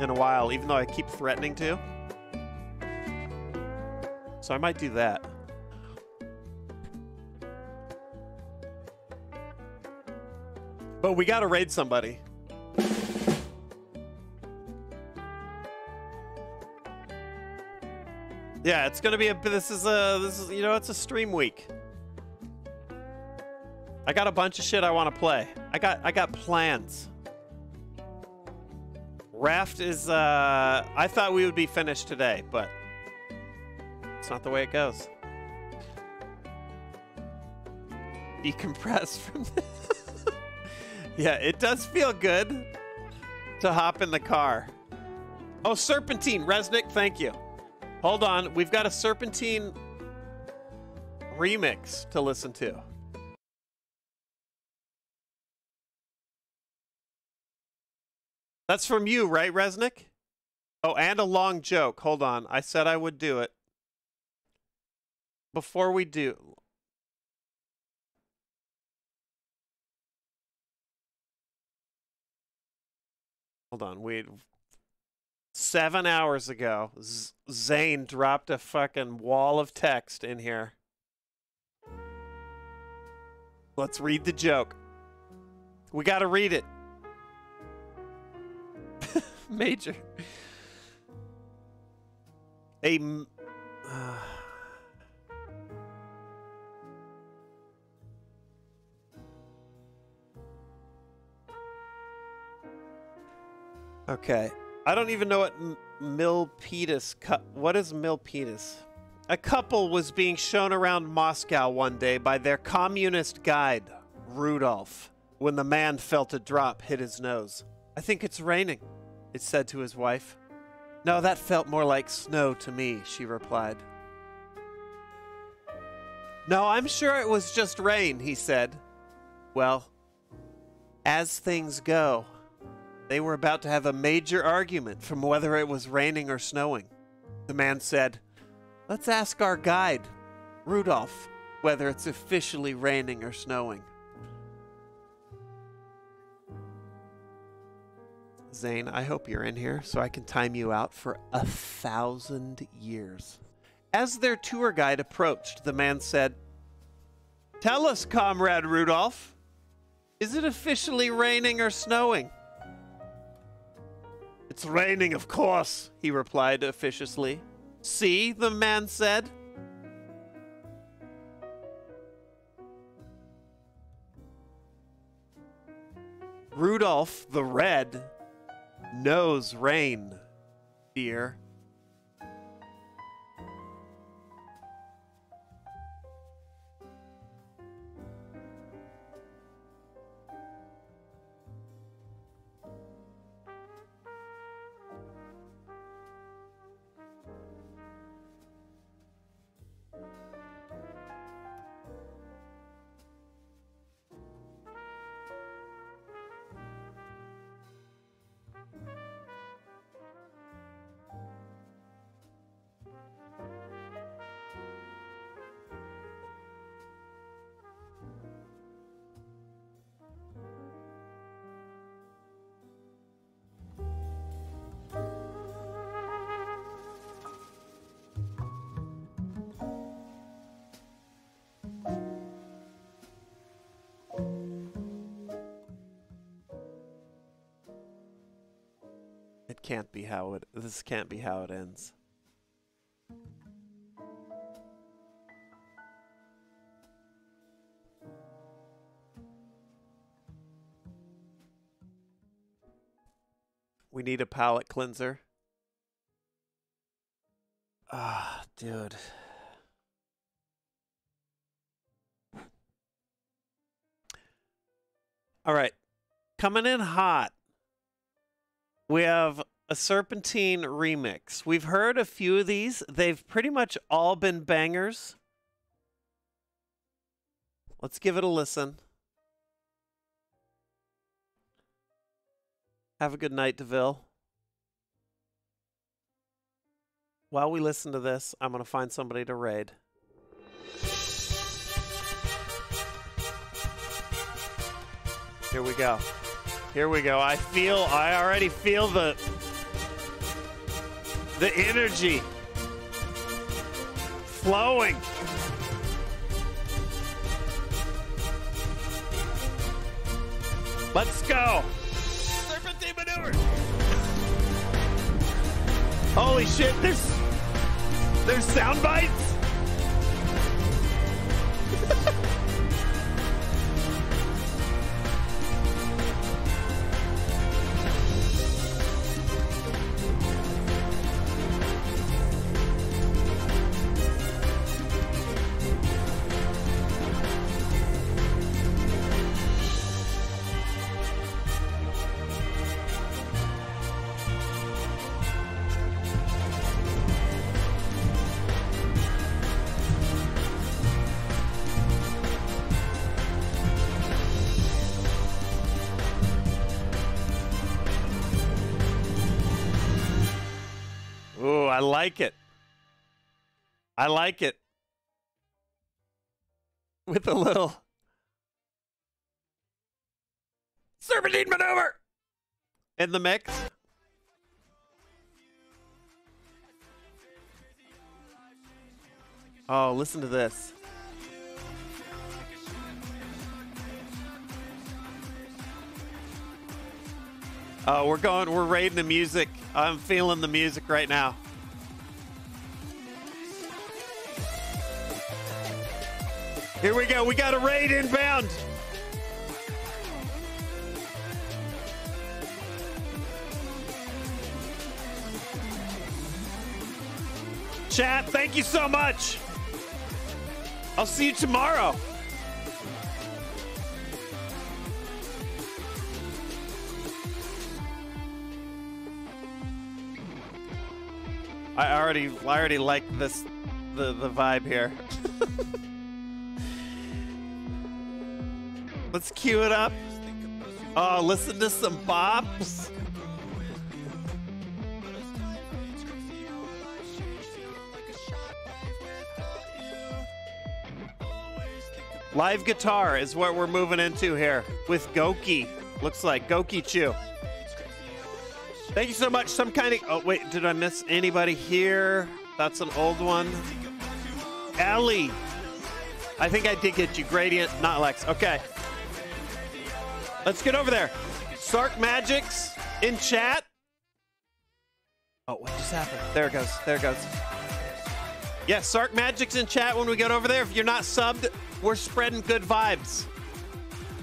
In a while, even though I keep threatening to. So I might do that. But we gotta raid somebody. Yeah, it's gonna be a. This is a. This is you know it's a stream week. I got a bunch of shit I want to play. I got I got plans. Raft is. uh I thought we would be finished today, but it's not the way it goes. Decompress from this. yeah, it does feel good to hop in the car. Oh, Serpentine, Resnick, thank you. Hold on, we've got a Serpentine remix to listen to. That's from you, right, Resnick? Oh, and a long joke. Hold on. I said I would do it. Before we do. Hold on. Wait. Seven hours ago, Z- Zane dropped a fucking wall of text in here. Let's read the joke. We got to read it. Major. A. uh, okay. I don't even know what Milpitas. What is Milpitas? A couple was being shown around Moscow one day by their communist guide, Rudolph, when the man felt a drop hit his nose. I think it's raining, it said to his wife. No, that felt more like snow to me, she replied. No, I'm sure it was just rain, he said. Well, as things go, they were about to have a major argument from whether it was raining or snowing. The man said, Let's ask our guide, Rudolph, whether it's officially raining or snowing. Zane, I hope you're in here so I can time you out for a thousand years. As their tour guide approached, the man said, Tell us, Comrade Rudolph, is it officially raining or snowing? It's raining, of course, he replied officiously. See, the man said. Rudolph the Red knows rain, dear. Can't be how it. This can't be how it ends. We need a palate cleanser. Ah, dude. All right. Coming in hot. We have a Serpentine remix. We've heard a few of these. They've pretty much all been bangers. Let's give it a listen. Have a good night, DeVille. While we listen to this, I'm going to find somebody to raid. Here we go. Here we go. I feel, I already feel the the energy flowing. Let's go. Serpentine maneuver. Holy shit, there's there's sound bites. I like it. With a little serpentine maneuver in the mix. Oh, listen to this. Oh, we're going, we're raiding the music. I'm feeling the music right now. Here we go. We got a raid inbound. Chat, thank you so much. I'll see you tomorrow. I already I already like this the the vibe here. Let's cue it up. Oh, listen to some bops. Live guitar is what we're moving into here with Goki. Looks like Goki Chu. Thank you so much. Some kind of. Oh, wait. Did I miss anybody here? That's an old one. Ellie. I think I did get you. Gradient, not Lex. Okay. Let's get over there. Sark Magics in chat. Oh, what just happened? There it goes. There it goes. Yes, Sark Magic's in chat when we get over there. If you're not subbed, we're spreading good vibes.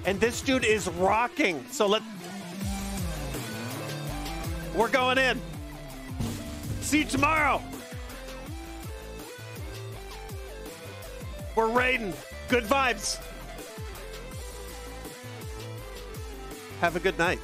And this dude is rocking. So let's. we're going in. See you tomorrow. We're raiding. Good vibes. Have a good night.